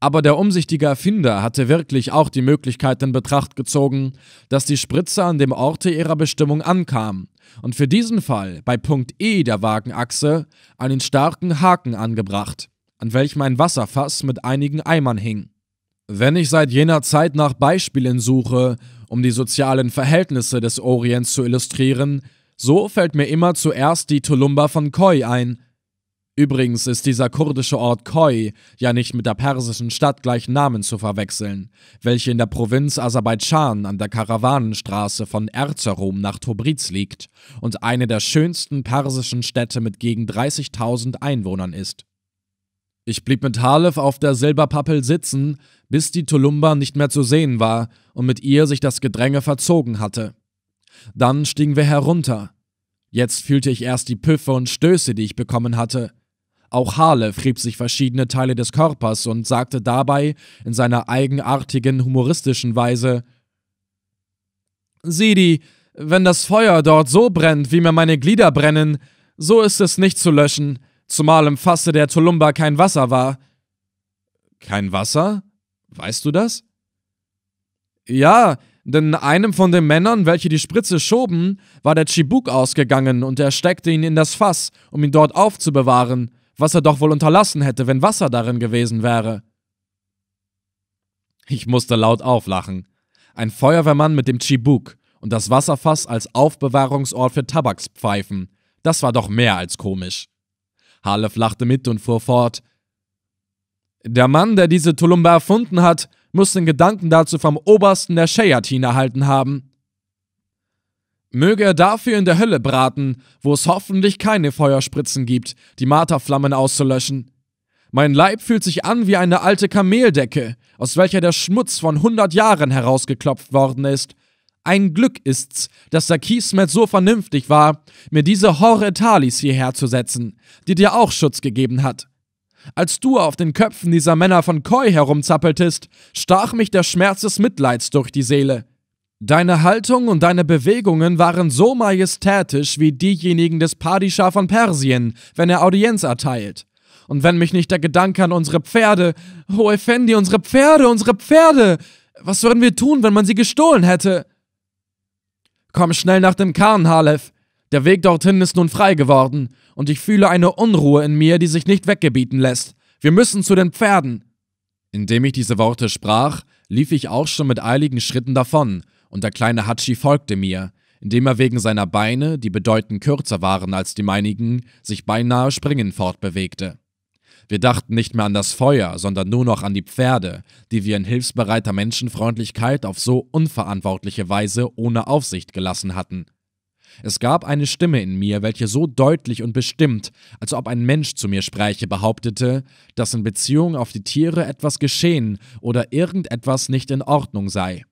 Aber der umsichtige Erfinder hatte wirklich auch die Möglichkeit in Betracht gezogen, dass die Spritze an dem Orte ihrer Bestimmung ankam und für diesen Fall bei Punkt E der Wagenachse einen starken Haken angebracht, an welchem ein Wasserfass mit einigen Eimern hing. Wenn ich seit jener Zeit nach Beispielen suche, um die sozialen Verhältnisse des Orients zu illustrieren, so fällt mir immer zuerst die Tulumba von Koi ein, Übrigens ist dieser kurdische Ort Koi ja nicht mit der persischen Stadt gleichen Namen zu verwechseln, welche in der Provinz Aserbaidschan an der Karawanenstraße von Erzurum nach Tobriz liegt und eine der schönsten persischen Städte mit gegen 30.000 Einwohnern ist. Ich blieb mit Halef auf der Silberpappel sitzen, bis die Tulumba nicht mehr zu sehen war und mit ihr sich das Gedränge verzogen hatte. Dann stiegen wir herunter. Jetzt fühlte ich erst die Püffe und Stöße, die ich bekommen hatte. Auch Harle frieb sich verschiedene Teile des Körpers und sagte dabei in seiner eigenartigen, humoristischen Weise: Sidi, wenn das Feuer dort so brennt, wie mir meine Glieder brennen, so ist es nicht zu löschen, zumal im Fasse der Tulumba kein Wasser war. Kein Wasser? Weißt du das? Ja, denn einem von den Männern, welche die Spritze schoben, war der Chibuk ausgegangen und er steckte ihn in das Fass, um ihn dort aufzubewahren, was er doch wohl unterlassen hätte, wenn Wasser darin gewesen wäre. Ich musste laut auflachen. Ein Feuerwehrmann mit dem Chibuk und das Wasserfass als Aufbewahrungsort für Tabakspfeifen. Das war doch mehr als komisch. Halef lachte mit und fuhr fort. Der Mann, der diese Tulumba erfunden hat, muss den Gedanken dazu vom Obersten der Shayatin erhalten haben. Möge er dafür in der Hölle braten, wo es hoffentlich keine Feuerspritzen gibt, die Marterflammen auszulöschen. Mein Leib fühlt sich an wie eine alte Kameldecke, aus welcher der Schmutz von hundert Jahren herausgeklopft worden ist. Ein Glück ist's, dass der Kismet so vernünftig war, mir diese Horretalis hierher zu setzen, die dir auch Schutz gegeben hat. Als du auf den Köpfen dieser Männer von Koi herumzappeltest, stach mich der Schmerz des Mitleids durch die Seele. Deine Haltung und deine Bewegungen waren so majestätisch wie diejenigen des Padishah von Persien, wenn er Audienz erteilt. Und wenn mich nicht der Gedanke an unsere Pferde, oh Effendi, unsere Pferde, unsere Pferde, was würden wir tun, wenn man sie gestohlen hätte? Komm schnell nach dem Kahn, Halef. Der Weg dorthin ist nun frei geworden, und ich fühle eine Unruhe in mir, die sich nicht weggebieten lässt. Wir müssen zu den Pferden. Indem ich diese Worte sprach, lief ich auch schon mit eiligen Schritten davon, und der kleine Hatschi folgte mir, indem er wegen seiner Beine, die bedeutend kürzer waren als die meinigen, sich beinahe springend fortbewegte. Wir dachten nicht mehr an das Feuer, sondern nur noch an die Pferde, die wir in hilfsbereiter Menschenfreundlichkeit auf so unverantwortliche Weise ohne Aufsicht gelassen hatten. Es gab eine Stimme in mir, welche so deutlich und bestimmt, als ob ein Mensch zu mir spräche, behauptete, dass in Beziehung auf die Tiere etwas geschehen oder irgendetwas nicht in Ordnung sei.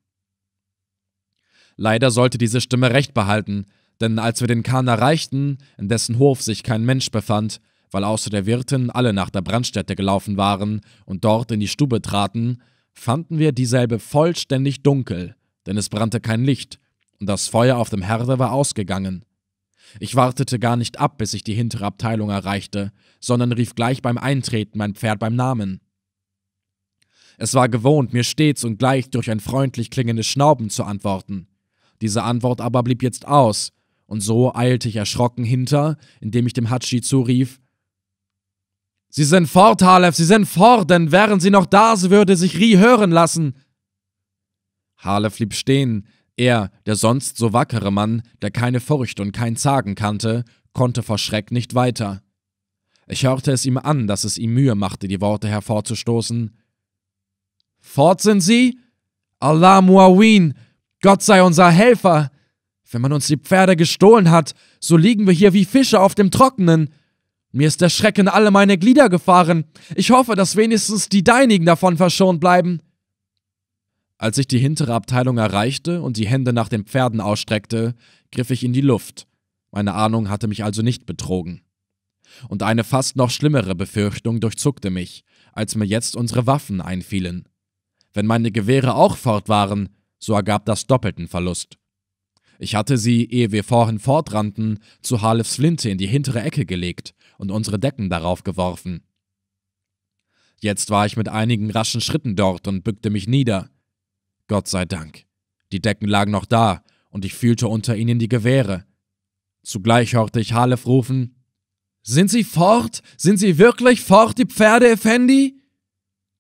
Leider sollte diese Stimme recht behalten, denn als wir den Kahn erreichten, in dessen Hof sich kein Mensch befand, weil außer der Wirtin alle nach der Brandstätte gelaufen waren und dort in die Stube traten, fanden wir dieselbe vollständig dunkel, denn es brannte kein Licht, und das Feuer auf dem Herde war ausgegangen. Ich wartete gar nicht ab, bis ich die hintere Abteilung erreichte, sondern rief gleich beim Eintreten mein Pferd beim Namen. Es war gewohnt, mir stets und gleich durch ein freundlich klingendes Schnauben zu antworten. Diese Antwort aber blieb jetzt aus, und so eilte ich erschrocken hinter, indem ich dem Hatschi zurief: Sie sind fort, Halef, Sie sind fort, denn wären Sie noch da, so würde sich Rie hören lassen. Halef blieb stehen, er, der sonst so wackere Mann, der keine Furcht und kein Zagen kannte, konnte vor Schreck nicht weiter. Ich hörte es ihm an, dass es ihm Mühe machte, die Worte hervorzustoßen. Fort sind sie? Allah Muawin, Gott sei unser Helfer! Wenn man uns die Pferde gestohlen hat, so liegen wir hier wie Fische auf dem Trockenen. Mir ist der Schreck in alle meine Glieder gefahren. Ich hoffe, dass wenigstens die deinigen davon verschont bleiben. Als ich die hintere Abteilung erreichte und die Hände nach den Pferden ausstreckte, griff ich in die Luft. Meine Ahnung hatte mich also nicht betrogen. Und eine fast noch schlimmere Befürchtung durchzuckte mich, als mir jetzt unsere Waffen einfielen. Wenn meine Gewehre auch fort waren, so ergab das doppelten Verlust. Ich hatte sie, ehe wir vorhin fortrannten, zu Halefs Flinte in die hintere Ecke gelegt und unsere Decken darauf geworfen. Jetzt war ich mit einigen raschen Schritten dort und bückte mich nieder, Gott sei Dank. Die Decken lagen noch da, und ich fühlte unter ihnen die Gewehre. Zugleich hörte ich Halef rufen: Sind Sie fort? Sind Sie wirklich fort, die Pferde, Effendi?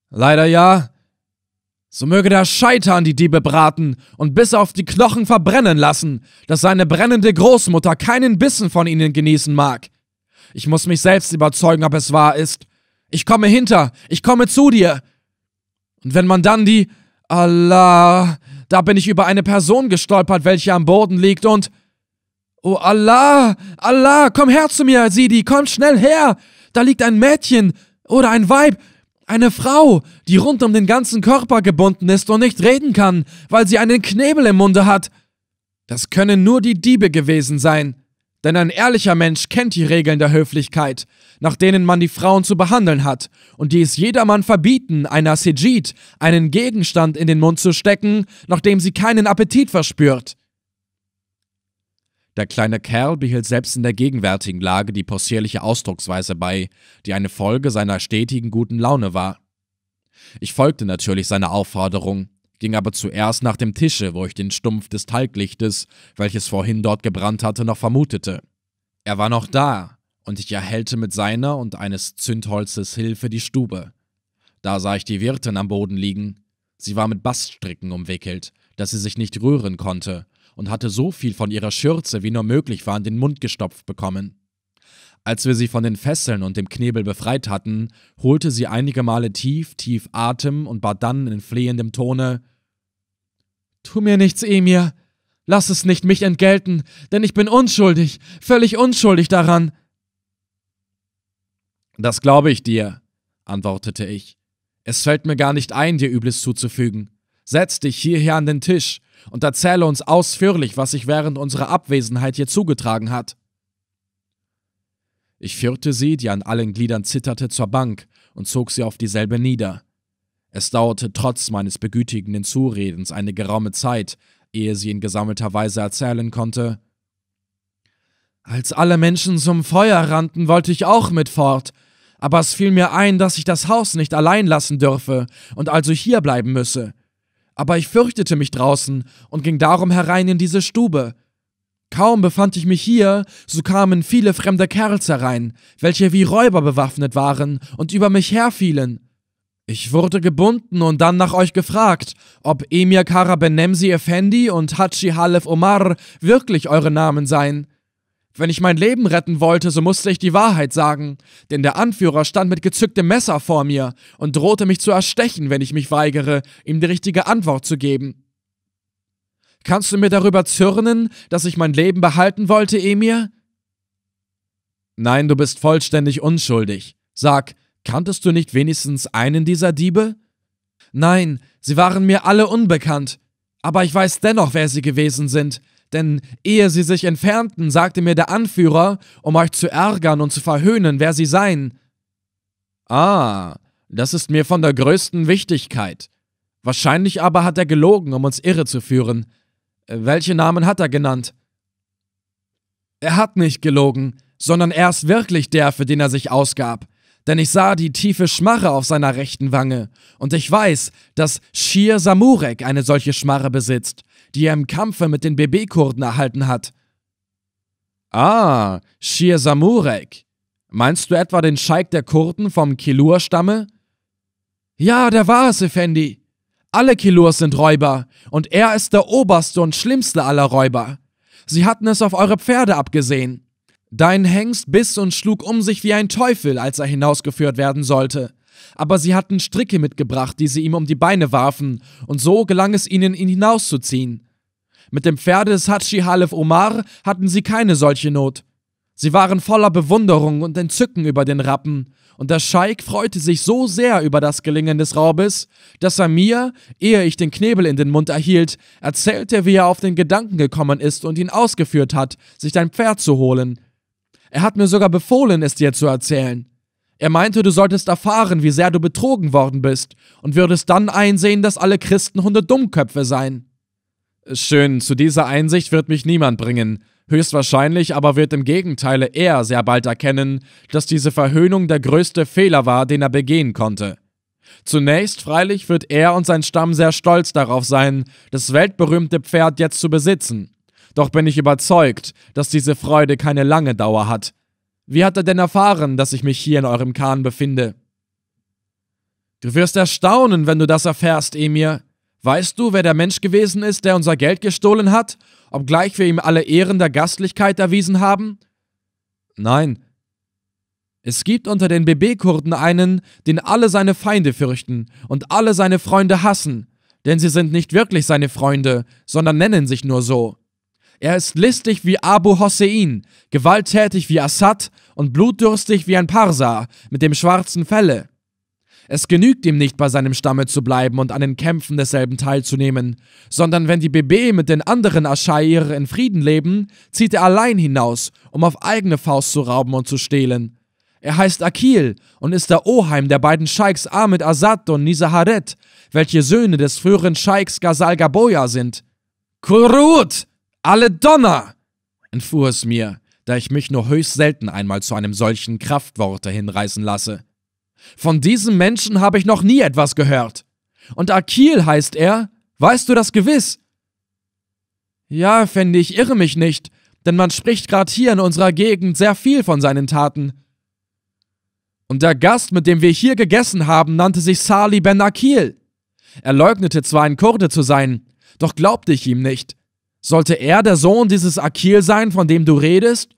Leider ja. So möge der Scheitern die Diebe braten und bis auf die Knochen verbrennen lassen, dass seine brennende Großmutter keinen Bissen von ihnen genießen mag. Ich muss mich selbst überzeugen, ob es wahr ist. Ich komme hinter, ich komme zu dir. Und wenn man dann die, Allah, da bin ich über eine Person gestolpert, welche am Boden liegt und. Oh Allah, Allah, komm her zu mir, Sidi, komm schnell her! Da liegt ein Mädchen oder ein Weib, eine Frau, die rund um den ganzen Körper gebunden ist und nicht reden kann, weil sie einen Knebel im Munde hat. Das können nur die Diebe gewesen sein. Denn ein ehrlicher Mensch kennt die Regeln der Höflichkeit, nach denen man die Frauen zu behandeln hat, und die es jedermann verbieten, einer Sejid einen Gegenstand in den Mund zu stecken, nachdem sie keinen Appetit verspürt. Der kleine Kerl behielt selbst in der gegenwärtigen Lage die possierliche Ausdrucksweise bei, die eine Folge seiner stetigen guten Laune war. Ich folgte natürlich seiner Aufforderung, ging aber zuerst nach dem Tische, wo ich den Stumpf des Talglichtes, welches vorhin dort gebrannt hatte, noch vermutete. Er war noch da, und ich erhellte mit seiner und eines Zündholzes Hilfe die Stube. Da sah ich die Wirtin am Boden liegen. Sie war mit Baststricken umwickelt, dass sie sich nicht rühren konnte, und hatte so viel von ihrer Schürze, wie nur möglich war, in den Mund gestopft bekommen. Als wir sie von den Fesseln und dem Knebel befreit hatten, holte sie einige Male tief, tief Atem und bat dann in flehendem Tone Tu mir nichts, Emir. Lass es nicht mich entgelten, denn ich bin unschuldig, völlig unschuldig daran. Das glaube ich dir, antwortete ich. Es fällt mir gar nicht ein, dir Übles zuzufügen. Setz dich hierher an den Tisch und erzähle uns ausführlich, was sich während unserer Abwesenheit hier zugetragen hat. Ich führte sie, die an allen Gliedern zitterte, zur Bank und zog sie auf dieselbe nieder. Es dauerte trotz meines begütigenden Zuredens eine geraume Zeit, ehe sie in gesammelter Weise erzählen konnte. Als alle Menschen zum Feuer rannten, wollte ich auch mit fort, aber es fiel mir ein, dass ich das Haus nicht allein lassen dürfe und also hier bleiben müsse. Aber ich fürchtete mich draußen und ging darum herein in diese Stube. Kaum befand ich mich hier, so kamen viele fremde Kerls herein, welche wie Räuber bewaffnet waren und über mich herfielen. Ich wurde gebunden und dann nach euch gefragt, ob Emir Karabenemsi Effendi und Hachi Halef Omar wirklich eure Namen seien. Wenn ich mein Leben retten wollte, so musste ich die Wahrheit sagen, denn der Anführer stand mit gezücktem Messer vor mir und drohte mich zu erstechen, wenn ich mich weigere, ihm die richtige Antwort zu geben. Kannst du mir darüber zürnen, dass ich mein Leben behalten wollte, Emir? Nein, du bist vollständig unschuldig. Sag, Kanntest du nicht wenigstens einen dieser Diebe? Nein, sie waren mir alle unbekannt. Aber ich weiß dennoch, wer sie gewesen sind, denn ehe sie sich entfernten, sagte mir der Anführer, um euch zu ärgern und zu verhöhnen, wer sie seien. Ah, das ist mir von der größten Wichtigkeit. Wahrscheinlich aber hat er gelogen, um uns irre zu führen. Welche Namen hat er genannt? Er hat nicht gelogen, sondern er ist wirklich der, für den er sich ausgab denn ich sah die tiefe Schmarre auf seiner rechten Wange, und ich weiß, dass Shir Samurek eine solche Schmarre besitzt, die er im Kampfe mit den BB-Kurden erhalten hat. Ah, Shir Samurek. Meinst du etwa den Scheik der Kurden vom Kilur-Stamme? Ja, der war es, Effendi. Alle Kilurs sind Räuber, und er ist der oberste und schlimmste aller Räuber. Sie hatten es auf eure Pferde abgesehen. Dein Hengst biss und schlug um sich wie ein Teufel, als er hinausgeführt werden sollte. Aber sie hatten Stricke mitgebracht, die sie ihm um die Beine warfen, und so gelang es ihnen, ihn hinauszuziehen. Mit dem Pferde des Hatschi Halef Omar hatten sie keine solche Not. Sie waren voller Bewunderung und Entzücken über den Rappen, und der Scheik freute sich so sehr über das Gelingen des Raubes, dass er mir, ehe ich den Knebel in den Mund erhielt, erzählte, wie er auf den Gedanken gekommen ist und ihn ausgeführt hat, sich dein Pferd zu holen, er hat mir sogar befohlen, es dir zu erzählen. Er meinte, du solltest erfahren, wie sehr du betrogen worden bist, und würdest dann einsehen, dass alle Christenhunde Dummköpfe seien. Schön, zu dieser Einsicht wird mich niemand bringen. Höchstwahrscheinlich aber wird im Gegenteile er sehr bald erkennen, dass diese Verhöhnung der größte Fehler war, den er begehen konnte. Zunächst freilich wird er und sein Stamm sehr stolz darauf sein, das weltberühmte Pferd jetzt zu besitzen. Doch bin ich überzeugt, dass diese Freude keine lange Dauer hat. Wie hat er denn erfahren, dass ich mich hier in eurem Kahn befinde? Du wirst erstaunen, wenn du das erfährst, Emir. Weißt du, wer der Mensch gewesen ist, der unser Geld gestohlen hat, obgleich wir ihm alle Ehren der Gastlichkeit erwiesen haben? Nein. Es gibt unter den BB-Kurden einen, den alle seine Feinde fürchten und alle seine Freunde hassen, denn sie sind nicht wirklich seine Freunde, sondern nennen sich nur so. Er ist listig wie Abu Hossein, gewalttätig wie Assad und blutdürstig wie ein Parsa mit dem schwarzen Felle. Es genügt ihm nicht, bei seinem Stamme zu bleiben und an den Kämpfen desselben teilzunehmen, sondern wenn die BB mit den anderen Aschair in Frieden leben, zieht er allein hinaus, um auf eigene Faust zu rauben und zu stehlen. Er heißt Akil und ist der Oheim der beiden Scheiks Ahmed Azad und Nisaharet, welche Söhne des früheren Scheiks Ghazal Gaboya sind. Kurut! Alle Donner! entfuhr es mir, da ich mich nur höchst selten einmal zu einem solchen Kraftworte hinreißen lasse. Von diesem Menschen habe ich noch nie etwas gehört. Und Akil heißt er, Weißt du das gewiss? Ja, Fendi, ich irre mich nicht, denn man spricht gerade hier in unserer Gegend sehr viel von seinen Taten. Und der Gast, mit dem wir hier gegessen haben, nannte sich Sali Ben Akil. Er leugnete zwar ein Kurde zu sein, doch glaubte ich ihm nicht. Sollte er der Sohn dieses Akil sein, von dem du redest?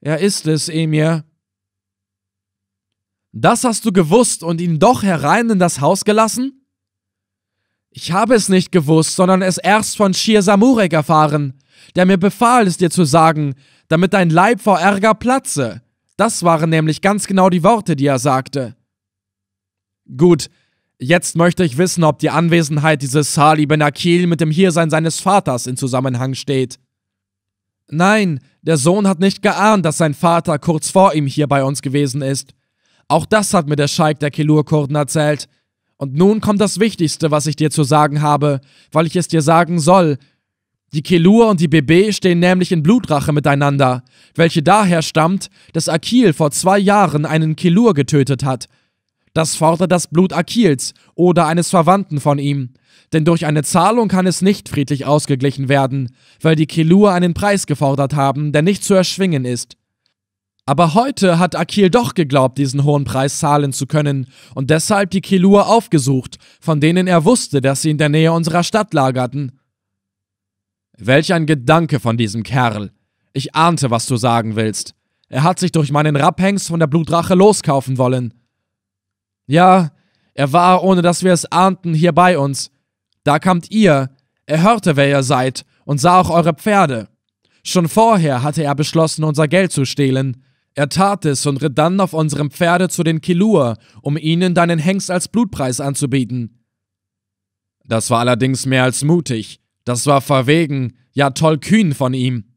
Er ist es, Emir. Das hast du gewusst und ihn doch herein in das Haus gelassen? Ich habe es nicht gewusst, sondern es erst von Shir Samurek erfahren, der mir befahl, es dir zu sagen, damit dein Leib vor Ärger platze. Das waren nämlich ganz genau die Worte, die er sagte. Gut, jetzt möchte ich wissen, ob die Anwesenheit dieses Sali Ben Akil mit dem Hiersein seines Vaters in Zusammenhang steht. Nein, der Sohn hat nicht geahnt, dass sein Vater kurz vor ihm hier bei uns gewesen ist. Auch das hat mir der Scheik der Kelur-Kurden erzählt. Und nun kommt das Wichtigste, was ich dir zu sagen habe, weil ich es dir sagen soll. Die Kelur und die BB stehen nämlich in Blutrache miteinander, welche daher stammt, dass Akil vor zwei Jahren einen Kelur getötet hat. Das fordert das Blut Akils oder eines Verwandten von ihm denn durch eine Zahlung kann es nicht friedlich ausgeglichen werden, weil die Kelur einen Preis gefordert haben, der nicht zu erschwingen ist. Aber heute hat Akil doch geglaubt, diesen hohen Preis zahlen zu können und deshalb die Kelur aufgesucht, von denen er wusste, dass sie in der Nähe unserer Stadt lagerten. Welch ein Gedanke von diesem Kerl. Ich ahnte, was du sagen willst. Er hat sich durch meinen Rapphengst von der Blutrache loskaufen wollen. Ja, er war, ohne dass wir es ahnten, hier bei uns, da kamt ihr, er hörte, wer ihr seid, und sah auch eure Pferde. Schon vorher hatte er beschlossen, unser Geld zu stehlen. Er tat es und ritt dann auf unserem Pferde zu den Kilur, um ihnen deinen Hengst als Blutpreis anzubieten. Das war allerdings mehr als mutig. Das war verwegen, ja tollkühn von ihm.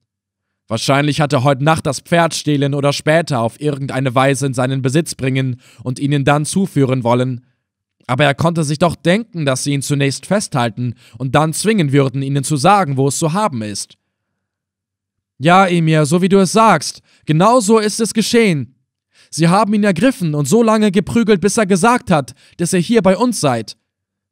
Wahrscheinlich hat er heute Nacht das Pferd stehlen oder später auf irgendeine Weise in seinen Besitz bringen und ihnen dann zuführen wollen. Aber er konnte sich doch denken, dass sie ihn zunächst festhalten und dann zwingen würden, ihnen zu sagen, wo es zu haben ist. Ja, Emir, so wie du es sagst, genau so ist es geschehen. Sie haben ihn ergriffen und so lange geprügelt, bis er gesagt hat, dass ihr hier bei uns seid.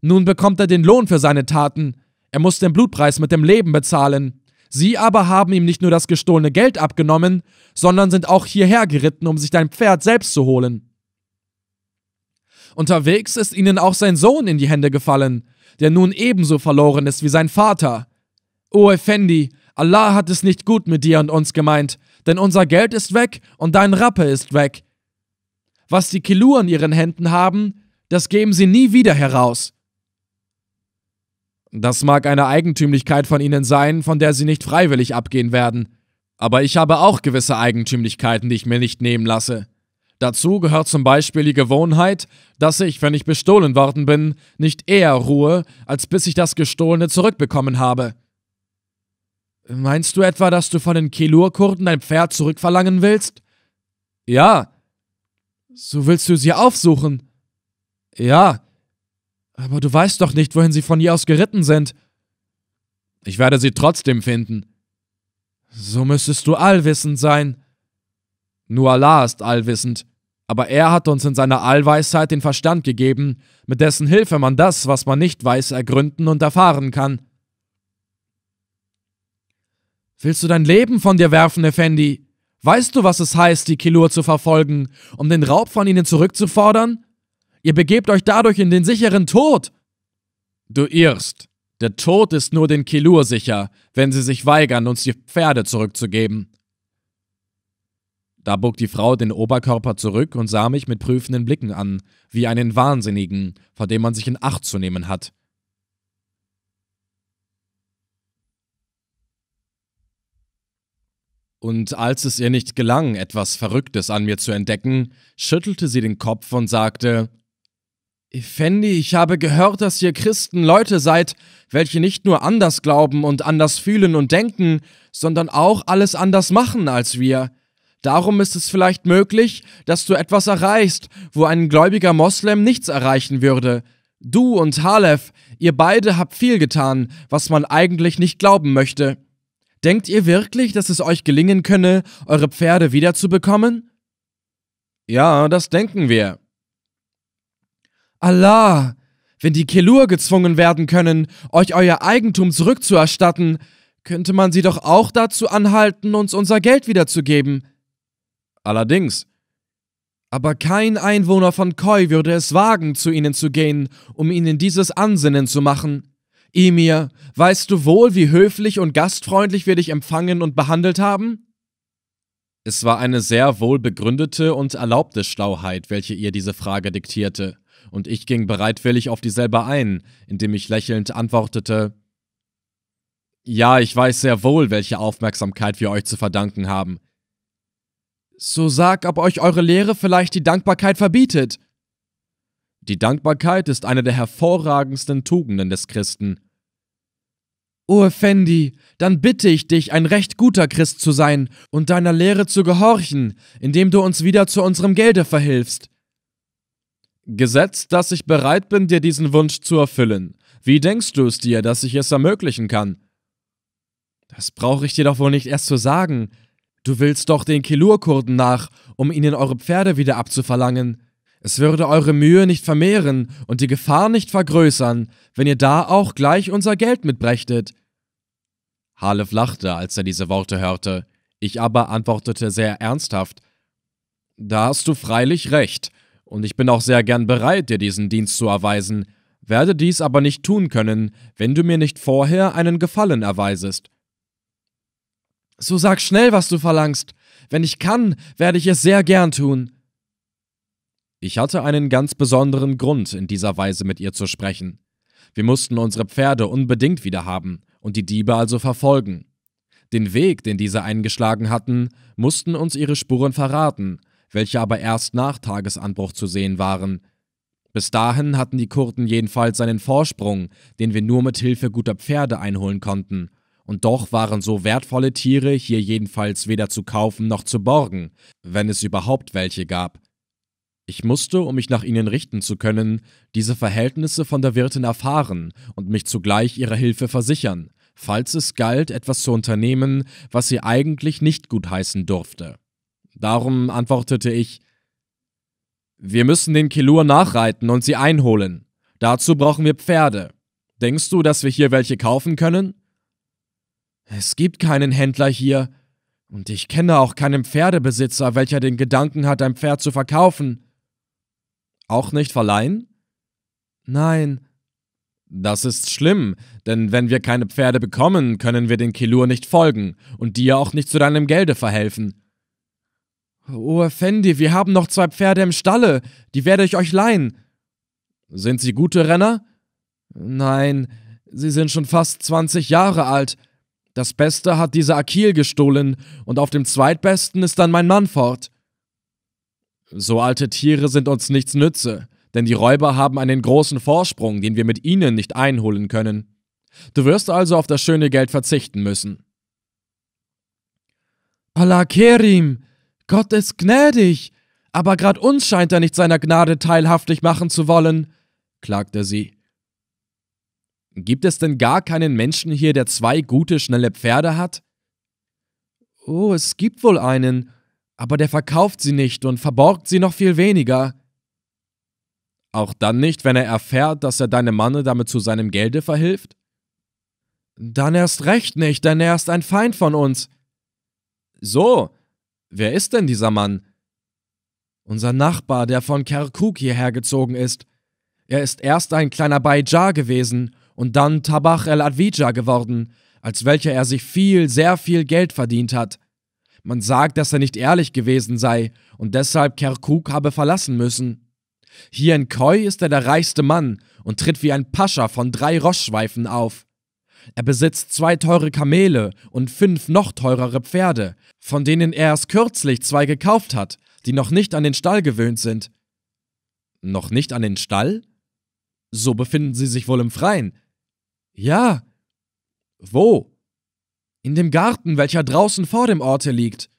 Nun bekommt er den Lohn für seine Taten. Er muss den Blutpreis mit dem Leben bezahlen. Sie aber haben ihm nicht nur das gestohlene Geld abgenommen, sondern sind auch hierher geritten, um sich dein Pferd selbst zu holen. Unterwegs ist ihnen auch sein Sohn in die Hände gefallen, der nun ebenso verloren ist wie sein Vater. O Effendi, Allah hat es nicht gut mit dir und uns gemeint, denn unser Geld ist weg und dein Rappe ist weg. Was die Kilur in ihren Händen haben, das geben sie nie wieder heraus. Das mag eine Eigentümlichkeit von ihnen sein, von der sie nicht freiwillig abgehen werden. Aber ich habe auch gewisse Eigentümlichkeiten, die ich mir nicht nehmen lasse. Dazu gehört zum Beispiel die Gewohnheit, dass ich, wenn ich bestohlen worden bin, nicht eher ruhe, als bis ich das Gestohlene zurückbekommen habe. Meinst du etwa, dass du von den Kelur-Kurden dein Pferd zurückverlangen willst? Ja. So willst du sie aufsuchen? Ja. Aber du weißt doch nicht, wohin sie von hier aus geritten sind. Ich werde sie trotzdem finden. So müsstest du allwissend sein. Nur Allah ist allwissend, aber er hat uns in seiner Allweisheit den Verstand gegeben, mit dessen Hilfe man das, was man nicht weiß, ergründen und erfahren kann. Willst du dein Leben von dir werfen, Effendi? Weißt du, was es heißt, die Kilur zu verfolgen, um den Raub von ihnen zurückzufordern? Ihr begebt euch dadurch in den sicheren Tod. Du irrst. Der Tod ist nur den Kilur sicher, wenn sie sich weigern, uns die Pferde zurückzugeben. Da bog die Frau den Oberkörper zurück und sah mich mit prüfenden Blicken an, wie einen Wahnsinnigen, vor dem man sich in Acht zu nehmen hat. Und als es ihr nicht gelang, etwas Verrücktes an mir zu entdecken, schüttelte sie den Kopf und sagte Effendi, ich habe gehört, dass ihr Christen Leute seid, welche nicht nur anders glauben und anders fühlen und denken, sondern auch alles anders machen als wir. Darum ist es vielleicht möglich, dass du etwas erreichst, wo ein gläubiger Moslem nichts erreichen würde. Du und Halef, ihr beide habt viel getan, was man eigentlich nicht glauben möchte. Denkt ihr wirklich, dass es euch gelingen könne, eure Pferde wiederzubekommen? Ja, das denken wir. Allah, Wenn die Kelur gezwungen werden können, euch euer Eigentum zurückzuerstatten, könnte man sie doch auch dazu anhalten, uns unser Geld wiederzugeben. Allerdings. Aber kein Einwohner von Koi würde es wagen, zu ihnen zu gehen, um ihnen dieses Ansinnen zu machen. Emir, weißt du wohl, wie höflich und gastfreundlich wir dich empfangen und behandelt haben? Es war eine sehr wohl begründete und erlaubte Schlauheit, welche ihr diese Frage diktierte, und ich ging bereitwillig auf dieselbe ein, indem ich lächelnd antwortete Ja, ich weiß sehr wohl, welche Aufmerksamkeit wir euch zu verdanken haben. So sag, ob euch eure Lehre vielleicht die Dankbarkeit verbietet. Die Dankbarkeit ist eine der hervorragendsten Tugenden des Christen. O Effendi, dann bitte ich dich, ein recht guter Christ zu sein und deiner Lehre zu gehorchen, indem du uns wieder zu unserem Gelde verhilfst. Gesetzt, dass ich bereit bin, dir diesen Wunsch zu erfüllen. Wie denkst du es dir, dass ich es ermöglichen kann? Das brauche ich dir doch wohl nicht erst zu sagen. Du willst doch den Kilur-Kurden nach, um ihnen eure Pferde wieder abzuverlangen. Es würde eure Mühe nicht vermehren und die Gefahr nicht vergrößern, wenn ihr da auch gleich unser Geld mitbrächtet. Halef lachte, als er diese Worte hörte. Ich aber antwortete sehr ernsthaft: Da hast du freilich recht, und ich bin auch sehr gern bereit, dir diesen Dienst zu erweisen, werde dies aber nicht tun können, wenn du mir nicht vorher einen Gefallen erweisest. So sag schnell, was du verlangst. Wenn ich kann, werde ich es sehr gern tun. Ich hatte einen ganz besonderen Grund, in dieser Weise mit ihr zu sprechen. Wir mussten unsere Pferde unbedingt wieder haben und die Diebe also verfolgen. Den Weg, den diese eingeschlagen hatten, mussten uns ihre Spuren verraten, welche aber erst nach Tagesanbruch zu sehen waren. Bis dahin hatten die Kurden jedenfalls einen Vorsprung, den wir nur mit Hilfe guter Pferde einholen konnten, und doch waren so wertvolle Tiere hier jedenfalls weder zu kaufen noch zu borgen, wenn es überhaupt welche gab. Ich musste, um mich nach ihnen richten zu können, diese Verhältnisse von der Wirtin erfahren und mich zugleich ihrer Hilfe versichern, falls es galt, etwas zu unternehmen, was sie eigentlich nicht gutheißen durfte. Darum antwortete ich Wir müssen den Kilur nachreiten und sie einholen. Dazu brauchen wir Pferde. Denkst du, dass wir hier welche kaufen können? Es gibt keinen Händler hier, und ich kenne auch keinen Pferdebesitzer, welcher den Gedanken hat, ein Pferd zu verkaufen. Auch nicht verleihen? Nein. Das ist schlimm, denn wenn wir keine Pferde bekommen, können wir den Kilur nicht folgen und dir auch nicht zu deinem Gelde verhelfen. O Effendi, wir haben noch zwei Pferde im Stalle, die werde ich euch leihen. Sind sie gute Renner? Nein, sie sind schon fast 20 Jahre alt. Das Beste hat dieser Akil gestohlen und auf dem Zweitbesten ist dann mein Mann fort. So alte Tiere sind uns nichts nütze, denn die Räuber haben einen großen Vorsprung, den wir mit ihnen nicht einholen können. Du wirst also auf das schöne Geld verzichten müssen. Allah Kerim, Gott ist gnädig, aber grad uns scheint er nicht seiner Gnade teilhaftig machen zu wollen, klagte sie. Gibt es denn gar keinen Menschen hier, der zwei gute, schnelle Pferde hat? Oh, es gibt wohl einen, aber der verkauft sie nicht und verborgt sie noch viel weniger. Auch dann nicht, wenn er erfährt, dass er deinem Manne damit zu seinem Gelde verhilft? Dann erst recht nicht, denn er ist ein Feind von uns. So, wer ist denn dieser Mann? Unser Nachbar, der von Kerkuk hierher gezogen ist. Er ist erst ein kleiner Baijar gewesen und dann Tabach el-Advija geworden, als welcher er sich viel, sehr viel Geld verdient hat. Man sagt, dass er nicht ehrlich gewesen sei und deshalb Kerkuk habe verlassen müssen. Hier in Koi ist er der reichste Mann und tritt wie ein Pascha von drei Rossschweifen auf. Er besitzt zwei teure Kamele und fünf noch teurere Pferde, von denen er erst kürzlich zwei gekauft hat, die noch nicht an den Stall gewöhnt sind. Noch nicht an den Stall? So befinden sie sich wohl im Freien. Ja. Wo? In dem Garten, welcher draußen vor dem Orte liegt.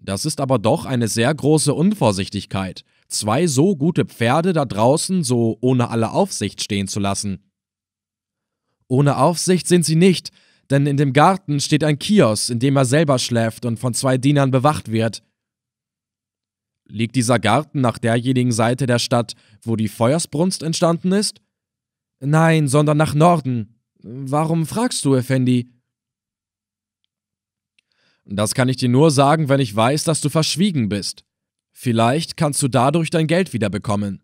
Das ist aber doch eine sehr große Unvorsichtigkeit, zwei so gute Pferde da draußen so ohne alle Aufsicht stehen zu lassen. Ohne Aufsicht sind sie nicht, denn in dem Garten steht ein Kiosk, in dem er selber schläft und von zwei Dienern bewacht wird. Liegt dieser Garten nach derjenigen Seite der Stadt, wo die Feuersbrunst entstanden ist? Nein, sondern nach Norden. Warum fragst du, Effendi? Das kann ich dir nur sagen, wenn ich weiß, dass du verschwiegen bist. Vielleicht kannst du dadurch dein Geld wiederbekommen.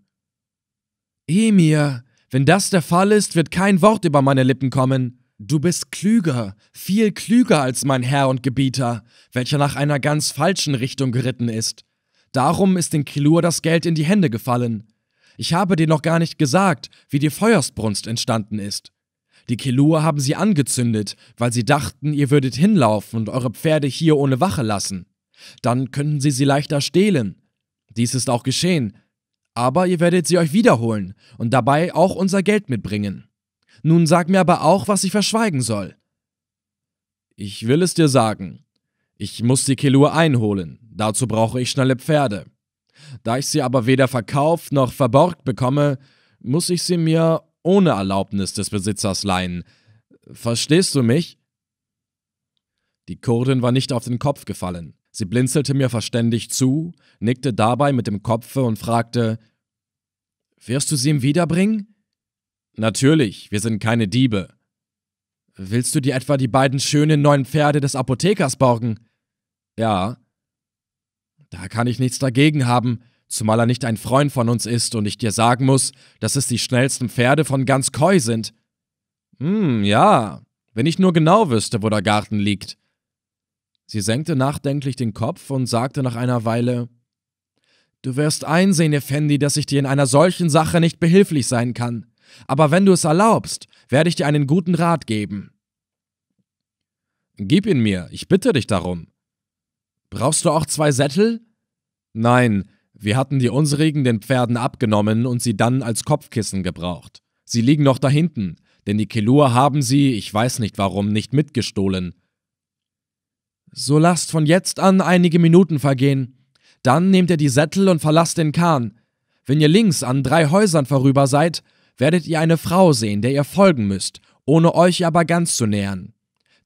Emir, wenn das der Fall ist, wird kein Wort über meine Lippen kommen. Du bist klüger, viel klüger als mein Herr und Gebieter, welcher nach einer ganz falschen Richtung geritten ist. Darum ist den Kilur das Geld in die Hände gefallen. Ich habe dir noch gar nicht gesagt, wie die Feuersbrunst entstanden ist. Die Kilur haben sie angezündet, weil sie dachten, ihr würdet hinlaufen und eure Pferde hier ohne Wache lassen. Dann könnten sie sie leichter stehlen. Dies ist auch geschehen. Aber ihr werdet sie euch wiederholen und dabei auch unser Geld mitbringen. Nun sag mir aber auch, was ich verschweigen soll. Ich will es dir sagen. Ich muss die Kilur einholen. Dazu brauche ich schnelle Pferde. Da ich sie aber weder verkauft noch verborgt bekomme, muss ich sie mir ohne Erlaubnis des Besitzers leihen. Verstehst du mich? Die Kurdin war nicht auf den Kopf gefallen. Sie blinzelte mir verständig zu, nickte dabei mit dem Kopfe und fragte: Wirst du sie ihm wiederbringen? Natürlich, wir sind keine Diebe. Willst du dir etwa die beiden schönen neuen Pferde des Apothekers borgen? Ja. Da kann ich nichts dagegen haben, zumal er nicht ein Freund von uns ist und ich dir sagen muss, dass es die schnellsten Pferde von ganz Koi sind. Hm, ja, wenn ich nur genau wüsste, wo der Garten liegt. Sie senkte nachdenklich den Kopf und sagte nach einer Weile: Du wirst einsehen, Effendi, dass ich dir in einer solchen Sache nicht behilflich sein kann. Aber wenn du es erlaubst, werde ich dir einen guten Rat geben. Gib ihn mir, ich bitte dich darum. Brauchst du auch zwei Sättel? Nein, wir hatten die unsrigen den Pferden abgenommen und sie dann als Kopfkissen gebraucht. Sie liegen noch da hinten, denn die Kelur haben sie, ich weiß nicht warum, nicht mitgestohlen. So lasst von jetzt an einige Minuten vergehen. Dann nehmt ihr die Sättel und verlasst den Kahn. Wenn ihr links an drei Häusern vorüber seid, werdet ihr eine Frau sehen, der ihr folgen müsst, ohne euch aber ganz zu nähern.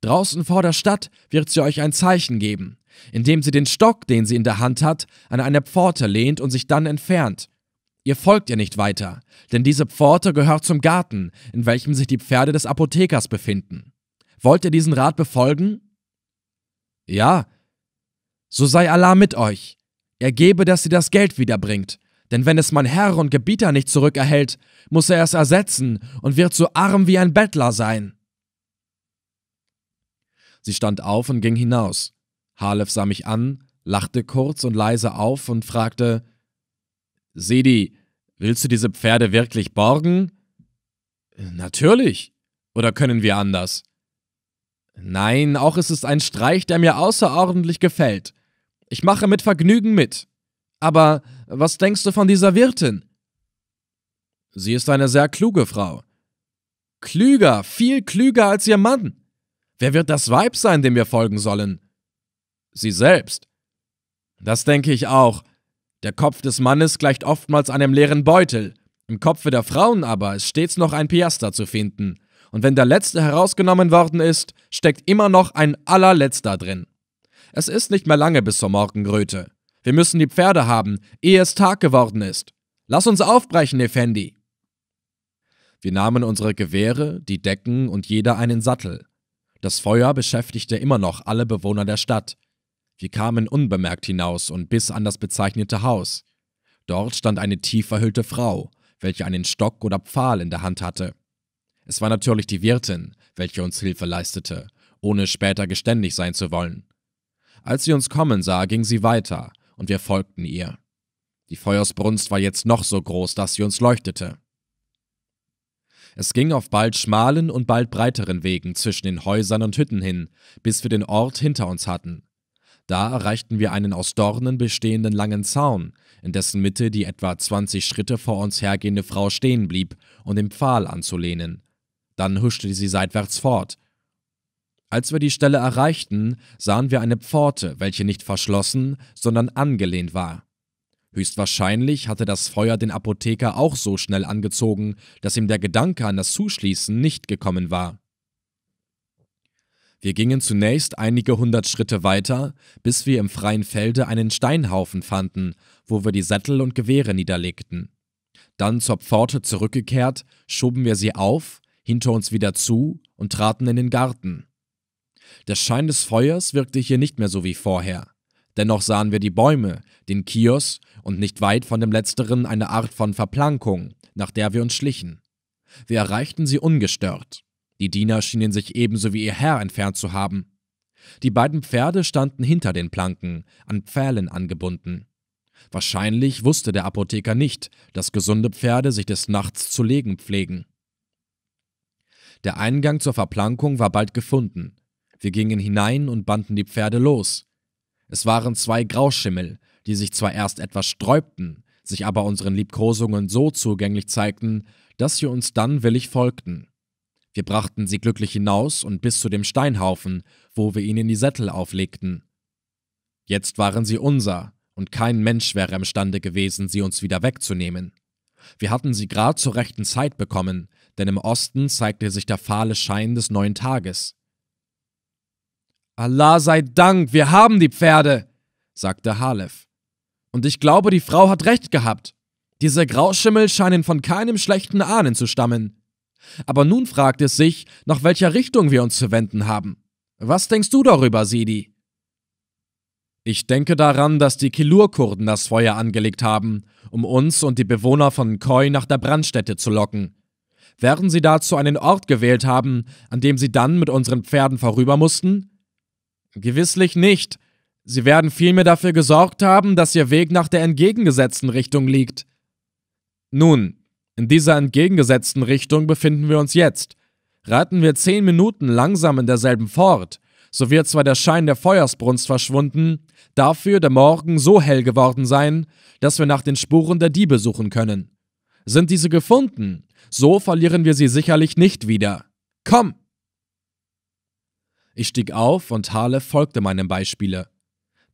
Draußen vor der Stadt wird sie euch ein Zeichen geben indem sie den Stock, den sie in der Hand hat, an eine Pforte lehnt und sich dann entfernt. Ihr folgt ihr nicht weiter, denn diese Pforte gehört zum Garten, in welchem sich die Pferde des Apothekers befinden. Wollt ihr diesen Rat befolgen? Ja. So sei Allah mit euch. Er gebe, dass sie das Geld wiederbringt, denn wenn es mein Herr und Gebieter nicht zurückerhält, muss er es ersetzen und wird so arm wie ein Bettler sein. Sie stand auf und ging hinaus. Halef sah mich an, lachte kurz und leise auf und fragte: Sedi, willst du diese Pferde wirklich borgen? Natürlich. Oder können wir anders? Nein, auch ist es ein Streich, der mir außerordentlich gefällt. Ich mache mit Vergnügen mit. Aber was denkst du von dieser Wirtin? Sie ist eine sehr kluge Frau. Klüger, viel klüger als ihr Mann. Wer wird das Weib sein, dem wir folgen sollen? sie selbst. Das denke ich auch. Der Kopf des Mannes gleicht oftmals einem leeren Beutel. Im Kopfe der Frauen aber ist stets noch ein Piaster zu finden. Und wenn der letzte herausgenommen worden ist, steckt immer noch ein allerletzter drin. Es ist nicht mehr lange bis zur Morgenröte. Wir müssen die Pferde haben, ehe es Tag geworden ist. Lass uns aufbrechen, Effendi. Wir nahmen unsere Gewehre, die Decken und jeder einen Sattel. Das Feuer beschäftigte immer noch alle Bewohner der Stadt. Wir kamen unbemerkt hinaus und bis an das bezeichnete Haus. Dort stand eine tief verhüllte Frau, welche einen Stock oder Pfahl in der Hand hatte. Es war natürlich die Wirtin, welche uns Hilfe leistete, ohne später geständig sein zu wollen. Als sie uns kommen sah, ging sie weiter, und wir folgten ihr. Die Feuersbrunst war jetzt noch so groß, dass sie uns leuchtete. Es ging auf bald schmalen und bald breiteren Wegen zwischen den Häusern und Hütten hin, bis wir den Ort hinter uns hatten. Da erreichten wir einen aus Dornen bestehenden langen Zaun, in dessen Mitte die etwa 20 Schritte vor uns hergehende Frau stehen blieb, um den Pfahl anzulehnen. Dann huschte sie seitwärts fort. Als wir die Stelle erreichten, sahen wir eine Pforte, welche nicht verschlossen, sondern angelehnt war. Höchstwahrscheinlich hatte das Feuer den Apotheker auch so schnell angezogen, dass ihm der Gedanke an das Zuschließen nicht gekommen war. Wir gingen zunächst einige hundert Schritte weiter, bis wir im freien Felde einen Steinhaufen fanden, wo wir die Sättel und Gewehre niederlegten. Dann zur Pforte zurückgekehrt, schoben wir sie auf, hinter uns wieder zu und traten in den Garten. Der Schein des Feuers wirkte hier nicht mehr so wie vorher. Dennoch sahen wir die Bäume, den Kiosk und nicht weit von dem letzteren eine Art von Verplankung, nach der wir uns schlichen. Wir erreichten sie ungestört. Die Diener schienen sich ebenso wie ihr Herr entfernt zu haben. Die beiden Pferde standen hinter den Planken, an Pfählen angebunden. Wahrscheinlich wusste der Apotheker nicht, dass gesunde Pferde sich des Nachts zu legen pflegen. Der Eingang zur Verplankung war bald gefunden. Wir gingen hinein und banden die Pferde los. Es waren zwei Grauschimmel, die sich zwar erst etwas sträubten, sich aber unseren Liebkosungen so zugänglich zeigten, dass sie uns dann willig folgten. Wir brachten sie glücklich hinaus und bis zu dem Steinhaufen, wo wir ihnen die Sättel auflegten. Jetzt waren sie unser, und kein Mensch wäre imstande gewesen, sie uns wieder wegzunehmen. Wir hatten sie grad zur rechten Zeit bekommen, denn im Osten zeigte sich der fahle Schein des neuen Tages. Allah sei Dank, wir haben die Pferde, sagte Halef. Und ich glaube, die Frau hat recht gehabt. Diese Grauschimmel scheinen von keinem schlechten Ahnen zu stammen. Aber nun fragt es sich, nach welcher Richtung wir uns zu wenden haben. Was denkst du darüber, Sidi? Ich denke daran, dass die Kilur-Kurden das Feuer angelegt haben, um uns und die Bewohner von Koi nach der Brandstätte zu locken. Werden sie dazu einen Ort gewählt haben, an dem sie dann mit unseren Pferden vorüber mussten? Gewisslich nicht. Sie werden vielmehr dafür gesorgt haben, dass ihr Weg nach der entgegengesetzten Richtung liegt. Nun, in dieser entgegengesetzten Richtung befinden wir uns jetzt. Reiten wir zehn Minuten langsam in derselben fort, so wird zwar der Schein der Feuersbrunst verschwunden, dafür der Morgen so hell geworden sein, dass wir nach den Spuren der Diebe suchen können. Sind diese gefunden, so verlieren wir sie sicherlich nicht wieder. Komm! Ich stieg auf und Harle folgte meinem Beispiele.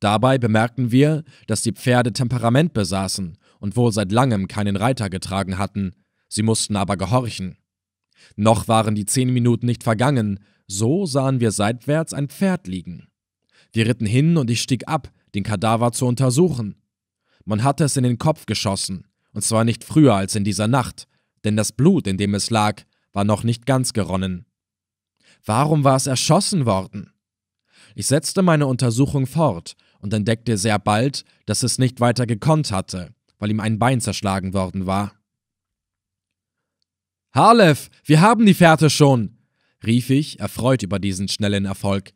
Dabei bemerkten wir, dass die Pferde Temperament besaßen und wohl seit langem keinen Reiter getragen hatten, sie mussten aber gehorchen. Noch waren die zehn Minuten nicht vergangen, so sahen wir seitwärts ein Pferd liegen. Wir ritten hin und ich stieg ab, den Kadaver zu untersuchen. Man hatte es in den Kopf geschossen, und zwar nicht früher als in dieser Nacht, denn das Blut, in dem es lag, war noch nicht ganz geronnen. Warum war es erschossen worden? Ich setzte meine Untersuchung fort und entdeckte sehr bald, dass es nicht weiter gekonnt hatte, weil ihm ein Bein zerschlagen worden war. Harlev, wir haben die Fährte schon, rief ich, erfreut über diesen schnellen Erfolg.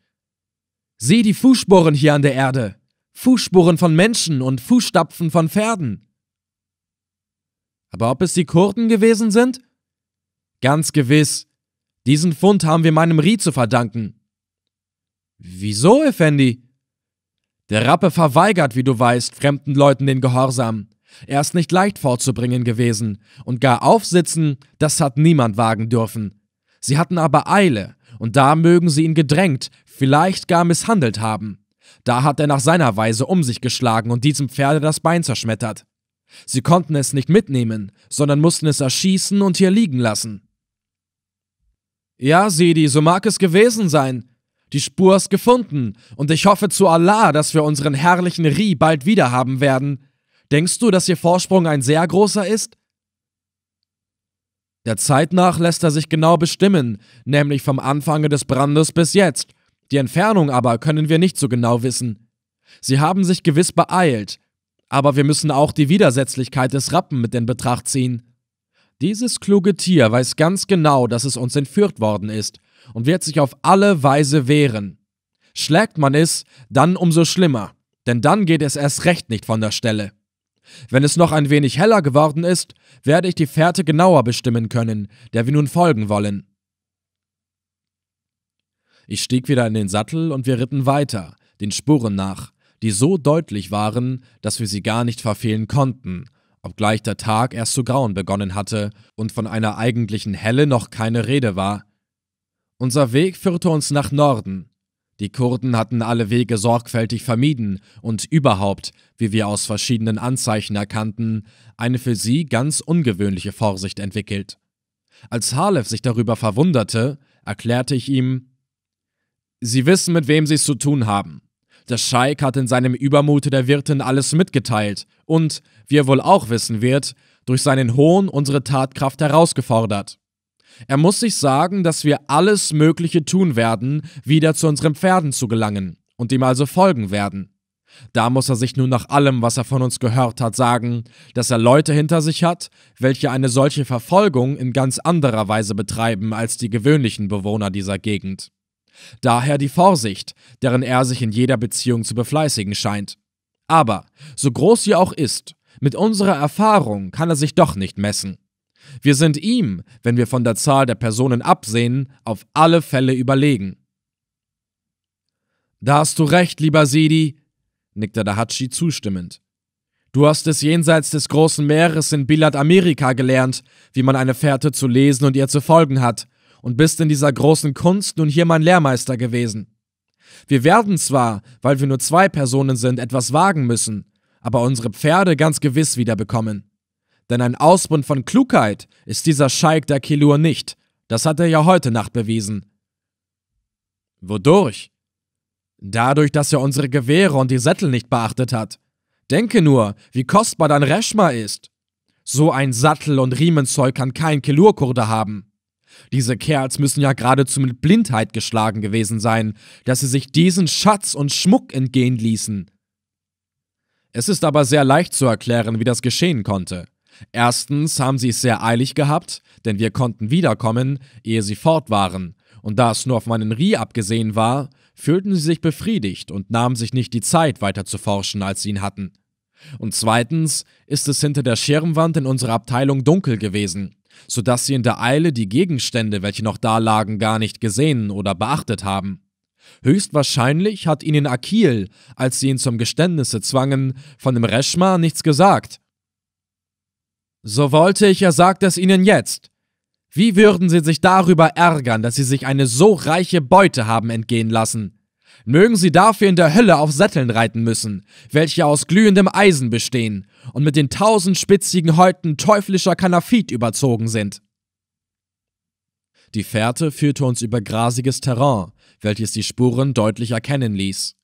Sieh die Fußspuren hier an der Erde. Fußspuren von Menschen und Fußstapfen von Pferden. Aber ob es die Kurden gewesen sind? Ganz gewiss. Diesen Fund haben wir meinem Rie zu verdanken. Wieso, Effendi? Der Rappe verweigert, wie du weißt, fremden Leuten den Gehorsam. Er ist nicht leicht vorzubringen gewesen, und gar aufsitzen, das hat niemand wagen dürfen. Sie hatten aber Eile, und da mögen sie ihn gedrängt, vielleicht gar misshandelt haben. Da hat er nach seiner Weise um sich geschlagen und diesem Pferde das Bein zerschmettert. Sie konnten es nicht mitnehmen, sondern mussten es erschießen und hier liegen lassen. Ja, Sidi, so mag es gewesen sein. Die Spur ist gefunden, und ich hoffe zu Allah, dass wir unseren herrlichen Ri bald wiederhaben werden. Denkst du, dass ihr Vorsprung ein sehr großer ist? Der Zeit nach lässt er sich genau bestimmen, nämlich vom Anfange des Brandes bis jetzt. Die Entfernung aber können wir nicht so genau wissen. Sie haben sich gewiss beeilt, aber wir müssen auch die Widersetzlichkeit des Rappen mit in Betracht ziehen. Dieses kluge Tier weiß ganz genau, dass es uns entführt worden ist und wird sich auf alle Weise wehren. Schlägt man es, dann umso schlimmer, denn dann geht es erst recht nicht von der Stelle. Wenn es noch ein wenig heller geworden ist, werde ich die Fährte genauer bestimmen können, der wir nun folgen wollen. Ich stieg wieder in den Sattel und wir ritten weiter, den Spuren nach, die so deutlich waren, dass wir sie gar nicht verfehlen konnten, obgleich der Tag erst zu grauen begonnen hatte und von einer eigentlichen Helle noch keine Rede war. Unser Weg führte uns nach Norden, die Kurden hatten alle Wege sorgfältig vermieden und überhaupt, wie wir aus verschiedenen Anzeichen erkannten, eine für sie ganz ungewöhnliche Vorsicht entwickelt. Als Halef sich darüber verwunderte, erklärte ich ihm, Sie wissen, mit wem Sie es zu tun haben. Der Scheik hat in seinem Übermute der Wirtin alles mitgeteilt und, wie er wohl auch wissen wird, durch seinen Hohn unsere Tatkraft herausgefordert. Er muss sich sagen, dass wir alles Mögliche tun werden, wieder zu unseren Pferden zu gelangen und ihm also folgen werden. Da muss er sich nun nach allem, was er von uns gehört hat, sagen, dass er Leute hinter sich hat, welche eine solche Verfolgung in ganz anderer Weise betreiben als die gewöhnlichen Bewohner dieser Gegend. Daher die Vorsicht, deren er sich in jeder Beziehung zu befleißigen scheint. Aber, so groß sie auch ist, mit unserer Erfahrung kann er sich doch nicht messen. Wir sind ihm, wenn wir von der Zahl der Personen absehen, auf alle Fälle überlegen. Da hast du recht, lieber Sidi, nickte Dahachi zustimmend. Du hast es jenseits des großen Meeres in Bilad Amerika gelernt, wie man eine Fährte zu lesen und ihr zu folgen hat, und bist in dieser großen Kunst nun hier mein Lehrmeister gewesen. Wir werden zwar, weil wir nur zwei Personen sind, etwas wagen müssen, aber unsere Pferde ganz gewiss wiederbekommen. Denn ein Ausbund von Klugheit ist dieser Scheik der Kilur nicht. Das hat er ja heute Nacht bewiesen. Wodurch? Dadurch, dass er unsere Gewehre und die Sättel nicht beachtet hat. Denke nur, wie kostbar dein Reschma ist. So ein Sattel und Riemenzeug kann kein Kelurkurde haben. Diese Kerls müssen ja geradezu mit Blindheit geschlagen gewesen sein, dass sie sich diesen Schatz und Schmuck entgehen ließen. Es ist aber sehr leicht zu erklären, wie das geschehen konnte. Erstens haben sie es sehr eilig gehabt, denn wir konnten wiederkommen, ehe sie fort waren, und da es nur auf meinen Rie abgesehen war, fühlten sie sich befriedigt und nahmen sich nicht die Zeit, weiter zu forschen, als sie ihn hatten. Und zweitens ist es hinter der Schirmwand in unserer Abteilung dunkel gewesen, so dass sie in der Eile die Gegenstände, welche noch da lagen, gar nicht gesehen oder beachtet haben. Höchstwahrscheinlich hat ihnen Akil, als sie ihn zum Geständnisse zwangen, von dem Reschma nichts gesagt. So wollte ich, er sagt es ihnen jetzt. Wie würden Sie sich darüber ärgern, dass Sie sich eine so reiche Beute haben entgehen lassen? Mögen Sie dafür in der Hölle auf Sätteln reiten müssen, welche aus glühendem Eisen bestehen und mit den tausend spitzigen Häuten teuflischer Kanafit überzogen sind. Die Fährte führte uns über grasiges Terrain, welches die Spuren deutlich erkennen ließ.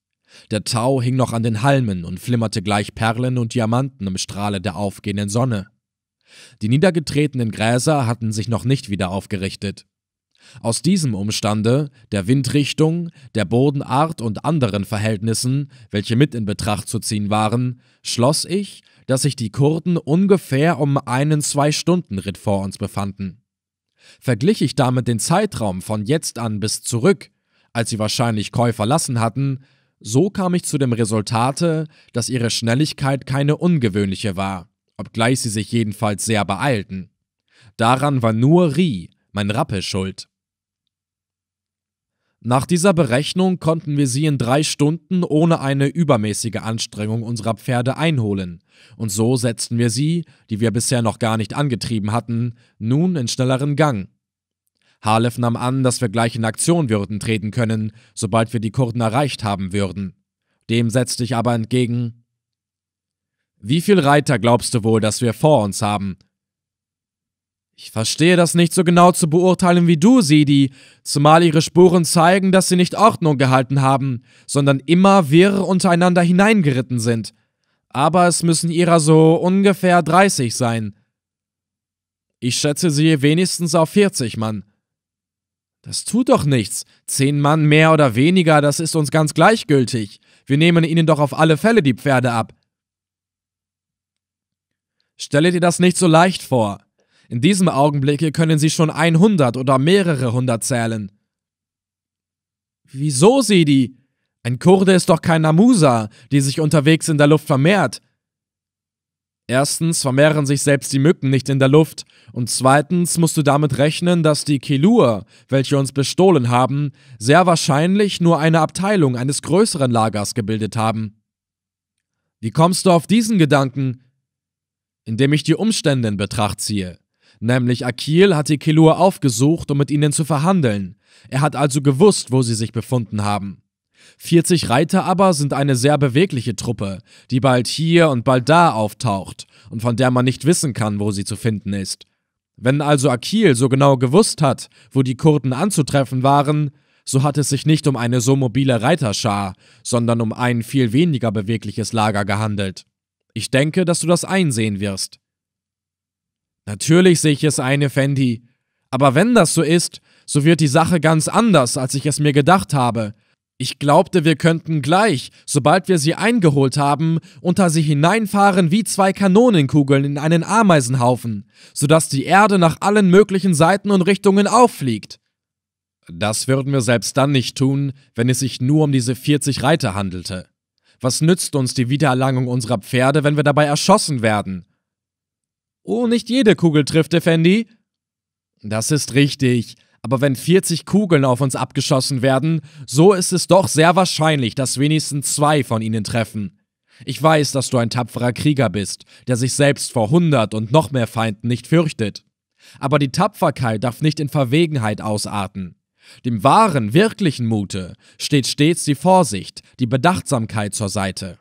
Der Tau hing noch an den Halmen und flimmerte gleich Perlen und Diamanten im Strahle der aufgehenden Sonne. Die niedergetretenen Gräser hatten sich noch nicht wieder aufgerichtet. Aus diesem Umstande, der Windrichtung, der Bodenart und anderen Verhältnissen, welche mit in Betracht zu ziehen waren, schloss ich, dass sich die Kurden ungefähr um einen Zwei-Stunden-Ritt vor uns befanden. Verglich ich damit den Zeitraum von jetzt an bis zurück, als sie wahrscheinlich Koi verlassen hatten, so kam ich zu dem Resultate, dass ihre Schnelligkeit keine ungewöhnliche war obgleich sie sich jedenfalls sehr beeilten. Daran war nur Ri, mein Rappe, schuld. Nach dieser Berechnung konnten wir sie in drei Stunden ohne eine übermäßige Anstrengung unserer Pferde einholen, und so setzten wir sie, die wir bisher noch gar nicht angetrieben hatten, nun in schnelleren Gang. Halef nahm an, dass wir gleich in Aktion würden treten können, sobald wir die Kurden erreicht haben würden. Dem setzte ich aber entgegen, wie viel Reiter glaubst du wohl, dass wir vor uns haben? Ich verstehe das nicht so genau zu beurteilen wie du, Sidi, zumal ihre Spuren zeigen, dass sie nicht Ordnung gehalten haben, sondern immer wirr untereinander hineingeritten sind. Aber es müssen ihrer so ungefähr 30 sein. Ich schätze sie wenigstens auf 40 Mann. Das tut doch nichts. Zehn Mann mehr oder weniger, das ist uns ganz gleichgültig. Wir nehmen ihnen doch auf alle Fälle die Pferde ab. Stelle dir das nicht so leicht vor. In diesem Augenblicke können sie schon 100 oder mehrere hundert zählen. Wieso, Sidi? Ein Kurde ist doch kein Namusa, die sich unterwegs in der Luft vermehrt. Erstens vermehren sich selbst die Mücken nicht in der Luft, und zweitens musst du damit rechnen, dass die Kilur, welche uns bestohlen haben, sehr wahrscheinlich nur eine Abteilung eines größeren Lagers gebildet haben. Wie kommst du auf diesen Gedanken? indem ich die Umstände in Betracht ziehe. Nämlich Akil hat die Kilur aufgesucht, um mit ihnen zu verhandeln. Er hat also gewusst, wo sie sich befunden haben. 40 Reiter aber sind eine sehr bewegliche Truppe, die bald hier und bald da auftaucht und von der man nicht wissen kann, wo sie zu finden ist. Wenn also Akil so genau gewusst hat, wo die Kurden anzutreffen waren, so hat es sich nicht um eine so mobile Reiterschar, sondern um ein viel weniger bewegliches Lager gehandelt. Ich denke, dass du das einsehen wirst. Natürlich sehe ich es ein, Effendi. Aber wenn das so ist, so wird die Sache ganz anders, als ich es mir gedacht habe. Ich glaubte, wir könnten gleich, sobald wir sie eingeholt haben, unter sie hineinfahren wie zwei Kanonenkugeln in einen Ameisenhaufen, sodass die Erde nach allen möglichen Seiten und Richtungen auffliegt. Das würden wir selbst dann nicht tun, wenn es sich nur um diese 40 Reiter handelte. Was nützt uns die Wiedererlangung unserer Pferde, wenn wir dabei erschossen werden? Oh, nicht jede Kugel trifft, Effendi. Das ist richtig, aber wenn 40 Kugeln auf uns abgeschossen werden, so ist es doch sehr wahrscheinlich, dass wenigstens zwei von ihnen treffen. Ich weiß, dass du ein tapferer Krieger bist, der sich selbst vor hundert und noch mehr Feinden nicht fürchtet. Aber die Tapferkeit darf nicht in Verwegenheit ausarten. Dem wahren, wirklichen Mute steht stets die Vorsicht, die Bedachtsamkeit zur Seite.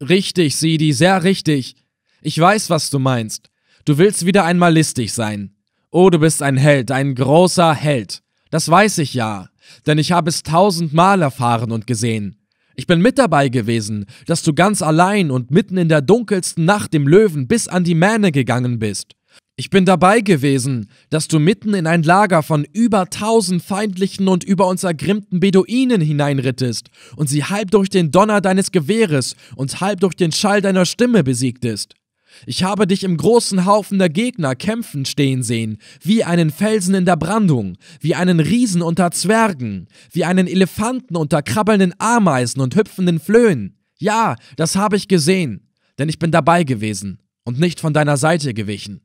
Richtig, Sidi, sehr richtig. Ich weiß, was du meinst. Du willst wieder einmal listig sein. Oh, du bist ein Held, ein großer Held. Das weiß ich ja, denn ich habe es tausendmal erfahren und gesehen. Ich bin mit dabei gewesen, dass du ganz allein und mitten in der dunkelsten Nacht dem Löwen bis an die Mähne gegangen bist. Ich bin dabei gewesen, dass du mitten in ein Lager von über tausend feindlichen und über uns ergrimmten Beduinen hineinrittest und sie halb durch den Donner deines Gewehres und halb durch den Schall deiner Stimme besiegtest. Ich habe dich im großen Haufen der Gegner kämpfen stehen sehen, wie einen Felsen in der Brandung, wie einen Riesen unter Zwergen, wie einen Elefanten unter krabbelnden Ameisen und hüpfenden Flöhen. Ja, das habe ich gesehen, denn ich bin dabei gewesen und nicht von deiner Seite gewichen.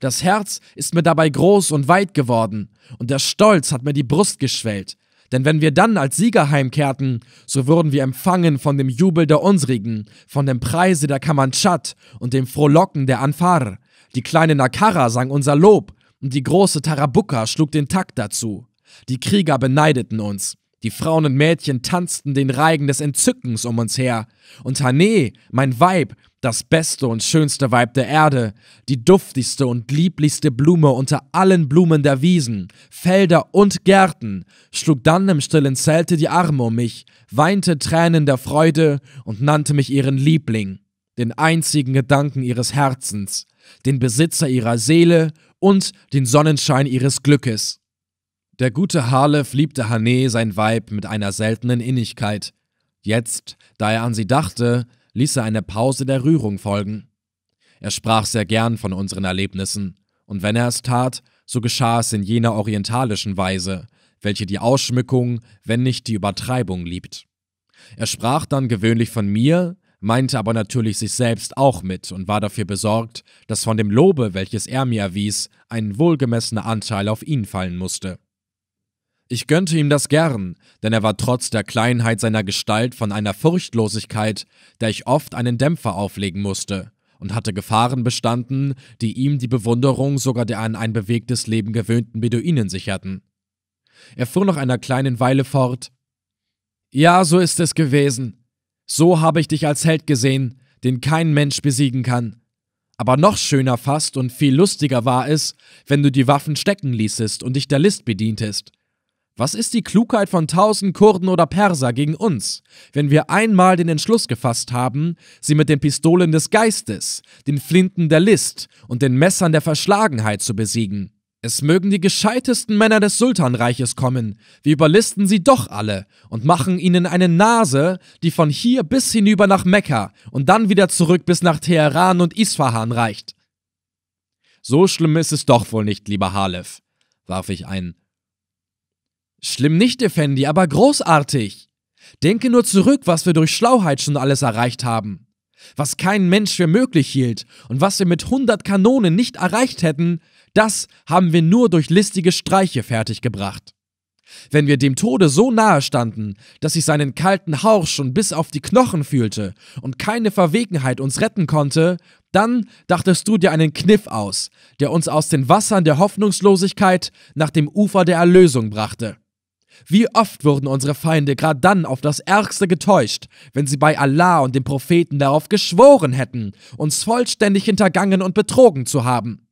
Das Herz ist mir dabei groß und weit geworden, und der Stolz hat mir die Brust geschwellt. Denn wenn wir dann als Sieger heimkehrten, so wurden wir empfangen von dem Jubel der Unsrigen, von dem Preise der Kamanschat und dem Frohlocken der Anfar. Die kleine Nakara sang unser Lob, und die große Tarabuka schlug den Takt dazu. Die Krieger beneideten uns. Die Frauen und Mädchen tanzten den Reigen des Entzückens um uns her. Und Hane, mein Weib, das beste und schönste Weib der Erde, die duftigste und lieblichste Blume unter allen Blumen der Wiesen, Felder und Gärten, schlug dann im stillen Zelte die Arme um mich, weinte Tränen der Freude und nannte mich ihren Liebling, den einzigen Gedanken ihres Herzens, den Besitzer ihrer Seele und den Sonnenschein ihres Glückes. Der gute Harlef liebte Hane, sein Weib, mit einer seltenen Innigkeit. Jetzt, da er an sie dachte, ließ er eine Pause der Rührung folgen. Er sprach sehr gern von unseren Erlebnissen, und wenn er es tat, so geschah es in jener orientalischen Weise, welche die Ausschmückung, wenn nicht die Übertreibung liebt. Er sprach dann gewöhnlich von mir, meinte aber natürlich sich selbst auch mit und war dafür besorgt, dass von dem Lobe, welches er mir erwies, ein wohlgemessener Anteil auf ihn fallen musste. Ich gönnte ihm das gern, denn er war trotz der Kleinheit seiner Gestalt von einer Furchtlosigkeit, der ich oft einen Dämpfer auflegen musste, und hatte Gefahren bestanden, die ihm die Bewunderung sogar der an ein bewegtes Leben gewöhnten Beduinen sicherten. Er fuhr nach einer kleinen Weile fort. Ja, so ist es gewesen. So habe ich dich als Held gesehen, den kein Mensch besiegen kann. Aber noch schöner fast und viel lustiger war es, wenn du die Waffen stecken ließest und dich der List bedientest. Was ist die Klugheit von tausend Kurden oder Perser gegen uns, wenn wir einmal den Entschluss gefasst haben, sie mit den Pistolen des Geistes, den Flinten der List und den Messern der Verschlagenheit zu besiegen? Es mögen die gescheitesten Männer des Sultanreiches kommen, wir überlisten sie doch alle und machen ihnen eine Nase, die von hier bis hinüber nach Mekka und dann wieder zurück bis nach Teheran und Isfahan reicht. So schlimm ist es doch wohl nicht, lieber Halef, warf ich ein Schlimm nicht, Effendi, aber großartig. Denke nur zurück, was wir durch Schlauheit schon alles erreicht haben. Was kein Mensch für möglich hielt und was wir mit hundert Kanonen nicht erreicht hätten, das haben wir nur durch listige Streiche fertiggebracht. Wenn wir dem Tode so nahe standen, dass ich seinen kalten Hauch schon bis auf die Knochen fühlte und keine Verwegenheit uns retten konnte, dann dachtest du dir einen Kniff aus, der uns aus den Wassern der Hoffnungslosigkeit nach dem Ufer der Erlösung brachte. Wie oft wurden unsere Feinde gerade dann auf das Ärgste getäuscht, wenn sie bei Allah und dem Propheten darauf geschworen hätten, uns vollständig hintergangen und betrogen zu haben.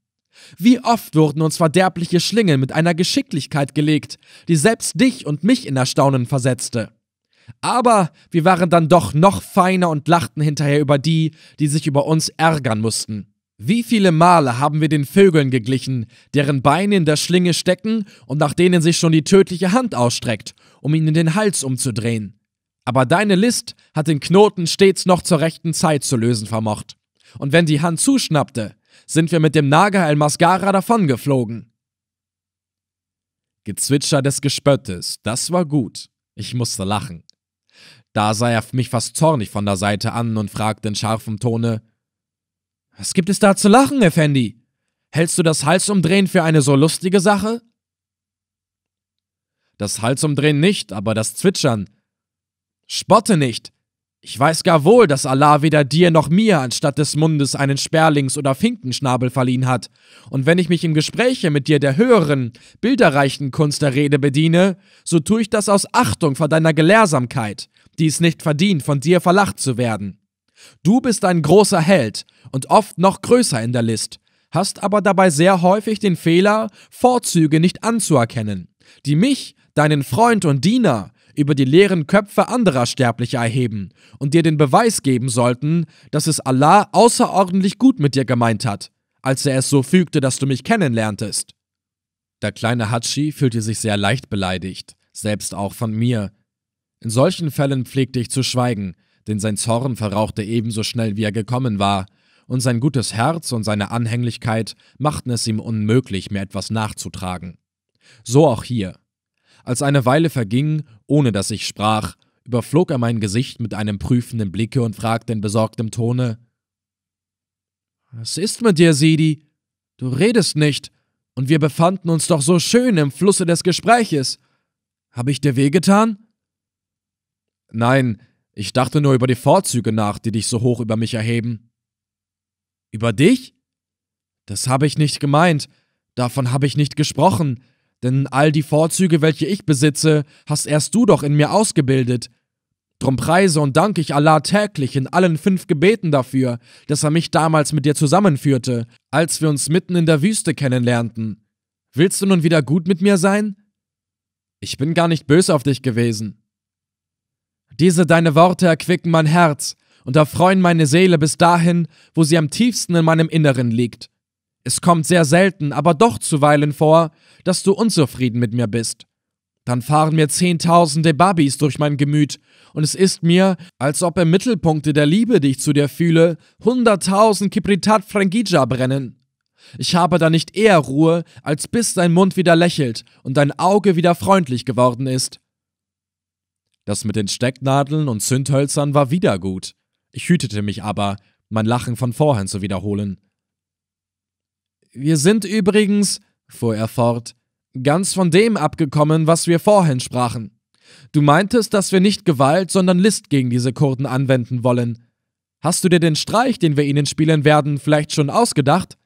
Wie oft wurden uns verderbliche Schlingen mit einer Geschicklichkeit gelegt, die selbst dich und mich in Erstaunen versetzte. Aber wir waren dann doch noch feiner und lachten hinterher über die, die sich über uns ärgern mussten. Wie viele Male haben wir den Vögeln geglichen, deren Beine in der Schlinge stecken und nach denen sich schon die tödliche Hand ausstreckt, um ihnen den Hals umzudrehen. Aber deine List hat den Knoten stets noch zur rechten Zeit zu lösen vermocht. Und wenn die Hand zuschnappte, sind wir mit dem Naga El Mascara davongeflogen. Gezwitscher des Gespöttes, das war gut. Ich musste lachen. Da sah er mich fast zornig von der Seite an und fragte in scharfem Tone: Was gibt es da zu lachen, Effendi? Hältst du das Halsumdrehen für eine so lustige Sache? Das Halsumdrehen nicht, aber das Zwitschern. Spotte nicht. Ich weiß gar wohl, dass Allah weder dir noch mir anstatt des Mundes einen Sperlings- oder Finkenschnabel verliehen hat. Und wenn ich mich im Gespräche mit dir der höheren, bilderreichen Kunst der Rede bediene, so tue ich das aus Achtung vor deiner Gelehrsamkeit, die es nicht verdient, von dir verlacht zu werden. Du bist ein großer Held und oft noch größer in der List, hast aber dabei sehr häufig den Fehler, Vorzüge nicht anzuerkennen, die mich, deinen Freund und Diener, über die leeren Köpfe anderer Sterblicher erheben und dir den Beweis geben sollten, dass es Allah außerordentlich gut mit dir gemeint hat, als er es so fügte, dass du mich kennenlerntest. Der kleine Hatschi fühlte sich sehr leicht beleidigt, selbst auch von mir. In solchen Fällen pflegte ich zu schweigen, denn sein Zorn verrauchte ebenso schnell, wie er gekommen war, und sein gutes Herz und seine Anhänglichkeit machten es ihm unmöglich, mir etwas nachzutragen. So auch hier. Als eine Weile verging, ohne dass ich sprach, überflog er mein Gesicht mit einem prüfenden Blicke und fragte in besorgtem Tone: Was ist mit dir, Sidi? Du redest nicht, und wir befanden uns doch so schön im Flusse des Gespräches. Habe ich dir wehgetan? Nein, ich dachte nur über die Vorzüge nach, die dich so hoch über mich erheben. Über dich? Das habe ich nicht gemeint, davon habe ich nicht gesprochen, denn all die Vorzüge, welche ich besitze, hast erst du doch in mir ausgebildet. Drum preise und danke ich Allah täglich in allen fünf Gebeten dafür, dass er mich damals mit dir zusammenführte, als wir uns mitten in der Wüste kennenlernten. Willst du nun wieder gut mit mir sein? Ich bin gar nicht böse auf dich gewesen. Diese deine Worte erquicken mein Herz und erfreuen meine Seele bis dahin, wo sie am tiefsten in meinem Inneren liegt. Es kommt sehr selten, aber doch zuweilen vor, dass du unzufrieden mit mir bist. Dann fahren mir zehntausende Babys durch mein Gemüt, und es ist mir, als ob im Mittelpunkte der Liebe, die ich zu dir fühle, hunderttausend Kipritat Frangija brennen. Ich habe da nicht eher Ruhe, als bis dein Mund wieder lächelt und dein Auge wieder freundlich geworden ist. Das mit den Stecknadeln und Zündhölzern war wieder gut. Ich hütete mich aber, mein Lachen von vorhin zu wiederholen. Wir sind übrigens, fuhr er fort, ganz von dem abgekommen, was wir vorhin sprachen. Du meintest, dass wir nicht Gewalt, sondern List gegen diese Kurden anwenden wollen. Hast du dir den Streich, den wir ihnen spielen werden, vielleicht schon ausgedacht?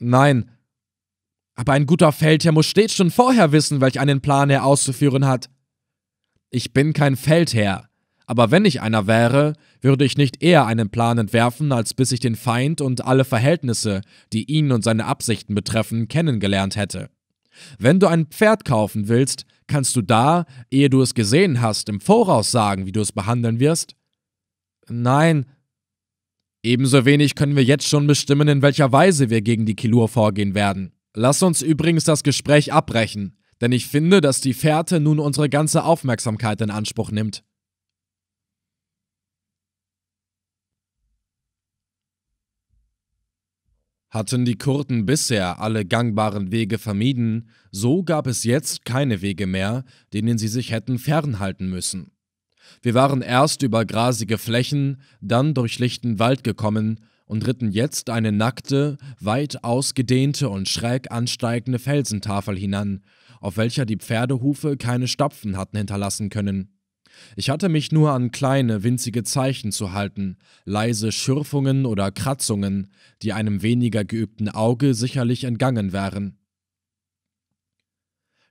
Nein. Aber ein guter Feldherr muss stets schon vorher wissen, welch einen Plan er auszuführen hat. Ich bin kein Feldherr, aber wenn ich einer wäre, würde ich nicht eher einen Plan entwerfen, als bis ich den Feind und alle Verhältnisse, die ihn und seine Absichten betreffen, kennengelernt hätte. Wenn du ein Pferd kaufen willst, kannst du da, ehe du es gesehen hast, im Voraus sagen, wie du es behandeln wirst? Nein. Ebenso wenig können wir jetzt schon bestimmen, in welcher Weise wir gegen die Kilur vorgehen werden. Lass uns übrigens das Gespräch abbrechen, denn ich finde, dass die Fährte nun unsere ganze Aufmerksamkeit in Anspruch nimmt. Hatten die Kurden bisher alle gangbaren Wege vermieden, so gab es jetzt keine Wege mehr, denen sie sich hätten fernhalten müssen. Wir waren erst über grasige Flächen, dann durch lichten Wald gekommen und ritten jetzt eine nackte, weit ausgedehnte und schräg ansteigende Felsentafel hinan, auf welcher die Pferdehufe keine Stapfen hatten hinterlassen können. Ich hatte mich nur an kleine, winzige Zeichen zu halten, leise Schürfungen oder Kratzungen, die einem weniger geübten Auge sicherlich entgangen wären.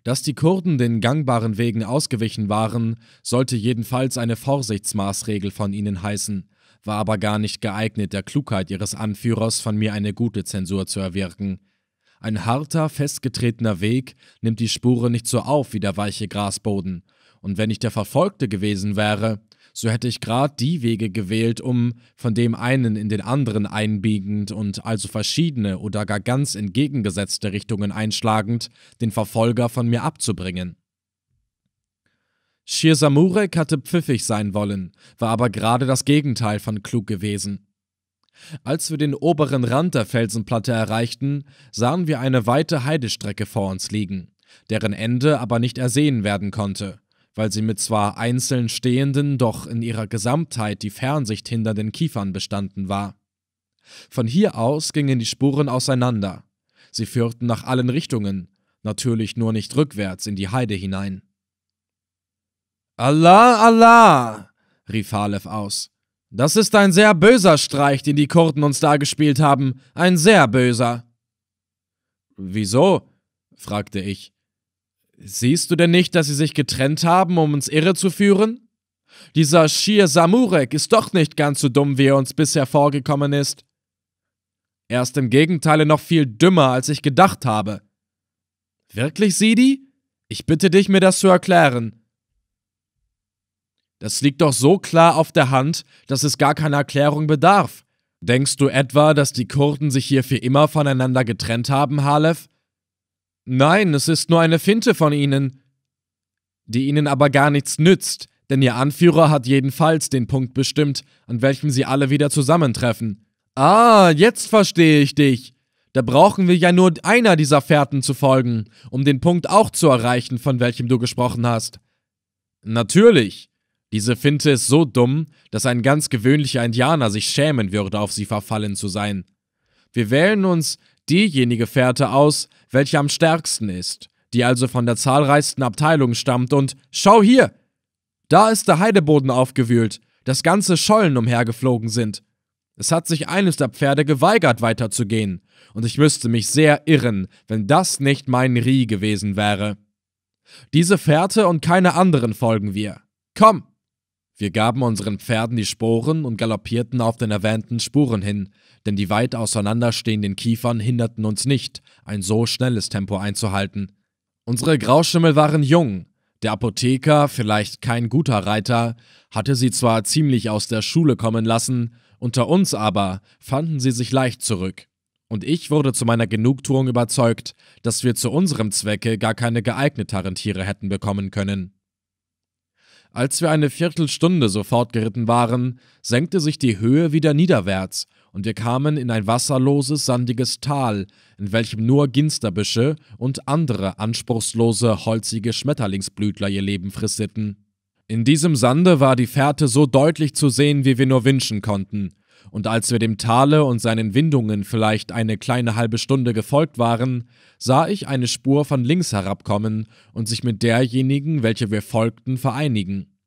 Dass die Kurden den gangbaren Wegen ausgewichen waren, sollte jedenfalls eine Vorsichtsmaßregel von ihnen heißen, war aber gar nicht geeignet, der Klugheit ihres Anführers von mir eine gute Zensur zu erwirken. Ein harter, festgetretener Weg nimmt die Spuren nicht so auf wie der weiche Grasboden, und wenn ich der Verfolgte gewesen wäre, so hätte ich grad die Wege gewählt, um, von dem einen in den anderen einbiegend und also verschiedene oder gar ganz entgegengesetzte Richtungen einschlagend, den Verfolger von mir abzubringen. Shir Samurek hatte pfiffig sein wollen, war aber gerade das Gegenteil von klug gewesen. Als wir den oberen Rand der Felsenplatte erreichten, sahen wir eine weite Heidestrecke vor uns liegen, deren Ende aber nicht ersehen werden konnte, weil sie mit zwar einzeln stehenden, doch in ihrer Gesamtheit die Fernsicht hindernden Kiefern bestanden war. Von hier aus gingen die Spuren auseinander. Sie führten nach allen Richtungen, natürlich nur nicht rückwärts in die Heide hinein. Allah, Allah, rief Halef aus. Das ist ein sehr böser Streich, den die Kurden uns da gespielt haben. Ein sehr böser. Wieso? fragte ich. Siehst du denn nicht, dass sie sich getrennt haben, um uns irre zu führen? Dieser Shir Samurek ist doch nicht ganz so dumm, wie er uns bisher vorgekommen ist. Er ist im Gegenteil noch viel dümmer, als ich gedacht habe. Wirklich, Sidi? Ich bitte dich, mir das zu erklären. Das liegt doch so klar auf der Hand, dass es gar keine Erklärung bedarf. Denkst du etwa, dass die Kurden sich hier für immer voneinander getrennt haben, Halef? Nein, es ist nur eine Finte von ihnen, die ihnen aber gar nichts nützt, denn ihr Anführer hat jedenfalls den Punkt bestimmt, an welchem sie alle wieder zusammentreffen. Ah, jetzt verstehe ich dich. Da brauchen wir ja nur einer dieser Fährten zu folgen, um den Punkt auch zu erreichen, von welchem du gesprochen hast. Natürlich. Diese Finte ist so dumm, dass ein ganz gewöhnlicher Indianer sich schämen würde, auf sie verfallen zu sein. Wir wählen uns diejenige Fährte aus, welche am stärksten ist, die also von der zahlreichsten Abteilung stammt und schau hier! Da ist der Heideboden aufgewühlt, dass ganze Schollen umhergeflogen sind. Es hat sich eines der Pferde geweigert, weiterzugehen, und ich müsste mich sehr irren, wenn das nicht mein Rie gewesen wäre. Diese Fährte und keine anderen folgen wir. Komm! Wir gaben unseren Pferden die Sporen und galoppierten auf den erwähnten Spuren hin, denn die weit auseinanderstehenden Kiefern hinderten uns nicht, ein so schnelles Tempo einzuhalten. Unsere Grauschimmel waren jung, der Apotheker, vielleicht kein guter Reiter, hatte sie zwar ziemlich aus der Schule kommen lassen, unter uns aber fanden sie sich leicht zurück. Und ich wurde zu meiner Genugtuung überzeugt, dass wir zu unserem Zwecke gar keine geeigneteren Tiere hätten bekommen können. Als wir eine Viertelstunde so fortgeritten waren, senkte sich die Höhe wieder niederwärts, und wir kamen in ein wasserloses, sandiges Tal, in welchem nur Ginsterbüsche und andere anspruchslose, holzige Schmetterlingsblütler ihr Leben fristeten. In diesem Sande war die Fährte so deutlich zu sehen, wie wir nur wünschen konnten, und als wir dem Tale und seinen Windungen vielleicht eine kleine halbe Stunde gefolgt waren, sah ich eine Spur von links herabkommen und sich mit derjenigen, welche wir folgten, vereinigen.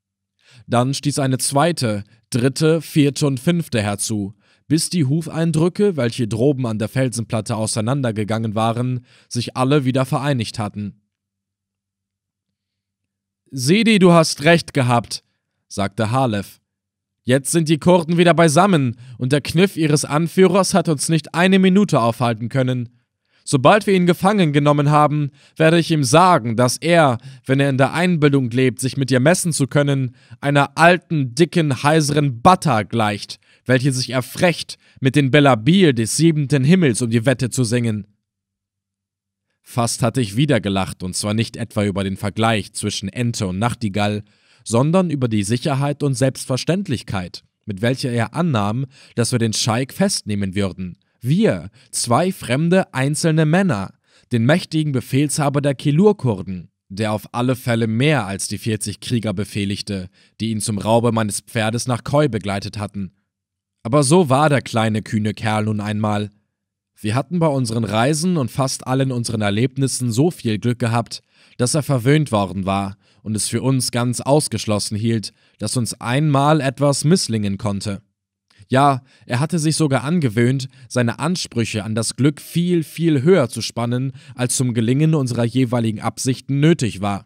Dann stieß eine zweite, dritte, vierte und fünfte herzu, bis die Hufeindrücke, welche droben an der Felsenplatte auseinandergegangen waren, sich alle wieder vereinigt hatten. Sidi, du hast recht gehabt, sagte Halef. Jetzt sind die Kurden wieder beisammen, und der Kniff ihres Anführers hat uns nicht eine Minute aufhalten können. Sobald wir ihn gefangen genommen haben, werde ich ihm sagen, dass er, wenn er in der Einbildung lebt, sich mit ihr messen zu können, einer alten, dicken, heiseren Batta gleicht, welche sich erfrecht, mit den Bellabil des siebenten Himmels um die Wette zu singen. Fast hatte ich wieder gelacht, und zwar nicht etwa über den Vergleich zwischen Ente und Nachtigall, sondern über die Sicherheit und Selbstverständlichkeit, mit welcher er annahm, dass wir den Scheik festnehmen würden. Wir, zwei fremde einzelne Männer, den mächtigen Befehlshaber der Kilur-Kurden, der auf alle Fälle mehr als die 40 Krieger befehligte, die ihn zum Raube meines Pferdes nach Koi begleitet hatten. Aber so war der kleine, kühne Kerl nun einmal. Wir hatten bei unseren Reisen und fast allen unseren Erlebnissen so viel Glück gehabt, dass er verwöhnt worden war und es für uns ganz ausgeschlossen hielt, dass uns einmal etwas misslingen konnte. Ja, er hatte sich sogar angewöhnt, seine Ansprüche an das Glück viel, viel höher zu spannen, als zum Gelingen unserer jeweiligen Absichten nötig war.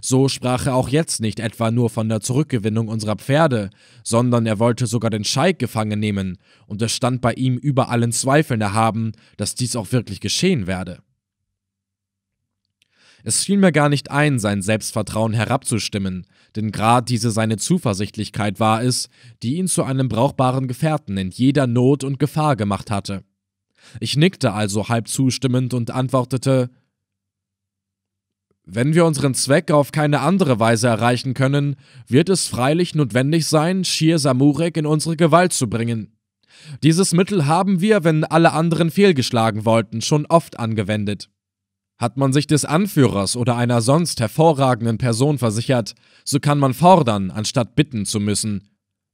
So sprach er auch jetzt nicht etwa nur von der Zurückgewinnung unserer Pferde, sondern er wollte sogar den Scheik gefangen nehmen, und es stand bei ihm über allen Zweifeln erhaben, dass dies auch wirklich geschehen werde. Es fiel mir gar nicht ein, sein Selbstvertrauen herabzustimmen, denn grad diese seine Zuversichtlichkeit war es, die ihn zu einem brauchbaren Gefährten in jeder Not und Gefahr gemacht hatte. Ich nickte also halb zustimmend und antwortete Wenn wir unseren Zweck auf keine andere Weise erreichen können, wird es freilich notwendig sein, Shir Samurek in unsere Gewalt zu bringen. Dieses Mittel haben wir, wenn alle anderen fehlgeschlagen wollten, schon oft angewendet. Hat man sich des Anführers oder einer sonst hervorragenden Person versichert, so kann man fordern, anstatt bitten zu müssen.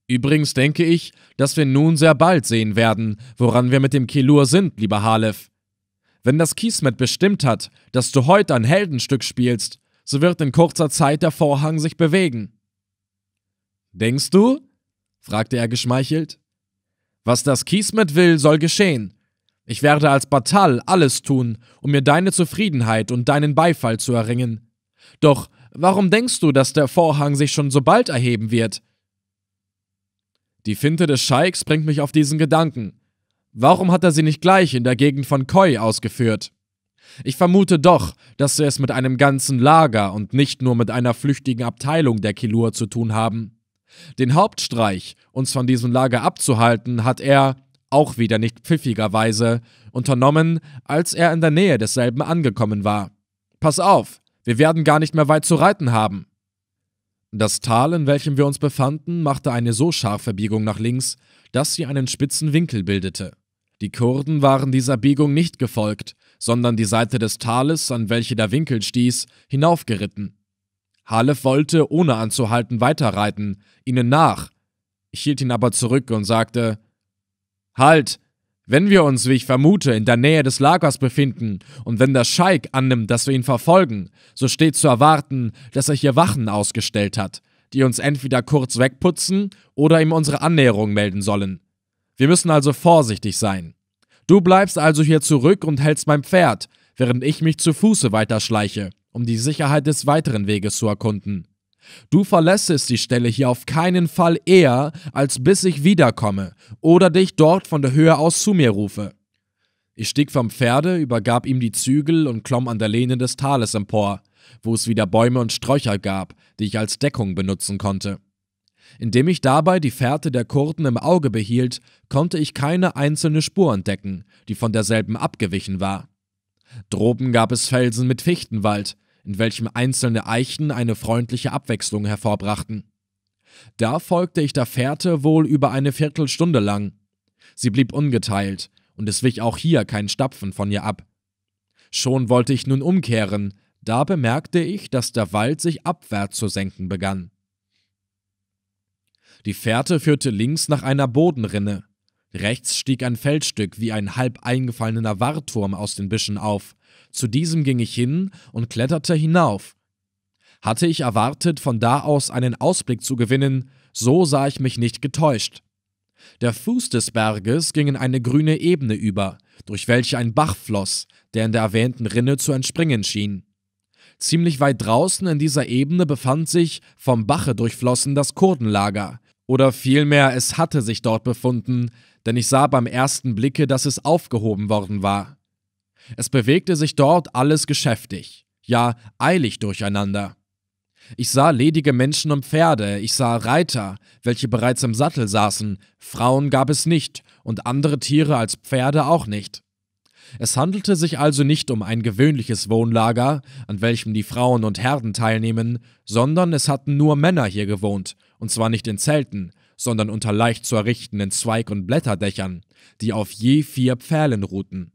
Übrigens denke ich, dass wir nun sehr bald sehen werden, woran wir mit dem Kilur sind, lieber Halef. Wenn das Kismet bestimmt hat, dass du heute ein Heldenstück spielst, so wird in kurzer Zeit der Vorhang sich bewegen. Denkst du? fragte er geschmeichelt. Was das Kismet will, soll geschehen. Ich werde als Batal alles tun, um mir deine Zufriedenheit und deinen Beifall zu erringen. Doch warum denkst du, dass der Vorhang sich schon so bald erheben wird? Die Finte des Scheiks bringt mich auf diesen Gedanken. Warum hat er sie nicht gleich in der Gegend von Koi ausgeführt? Ich vermute doch, dass sie es mit einem ganzen Lager und nicht nur mit einer flüchtigen Abteilung der Kilur zu tun haben. Den Hauptstreich, uns von diesem Lager abzuhalten, hat er, auch wieder nicht pfiffigerweise, unternommen, als er in der Nähe desselben angekommen war. Pass auf, wir werden gar nicht mehr weit zu reiten haben. Das Tal, in welchem wir uns befanden, machte eine so scharfe Biegung nach links, dass sie einen spitzen Winkel bildete. Die Kurden waren dieser Biegung nicht gefolgt, sondern die Seite des Tales, an welche der Winkel stieß, hinaufgeritten. Halef wollte, ohne anzuhalten, weiterreiten, ihnen nach. Ich hielt ihn aber zurück und sagte: Halt! Wenn wir uns, wie ich vermute, in der Nähe des Lagers befinden und wenn der Scheik annimmt, dass wir ihn verfolgen, so steht zu erwarten, dass er hier Wachen ausgestellt hat, die uns entweder kurz wegputzen oder ihm unsere Annäherung melden sollen. Wir müssen also vorsichtig sein. Du bleibst also hier zurück und hältst mein Pferd, während ich mich zu Fuße weiterschleiche, um die Sicherheit des weiteren Weges zu erkunden. Du verlässest die Stelle hier auf keinen Fall eher, als bis ich wiederkomme oder dich dort von der Höhe aus zu mir rufe. Ich stieg vom Pferde, übergab ihm die Zügel und klomm an der Lehne des Tales empor, wo es wieder Bäume und Sträucher gab, die ich als Deckung benutzen konnte. Indem ich dabei die Fährte der Kurden im Auge behielt, konnte ich keine einzelne Spur entdecken, die von derselben abgewichen war. Droben gab es Felsen mit Fichtenwald, in welchem einzelne Eichen eine freundliche Abwechslung hervorbrachten. Da folgte ich der Fährte wohl über eine Viertelstunde lang. Sie blieb ungeteilt, und es wich auch hier kein Stapfen von ihr ab. Schon wollte ich nun umkehren, da bemerkte ich, dass der Wald sich abwärts zu senken begann. Die Fährte führte links nach einer Bodenrinne. Rechts stieg ein Feldstück wie ein halb eingefallener Warturm aus den Büschen auf, zu diesem ging ich hin und kletterte hinauf. Hatte ich erwartet, von da aus einen Ausblick zu gewinnen, so sah ich mich nicht getäuscht. Der Fuß des Berges ging in eine grüne Ebene über, durch welche ein Bach floss, der in der erwähnten Rinne zu entspringen schien. Ziemlich weit draußen in dieser Ebene befand sich, vom Bache durchflossen, das Kurdenlager, oder vielmehr es hatte sich dort befunden, denn ich sah beim ersten Blicke, dass es aufgehoben worden war. Es bewegte sich dort alles geschäftig, ja eilig durcheinander. Ich sah ledige Menschen und Pferde, ich sah Reiter, welche bereits im Sattel saßen, Frauen gab es nicht und andere Tiere als Pferde auch nicht. Es handelte sich also nicht um ein gewöhnliches Wohnlager, an welchem die Frauen und Herden teilnehmen, sondern es hatten nur Männer hier gewohnt, und zwar nicht in Zelten, sondern unter leicht zu errichtenden Zweig- und Blätterdächern, die auf je vier Pfählen ruhten.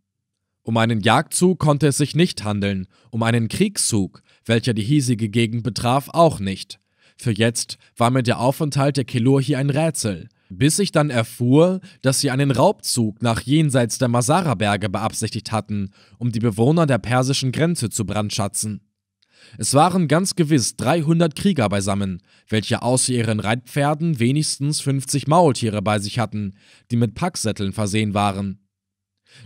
Um einen Jagdzug konnte es sich nicht handeln, um einen Kriegszug, welcher die hiesige Gegend betraf, auch nicht. Für jetzt war mir der Aufenthalt der Kelur hier ein Rätsel, bis ich dann erfuhr, dass sie einen Raubzug nach jenseits der Masara-Berge beabsichtigt hatten, um die Bewohner der persischen Grenze zu brandschatzen. Es waren ganz gewiss 300 Krieger beisammen, welche außer ihren Reitpferden wenigstens 50 Maultiere bei sich hatten, die mit Packsätteln versehen waren.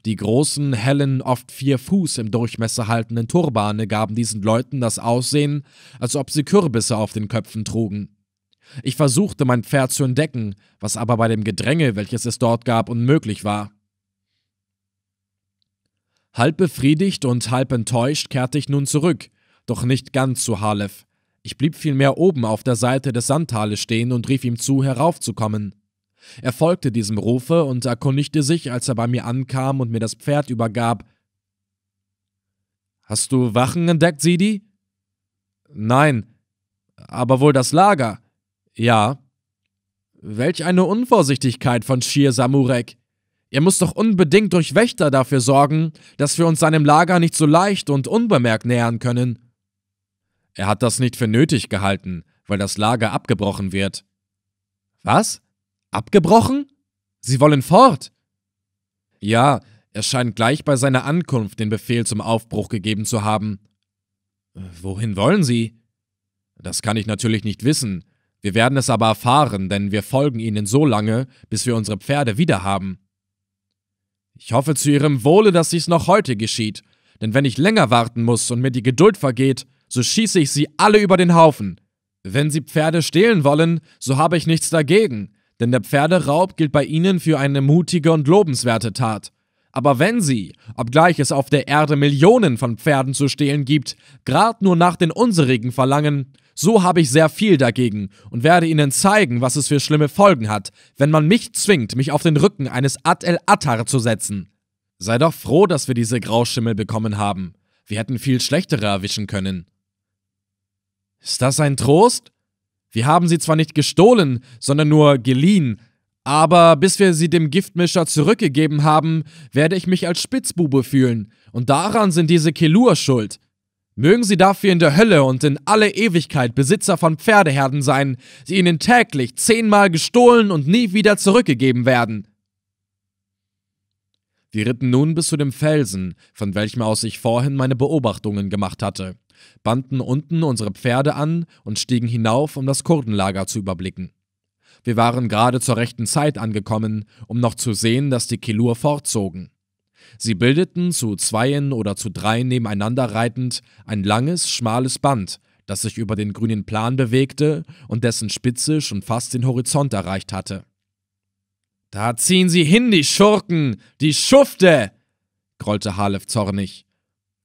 Die großen, hellen, oft vier Fuß im Durchmesser haltenden Turbane gaben diesen Leuten das Aussehen, als ob sie Kürbisse auf den Köpfen trugen. Ich versuchte, mein Pferd zu entdecken, was aber bei dem Gedränge, welches es dort gab, unmöglich war. Halb befriedigt und halb enttäuscht kehrte ich nun zurück, doch nicht ganz zu Halef. Ich blieb vielmehr oben auf der Seite des Sandtales stehen und rief ihm zu, heraufzukommen. Er folgte diesem Rufe und erkundigte sich, als er bei mir ankam und mir das Pferd übergab. Hast du Wachen entdeckt, Sidi? Nein. Aber wohl das Lager? Ja. Welch eine Unvorsichtigkeit von Shir Samurek. Er muss doch unbedingt durch Wächter dafür sorgen, dass wir uns seinem Lager nicht so leicht und unbemerkt nähern können. Er hat das nicht für nötig gehalten, weil das Lager abgebrochen wird. Was? Abgebrochen? Sie wollen fort? Ja, er scheint gleich bei seiner Ankunft den Befehl zum Aufbruch gegeben zu haben. Wohin wollen Sie? Das kann ich natürlich nicht wissen. Wir werden es aber erfahren, denn wir folgen ihnen so lange, bis wir unsere Pferde wiederhaben. Ich hoffe zu Ihrem Wohle, dass dies noch heute geschieht, denn wenn ich länger warten muss und mir die Geduld vergeht, so schieße ich sie alle über den Haufen. Wenn Sie Pferde stehlen wollen, so habe ich nichts dagegen, denn der Pferderaub gilt bei ihnen für eine mutige und lobenswerte Tat. Aber wenn sie, obgleich es auf der Erde Millionen von Pferden zu stehlen gibt, grad nur nach den unserigen verlangen, so habe ich sehr viel dagegen und werde ihnen zeigen, was es für schlimme Folgen hat, wenn man mich zwingt, mich auf den Rücken eines Ad el Attar zu setzen. Sei doch froh, dass wir diese Grauschimmel bekommen haben. Wir hätten viel schlechtere erwischen können. Ist das ein Trost? Wir haben sie zwar nicht gestohlen, sondern nur geliehen, aber bis wir sie dem Giftmischer zurückgegeben haben, werde ich mich als Spitzbube fühlen, und daran sind diese Kelur schuld. Mögen sie dafür in der Hölle und in alle Ewigkeit Besitzer von Pferdeherden sein, die ihnen täglich zehnmal gestohlen und nie wieder zurückgegeben werden. Wir ritten nun bis zu dem Felsen, von welchem aus ich vorhin meine Beobachtungen gemacht hatte banden unten unsere Pferde an und stiegen hinauf, um das Kurdenlager zu überblicken. Wir waren gerade zur rechten Zeit angekommen, um noch zu sehen, dass die Kelur fortzogen. Sie bildeten zu zweien oder zu dreien nebeneinander reitend ein langes, schmales Band, das sich über den grünen Plan bewegte und dessen Spitze schon fast den Horizont erreicht hatte. Da ziehen sie hin, die Schurken, die Schufte! grollte Halef zornig.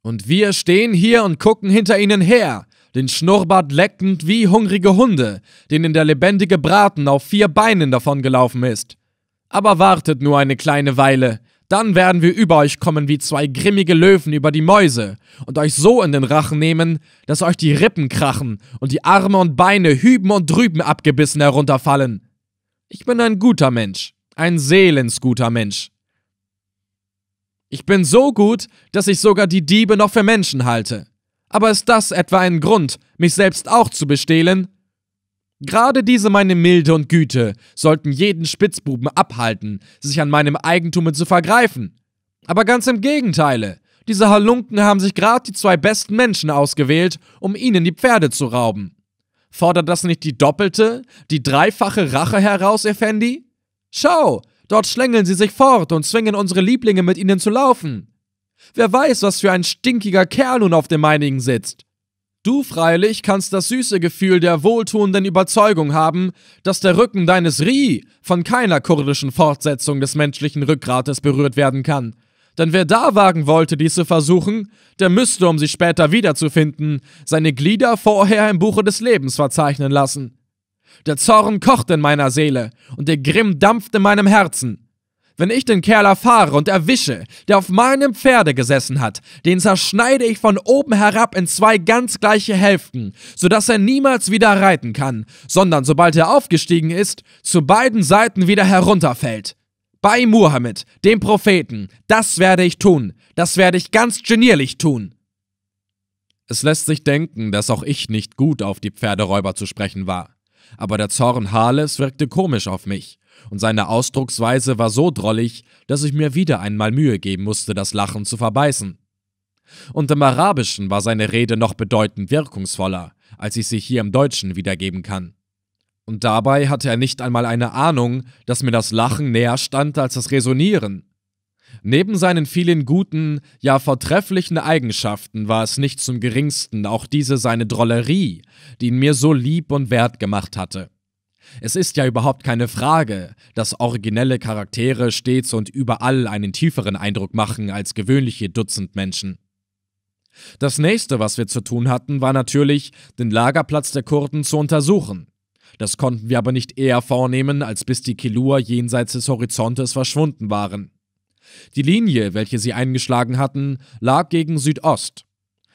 Und wir stehen hier und gucken hinter ihnen her, den Schnurrbart leckend wie hungrige Hunde, denen der lebendige Braten auf vier Beinen davongelaufen ist. Aber wartet nur eine kleine Weile, dann werden wir über euch kommen wie zwei grimmige Löwen über die Mäuse und euch so in den Rachen nehmen, dass euch die Rippen krachen und die Arme und Beine hüben und drüben abgebissen herunterfallen. Ich bin ein guter Mensch, ein seelensguter Mensch. Ich bin so gut, dass ich sogar die Diebe noch für Menschen halte. Aber ist das etwa ein Grund, mich selbst auch zu bestehlen? Gerade diese meine Milde und Güte sollten jeden Spitzbuben abhalten, sich an meinem Eigentume zu vergreifen. Aber ganz im Gegenteile. Diese Halunken haben sich gerade die zwei besten Menschen ausgewählt, um ihnen die Pferde zu rauben. Fordert das nicht die doppelte, die dreifache Rache heraus, Effendi? Schau, Dort schlängeln sie sich fort und zwingen unsere Lieblinge mit ihnen zu laufen. Wer weiß, was für ein stinkiger Kerl nun auf dem meinigen sitzt. Du freilich kannst das süße Gefühl der wohltuenden Überzeugung haben, dass der Rücken deines Ri von keiner kurdischen Fortsetzung des menschlichen Rückgrates berührt werden kann. Denn wer da wagen wollte, dies zu versuchen, der müsste, um sie später wiederzufinden, seine Glieder vorher im Buche des Lebens verzeichnen lassen. Der Zorn kocht in meiner Seele und der Grimm dampft in meinem Herzen. Wenn ich den Kerl erfahre und erwische, der auf meinem Pferde gesessen hat, den zerschneide ich von oben herab in zwei ganz gleiche Hälften, so dass er niemals wieder reiten kann, sondern sobald er aufgestiegen ist, zu beiden Seiten wieder herunterfällt. Bei Muhammad, dem Propheten, das werde ich tun, das werde ich ganz genierlich tun. Es lässt sich denken, dass auch ich nicht gut auf die Pferderäuber zu sprechen war aber der Zorn Hales wirkte komisch auf mich, und seine Ausdrucksweise war so drollig, dass ich mir wieder einmal Mühe geben musste, das Lachen zu verbeißen. Und im Arabischen war seine Rede noch bedeutend wirkungsvoller, als ich sie hier im Deutschen wiedergeben kann. Und dabei hatte er nicht einmal eine Ahnung, dass mir das Lachen näher stand als das Resonieren. Neben seinen vielen guten, ja vortrefflichen Eigenschaften war es nicht zum geringsten auch diese seine Drollerie, die ihn mir so lieb und wert gemacht hatte. Es ist ja überhaupt keine Frage, dass originelle Charaktere stets und überall einen tieferen Eindruck machen als gewöhnliche Dutzend Menschen. Das nächste, was wir zu tun hatten, war natürlich, den Lagerplatz der Kurden zu untersuchen. Das konnten wir aber nicht eher vornehmen, als bis die Kilur jenseits des Horizontes verschwunden waren. Die Linie, welche sie eingeschlagen hatten, lag gegen Südost.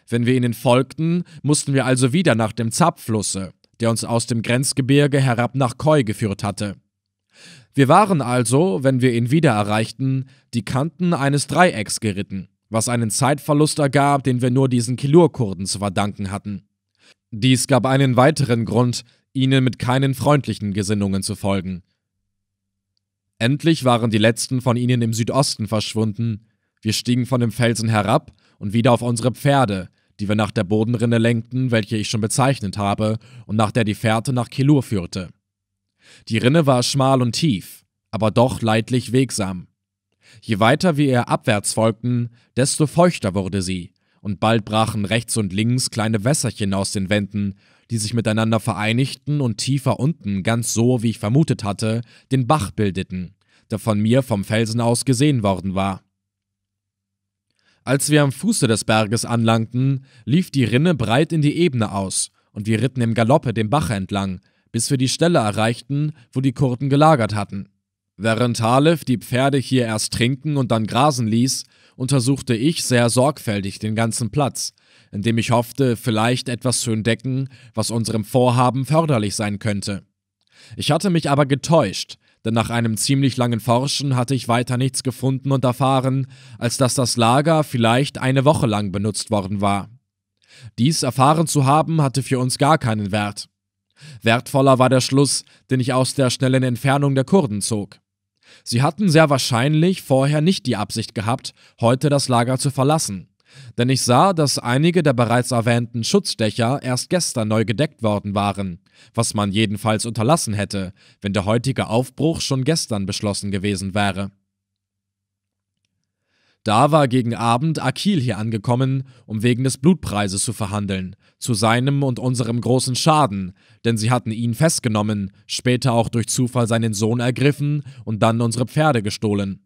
Wenn wir ihnen folgten, mussten wir also wieder nach dem Zapflusse, der uns aus dem Grenzgebirge herab nach Koi geführt hatte. Wir waren also, wenn wir ihn wieder erreichten, die Kanten eines Dreiecks geritten, was einen Zeitverlust ergab, den wir nur diesen Kilur-Kurden zu verdanken hatten. Dies gab einen weiteren Grund, ihnen mit keinen freundlichen Gesinnungen zu folgen. Endlich waren die letzten von ihnen im Südosten verschwunden. Wir stiegen von dem Felsen herab und wieder auf unsere Pferde, die wir nach der Bodenrinne lenkten, welche ich schon bezeichnet habe und nach der die Fährte nach Kilur führte. Die Rinne war schmal und tief, aber doch leidlich wegsam. Je weiter wir ihr abwärts folgten, desto feuchter wurde sie, und bald brachen rechts und links kleine Wässerchen aus den Wänden, die sich miteinander vereinigten und tiefer unten, ganz so, wie ich vermutet hatte, den Bach bildeten, der von mir vom Felsen aus gesehen worden war. Als wir am Fuße des Berges anlangten, lief die Rinne breit in die Ebene aus, und wir ritten im Galoppe dem Bach entlang, bis wir die Stelle erreichten, wo die Kurden gelagert hatten. Während Halef die Pferde hier erst trinken und dann grasen ließ, untersuchte ich sehr sorgfältig den ganzen Platz, indem ich hoffte, vielleicht etwas zu entdecken, was unserem Vorhaben förderlich sein könnte. Ich hatte mich aber getäuscht, denn nach einem ziemlich langen Forschen hatte ich weiter nichts gefunden und erfahren, als dass das Lager vielleicht eine Woche lang benutzt worden war. Dies erfahren zu haben, hatte für uns gar keinen Wert. Wertvoller war der Schluss, den ich aus der schnellen Entfernung der Kurden zog. Sie hatten sehr wahrscheinlich vorher nicht die Absicht gehabt, heute das Lager zu verlassen denn ich sah, dass einige der bereits erwähnten Schutzdächer erst gestern neu gedeckt worden waren, was man jedenfalls unterlassen hätte, wenn der heutige Aufbruch schon gestern beschlossen gewesen wäre. Da war gegen Abend Akil hier angekommen, um wegen des Blutpreises zu verhandeln, zu seinem und unserem großen Schaden, denn sie hatten ihn festgenommen, später auch durch Zufall seinen Sohn ergriffen und dann unsere Pferde gestohlen.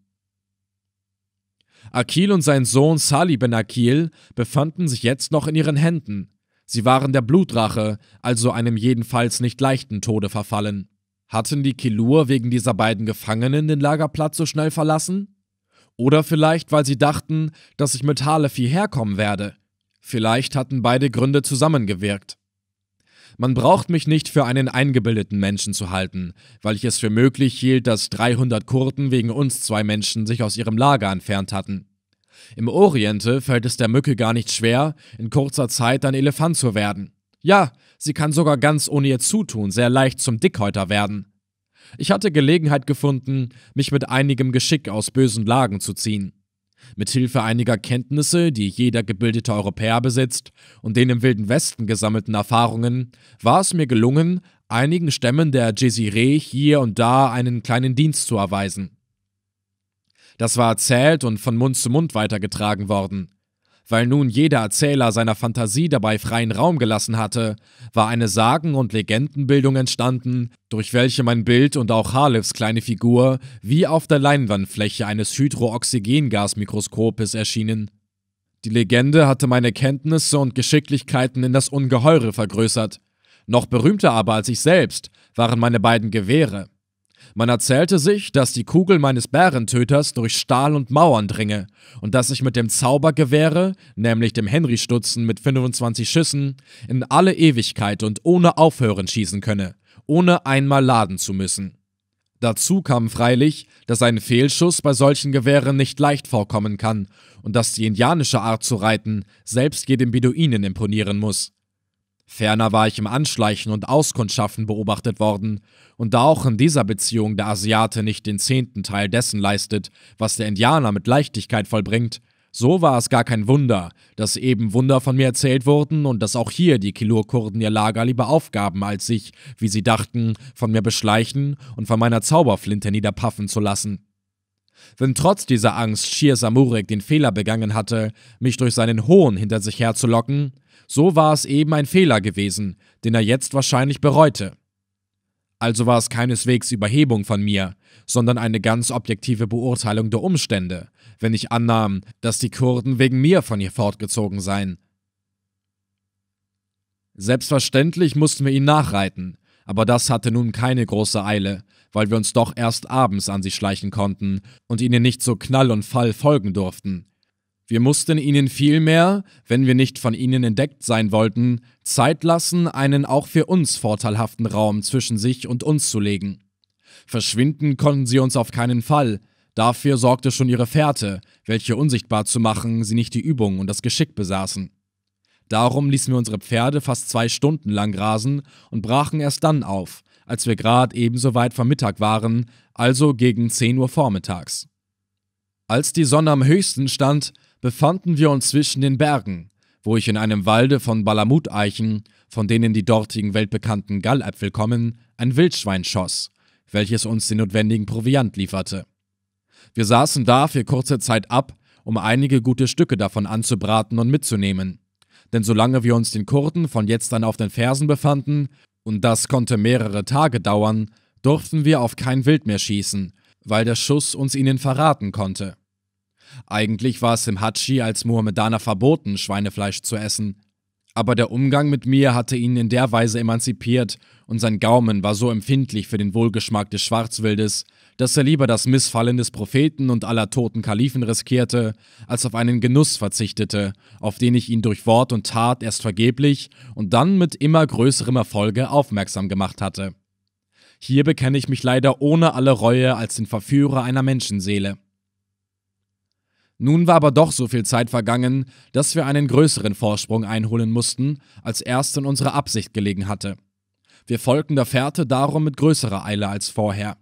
Akil und sein Sohn Salih ben Akil befanden sich jetzt noch in ihren Händen. Sie waren der Blutrache, also einem jedenfalls nicht leichten Tode verfallen. Hatten die Kilur wegen dieser beiden Gefangenen den Lagerplatz so schnell verlassen? Oder vielleicht, weil sie dachten, dass ich mit Halefi herkommen werde. Vielleicht hatten beide Gründe zusammengewirkt. Man braucht mich nicht für einen eingebildeten Menschen zu halten, weil ich es für möglich hielt, dass 300 Kurden wegen uns zwei Menschen sich aus ihrem Lager entfernt hatten. Im Oriente fällt es der Mücke gar nicht schwer, in kurzer Zeit ein Elefant zu werden. Ja, sie kann sogar ganz ohne ihr Zutun sehr leicht zum Dickhäuter werden. Ich hatte Gelegenheit gefunden, mich mit einigem Geschick aus bösen Lagen zu ziehen. Mit Hilfe einiger Kenntnisse, die jeder gebildete Europäer besitzt, und den im Wilden Westen gesammelten Erfahrungen, war es mir gelungen, einigen Stämmen der Jezire hier und da einen kleinen Dienst zu erweisen. Das war erzählt und von Mund zu Mund weitergetragen worden. Weil nun jeder Erzähler seiner Fantasie dabei freien Raum gelassen hatte, war eine Sagen- und Legendenbildung entstanden, durch welche mein Bild und auch Harlefs kleine Figur wie auf der Leinwandfläche eines Hydrooxygengasmikroskopes erschienen. Die Legende hatte meine Kenntnisse und Geschicklichkeiten in das Ungeheure vergrößert. Noch berühmter aber als ich selbst waren meine beiden Gewehre. Man erzählte sich, dass die Kugel meines Bärentöters durch Stahl und Mauern dringe und dass ich mit dem Zaubergewehre, nämlich dem Henry-Stutzen mit 25 Schüssen, in alle Ewigkeit und ohne Aufhören schießen könne, ohne einmal laden zu müssen. Dazu kam freilich, dass ein Fehlschuss bei solchen Gewehren nicht leicht vorkommen kann und dass die indianische Art zu reiten selbst jedem Beduinen imponieren muss. Ferner war ich im Anschleichen und Auskundschaften beobachtet worden, und da auch in dieser Beziehung der Asiate nicht den zehnten Teil dessen leistet, was der Indianer mit Leichtigkeit vollbringt, so war es gar kein Wunder, dass eben Wunder von mir erzählt wurden und dass auch hier die Kilur-Kurden ihr Lager lieber aufgaben, als sich, wie sie dachten, von mir beschleichen und von meiner Zauberflinte niederpaffen zu lassen. Wenn trotz dieser Angst Shir Samurek den Fehler begangen hatte, mich durch seinen Hohn hinter sich herzulocken, so war es eben ein Fehler gewesen, den er jetzt wahrscheinlich bereute. Also war es keineswegs Überhebung von mir, sondern eine ganz objektive Beurteilung der Umstände, wenn ich annahm, dass die Kurden wegen mir von hier fortgezogen seien. Selbstverständlich mussten wir ihn nachreiten, aber das hatte nun keine große Eile, weil wir uns doch erst abends an sie schleichen konnten und ihnen nicht so Knall und Fall folgen durften. Wir mussten ihnen vielmehr, wenn wir nicht von ihnen entdeckt sein wollten, Zeit lassen, einen auch für uns vorteilhaften Raum zwischen sich und uns zu legen. Verschwinden konnten sie uns auf keinen Fall, dafür sorgte schon ihre Fährte, welche unsichtbar zu machen sie nicht die Übung und das Geschick besaßen. Darum ließen wir unsere Pferde fast zwei Stunden lang grasen und brachen erst dann auf, als wir gerade ebenso weit vom Mittag waren, also gegen 10 Uhr vormittags. Als die Sonne am höchsten stand, befanden wir uns zwischen den Bergen, wo ich in einem Walde von Balamuteichen, von denen die dortigen weltbekannten Galläpfel kommen, ein Wildschwein schoss, welches uns den notwendigen Proviant lieferte. Wir saßen da für kurze Zeit ab, um einige gute Stücke davon anzubraten und mitzunehmen. Denn solange wir uns den Kurden von jetzt an auf den Fersen befanden, und das konnte mehrere Tage dauern, durften wir auf kein Wild mehr schießen, weil der Schuss uns ihnen verraten konnte. Eigentlich war es im Hadschi als Mohammedaner verboten, Schweinefleisch zu essen. Aber der Umgang mit mir hatte ihn in der Weise emanzipiert und sein Gaumen war so empfindlich für den Wohlgeschmack des Schwarzwildes, dass er lieber das Missfallen des Propheten und aller toten Kalifen riskierte, als auf einen Genuss verzichtete, auf den ich ihn durch Wort und Tat erst vergeblich und dann mit immer größerem Erfolge aufmerksam gemacht hatte. Hier bekenne ich mich leider ohne alle Reue als den Verführer einer Menschenseele. Nun war aber doch so viel Zeit vergangen, dass wir einen größeren Vorsprung einholen mussten, als erst in unserer Absicht gelegen hatte. Wir folgten der Fährte darum mit größerer Eile als vorher.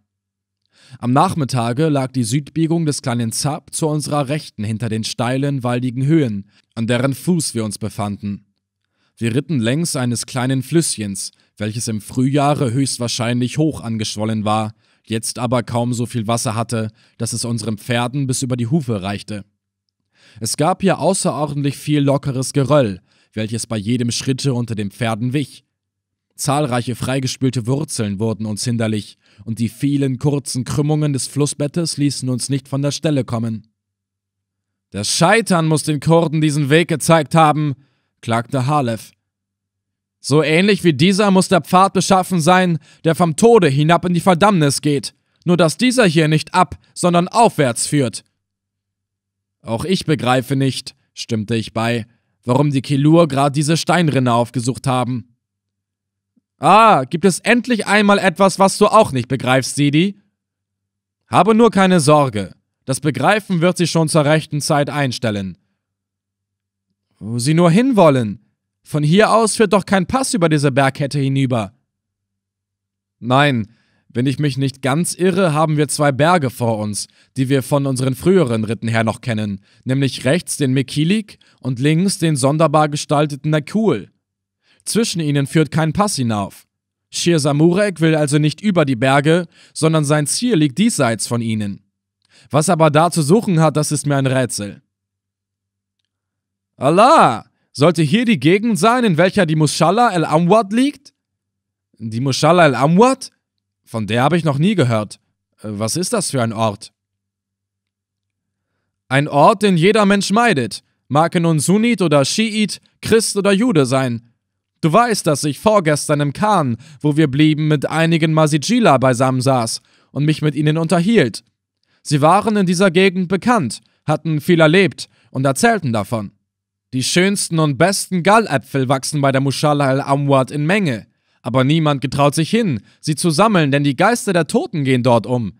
Am Nachmittage lag die Südbiegung des kleinen Zab zu unserer Rechten hinter den steilen, waldigen Höhen, an deren Fuß wir uns befanden. Wir ritten längs eines kleinen Flüsschens, welches im Frühjahre höchstwahrscheinlich hoch angeschwollen war, jetzt aber kaum so viel Wasser hatte, dass es unseren Pferden bis über die Hufe reichte. Es gab hier außerordentlich viel lockeres Geröll, welches bei jedem Schritte unter den Pferden wich. Zahlreiche freigespülte Wurzeln wurden uns hinderlich, und die vielen kurzen Krümmungen des Flussbettes ließen uns nicht von der Stelle kommen. Das Scheitern muss den Kurden diesen Weg gezeigt haben, klagte Halef. So ähnlich wie dieser muss der Pfad beschaffen sein, der vom Tode hinab in die Verdammnis geht, nur dass dieser hier nicht ab, sondern aufwärts führt. Auch ich begreife nicht, stimmte ich bei, warum die Kilur gerade diese Steinrinne aufgesucht haben. Ah, gibt es endlich einmal etwas, was du auch nicht begreifst, Sidi? Habe nur keine Sorge. Das Begreifen wird sie schon zur rechten Zeit einstellen. Wo sie nur hinwollen, von hier aus führt doch kein Pass über diese Bergkette hinüber. Nein, wenn ich mich nicht ganz irre, haben wir zwei Berge vor uns, die wir von unseren früheren Ritten her noch kennen, nämlich rechts den Mekilik und links den sonderbar gestalteten Nakul. Zwischen ihnen führt kein Pass hinauf. Shir Samurek will also nicht über die Berge, sondern sein Ziel liegt diesseits von ihnen. Was aber da zu suchen hat, das ist mir ein Rätsel. Allah, sollte hier die Gegend sein, in welcher die Mushallah el-Amwad liegt? Die Mushallah el-Amwad? Von der habe ich noch nie gehört. Äh, was ist das für ein Ort? Ein Ort, den jeder Mensch meidet. Mag er nun Sunnit oder Schiit, Christ oder Jude sein. Du weißt, dass ich vorgestern im Khan, wo wir blieben, mit einigen Masijila beisammen saß und mich mit ihnen unterhielt. Sie waren in dieser Gegend bekannt, hatten viel erlebt und erzählten davon. Die schönsten und besten Galläpfel wachsen bei der Mushallah al-Amwad in Menge. Aber niemand getraut sich hin, sie zu sammeln, denn die Geister der Toten gehen dort um.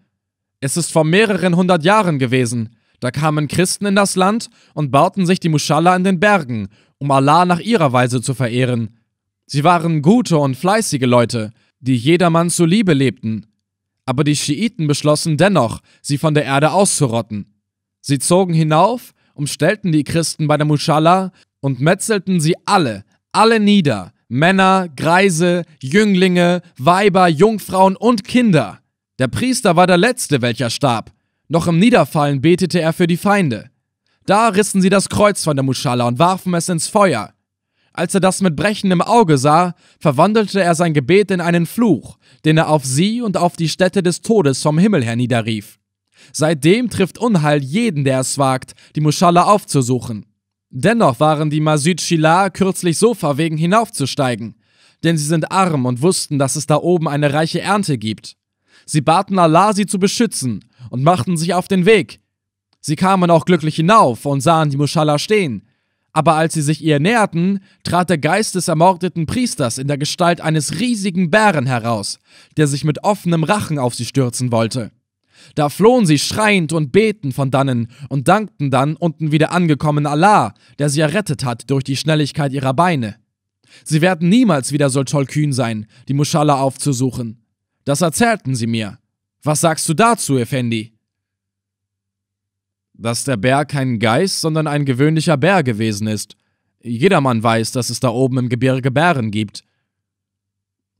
Es ist vor mehreren hundert Jahren gewesen. Da kamen Christen in das Land und bauten sich die Mushallah in den Bergen, um Allah nach ihrer Weise zu verehren. Sie waren gute und fleißige Leute, die jedermann zuliebe lebten. Aber die Schiiten beschlossen dennoch, sie von der Erde auszurotten. Sie zogen hinauf umstellten die Christen bei der Mushallah und metzelten sie alle, alle nieder. Männer, Greise, Jünglinge, Weiber, Jungfrauen und Kinder. Der Priester war der Letzte, welcher starb. Noch im Niederfallen betete er für die Feinde. Da rissen sie das Kreuz von der Muschalla und warfen es ins Feuer. Als er das mit brechendem Auge sah, verwandelte er sein Gebet in einen Fluch, den er auf sie und auf die Stätte des Todes vom Himmel her niederrief. Seitdem trifft Unheil jeden, der es wagt, die Muschalla aufzusuchen. Dennoch waren die Masjid Shilah kürzlich so verwegen hinaufzusteigen, denn sie sind arm und wussten, dass es da oben eine reiche Ernte gibt. Sie baten Allah, sie zu beschützen und machten sich auf den Weg. Sie kamen auch glücklich hinauf und sahen die Muschalla stehen, aber als sie sich ihr näherten, trat der Geist des ermordeten Priesters in der Gestalt eines riesigen Bären heraus, der sich mit offenem Rachen auf sie stürzen wollte. Da flohen sie schreiend und beten von dannen und dankten dann unten wieder angekommen Allah, der sie errettet hat durch die Schnelligkeit ihrer Beine. Sie werden niemals wieder so tollkühn sein, die Muschalla aufzusuchen. Das erzählten sie mir. Was sagst du dazu, Effendi? dass der Bär kein Geist, sondern ein gewöhnlicher Bär gewesen ist. Jedermann weiß, dass es da oben im Gebirge Bären gibt.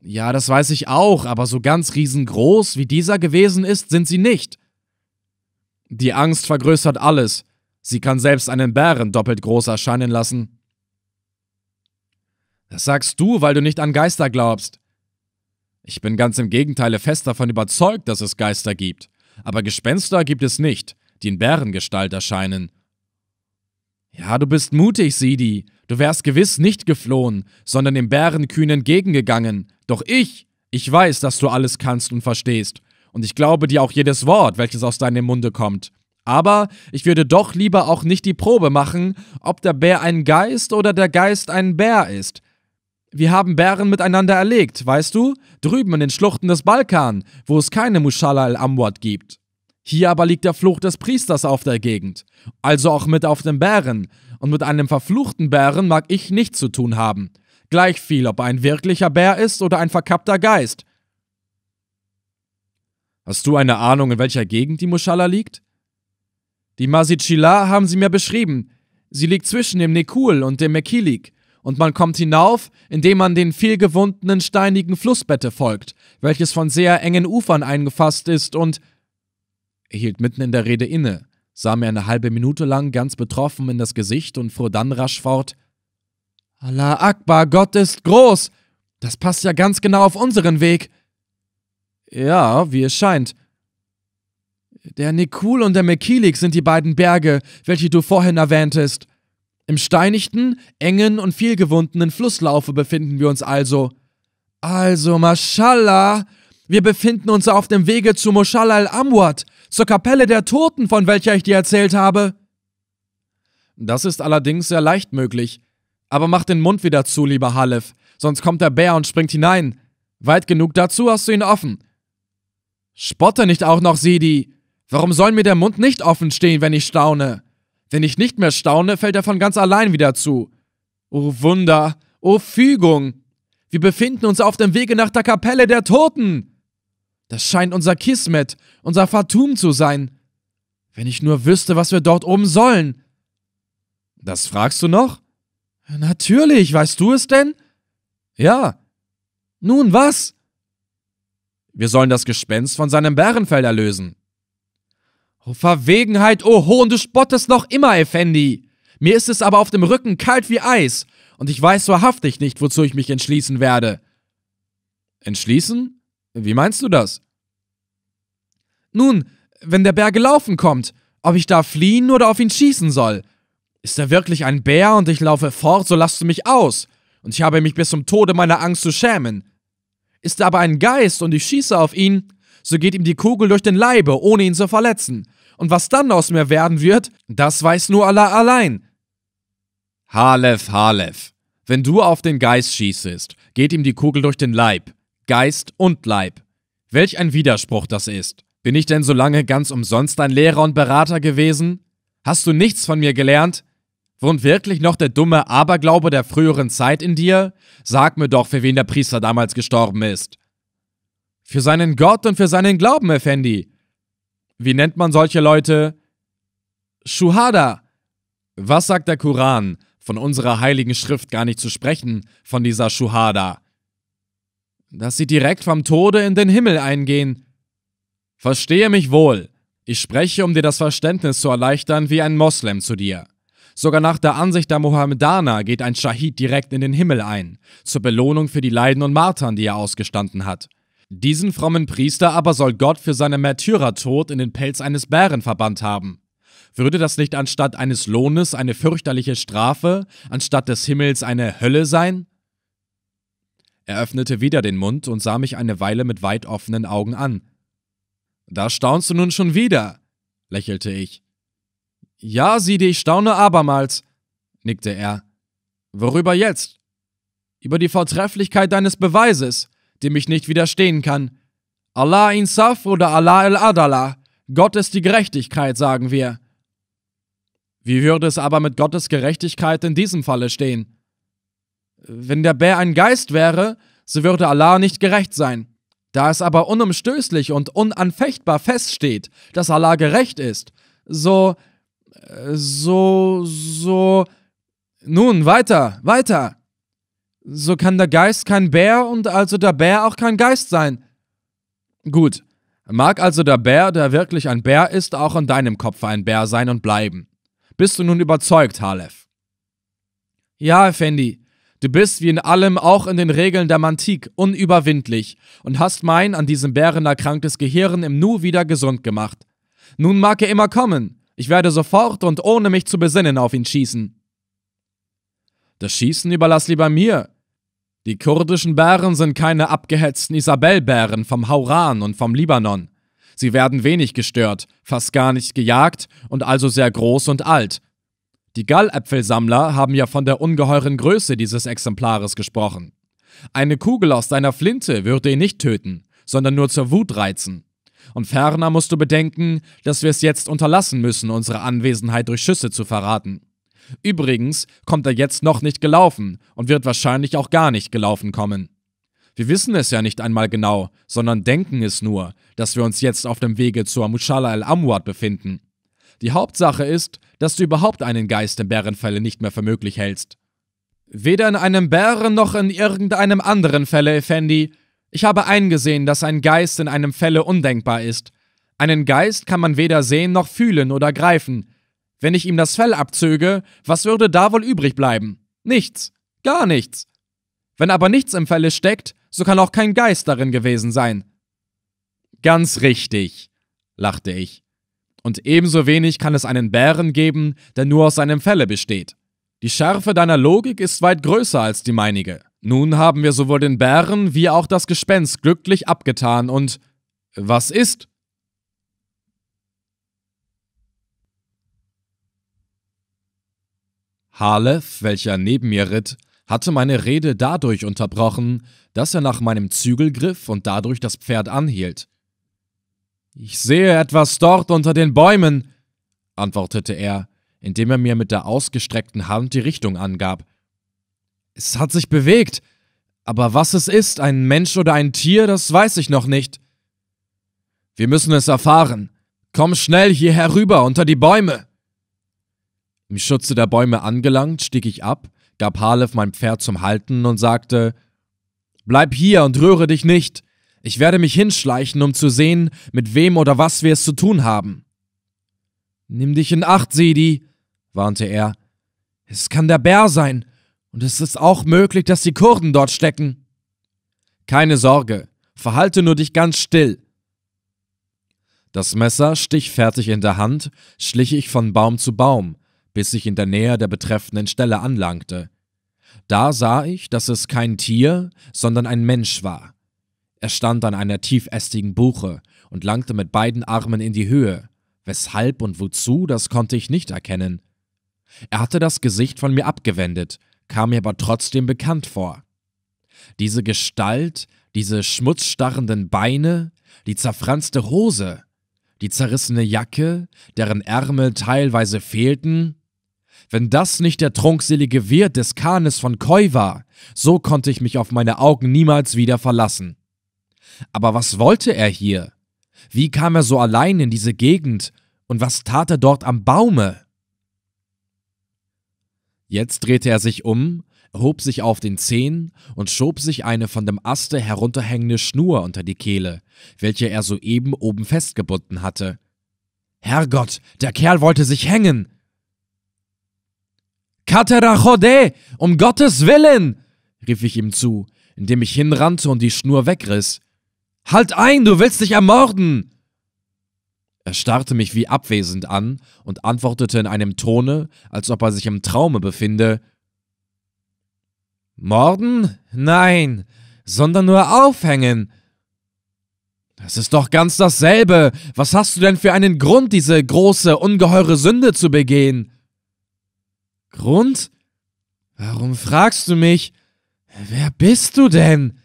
Ja, das weiß ich auch, aber so ganz riesengroß wie dieser gewesen ist, sind sie nicht. Die Angst vergrößert alles. Sie kann selbst einen Bären doppelt groß erscheinen lassen. Das sagst du, weil du nicht an Geister glaubst. Ich bin ganz im Gegenteil fest davon überzeugt, dass es Geister gibt. Aber Gespenster gibt es nicht die in Bärengestalt erscheinen. Ja, du bist mutig, Sidi. Du wärst gewiss nicht geflohen, sondern dem Bärenkühn entgegengegangen. Doch ich, ich weiß, dass du alles kannst und verstehst. Und ich glaube dir auch jedes Wort, welches aus deinem Munde kommt. Aber ich würde doch lieber auch nicht die Probe machen, ob der Bär ein Geist oder der Geist ein Bär ist. Wir haben Bären miteinander erlegt, weißt du? Drüben in den Schluchten des Balkan, wo es keine Muschala al-Amwad gibt. Hier aber liegt der Fluch des Priesters auf der Gegend, also auch mit auf dem Bären, und mit einem verfluchten Bären mag ich nichts zu tun haben. Gleich viel, ob er ein wirklicher Bär ist oder ein verkappter Geist. Hast du eine Ahnung, in welcher Gegend die Muschala liegt? Die Masicila haben sie mir beschrieben. Sie liegt zwischen dem Nekul und dem Mekilik, und man kommt hinauf, indem man den vielgewundenen steinigen Flussbette folgt, welches von sehr engen Ufern eingefasst ist und er hielt mitten in der Rede inne, sah mir eine halbe Minute lang ganz betroffen in das Gesicht und fuhr dann rasch fort. Allah Akbar, Gott ist groß! Das passt ja ganz genau auf unseren Weg. Ja, wie es scheint. Der Nekul und der Mekilik sind die beiden Berge, welche du vorhin erwähntest. Im steinigten, engen und vielgewundenen Flusslaufe befinden wir uns also. Also, Mashallah, wir befinden uns auf dem Wege zu Moshal al-Amwat, zur Kapelle der Toten, von welcher ich dir erzählt habe. Das ist allerdings sehr leicht möglich. Aber mach den Mund wieder zu, lieber Halef, sonst kommt der Bär und springt hinein. Weit genug dazu hast du ihn offen. Spotte nicht auch noch, Sidi. Warum soll mir der Mund nicht offen stehen, wenn ich staune? Wenn ich nicht mehr staune, fällt er von ganz allein wieder zu. O Wunder, o Fügung! Wir befinden uns auf dem Wege nach der Kapelle der Toten! Das scheint unser Kismet, unser Fatum zu sein. Wenn ich nur wüsste, was wir dort oben sollen. Das fragst du noch? Natürlich, weißt du es denn? Ja. Nun was? Wir sollen das Gespenst von seinem Bärenfell erlösen. Oh Verwegenheit, oh Hohn, du spottest noch immer, Effendi. Mir ist es aber auf dem Rücken kalt wie Eis, und ich weiß wahrhaftig nicht, wozu ich mich entschließen werde. Entschließen? Wie meinst du das? Nun, wenn der Bär gelaufen kommt, ob ich da fliehen oder auf ihn schießen soll. Ist er wirklich ein Bär und ich laufe fort, so lasst du mich aus. Und ich habe mich bis zum Tode meiner Angst zu schämen. Ist er aber ein Geist und ich schieße auf ihn, so geht ihm die Kugel durch den Leibe, ohne ihn zu verletzen. Und was dann aus mir werden wird, das weiß nur Allah allein. Halef, Halef. Wenn du auf den Geist schießest, geht ihm die Kugel durch den Leib. Geist und Leib. Welch ein Widerspruch das ist. Bin ich denn so lange ganz umsonst dein Lehrer und Berater gewesen? Hast du nichts von mir gelernt? Wohnt wirklich noch der dumme Aberglaube der früheren Zeit in dir? Sag mir doch, für wen der Priester damals gestorben ist. Für seinen Gott und für seinen Glauben, Effendi. Wie nennt man solche Leute? Shuhada. Was sagt der Koran? Von unserer heiligen Schrift gar nicht zu sprechen, von dieser Shuhada dass sie direkt vom Tode in den Himmel eingehen. Verstehe mich wohl. Ich spreche, um dir das Verständnis zu erleichtern, wie ein Moslem zu dir. Sogar nach der Ansicht der Mohammedaner geht ein Schahid direkt in den Himmel ein, zur Belohnung für die Leiden und Martern, die er ausgestanden hat. Diesen frommen Priester aber soll Gott für seinen Märtyrertod in den Pelz eines Bären verbannt haben. Würde das nicht anstatt eines Lohnes eine fürchterliche Strafe, anstatt des Himmels eine Hölle sein? Er öffnete wieder den Mund und sah mich eine Weile mit weit offenen Augen an. Da staunst du nun schon wieder, lächelte ich. Ja, Sidi, ich staune abermals, nickte er. Worüber jetzt? Über die Vortrefflichkeit deines Beweises, dem ich nicht widerstehen kann. Allah Insaf oder Allah el-Adala. Gott ist die Gerechtigkeit, sagen wir. Wie würde es aber mit Gottes Gerechtigkeit in diesem Falle stehen? Wenn der Bär ein Geist wäre, so würde Allah nicht gerecht sein. Da es aber unumstößlich und unanfechtbar feststeht, dass Allah gerecht ist, so, so, so. Nun, weiter, weiter. So kann der Geist kein Bär und also der Bär auch kein Geist sein. Gut, mag also der Bär, der wirklich ein Bär ist, auch in deinem Kopf ein Bär sein und bleiben. Bist du nun überzeugt, Halef? Ja, Effendi. Du bist wie in allem, auch in den Regeln der Mantik, unüberwindlich und hast mein an diesem Bären erkranktes Gehirn im Nu wieder gesund gemacht. Nun mag er immer kommen. Ich werde sofort und ohne mich zu besinnen auf ihn schießen. Das Schießen überlass lieber mir. Die kurdischen Bären sind keine abgehetzten Isabellbären vom Hauran und vom Libanon. Sie werden wenig gestört, fast gar nicht gejagt und also sehr groß und alt. Die Galläpfelsammler haben ja von der ungeheuren Größe dieses Exemplares gesprochen. Eine Kugel aus deiner Flinte würde ihn nicht töten, sondern nur zur Wut reizen. Und ferner musst du bedenken, dass wir es jetzt unterlassen müssen, unsere Anwesenheit durch Schüsse zu verraten. Übrigens kommt er jetzt noch nicht gelaufen und wird wahrscheinlich auch gar nicht gelaufen kommen. Wir wissen es ja nicht einmal genau, sondern denken es nur, dass wir uns jetzt auf dem Wege zur Mushala al-Amwad befinden. Die Hauptsache ist, dass du überhaupt einen Geist im Bärenfälle nicht mehr für möglich hältst. Weder in einem Bären noch in irgendeinem anderen Fälle, Effendi. Ich habe eingesehen, dass ein Geist in einem Fälle undenkbar ist. Einen Geist kann man weder sehen noch fühlen oder greifen, wenn ich ihm das Fell abzöge, was würde da wohl übrig bleiben? Nichts. Gar nichts. Wenn aber nichts im Felle steckt, so kann auch kein Geist darin gewesen sein. Ganz richtig, lachte ich. Und ebenso wenig kann es einen Bären geben, der nur aus seinem Felle besteht. Die Schärfe deiner Logik ist weit größer als die meinige. Nun haben wir sowohl den Bären wie auch das Gespenst glücklich abgetan und was ist? Halef, welcher neben mir ritt, hatte meine Rede dadurch unterbrochen, dass er nach meinem Zügel griff und dadurch das Pferd anhielt. Ich sehe etwas dort unter den Bäumen, antwortete er, indem er mir mit der ausgestreckten Hand die Richtung angab. Es hat sich bewegt, aber was es ist, ein Mensch oder ein Tier, das weiß ich noch nicht. Wir müssen es erfahren. Komm schnell hier herüber unter die Bäume. Im Schutze der Bäume angelangt, stieg ich ab, gab Halef mein Pferd zum Halten und sagte: Bleib hier und rühre dich nicht. Ich werde mich hinschleichen, um zu sehen, mit wem oder was wir es zu tun haben. Nimm dich in Acht, Sidi, warnte er. Es kann der Bär sein, und es ist auch möglich, dass die Kurden dort stecken. Keine Sorge, verhalte nur dich ganz still. Das Messer stichfertig in der Hand, schlich ich von Baum zu Baum, bis ich in der Nähe der betreffenden Stelle anlangte. Da sah ich, dass es kein Tier, sondern ein Mensch war. Er stand an einer tiefästigen Buche und langte mit beiden Armen in die Höhe. Weshalb und wozu, das konnte ich nicht erkennen. Er hatte das Gesicht von mir abgewendet, kam mir aber trotzdem bekannt vor. Diese Gestalt, diese schmutzstarrenden Beine, die zerfranste Hose, die zerrissene Jacke, deren Ärmel teilweise fehlten, wenn das nicht der trunkselige Wirt des Kahnes von Koi war, so konnte ich mich auf meine Augen niemals wieder verlassen. Aber was wollte er hier? Wie kam er so allein in diese Gegend und was tat er dort am Baume? Jetzt drehte er sich um, hob sich auf den Zehen und schob sich eine von dem Aste herunterhängende Schnur unter die Kehle, welche er soeben oben festgebunden hatte. Herrgott, der Kerl wollte sich hängen. Katera Chode, um Gottes Willen! rief ich ihm zu, indem ich hinrannte und die Schnur wegriss. Halt ein, du willst dich ermorden! Er starrte mich wie abwesend an und antwortete in einem Tone, als ob er sich im Traume befinde. Morden? Nein, sondern nur aufhängen. Das ist doch ganz dasselbe. Was hast du denn für einen Grund, diese große, ungeheure Sünde zu begehen? Grund? Warum fragst du mich? Wer bist du denn?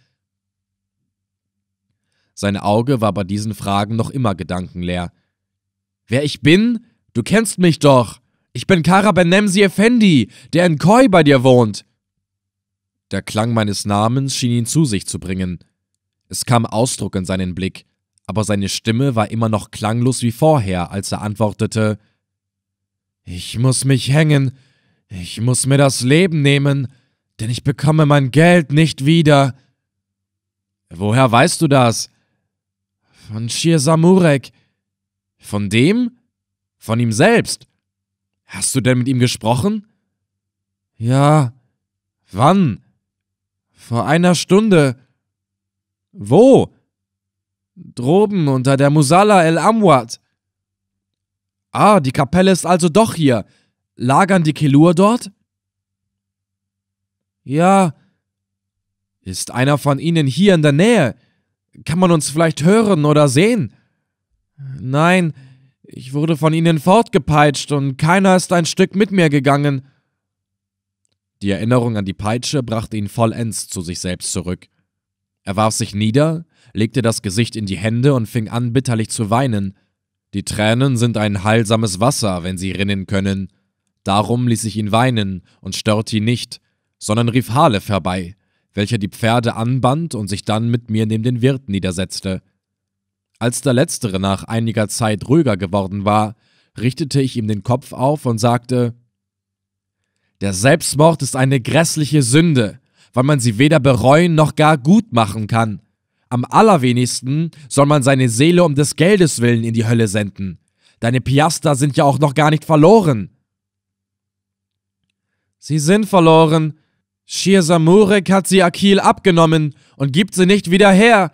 Sein Auge war bei diesen Fragen noch immer gedankenleer. Wer ich bin? Du kennst mich doch. Ich bin Kara Benemsi Effendi, der in Koi bei dir wohnt. Der Klang meines Namens schien ihn zu sich zu bringen. Es kam Ausdruck in seinen Blick, aber seine Stimme war immer noch klanglos wie vorher, als er antwortete Ich muss mich hängen, ich muss mir das Leben nehmen, denn ich bekomme mein Geld nicht wieder. Woher weißt du das? Von Shir Samurek. Von dem? Von ihm selbst. Hast du denn mit ihm gesprochen? Ja. Wann? Vor einer Stunde. Wo? Droben unter der Musala el Amwat. Ah, die Kapelle ist also doch hier. Lagern die Kelur dort? Ja. Ist einer von ihnen hier in der Nähe? Kann man uns vielleicht hören oder sehen? Nein, ich wurde von ihnen fortgepeitscht und keiner ist ein Stück mit mir gegangen. Die Erinnerung an die Peitsche brachte ihn vollends zu sich selbst zurück. Er warf sich nieder, legte das Gesicht in die Hände und fing an, bitterlich zu weinen. Die Tränen sind ein heilsames Wasser, wenn sie rinnen können. Darum ließ ich ihn weinen und störte ihn nicht, sondern rief Halef herbei, welcher die Pferde anband und sich dann mit mir neben den Wirt niedersetzte. Als der Letztere nach einiger Zeit ruhiger geworden war, richtete ich ihm den Kopf auf und sagte der Selbstmord ist eine grässliche Sünde, weil man sie weder bereuen noch gar gut machen kann. Am allerwenigsten soll man seine Seele um des Geldes willen in die Hölle senden. Deine Piaster sind ja auch noch gar nicht verloren. Sie sind verloren. Shir Samurek hat sie Akil abgenommen und gibt sie nicht wieder her.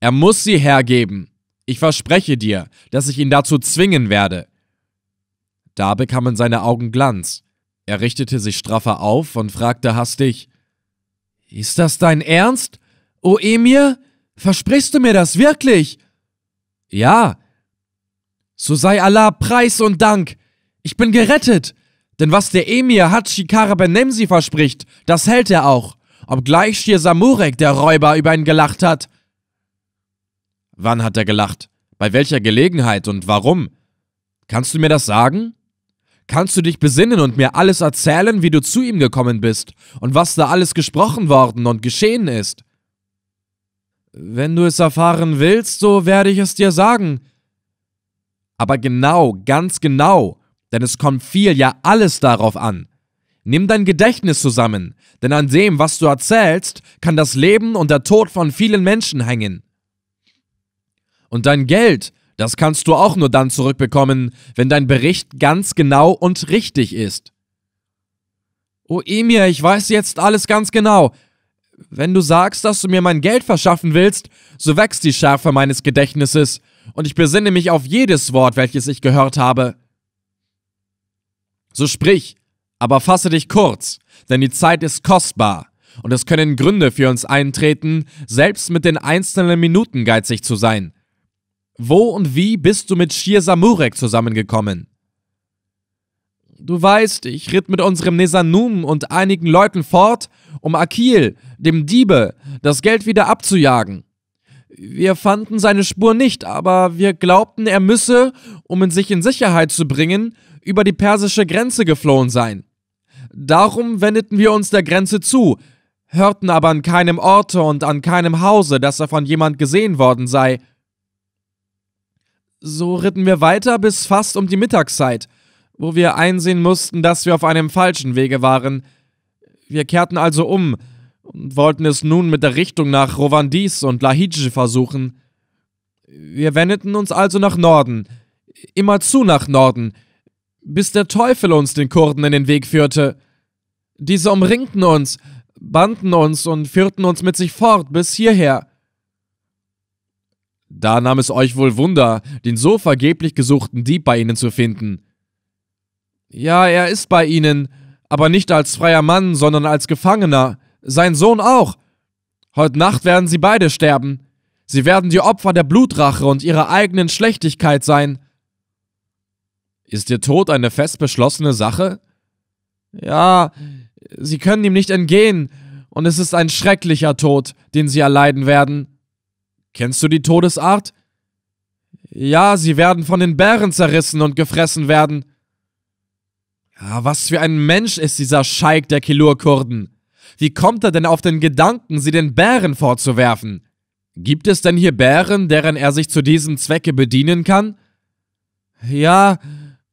Er muss sie hergeben. Ich verspreche dir, dass ich ihn dazu zwingen werde. Da bekamen seine Augen Glanz. Er richtete sich straffer auf und fragte hastig: Ist das dein Ernst? O Emir? Versprichst du mir das wirklich? Ja. So sei Allah Preis und Dank. Ich bin gerettet. Denn was der Emir Hatschikara Benemsi verspricht, das hält er auch, obgleich Shir Samurek, der Räuber, über ihn gelacht hat. Wann hat er gelacht? Bei welcher Gelegenheit und warum? Kannst du mir das sagen? Kannst du dich besinnen und mir alles erzählen, wie du zu ihm gekommen bist und was da alles gesprochen worden und geschehen ist? Wenn du es erfahren willst, so werde ich es dir sagen. Aber genau, ganz genau, denn es kommt viel, ja alles darauf an. Nimm dein Gedächtnis zusammen, denn an dem, was du erzählst, kann das Leben und der Tod von vielen Menschen hängen. Und dein Geld, das kannst du auch nur dann zurückbekommen, wenn dein Bericht ganz genau und richtig ist. Oh Emir, ich weiß jetzt alles ganz genau. Wenn du sagst, dass du mir mein Geld verschaffen willst, so wächst die Schärfe meines Gedächtnisses, und ich besinne mich auf jedes Wort, welches ich gehört habe. So sprich, aber fasse dich kurz, denn die Zeit ist kostbar, und es können Gründe für uns eintreten, selbst mit den einzelnen Minuten geizig zu sein. Wo und wie bist du mit Shir Samurek zusammengekommen? Du weißt, ich ritt mit unserem Nesanum und einigen Leuten fort, um Akil, dem Diebe, das Geld wieder abzujagen. Wir fanden seine Spur nicht, aber wir glaubten, er müsse, um in sich in Sicherheit zu bringen, über die persische Grenze geflohen sein. Darum wendeten wir uns der Grenze zu, hörten aber an keinem Orte und an keinem Hause, dass er von jemand gesehen worden sei, so ritten wir weiter bis fast um die Mittagszeit, wo wir einsehen mussten, dass wir auf einem falschen Wege waren. Wir kehrten also um und wollten es nun mit der Richtung nach Rovandis und Lahidje versuchen. Wir wendeten uns also nach Norden, Immerzu nach Norden, bis der Teufel uns den Kurden in den Weg führte. Diese umringten uns, banden uns und führten uns mit sich fort bis hierher. Da nahm es euch wohl Wunder, den so vergeblich gesuchten Dieb bei ihnen zu finden. Ja, er ist bei ihnen, aber nicht als freier Mann, sondern als Gefangener. Sein Sohn auch. Heute Nacht werden sie beide sterben. Sie werden die Opfer der Blutrache und ihrer eigenen Schlechtigkeit sein. Ist ihr Tod eine fest beschlossene Sache? Ja, sie können ihm nicht entgehen, und es ist ein schrecklicher Tod, den sie erleiden werden. Kennst du die Todesart? Ja, sie werden von den Bären zerrissen und gefressen werden. Ja, was für ein Mensch ist dieser Scheik der Kilur-Kurden? Wie kommt er denn auf den Gedanken, sie den Bären vorzuwerfen? Gibt es denn hier Bären, deren er sich zu diesem Zwecke bedienen kann? Ja,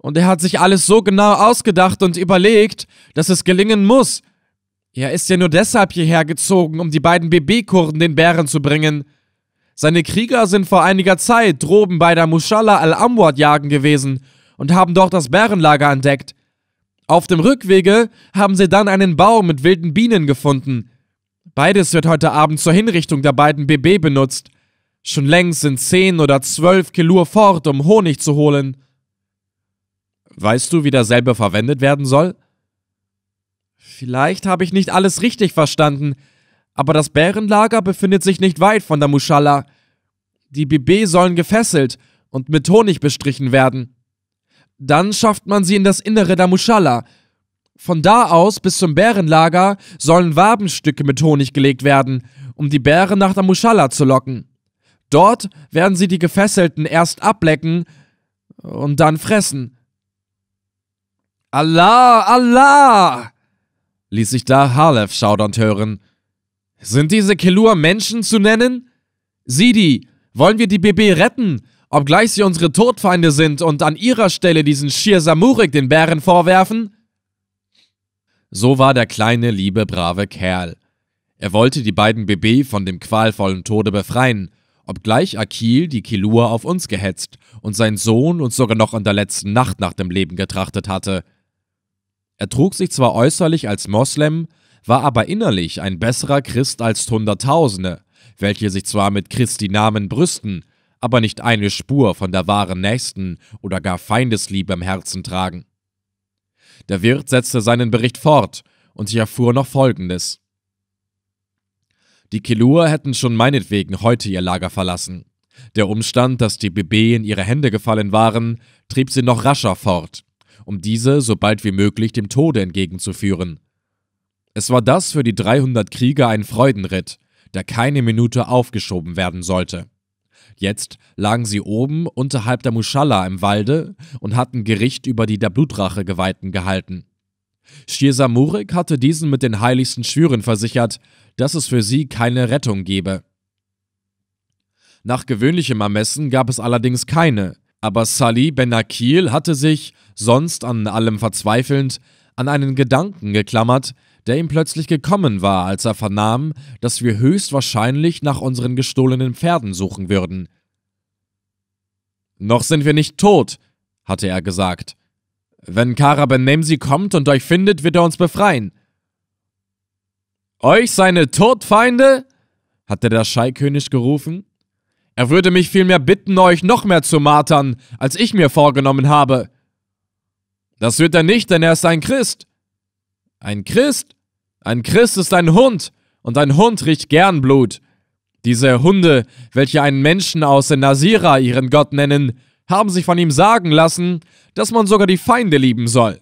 und er hat sich alles so genau ausgedacht und überlegt, dass es gelingen muss. Er ist ja nur deshalb hierher gezogen, um die beiden BB-Kurden den Bären zu bringen. Seine Krieger sind vor einiger Zeit droben bei der Mushallah al-Amwad jagen gewesen und haben dort das Bärenlager entdeckt. Auf dem Rückwege haben sie dann einen Baum mit wilden Bienen gefunden. Beides wird heute Abend zur Hinrichtung der beiden BB benutzt. Schon längst sind zehn oder zwölf Kilur fort, um Honig zu holen. Weißt du, wie derselbe verwendet werden soll? Vielleicht habe ich nicht alles richtig verstanden, aber das Bärenlager befindet sich nicht weit von der Muschalla. Die BB sollen gefesselt und mit Honig bestrichen werden. Dann schafft man sie in das Innere der Muschalla. Von da aus bis zum Bärenlager sollen Wabenstücke mit Honig gelegt werden, um die Bären nach der Muschalla zu locken. Dort werden sie die Gefesselten erst ablecken und dann fressen. Allah, Allah! ließ sich da Halef schaudernd hören. Sind diese Kelur Menschen zu nennen? Sidi, wollen wir die BB retten, obgleich sie unsere Todfeinde sind und an ihrer Stelle diesen Shir Samurik den Bären vorwerfen? So war der kleine, liebe, brave Kerl. Er wollte die beiden BB von dem qualvollen Tode befreien, obgleich Akil die Kilur auf uns gehetzt und sein Sohn uns sogar noch in der letzten Nacht nach dem Leben getrachtet hatte. Er trug sich zwar äußerlich als Moslem, war aber innerlich ein besserer Christ als Hunderttausende, welche sich zwar mit Christi Namen brüsten, aber nicht eine Spur von der wahren Nächsten oder gar Feindesliebe im Herzen tragen. Der Wirt setzte seinen Bericht fort, und ich erfuhr noch Folgendes. Die Kilur hätten schon meinetwegen heute ihr Lager verlassen. Der Umstand, dass die BB in ihre Hände gefallen waren, trieb sie noch rascher fort, um diese so bald wie möglich dem Tode entgegenzuführen. Es war das für die 300 Krieger ein Freudenritt, der keine Minute aufgeschoben werden sollte. Jetzt lagen sie oben unterhalb der Muschalla im Walde und hatten Gericht über die der Blutrache Geweihten gehalten. Shir Samurik hatte diesen mit den heiligsten Schwüren versichert, dass es für sie keine Rettung gebe. Nach gewöhnlichem Ermessen gab es allerdings keine, aber Salih ben Akil hatte sich, sonst an allem verzweifelnd, an einen Gedanken geklammert, der ihm plötzlich gekommen war, als er vernahm, dass wir höchstwahrscheinlich nach unseren gestohlenen Pferden suchen würden. Noch sind wir nicht tot, hatte er gesagt. Wenn Kara Ben Nemsi kommt und euch findet, wird er uns befreien. Euch seine Todfeinde? hatte der Scheikönig gerufen. Er würde mich vielmehr bitten, euch noch mehr zu martern, als ich mir vorgenommen habe. Das wird er nicht, denn er ist ein Christ. Ein Christ? Ein Christ ist ein Hund, und ein Hund riecht gern Blut. Diese Hunde, welche einen Menschen aus Nasira ihren Gott nennen, haben sich von ihm sagen lassen, dass man sogar die Feinde lieben soll.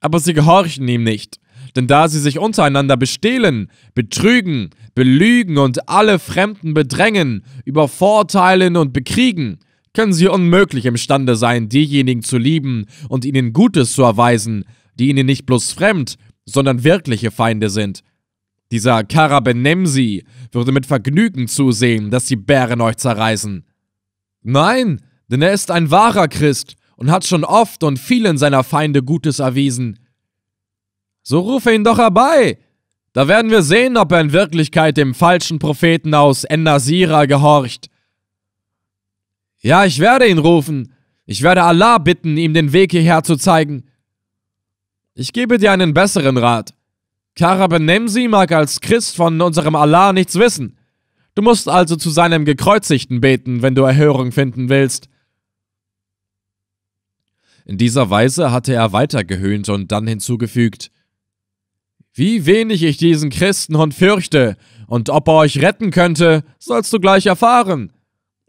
Aber sie gehorchen ihm nicht, denn da sie sich untereinander bestehlen, betrügen, belügen und alle Fremden bedrängen, übervorteilen und bekriegen, können sie unmöglich imstande sein, diejenigen zu lieben und ihnen Gutes zu erweisen, die ihnen nicht bloß fremd, sondern wirkliche Feinde sind. Dieser Karabenemsi würde mit Vergnügen zusehen, dass die Bären euch zerreißen. Nein, denn er ist ein wahrer Christ und hat schon oft und vielen seiner Feinde Gutes erwiesen. So rufe ihn doch herbei. Da werden wir sehen, ob er in Wirklichkeit dem falschen Propheten aus Ennasira gehorcht. Ja, ich werde ihn rufen. Ich werde Allah bitten, ihm den Weg hierher zu zeigen. Ich gebe dir einen besseren Rat. Kara Benemsi mag als Christ von unserem Allah nichts wissen. Du musst also zu seinem Gekreuzigten beten, wenn du Erhörung finden willst. In dieser Weise hatte er weitergehöhnt und dann hinzugefügt: Wie wenig ich diesen Christenhund fürchte, und ob er euch retten könnte, sollst du gleich erfahren.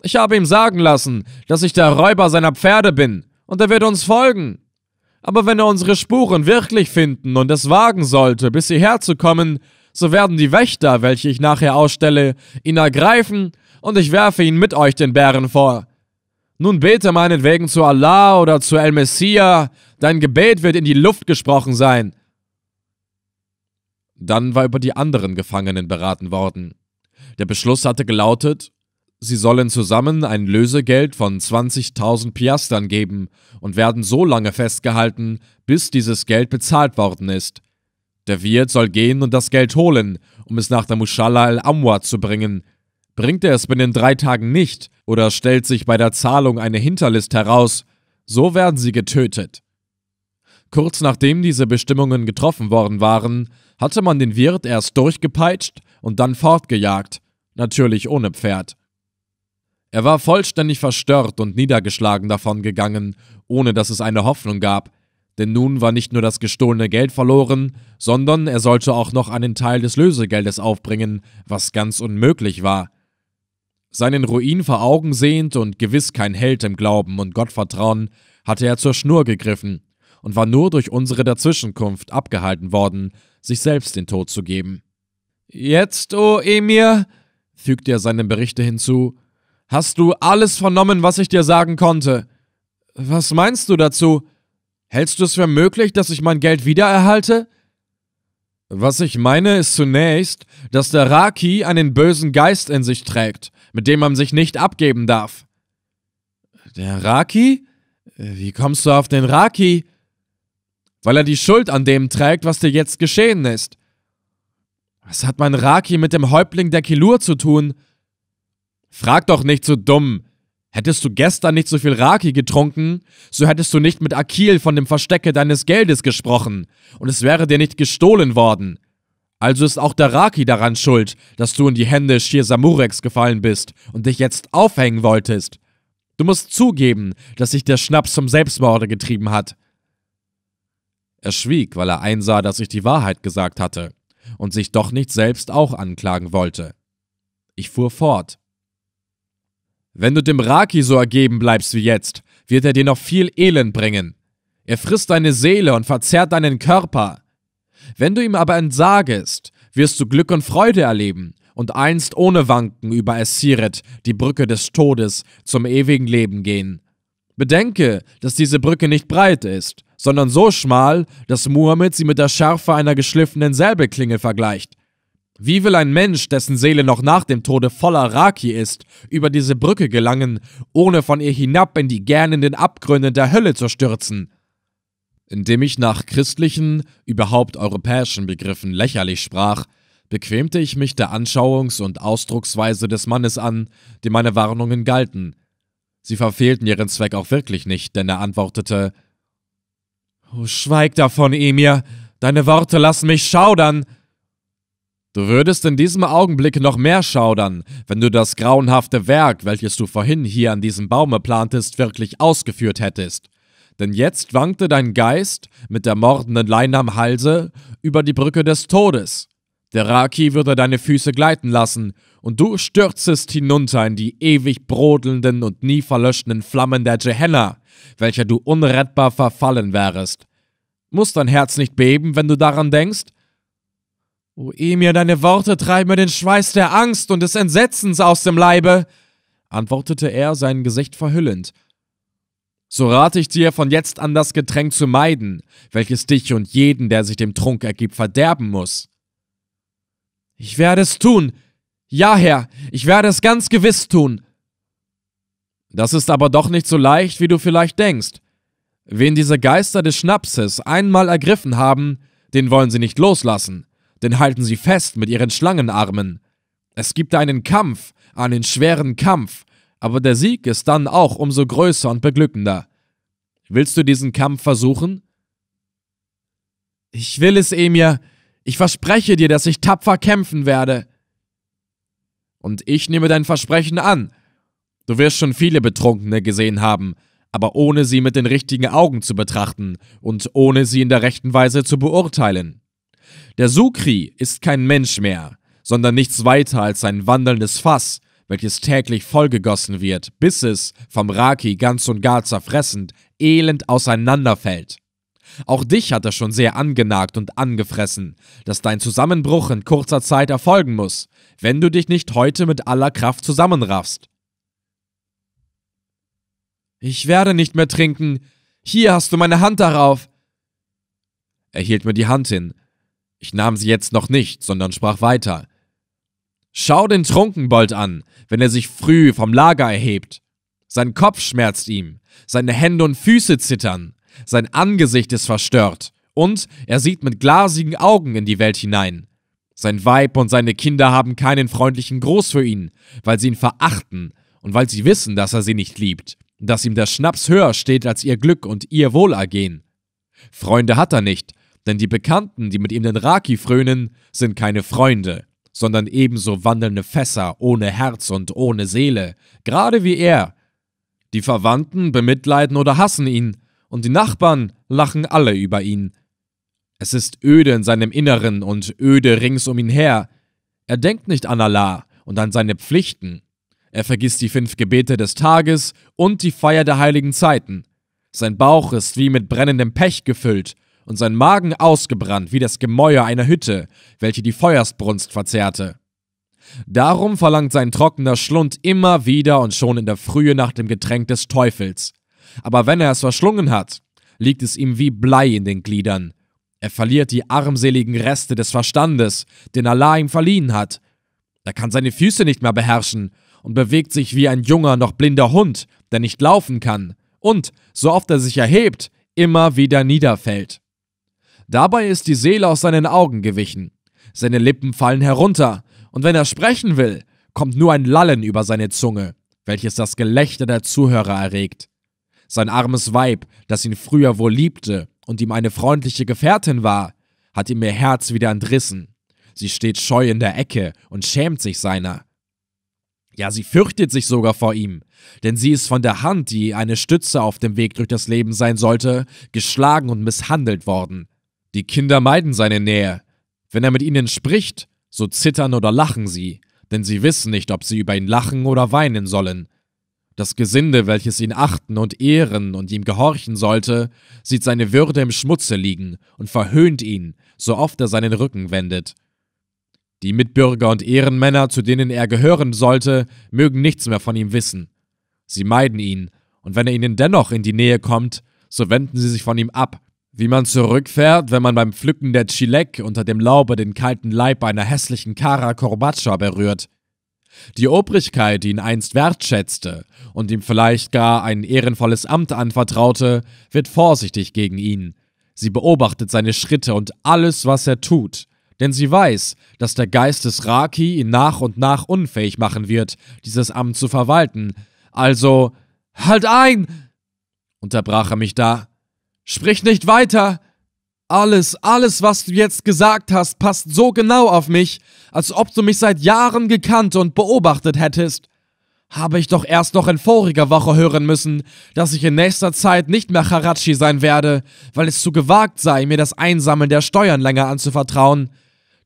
Ich habe ihm sagen lassen, dass ich der Räuber seiner Pferde bin, und er wird uns folgen. Aber wenn er unsere Spuren wirklich finden und es wagen sollte, bis hierher zu kommen, so werden die Wächter, welche ich nachher ausstelle, ihn ergreifen, und ich werfe ihn mit euch den Bären vor. Nun bete meinetwegen zu Allah oder zu El Messia, dein Gebet wird in die Luft gesprochen sein. Dann war über die anderen Gefangenen beraten worden. Der Beschluss hatte gelautet, sie sollen zusammen ein Lösegeld von 20.000 Piastern geben und werden so lange festgehalten, bis dieses Geld bezahlt worden ist. Der Wirt soll gehen und das Geld holen, um es nach der Mushalla al-Amwa zu bringen. Bringt er es binnen drei Tagen nicht oder stellt sich bei der Zahlung eine Hinterlist heraus, so werden sie getötet. Kurz nachdem diese Bestimmungen getroffen worden waren, hatte man den Wirt erst durchgepeitscht und dann fortgejagt, natürlich ohne Pferd. Er war vollständig verstört und niedergeschlagen davongegangen, ohne dass es eine Hoffnung gab, denn nun war nicht nur das gestohlene Geld verloren, sondern er sollte auch noch einen Teil des Lösegeldes aufbringen, was ganz unmöglich war. Seinen Ruin vor Augen sehend und gewiss kein Held im Glauben und Gottvertrauen, hatte er zur Schnur gegriffen und war nur durch unsere Dazwischenkunft abgehalten worden, sich selbst den Tod zu geben. Jetzt, o oh Emir, fügte er seinem Berichte hinzu, hast du alles vernommen, was ich dir sagen konnte. Was meinst du dazu? Hältst du es für möglich, dass ich mein Geld wiedererhalte? Was ich meine, ist zunächst, dass der Raki einen bösen Geist in sich trägt, mit dem man sich nicht abgeben darf. Der Raki? Wie kommst du auf den Raki? Weil er die Schuld an dem trägt, was dir jetzt geschehen ist. Was hat mein Raki mit dem Häuptling der Kilur zu tun? Frag doch nicht so dumm. Hättest du gestern nicht so viel Raki getrunken, so hättest du nicht mit Akil von dem Verstecke deines Geldes gesprochen, und es wäre dir nicht gestohlen worden. Also ist auch der Raki daran schuld, dass du in die Hände Shir Samureks gefallen bist und dich jetzt aufhängen wolltest. Du musst zugeben, dass sich der Schnaps zum Selbstmorde getrieben hat. Er schwieg, weil er einsah, dass ich die Wahrheit gesagt hatte und sich doch nicht selbst auch anklagen wollte. Ich fuhr fort. Wenn du dem Raki so ergeben bleibst wie jetzt, wird er dir noch viel Elend bringen. Er frisst deine Seele und verzerrt deinen Körper. Wenn du ihm aber entsagest, wirst du Glück und Freude erleben und einst ohne Wanken über Esiret, die Brücke des Todes, zum ewigen Leben gehen. Bedenke, dass diese Brücke nicht breit ist, sondern so schmal, dass Muhammad sie mit der Schärfe einer geschliffenen Säbelklinge vergleicht. Wie will ein Mensch, dessen Seele noch nach dem Tode voller Raki ist, über diese Brücke gelangen, ohne von ihr hinab in die gähnenden Abgründe der Hölle zu stürzen? Indem ich nach christlichen, überhaupt europäischen Begriffen lächerlich sprach, bequemte ich mich der Anschauungs- und Ausdrucksweise des Mannes an, dem meine Warnungen galten. Sie verfehlten ihren Zweck auch wirklich nicht, denn er antwortete: Oh, schweig davon, Emir, deine Worte lassen mich schaudern. Du würdest in diesem Augenblick noch mehr schaudern, wenn du das grauenhafte Werk, welches du vorhin hier an diesem Baume plantest, wirklich ausgeführt hättest. Denn jetzt wankte dein Geist mit der mordenden Leine am Halse über die Brücke des Todes. Der Raki würde deine Füße gleiten lassen, und du stürzest hinunter in die ewig brodelnden und nie verlöschenden Flammen der Gehenna, welcher du unrettbar verfallen wärest. Muss dein Herz nicht beben, wenn du daran denkst? O Emir, deine Worte treiben mir den Schweiß der Angst und des Entsetzens aus dem Leibe, antwortete er, sein Gesicht verhüllend. So rate ich dir, von jetzt an das Getränk zu meiden, welches dich und jeden, der sich dem Trunk ergibt, verderben muss. Ich werde es tun. Ja, Herr, ich werde es ganz gewiss tun. Das ist aber doch nicht so leicht, wie du vielleicht denkst. Wen diese Geister des Schnapses einmal ergriffen haben, den wollen sie nicht loslassen den halten sie fest mit ihren Schlangenarmen. Es gibt einen Kampf, einen schweren Kampf, aber der Sieg ist dann auch umso größer und beglückender. Willst du diesen Kampf versuchen? Ich will es, Emir. Ich verspreche dir, dass ich tapfer kämpfen werde. Und ich nehme dein Versprechen an. Du wirst schon viele Betrunkene gesehen haben, aber ohne sie mit den richtigen Augen zu betrachten und ohne sie in der rechten Weise zu beurteilen. Der Sukri ist kein Mensch mehr, sondern nichts weiter als ein wandelndes Fass, welches täglich vollgegossen wird, bis es, vom Raki ganz und gar zerfressend, elend auseinanderfällt. Auch dich hat er schon sehr angenagt und angefressen, dass dein Zusammenbruch in kurzer Zeit erfolgen muss, wenn du dich nicht heute mit aller Kraft zusammenraffst. Ich werde nicht mehr trinken. Hier hast du meine Hand darauf. Er hielt mir die Hand hin. Ich nahm sie jetzt noch nicht, sondern sprach weiter. Schau den Trunkenbold an, wenn er sich früh vom Lager erhebt. Sein Kopf schmerzt ihm, seine Hände und Füße zittern, sein Angesicht ist verstört, und er sieht mit glasigen Augen in die Welt hinein. Sein Weib und seine Kinder haben keinen freundlichen Gruß für ihn, weil sie ihn verachten und weil sie wissen, dass er sie nicht liebt, dass ihm der Schnaps höher steht als ihr Glück und ihr Wohlergehen. Freunde hat er nicht, denn die Bekannten, die mit ihm den Raki frönen, sind keine Freunde, sondern ebenso wandelnde Fässer ohne Herz und ohne Seele, gerade wie er. Die Verwandten bemitleiden oder hassen ihn, und die Nachbarn lachen alle über ihn. Es ist öde in seinem Inneren und öde rings um ihn her. Er denkt nicht an Allah und an seine Pflichten. Er vergisst die fünf Gebete des Tages und die Feier der heiligen Zeiten. Sein Bauch ist wie mit brennendem Pech gefüllt und sein Magen ausgebrannt wie das Gemäuer einer Hütte, welche die Feuersbrunst verzehrte. Darum verlangt sein trockener Schlund immer wieder und schon in der Frühe nach dem Getränk des Teufels. Aber wenn er es verschlungen hat, liegt es ihm wie Blei in den Gliedern. Er verliert die armseligen Reste des Verstandes, den Allah ihm verliehen hat. Er kann seine Füße nicht mehr beherrschen und bewegt sich wie ein junger, noch blinder Hund, der nicht laufen kann und, so oft er sich erhebt, immer wieder niederfällt. Dabei ist die Seele aus seinen Augen gewichen. Seine Lippen fallen herunter, und wenn er sprechen will, kommt nur ein Lallen über seine Zunge, welches das Gelächter der Zuhörer erregt. Sein armes Weib, das ihn früher wohl liebte und ihm eine freundliche Gefährtin war, hat ihm ihr Herz wieder entrissen. Sie steht scheu in der Ecke und schämt sich seiner. Ja, sie fürchtet sich sogar vor ihm, denn sie ist von der Hand, die eine Stütze auf dem Weg durch das Leben sein sollte, geschlagen und misshandelt worden. Die Kinder meiden seine Nähe. Wenn er mit ihnen spricht, so zittern oder lachen sie, denn sie wissen nicht, ob sie über ihn lachen oder weinen sollen. Das Gesinde, welches ihn achten und ehren und ihm gehorchen sollte, sieht seine Würde im Schmutze liegen und verhöhnt ihn, so oft er seinen Rücken wendet. Die Mitbürger und Ehrenmänner, zu denen er gehören sollte, mögen nichts mehr von ihm wissen. Sie meiden ihn, und wenn er ihnen dennoch in die Nähe kommt, so wenden sie sich von ihm ab wie man zurückfährt, wenn man beim Pflücken der Chilek unter dem Laube den kalten Leib einer hässlichen Kara Korbatscha berührt. Die Obrigkeit, die ihn einst wertschätzte und ihm vielleicht gar ein ehrenvolles Amt anvertraute, wird vorsichtig gegen ihn. Sie beobachtet seine Schritte und alles, was er tut, denn sie weiß, dass der Geist des Raki ihn nach und nach unfähig machen wird, dieses Amt zu verwalten. Also, halt ein! unterbrach er mich da. Sprich nicht weiter! Alles, alles, was du jetzt gesagt hast, passt so genau auf mich, als ob du mich seit Jahren gekannt und beobachtet hättest. Habe ich doch erst noch in voriger Woche hören müssen, dass ich in nächster Zeit nicht mehr Karachi sein werde, weil es zu gewagt sei, mir das Einsammeln der Steuern länger anzuvertrauen.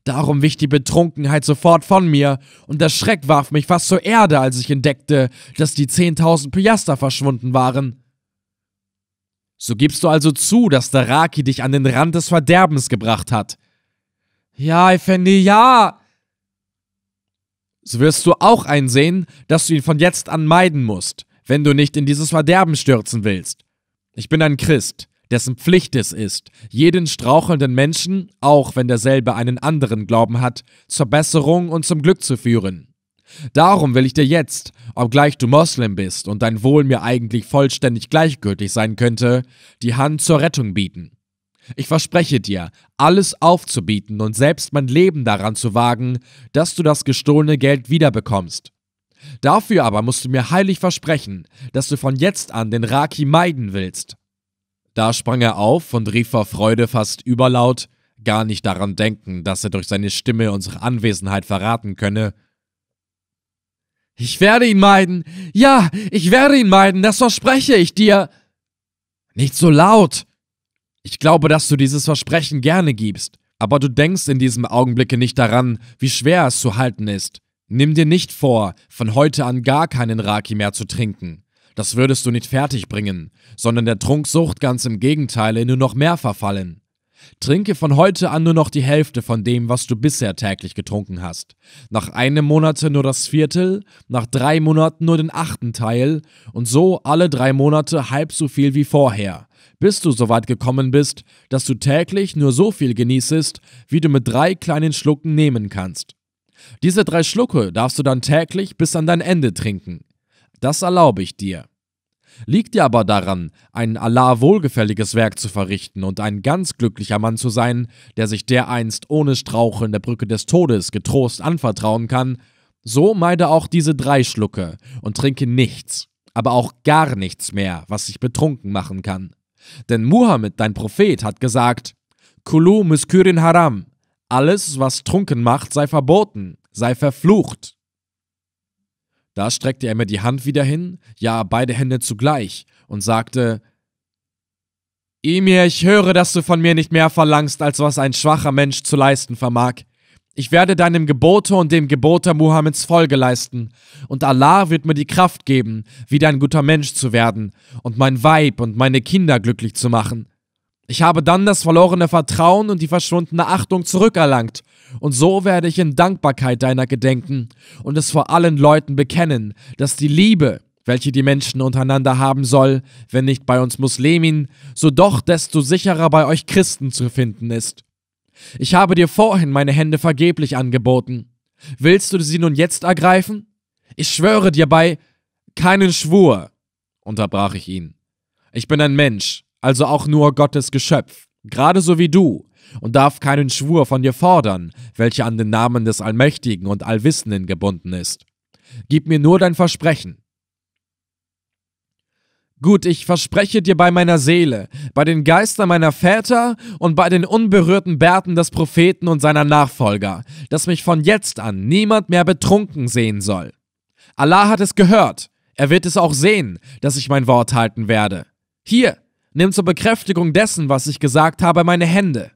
Darum wich die Betrunkenheit sofort von mir, und der Schreck warf mich fast zur Erde, als ich entdeckte, dass die 10.000 Piaster verschwunden waren. So gibst du also zu, dass der Raki dich an den Rand des Verderbens gebracht hat. Ja, Effendi, ja! So wirst du auch einsehen, dass du ihn von jetzt an meiden musst, wenn du nicht in dieses Verderben stürzen willst. Ich bin ein Christ, dessen Pflicht es ist, jeden strauchelnden Menschen, auch wenn derselbe einen anderen Glauben hat, zur Besserung und zum Glück zu führen. Darum will ich dir jetzt, obgleich du Moslem bist und dein Wohl mir eigentlich vollständig gleichgültig sein könnte, die Hand zur Rettung bieten. Ich verspreche dir, alles aufzubieten und selbst mein Leben daran zu wagen, dass du das gestohlene Geld wiederbekommst. Dafür aber musst du mir heilig versprechen, dass du von jetzt an den Raki meiden willst. Da sprang er auf und rief vor Freude fast überlaut, gar nicht daran denken, dass er durch seine Stimme unsere Anwesenheit verraten könne. Ich werde ihn meiden. Ja, ich werde ihn meiden, das verspreche ich dir. Nicht so laut. Ich glaube, dass du dieses Versprechen gerne gibst, aber du denkst in diesem Augenblicke nicht daran, wie schwer es zu halten ist. Nimm dir nicht vor, von heute an gar keinen Raki mehr zu trinken. Das würdest du nicht fertigbringen, sondern der Trunksucht ganz im Gegenteil nur noch mehr verfallen. Trinke von heute an nur noch die Hälfte von dem, was du bisher täglich getrunken hast. Nach einem Monate nur das Viertel, nach drei Monaten nur den achten Teil und so alle drei Monate halb so viel wie vorher, bis du so weit gekommen bist, dass du täglich nur so viel genießest, wie du mit drei kleinen Schlucken nehmen kannst. Diese drei Schlucke darfst du dann täglich bis an dein Ende trinken. Das erlaube ich dir. Liegt dir aber daran, ein Allah wohlgefälliges Werk zu verrichten und ein ganz glücklicher Mann zu sein, der sich dereinst ohne Straucheln der Brücke des Todes getrost anvertrauen kann, so meide auch diese drei Schlucke und trinke nichts, aber auch gar nichts mehr, was sich betrunken machen kann. Denn Muhammad, dein Prophet, hat gesagt, Kulu muskurin haram, alles, was trunken macht, sei verboten, sei verflucht. Da streckte er mir die Hand wieder hin, ja beide Hände zugleich, und sagte, Emir, ich höre, dass du von mir nicht mehr verlangst, als was ein schwacher Mensch zu leisten vermag. Ich werde deinem Gebote und dem Gebote Muhammeds Folge leisten, und Allah wird mir die Kraft geben, wieder ein guter Mensch zu werden und mein Weib und meine Kinder glücklich zu machen. Ich habe dann das verlorene Vertrauen und die verschwundene Achtung zurückerlangt, und so werde ich in Dankbarkeit deiner gedenken und es vor allen Leuten bekennen, dass die Liebe, welche die Menschen untereinander haben soll, wenn nicht bei uns Muslimin, so doch desto sicherer bei euch Christen zu finden ist. Ich habe dir vorhin meine Hände vergeblich angeboten. Willst du sie nun jetzt ergreifen? Ich schwöre dir bei keinen Schwur, unterbrach ich ihn. Ich bin ein Mensch, also auch nur Gottes Geschöpf, gerade so wie du, und darf keinen Schwur von dir fordern, welcher an den Namen des Allmächtigen und Allwissenden gebunden ist. Gib mir nur dein Versprechen. Gut, ich verspreche dir bei meiner Seele, bei den Geistern meiner Väter und bei den unberührten Bärten des Propheten und seiner Nachfolger, dass mich von jetzt an niemand mehr betrunken sehen soll. Allah hat es gehört, er wird es auch sehen, dass ich mein Wort halten werde. Hier, Nimm zur Bekräftigung dessen, was ich gesagt habe, meine Hände.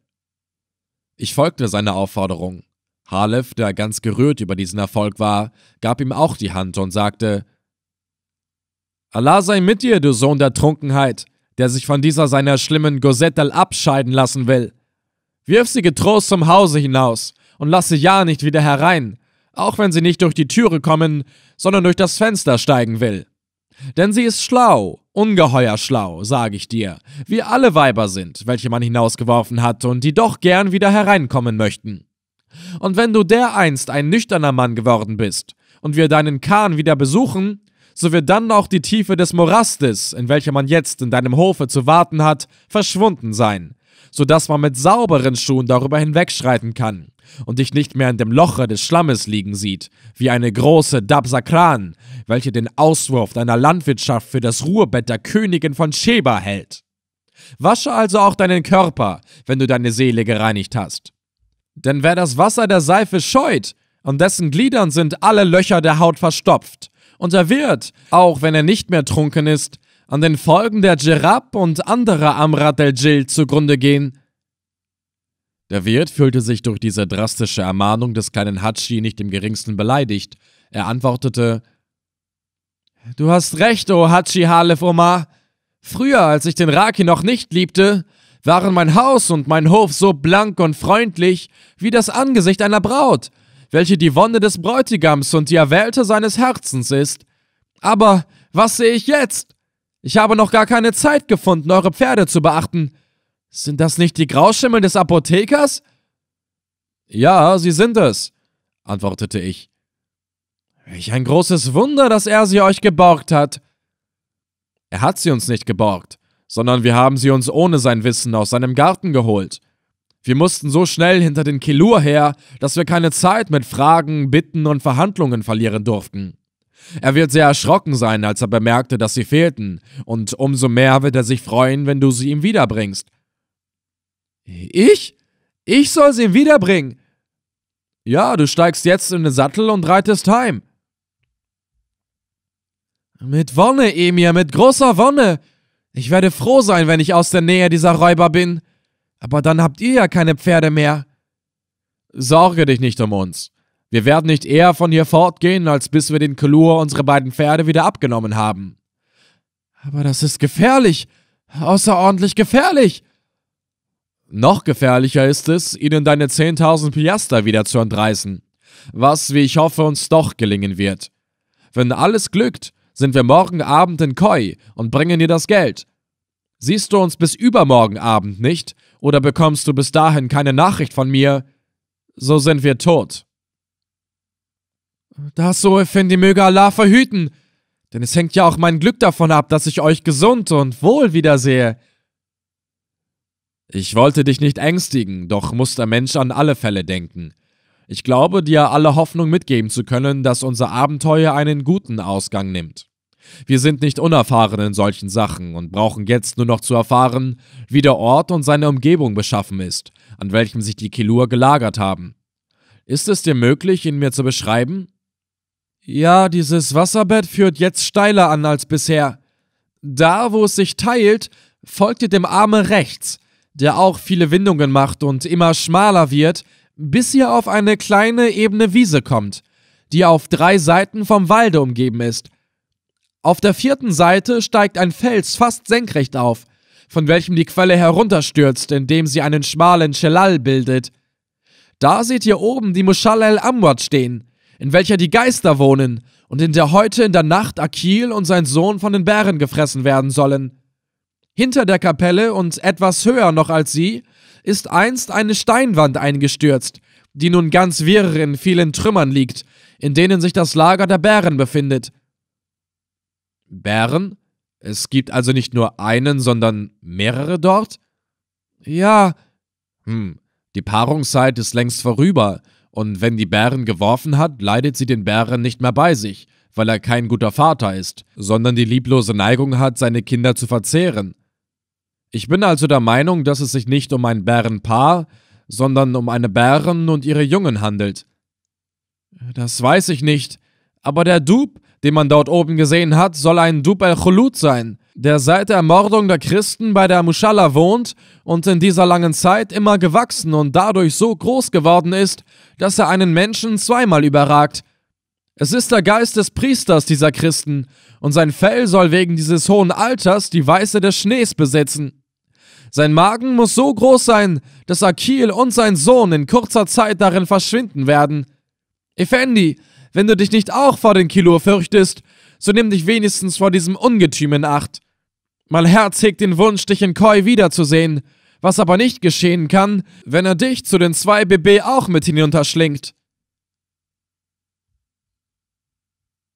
Ich folgte seiner Aufforderung. Halef, der ganz gerührt über diesen Erfolg war, gab ihm auch die Hand und sagte: Allah sei mit dir, du Sohn der Trunkenheit, der sich von dieser seiner schlimmen Gosettel abscheiden lassen will. Wirf sie getrost zum Hause hinaus und lass sie ja nicht wieder herein, auch wenn sie nicht durch die Türe kommen, sondern durch das Fenster steigen will. Denn sie ist schlau, ungeheuer schlau, sage ich dir, wie alle Weiber sind, welche man hinausgeworfen hat und die doch gern wieder hereinkommen möchten. Und wenn du dereinst ein nüchterner Mann geworden bist und wir deinen Kahn wieder besuchen, so wird dann auch die Tiefe des Morastes, in welcher man jetzt in deinem Hofe zu warten hat, verschwunden sein, so dass man mit sauberen Schuhen darüber hinwegschreiten kann und dich nicht mehr in dem Loche des Schlammes liegen sieht, wie eine große Dabsakran, welche den Auswurf deiner Landwirtschaft für das Ruhebett der Königin von Sheba hält. Wasche also auch deinen Körper, wenn du deine Seele gereinigt hast. Denn wer das Wasser der Seife scheut, an dessen Gliedern sind alle Löcher der Haut verstopft, und er wird, auch wenn er nicht mehr trunken ist, an den Folgen der Djerab und anderer Amrat el-Jil zugrunde gehen. Der Wirt fühlte sich durch diese drastische Ermahnung des kleinen Hatschi nicht im geringsten beleidigt. Er antwortete: Du hast recht, o oh Hatschi Halef Omar. Früher, als ich den Raki noch nicht liebte, waren mein Haus und mein Hof so blank und freundlich wie das Angesicht einer Braut, welche die Wonne des Bräutigams und die Erwählte seines Herzens ist. Aber was sehe ich jetzt? Ich habe noch gar keine Zeit gefunden, eure Pferde zu beachten. Sind das nicht die Grauschimmel des Apothekers? Ja, sie sind es, antwortete ich. Welch ein großes Wunder, dass er sie euch geborgt hat. Er hat sie uns nicht geborgt, sondern wir haben sie uns ohne sein Wissen aus seinem Garten geholt. Wir mussten so schnell hinter den Kilur her, dass wir keine Zeit mit Fragen, Bitten und Verhandlungen verlieren durften. Er wird sehr erschrocken sein, als er bemerkte, dass sie fehlten, und umso mehr wird er sich freuen, wenn du sie ihm wiederbringst. Ich? Ich soll sie wiederbringen? Ja, du steigst jetzt in den Sattel und reitest heim. Mit Wonne, Emir, mit großer Wonne. Ich werde froh sein, wenn ich aus der Nähe dieser Räuber bin. Aber dann habt ihr ja keine Pferde mehr. Sorge dich nicht um uns. Wir werden nicht eher von hier fortgehen, als bis wir den Klur unsere beiden Pferde wieder abgenommen haben. Aber das ist gefährlich. Außerordentlich gefährlich. Noch gefährlicher ist es, ihnen deine 10.000 Piaster wieder zu entreißen. Was, wie ich hoffe, uns doch gelingen wird. Wenn alles glückt, sind wir morgen Abend in Koi und bringen dir das Geld. Siehst du uns bis übermorgen Abend nicht, oder bekommst du bis dahin keine Nachricht von mir, so sind wir tot. Das so, Effendi, möge Allah verhüten, denn es hängt ja auch mein Glück davon ab, dass ich euch gesund und wohl wiedersehe. Ich wollte dich nicht ängstigen, doch muss der Mensch an alle Fälle denken. Ich glaube, dir alle Hoffnung mitgeben zu können, dass unser Abenteuer einen guten Ausgang nimmt. Wir sind nicht unerfahren in solchen Sachen und brauchen jetzt nur noch zu erfahren, wie der Ort und seine Umgebung beschaffen ist, an welchem sich die Kilur gelagert haben. Ist es dir möglich, ihn mir zu beschreiben? Ja, dieses Wasserbett führt jetzt steiler an als bisher. Da, wo es sich teilt, folgt ihr dem Arme rechts, der auch viele Windungen macht und immer schmaler wird, bis ihr auf eine kleine ebene Wiese kommt, die auf drei Seiten vom Walde umgeben ist. Auf der vierten Seite steigt ein Fels fast senkrecht auf, von welchem die Quelle herunterstürzt, indem sie einen schmalen Chelal bildet. Da seht ihr oben die Mushal el-Amwad stehen, in welcher die Geister wohnen und in der heute in der Nacht Akil und sein Sohn von den Bären gefressen werden sollen. Hinter der Kapelle und etwas höher noch als sie ist einst eine Steinwand eingestürzt, die nun ganz wirr in vielen Trümmern liegt, in denen sich das Lager der Bären befindet. Bären? Es gibt also nicht nur einen, sondern mehrere dort? Ja. Hm, die Paarungszeit ist längst vorüber, und wenn die Bären geworfen hat, leidet sie den Bären nicht mehr bei sich, weil er kein guter Vater ist, sondern die lieblose Neigung hat, seine Kinder zu verzehren. Ich bin also der Meinung, dass es sich nicht um ein Bärenpaar, sondern um eine Bären und ihre Jungen handelt. Das weiß ich nicht, aber der Dub, den man dort oben gesehen hat, soll ein Dub el-Khulut sein, der seit der Ermordung der Christen bei der Muschalla wohnt und in dieser langen Zeit immer gewachsen und dadurch so groß geworden ist, dass er einen Menschen zweimal überragt. Es ist der Geist des Priesters dieser Christen, und sein Fell soll wegen dieses hohen Alters die Weiße des Schnees besitzen. Sein Magen muss so groß sein, dass Akil und sein Sohn in kurzer Zeit darin verschwinden werden. Effendi, wenn du dich nicht auch vor den Kilo fürchtest, so nimm dich wenigstens vor diesem Ungetüm in Acht. Mein Herz hegt den Wunsch, dich in Koi wiederzusehen, was aber nicht geschehen kann, wenn er dich zu den zwei BB auch mit hinunterschlingt.